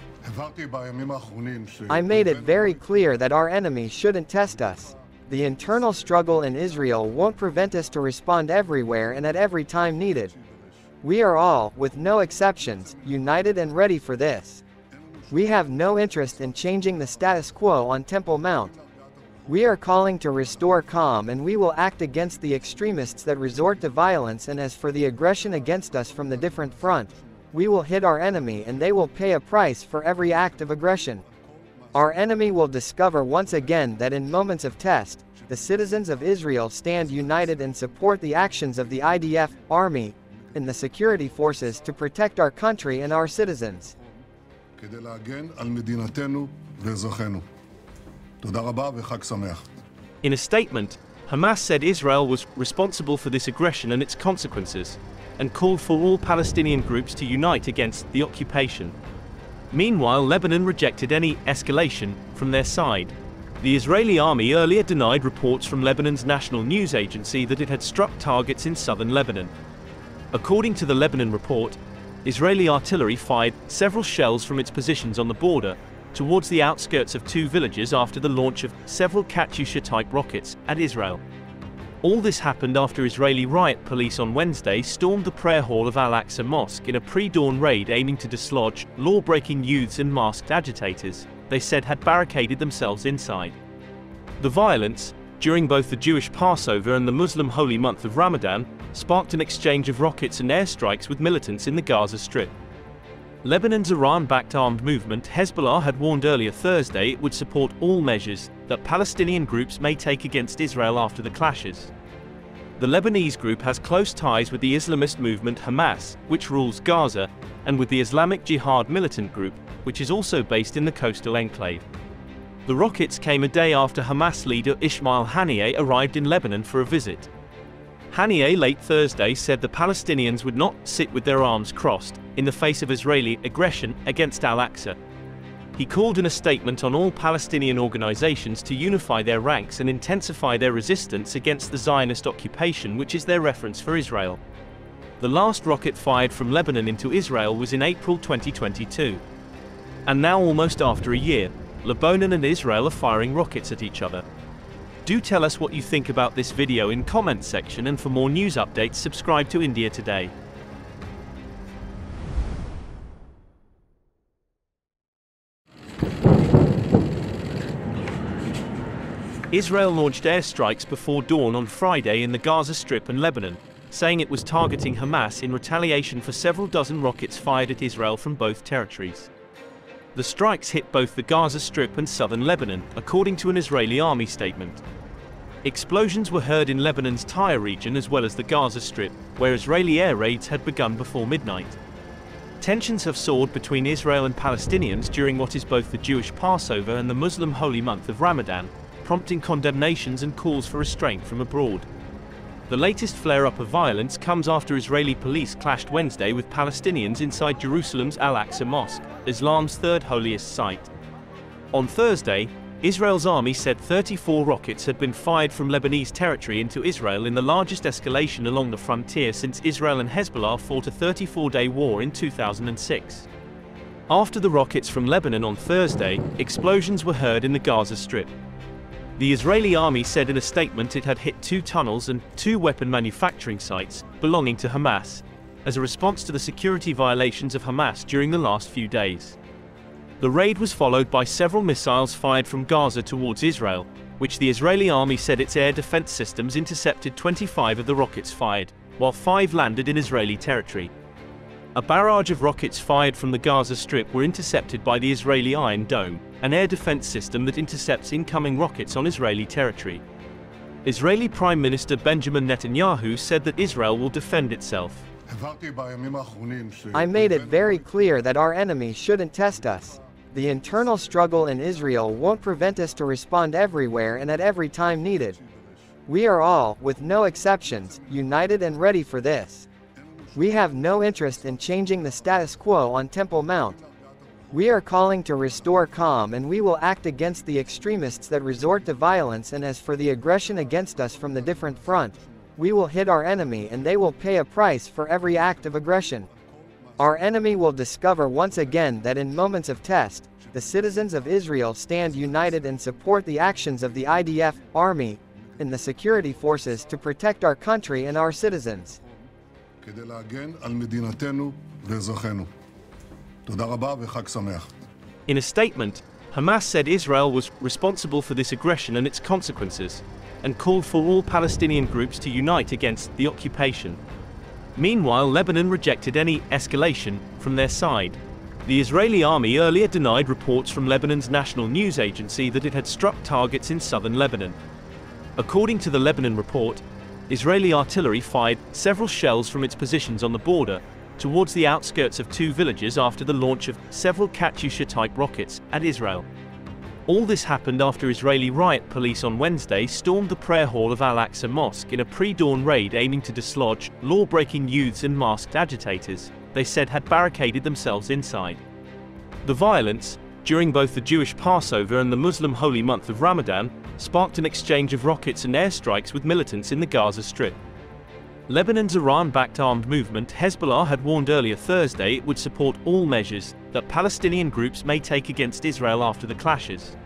[SPEAKER 3] I made it very clear that our enemies shouldn't test us. The internal struggle in Israel won't prevent us to respond everywhere and at every time needed. We are all, with no exceptions, united and ready for this. We have no interest in changing the status quo on Temple Mount. We are calling to restore calm and we will act against the extremists that resort to violence and as for the aggression against us from the different front, we will hit our enemy and they will pay a price for every act of aggression. Our enemy will discover once again that in moments of test, the citizens of Israel stand united and support the actions of the IDF, army, and the security forces to protect our country and our citizens.
[SPEAKER 4] In a statement, Hamas said Israel
[SPEAKER 1] was responsible for this aggression and its consequences, and called for all Palestinian groups to unite against the occupation. Meanwhile, Lebanon rejected any escalation from their side. The Israeli army earlier denied reports from Lebanon's national news agency that it had struck targets in southern Lebanon. According to the Lebanon report, Israeli artillery fired several shells from its positions on the border towards the outskirts of two villages after the launch of several Katyusha-type rockets at Israel. All this happened after Israeli riot police on Wednesday stormed the prayer hall of Al-Aqsa Mosque in a pre-dawn raid aiming to dislodge law-breaking youths and masked agitators they said had barricaded themselves inside. The violence, during both the Jewish Passover and the Muslim holy month of Ramadan, sparked an exchange of rockets and airstrikes with militants in the Gaza Strip. Lebanon's Iran-backed armed movement Hezbollah had warned earlier Thursday it would support all measures that Palestinian groups may take against Israel after the clashes. The Lebanese group has close ties with the Islamist movement Hamas, which rules Gaza, and with the Islamic Jihad militant group, which is also based in the coastal enclave. The rockets came a day after Hamas leader Ismail Haniyeh arrived in Lebanon for a visit. Haniyeh late Thursday said the Palestinians would not sit with their arms crossed in the face of Israeli aggression against al-Aqsa. He called in a statement on all Palestinian organizations to unify their ranks and intensify their resistance against the Zionist occupation which is their reference for Israel. The last rocket fired from Lebanon into Israel was in April 2022. And now almost after a year, Lebanon and Israel are firing rockets at each other. Do tell us what you think about this video in comments section and for more news updates subscribe to India Today. Israel launched airstrikes before dawn on Friday in the Gaza Strip and Lebanon, saying it was targeting Hamas in retaliation for several dozen rockets fired at Israel from both territories. The strikes hit both the Gaza Strip and southern Lebanon, according to an Israeli army statement. Explosions were heard in Lebanon's Tyre region as well as the Gaza Strip, where Israeli air raids had begun before midnight. Tensions have soared between Israel and Palestinians during what is both the Jewish Passover and the Muslim holy month of Ramadan, prompting condemnations and calls for restraint from abroad. The latest flare-up of violence comes after Israeli police clashed Wednesday with Palestinians inside Jerusalem's Al-Aqsa Mosque, Islam's third holiest site. On Thursday, Israel's army said 34 rockets had been fired from Lebanese territory into Israel in the largest escalation along the frontier since Israel and Hezbollah fought a 34-day war in 2006. After the rockets from Lebanon on Thursday, explosions were heard in the Gaza Strip. The Israeli army said in a statement it had hit two tunnels and two weapon manufacturing sites belonging to Hamas, as a response to the security violations of Hamas during the last few days. The raid was followed by several missiles fired from Gaza towards Israel, which the Israeli army said its air defense systems intercepted 25 of the rockets fired, while five landed in Israeli territory. A barrage of rockets fired from the Gaza Strip were intercepted by the Israeli Iron Dome, an air defense system that intercepts incoming rockets on Israeli territory. Israeli Prime Minister Benjamin Netanyahu said that Israel
[SPEAKER 3] will defend itself. I made it very clear that our enemy shouldn't test us. The internal struggle in Israel won't prevent us to respond everywhere and at every time needed. We are all, with no exceptions, united and ready for this. We have no interest in changing the status quo on Temple Mount, we are calling to restore calm and we will act against the extremists that resort to violence and as for the aggression against us from the different front, we will hit our enemy and they will pay a price for every act of aggression. Our enemy will discover once again that in moments of test, the citizens of Israel stand united and support the actions of the IDF, army, and the security forces to protect our country and our citizens.
[SPEAKER 8] In a
[SPEAKER 4] statement, Hamas said Israel
[SPEAKER 1] was responsible for this aggression and its consequences, and called for all Palestinian groups to unite against the occupation. Meanwhile, Lebanon rejected any escalation from their side. The Israeli army earlier denied reports from Lebanon's national news agency that it had struck targets in southern Lebanon. According to the Lebanon report, Israeli artillery fired several shells from its positions on the border towards the outskirts of two villages after the launch of several Katyusha-type rockets at Israel. All this happened after Israeli riot police on Wednesday stormed the prayer hall of Al-Aqsa Mosque in a pre-dawn raid aiming to dislodge law-breaking youths and masked agitators, they said had barricaded themselves inside. The violence, during both the Jewish Passover and the Muslim holy month of Ramadan, sparked an exchange of rockets and airstrikes with militants in the Gaza Strip. Lebanon's Iran-backed armed movement Hezbollah had warned earlier Thursday it would support all measures that Palestinian groups may take against Israel after the clashes.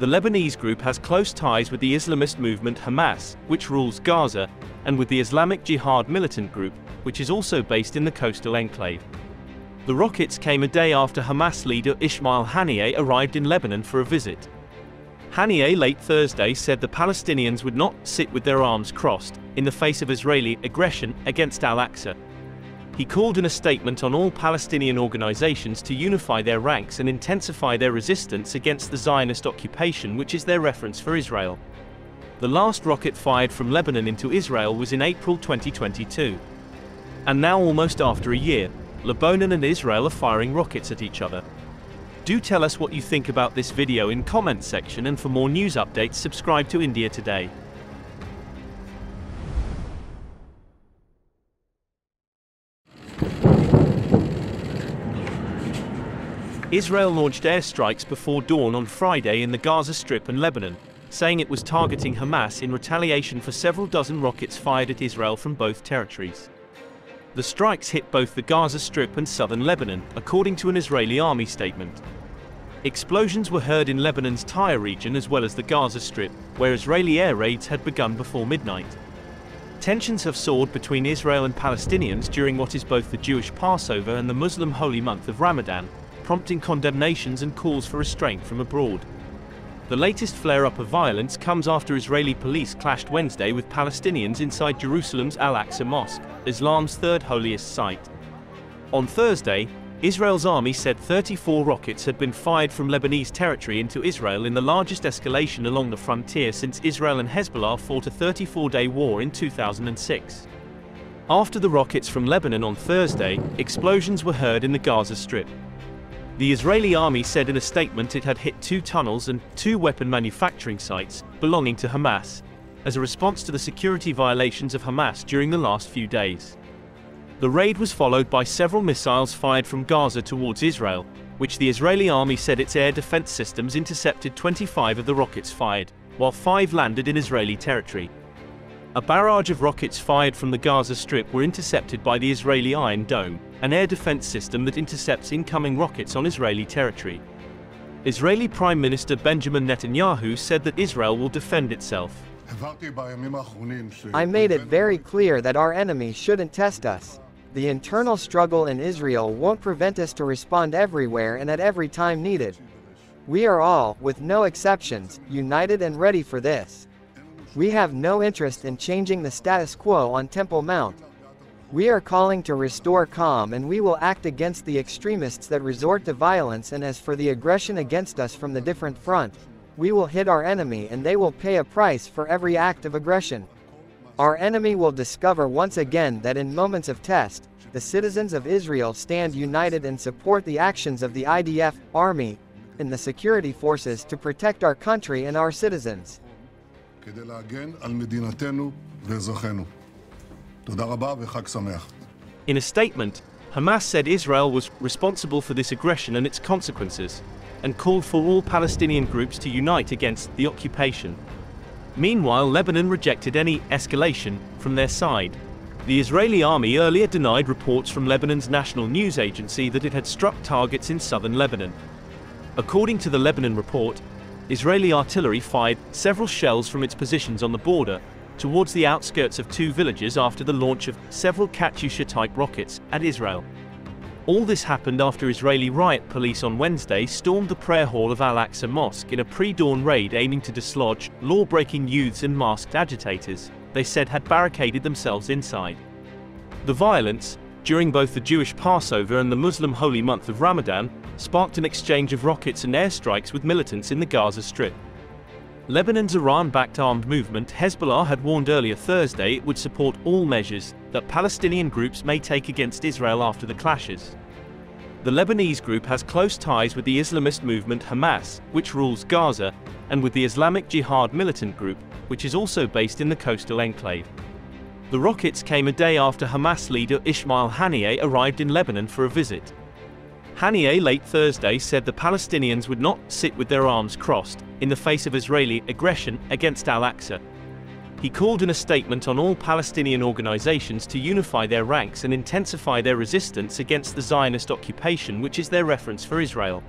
[SPEAKER 1] The Lebanese group has close ties with the Islamist movement Hamas, which rules Gaza, and with the Islamic Jihad militant group, which is also based in the coastal enclave. The rockets came a day after Hamas leader Ismail Haniyeh arrived in Lebanon for a visit. Haniyeh late Thursday said the Palestinians would not sit with their arms crossed in the face of Israeli aggression against al-Aqsa. He called in a statement on all Palestinian organizations to unify their ranks and intensify their resistance against the Zionist occupation which is their reference for Israel. The last rocket fired from Lebanon into Israel was in April 2022. And now almost after a year, Lebanon and Israel are firing rockets at each other. Do tell us what you think about this video in comments section and for more news updates subscribe to India Today. Israel launched airstrikes before dawn on Friday in the Gaza Strip and Lebanon, saying it was targeting Hamas in retaliation for several dozen rockets fired at Israel from both territories. The strikes hit both the Gaza Strip and southern Lebanon, according to an Israeli army statement. Explosions were heard in Lebanon's Tyre region as well as the Gaza Strip, where Israeli air raids had begun before midnight. Tensions have soared between Israel and Palestinians during what is both the Jewish Passover and the Muslim holy month of Ramadan, prompting condemnations and calls for restraint from abroad. The latest flare-up of violence comes after Israeli police clashed Wednesday with Palestinians inside Jerusalem's Al-Aqsa Mosque, Islam's third holiest site. On Thursday, Israel's army said 34 rockets had been fired from Lebanese territory into Israel in the largest escalation along the frontier since Israel and Hezbollah fought a 34-day war in 2006. After the rockets from Lebanon on Thursday, explosions were heard in the Gaza Strip, the Israeli army said in a statement it had hit two tunnels and two weapon manufacturing sites belonging to Hamas as a response to the security violations of Hamas during the last few days. The raid was followed by several missiles fired from Gaza towards Israel, which the Israeli army said its air defense systems intercepted 25 of the rockets fired, while five landed in Israeli territory. A barrage of rockets fired from the Gaza Strip were intercepted by the Israeli Iron Dome, an air defense system that intercepts incoming rockets on Israeli territory. Israeli Prime Minister Benjamin Netanyahu said that Israel will defend itself. I made it
[SPEAKER 3] very clear that our enemy shouldn't test us. The internal struggle in Israel won't prevent us to respond everywhere and at every time needed. We are all, with no exceptions, united and ready for this. We have no interest in changing the status quo on Temple Mount, we are calling to restore calm and we will act against the extremists that resort to violence and as for the aggression against us from the different front, we will hit our enemy and they will pay a price for every act of aggression. Our enemy will discover once again that in moments of test, the citizens of Israel stand united and support the actions of the IDF, army, and the security forces to protect our country and our citizens.
[SPEAKER 8] In a statement, Hamas
[SPEAKER 4] said Israel
[SPEAKER 1] was responsible for this aggression and its consequences, and called for all Palestinian groups to unite against the occupation. Meanwhile, Lebanon rejected any escalation from their side. The Israeli army earlier denied reports from Lebanon's national news agency that it had struck targets in southern Lebanon. According to the Lebanon report, Israeli artillery fired several shells from its positions on the border towards the outskirts of two villages after the launch of several Katyusha-type rockets at Israel. All this happened after Israeli riot police on Wednesday stormed the prayer hall of Al-Aqsa Mosque in a pre-dawn raid aiming to dislodge law-breaking youths and masked agitators, they said had barricaded themselves inside. The violence, during both the Jewish Passover and the Muslim holy month of Ramadan, sparked an exchange of rockets and airstrikes with militants in the Gaza Strip. Lebanon's Iran-backed armed movement Hezbollah had warned earlier Thursday it would support all measures that Palestinian groups may take against Israel after the clashes. The Lebanese group has close ties with the Islamist movement Hamas, which rules Gaza, and with the Islamic Jihad militant group, which is also based in the coastal enclave. The rockets came a day after Hamas leader Ismail Haniyeh arrived in Lebanon for a visit. Haniyeh late Thursday said the Palestinians would not sit with their arms crossed in the face of Israeli aggression against al-Aqsa. He called in a statement on all Palestinian organizations to unify their ranks and intensify their resistance against the Zionist occupation which is their reference for Israel.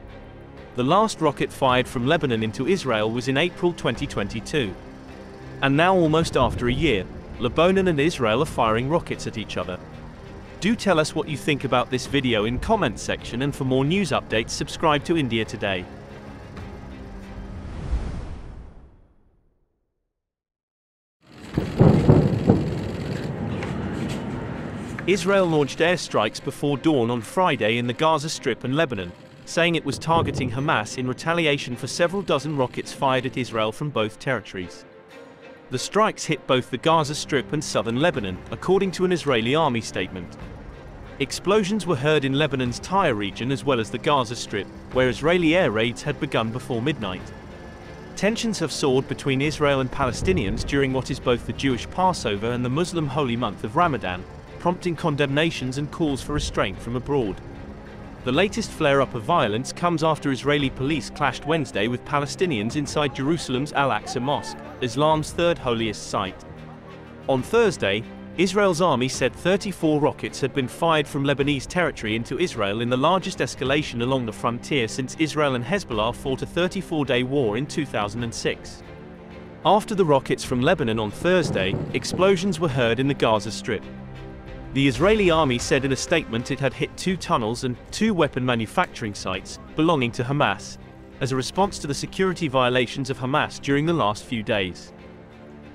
[SPEAKER 1] The last rocket fired from Lebanon into Israel was in April 2022. And now almost after a year, Lebanon and Israel are firing rockets at each other. Do tell us what you think about this video in comment section and for more news updates subscribe to India Today. Israel launched airstrikes before dawn on Friday in the Gaza Strip and Lebanon, saying it was targeting Hamas in retaliation for several dozen rockets fired at Israel from both territories. The strikes hit both the Gaza Strip and southern Lebanon, according to an Israeli army statement. Explosions were heard in Lebanon's Tyre region as well as the Gaza Strip, where Israeli air raids had begun before midnight. Tensions have soared between Israel and Palestinians during what is both the Jewish Passover and the Muslim holy month of Ramadan, prompting condemnations and calls for restraint from abroad. The latest flare-up of violence comes after Israeli police clashed Wednesday with Palestinians inside Jerusalem's Al-Aqsa Mosque, Islam's third holiest site. On Thursday, Israel's army said 34 rockets had been fired from Lebanese territory into Israel in the largest escalation along the frontier since Israel and Hezbollah fought a 34-day war in 2006. After the rockets from Lebanon on Thursday, explosions were heard in the Gaza Strip. The Israeli army said in a statement it had hit two tunnels and two weapon manufacturing sites belonging to Hamas, as a response to the security violations of Hamas during the last few days.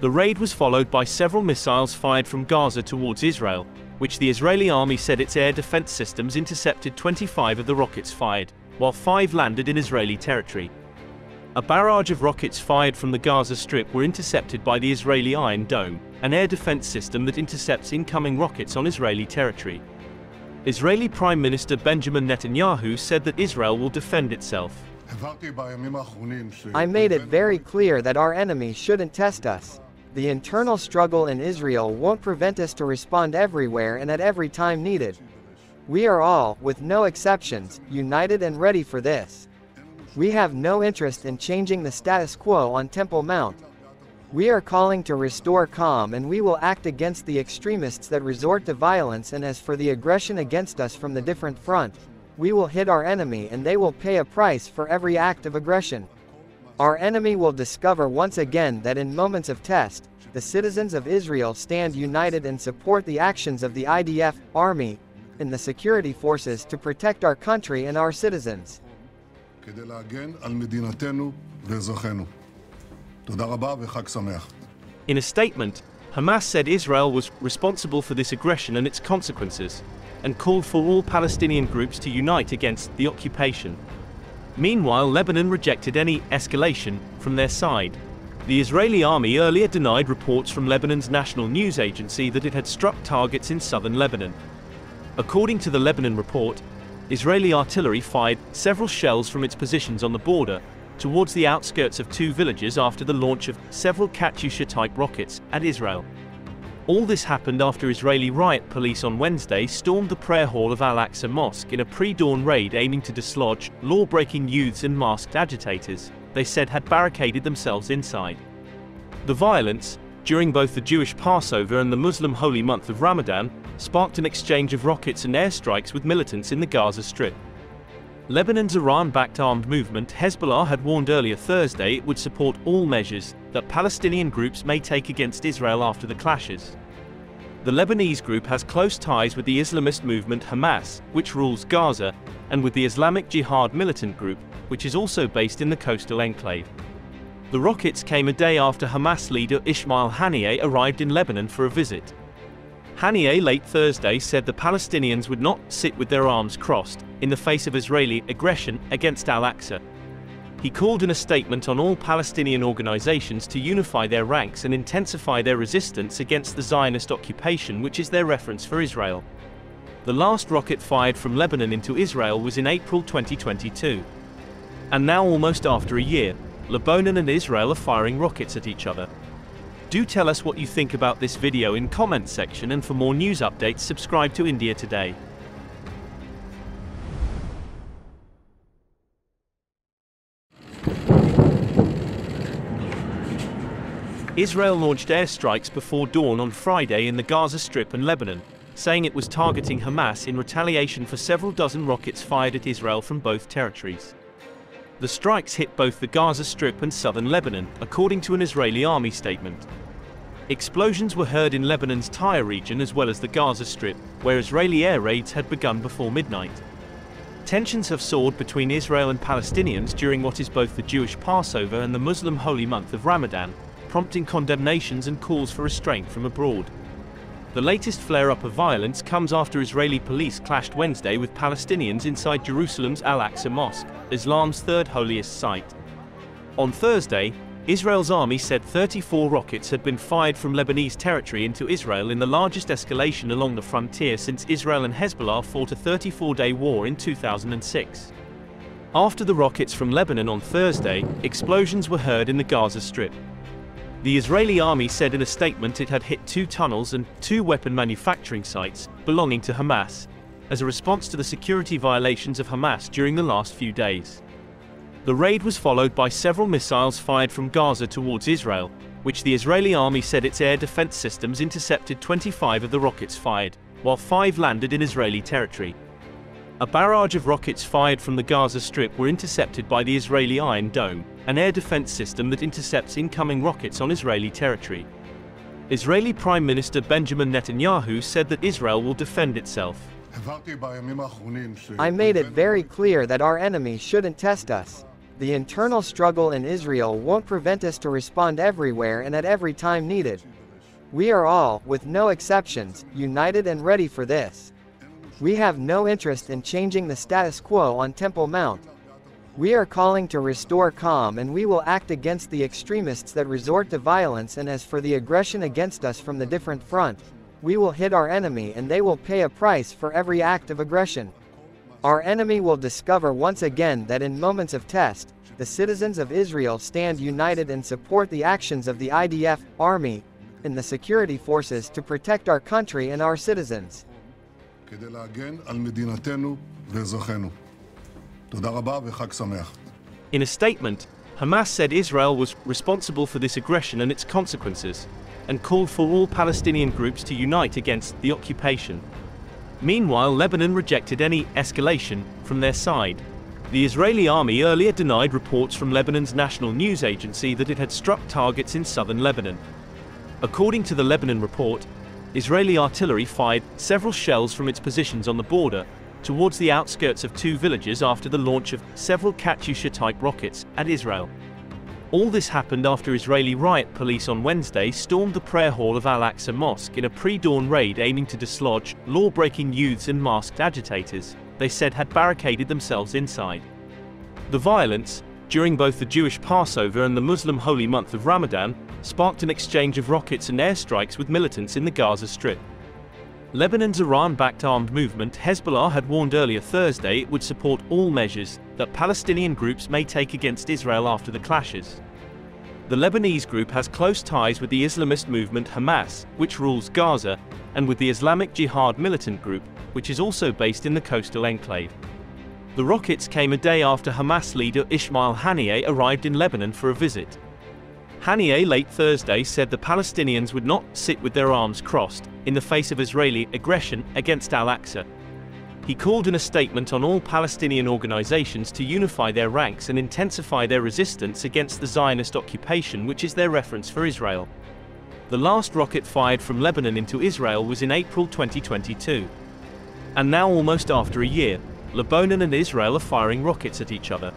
[SPEAKER 1] The raid was followed by several missiles fired from Gaza towards Israel, which the Israeli army said its air defense systems intercepted 25 of the rockets fired, while five landed in Israeli territory. A barrage of rockets fired from the Gaza Strip were intercepted by the Israeli Iron Dome, an air defense system that intercepts incoming rockets on Israeli territory. Israeli Prime Minister Benjamin Netanyahu said that Israel will defend itself.
[SPEAKER 6] I
[SPEAKER 3] made it very clear that our enemies shouldn't test us the internal struggle in Israel won't prevent us to respond everywhere and at every time needed. We are all, with no exceptions, united and ready for this. We have no interest in changing the status quo on Temple Mount. We are calling to restore calm and we will act against the extremists that resort to violence and as for the aggression against us from the different front, we will hit our enemy and they will pay a price for every act of aggression. Our enemy will discover once again that in moments of test, the citizens of Israel stand united and support the actions of the IDF, army, and the security forces to protect our country and our citizens.
[SPEAKER 4] In a statement, Hamas said Israel
[SPEAKER 1] was responsible for this aggression and its consequences, and called for all Palestinian groups to unite against the occupation. Meanwhile, Lebanon rejected any escalation from their side. The Israeli army earlier denied reports from Lebanon's national news agency that it had struck targets in southern Lebanon. According to the Lebanon report, Israeli artillery fired several shells from its positions on the border towards the outskirts of two villages after the launch of several Katyusha-type rockets at Israel. All this happened after Israeli riot police on Wednesday stormed the prayer hall of Al Aqsa Mosque in a pre dawn raid aiming to dislodge law breaking youths and masked agitators, they said had barricaded themselves inside. The violence, during both the Jewish Passover and the Muslim holy month of Ramadan, sparked an exchange of rockets and airstrikes with militants in the Gaza Strip. Lebanon's Iran-backed armed movement Hezbollah had warned earlier Thursday it would support all measures that Palestinian groups may take against Israel after the clashes. The Lebanese group has close ties with the Islamist movement Hamas, which rules Gaza, and with the Islamic Jihad militant group, which is also based in the coastal enclave. The rockets came a day after Hamas leader Ismail Haniyeh arrived in Lebanon for a visit. Haniyeh late Thursday said the Palestinians would not sit with their arms crossed in the face of Israeli aggression against al-Aqsa. He called in a statement on all Palestinian organizations to unify their ranks and intensify their resistance against the Zionist occupation which is their reference for Israel. The last rocket fired from Lebanon into Israel was in April 2022. And now almost after a year, Lebanon and Israel are firing rockets at each other. Do tell us what you think about this video in comments section and for more news updates subscribe to India Today. Israel launched airstrikes before dawn on Friday in the Gaza Strip and Lebanon, saying it was targeting Hamas in retaliation for several dozen rockets fired at Israel from both territories. The strikes hit both the Gaza Strip and southern Lebanon, according to an Israeli army statement. Explosions were heard in Lebanon's Tyre region as well as the Gaza Strip, where Israeli air raids had begun before midnight. Tensions have soared between Israel and Palestinians during what is both the Jewish Passover and the Muslim holy month of Ramadan, prompting condemnations and calls for restraint from abroad. The latest flare-up of violence comes after Israeli police clashed Wednesday with Palestinians inside Jerusalem's Al-Aqsa Mosque, Islam's third holiest site. On Thursday, Israel's army said 34 rockets had been fired from Lebanese territory into Israel in the largest escalation along the frontier since Israel and Hezbollah fought a 34-day war in 2006. After the rockets from Lebanon on Thursday, explosions were heard in the Gaza Strip. The Israeli army said in a statement it had hit two tunnels and two weapon manufacturing sites belonging to Hamas, as a response to the security violations of Hamas during the last few days. The raid was followed by several missiles fired from Gaza towards Israel, which the Israeli army said its air defense systems intercepted 25 of the rockets fired, while five landed in Israeli territory. A barrage of rockets fired from the Gaza Strip were intercepted by the Israeli Iron Dome, an air defense system that intercepts incoming rockets on Israeli territory. Israeli Prime Minister Benjamin Netanyahu said that Israel will defend itself. I
[SPEAKER 3] made it very clear that our enemy shouldn't test us. The internal struggle in Israel won't prevent us to respond everywhere and at every time needed. We are all, with no exceptions, united and ready for this. We have no interest in changing the status quo on Temple Mount. We are calling to restore calm and we will act against the extremists that resort to violence and as for the aggression against us from the different front, we will hit our enemy and they will pay a price for every act of aggression. Our enemy will discover once again that in moments of test, the citizens of Israel stand united and support the actions of the IDF, army, and the security forces to protect our country and our citizens.
[SPEAKER 4] In a statement, Hamas said
[SPEAKER 1] Israel was responsible for this aggression and its consequences, and called for all Palestinian groups to unite against the occupation. Meanwhile, Lebanon rejected any escalation from their side. The Israeli army earlier denied reports from Lebanon's national news agency that it had struck targets in southern Lebanon. According to the Lebanon report, Israeli artillery fired several shells from its positions on the border towards the outskirts of two villages after the launch of several Katyusha-type rockets at Israel. All this happened after Israeli riot police on Wednesday stormed the prayer hall of Al-Aqsa Mosque in a pre-dawn raid aiming to dislodge law-breaking youths and masked agitators, they said had barricaded themselves inside. The violence, during both the Jewish Passover and the Muslim holy month of Ramadan, sparked an exchange of rockets and airstrikes with militants in the Gaza Strip. Lebanon's Iran-backed armed movement Hezbollah had warned earlier Thursday it would support all measures that Palestinian groups may take against Israel after the clashes. The Lebanese group has close ties with the Islamist movement Hamas, which rules Gaza, and with the Islamic Jihad militant group, which is also based in the coastal enclave. The rockets came a day after Hamas leader Ismail Haniyeh arrived in Lebanon for a visit. Haniyeh late Thursday said the Palestinians would not sit with their arms crossed in the face of Israeli aggression against Al-Aqsa, he called in a statement on all Palestinian organizations to unify their ranks and intensify their resistance against the Zionist occupation which is their reference for Israel. The last rocket fired from Lebanon into Israel was in April 2022. And now almost after a year, Lebanon and Israel are firing rockets at each other.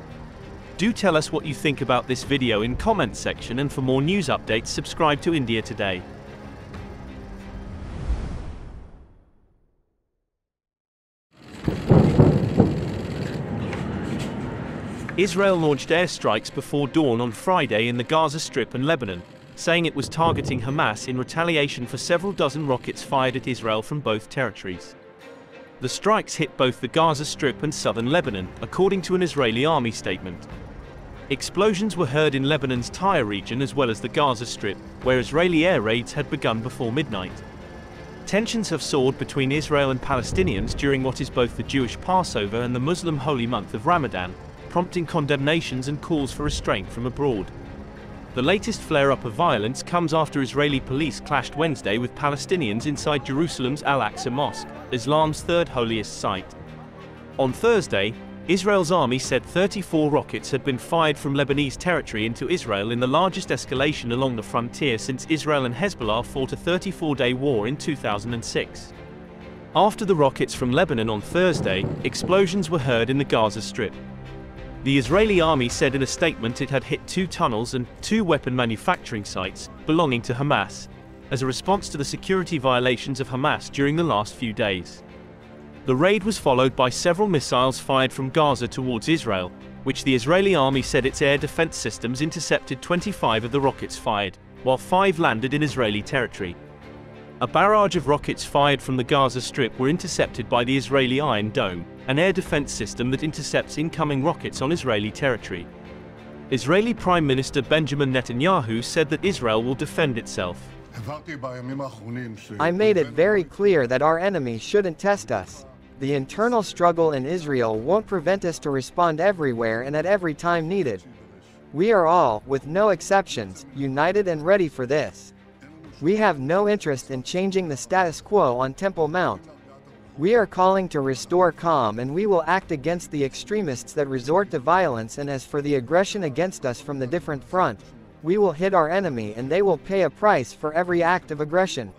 [SPEAKER 1] Do tell us what you think about this video in comment section and for more news updates subscribe to India Today. Israel launched airstrikes before dawn on Friday in the Gaza Strip and Lebanon, saying it was targeting Hamas in retaliation for several dozen rockets fired at Israel from both territories. The strikes hit both the Gaza Strip and southern Lebanon, according to an Israeli army statement. Explosions were heard in Lebanon's Tyre region as well as the Gaza Strip, where Israeli air raids had begun before midnight. Tensions have soared between Israel and Palestinians during what is both the Jewish Passover and the Muslim holy month of Ramadan, prompting condemnations and calls for restraint from abroad. The latest flare-up of violence comes after Israeli police clashed Wednesday with Palestinians inside Jerusalem's Al-Aqsa Mosque, Islam's third holiest site. On Thursday, Israel's army said 34 rockets had been fired from Lebanese territory into Israel in the largest escalation along the frontier since Israel and Hezbollah fought a 34-day war in 2006. After the rockets from Lebanon on Thursday, explosions were heard in the Gaza Strip. The Israeli army said in a statement it had hit two tunnels and two weapon manufacturing sites belonging to Hamas, as a response to the security violations of Hamas during the last few days. The raid was followed by several missiles fired from Gaza towards Israel, which the Israeli army said its air defense systems intercepted 25 of the rockets fired, while five landed in Israeli territory. A barrage of rockets fired from the Gaza Strip were intercepted by the Israeli Iron Dome, an air defense system that intercepts incoming rockets on Israeli territory. Israeli Prime Minister Benjamin Netanyahu said that Israel will defend itself. I
[SPEAKER 3] made it very clear that our enemy shouldn't test us. The internal struggle in Israel won't prevent us to respond everywhere and at every time needed. We are all, with no exceptions, united and ready for this. We have no interest in changing the status quo on Temple Mount. We are calling to restore calm and we will act against the extremists that resort to violence and as for the aggression against us from the different front, we will hit our enemy and they will pay a price for every act of aggression.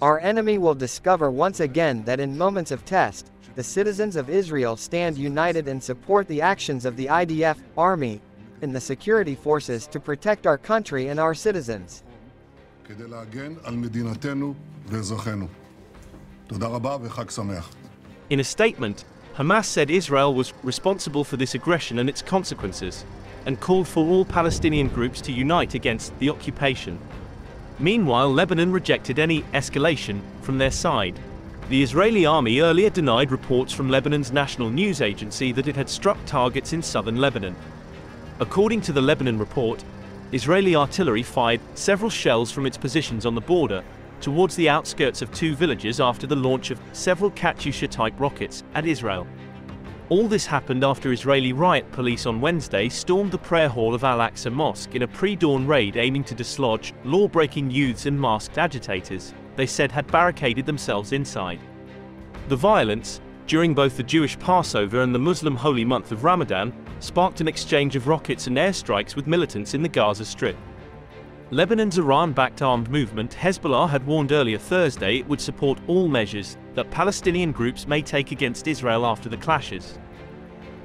[SPEAKER 3] Our enemy will discover once again that in moments of test, the citizens of Israel stand united and support the actions of the IDF, army, and the security forces to protect our country and our citizens.
[SPEAKER 4] כדי להגן על מדינתנו ואזרחינו.
[SPEAKER 7] תודה רבה וחג שמח.
[SPEAKER 8] In a statement, Hamas
[SPEAKER 4] said
[SPEAKER 1] Israel was responsible for this aggression and its consequences, and called for all Palestinian groups to unite against the occupation. Meanwhile, Lebanon rejected any escalation from their side. The Israeli army earlier denied reports from Lebanon's national news agency that it had struck targets in southern Lebanon. According to the Lebanon report, Israeli artillery fired several shells from its positions on the border towards the outskirts of two villages after the launch of several Katyusha-type rockets at Israel. All this happened after Israeli riot police on Wednesday stormed the prayer hall of Al-Aqsa Mosque in a pre-dawn raid aiming to dislodge law-breaking youths and masked agitators they said had barricaded themselves inside. The violence, during both the Jewish Passover and the Muslim holy month of Ramadan, sparked an exchange of rockets and airstrikes with militants in the Gaza Strip. Lebanon's Iran-backed armed movement Hezbollah had warned earlier Thursday it would support all measures that Palestinian groups may take against Israel after the clashes.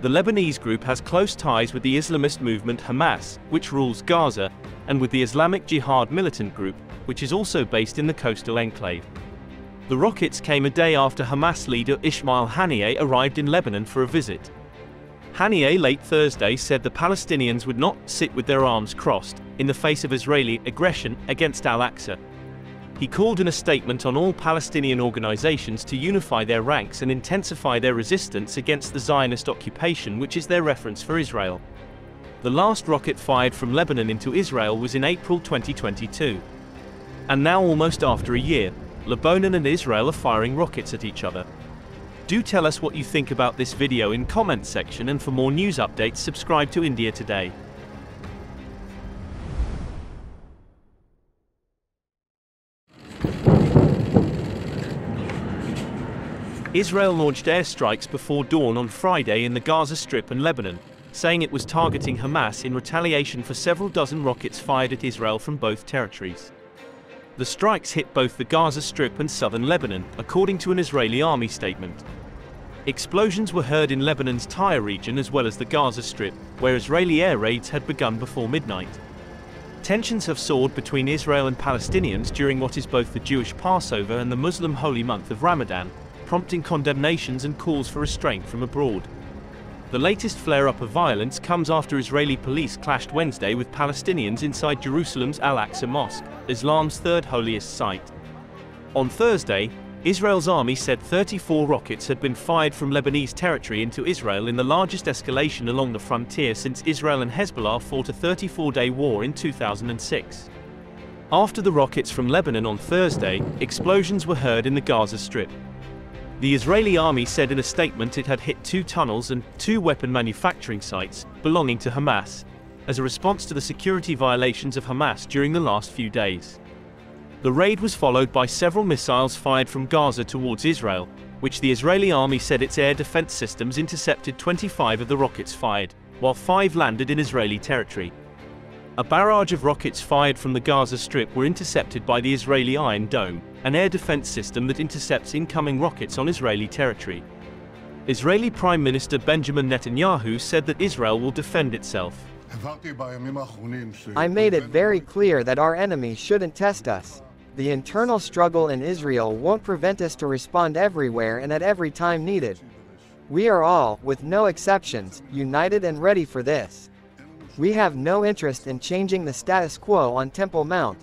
[SPEAKER 1] The Lebanese group has close ties with the Islamist movement Hamas, which rules Gaza, and with the Islamic Jihad militant group, which is also based in the coastal enclave. The rockets came a day after Hamas leader Ismail Haniyeh arrived in Lebanon for a visit. Haniyeh late Thursday said the Palestinians would not sit with their arms crossed in the face of Israeli aggression against al-Aqsa. He called in a statement on all Palestinian organizations to unify their ranks and intensify their resistance against the Zionist occupation which is their reference for Israel. The last rocket fired from Lebanon into Israel was in April 2022. And now almost after a year, Lebanon and Israel are firing rockets at each other. Do tell us what you think about this video in comment section and for more news updates subscribe to India Today. Israel launched airstrikes before dawn on Friday in the Gaza Strip and Lebanon, saying it was targeting Hamas in retaliation for several dozen rockets fired at Israel from both territories. The strikes hit both the Gaza Strip and southern Lebanon, according to an Israeli army statement. Explosions were heard in Lebanon's Tyre region as well as the Gaza Strip, where Israeli air raids had begun before midnight. Tensions have soared between Israel and Palestinians during what is both the Jewish Passover and the Muslim holy month of Ramadan, prompting condemnations and calls for restraint from abroad. The latest flare-up of violence comes after Israeli police clashed Wednesday with Palestinians inside Jerusalem's Al-Aqsa Mosque, Islam's third holiest site. On Thursday, Israel's army said 34 rockets had been fired from Lebanese territory into Israel in the largest escalation along the frontier since Israel and Hezbollah fought a 34-day war in 2006. After the rockets from Lebanon on Thursday, explosions were heard in the Gaza Strip. The Israeli army said in a statement it had hit two tunnels and two weapon manufacturing sites belonging to Hamas, as a response to the security violations of Hamas during the last few days. The raid was followed by several missiles fired from Gaza towards Israel, which the Israeli army said its air defense systems intercepted 25 of the rockets fired, while five landed in Israeli territory. A barrage of rockets fired from the Gaza Strip were intercepted by the Israeli Iron Dome, an air defense system that intercepts incoming rockets on Israeli territory. Israeli Prime Minister Benjamin Netanyahu said that Israel will defend itself. I
[SPEAKER 3] made it very clear that our enemies shouldn't test us. The internal struggle in Israel won't prevent us to respond everywhere and at every time needed. We are all, with no exceptions, united and ready for this. We have no interest in changing the status quo on Temple Mount.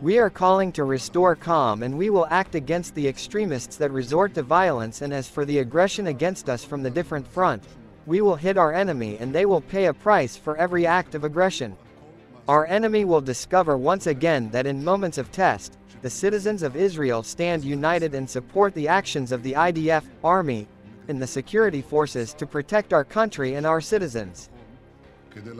[SPEAKER 3] We are calling to restore calm and we will act against the extremists that resort to violence and as for the aggression against us from the different front, we will hit our enemy and they will pay a price for every act of aggression. Our enemy will discover once again that in moments of test, the citizens of Israel stand united and support the actions of the IDF, army, and the security forces to protect our country and our citizens.
[SPEAKER 4] In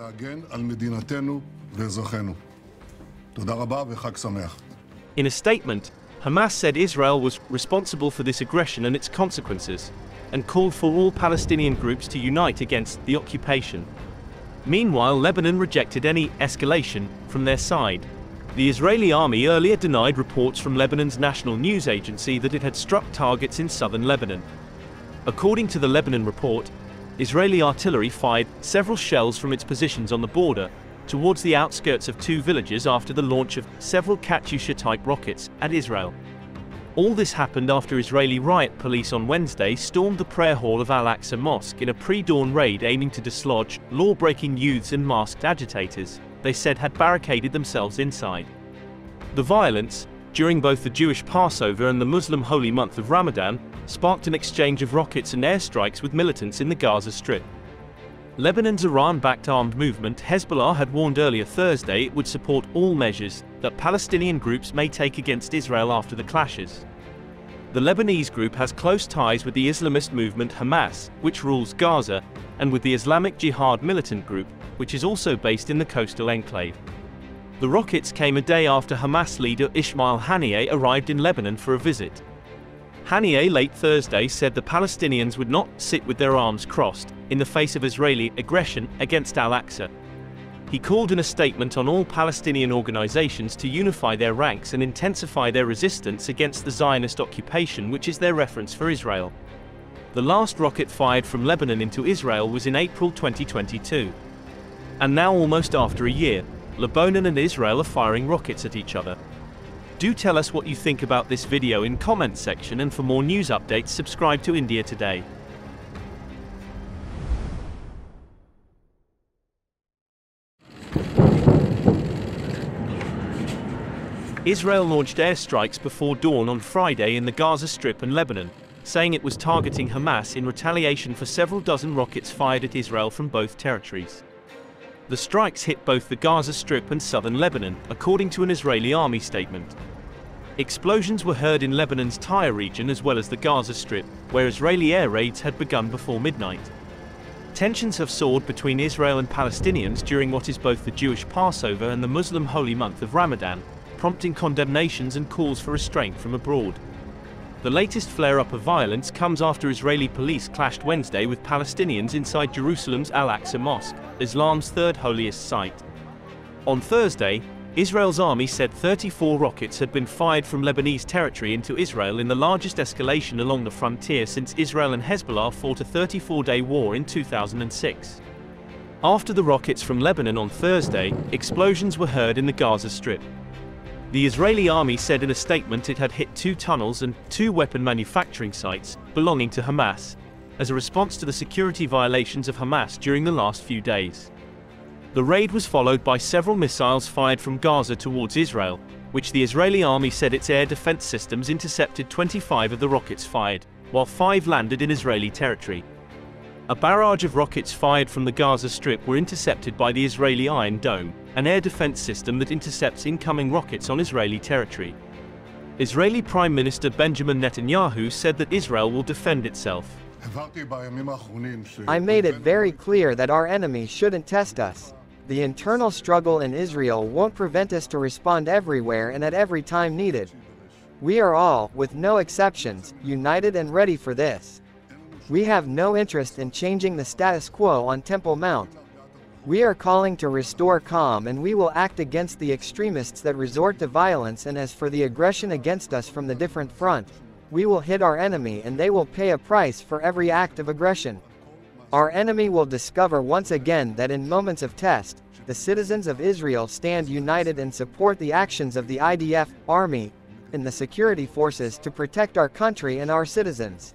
[SPEAKER 4] a statement, Hamas said
[SPEAKER 1] Israel was responsible for this aggression and its consequences, and called for all Palestinian groups to unite against the occupation. Meanwhile, Lebanon rejected any escalation from their side. The Israeli army earlier denied reports from Lebanon's national news agency that it had struck targets in southern Lebanon. According to the Lebanon report, Israeli artillery fired several shells from its positions on the border towards the outskirts of two villages after the launch of several Katyusha-type rockets at Israel. All this happened after Israeli riot police on Wednesday stormed the prayer hall of Al-Aqsa Mosque in a pre-dawn raid aiming to dislodge law-breaking youths and masked agitators, they said had barricaded themselves inside. The violence, during both the Jewish Passover and the Muslim holy month of Ramadan, sparked an exchange of rockets and airstrikes with militants in the Gaza Strip. Lebanon's Iran-backed armed movement Hezbollah had warned earlier Thursday it would support all measures that Palestinian groups may take against Israel after the clashes. The Lebanese group has close ties with the Islamist movement Hamas, which rules Gaza, and with the Islamic Jihad militant group, which is also based in the coastal enclave. The rockets came a day after Hamas leader Ismail Haniyeh arrived in Lebanon for a visit. Haniyeh late Thursday said the Palestinians would not sit with their arms crossed in the face of Israeli aggression against al-Aqsa. He called in a statement on all Palestinian organizations to unify their ranks and intensify their resistance against the Zionist occupation which is their reference for Israel. The last rocket fired from Lebanon into Israel was in April 2022. And now almost after a year, Lebanon and Israel are firing rockets at each other. Do tell us what you think about this video in comments section and for more news updates subscribe to India Today. Israel launched airstrikes before dawn on Friday in the Gaza Strip and Lebanon, saying it was targeting Hamas in retaliation for several dozen rockets fired at Israel from both territories. The strikes hit both the Gaza Strip and southern Lebanon, according to an Israeli army statement. Explosions were heard in Lebanon's Tyre region as well as the Gaza Strip, where Israeli air raids had begun before midnight. Tensions have soared between Israel and Palestinians during what is both the Jewish Passover and the Muslim holy month of Ramadan, prompting condemnations and calls for restraint from abroad. The latest flare-up of violence comes after Israeli police clashed Wednesday with Palestinians inside Jerusalem's Al-Aqsa Mosque, Islam's third holiest site. On Thursday, Israel's army said 34 rockets had been fired from Lebanese territory into Israel in the largest escalation along the frontier since Israel and Hezbollah fought a 34-day war in 2006. After the rockets from Lebanon on Thursday, explosions were heard in the Gaza Strip. The Israeli army said in a statement it had hit two tunnels and two weapon manufacturing sites belonging to Hamas, as a response to the security violations of Hamas during the last few days. The raid was followed by several missiles fired from Gaza towards Israel, which the Israeli army said its air defense systems intercepted 25 of the rockets fired, while five landed in Israeli territory. A barrage of rockets fired from the Gaza Strip were intercepted by the Israeli Iron Dome, an air defense system that intercepts incoming rockets on Israeli territory. Israeli Prime Minister Benjamin Netanyahu said that Israel will defend itself. I
[SPEAKER 3] made it very clear that our enemy shouldn't test us. The internal struggle in Israel won't prevent us to respond everywhere and at every time needed. We are all, with no exceptions, united and ready for this. We have no interest in changing the status quo on Temple Mount. We are calling to restore calm and we will act against the extremists that resort to violence and as for the aggression against us from the different front, we will hit our enemy and they will pay a price for every act of aggression. Our enemy will discover once again that in moments of test, the citizens of Israel stand united and support the actions of the IDF, army, and the security forces to protect our country and our citizens.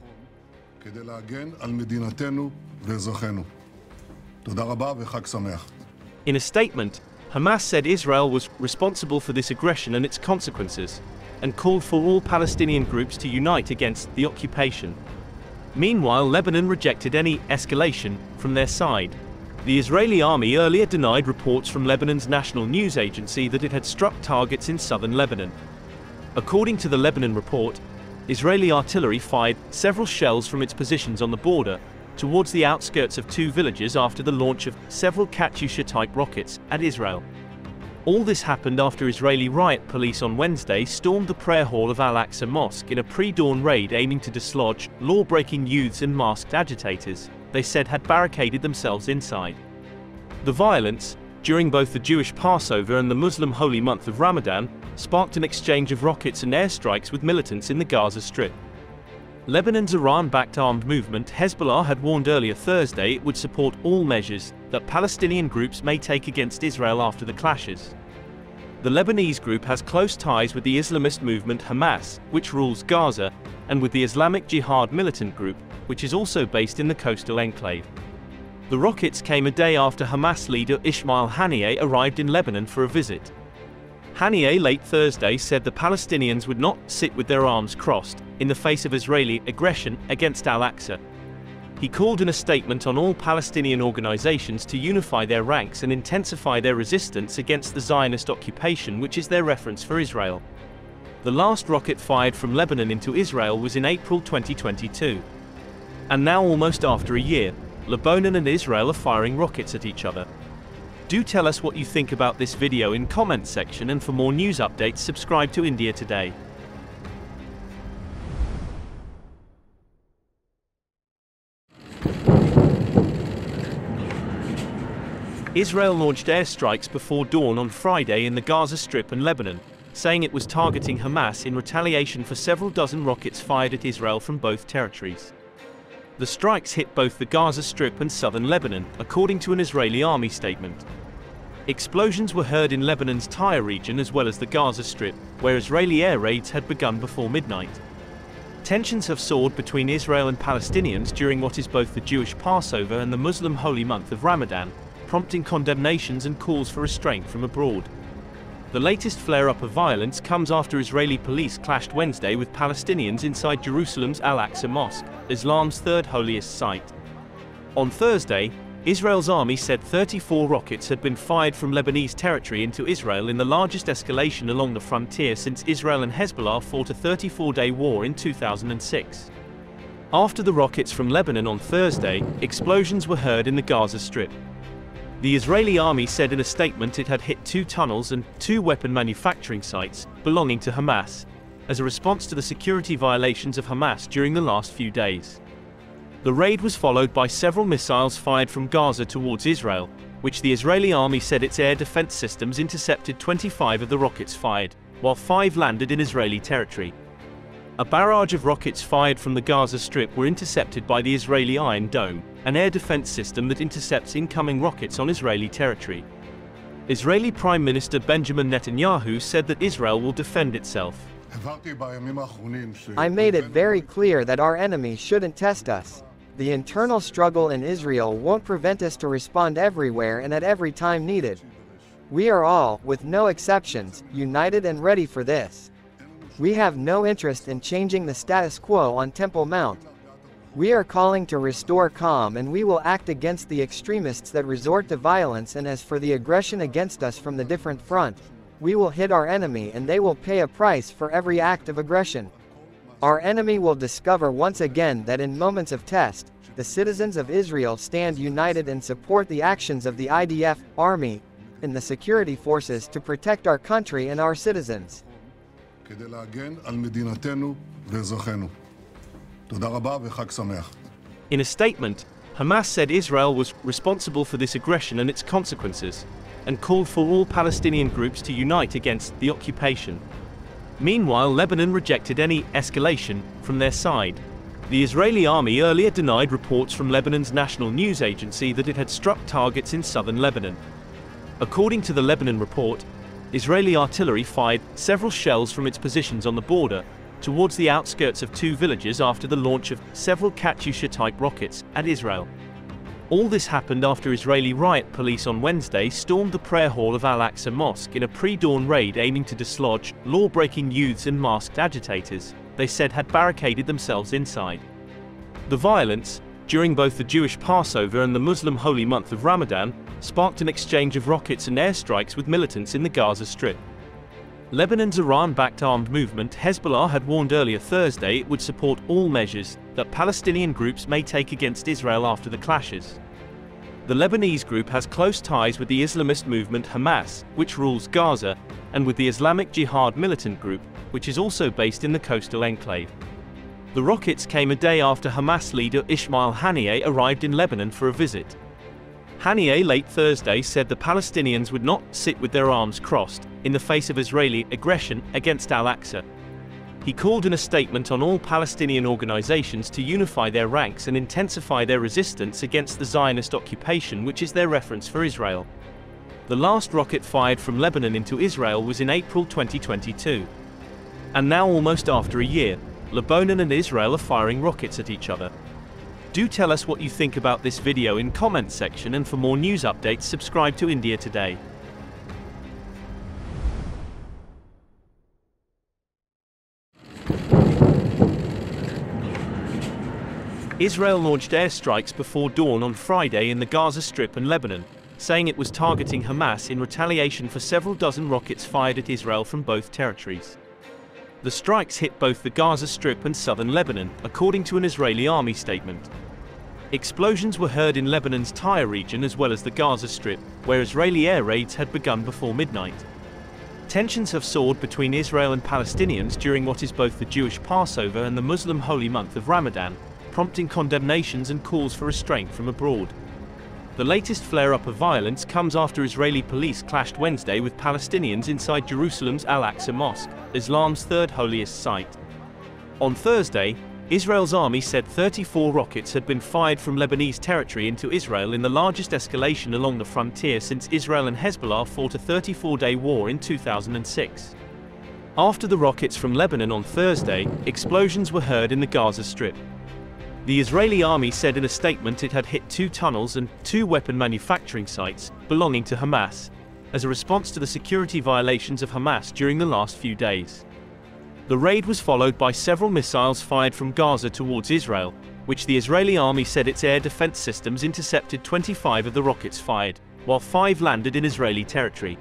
[SPEAKER 7] In
[SPEAKER 8] a statement, Hamas
[SPEAKER 4] said
[SPEAKER 1] Israel was responsible for this aggression and its consequences, and called for all Palestinian groups to unite against the occupation. Meanwhile, Lebanon rejected any escalation from their side. The Israeli army earlier denied reports from Lebanon's national news agency that it had struck targets in southern Lebanon. According to the Lebanon report, Israeli artillery fired several shells from its positions on the border, towards the outskirts of two villages after the launch of several Katyusha-type rockets at Israel. All this happened after Israeli riot police on Wednesday stormed the prayer hall of Al-Aqsa Mosque in a pre-dawn raid aiming to dislodge law-breaking youths and masked agitators, they said had barricaded themselves inside. The violence, during both the Jewish Passover and the Muslim holy month of Ramadan, sparked an exchange of rockets and airstrikes with militants in the Gaza Strip. Lebanon's Iran-backed armed movement Hezbollah had warned earlier Thursday it would support all measures that Palestinian groups may take against Israel after the clashes. The Lebanese group has close ties with the Islamist movement Hamas, which rules Gaza, and with the Islamic Jihad militant group, which is also based in the coastal enclave. The rockets came a day after Hamas leader Ismail Haniyeh arrived in Lebanon for a visit. Haniyeh late Thursday said the Palestinians would not sit with their arms crossed in the face of Israeli aggression against al-Aqsa. He called in a statement on all Palestinian organizations to unify their ranks and intensify their resistance against the Zionist occupation which is their reference for Israel. The last rocket fired from Lebanon into Israel was in April 2022. And now almost after a year, Lebanon and Israel are firing rockets at each other. Do tell us what you think about this video in comments section and for more news updates subscribe to India Today. Israel launched airstrikes before dawn on Friday in the Gaza Strip and Lebanon, saying it was targeting Hamas in retaliation for several dozen rockets fired at Israel from both territories. The strikes hit both the Gaza Strip and southern Lebanon, according to an Israeli army statement. Explosions were heard in Lebanon's Tyre region as well as the Gaza Strip, where Israeli air raids had begun before midnight. Tensions have soared between Israel and Palestinians during what is both the Jewish Passover and the Muslim holy month of Ramadan, prompting condemnations and calls for restraint from abroad. The latest flare-up of violence comes after Israeli police clashed Wednesday with Palestinians inside Jerusalem's Al-Aqsa Mosque, Islam's third holiest site. On Thursday, Israel's army said 34 rockets had been fired from Lebanese territory into Israel in the largest escalation along the frontier since Israel and Hezbollah fought a 34-day war in 2006. After the rockets from Lebanon on Thursday, explosions were heard in the Gaza Strip. The Israeli army said in a statement it had hit two tunnels and two weapon manufacturing sites belonging to Hamas, as a response to the security violations of Hamas during the last few days. The raid was followed by several missiles fired from Gaza towards Israel, which the Israeli army said its air defense systems intercepted 25 of the rockets fired, while five landed in Israeli territory. A barrage of rockets fired from the Gaza Strip were intercepted by the Israeli Iron Dome, an air defense system that intercepts incoming rockets on Israeli territory. Israeli Prime Minister Benjamin Netanyahu said that Israel will defend itself.
[SPEAKER 3] I made it very clear that our enemies shouldn't test us the internal struggle in Israel won't prevent us to respond everywhere and at every time needed. We are all, with no exceptions, united and ready for this. We have no interest in changing the status quo on Temple Mount. We are calling to restore calm and we will act against the extremists that resort to violence and as for the aggression against us from the different front, we will hit our enemy and they will pay a price for every act of aggression. Our enemy will discover once again that in moments of test, the citizens of Israel stand united and support the actions of the IDF, army, and the security forces to protect our country and our citizens.
[SPEAKER 4] In a statement, Hamas said
[SPEAKER 1] Israel was responsible for this aggression and its consequences, and called for all Palestinian groups to unite against the occupation. Meanwhile, Lebanon rejected any escalation from their side. The Israeli army earlier denied reports from Lebanon's national news agency that it had struck targets in southern Lebanon. According to the Lebanon report, Israeli artillery fired several shells from its positions on the border towards the outskirts of two villages after the launch of several Katyusha-type rockets at Israel. All this happened after Israeli riot police on Wednesday stormed the prayer hall of Al-Aqsa Mosque in a pre-dawn raid aiming to dislodge law-breaking youths and masked agitators, they said had barricaded themselves inside. The violence, during both the Jewish Passover and the Muslim holy month of Ramadan, sparked an exchange of rockets and airstrikes with militants in the Gaza Strip. Lebanon's Iran-backed armed movement Hezbollah had warned earlier Thursday it would support all measures that Palestinian groups may take against Israel after the clashes. The Lebanese group has close ties with the Islamist movement Hamas, which rules Gaza, and with the Islamic Jihad militant group, which is also based in the coastal enclave. The rockets came a day after Hamas leader Ismail Haniyeh arrived in Lebanon for a visit. Haniyeh late Thursday said the Palestinians would not sit with their arms crossed in the face of Israeli aggression against al-Aqsa. He called in a statement on all Palestinian organizations to unify their ranks and intensify their resistance against the Zionist occupation which is their reference for Israel. The last rocket fired from Lebanon into Israel was in April 2022. And now almost after a year, Lebanon and Israel are firing rockets at each other. Do tell us what you think about this video in comments section and for more news updates subscribe to India Today. Israel launched airstrikes before dawn on Friday in the Gaza Strip and Lebanon, saying it was targeting Hamas in retaliation for several dozen rockets fired at Israel from both territories. The strikes hit both the Gaza Strip and southern Lebanon, according to an Israeli army statement. Explosions were heard in Lebanon's Tyre region as well as the Gaza Strip, where Israeli air raids had begun before midnight. Tensions have soared between Israel and Palestinians during what is both the Jewish Passover and the Muslim holy month of Ramadan, prompting condemnations and calls for restraint from abroad. The latest flare-up of violence comes after Israeli police clashed Wednesday with Palestinians inside Jerusalem's Al-Aqsa Mosque, Islam's third holiest site. On Thursday, Israel's army said 34 rockets had been fired from Lebanese territory into Israel in the largest escalation along the frontier since Israel and Hezbollah fought a 34-day war in 2006. After the rockets from Lebanon on Thursday, explosions were heard in the Gaza Strip. The Israeli army said in a statement it had hit two tunnels and two weapon manufacturing sites belonging to Hamas, as a response to the security violations of Hamas during the last few days. The raid was followed by several missiles fired from Gaza towards Israel, which the Israeli army said its air defense systems intercepted 25 of the rockets fired, while five landed in Israeli territory.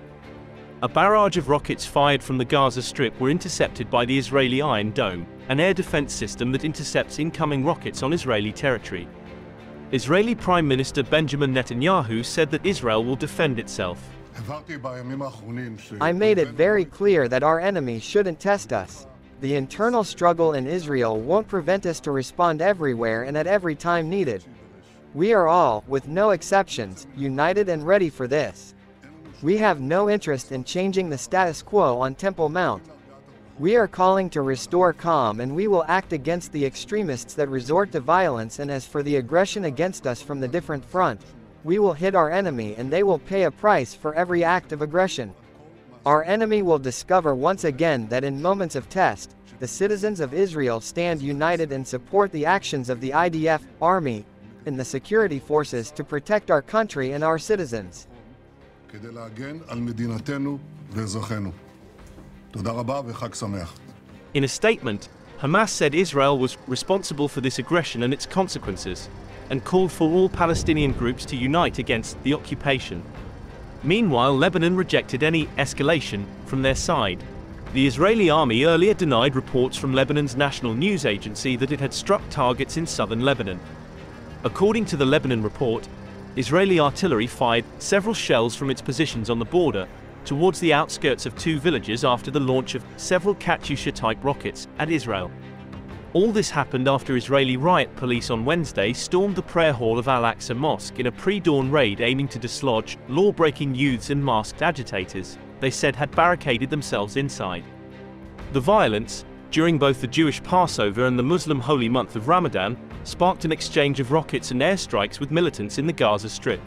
[SPEAKER 1] A barrage of rockets fired from the Gaza Strip were intercepted by the Israeli Iron Dome, an air defense system that intercepts incoming rockets on Israeli territory. Israeli Prime Minister Benjamin Netanyahu said that Israel will defend itself.
[SPEAKER 3] I made it very clear that our enemy shouldn't test us. The internal struggle in Israel won't prevent us to respond everywhere and at every time needed. We are all, with no exceptions, united and ready for this. We have no interest in changing the status quo on Temple Mount, we are calling to restore calm and we will act against the extremists that resort to violence and as for the aggression against us from the different front, we will hit our enemy and they will pay a price for every act of aggression. Our enemy will discover once again that in moments of test, the citizens of Israel stand united and support the actions of the IDF, army, and the security forces to protect our country and our citizens.
[SPEAKER 7] In
[SPEAKER 8] a statement, Hamas
[SPEAKER 4] said
[SPEAKER 1] Israel was responsible for this aggression and its consequences, and called for all Palestinian groups to unite against the occupation. Meanwhile, Lebanon rejected any escalation from their side. The Israeli army earlier denied reports from Lebanon's national news agency that it had struck targets in southern Lebanon. According to the Lebanon report, Israeli artillery fired several shells from its positions on the border towards the outskirts of two villages after the launch of several Katyusha-type rockets at Israel. All this happened after Israeli riot police on Wednesday stormed the prayer hall of Al-Aqsa Mosque in a pre-dawn raid aiming to dislodge law-breaking youths and masked agitators, they said had barricaded themselves inside. The violence, during both the Jewish Passover and the Muslim holy month of Ramadan, sparked an exchange of rockets and airstrikes with militants in the Gaza Strip.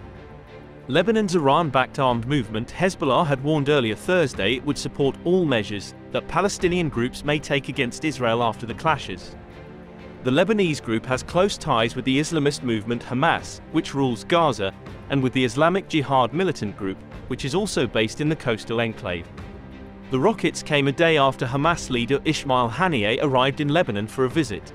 [SPEAKER 1] Lebanon's Iran-backed armed movement Hezbollah had warned earlier Thursday it would support all measures that Palestinian groups may take against Israel after the clashes. The Lebanese group has close ties with the Islamist movement Hamas, which rules Gaza, and with the Islamic Jihad militant group, which is also based in the coastal enclave. The rockets came a day after Hamas leader Ismail Haniyeh arrived in Lebanon for a visit.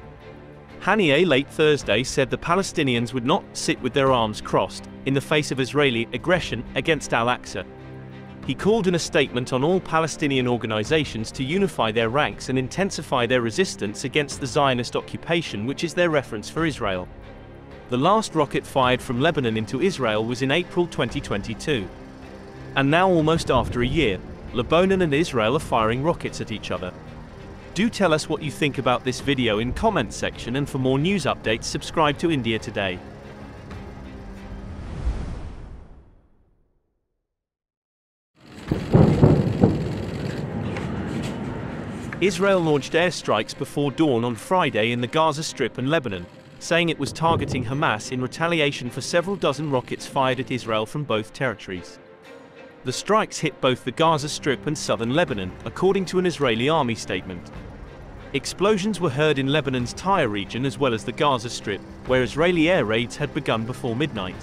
[SPEAKER 1] Haniyeh late Thursday said the Palestinians would not sit with their arms crossed in the face of Israeli aggression against al-Aqsa. He called in a statement on all Palestinian organizations to unify their ranks and intensify their resistance against the Zionist occupation which is their reference for Israel. The last rocket fired from Lebanon into Israel was in April 2022. And now almost after a year, Lebanon and Israel are firing rockets at each other. Do tell us what you think about this video in comments section and for more news updates subscribe to India Today. Israel launched airstrikes before dawn on Friday in the Gaza Strip and Lebanon, saying it was targeting Hamas in retaliation for several dozen rockets fired at Israel from both territories. The strikes hit both the Gaza Strip and southern Lebanon, according to an Israeli army statement. Explosions were heard in Lebanon's Tyre region as well as the Gaza Strip, where Israeli air raids had begun before midnight.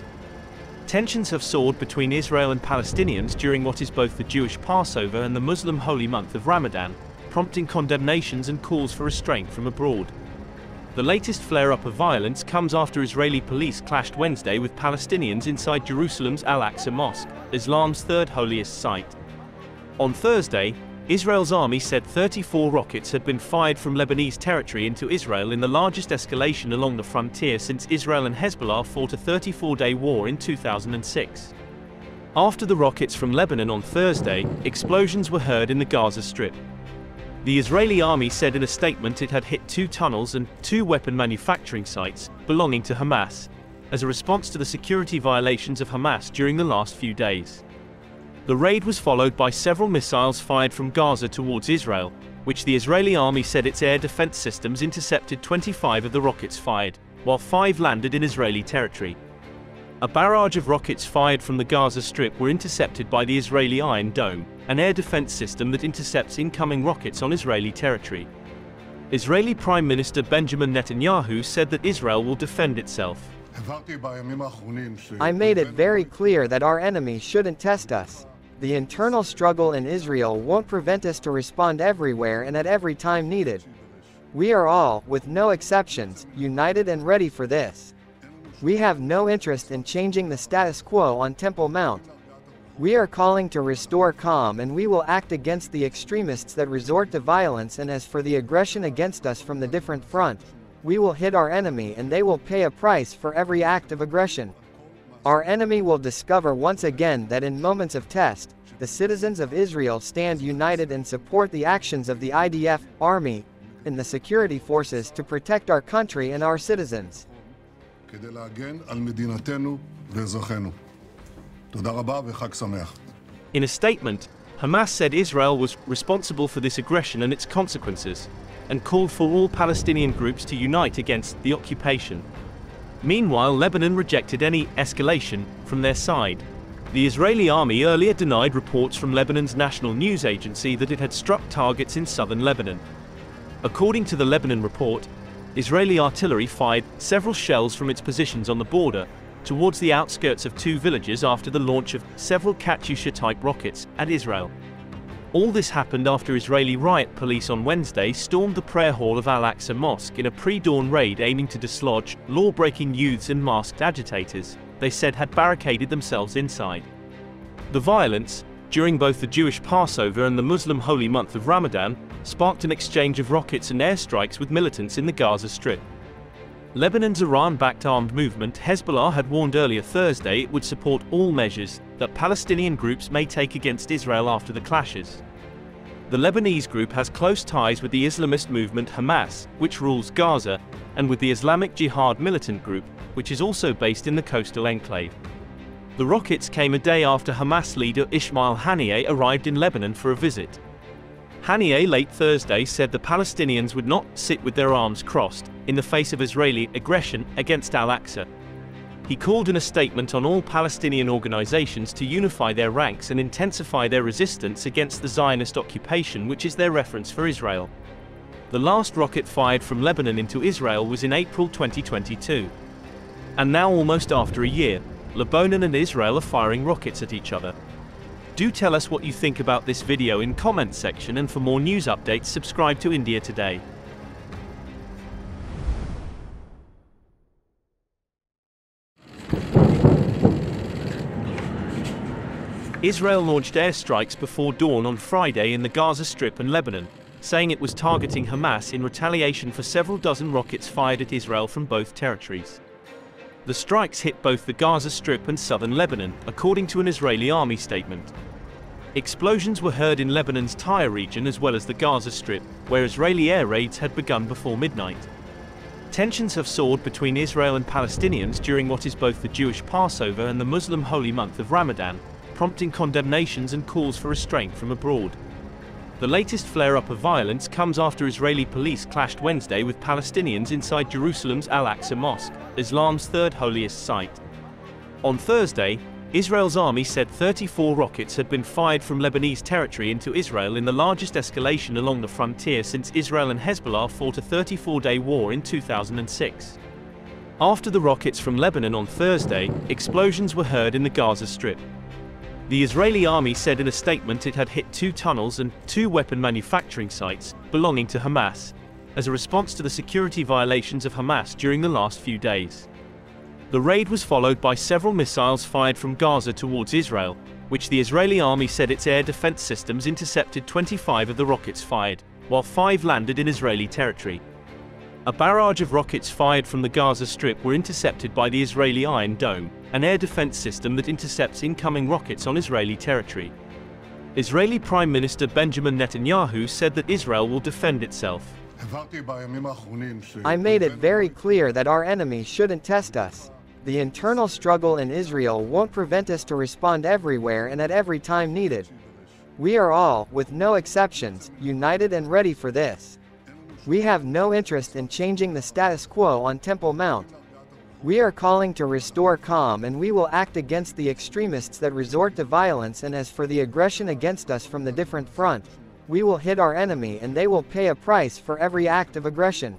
[SPEAKER 1] Tensions have soared between Israel and Palestinians during what is both the Jewish Passover and the Muslim holy month of Ramadan, prompting condemnations and calls for restraint from abroad. The latest flare-up of violence comes after Israeli police clashed Wednesday with Palestinians inside Jerusalem's Al-Aqsa Mosque, Islam's third holiest site. On Thursday, Israel's army said 34 rockets had been fired from Lebanese territory into Israel in the largest escalation along the frontier since Israel and Hezbollah fought a 34-day war in 2006. After the rockets from Lebanon on Thursday, explosions were heard in the Gaza Strip. The Israeli army said in a statement it had hit two tunnels and two weapon manufacturing sites belonging to Hamas, as a response to the security violations of Hamas during the last few days. The raid was followed by several missiles fired from Gaza towards Israel, which the Israeli army said its air defense systems intercepted 25 of the rockets fired, while five landed in Israeli territory. A barrage of rockets fired from the Gaza Strip were intercepted by the Israeli Iron Dome, an air defense system that intercepts incoming rockets on Israeli territory. Israeli Prime Minister Benjamin Netanyahu said that Israel will defend itself.
[SPEAKER 3] I made it very clear that our enemy shouldn't test us. The internal struggle in Israel won't prevent us to respond everywhere and at every time needed. We are all, with no exceptions, united and ready for this. We have no interest in changing the status quo on Temple Mount. We are calling to restore calm and we will act against the extremists that resort to violence and as for the aggression against us from the different front, we will hit our enemy and they will pay a price for every act of aggression. Our enemy will discover once again that in moments of test, the citizens of Israel stand united and support the actions of the IDF, army, and the security forces to protect our country and our citizens.
[SPEAKER 4] In a statement, Hamas said
[SPEAKER 1] Israel was responsible for this aggression and its consequences, and called for all Palestinian groups to unite against the occupation. Meanwhile, Lebanon rejected any escalation from their side. The Israeli army earlier denied reports from Lebanon's national news agency that it had struck targets in southern Lebanon. According to the Lebanon report, Israeli artillery fired several shells from its positions on the border towards the outskirts of two villages after the launch of several Katyusha-type rockets at Israel. All this happened after Israeli riot police on Wednesday stormed the prayer hall of Al-Aqsa Mosque in a pre-dawn raid aiming to dislodge law-breaking youths and masked agitators, they said had barricaded themselves inside. The violence, during both the Jewish Passover and the Muslim holy month of Ramadan, sparked an exchange of rockets and airstrikes with militants in the Gaza Strip. Lebanon's Iran-backed armed movement Hezbollah had warned earlier Thursday it would support all measures that Palestinian groups may take against Israel after the clashes. The Lebanese group has close ties with the Islamist movement Hamas, which rules Gaza, and with the Islamic Jihad militant group, which is also based in the coastal enclave. The rockets came a day after Hamas leader Ismail Haniyeh arrived in Lebanon for a visit. Haniyeh late Thursday said the Palestinians would not sit with their arms crossed in the face of Israeli aggression against Al-Aqsa, he called in a statement on all Palestinian organizations to unify their ranks and intensify their resistance against the Zionist occupation which is their reference for Israel. The last rocket fired from Lebanon into Israel was in April 2022. And now almost after a year, Lebanon and Israel are firing rockets at each other. Do tell us what you think about this video in comment section and for more news updates subscribe to India Today. Israel launched airstrikes before dawn on Friday in the Gaza Strip and Lebanon, saying it was targeting Hamas in retaliation for several dozen rockets fired at Israel from both territories. The strikes hit both the Gaza Strip and southern Lebanon, according to an Israeli army statement. Explosions were heard in Lebanon's Tyre region as well as the Gaza Strip, where Israeli air raids had begun before midnight. Tensions have soared between Israel and Palestinians during what is both the Jewish Passover and the Muslim holy month of Ramadan, prompting condemnations and calls for restraint from abroad. The latest flare-up of violence comes after Israeli police clashed Wednesday with Palestinians inside Jerusalem's Al-Aqsa Mosque, Islam's third holiest site. On Thursday, Israel's army said 34 rockets had been fired from Lebanese territory into Israel in the largest escalation along the frontier since Israel and Hezbollah fought a 34-day war in 2006. After the rockets from Lebanon on Thursday, explosions were heard in the Gaza Strip. The Israeli army said in a statement it had hit two tunnels and two weapon manufacturing sites belonging to Hamas as a response to the security violations of Hamas during the last few days. The raid was followed by several missiles fired from Gaza towards Israel, which the Israeli army said its air defense systems intercepted 25 of the rockets fired, while five landed in Israeli territory. A barrage of rockets fired from the Gaza Strip were intercepted by the Israeli Iron Dome, an air defense system that intercepts incoming rockets on Israeli territory. Israeli Prime Minister Benjamin Netanyahu said that Israel will defend itself.
[SPEAKER 3] I made it very clear that our enemy shouldn't test us. The internal struggle in Israel won't prevent us to respond everywhere and at every time needed. We are all, with no exceptions, united and ready for this. We have no interest in changing the status quo on Temple Mount. We are calling to restore calm and we will act against the extremists that resort to violence and as for the aggression against us from the different front, we will hit our enemy and they will pay a price for every act of aggression.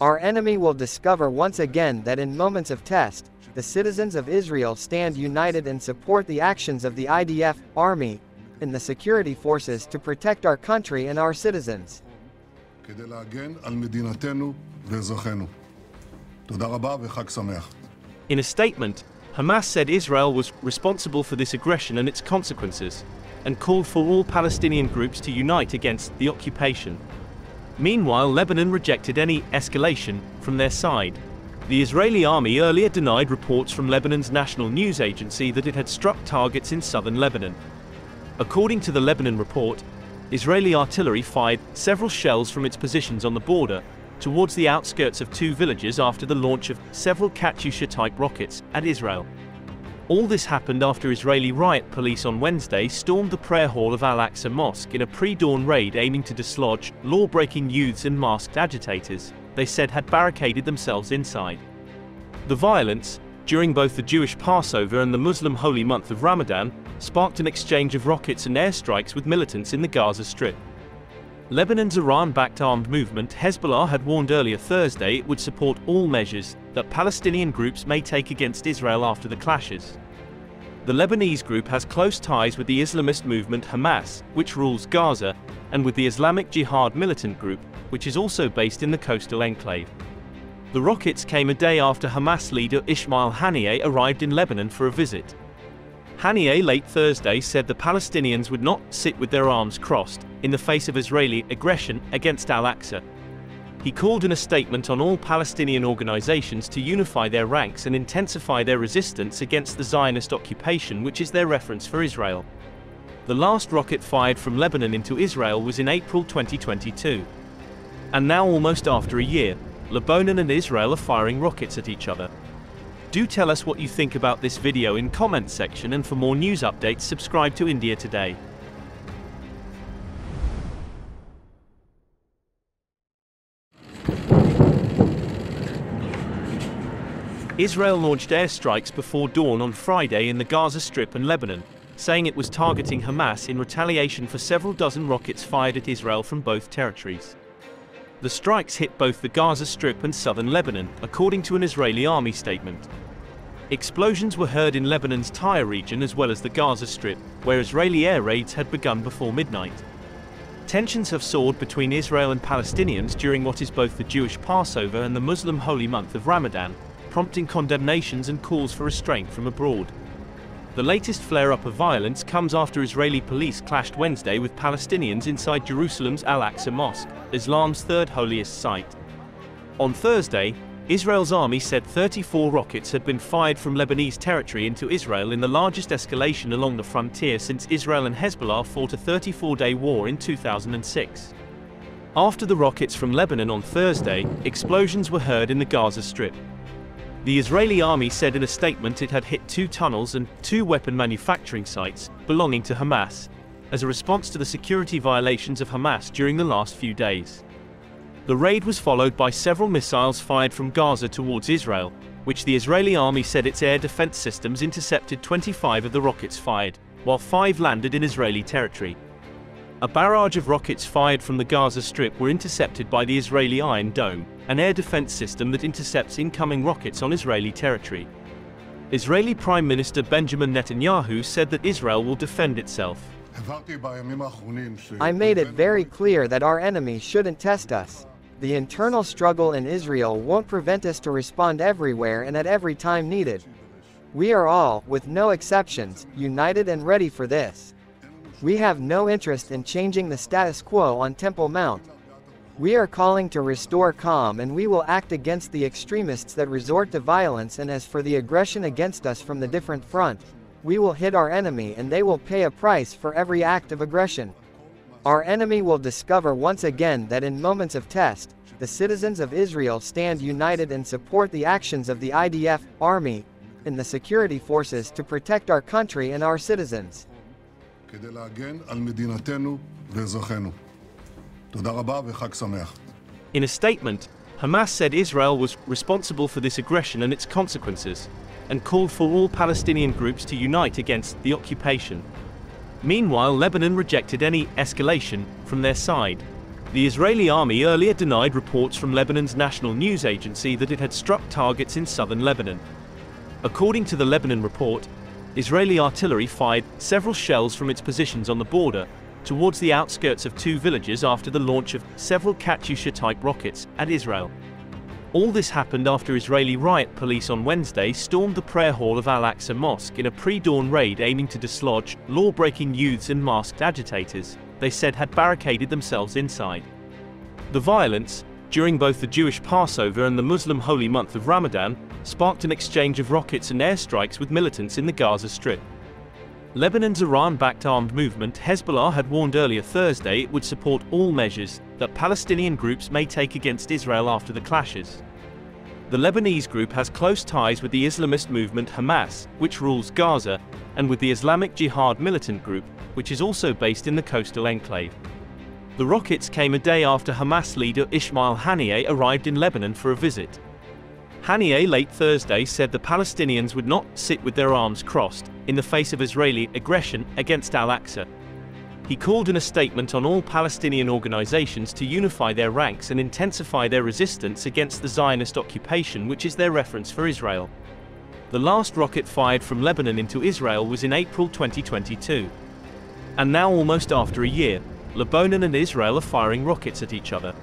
[SPEAKER 3] Our enemy will discover once again that in moments of test, the citizens of Israel stand united and support the actions of the IDF, army, and the security forces to protect our country and our citizens.
[SPEAKER 4] כדי להגן על מדינתנו
[SPEAKER 7] ואזרחינו. תודה רבה וחג שמח.
[SPEAKER 4] In a statement, Hamas said
[SPEAKER 1] Israel was responsible for this aggression and its consequences, and called for all Palestinian groups to unite against the occupation. Meanwhile, Lebanon rejected any escalation from their side. The Israeli army earlier denied reports from Lebanon's national news agency that it had struck targets in southern Lebanon. According to the Lebanon report, Israeli artillery fired several shells from its positions on the border towards the outskirts of two villages after the launch of several Katyusha-type rockets at Israel. All this happened after Israeli riot police on Wednesday stormed the prayer hall of Al-Aqsa Mosque in a pre-dawn raid aiming to dislodge law-breaking youths and masked agitators they said had barricaded themselves inside. The violence, during both the Jewish Passover and the Muslim holy month of Ramadan, sparked an exchange of rockets and airstrikes with militants in the Gaza Strip. Lebanon's Iran-backed armed movement Hezbollah had warned earlier Thursday it would support all measures that Palestinian groups may take against Israel after the clashes. The Lebanese group has close ties with the Islamist movement Hamas, which rules Gaza, and with the Islamic Jihad militant group, which is also based in the coastal enclave. The rockets came a day after Hamas leader Ismail Haniyeh arrived in Lebanon for a visit. Haniyeh late Thursday said the Palestinians would not sit with their arms crossed in the face of Israeli aggression against al-Aqsa. He called in a statement on all Palestinian organizations to unify their ranks and intensify their resistance against the Zionist occupation which is their reference for Israel. The last rocket fired from Lebanon into Israel was in April 2022. And now almost after a year, Lebanon and Israel are firing rockets at each other. Do tell us what you think about this video in comments section and for more news updates subscribe to India Today. Israel launched airstrikes before dawn on Friday in the Gaza Strip and Lebanon, saying it was targeting Hamas in retaliation for several dozen rockets fired at Israel from both territories. The strikes hit both the Gaza Strip and southern Lebanon, according to an Israeli army statement. Explosions were heard in Lebanon's Tyre region as well as the Gaza Strip, where Israeli air raids had begun before midnight. Tensions have soared between Israel and Palestinians during what is both the Jewish Passover and the Muslim holy month of Ramadan, prompting condemnations and calls for restraint from abroad. The latest flare-up of violence comes after Israeli police clashed Wednesday with Palestinians inside Jerusalem's Al-Aqsa Mosque, Islam's third holiest site. On Thursday, Israel's army said 34 rockets had been fired from Lebanese territory into Israel in the largest escalation along the frontier since Israel and Hezbollah fought a 34-day war in 2006. After the rockets from Lebanon on Thursday, explosions were heard in the Gaza Strip, the Israeli army said in a statement it had hit two tunnels and two weapon manufacturing sites belonging to Hamas, as a response to the security violations of Hamas during the last few days. The raid was followed by several missiles fired from Gaza towards Israel, which the Israeli army said its air defense systems intercepted 25 of the rockets fired, while five landed in Israeli territory. A barrage of rockets fired from the Gaza Strip were intercepted by the Israeli Iron Dome, an air defense system that intercepts incoming rockets on Israeli territory. Israeli Prime Minister Benjamin Netanyahu said that Israel will defend itself.
[SPEAKER 3] I made it very clear that our enemy shouldn't test us. The internal struggle in Israel won't prevent us to respond everywhere and at every time needed. We are all, with no exceptions, united and ready for this. We have no interest in changing the status quo on Temple Mount, we are calling to restore calm and we will act against the extremists that resort to violence and as for the aggression against us from the different front, we will hit our enemy and they will pay a price for every act of aggression. Our enemy will discover once again that in moments of test, the citizens of Israel stand united and support the actions of the IDF, army, and the security forces to protect our country and our citizens.
[SPEAKER 4] In a statement, Hamas said
[SPEAKER 1] Israel was responsible for this aggression and its consequences, and called for all Palestinian groups to unite against the occupation. Meanwhile, Lebanon rejected any escalation from their side. The Israeli army earlier denied reports from Lebanon's national news agency that it had struck targets in southern Lebanon. According to the Lebanon report, Israeli artillery fired several shells from its positions on the border towards the outskirts of two villages after the launch of several Katyusha-type rockets at Israel. All this happened after Israeli riot police on Wednesday stormed the prayer hall of Al-Aqsa Mosque in a pre-dawn raid aiming to dislodge law-breaking youths and masked agitators, they said had barricaded themselves inside. The violence, during both the Jewish Passover and the Muslim holy month of Ramadan, sparked an exchange of rockets and airstrikes with militants in the Gaza Strip. Lebanon's Iran-backed armed movement Hezbollah had warned earlier Thursday it would support all measures that Palestinian groups may take against Israel after the clashes. The Lebanese group has close ties with the Islamist movement Hamas, which rules Gaza, and with the Islamic Jihad militant group, which is also based in the coastal enclave. The rockets came a day after Hamas leader Ismail Haniyeh arrived in Lebanon for a visit. Haniyeh late Thursday said the Palestinians would not sit with their arms crossed in the face of Israeli aggression against al-Aqsa. He called in a statement on all Palestinian organizations to unify their ranks and intensify their resistance against the Zionist occupation which is their reference for Israel. The last rocket fired from Lebanon into Israel was in April 2022. And now almost after a year, Lebanon and Israel are firing rockets at each other.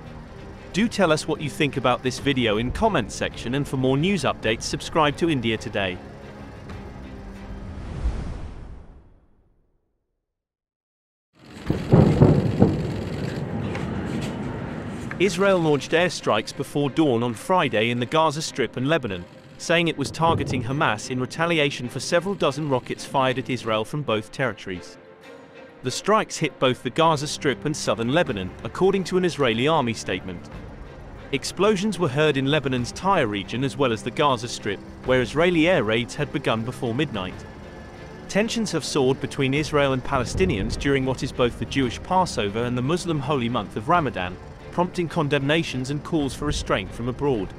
[SPEAKER 1] Do tell us what you think about this video in comment section and for more news updates subscribe to India Today. Israel launched airstrikes before dawn on Friday in the Gaza Strip and Lebanon, saying it was targeting Hamas in retaliation for several dozen rockets fired at Israel from both territories. The strikes hit both the Gaza Strip and southern Lebanon, according to an Israeli army statement. Explosions were heard in Lebanon's Tyre region as well as the Gaza Strip, where Israeli air raids had begun before midnight. Tensions have soared between Israel and Palestinians during what is both the Jewish Passover and the Muslim holy month of Ramadan, prompting condemnations and calls for restraint from abroad.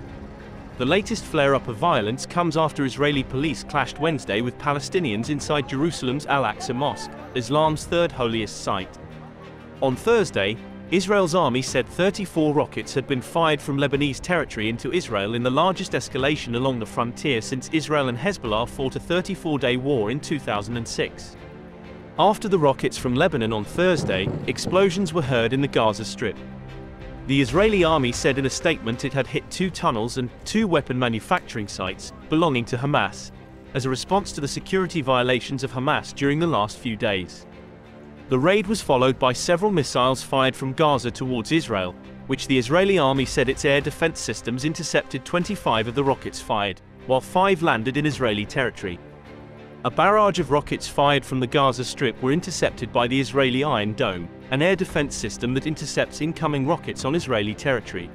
[SPEAKER 1] The latest flare-up of violence comes after Israeli police clashed Wednesday with Palestinians inside Jerusalem's Al-Aqsa Mosque, Islam's third holiest site. On Thursday, Israel's army said 34 rockets had been fired from Lebanese territory into Israel in the largest escalation along the frontier since Israel and Hezbollah fought a 34-day war in 2006. After the rockets from Lebanon on Thursday, explosions were heard in the Gaza Strip. The Israeli army said in a statement it had hit two tunnels and two weapon manufacturing sites belonging to Hamas as a response to the security violations of Hamas during the last few days. The raid was followed by several missiles fired from Gaza towards Israel, which the Israeli army said its air defense systems intercepted 25 of the rockets fired, while five landed in Israeli territory. A barrage of rockets fired from the Gaza Strip were intercepted by the Israeli Iron Dome, an air defense system that intercepts incoming rockets on Israeli territory.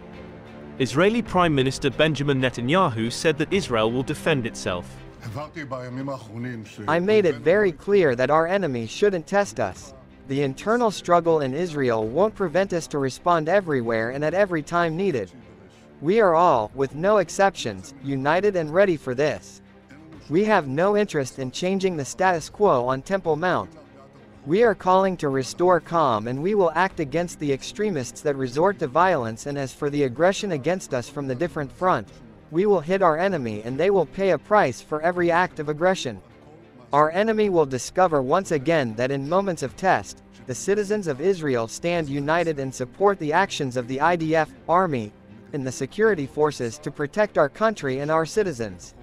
[SPEAKER 1] Israeli Prime Minister Benjamin Netanyahu said that Israel will defend itself.
[SPEAKER 3] I made it very clear that our enemies shouldn't test us. The internal struggle in Israel won't prevent us to respond everywhere and at every time needed. We are all, with no exceptions, united and ready for this. We have no interest in changing the status quo on Temple Mount, we are calling to restore calm and we will act against the extremists that resort to violence and as for the aggression against us from the different front, we will hit our enemy and they will pay a price for every act of aggression. Our enemy will discover once again that in moments of test, the citizens of Israel stand united and support the actions of the IDF, army, and the security forces to protect our country and our citizens.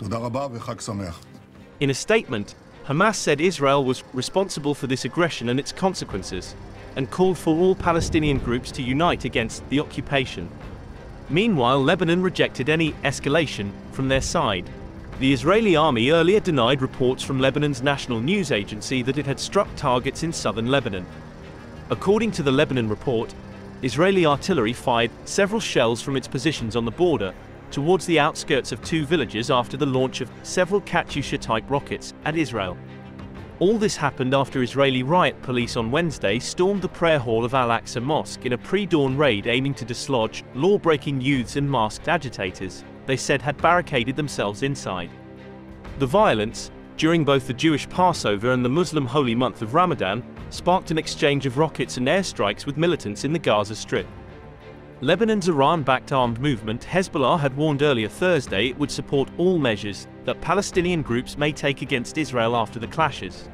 [SPEAKER 7] In
[SPEAKER 4] a statement, Hamas
[SPEAKER 1] said Israel was responsible for this aggression and its consequences, and called for all Palestinian groups to unite against the occupation. Meanwhile, Lebanon rejected any escalation from their side. The Israeli army earlier denied reports from Lebanon's national news agency that it had struck targets in southern Lebanon. According to the Lebanon report, Israeli artillery fired several shells from its positions on the border towards the outskirts of two villages after the launch of several Katyusha-type rockets at Israel. All this happened after Israeli riot police on Wednesday stormed the prayer hall of Al-Aqsa Mosque in a pre-dawn raid aiming to dislodge law-breaking youths and masked agitators, they said had barricaded themselves inside. The violence, during both the Jewish Passover and the Muslim holy month of Ramadan, sparked an exchange of rockets and airstrikes with militants in the Gaza Strip. Lebanon's Iran-backed armed movement Hezbollah had warned earlier Thursday it would support all measures that Palestinian groups may take against Israel after the clashes.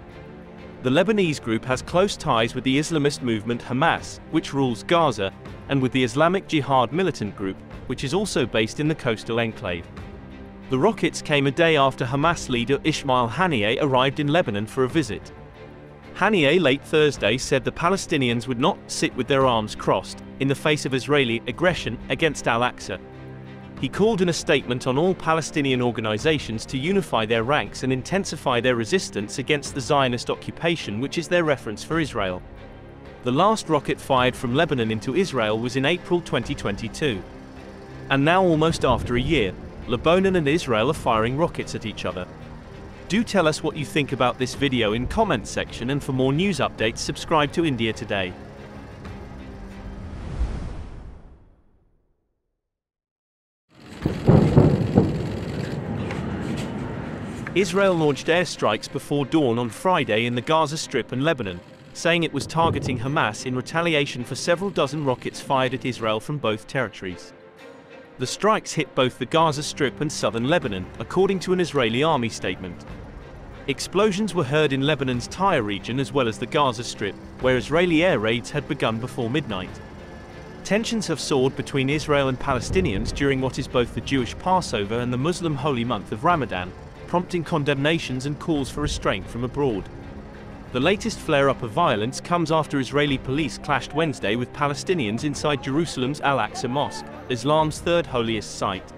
[SPEAKER 1] The Lebanese group has close ties with the Islamist movement Hamas, which rules Gaza, and with the Islamic Jihad militant group, which is also based in the coastal enclave. The rockets came a day after Hamas leader Ismail Haniyeh arrived in Lebanon for a visit. Haniyeh late Thursday said the Palestinians would not sit with their arms crossed in the face of Israeli aggression against al-Aqsa. He called in a statement on all Palestinian organizations to unify their ranks and intensify their resistance against the Zionist occupation which is their reference for Israel. The last rocket fired from Lebanon into Israel was in April 2022. And now almost after a year, Lebanon and Israel are firing rockets at each other. Do tell us what you think about this video in comments section and for more news updates subscribe to India Today. Israel launched airstrikes before dawn on Friday in the Gaza Strip and Lebanon, saying it was targeting Hamas in retaliation for several dozen rockets fired at Israel from both territories. The strikes hit both the Gaza Strip and southern Lebanon, according to an Israeli army statement. Explosions were heard in Lebanon's Tyre region as well as the Gaza Strip, where Israeli air raids had begun before midnight. Tensions have soared between Israel and Palestinians during what is both the Jewish Passover and the Muslim holy month of Ramadan, prompting condemnations and calls for restraint from abroad. The latest flare-up of violence comes after Israeli police clashed Wednesday with Palestinians inside Jerusalem's Al-Aqsa Mosque, Islam's third holiest site.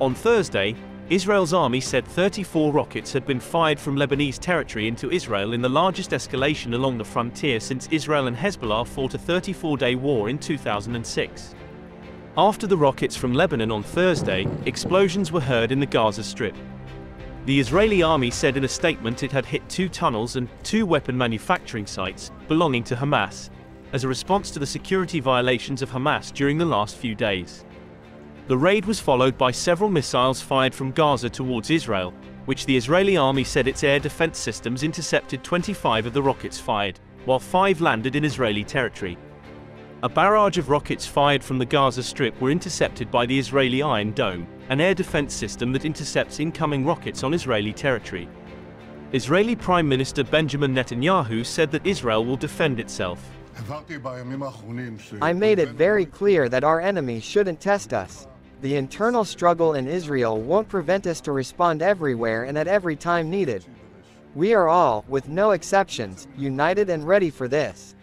[SPEAKER 1] On Thursday, Israel's army said 34 rockets had been fired from Lebanese territory into Israel in the largest escalation along the frontier since Israel and Hezbollah fought a 34-day war in 2006. After the rockets from Lebanon on Thursday, explosions were heard in the Gaza Strip. The Israeli army said in a statement it had hit two tunnels and two weapon manufacturing sites belonging to Hamas as a response to the security violations of Hamas during the last few days. The raid was followed by several missiles fired from Gaza towards Israel, which the Israeli army said its air defense systems intercepted 25 of the rockets fired, while five landed in Israeli territory. A barrage of rockets fired from the Gaza Strip were intercepted by the Israeli Iron Dome, an air defense system that intercepts incoming rockets on Israeli territory. Israeli Prime Minister Benjamin Netanyahu said that Israel will defend itself.
[SPEAKER 3] I made it very clear that our enemy shouldn't test us. The internal struggle in Israel won't prevent us to respond everywhere and at every time needed. We are all, with no exceptions, united and ready for this.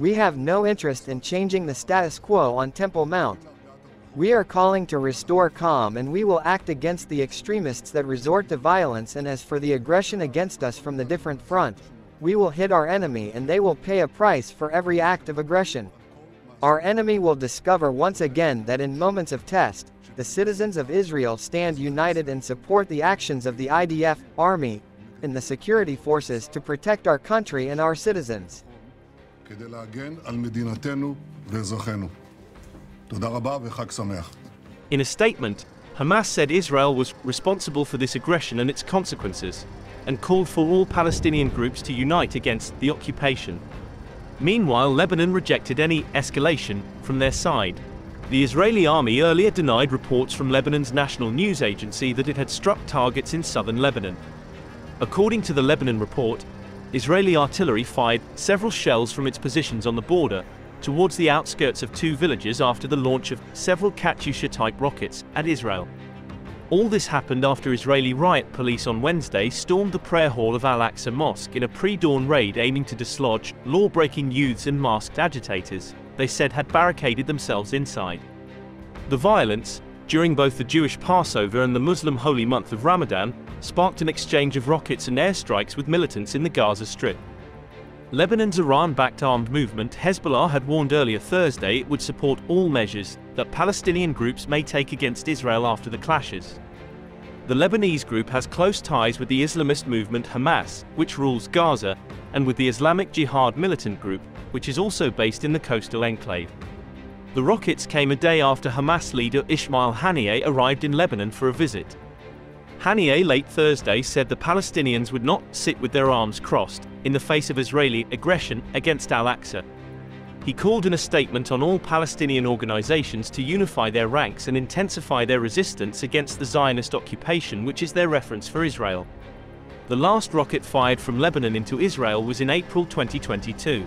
[SPEAKER 3] We have no interest in changing the status quo on Temple Mount. We are calling to restore calm and we will act against the extremists that resort to violence and as for the aggression against us from the different front, we will hit our enemy and they will pay a price for every act of aggression. Our enemy will discover once again that in moments of test, the citizens of Israel stand united and support the actions of the IDF, army, and the security forces to protect our country and our citizens.
[SPEAKER 4] כדי להגן על מדינתנו
[SPEAKER 7] ואזרחינו. תודה רבה וחג שמח.
[SPEAKER 4] In a statement, Hamas
[SPEAKER 1] said Israel was responsible for this aggression and its consequences, and called for all Palestinian groups to unite against the occupation. Meanwhile, Lebanon rejected any escalation from their side. The Israeli army earlier denied reports from Lebanon's national news agency that it had struck targets in southern Lebanon. According to the Lebanon report, Israeli artillery fired several shells from its positions on the border towards the outskirts of two villages after the launch of several Katyusha-type rockets at Israel. All this happened after Israeli riot police on Wednesday stormed the prayer hall of Al-Aqsa Mosque in a pre-dawn raid aiming to dislodge law-breaking youths and masked agitators, they said had barricaded themselves inside. The violence, during both the Jewish Passover and the Muslim holy month of Ramadan, sparked an exchange of rockets and airstrikes with militants in the Gaza Strip. Lebanon's Iran-backed armed movement Hezbollah had warned earlier Thursday it would support all measures that Palestinian groups may take against Israel after the clashes. The Lebanese group has close ties with the Islamist movement Hamas, which rules Gaza, and with the Islamic Jihad militant group, which is also based in the coastal enclave. The rockets came a day after Hamas leader Ismail Haniyeh arrived in Lebanon for a visit. Haniyeh late Thursday said the Palestinians would not sit with their arms crossed in the face of Israeli aggression against al-Aqsa. He called in a statement on all Palestinian organizations to unify their ranks and intensify their resistance against the Zionist occupation which is their reference for Israel. The last rocket fired from Lebanon into Israel was in April 2022.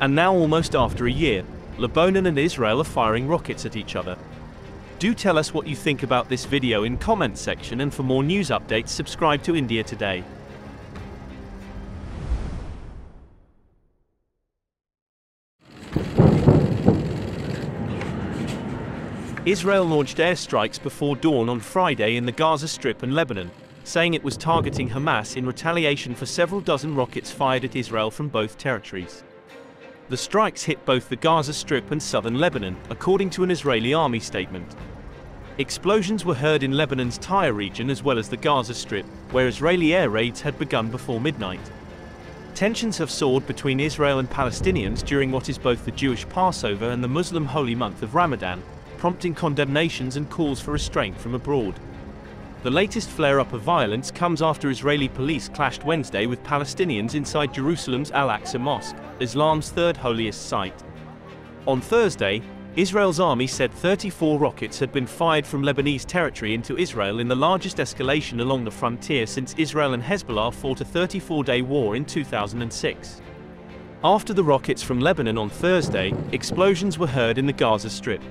[SPEAKER 1] And now almost after a year, Lebanon and Israel are firing rockets at each other. Do tell us what you think about this video in comment section and for more news updates subscribe to India Today. Israel launched airstrikes before dawn on Friday in the Gaza Strip and Lebanon, saying it was targeting Hamas in retaliation for several dozen rockets fired at Israel from both territories. The strikes hit both the Gaza Strip and southern Lebanon, according to an Israeli army statement. Explosions were heard in Lebanon's Tyre region as well as the Gaza Strip, where Israeli air raids had begun before midnight. Tensions have soared between Israel and Palestinians during what is both the Jewish Passover and the Muslim holy month of Ramadan, prompting condemnations and calls for restraint from abroad. The latest flare-up of violence comes after Israeli police clashed Wednesday with Palestinians inside Jerusalem's Al-Aqsa Mosque, Islam's third holiest site. On Thursday, Israel's army said 34 rockets had been fired from Lebanese territory into Israel in the largest escalation along the frontier since Israel and Hezbollah fought a 34-day war in 2006. After the rockets from Lebanon on Thursday, explosions were heard in the Gaza Strip.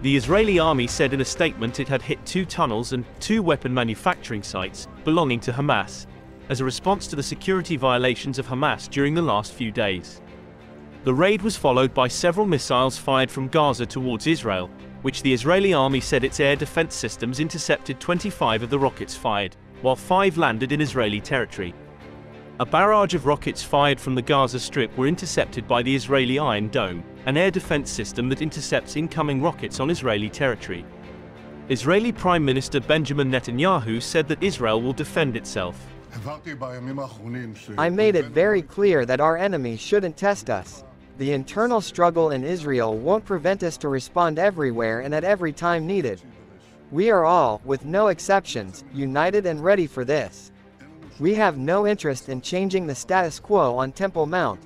[SPEAKER 1] The Israeli army said in a statement it had hit two tunnels and two weapon manufacturing sites belonging to Hamas, as a response to the security violations of Hamas during the last few days. The raid was followed by several missiles fired from Gaza towards Israel, which the Israeli army said its air defense systems intercepted 25 of the rockets fired, while five landed in Israeli territory. A barrage of rockets fired from the Gaza Strip were intercepted by the Israeli Iron Dome, an air defense system that intercepts incoming rockets on Israeli territory. Israeli Prime Minister Benjamin Netanyahu said that Israel will defend itself.
[SPEAKER 3] I made it very clear that our enemies shouldn't test us. The internal struggle in Israel won't prevent us to respond everywhere and at every time needed. We are all, with no exceptions, united and ready for this. We have no interest in changing the status quo on Temple Mount.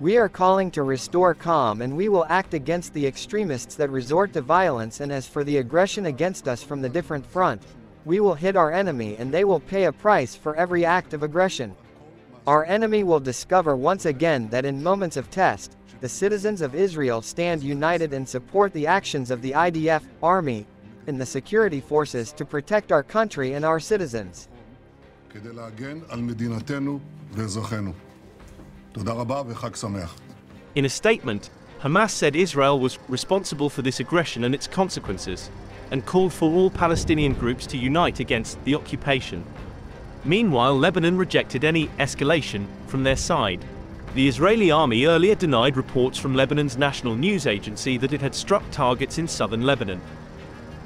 [SPEAKER 3] We are calling to restore calm and we will act against the extremists that resort to violence and as for the aggression against us from the different front, we will hit our enemy and they will pay a price for every act of aggression. Our enemy will discover once again that in moments of test, the citizens of Israel stand united and support the actions of the IDF, army, and the security forces to protect our country and our citizens.
[SPEAKER 4] In a statement, Hamas
[SPEAKER 1] said Israel was responsible for this aggression and its consequences, and called for all Palestinian groups to unite against the occupation. Meanwhile, Lebanon rejected any escalation from their side. The Israeli army earlier denied reports from Lebanon's national news agency that it had struck targets in southern Lebanon.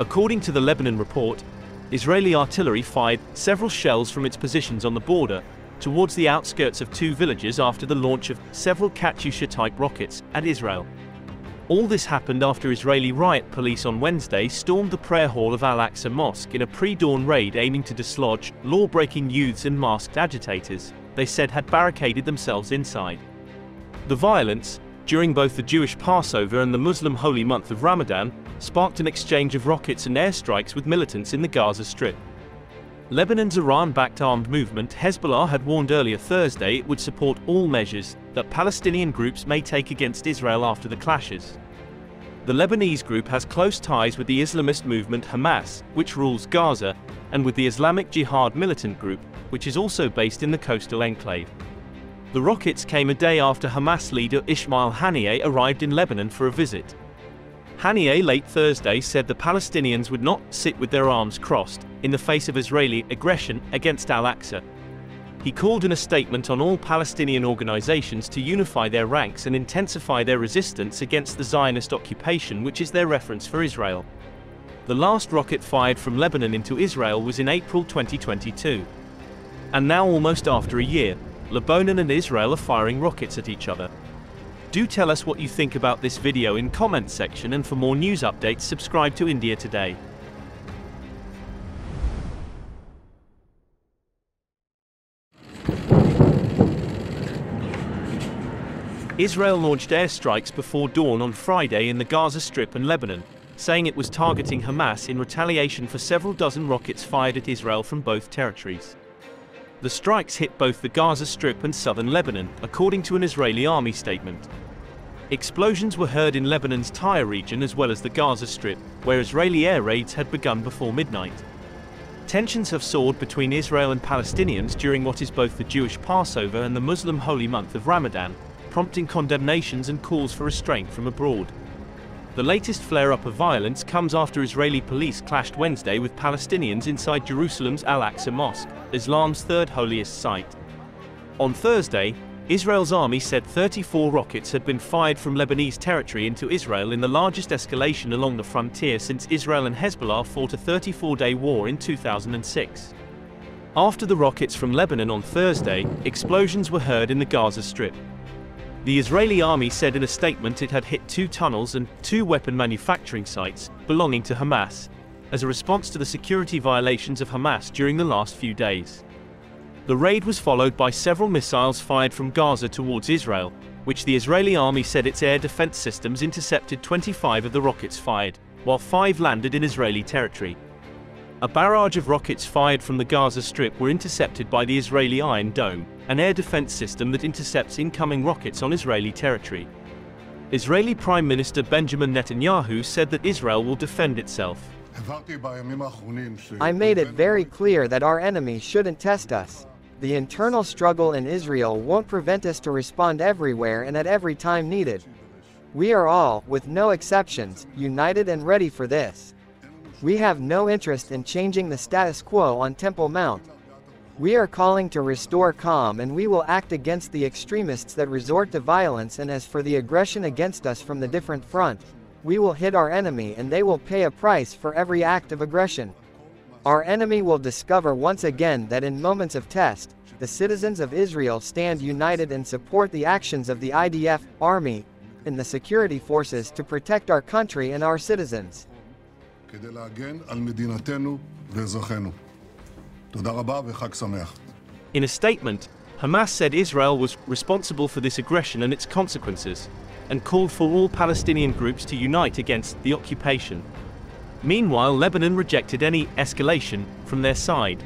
[SPEAKER 1] According to the Lebanon report, Israeli artillery fired several shells from its positions on the border towards the outskirts of two villages after the launch of several Katyusha-type rockets at Israel. All this happened after Israeli riot police on Wednesday stormed the prayer hall of Al Aqsa Mosque in a pre dawn raid aiming to dislodge law breaking youths and masked agitators, they said had barricaded themselves inside. The violence, during both the Jewish Passover and the Muslim holy month of Ramadan, sparked an exchange of rockets and airstrikes with militants in the Gaza Strip. Lebanon's Iran-backed armed movement Hezbollah had warned earlier Thursday it would support all measures that Palestinian groups may take against Israel after the clashes. The Lebanese group has close ties with the Islamist movement Hamas, which rules Gaza, and with the Islamic Jihad militant group, which is also based in the coastal enclave. The rockets came a day after Hamas leader Ismail Haniyeh arrived in Lebanon for a visit. Haniyeh late Thursday said the Palestinians would not sit with their arms crossed in the face of Israeli aggression against al-Aqsa. He called in a statement on all Palestinian organizations to unify their ranks and intensify their resistance against the Zionist occupation which is their reference for Israel. The last rocket fired from Lebanon into Israel was in April 2022. And now almost after a year, Lebanon and Israel are firing rockets at each other. Do tell us what you think about this video in comments section and for more news updates subscribe to India Today. Israel launched airstrikes before dawn on Friday in the Gaza Strip and Lebanon, saying it was targeting Hamas in retaliation for several dozen rockets fired at Israel from both territories. The strikes hit both the Gaza Strip and southern Lebanon, according to an Israeli army statement. Explosions were heard in Lebanon's Tyre region as well as the Gaza Strip, where Israeli air raids had begun before midnight. Tensions have soared between Israel and Palestinians during what is both the Jewish Passover and the Muslim holy month of Ramadan, prompting condemnations and calls for restraint from abroad. The latest flare-up of violence comes after Israeli police clashed Wednesday with Palestinians inside Jerusalem's Al-Aqsa Mosque, Islam's third holiest site. On Thursday, Israel's army said 34 rockets had been fired from Lebanese territory into Israel in the largest escalation along the frontier since Israel and Hezbollah fought a 34-day war in 2006. After the rockets from Lebanon on Thursday, explosions were heard in the Gaza Strip. The Israeli army said in a statement it had hit two tunnels and two weapon manufacturing sites belonging to Hamas, as a response to the security violations of Hamas during the last few days. The raid was followed by several missiles fired from Gaza towards Israel, which the Israeli army said its air defense systems intercepted 25 of the rockets fired, while five landed in Israeli territory. A barrage of rockets fired from the Gaza Strip were intercepted by the Israeli Iron Dome, an air defense system that intercepts incoming rockets on Israeli territory. Israeli Prime Minister Benjamin Netanyahu said that Israel will defend itself.
[SPEAKER 3] I made it very clear that our enemy shouldn't test us. The internal struggle in Israel won't prevent us to respond everywhere and at every time needed. We are all, with no exceptions, united and ready for this. We have no interest in changing the status quo on Temple Mount, we are calling to restore calm and we will act against the extremists that resort to violence and as for the aggression against us from the different front, we will hit our enemy and they will pay a price for every act of aggression. Our enemy will discover once again that in moments of test, the citizens of Israel stand united and support the actions of the IDF, army, and the security forces to protect our country and our citizens.
[SPEAKER 7] In
[SPEAKER 4] a statement, Hamas
[SPEAKER 1] said Israel was responsible for this aggression and its consequences, and called for all Palestinian groups to unite against the occupation. Meanwhile, Lebanon rejected any escalation from their side.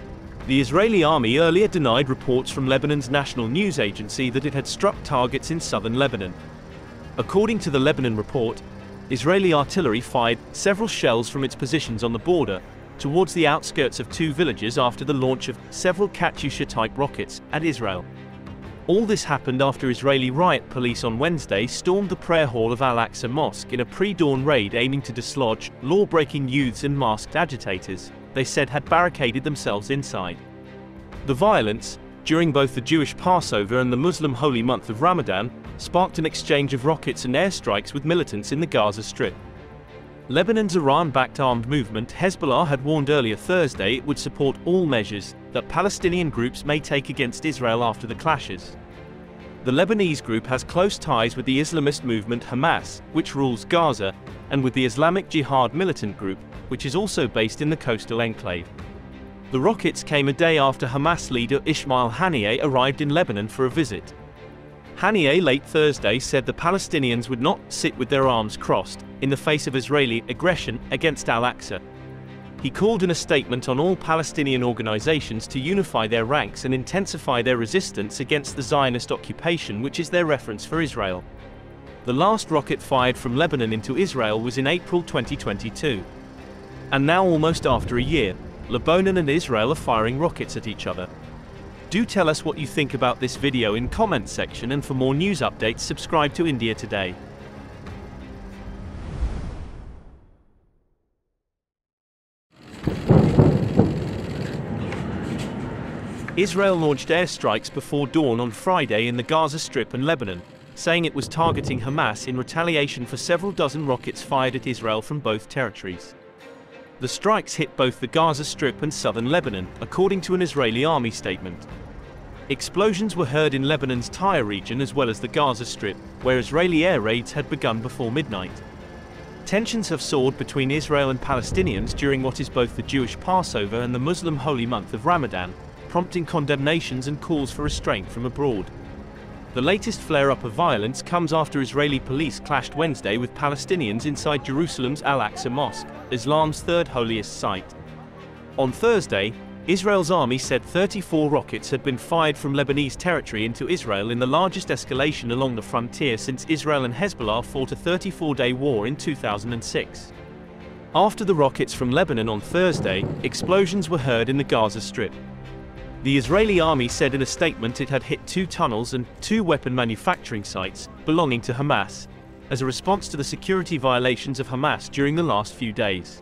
[SPEAKER 1] The Israeli army earlier denied reports from Lebanon's national news agency that it had struck targets in southern Lebanon. According to the Lebanon report, Israeli artillery fired several shells from its positions on the border towards the outskirts of two villages after the launch of several Katyusha-type rockets at Israel. All this happened after Israeli riot police on Wednesday stormed the prayer hall of Al-Aqsa Mosque in a pre-dawn raid aiming to dislodge law-breaking youths and masked agitators, they said had barricaded themselves inside. The violence, during both the Jewish Passover and the Muslim holy month of Ramadan, sparked an exchange of rockets and airstrikes with militants in the Gaza Strip. Lebanon's Iran-backed armed movement Hezbollah had warned earlier Thursday it would support all measures that Palestinian groups may take against Israel after the clashes. The Lebanese group has close ties with the Islamist movement Hamas, which rules Gaza, and with the Islamic Jihad militant group, which is also based in the coastal enclave. The rockets came a day after Hamas leader Ismail Haniyeh arrived in Lebanon for a visit. Haniyeh late Thursday said the Palestinians would not sit with their arms crossed in the face of Israeli aggression against al-Aqsa. He called in a statement on all Palestinian organizations to unify their ranks and intensify their resistance against the Zionist occupation which is their reference for Israel. The last rocket fired from Lebanon into Israel was in April 2022. And now almost after a year, Lebanon and Israel are firing rockets at each other. Do tell us what you think about this video in comment section and for more news updates subscribe to India Today. Israel launched airstrikes before dawn on Friday in the Gaza Strip and Lebanon, saying it was targeting Hamas in retaliation for several dozen rockets fired at Israel from both territories. The strikes hit both the Gaza Strip and southern Lebanon, according to an Israeli army statement. Explosions were heard in Lebanon's Tyre region as well as the Gaza Strip, where Israeli air raids had begun before midnight. Tensions have soared between Israel and Palestinians during what is both the Jewish Passover and the Muslim holy month of Ramadan, prompting condemnations and calls for restraint from abroad. The latest flare-up of violence comes after Israeli police clashed Wednesday with Palestinians inside Jerusalem's Al-Aqsa Mosque, Islam's third holiest site. On Thursday, Israel's army said 34 rockets had been fired from Lebanese territory into Israel in the largest escalation along the frontier since Israel and Hezbollah fought a 34-day war in 2006. After the rockets from Lebanon on Thursday, explosions were heard in the Gaza Strip. The Israeli army said in a statement it had hit two tunnels and two weapon manufacturing sites belonging to Hamas, as a response to the security violations of Hamas during the last few days.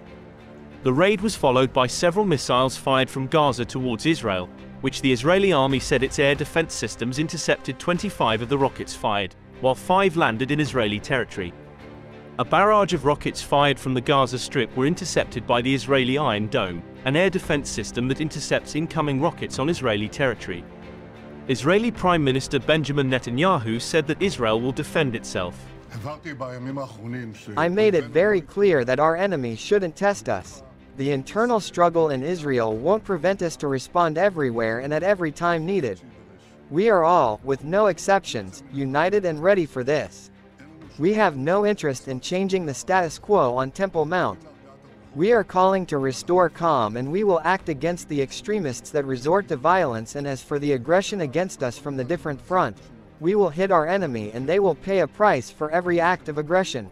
[SPEAKER 1] The raid was followed by several missiles fired from Gaza towards Israel, which the Israeli army said its air defense systems intercepted 25 of the rockets fired, while five landed in Israeli territory. A barrage of rockets fired from the Gaza Strip were intercepted by the Israeli Iron Dome, an air defense system that intercepts incoming rockets on Israeli territory. Israeli Prime Minister Benjamin Netanyahu said that Israel will defend itself.
[SPEAKER 3] I made it very clear that our enemy shouldn't test us. The internal struggle in Israel won't prevent us to respond everywhere and at every time needed. We are all, with no exceptions, united and ready for this. We have no interest in changing the status quo on Temple Mount. We are calling to restore calm and we will act against the extremists that resort to violence and as for the aggression against us from the different front, we will hit our enemy and they will pay a price for every act of aggression.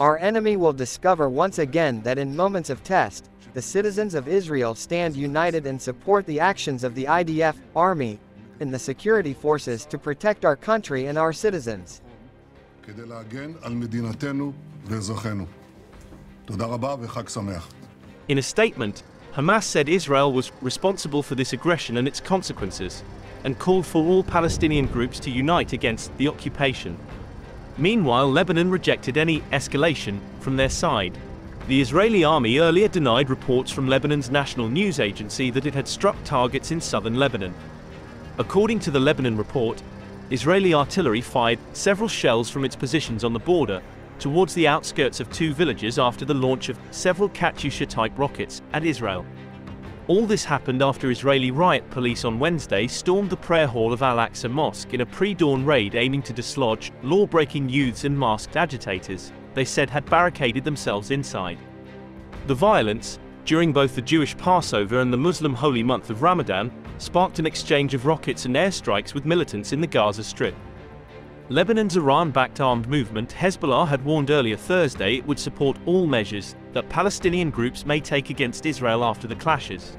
[SPEAKER 3] Our enemy will discover once again that in moments of test, the citizens of Israel stand united and support the actions of the IDF, army, and the security forces to protect our country and our citizens.
[SPEAKER 4] In a statement, Hamas
[SPEAKER 1] said Israel was responsible for this aggression and its consequences, and called for all Palestinian groups to unite against the occupation. Meanwhile, Lebanon rejected any escalation from their side. The Israeli army earlier denied reports from Lebanon's national news agency that it had struck targets in southern Lebanon. According to the Lebanon report, Israeli artillery fired several shells from its positions on the border towards the outskirts of two villages after the launch of several Katyusha-type rockets at Israel. All this happened after Israeli riot police on Wednesday stormed the prayer hall of Al-Aqsa Mosque in a pre-dawn raid aiming to dislodge law-breaking youths and masked agitators, they said had barricaded themselves inside. The violence, during both the Jewish Passover and the Muslim holy month of Ramadan, sparked an exchange of rockets and airstrikes with militants in the Gaza Strip. Lebanon's Iran-backed armed movement Hezbollah had warned earlier Thursday it would support all measures that Palestinian groups may take against Israel after the clashes.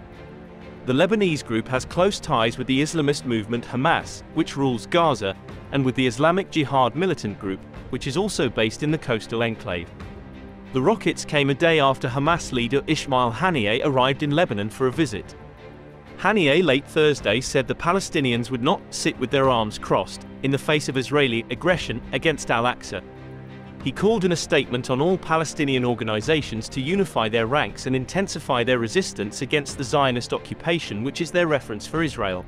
[SPEAKER 1] The Lebanese group has close ties with the Islamist movement Hamas, which rules Gaza, and with the Islamic Jihad militant group, which is also based in the coastal enclave. The rockets came a day after Hamas leader Ismail Haniyeh arrived in Lebanon for a visit. Haniyeh late Thursday said the Palestinians would not sit with their arms crossed in the face of Israeli aggression against al-Aqsa. He called in a statement on all Palestinian organizations to unify their ranks and intensify their resistance against the Zionist occupation which is their reference for Israel.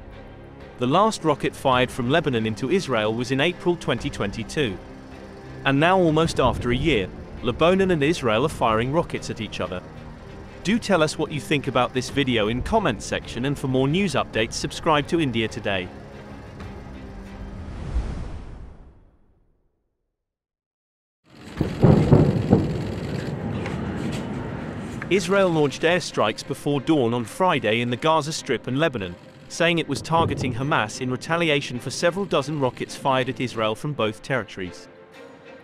[SPEAKER 1] The last rocket fired from Lebanon into Israel was in April 2022. And now almost after a year, Lebanon and Israel are firing rockets at each other. Do tell us what you think about this video in comments section and for more news updates subscribe to India Today. Israel launched airstrikes before dawn on Friday in the Gaza Strip and Lebanon, saying it was targeting Hamas in retaliation for several dozen rockets fired at Israel from both territories.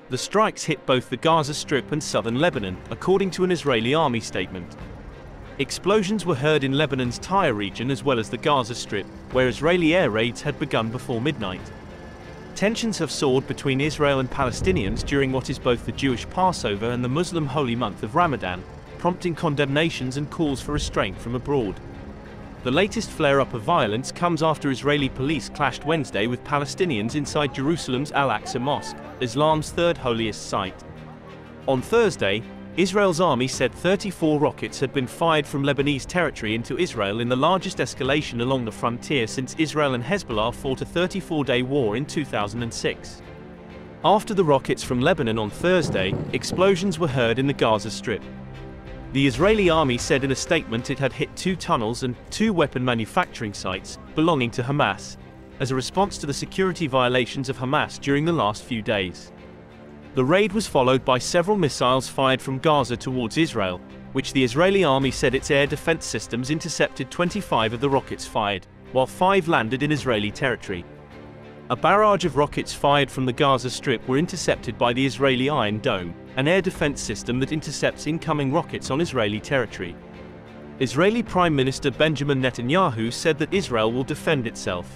[SPEAKER 1] The strikes hit both the Gaza Strip and southern Lebanon, according to an Israeli army statement. Explosions were heard in Lebanon's Tyre region as well as the Gaza Strip, where Israeli air raids had begun before midnight. Tensions have soared between Israel and Palestinians during what is both the Jewish Passover and the Muslim holy month of Ramadan, prompting condemnations and calls for restraint from abroad. The latest flare-up of violence comes after Israeli police clashed Wednesday with Palestinians inside Jerusalem's Al-Aqsa Mosque, Islam's third holiest site. On Thursday, Israel's army said 34 rockets had been fired from Lebanese territory into Israel in the largest escalation along the frontier since Israel and Hezbollah fought a 34-day war in 2006. After the rockets from Lebanon on Thursday, explosions were heard in the Gaza Strip. The Israeli army said in a statement it had hit two tunnels and two weapon manufacturing sites belonging to Hamas, as a response to the security violations of Hamas during the last few days. The raid was followed by several missiles fired from Gaza towards Israel, which the Israeli army said its air defense systems intercepted 25 of the rockets fired, while five landed in Israeli territory. A barrage of rockets fired from the Gaza Strip were intercepted by the Israeli Iron Dome, an air defense system that intercepts incoming rockets on Israeli territory. Israeli Prime Minister Benjamin Netanyahu said that Israel will defend itself.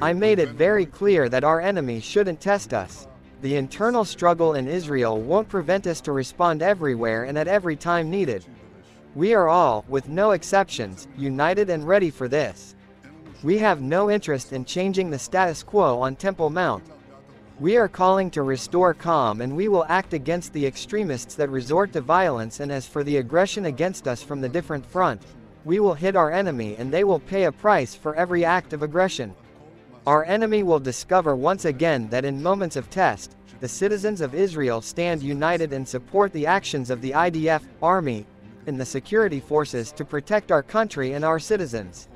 [SPEAKER 3] I made it very clear that our enemy shouldn't test us. The internal struggle in Israel won't prevent us to respond everywhere and at every time needed. We are all, with no exceptions, united and ready for this. We have no interest in changing the status quo on Temple Mount, we are calling to restore calm and we will act against the extremists that resort to violence and as for the aggression against us from the different front, we will hit our enemy and they will pay a price for every act of aggression. Our enemy will discover once again that in moments of test, the citizens of Israel stand united and support the actions of the IDF, army, and the security forces to protect our country and our citizens.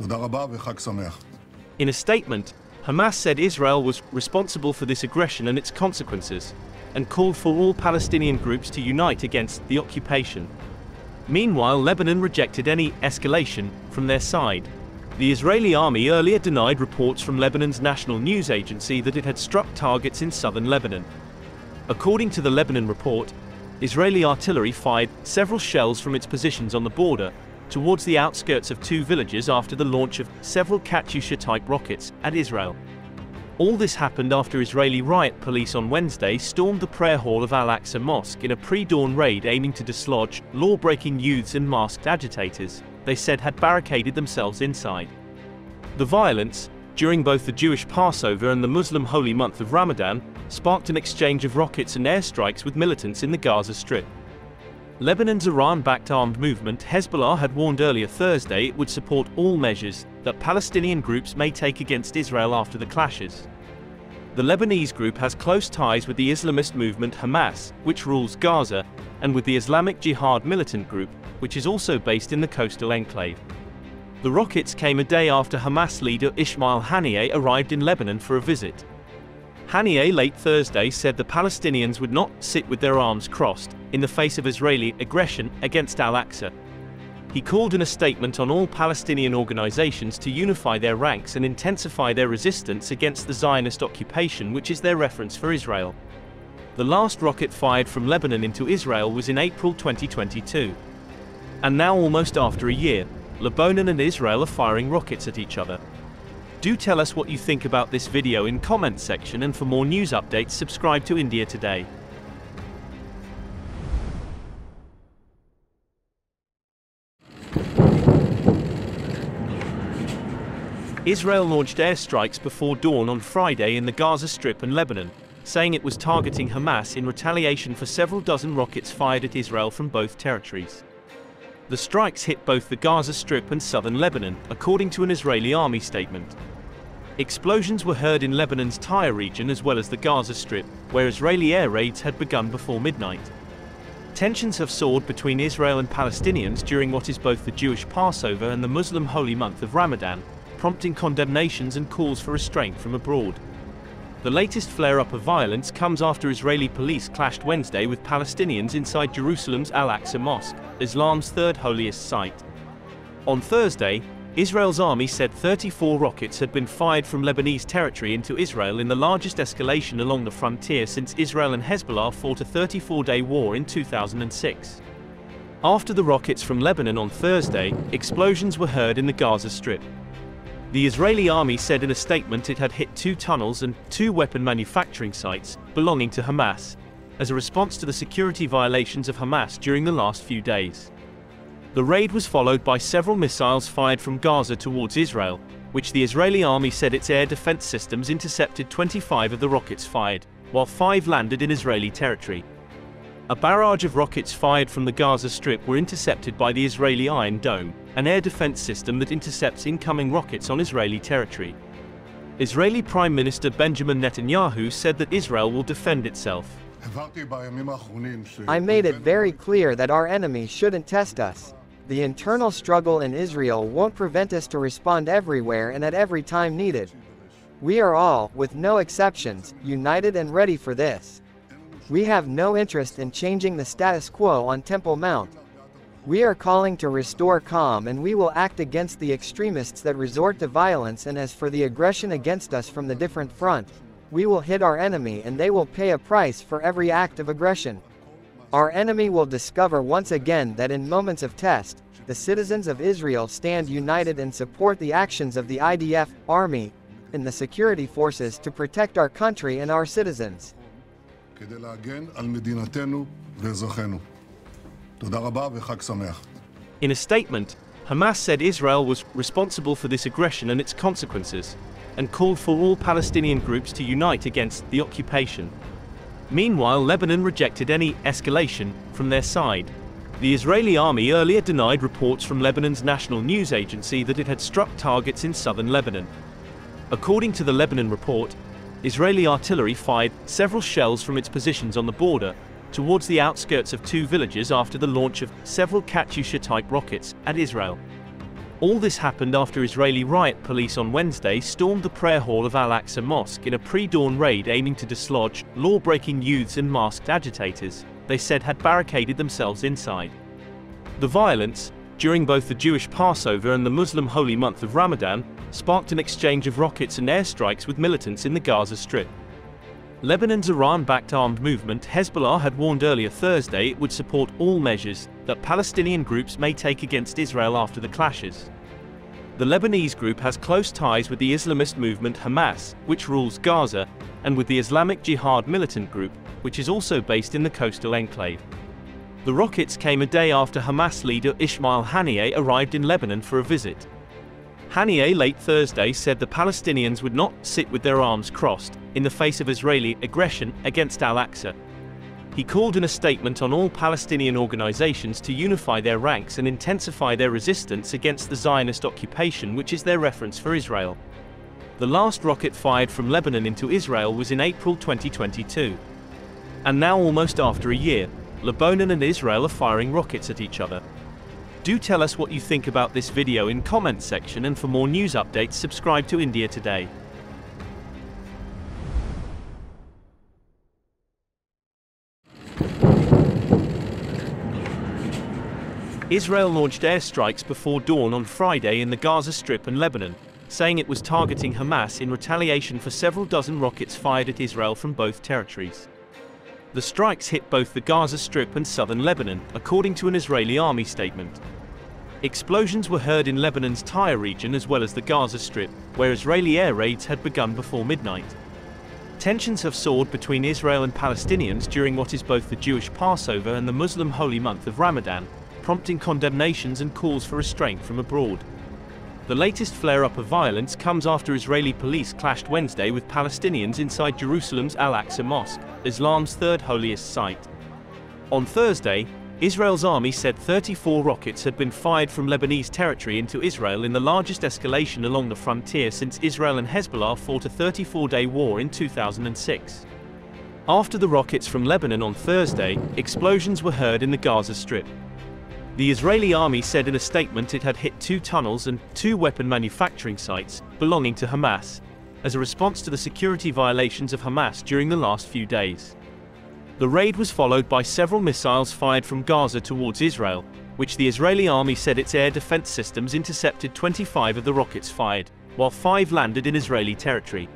[SPEAKER 7] In
[SPEAKER 4] a statement, Hamas
[SPEAKER 1] said Israel was responsible for this aggression and its consequences, and called for all Palestinian groups to unite against the occupation. Meanwhile, Lebanon rejected any escalation from their side. The Israeli army earlier denied reports from Lebanon's national news agency that it had struck targets in southern Lebanon. According to the Lebanon report, Israeli artillery fired several shells from its positions on the border towards the outskirts of two villages after the launch of several Katyusha-type rockets at Israel. All this happened after Israeli riot police on Wednesday stormed the prayer hall of Al-Aqsa Mosque in a pre-dawn raid aiming to dislodge law-breaking youths and masked agitators, they said had barricaded themselves inside. The violence, during both the Jewish Passover and the Muslim holy month of Ramadan, sparked an exchange of rockets and airstrikes with militants in the Gaza Strip. Lebanon's Iran-backed armed movement Hezbollah had warned earlier Thursday it would support all measures that Palestinian groups may take against Israel after the clashes. The Lebanese group has close ties with the Islamist movement Hamas, which rules Gaza, and with the Islamic Jihad militant group, which is also based in the coastal enclave. The rockets came a day after Hamas leader Ismail Haniyeh arrived in Lebanon for a visit. Haniyeh late Thursday said the Palestinians would not sit with their arms crossed in the face of Israeli aggression against al-Aqsa. He called in a statement on all Palestinian organizations to unify their ranks and intensify their resistance against the Zionist occupation which is their reference for Israel. The last rocket fired from Lebanon into Israel was in April 2022. And now almost after a year, Lebanon and Israel are firing rockets at each other. Do tell us what you think about this video in comments section and for more news updates subscribe to India Today. Israel launched airstrikes before dawn on Friday in the Gaza Strip and Lebanon, saying it was targeting Hamas in retaliation for several dozen rockets fired at Israel from both territories. The strikes hit both the Gaza Strip and southern Lebanon, according to an Israeli army statement. Explosions were heard in Lebanon's Tyre region as well as the Gaza Strip, where Israeli air raids had begun before midnight. Tensions have soared between Israel and Palestinians during what is both the Jewish Passover and the Muslim holy month of Ramadan, prompting condemnations and calls for restraint from abroad. The latest flare-up of violence comes after Israeli police clashed Wednesday with Palestinians inside Jerusalem's Al-Aqsa Mosque, Islam's third holiest site. On Thursday, Israel's army said 34 rockets had been fired from Lebanese territory into Israel in the largest escalation along the frontier since Israel and Hezbollah fought a 34-day war in 2006. After the rockets from Lebanon on Thursday, explosions were heard in the Gaza Strip. The Israeli army said in a statement it had hit two tunnels and two weapon manufacturing sites belonging to Hamas, as a response to the security violations of Hamas during the last few days. The raid was followed by several missiles fired from Gaza towards Israel, which the Israeli army said its air defense systems intercepted 25 of the rockets fired, while five landed in Israeli territory. A barrage of rockets fired from the Gaza Strip were intercepted by the Israeli Iron Dome, an air defense system that intercepts incoming rockets on Israeli territory. Israeli Prime Minister Benjamin Netanyahu said that Israel will defend itself.
[SPEAKER 3] I made it very clear that our enemy shouldn't test us. The internal struggle in Israel won't prevent us to respond everywhere and at every time needed. We are all, with no exceptions, united and ready for this. We have no interest in changing the status quo on Temple Mount. We are calling to restore calm and we will act against the extremists that resort to violence and as for the aggression against us from the different front, we will hit our enemy and they will pay a price for every act of aggression. Our enemy will discover once again that in moments of test, the citizens of Israel stand united and support the actions of the IDF, army, and the security forces to protect our country and our citizens.
[SPEAKER 4] In a statement,
[SPEAKER 1] Hamas said Israel was responsible for this aggression and its consequences, and called for all Palestinian groups to unite against the occupation. Meanwhile, Lebanon rejected any escalation from their side. The Israeli army earlier denied reports from Lebanon's national news agency that it had struck targets in southern Lebanon. According to the Lebanon report, Israeli artillery fired several shells from its positions on the border towards the outskirts of two villages after the launch of several Katyusha-type rockets at Israel. All this happened after Israeli riot police on Wednesday stormed the prayer hall of Al-Aqsa Mosque in a pre-dawn raid aiming to dislodge law-breaking youths and masked agitators, they said had barricaded themselves inside. The violence, during both the Jewish Passover and the Muslim holy month of Ramadan, sparked an exchange of rockets and airstrikes with militants in the Gaza Strip. Lebanon's Iran-backed armed movement Hezbollah had warned earlier Thursday it would support all measures that Palestinian groups may take against Israel after the clashes. The Lebanese group has close ties with the Islamist movement Hamas, which rules Gaza, and with the Islamic Jihad militant group, which is also based in the coastal enclave. The rockets came a day after Hamas leader Ismail Haniyeh arrived in Lebanon for a visit. Haniyeh late Thursday said the Palestinians would not sit with their arms crossed in the face of Israeli aggression against Al-Aqsa. He called in a statement on all Palestinian organizations to unify their ranks and intensify their resistance against the Zionist occupation which is their reference for Israel. The last rocket fired from Lebanon into Israel was in April 2022. And now almost after a year, Lebanon and Israel are firing rockets at each other. Do tell us what you think about this video in comment section and for more news updates subscribe to India Today. Israel launched airstrikes before dawn on Friday in the Gaza Strip and Lebanon, saying it was targeting Hamas in retaliation for several dozen rockets fired at Israel from both territories. The strikes hit both the Gaza Strip and southern Lebanon, according to an Israeli army statement. Explosions were heard in Lebanon's Tyre region as well as the Gaza Strip, where Israeli air raids had begun before midnight. Tensions have soared between Israel and Palestinians during what is both the Jewish Passover and the Muslim holy month of Ramadan, prompting condemnations and calls for restraint from abroad. The latest flare-up of violence comes after Israeli police clashed Wednesday with Palestinians inside Jerusalem's Al-Aqsa Mosque, Islam's third holiest site. On Thursday, Israel's army said 34 rockets had been fired from Lebanese territory into Israel in the largest escalation along the frontier since Israel and Hezbollah fought a 34-day war in 2006. After the rockets from Lebanon on Thursday, explosions were heard in the Gaza Strip. The Israeli army said in a statement it had hit two tunnels and two weapon manufacturing sites belonging to Hamas, as a response to the security violations of Hamas during the last few days. The raid was followed by several missiles fired from Gaza towards Israel, which the Israeli army said its air defense systems intercepted 25 of the rockets fired, while five landed in Israeli territory.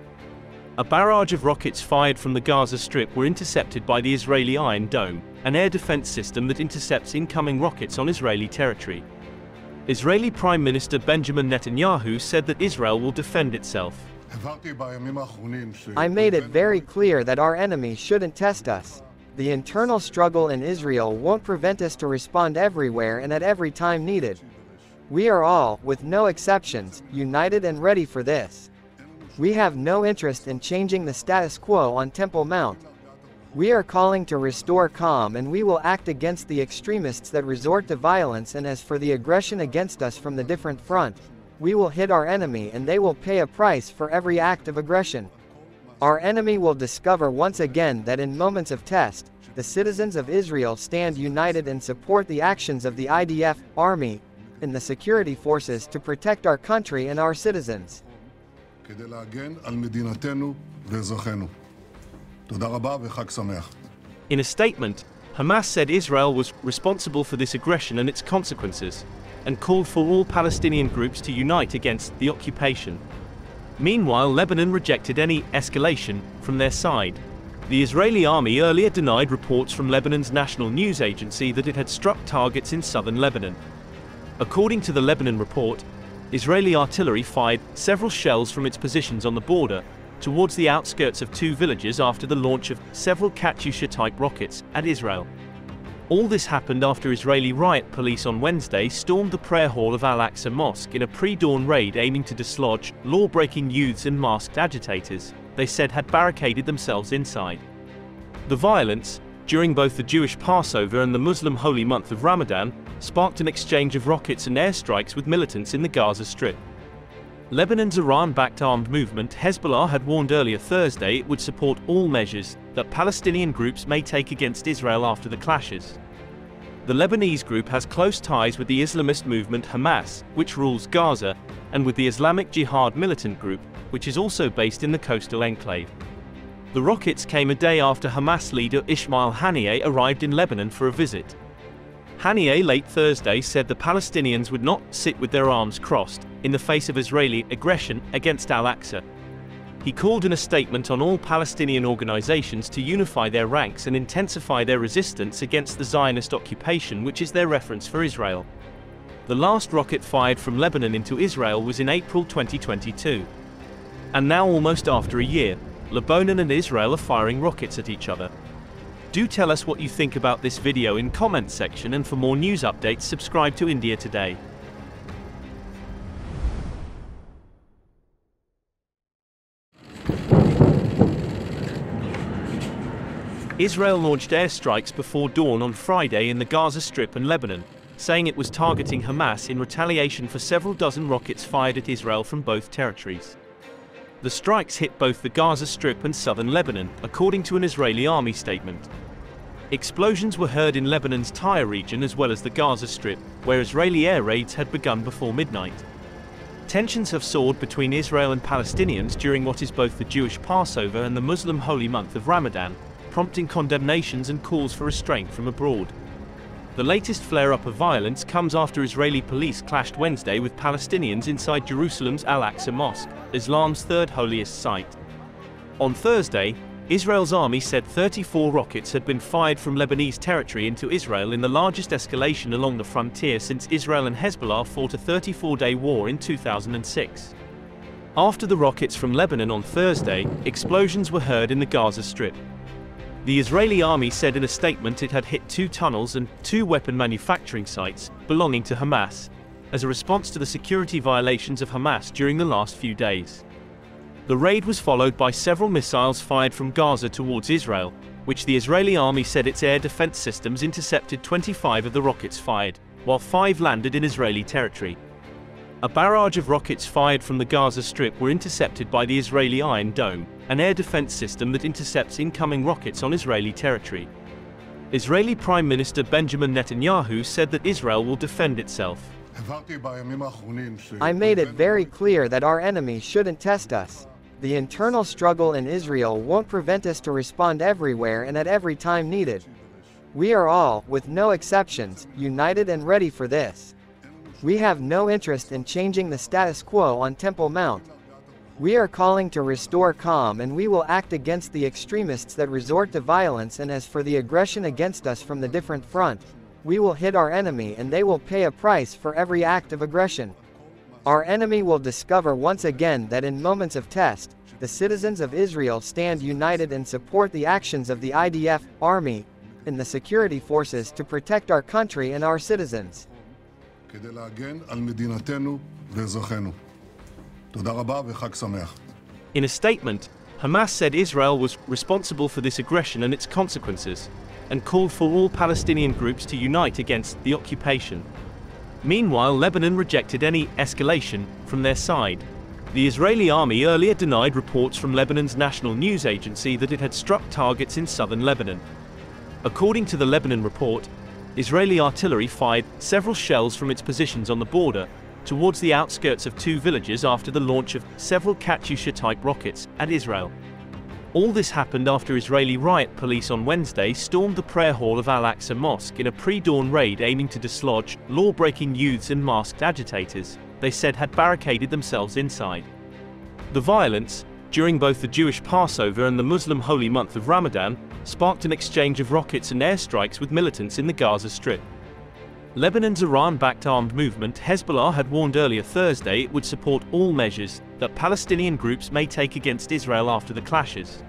[SPEAKER 1] A barrage of rockets fired from the Gaza Strip were intercepted by the Israeli Iron Dome, an air defense system that intercepts incoming rockets on Israeli territory. Israeli Prime Minister Benjamin Netanyahu said that Israel will defend itself.
[SPEAKER 3] I made it very clear that our enemies shouldn't test us the internal struggle in Israel won't prevent us to respond everywhere and at every time needed. We are all, with no exceptions, united and ready for this. We have no interest in changing the status quo on Temple Mount. We are calling to restore calm and we will act against the extremists that resort to violence and as for the aggression against us from the different front, we will hit our enemy and they will pay a price for every act of aggression. Our enemy will discover once again that in moments of test, the citizens of Israel stand united and support the actions of the IDF, army, and the security forces to protect our country and our citizens.
[SPEAKER 4] In a statement,
[SPEAKER 1] Hamas said Israel was responsible for this aggression and its consequences, and called for all Palestinian groups to unite against the occupation. Meanwhile, Lebanon rejected any escalation from their side. The Israeli army earlier denied reports from Lebanon's national news agency that it had struck targets in southern Lebanon. According to the Lebanon report, Israeli artillery fired several shells from its positions on the border towards the outskirts of two villages after the launch of several Katyusha-type rockets at Israel. All this happened after Israeli riot police on Wednesday stormed the prayer hall of Al Aqsa Mosque in a pre dawn raid aiming to dislodge law breaking youths and masked agitators, they said had barricaded themselves inside. The violence, during both the Jewish Passover and the Muslim holy month of Ramadan, sparked an exchange of rockets and airstrikes with militants in the Gaza Strip. Lebanon's Iran backed armed movement Hezbollah had warned earlier Thursday it would support all measures that Palestinian groups may take against Israel after the clashes. The Lebanese group has close ties with the Islamist movement Hamas, which rules Gaza, and with the Islamic Jihad militant group, which is also based in the coastal enclave. The rockets came a day after Hamas leader Ismail Haniyeh arrived in Lebanon for a visit. Haniyeh late Thursday said the Palestinians would not sit with their arms crossed in the face of Israeli aggression against Al-Aqsa, he called in a statement on all Palestinian organizations to unify their ranks and intensify their resistance against the Zionist occupation which is their reference for Israel. The last rocket fired from Lebanon into Israel was in April 2022. And now almost after a year, Lebanon and Israel are firing rockets at each other. Do tell us what you think about this video in comment section and for more news updates subscribe to India Today. Israel launched airstrikes before dawn on Friday in the Gaza Strip and Lebanon, saying it was targeting Hamas in retaliation for several dozen rockets fired at Israel from both territories. The strikes hit both the Gaza Strip and southern Lebanon, according to an Israeli army statement. Explosions were heard in Lebanon's Tyre region as well as the Gaza Strip, where Israeli air raids had begun before midnight. Tensions have soared between Israel and Palestinians during what is both the Jewish Passover and the Muslim holy month of Ramadan, prompting condemnations and calls for restraint from abroad. The latest flare-up of violence comes after Israeli police clashed Wednesday with Palestinians inside Jerusalem's Al-Aqsa Mosque, Islam's third holiest site. On Thursday, Israel's army said 34 rockets had been fired from Lebanese territory into Israel in the largest escalation along the frontier since Israel and Hezbollah fought a 34-day war in 2006. After the rockets from Lebanon on Thursday, explosions were heard in the Gaza Strip. The Israeli army said in a statement it had hit two tunnels and two weapon manufacturing sites belonging to Hamas, as a response to the security violations of Hamas during the last few days. The raid was followed by several missiles fired from Gaza towards Israel, which the Israeli army said its air defense systems intercepted 25 of the rockets fired, while five landed in Israeli territory. A barrage of rockets fired from the Gaza Strip were intercepted by the Israeli Iron Dome, an air defense system that intercepts incoming rockets on Israeli territory. Israeli Prime Minister Benjamin Netanyahu said that Israel will defend itself.
[SPEAKER 3] I made it very clear that our enemies shouldn't test us. The internal struggle in Israel won't prevent us to respond everywhere and at every time needed. We are all, with no exceptions, united and ready for this. We have no interest in changing the status quo on Temple Mount. We are calling to restore calm and we will act against the extremists that resort to violence and as for the aggression against us from the different front, we will hit our enemy and they will pay a price for every act of aggression. Our enemy will discover once again that in moments of test, the citizens of Israel stand united and support the actions of the IDF, army, and the security forces to protect our country and our citizens.
[SPEAKER 4] כדי להגן על מדינתנו
[SPEAKER 7] ואזרחינו. תודה רבה וחג שמח.
[SPEAKER 8] In a statement,
[SPEAKER 1] Hamas said Israel was responsible for this aggression and its consequences, and called for all Palestinian groups to unite against the occupation. Meanwhile, Lebanon rejected any escalation from their side. The Israeli army earlier denied reports from Lebanon's national news agency that it had struck targets in southern Lebanon. According to the Lebanon report, Israeli artillery fired several shells from its positions on the border towards the outskirts of two villages after the launch of several Katyusha-type rockets at Israel. All this happened after Israeli riot police on Wednesday stormed the prayer hall of Al-Aqsa Mosque in a pre-dawn raid aiming to dislodge law-breaking youths and masked agitators, they said had barricaded themselves inside. The violence, during both the Jewish Passover and the Muslim holy month of Ramadan, sparked an exchange of rockets and airstrikes with militants in the Gaza Strip. Lebanon's Iran-backed armed movement Hezbollah had warned earlier Thursday it would support all measures that Palestinian groups may take against Israel after the clashes.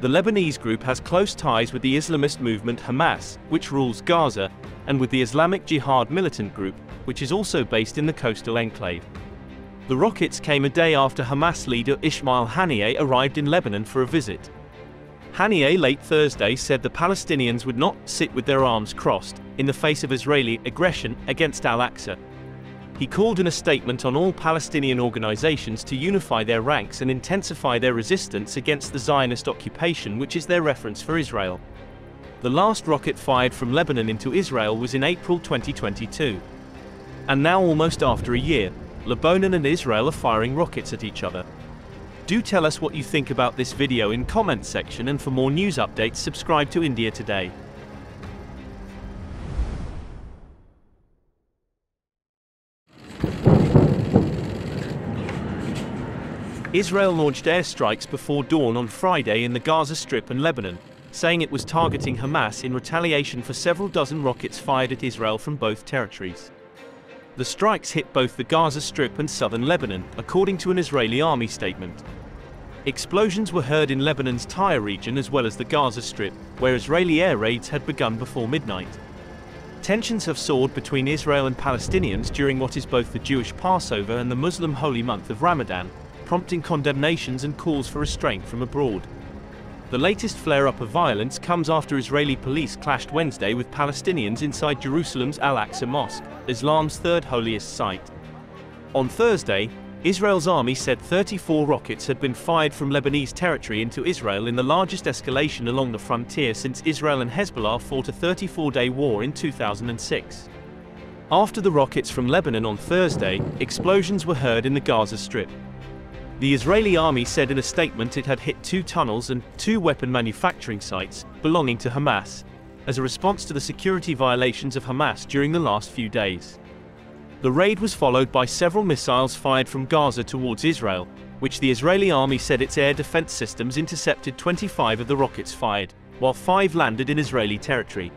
[SPEAKER 1] The Lebanese group has close ties with the Islamist movement Hamas, which rules Gaza, and with the Islamic Jihad militant group, which is also based in the coastal enclave. The rockets came a day after Hamas leader Ismail Haniyeh arrived in Lebanon for a visit. Haniyeh late Thursday said the Palestinians would not sit with their arms crossed in the face of Israeli aggression against al-Aqsa. He called in a statement on all Palestinian organizations to unify their ranks and intensify their resistance against the Zionist occupation which is their reference for Israel. The last rocket fired from Lebanon into Israel was in April 2022. And now almost after a year, Lebanon and Israel are firing rockets at each other. Do tell us what you think about this video in comment section and for more news updates subscribe to India Today. Israel launched airstrikes before dawn on Friday in the Gaza Strip and Lebanon, saying it was targeting Hamas in retaliation for several dozen rockets fired at Israel from both territories. The strikes hit both the Gaza Strip and southern Lebanon, according to an Israeli army statement. Explosions were heard in Lebanon's Tyre region as well as the Gaza Strip, where Israeli air raids had begun before midnight. Tensions have soared between Israel and Palestinians during what is both the Jewish Passover and the Muslim holy month of Ramadan, prompting condemnations and calls for restraint from abroad. The latest flare-up of violence comes after Israeli police clashed Wednesday with Palestinians inside Jerusalem's Al-Aqsa Mosque, Islam's third holiest site. On Thursday, Israel's army said 34 rockets had been fired from Lebanese territory into Israel in the largest escalation along the frontier since Israel and Hezbollah fought a 34-day war in 2006. After the rockets from Lebanon on Thursday, explosions were heard in the Gaza Strip. The Israeli army said in a statement it had hit two tunnels and two weapon manufacturing sites belonging to Hamas, as a response to the security violations of Hamas during the last few days. The raid was followed by several missiles fired from Gaza towards Israel, which the Israeli army said its air defense systems intercepted 25 of the rockets fired, while five landed in Israeli territory.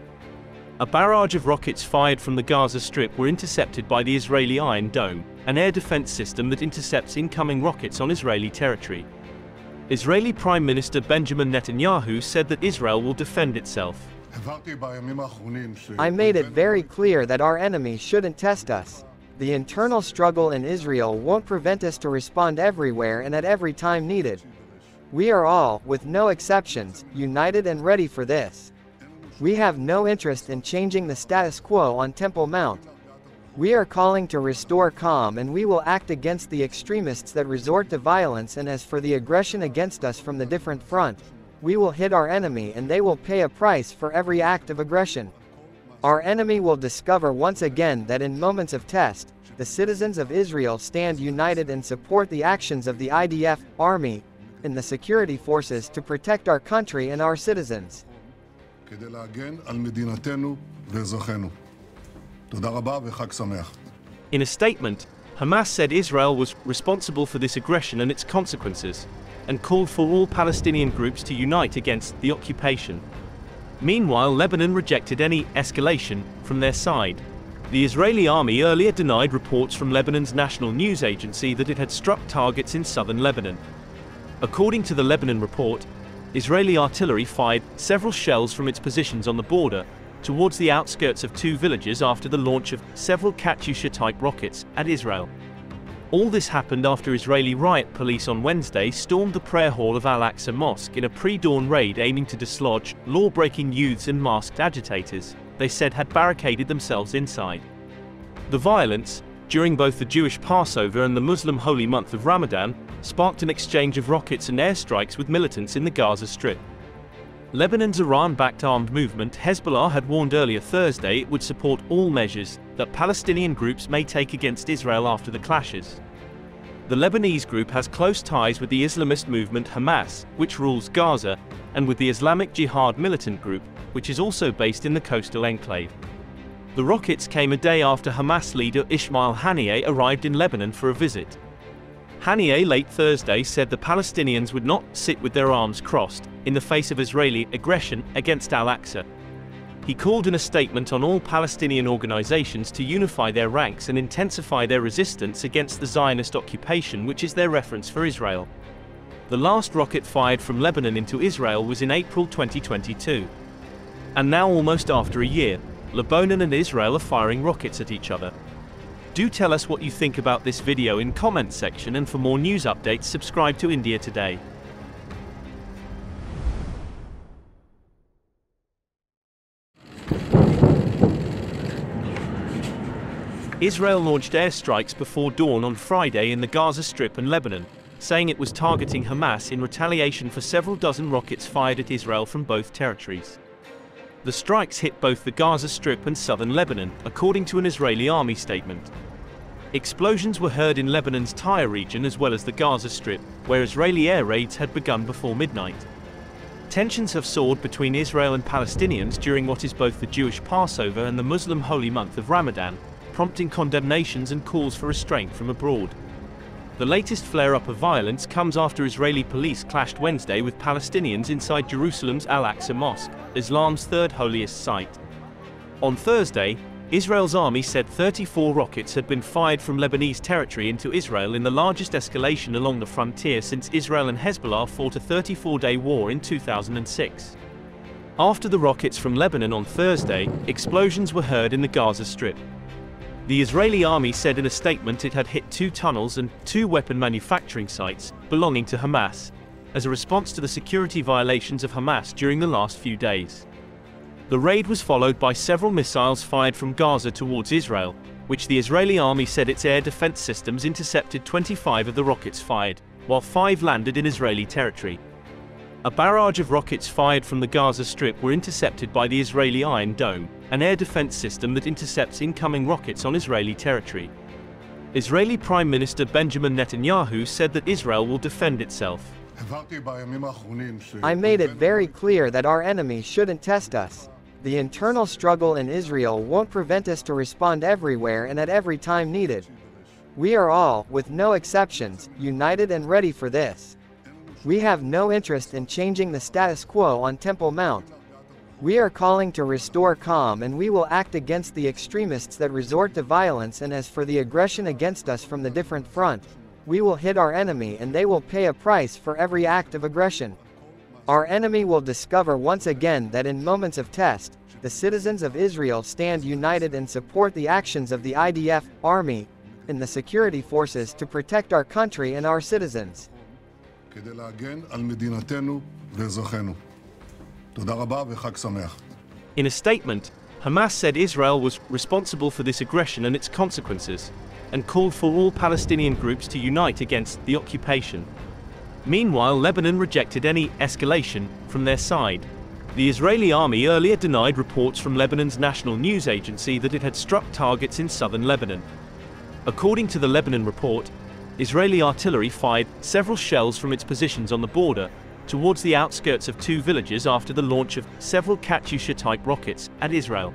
[SPEAKER 1] A barrage of rockets fired from the Gaza Strip were intercepted by the Israeli Iron Dome, an air defense system that intercepts incoming rockets on Israeli territory. Israeli Prime Minister Benjamin Netanyahu said that Israel will defend itself.
[SPEAKER 3] I made it very clear that our enemies shouldn't test us. The internal struggle in Israel won't prevent us to respond everywhere and at every time needed. We are all, with no exceptions, united and ready for this. We have no interest in changing the status quo on Temple Mount. We are calling to restore calm and we will act against the extremists that resort to violence and as for the aggression against us from the different front, we will hit our enemy and they will pay a price for every act of aggression. Our enemy will discover once again that in moments of test, the citizens of Israel stand united and support the actions of the IDF, army, and the security forces to protect our country and our citizens.
[SPEAKER 4] In a statement,
[SPEAKER 1] Hamas said Israel was responsible for this aggression and its consequences, and called for all Palestinian groups to unite against the occupation. Meanwhile, Lebanon rejected any escalation from their side. The Israeli army earlier denied reports from Lebanon's national news agency that it had struck targets in southern Lebanon. According to the Lebanon report, Israeli artillery fired several shells from its positions on the border towards the outskirts of two villages after the launch of several Katyusha-type rockets at Israel. All this happened after Israeli riot police on Wednesday stormed the prayer hall of Al Aqsa Mosque in a pre dawn raid aiming to dislodge law breaking youths and masked agitators, they said had barricaded themselves inside. The violence, during both the Jewish Passover and the Muslim holy month of Ramadan, sparked an exchange of rockets and airstrikes with militants in the Gaza Strip. Lebanon's Iran-backed armed movement Hezbollah had warned earlier Thursday it would support all measures that Palestinian groups may take against Israel after the clashes. The Lebanese group has close ties with the Islamist movement Hamas, which rules Gaza, and with the Islamic Jihad militant group, which is also based in the coastal enclave. The rockets came a day after Hamas leader Ismail Haniyeh arrived in Lebanon for a visit. Haniyeh late Thursday said the Palestinians would not sit with their arms crossed in the face of Israeli aggression against al-Aqsa. He called in a statement on all Palestinian organizations to unify their ranks and intensify their resistance against the Zionist occupation which is their reference for Israel. The last rocket fired from Lebanon into Israel was in April 2022. And now almost after a year, Lebanon and Israel are firing rockets at each other. Do tell us what you think about this video in comments section and for more news updates subscribe to India Today. Israel launched airstrikes before dawn on Friday in the Gaza Strip and Lebanon, saying it was targeting Hamas in retaliation for several dozen rockets fired at Israel from both territories. The strikes hit both the Gaza Strip and southern Lebanon, according to an Israeli army statement. Explosions were heard in Lebanon's Tyre region as well as the Gaza Strip, where Israeli air raids had begun before midnight. Tensions have soared between Israel and Palestinians during what is both the Jewish Passover and the Muslim holy month of Ramadan, prompting condemnations and calls for restraint from abroad. The latest flare-up of violence comes after Israeli police clashed Wednesday with Palestinians inside Jerusalem's Al-Aqsa Mosque, Islam's third holiest site. On Thursday, Israel's army said 34 rockets had been fired from Lebanese territory into Israel in the largest escalation along the frontier since Israel and Hezbollah fought a 34-day war in 2006. After the rockets from Lebanon on Thursday, explosions were heard in the Gaza Strip. The Israeli army said in a statement it had hit two tunnels and two weapon manufacturing sites belonging to Hamas, as a response to the security violations of Hamas during the last few days. The raid was followed by several missiles fired from Gaza towards Israel, which the Israeli army said its air defense systems intercepted 25 of the rockets fired, while five landed in Israeli territory. A barrage of rockets fired from the Gaza Strip were intercepted by the Israeli Iron Dome, an air defense system that intercepts incoming rockets on Israeli territory. Israeli Prime Minister Benjamin Netanyahu said that Israel will defend itself.
[SPEAKER 3] I made it very clear that our enemy shouldn't test us. The internal struggle in Israel won't prevent us to respond everywhere and at every time needed. We are all, with no exceptions, united and ready for this. We have no interest in changing the status quo on Temple Mount, we are calling to restore calm and we will act against the extremists that resort to violence and as for the aggression against us from the different front, we will hit our enemy and they will pay a price for every act of aggression. Our enemy will discover once again that in moments of test, the citizens of Israel stand united and support the actions of the IDF, army, and the security forces to protect our country and our citizens.
[SPEAKER 7] In
[SPEAKER 4] a statement,
[SPEAKER 1] Hamas said Israel was responsible for this aggression and its consequences, and called for all Palestinian groups to unite against the occupation. Meanwhile, Lebanon rejected any escalation from their side. The Israeli army earlier denied reports from Lebanon's national news agency that it had struck targets in southern Lebanon. According to the Lebanon report, Israeli artillery fired several shells from its positions on the border towards the outskirts of two villages after the launch of several Katyusha-type rockets at Israel.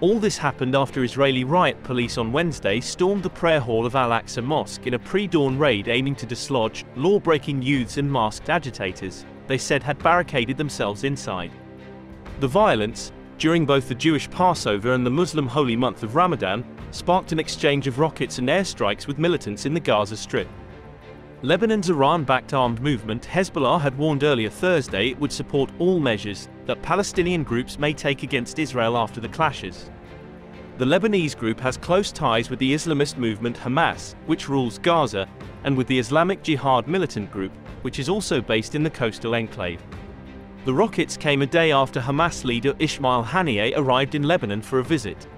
[SPEAKER 1] All this happened after Israeli riot police on Wednesday stormed the prayer hall of Al-Aqsa Mosque in a pre-dawn raid aiming to dislodge law-breaking youths and masked agitators, they said had barricaded themselves inside. The violence, during both the Jewish Passover and the Muslim holy month of Ramadan, sparked an exchange of rockets and airstrikes with militants in the Gaza Strip. Lebanon's Iran-backed armed movement Hezbollah had warned earlier Thursday it would support all measures that Palestinian groups may take against Israel after the clashes. The Lebanese group has close ties with the Islamist movement Hamas, which rules Gaza, and with the Islamic Jihad militant group, which is also based in the coastal enclave. The rockets came a day after Hamas leader Ismail Haniyeh arrived in Lebanon for a visit.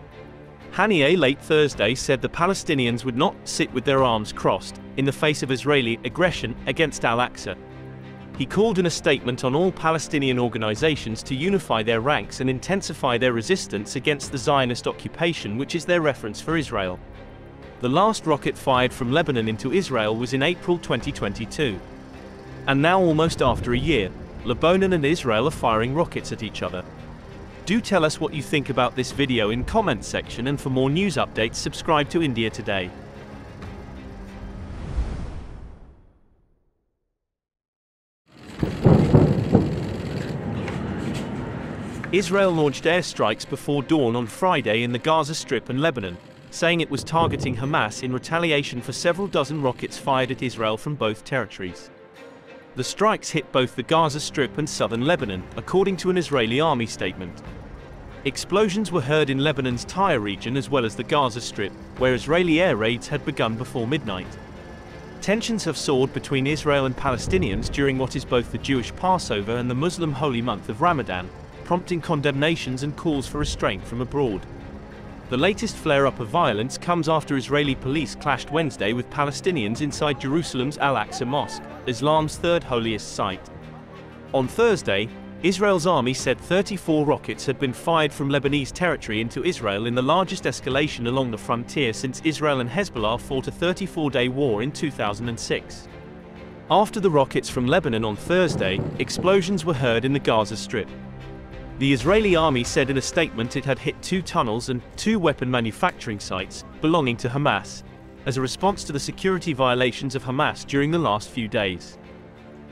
[SPEAKER 1] Haniyeh late Thursday said the Palestinians would not sit with their arms crossed in the face of Israeli aggression against al-Aqsa. He called in a statement on all Palestinian organizations to unify their ranks and intensify their resistance against the Zionist occupation which is their reference for Israel. The last rocket fired from Lebanon into Israel was in April 2022. And now almost after a year, Lebanon and Israel are firing rockets at each other. Do tell us what you think about this video in comment section and for more news updates subscribe to India Today. Israel launched airstrikes before dawn on Friday in the Gaza Strip and Lebanon, saying it was targeting Hamas in retaliation for several dozen rockets fired at Israel from both territories. The strikes hit both the Gaza Strip and southern Lebanon, according to an Israeli army statement. Explosions were heard in Lebanon's Tyre region as well as the Gaza Strip, where Israeli air raids had begun before midnight. Tensions have soared between Israel and Palestinians during what is both the Jewish Passover and the Muslim holy month of Ramadan, prompting condemnations and calls for restraint from abroad. The latest flare-up of violence comes after Israeli police clashed Wednesday with Palestinians inside Jerusalem's Al-Aqsa Mosque, Islam's third holiest site. On Thursday, Israel's army said 34 rockets had been fired from Lebanese territory into Israel in the largest escalation along the frontier since Israel and Hezbollah fought a 34-day war in 2006. After the rockets from Lebanon on Thursday, explosions were heard in the Gaza Strip. The Israeli army said in a statement it had hit two tunnels and two weapon manufacturing sites belonging to Hamas, as a response to the security violations of Hamas during the last few days.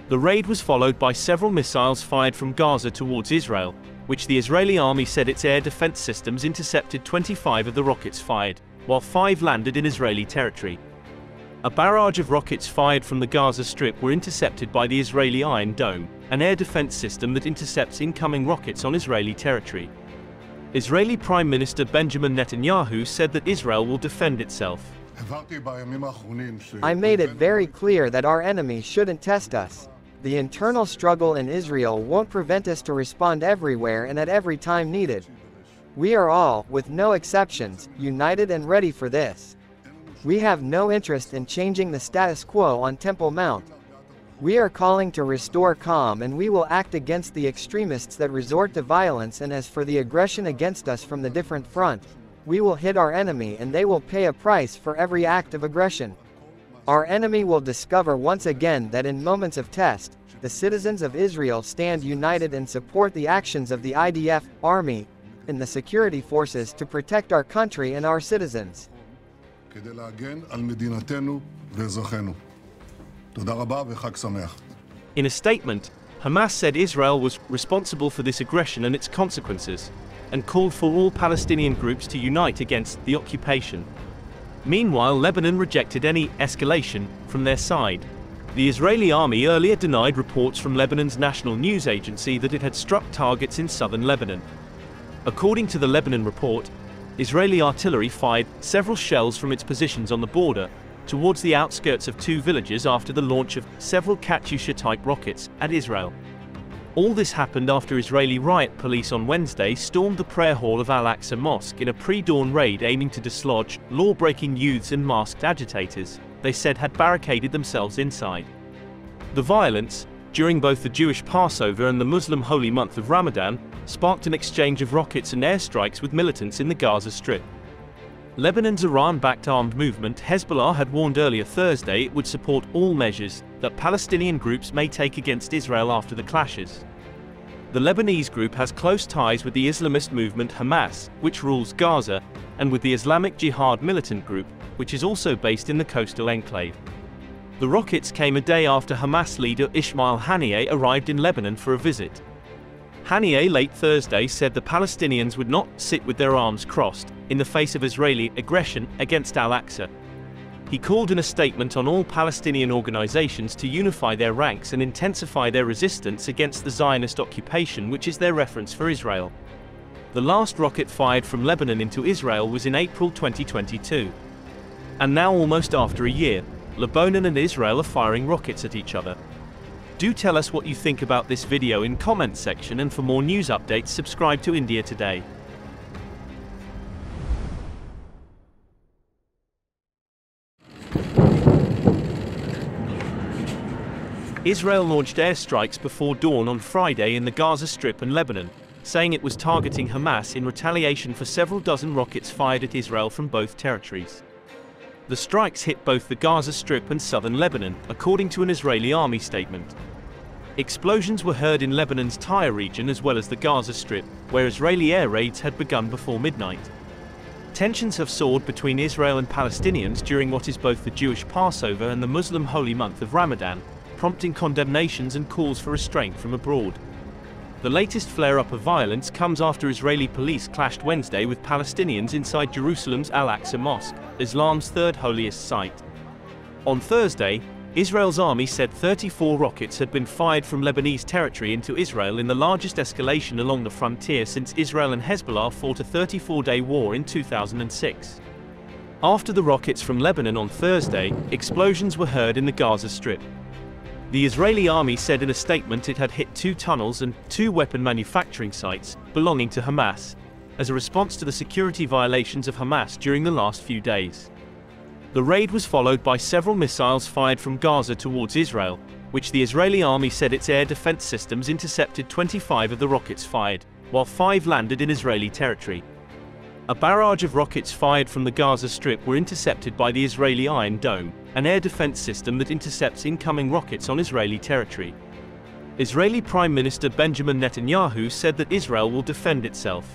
[SPEAKER 1] The raid was followed by several missiles fired from Gaza towards Israel, which the Israeli army said its air defense systems intercepted 25 of the rockets fired, while five landed in Israeli territory. A barrage of rockets fired from the Gaza Strip were intercepted by the Israeli Iron Dome, an air defense system that intercepts incoming rockets on Israeli territory. Israeli Prime Minister Benjamin Netanyahu said that Israel will defend itself.
[SPEAKER 3] I made it very clear that our enemy shouldn't test us. The internal struggle in Israel won't prevent us to respond everywhere and at every time needed. We are all, with no exceptions, united and ready for this. We have no interest in changing the status quo on Temple Mount. We are calling to restore calm and we will act against the extremists that resort to violence and as for the aggression against us from the different front, we will hit our enemy and they will pay a price for every act of aggression. Our enemy will discover once again that in moments of test, the citizens of Israel stand united and support the actions of the IDF, army, and the security forces to protect our country and our citizens.
[SPEAKER 4] In
[SPEAKER 8] a statement,
[SPEAKER 1] Hamas said Israel was responsible for this aggression and its consequences, and called for all Palestinian groups to unite against the occupation. Meanwhile, Lebanon rejected any escalation from their side. The Israeli army earlier denied reports from Lebanon's national news agency that it had struck targets in southern Lebanon. According to the Lebanon report, Israeli artillery fired several shells from its positions on the border towards the outskirts of two villages after the launch of several Katyusha-type rockets at Israel. All this happened after Israeli riot police on Wednesday stormed the prayer hall of Al-Aqsa Mosque in a pre-dawn raid aiming to dislodge law-breaking youths and masked agitators they said had barricaded themselves inside. The violence, during both the Jewish Passover and the Muslim holy month of Ramadan, sparked an exchange of rockets and airstrikes with militants in the Gaza Strip. Lebanon's Iran-backed armed movement Hezbollah had warned earlier Thursday it would support all measures that Palestinian groups may take against Israel after the clashes. The Lebanese group has close ties with the Islamist movement Hamas, which rules Gaza, and with the Islamic Jihad militant group, which is also based in the coastal enclave. The rockets came a day after Hamas leader Ismail Haniyeh arrived in Lebanon for a visit. Haniyeh late Thursday said the Palestinians would not sit with their arms crossed in the face of Israeli aggression against al-Aqsa. He called in a statement on all Palestinian organizations to unify their ranks and intensify their resistance against the Zionist occupation which is their reference for Israel. The last rocket fired from Lebanon into Israel was in April 2022. And now almost after a year, Lebanon and Israel are firing rockets at each other. Do tell us what you think about this video in comments section and for more news updates subscribe to India Today. Israel launched airstrikes before dawn on Friday in the Gaza Strip and Lebanon, saying it was targeting Hamas in retaliation for several dozen rockets fired at Israel from both territories. The strikes hit both the Gaza Strip and southern Lebanon, according to an Israeli army statement. Explosions were heard in Lebanon's Tyre region as well as the Gaza Strip, where Israeli air raids had begun before midnight. Tensions have soared between Israel and Palestinians during what is both the Jewish Passover and the Muslim holy month of Ramadan, prompting condemnations and calls for restraint from abroad. The latest flare-up of violence comes after Israeli police clashed Wednesday with Palestinians inside Jerusalem's Al-Aqsa Mosque, Islam's third holiest site. On Thursday, Israel's army said 34 rockets had been fired from Lebanese territory into Israel in the largest escalation along the frontier since Israel and Hezbollah fought a 34-day war in 2006. After the rockets from Lebanon on Thursday, explosions were heard in the Gaza Strip. The Israeli army said in a statement it had hit two tunnels and two weapon manufacturing sites belonging to Hamas, as a response to the security violations of Hamas during the last few days. The raid was followed by several missiles fired from Gaza towards Israel, which the Israeli army said its air defense systems intercepted 25 of the rockets fired, while five landed in Israeli territory. A barrage of rockets fired from the Gaza Strip were intercepted by the Israeli Iron Dome, an air defense system that intercepts incoming rockets on Israeli territory. Israeli Prime Minister Benjamin Netanyahu said that Israel will defend itself.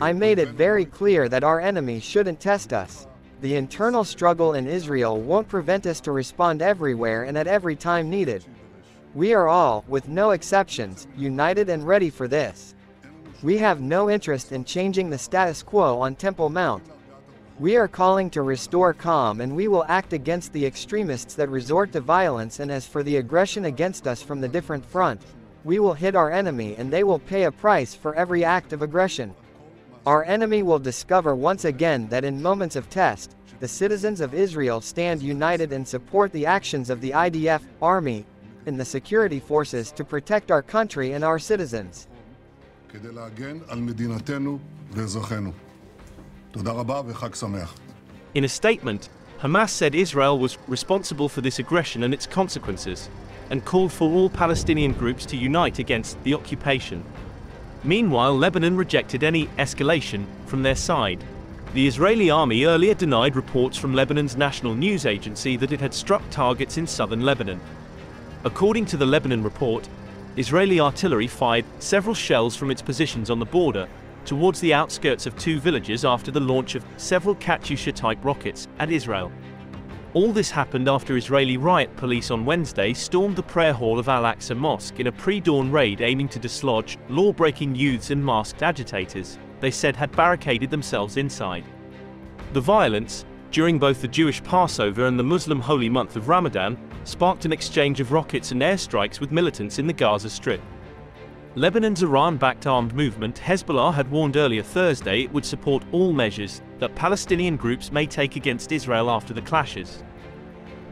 [SPEAKER 3] I made it very clear that our enemy shouldn't test us. The internal struggle in Israel won't prevent us to respond everywhere and at every time needed. We are all, with no exceptions, united and ready for this. We have no interest in changing the status quo on Temple Mount, we are calling to restore calm and we will act against the extremists that resort to violence and as for the aggression against us from the different front, we will hit our enemy and they will pay a price for every act of aggression. Our enemy will discover once again that in moments of test, the citizens of Israel stand united and support the actions of the IDF, army, and the security forces to protect our country and our citizens.
[SPEAKER 7] In
[SPEAKER 4] a statement,
[SPEAKER 1] Hamas said Israel was responsible for this aggression and its consequences, and called for all Palestinian groups to unite against the occupation. Meanwhile, Lebanon rejected any escalation from their side. The Israeli army earlier denied reports from Lebanon's national news agency that it had struck targets in southern Lebanon. According to the Lebanon report, Israeli artillery fired several shells from its positions on the border towards the outskirts of two villages after the launch of several Katyusha-type rockets at Israel. All this happened after Israeli riot police on Wednesday stormed the prayer hall of Al-Aqsa Mosque in a pre-dawn raid aiming to dislodge law-breaking youths and masked agitators, they said had barricaded themselves inside. The violence, during both the Jewish Passover and the Muslim holy month of Ramadan, sparked an exchange of rockets and airstrikes with militants in the Gaza Strip. Lebanon's Iran-backed armed movement Hezbollah had warned earlier Thursday it would support all measures that Palestinian groups may take against Israel after the clashes.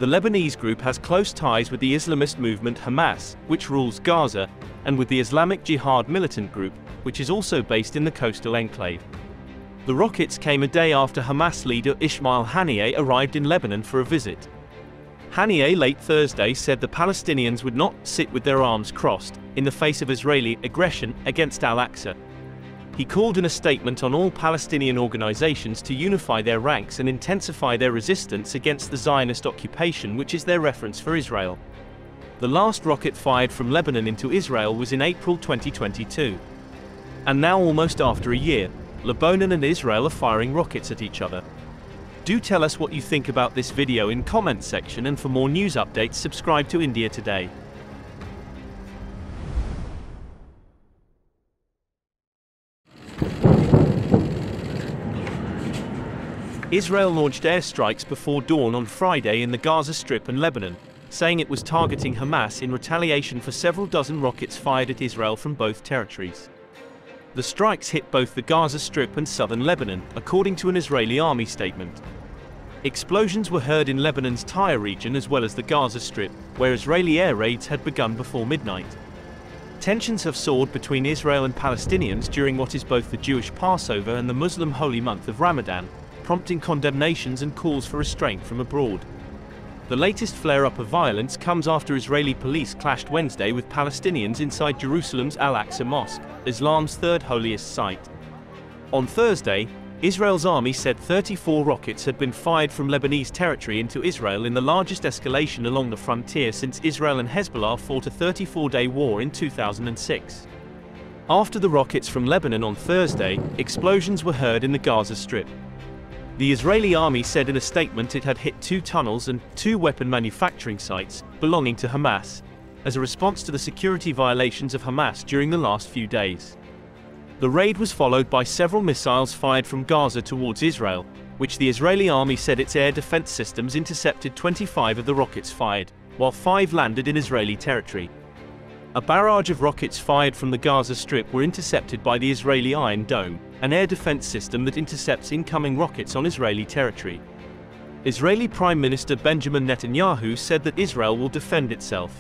[SPEAKER 1] The Lebanese group has close ties with the Islamist movement Hamas, which rules Gaza, and with the Islamic Jihad militant group, which is also based in the coastal enclave. The rockets came a day after Hamas leader Ismail Haniyeh arrived in Lebanon for a visit. Haniyeh late Thursday said the Palestinians would not sit with their arms crossed in the face of Israeli aggression against al-Aqsa. He called in a statement on all Palestinian organizations to unify their ranks and intensify their resistance against the Zionist occupation which is their reference for Israel. The last rocket fired from Lebanon into Israel was in April 2022. And now almost after a year, Lebanon and Israel are firing rockets at each other. Do tell us what you think about this video in comments section and for more news updates subscribe to India Today. Israel launched airstrikes before dawn on Friday in the Gaza Strip and Lebanon, saying it was targeting Hamas in retaliation for several dozen rockets fired at Israel from both territories. The strikes hit both the Gaza Strip and southern Lebanon, according to an Israeli army statement. Explosions were heard in Lebanon's Tyre region as well as the Gaza Strip, where Israeli air raids had begun before midnight. Tensions have soared between Israel and Palestinians during what is both the Jewish Passover and the Muslim holy month of Ramadan, prompting condemnations and calls for restraint from abroad. The latest flare-up of violence comes after Israeli police clashed Wednesday with Palestinians inside Jerusalem's Al-Aqsa Mosque, Islam's third holiest site. On Thursday, Israel's army said 34 rockets had been fired from Lebanese territory into Israel in the largest escalation along the frontier since Israel and Hezbollah fought a 34-day war in 2006. After the rockets from Lebanon on Thursday, explosions were heard in the Gaza Strip. The Israeli army said in a statement it had hit two tunnels and two weapon manufacturing sites belonging to Hamas, as a response to the security violations of Hamas during the last few days. The raid was followed by several missiles fired from Gaza towards Israel, which the Israeli army said its air defense systems intercepted 25 of the rockets fired, while five landed in Israeli territory. A barrage of rockets fired from the Gaza Strip were intercepted by the Israeli Iron Dome, an air defense system that intercepts incoming rockets on Israeli territory. Israeli Prime Minister Benjamin Netanyahu said that Israel will defend itself.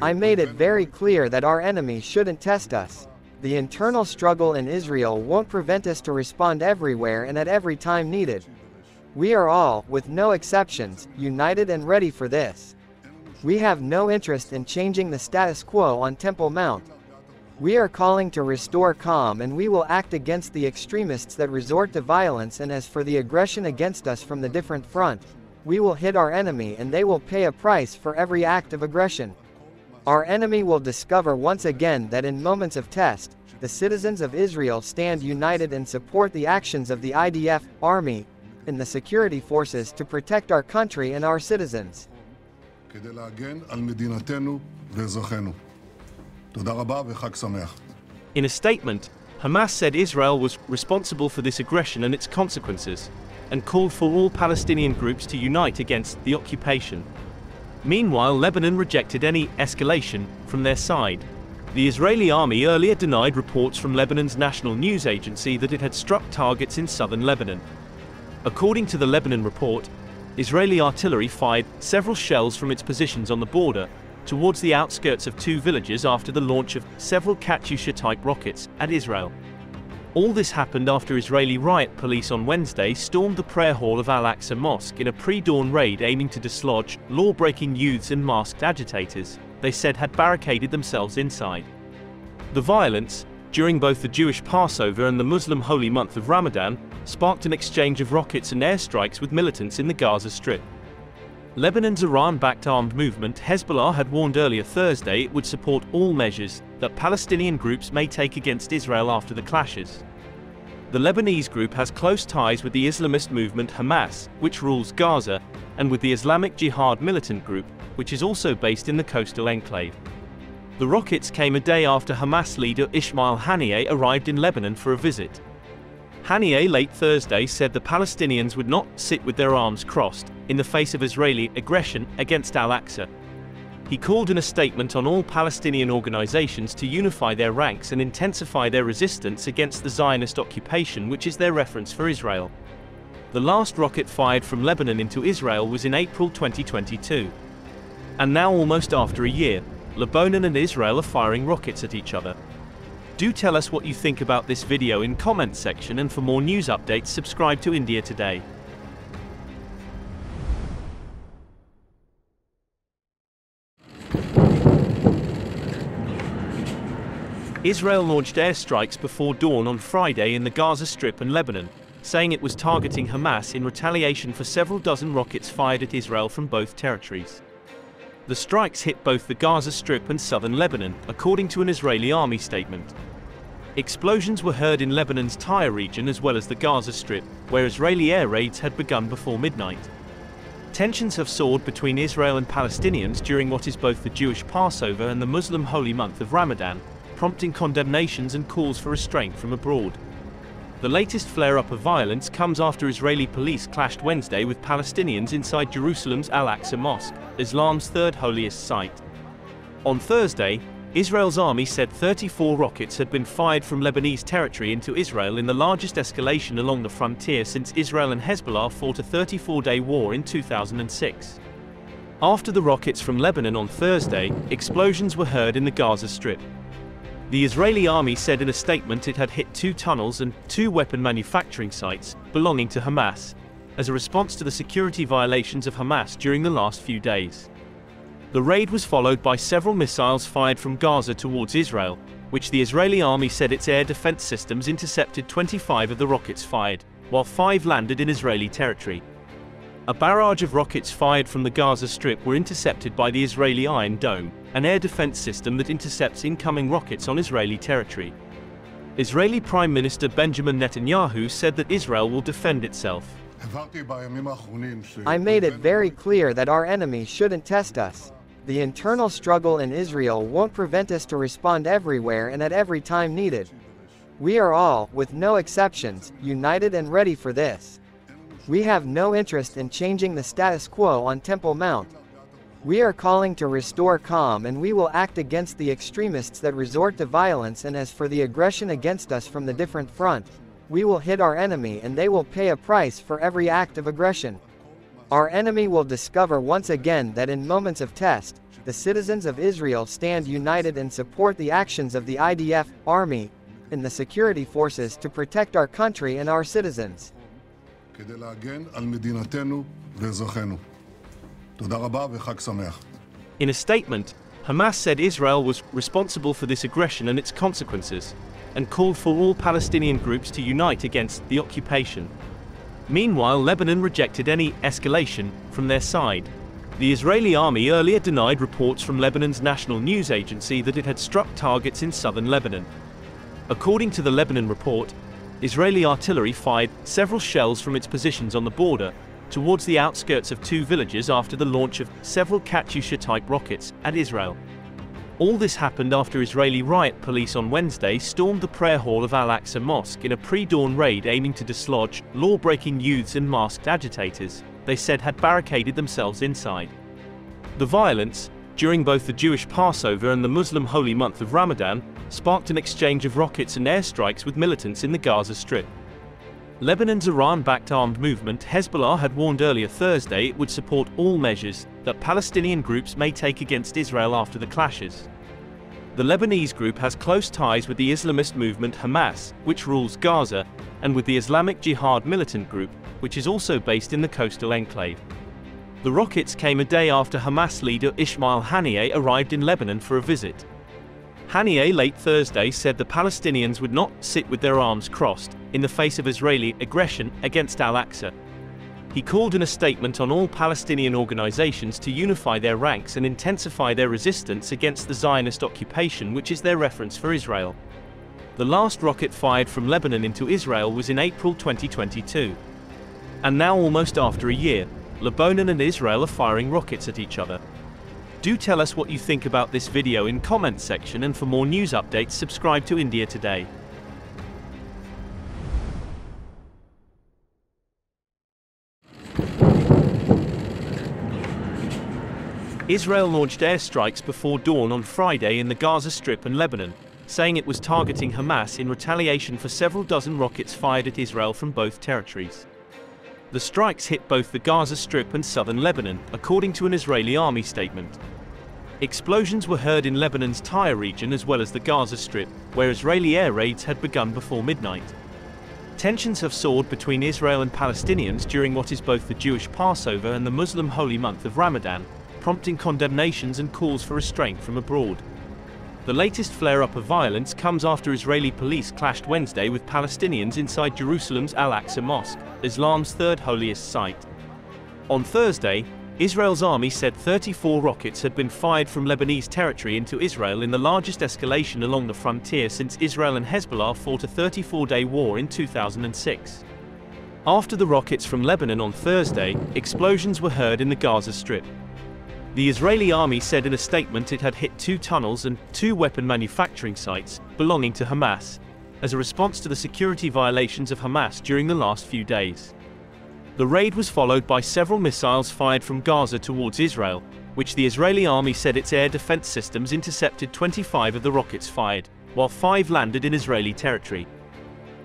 [SPEAKER 3] I made it very clear that our enemy shouldn't test us. The internal struggle in Israel won't prevent us to respond everywhere and at every time needed. We are all, with no exceptions, united and ready for this. We have no interest in changing the status quo on Temple Mount. We are calling to restore calm and we will act against the extremists that resort to violence and as for the aggression against us from the different front, we will hit our enemy and they will pay a price for every act of aggression. Our enemy will discover once again that in moments of test, the citizens of Israel stand united and support the actions of the IDF, army, and the security forces to protect our country and our citizens.
[SPEAKER 7] In
[SPEAKER 8] a statement,
[SPEAKER 1] Hamas said Israel was responsible for this aggression and its consequences, and called for all Palestinian groups to unite against the occupation. Meanwhile, Lebanon rejected any escalation from their side. The Israeli army earlier denied reports from Lebanon's national news agency that it had struck targets in southern Lebanon. According to the Lebanon report, Israeli artillery fired several shells from its positions on the border towards the outskirts of two villages after the launch of several Katyusha-type rockets at Israel. All this happened after Israeli riot police on Wednesday stormed the prayer hall of Al-Aqsa Mosque in a pre-dawn raid aiming to dislodge law-breaking youths and masked agitators, they said had barricaded themselves inside. The violence, during both the Jewish Passover and the Muslim holy month of Ramadan, sparked an exchange of rockets and airstrikes with militants in the Gaza Strip. Lebanon's Iran-backed armed movement Hezbollah had warned earlier Thursday it would support all measures that Palestinian groups may take against Israel after the clashes. The Lebanese group has close ties with the Islamist movement Hamas, which rules Gaza, and with the Islamic Jihad militant group, which is also based in the coastal enclave. The rockets came a day after Hamas leader Ismail Haniyeh arrived in Lebanon for a visit. Haniyeh late Thursday said the Palestinians would not sit with their arms crossed in the face of Israeli aggression against Al-Aqsa, he called in a statement on all Palestinian organizations to unify their ranks and intensify their resistance against the Zionist occupation which is their reference for Israel. The last rocket fired from Lebanon into Israel was in April 2022. And now almost after a year, Lebanon and Israel are firing rockets at each other. Do tell us what you think about this video in comment section and for more news updates subscribe to India Today. Israel launched airstrikes before dawn on Friday in the Gaza Strip and Lebanon, saying it was targeting Hamas in retaliation for several dozen rockets fired at Israel from both territories. The strikes hit both the Gaza Strip and southern Lebanon, according to an Israeli army statement. Explosions were heard in Lebanon's Tyre region as well as the Gaza Strip, where Israeli air raids had begun before midnight. Tensions have soared between Israel and Palestinians during what is both the Jewish Passover and the Muslim holy month of Ramadan, prompting condemnations and calls for restraint from abroad. The latest flare-up of violence comes after Israeli police clashed Wednesday with Palestinians inside Jerusalem's Al-Aqsa Mosque, Islam's third holiest site. On Thursday, Israel's army said 34 rockets had been fired from Lebanese territory into Israel in the largest escalation along the frontier since Israel and Hezbollah fought a 34-day war in 2006. After the rockets from Lebanon on Thursday, explosions were heard in the Gaza Strip. The Israeli army said in a statement it had hit two tunnels and two weapon manufacturing sites belonging to Hamas as a response to the security violations of Hamas during the last few days. The raid was followed by several missiles fired from Gaza towards Israel, which the Israeli army said its air defense systems intercepted 25 of the rockets fired, while five landed in Israeli territory. A barrage of rockets fired from the Gaza Strip were intercepted by the Israeli Iron Dome, an air defense system that intercepts incoming rockets on Israeli territory. Israeli Prime Minister Benjamin Netanyahu said that Israel will defend itself.
[SPEAKER 3] I made it very clear that our enemy shouldn't test us. The internal struggle in Israel won't prevent us to respond everywhere and at every time needed. We are all, with no exceptions, united and ready for this. We have no interest in changing the status quo on Temple Mount. We are calling to restore calm and we will act against the extremists that resort to violence and as for the aggression against us from the different front, we will hit our enemy and they will pay a price for every act of aggression. Our enemy will discover once again that in moments of test, the citizens of Israel stand united and support the actions of the IDF, army, and the security forces to protect our country and our citizens.
[SPEAKER 4] כדי להגן על מדינתנו
[SPEAKER 7] ואזרחינו. תודה רבה וחג שמח.
[SPEAKER 8] In a statement,
[SPEAKER 1] Hamas said Israel was responsible for this aggression and its consequences, and called for all Palestinian groups to unite against the occupation. Meanwhile, Lebanon rejected any escalation from their side. The Israeli army earlier denied reports from Lebanon's national news agency that it had struck targets in southern Lebanon. According to the Lebanon report, Israeli artillery fired several shells from its positions on the border towards the outskirts of two villages after the launch of several Katyusha-type rockets at Israel. All this happened after Israeli riot police on Wednesday stormed the prayer hall of Al-Aqsa Mosque in a pre-dawn raid aiming to dislodge law-breaking youths and masked agitators, they said had barricaded themselves inside. The violence, during both the Jewish Passover and the Muslim holy month of Ramadan, sparked an exchange of rockets and airstrikes with militants in the Gaza Strip. Lebanon's Iran-backed armed movement Hezbollah had warned earlier Thursday it would support all measures that Palestinian groups may take against Israel after the clashes. The Lebanese group has close ties with the Islamist movement Hamas, which rules Gaza, and with the Islamic Jihad militant group, which is also based in the coastal enclave. The rockets came a day after Hamas leader Ismail Haniyeh arrived in Lebanon for a visit. Haniyeh late Thursday said the Palestinians would not sit with their arms crossed in the face of Israeli aggression against al-Aqsa. He called in a statement on all Palestinian organizations to unify their ranks and intensify their resistance against the Zionist occupation which is their reference for Israel. The last rocket fired from Lebanon into Israel was in April 2022. And now almost after a year, Lebanon and Israel are firing rockets at each other. Do tell us what you think about this video in comments section and for more news updates subscribe to India Today. Israel launched airstrikes before dawn on Friday in the Gaza Strip and Lebanon, saying it was targeting Hamas in retaliation for several dozen rockets fired at Israel from both territories. The strikes hit both the Gaza Strip and southern Lebanon, according to an Israeli army statement. Explosions were heard in Lebanon's Tyre region as well as the Gaza Strip, where Israeli air raids had begun before midnight. Tensions have soared between Israel and Palestinians during what is both the Jewish Passover and the Muslim holy month of Ramadan, prompting condemnations and calls for restraint from abroad. The latest flare-up of violence comes after Israeli police clashed Wednesday with Palestinians inside Jerusalem's Al-Aqsa Mosque, Islam's third holiest site. On Thursday, Israel's army said 34 rockets had been fired from Lebanese territory into Israel in the largest escalation along the frontier since Israel and Hezbollah fought a 34-day war in 2006. After the rockets from Lebanon on Thursday, explosions were heard in the Gaza Strip. The Israeli army said in a statement it had hit two tunnels and two weapon manufacturing sites belonging to Hamas, as a response to the security violations of Hamas during the last few days. The raid was followed by several missiles fired from Gaza towards Israel, which the Israeli army said its air defense systems intercepted 25 of the rockets fired, while five landed in Israeli territory.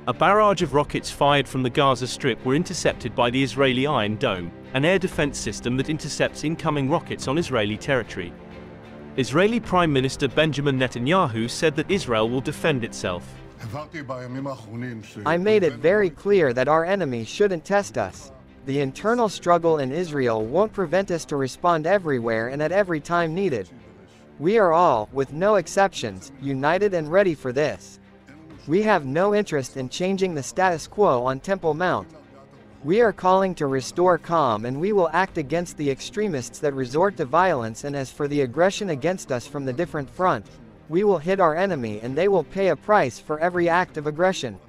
[SPEAKER 1] A barrage of rockets fired from the Gaza Strip were intercepted by the Israeli Iron Dome, an air defense system that intercepts incoming rockets on Israeli territory. Israeli Prime Minister Benjamin Netanyahu said that Israel will defend itself.
[SPEAKER 3] I made it very clear that our enemy shouldn't test us. The internal struggle in Israel won't prevent us to respond everywhere and at every time needed. We are all, with no exceptions, united and ready for this. We have no interest in changing the status quo on Temple Mount. We are calling to restore calm and we will act against the extremists that resort to violence and as for the aggression against us from the different front, we will hit our enemy and they will pay a price for every act of aggression.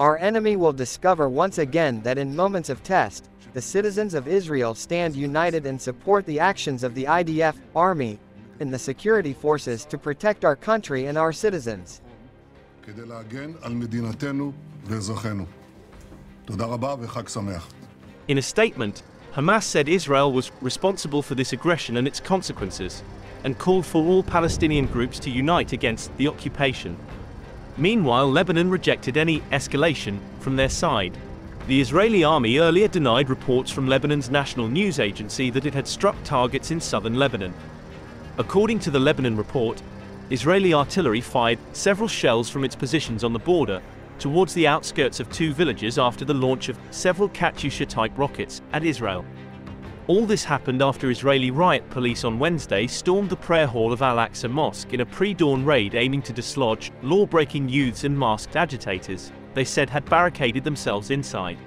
[SPEAKER 3] Our enemy will discover once again that in moments of test, the citizens of Israel stand united and support the actions of the IDF, army, and the security forces to protect our country and our citizens.
[SPEAKER 4] In
[SPEAKER 8] a statement,
[SPEAKER 1] Hamas said Israel was responsible for this aggression and its consequences, and called for all Palestinian groups to unite against the occupation. Meanwhile, Lebanon rejected any escalation from their side. The Israeli army earlier denied reports from Lebanon's national news agency that it had struck targets in southern Lebanon. According to the Lebanon report, Israeli artillery fired several shells from its positions on the border towards the outskirts of two villages after the launch of several Katyusha-type rockets at Israel. All this happened after Israeli riot police on Wednesday stormed the prayer hall of Al-Aqsa Mosque in a pre-dawn raid aiming to dislodge law-breaking youths and masked agitators, they said had barricaded themselves inside.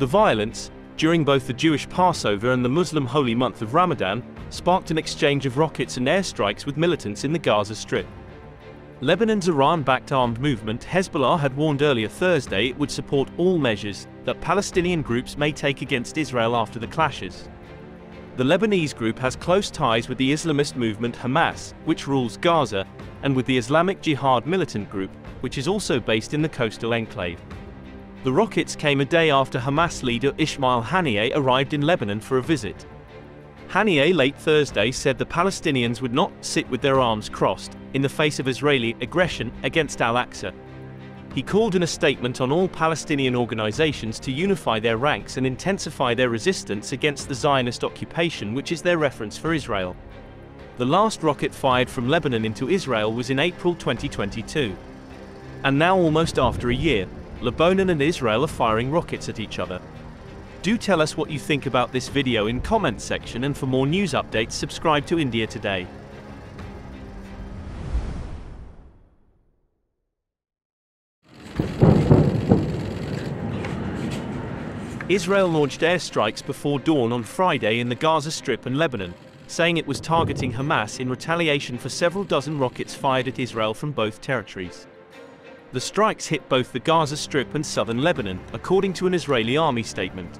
[SPEAKER 1] The violence, during both the Jewish Passover and the Muslim holy month of Ramadan, sparked an exchange of rockets and airstrikes with militants in the Gaza Strip. Lebanon's Iran-backed armed movement Hezbollah had warned earlier Thursday it would support all measures that Palestinian groups may take against Israel after the clashes. The Lebanese group has close ties with the Islamist movement Hamas, which rules Gaza, and with the Islamic Jihad militant group, which is also based in the coastal enclave. The rockets came a day after Hamas leader Ismail Haniyeh arrived in Lebanon for a visit. Haniyeh late Thursday said the Palestinians would not sit with their arms crossed in the face of Israeli aggression against Al-Aqsa, he called in a statement on all Palestinian organizations to unify their ranks and intensify their resistance against the Zionist occupation which is their reference for Israel. The last rocket fired from Lebanon into Israel was in April 2022. And now almost after a year, Lebanon and Israel are firing rockets at each other. Do tell us what you think about this video in comment section and for more news updates subscribe to India Today. Israel launched airstrikes before dawn on Friday in the Gaza Strip and Lebanon, saying it was targeting Hamas in retaliation for several dozen rockets fired at Israel from both territories. The strikes hit both the Gaza Strip and southern Lebanon, according to an Israeli army statement.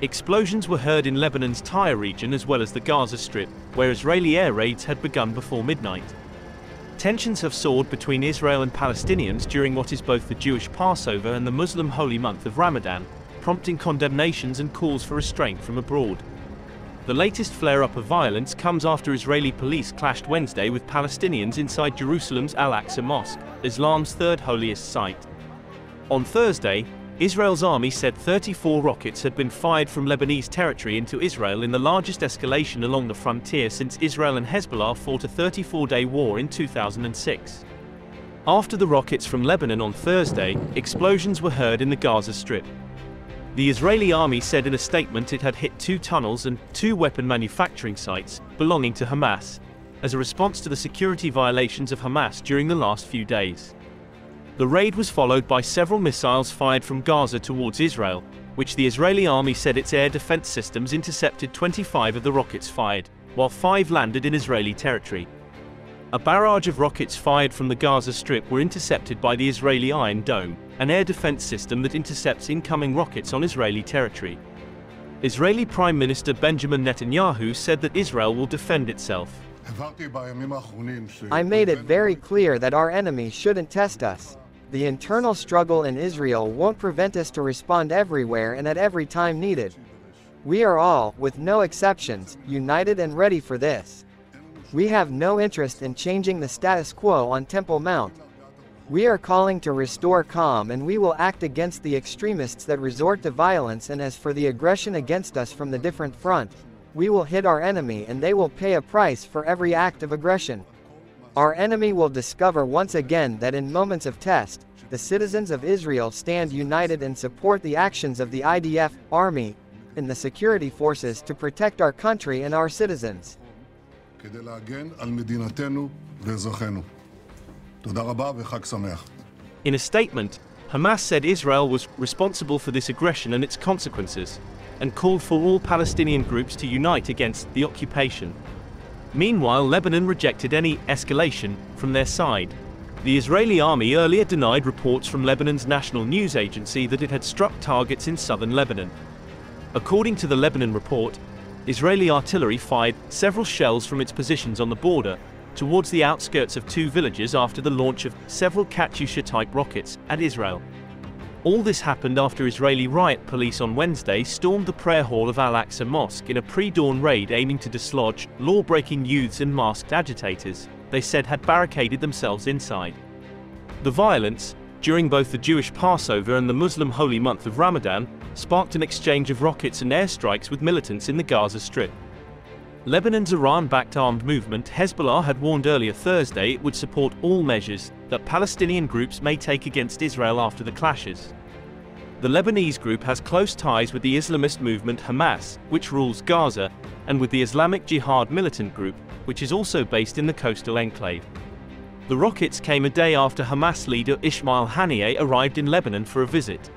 [SPEAKER 1] Explosions were heard in Lebanon's Tyre region as well as the Gaza Strip, where Israeli air raids had begun before midnight. Tensions have soared between Israel and Palestinians during what is both the Jewish Passover and the Muslim holy month of Ramadan, prompting condemnations and calls for restraint from abroad. The latest flare-up of violence comes after Israeli police clashed Wednesday with Palestinians inside Jerusalem's Al-Aqsa Mosque, Islam's third holiest site. On Thursday, Israel's army said 34 rockets had been fired from Lebanese territory into Israel in the largest escalation along the frontier since Israel and Hezbollah fought a 34-day war in 2006. After the rockets from Lebanon on Thursday, explosions were heard in the Gaza Strip. The Israeli army said in a statement it had hit two tunnels and two weapon manufacturing sites belonging to Hamas as a response to the security violations of Hamas during the last few days. The raid was followed by several missiles fired from Gaza towards Israel, which the Israeli army said its air defense systems intercepted 25 of the rockets fired, while five landed in Israeli territory. A barrage of rockets fired from the Gaza Strip were intercepted by the Israeli Iron Dome, an air defense system that intercepts incoming rockets on Israeli territory. Israeli Prime Minister Benjamin Netanyahu said that Israel will defend itself.
[SPEAKER 3] I made it very clear that our enemies shouldn't test us. The internal struggle in Israel won't prevent us to respond everywhere and at every time needed. We are all, with no exceptions, united and ready for this. We have no interest in changing the status quo on Temple Mount, we are calling to restore calm and we will act against the extremists that resort to violence and as for the aggression against us from the different front, we will hit our enemy and they will pay a price for every act of aggression. Our enemy will discover once again that in moments of test, the citizens of Israel stand united and support the actions of the IDF, army, and the security forces to protect our country and our citizens.
[SPEAKER 7] In
[SPEAKER 8] a
[SPEAKER 4] statement,
[SPEAKER 1] Hamas said Israel was responsible for this aggression and its consequences, and called for all Palestinian groups to unite against the occupation. Meanwhile, Lebanon rejected any escalation from their side. The Israeli army earlier denied reports from Lebanon's national news agency that it had struck targets in southern Lebanon. According to the Lebanon report, Israeli artillery fired several shells from its positions on the border towards the outskirts of two villages after the launch of several Katyusha-type rockets at Israel. All this happened after Israeli riot police on Wednesday stormed the prayer hall of Al-Aqsa Mosque in a pre-dawn raid aiming to dislodge law-breaking youths and masked agitators, they said had barricaded themselves inside. The violence, during both the Jewish Passover and the Muslim holy month of Ramadan, sparked an exchange of rockets and airstrikes with militants in the Gaza Strip. Lebanon's Iran-backed armed movement Hezbollah had warned earlier Thursday it would support all measures that Palestinian groups may take against Israel after the clashes. The Lebanese group has close ties with the Islamist movement Hamas, which rules Gaza, and with the Islamic Jihad militant group, which is also based in the coastal enclave. The rockets came a day after Hamas leader Ismail Haniyeh arrived in Lebanon for a visit.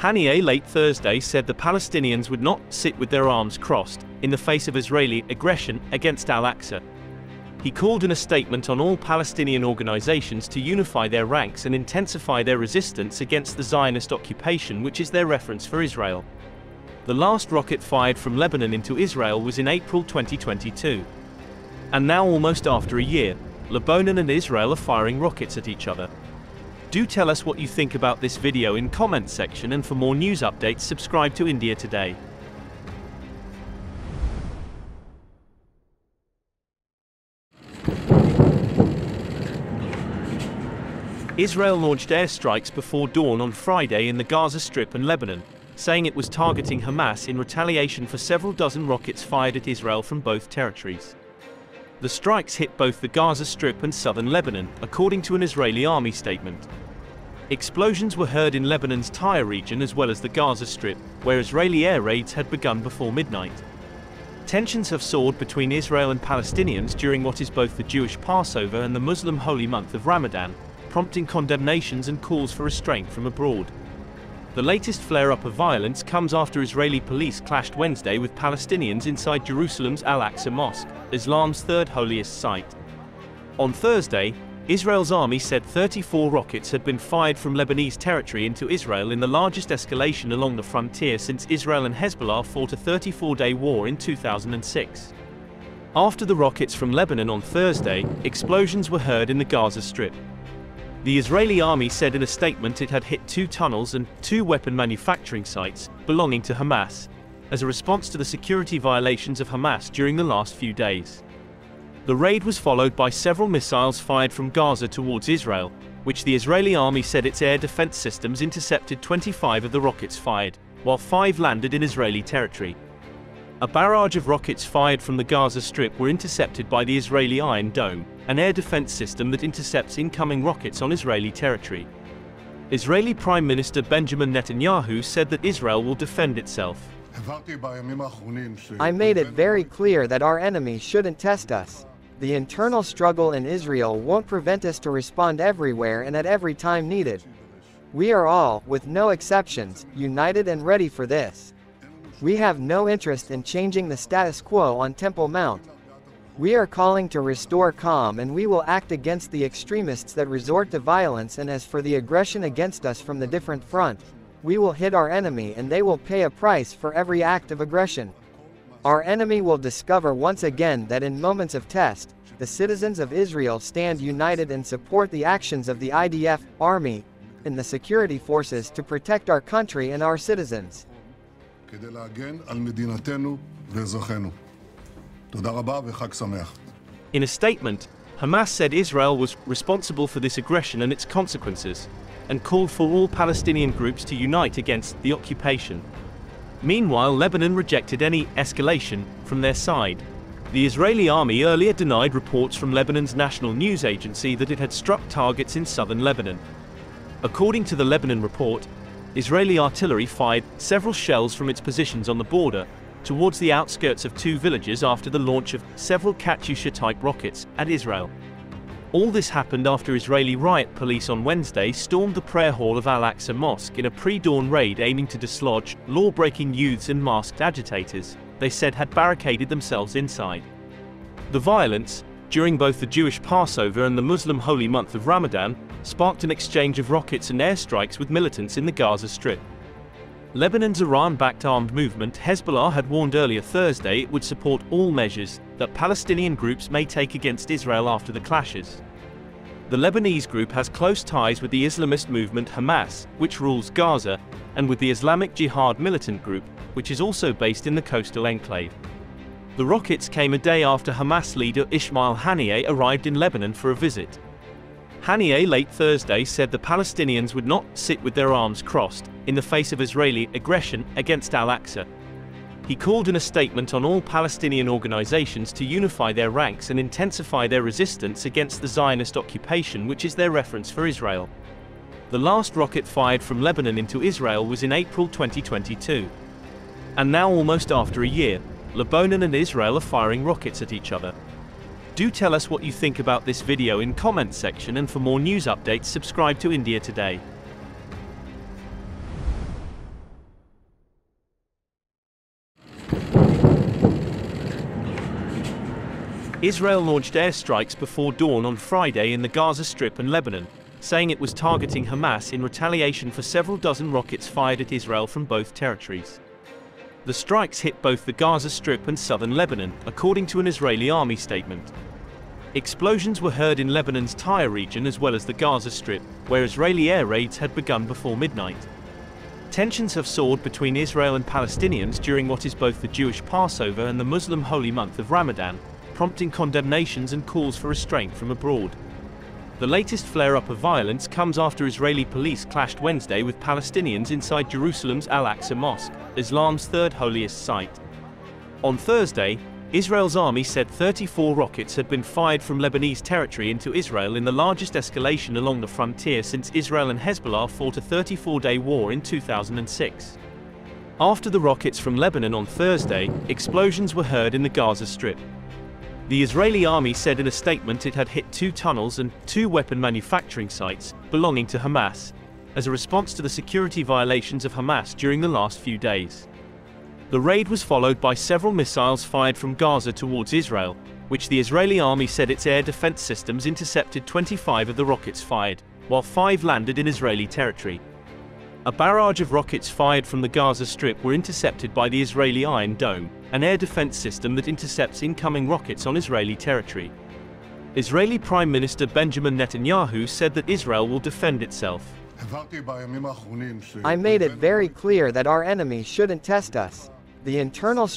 [SPEAKER 1] Haniyeh late Thursday said the Palestinians would not sit with their arms crossed in the face of Israeli aggression against al-Aqsa. He called in a statement on all Palestinian organizations to unify their ranks and intensify their resistance against the Zionist occupation which is their reference for Israel. The last rocket fired from Lebanon into Israel was in April 2022. And now almost after a year, Lebanon and Israel are firing rockets at each other. Do tell us what you think about this video in comments section and for more news updates subscribe to India Today. Israel launched airstrikes before dawn on Friday in the Gaza Strip and Lebanon, saying it was targeting Hamas in retaliation for several dozen rockets fired at Israel from both territories. The strikes hit both the Gaza Strip and southern Lebanon, according to an Israeli army statement. Explosions were heard in Lebanon's Tyre region as well as the Gaza Strip, where Israeli air raids had begun before midnight. Tensions have soared between Israel and Palestinians during what is both the Jewish Passover and the Muslim holy month of Ramadan, prompting condemnations and calls for restraint from abroad. The latest flare-up of violence comes after Israeli police clashed Wednesday with Palestinians inside Jerusalem's Al-Aqsa Mosque, Islam's third holiest site. On Thursday, Israel's army said 34 rockets had been fired from Lebanese territory into Israel in the largest escalation along the frontier since Israel and Hezbollah fought a 34-day war in 2006. After the rockets from Lebanon on Thursday, explosions were heard in the Gaza Strip, the Israeli army said in a statement it had hit two tunnels and two weapon manufacturing sites belonging to Hamas as a response to the security violations of Hamas during the last few days. The raid was followed by several missiles fired from Gaza towards Israel, which the Israeli army said its air defense systems intercepted 25 of the rockets fired, while five landed in Israeli territory. A barrage of rockets fired from the Gaza Strip were intercepted by the Israeli Iron Dome, an air defense system that intercepts incoming rockets on Israeli territory. Israeli Prime Minister Benjamin Netanyahu said that Israel will defend itself.
[SPEAKER 3] I made it very clear that our enemy shouldn't test us. The internal struggle in Israel won't prevent us to respond everywhere and at every time needed. We are all, with no exceptions, united and ready for this. We have no interest in changing the status quo on Temple Mount. We are calling to restore calm and we will act against the extremists that resort to violence and as for the aggression against us from the different front, we will hit our enemy and they will pay a price for every act of aggression. Our enemy will discover once again that in moments of test, the citizens of Israel stand united and support the actions of the IDF, army, and the security forces to protect our country and our citizens.
[SPEAKER 4] כדי להגן על
[SPEAKER 7] מדינתנו ואזרחינו. תודה רבה וחג שמח.
[SPEAKER 8] In a
[SPEAKER 4] statement,
[SPEAKER 1] Hamas said Israel was responsible for this aggression and its consequences, and called for all Palestinian groups to unite against the occupation. Meanwhile, Lebanon rejected any escalation from their side. The Israeli army earlier denied reports from Lebanon's national news agency that it had struck targets in southern Lebanon. According to the Lebanon report, Israeli artillery fired several shells from its positions on the border towards the outskirts of two villages after the launch of several Katyusha-type rockets at Israel. All this happened after Israeli riot police on Wednesday stormed the prayer hall of Al-Aqsa Mosque in a pre-dawn raid aiming to dislodge law-breaking youths and masked agitators, they said had barricaded themselves inside. The violence, during both the Jewish Passover and the Muslim holy month of Ramadan, sparked an exchange of rockets and airstrikes with militants in the Gaza Strip. Lebanon's Iran-backed armed movement Hezbollah had warned earlier Thursday it would support all measures that Palestinian groups may take against Israel after the clashes. The Lebanese group has close ties with the Islamist movement Hamas, which rules Gaza, and with the Islamic Jihad militant group, which is also based in the coastal enclave. The rockets came a day after Hamas leader Ismail Haniyeh arrived in Lebanon for a visit. Haniyeh late Thursday said the Palestinians would not sit with their arms crossed in the face of Israeli aggression against Al-Aqsa. He called in a statement on all Palestinian organizations to unify their ranks and intensify their resistance against the Zionist occupation which is their reference for Israel. The last rocket fired from Lebanon into Israel was in April 2022. And now almost after a year, Lebanon and Israel are firing rockets at each other. Do tell us what you think about this video in comments section and for more news updates subscribe to India Today. Israel launched airstrikes before dawn on Friday in the Gaza Strip and Lebanon, saying it was targeting Hamas in retaliation for several dozen rockets fired at Israel from both territories. The strikes hit both the Gaza Strip and southern Lebanon, according to an Israeli army statement. Explosions were heard in Lebanon's Tyre region as well as the Gaza Strip, where Israeli air raids had begun before midnight. Tensions have soared between Israel and Palestinians during what is both the Jewish Passover and the Muslim holy month of Ramadan, prompting condemnations and calls for restraint from abroad. The latest flare-up of violence comes after Israeli police clashed Wednesday with Palestinians inside Jerusalem's Al-Aqsa Mosque, Islam's third holiest site. On Thursday, Israel's army said 34 rockets had been fired from Lebanese territory into Israel in the largest escalation along the frontier since Israel and Hezbollah fought a 34-day war in 2006. After the rockets from Lebanon on Thursday, explosions were heard in the Gaza Strip. The Israeli army said in a statement it had hit two tunnels and two weapon manufacturing sites belonging to Hamas, as a response to the security violations of Hamas during the last few days. The raid was followed by several missiles fired from Gaza towards Israel, which the Israeli army said its air defense systems intercepted 25 of the rockets fired, while five landed in Israeli territory. A barrage of rockets fired from the Gaza Strip were intercepted by the Israeli Iron Dome, an air defense system that intercepts incoming rockets on Israeli territory. Israeli Prime Minister Benjamin Netanyahu said that Israel will defend itself.
[SPEAKER 3] I made it very clear that our enemies shouldn't test us. The internal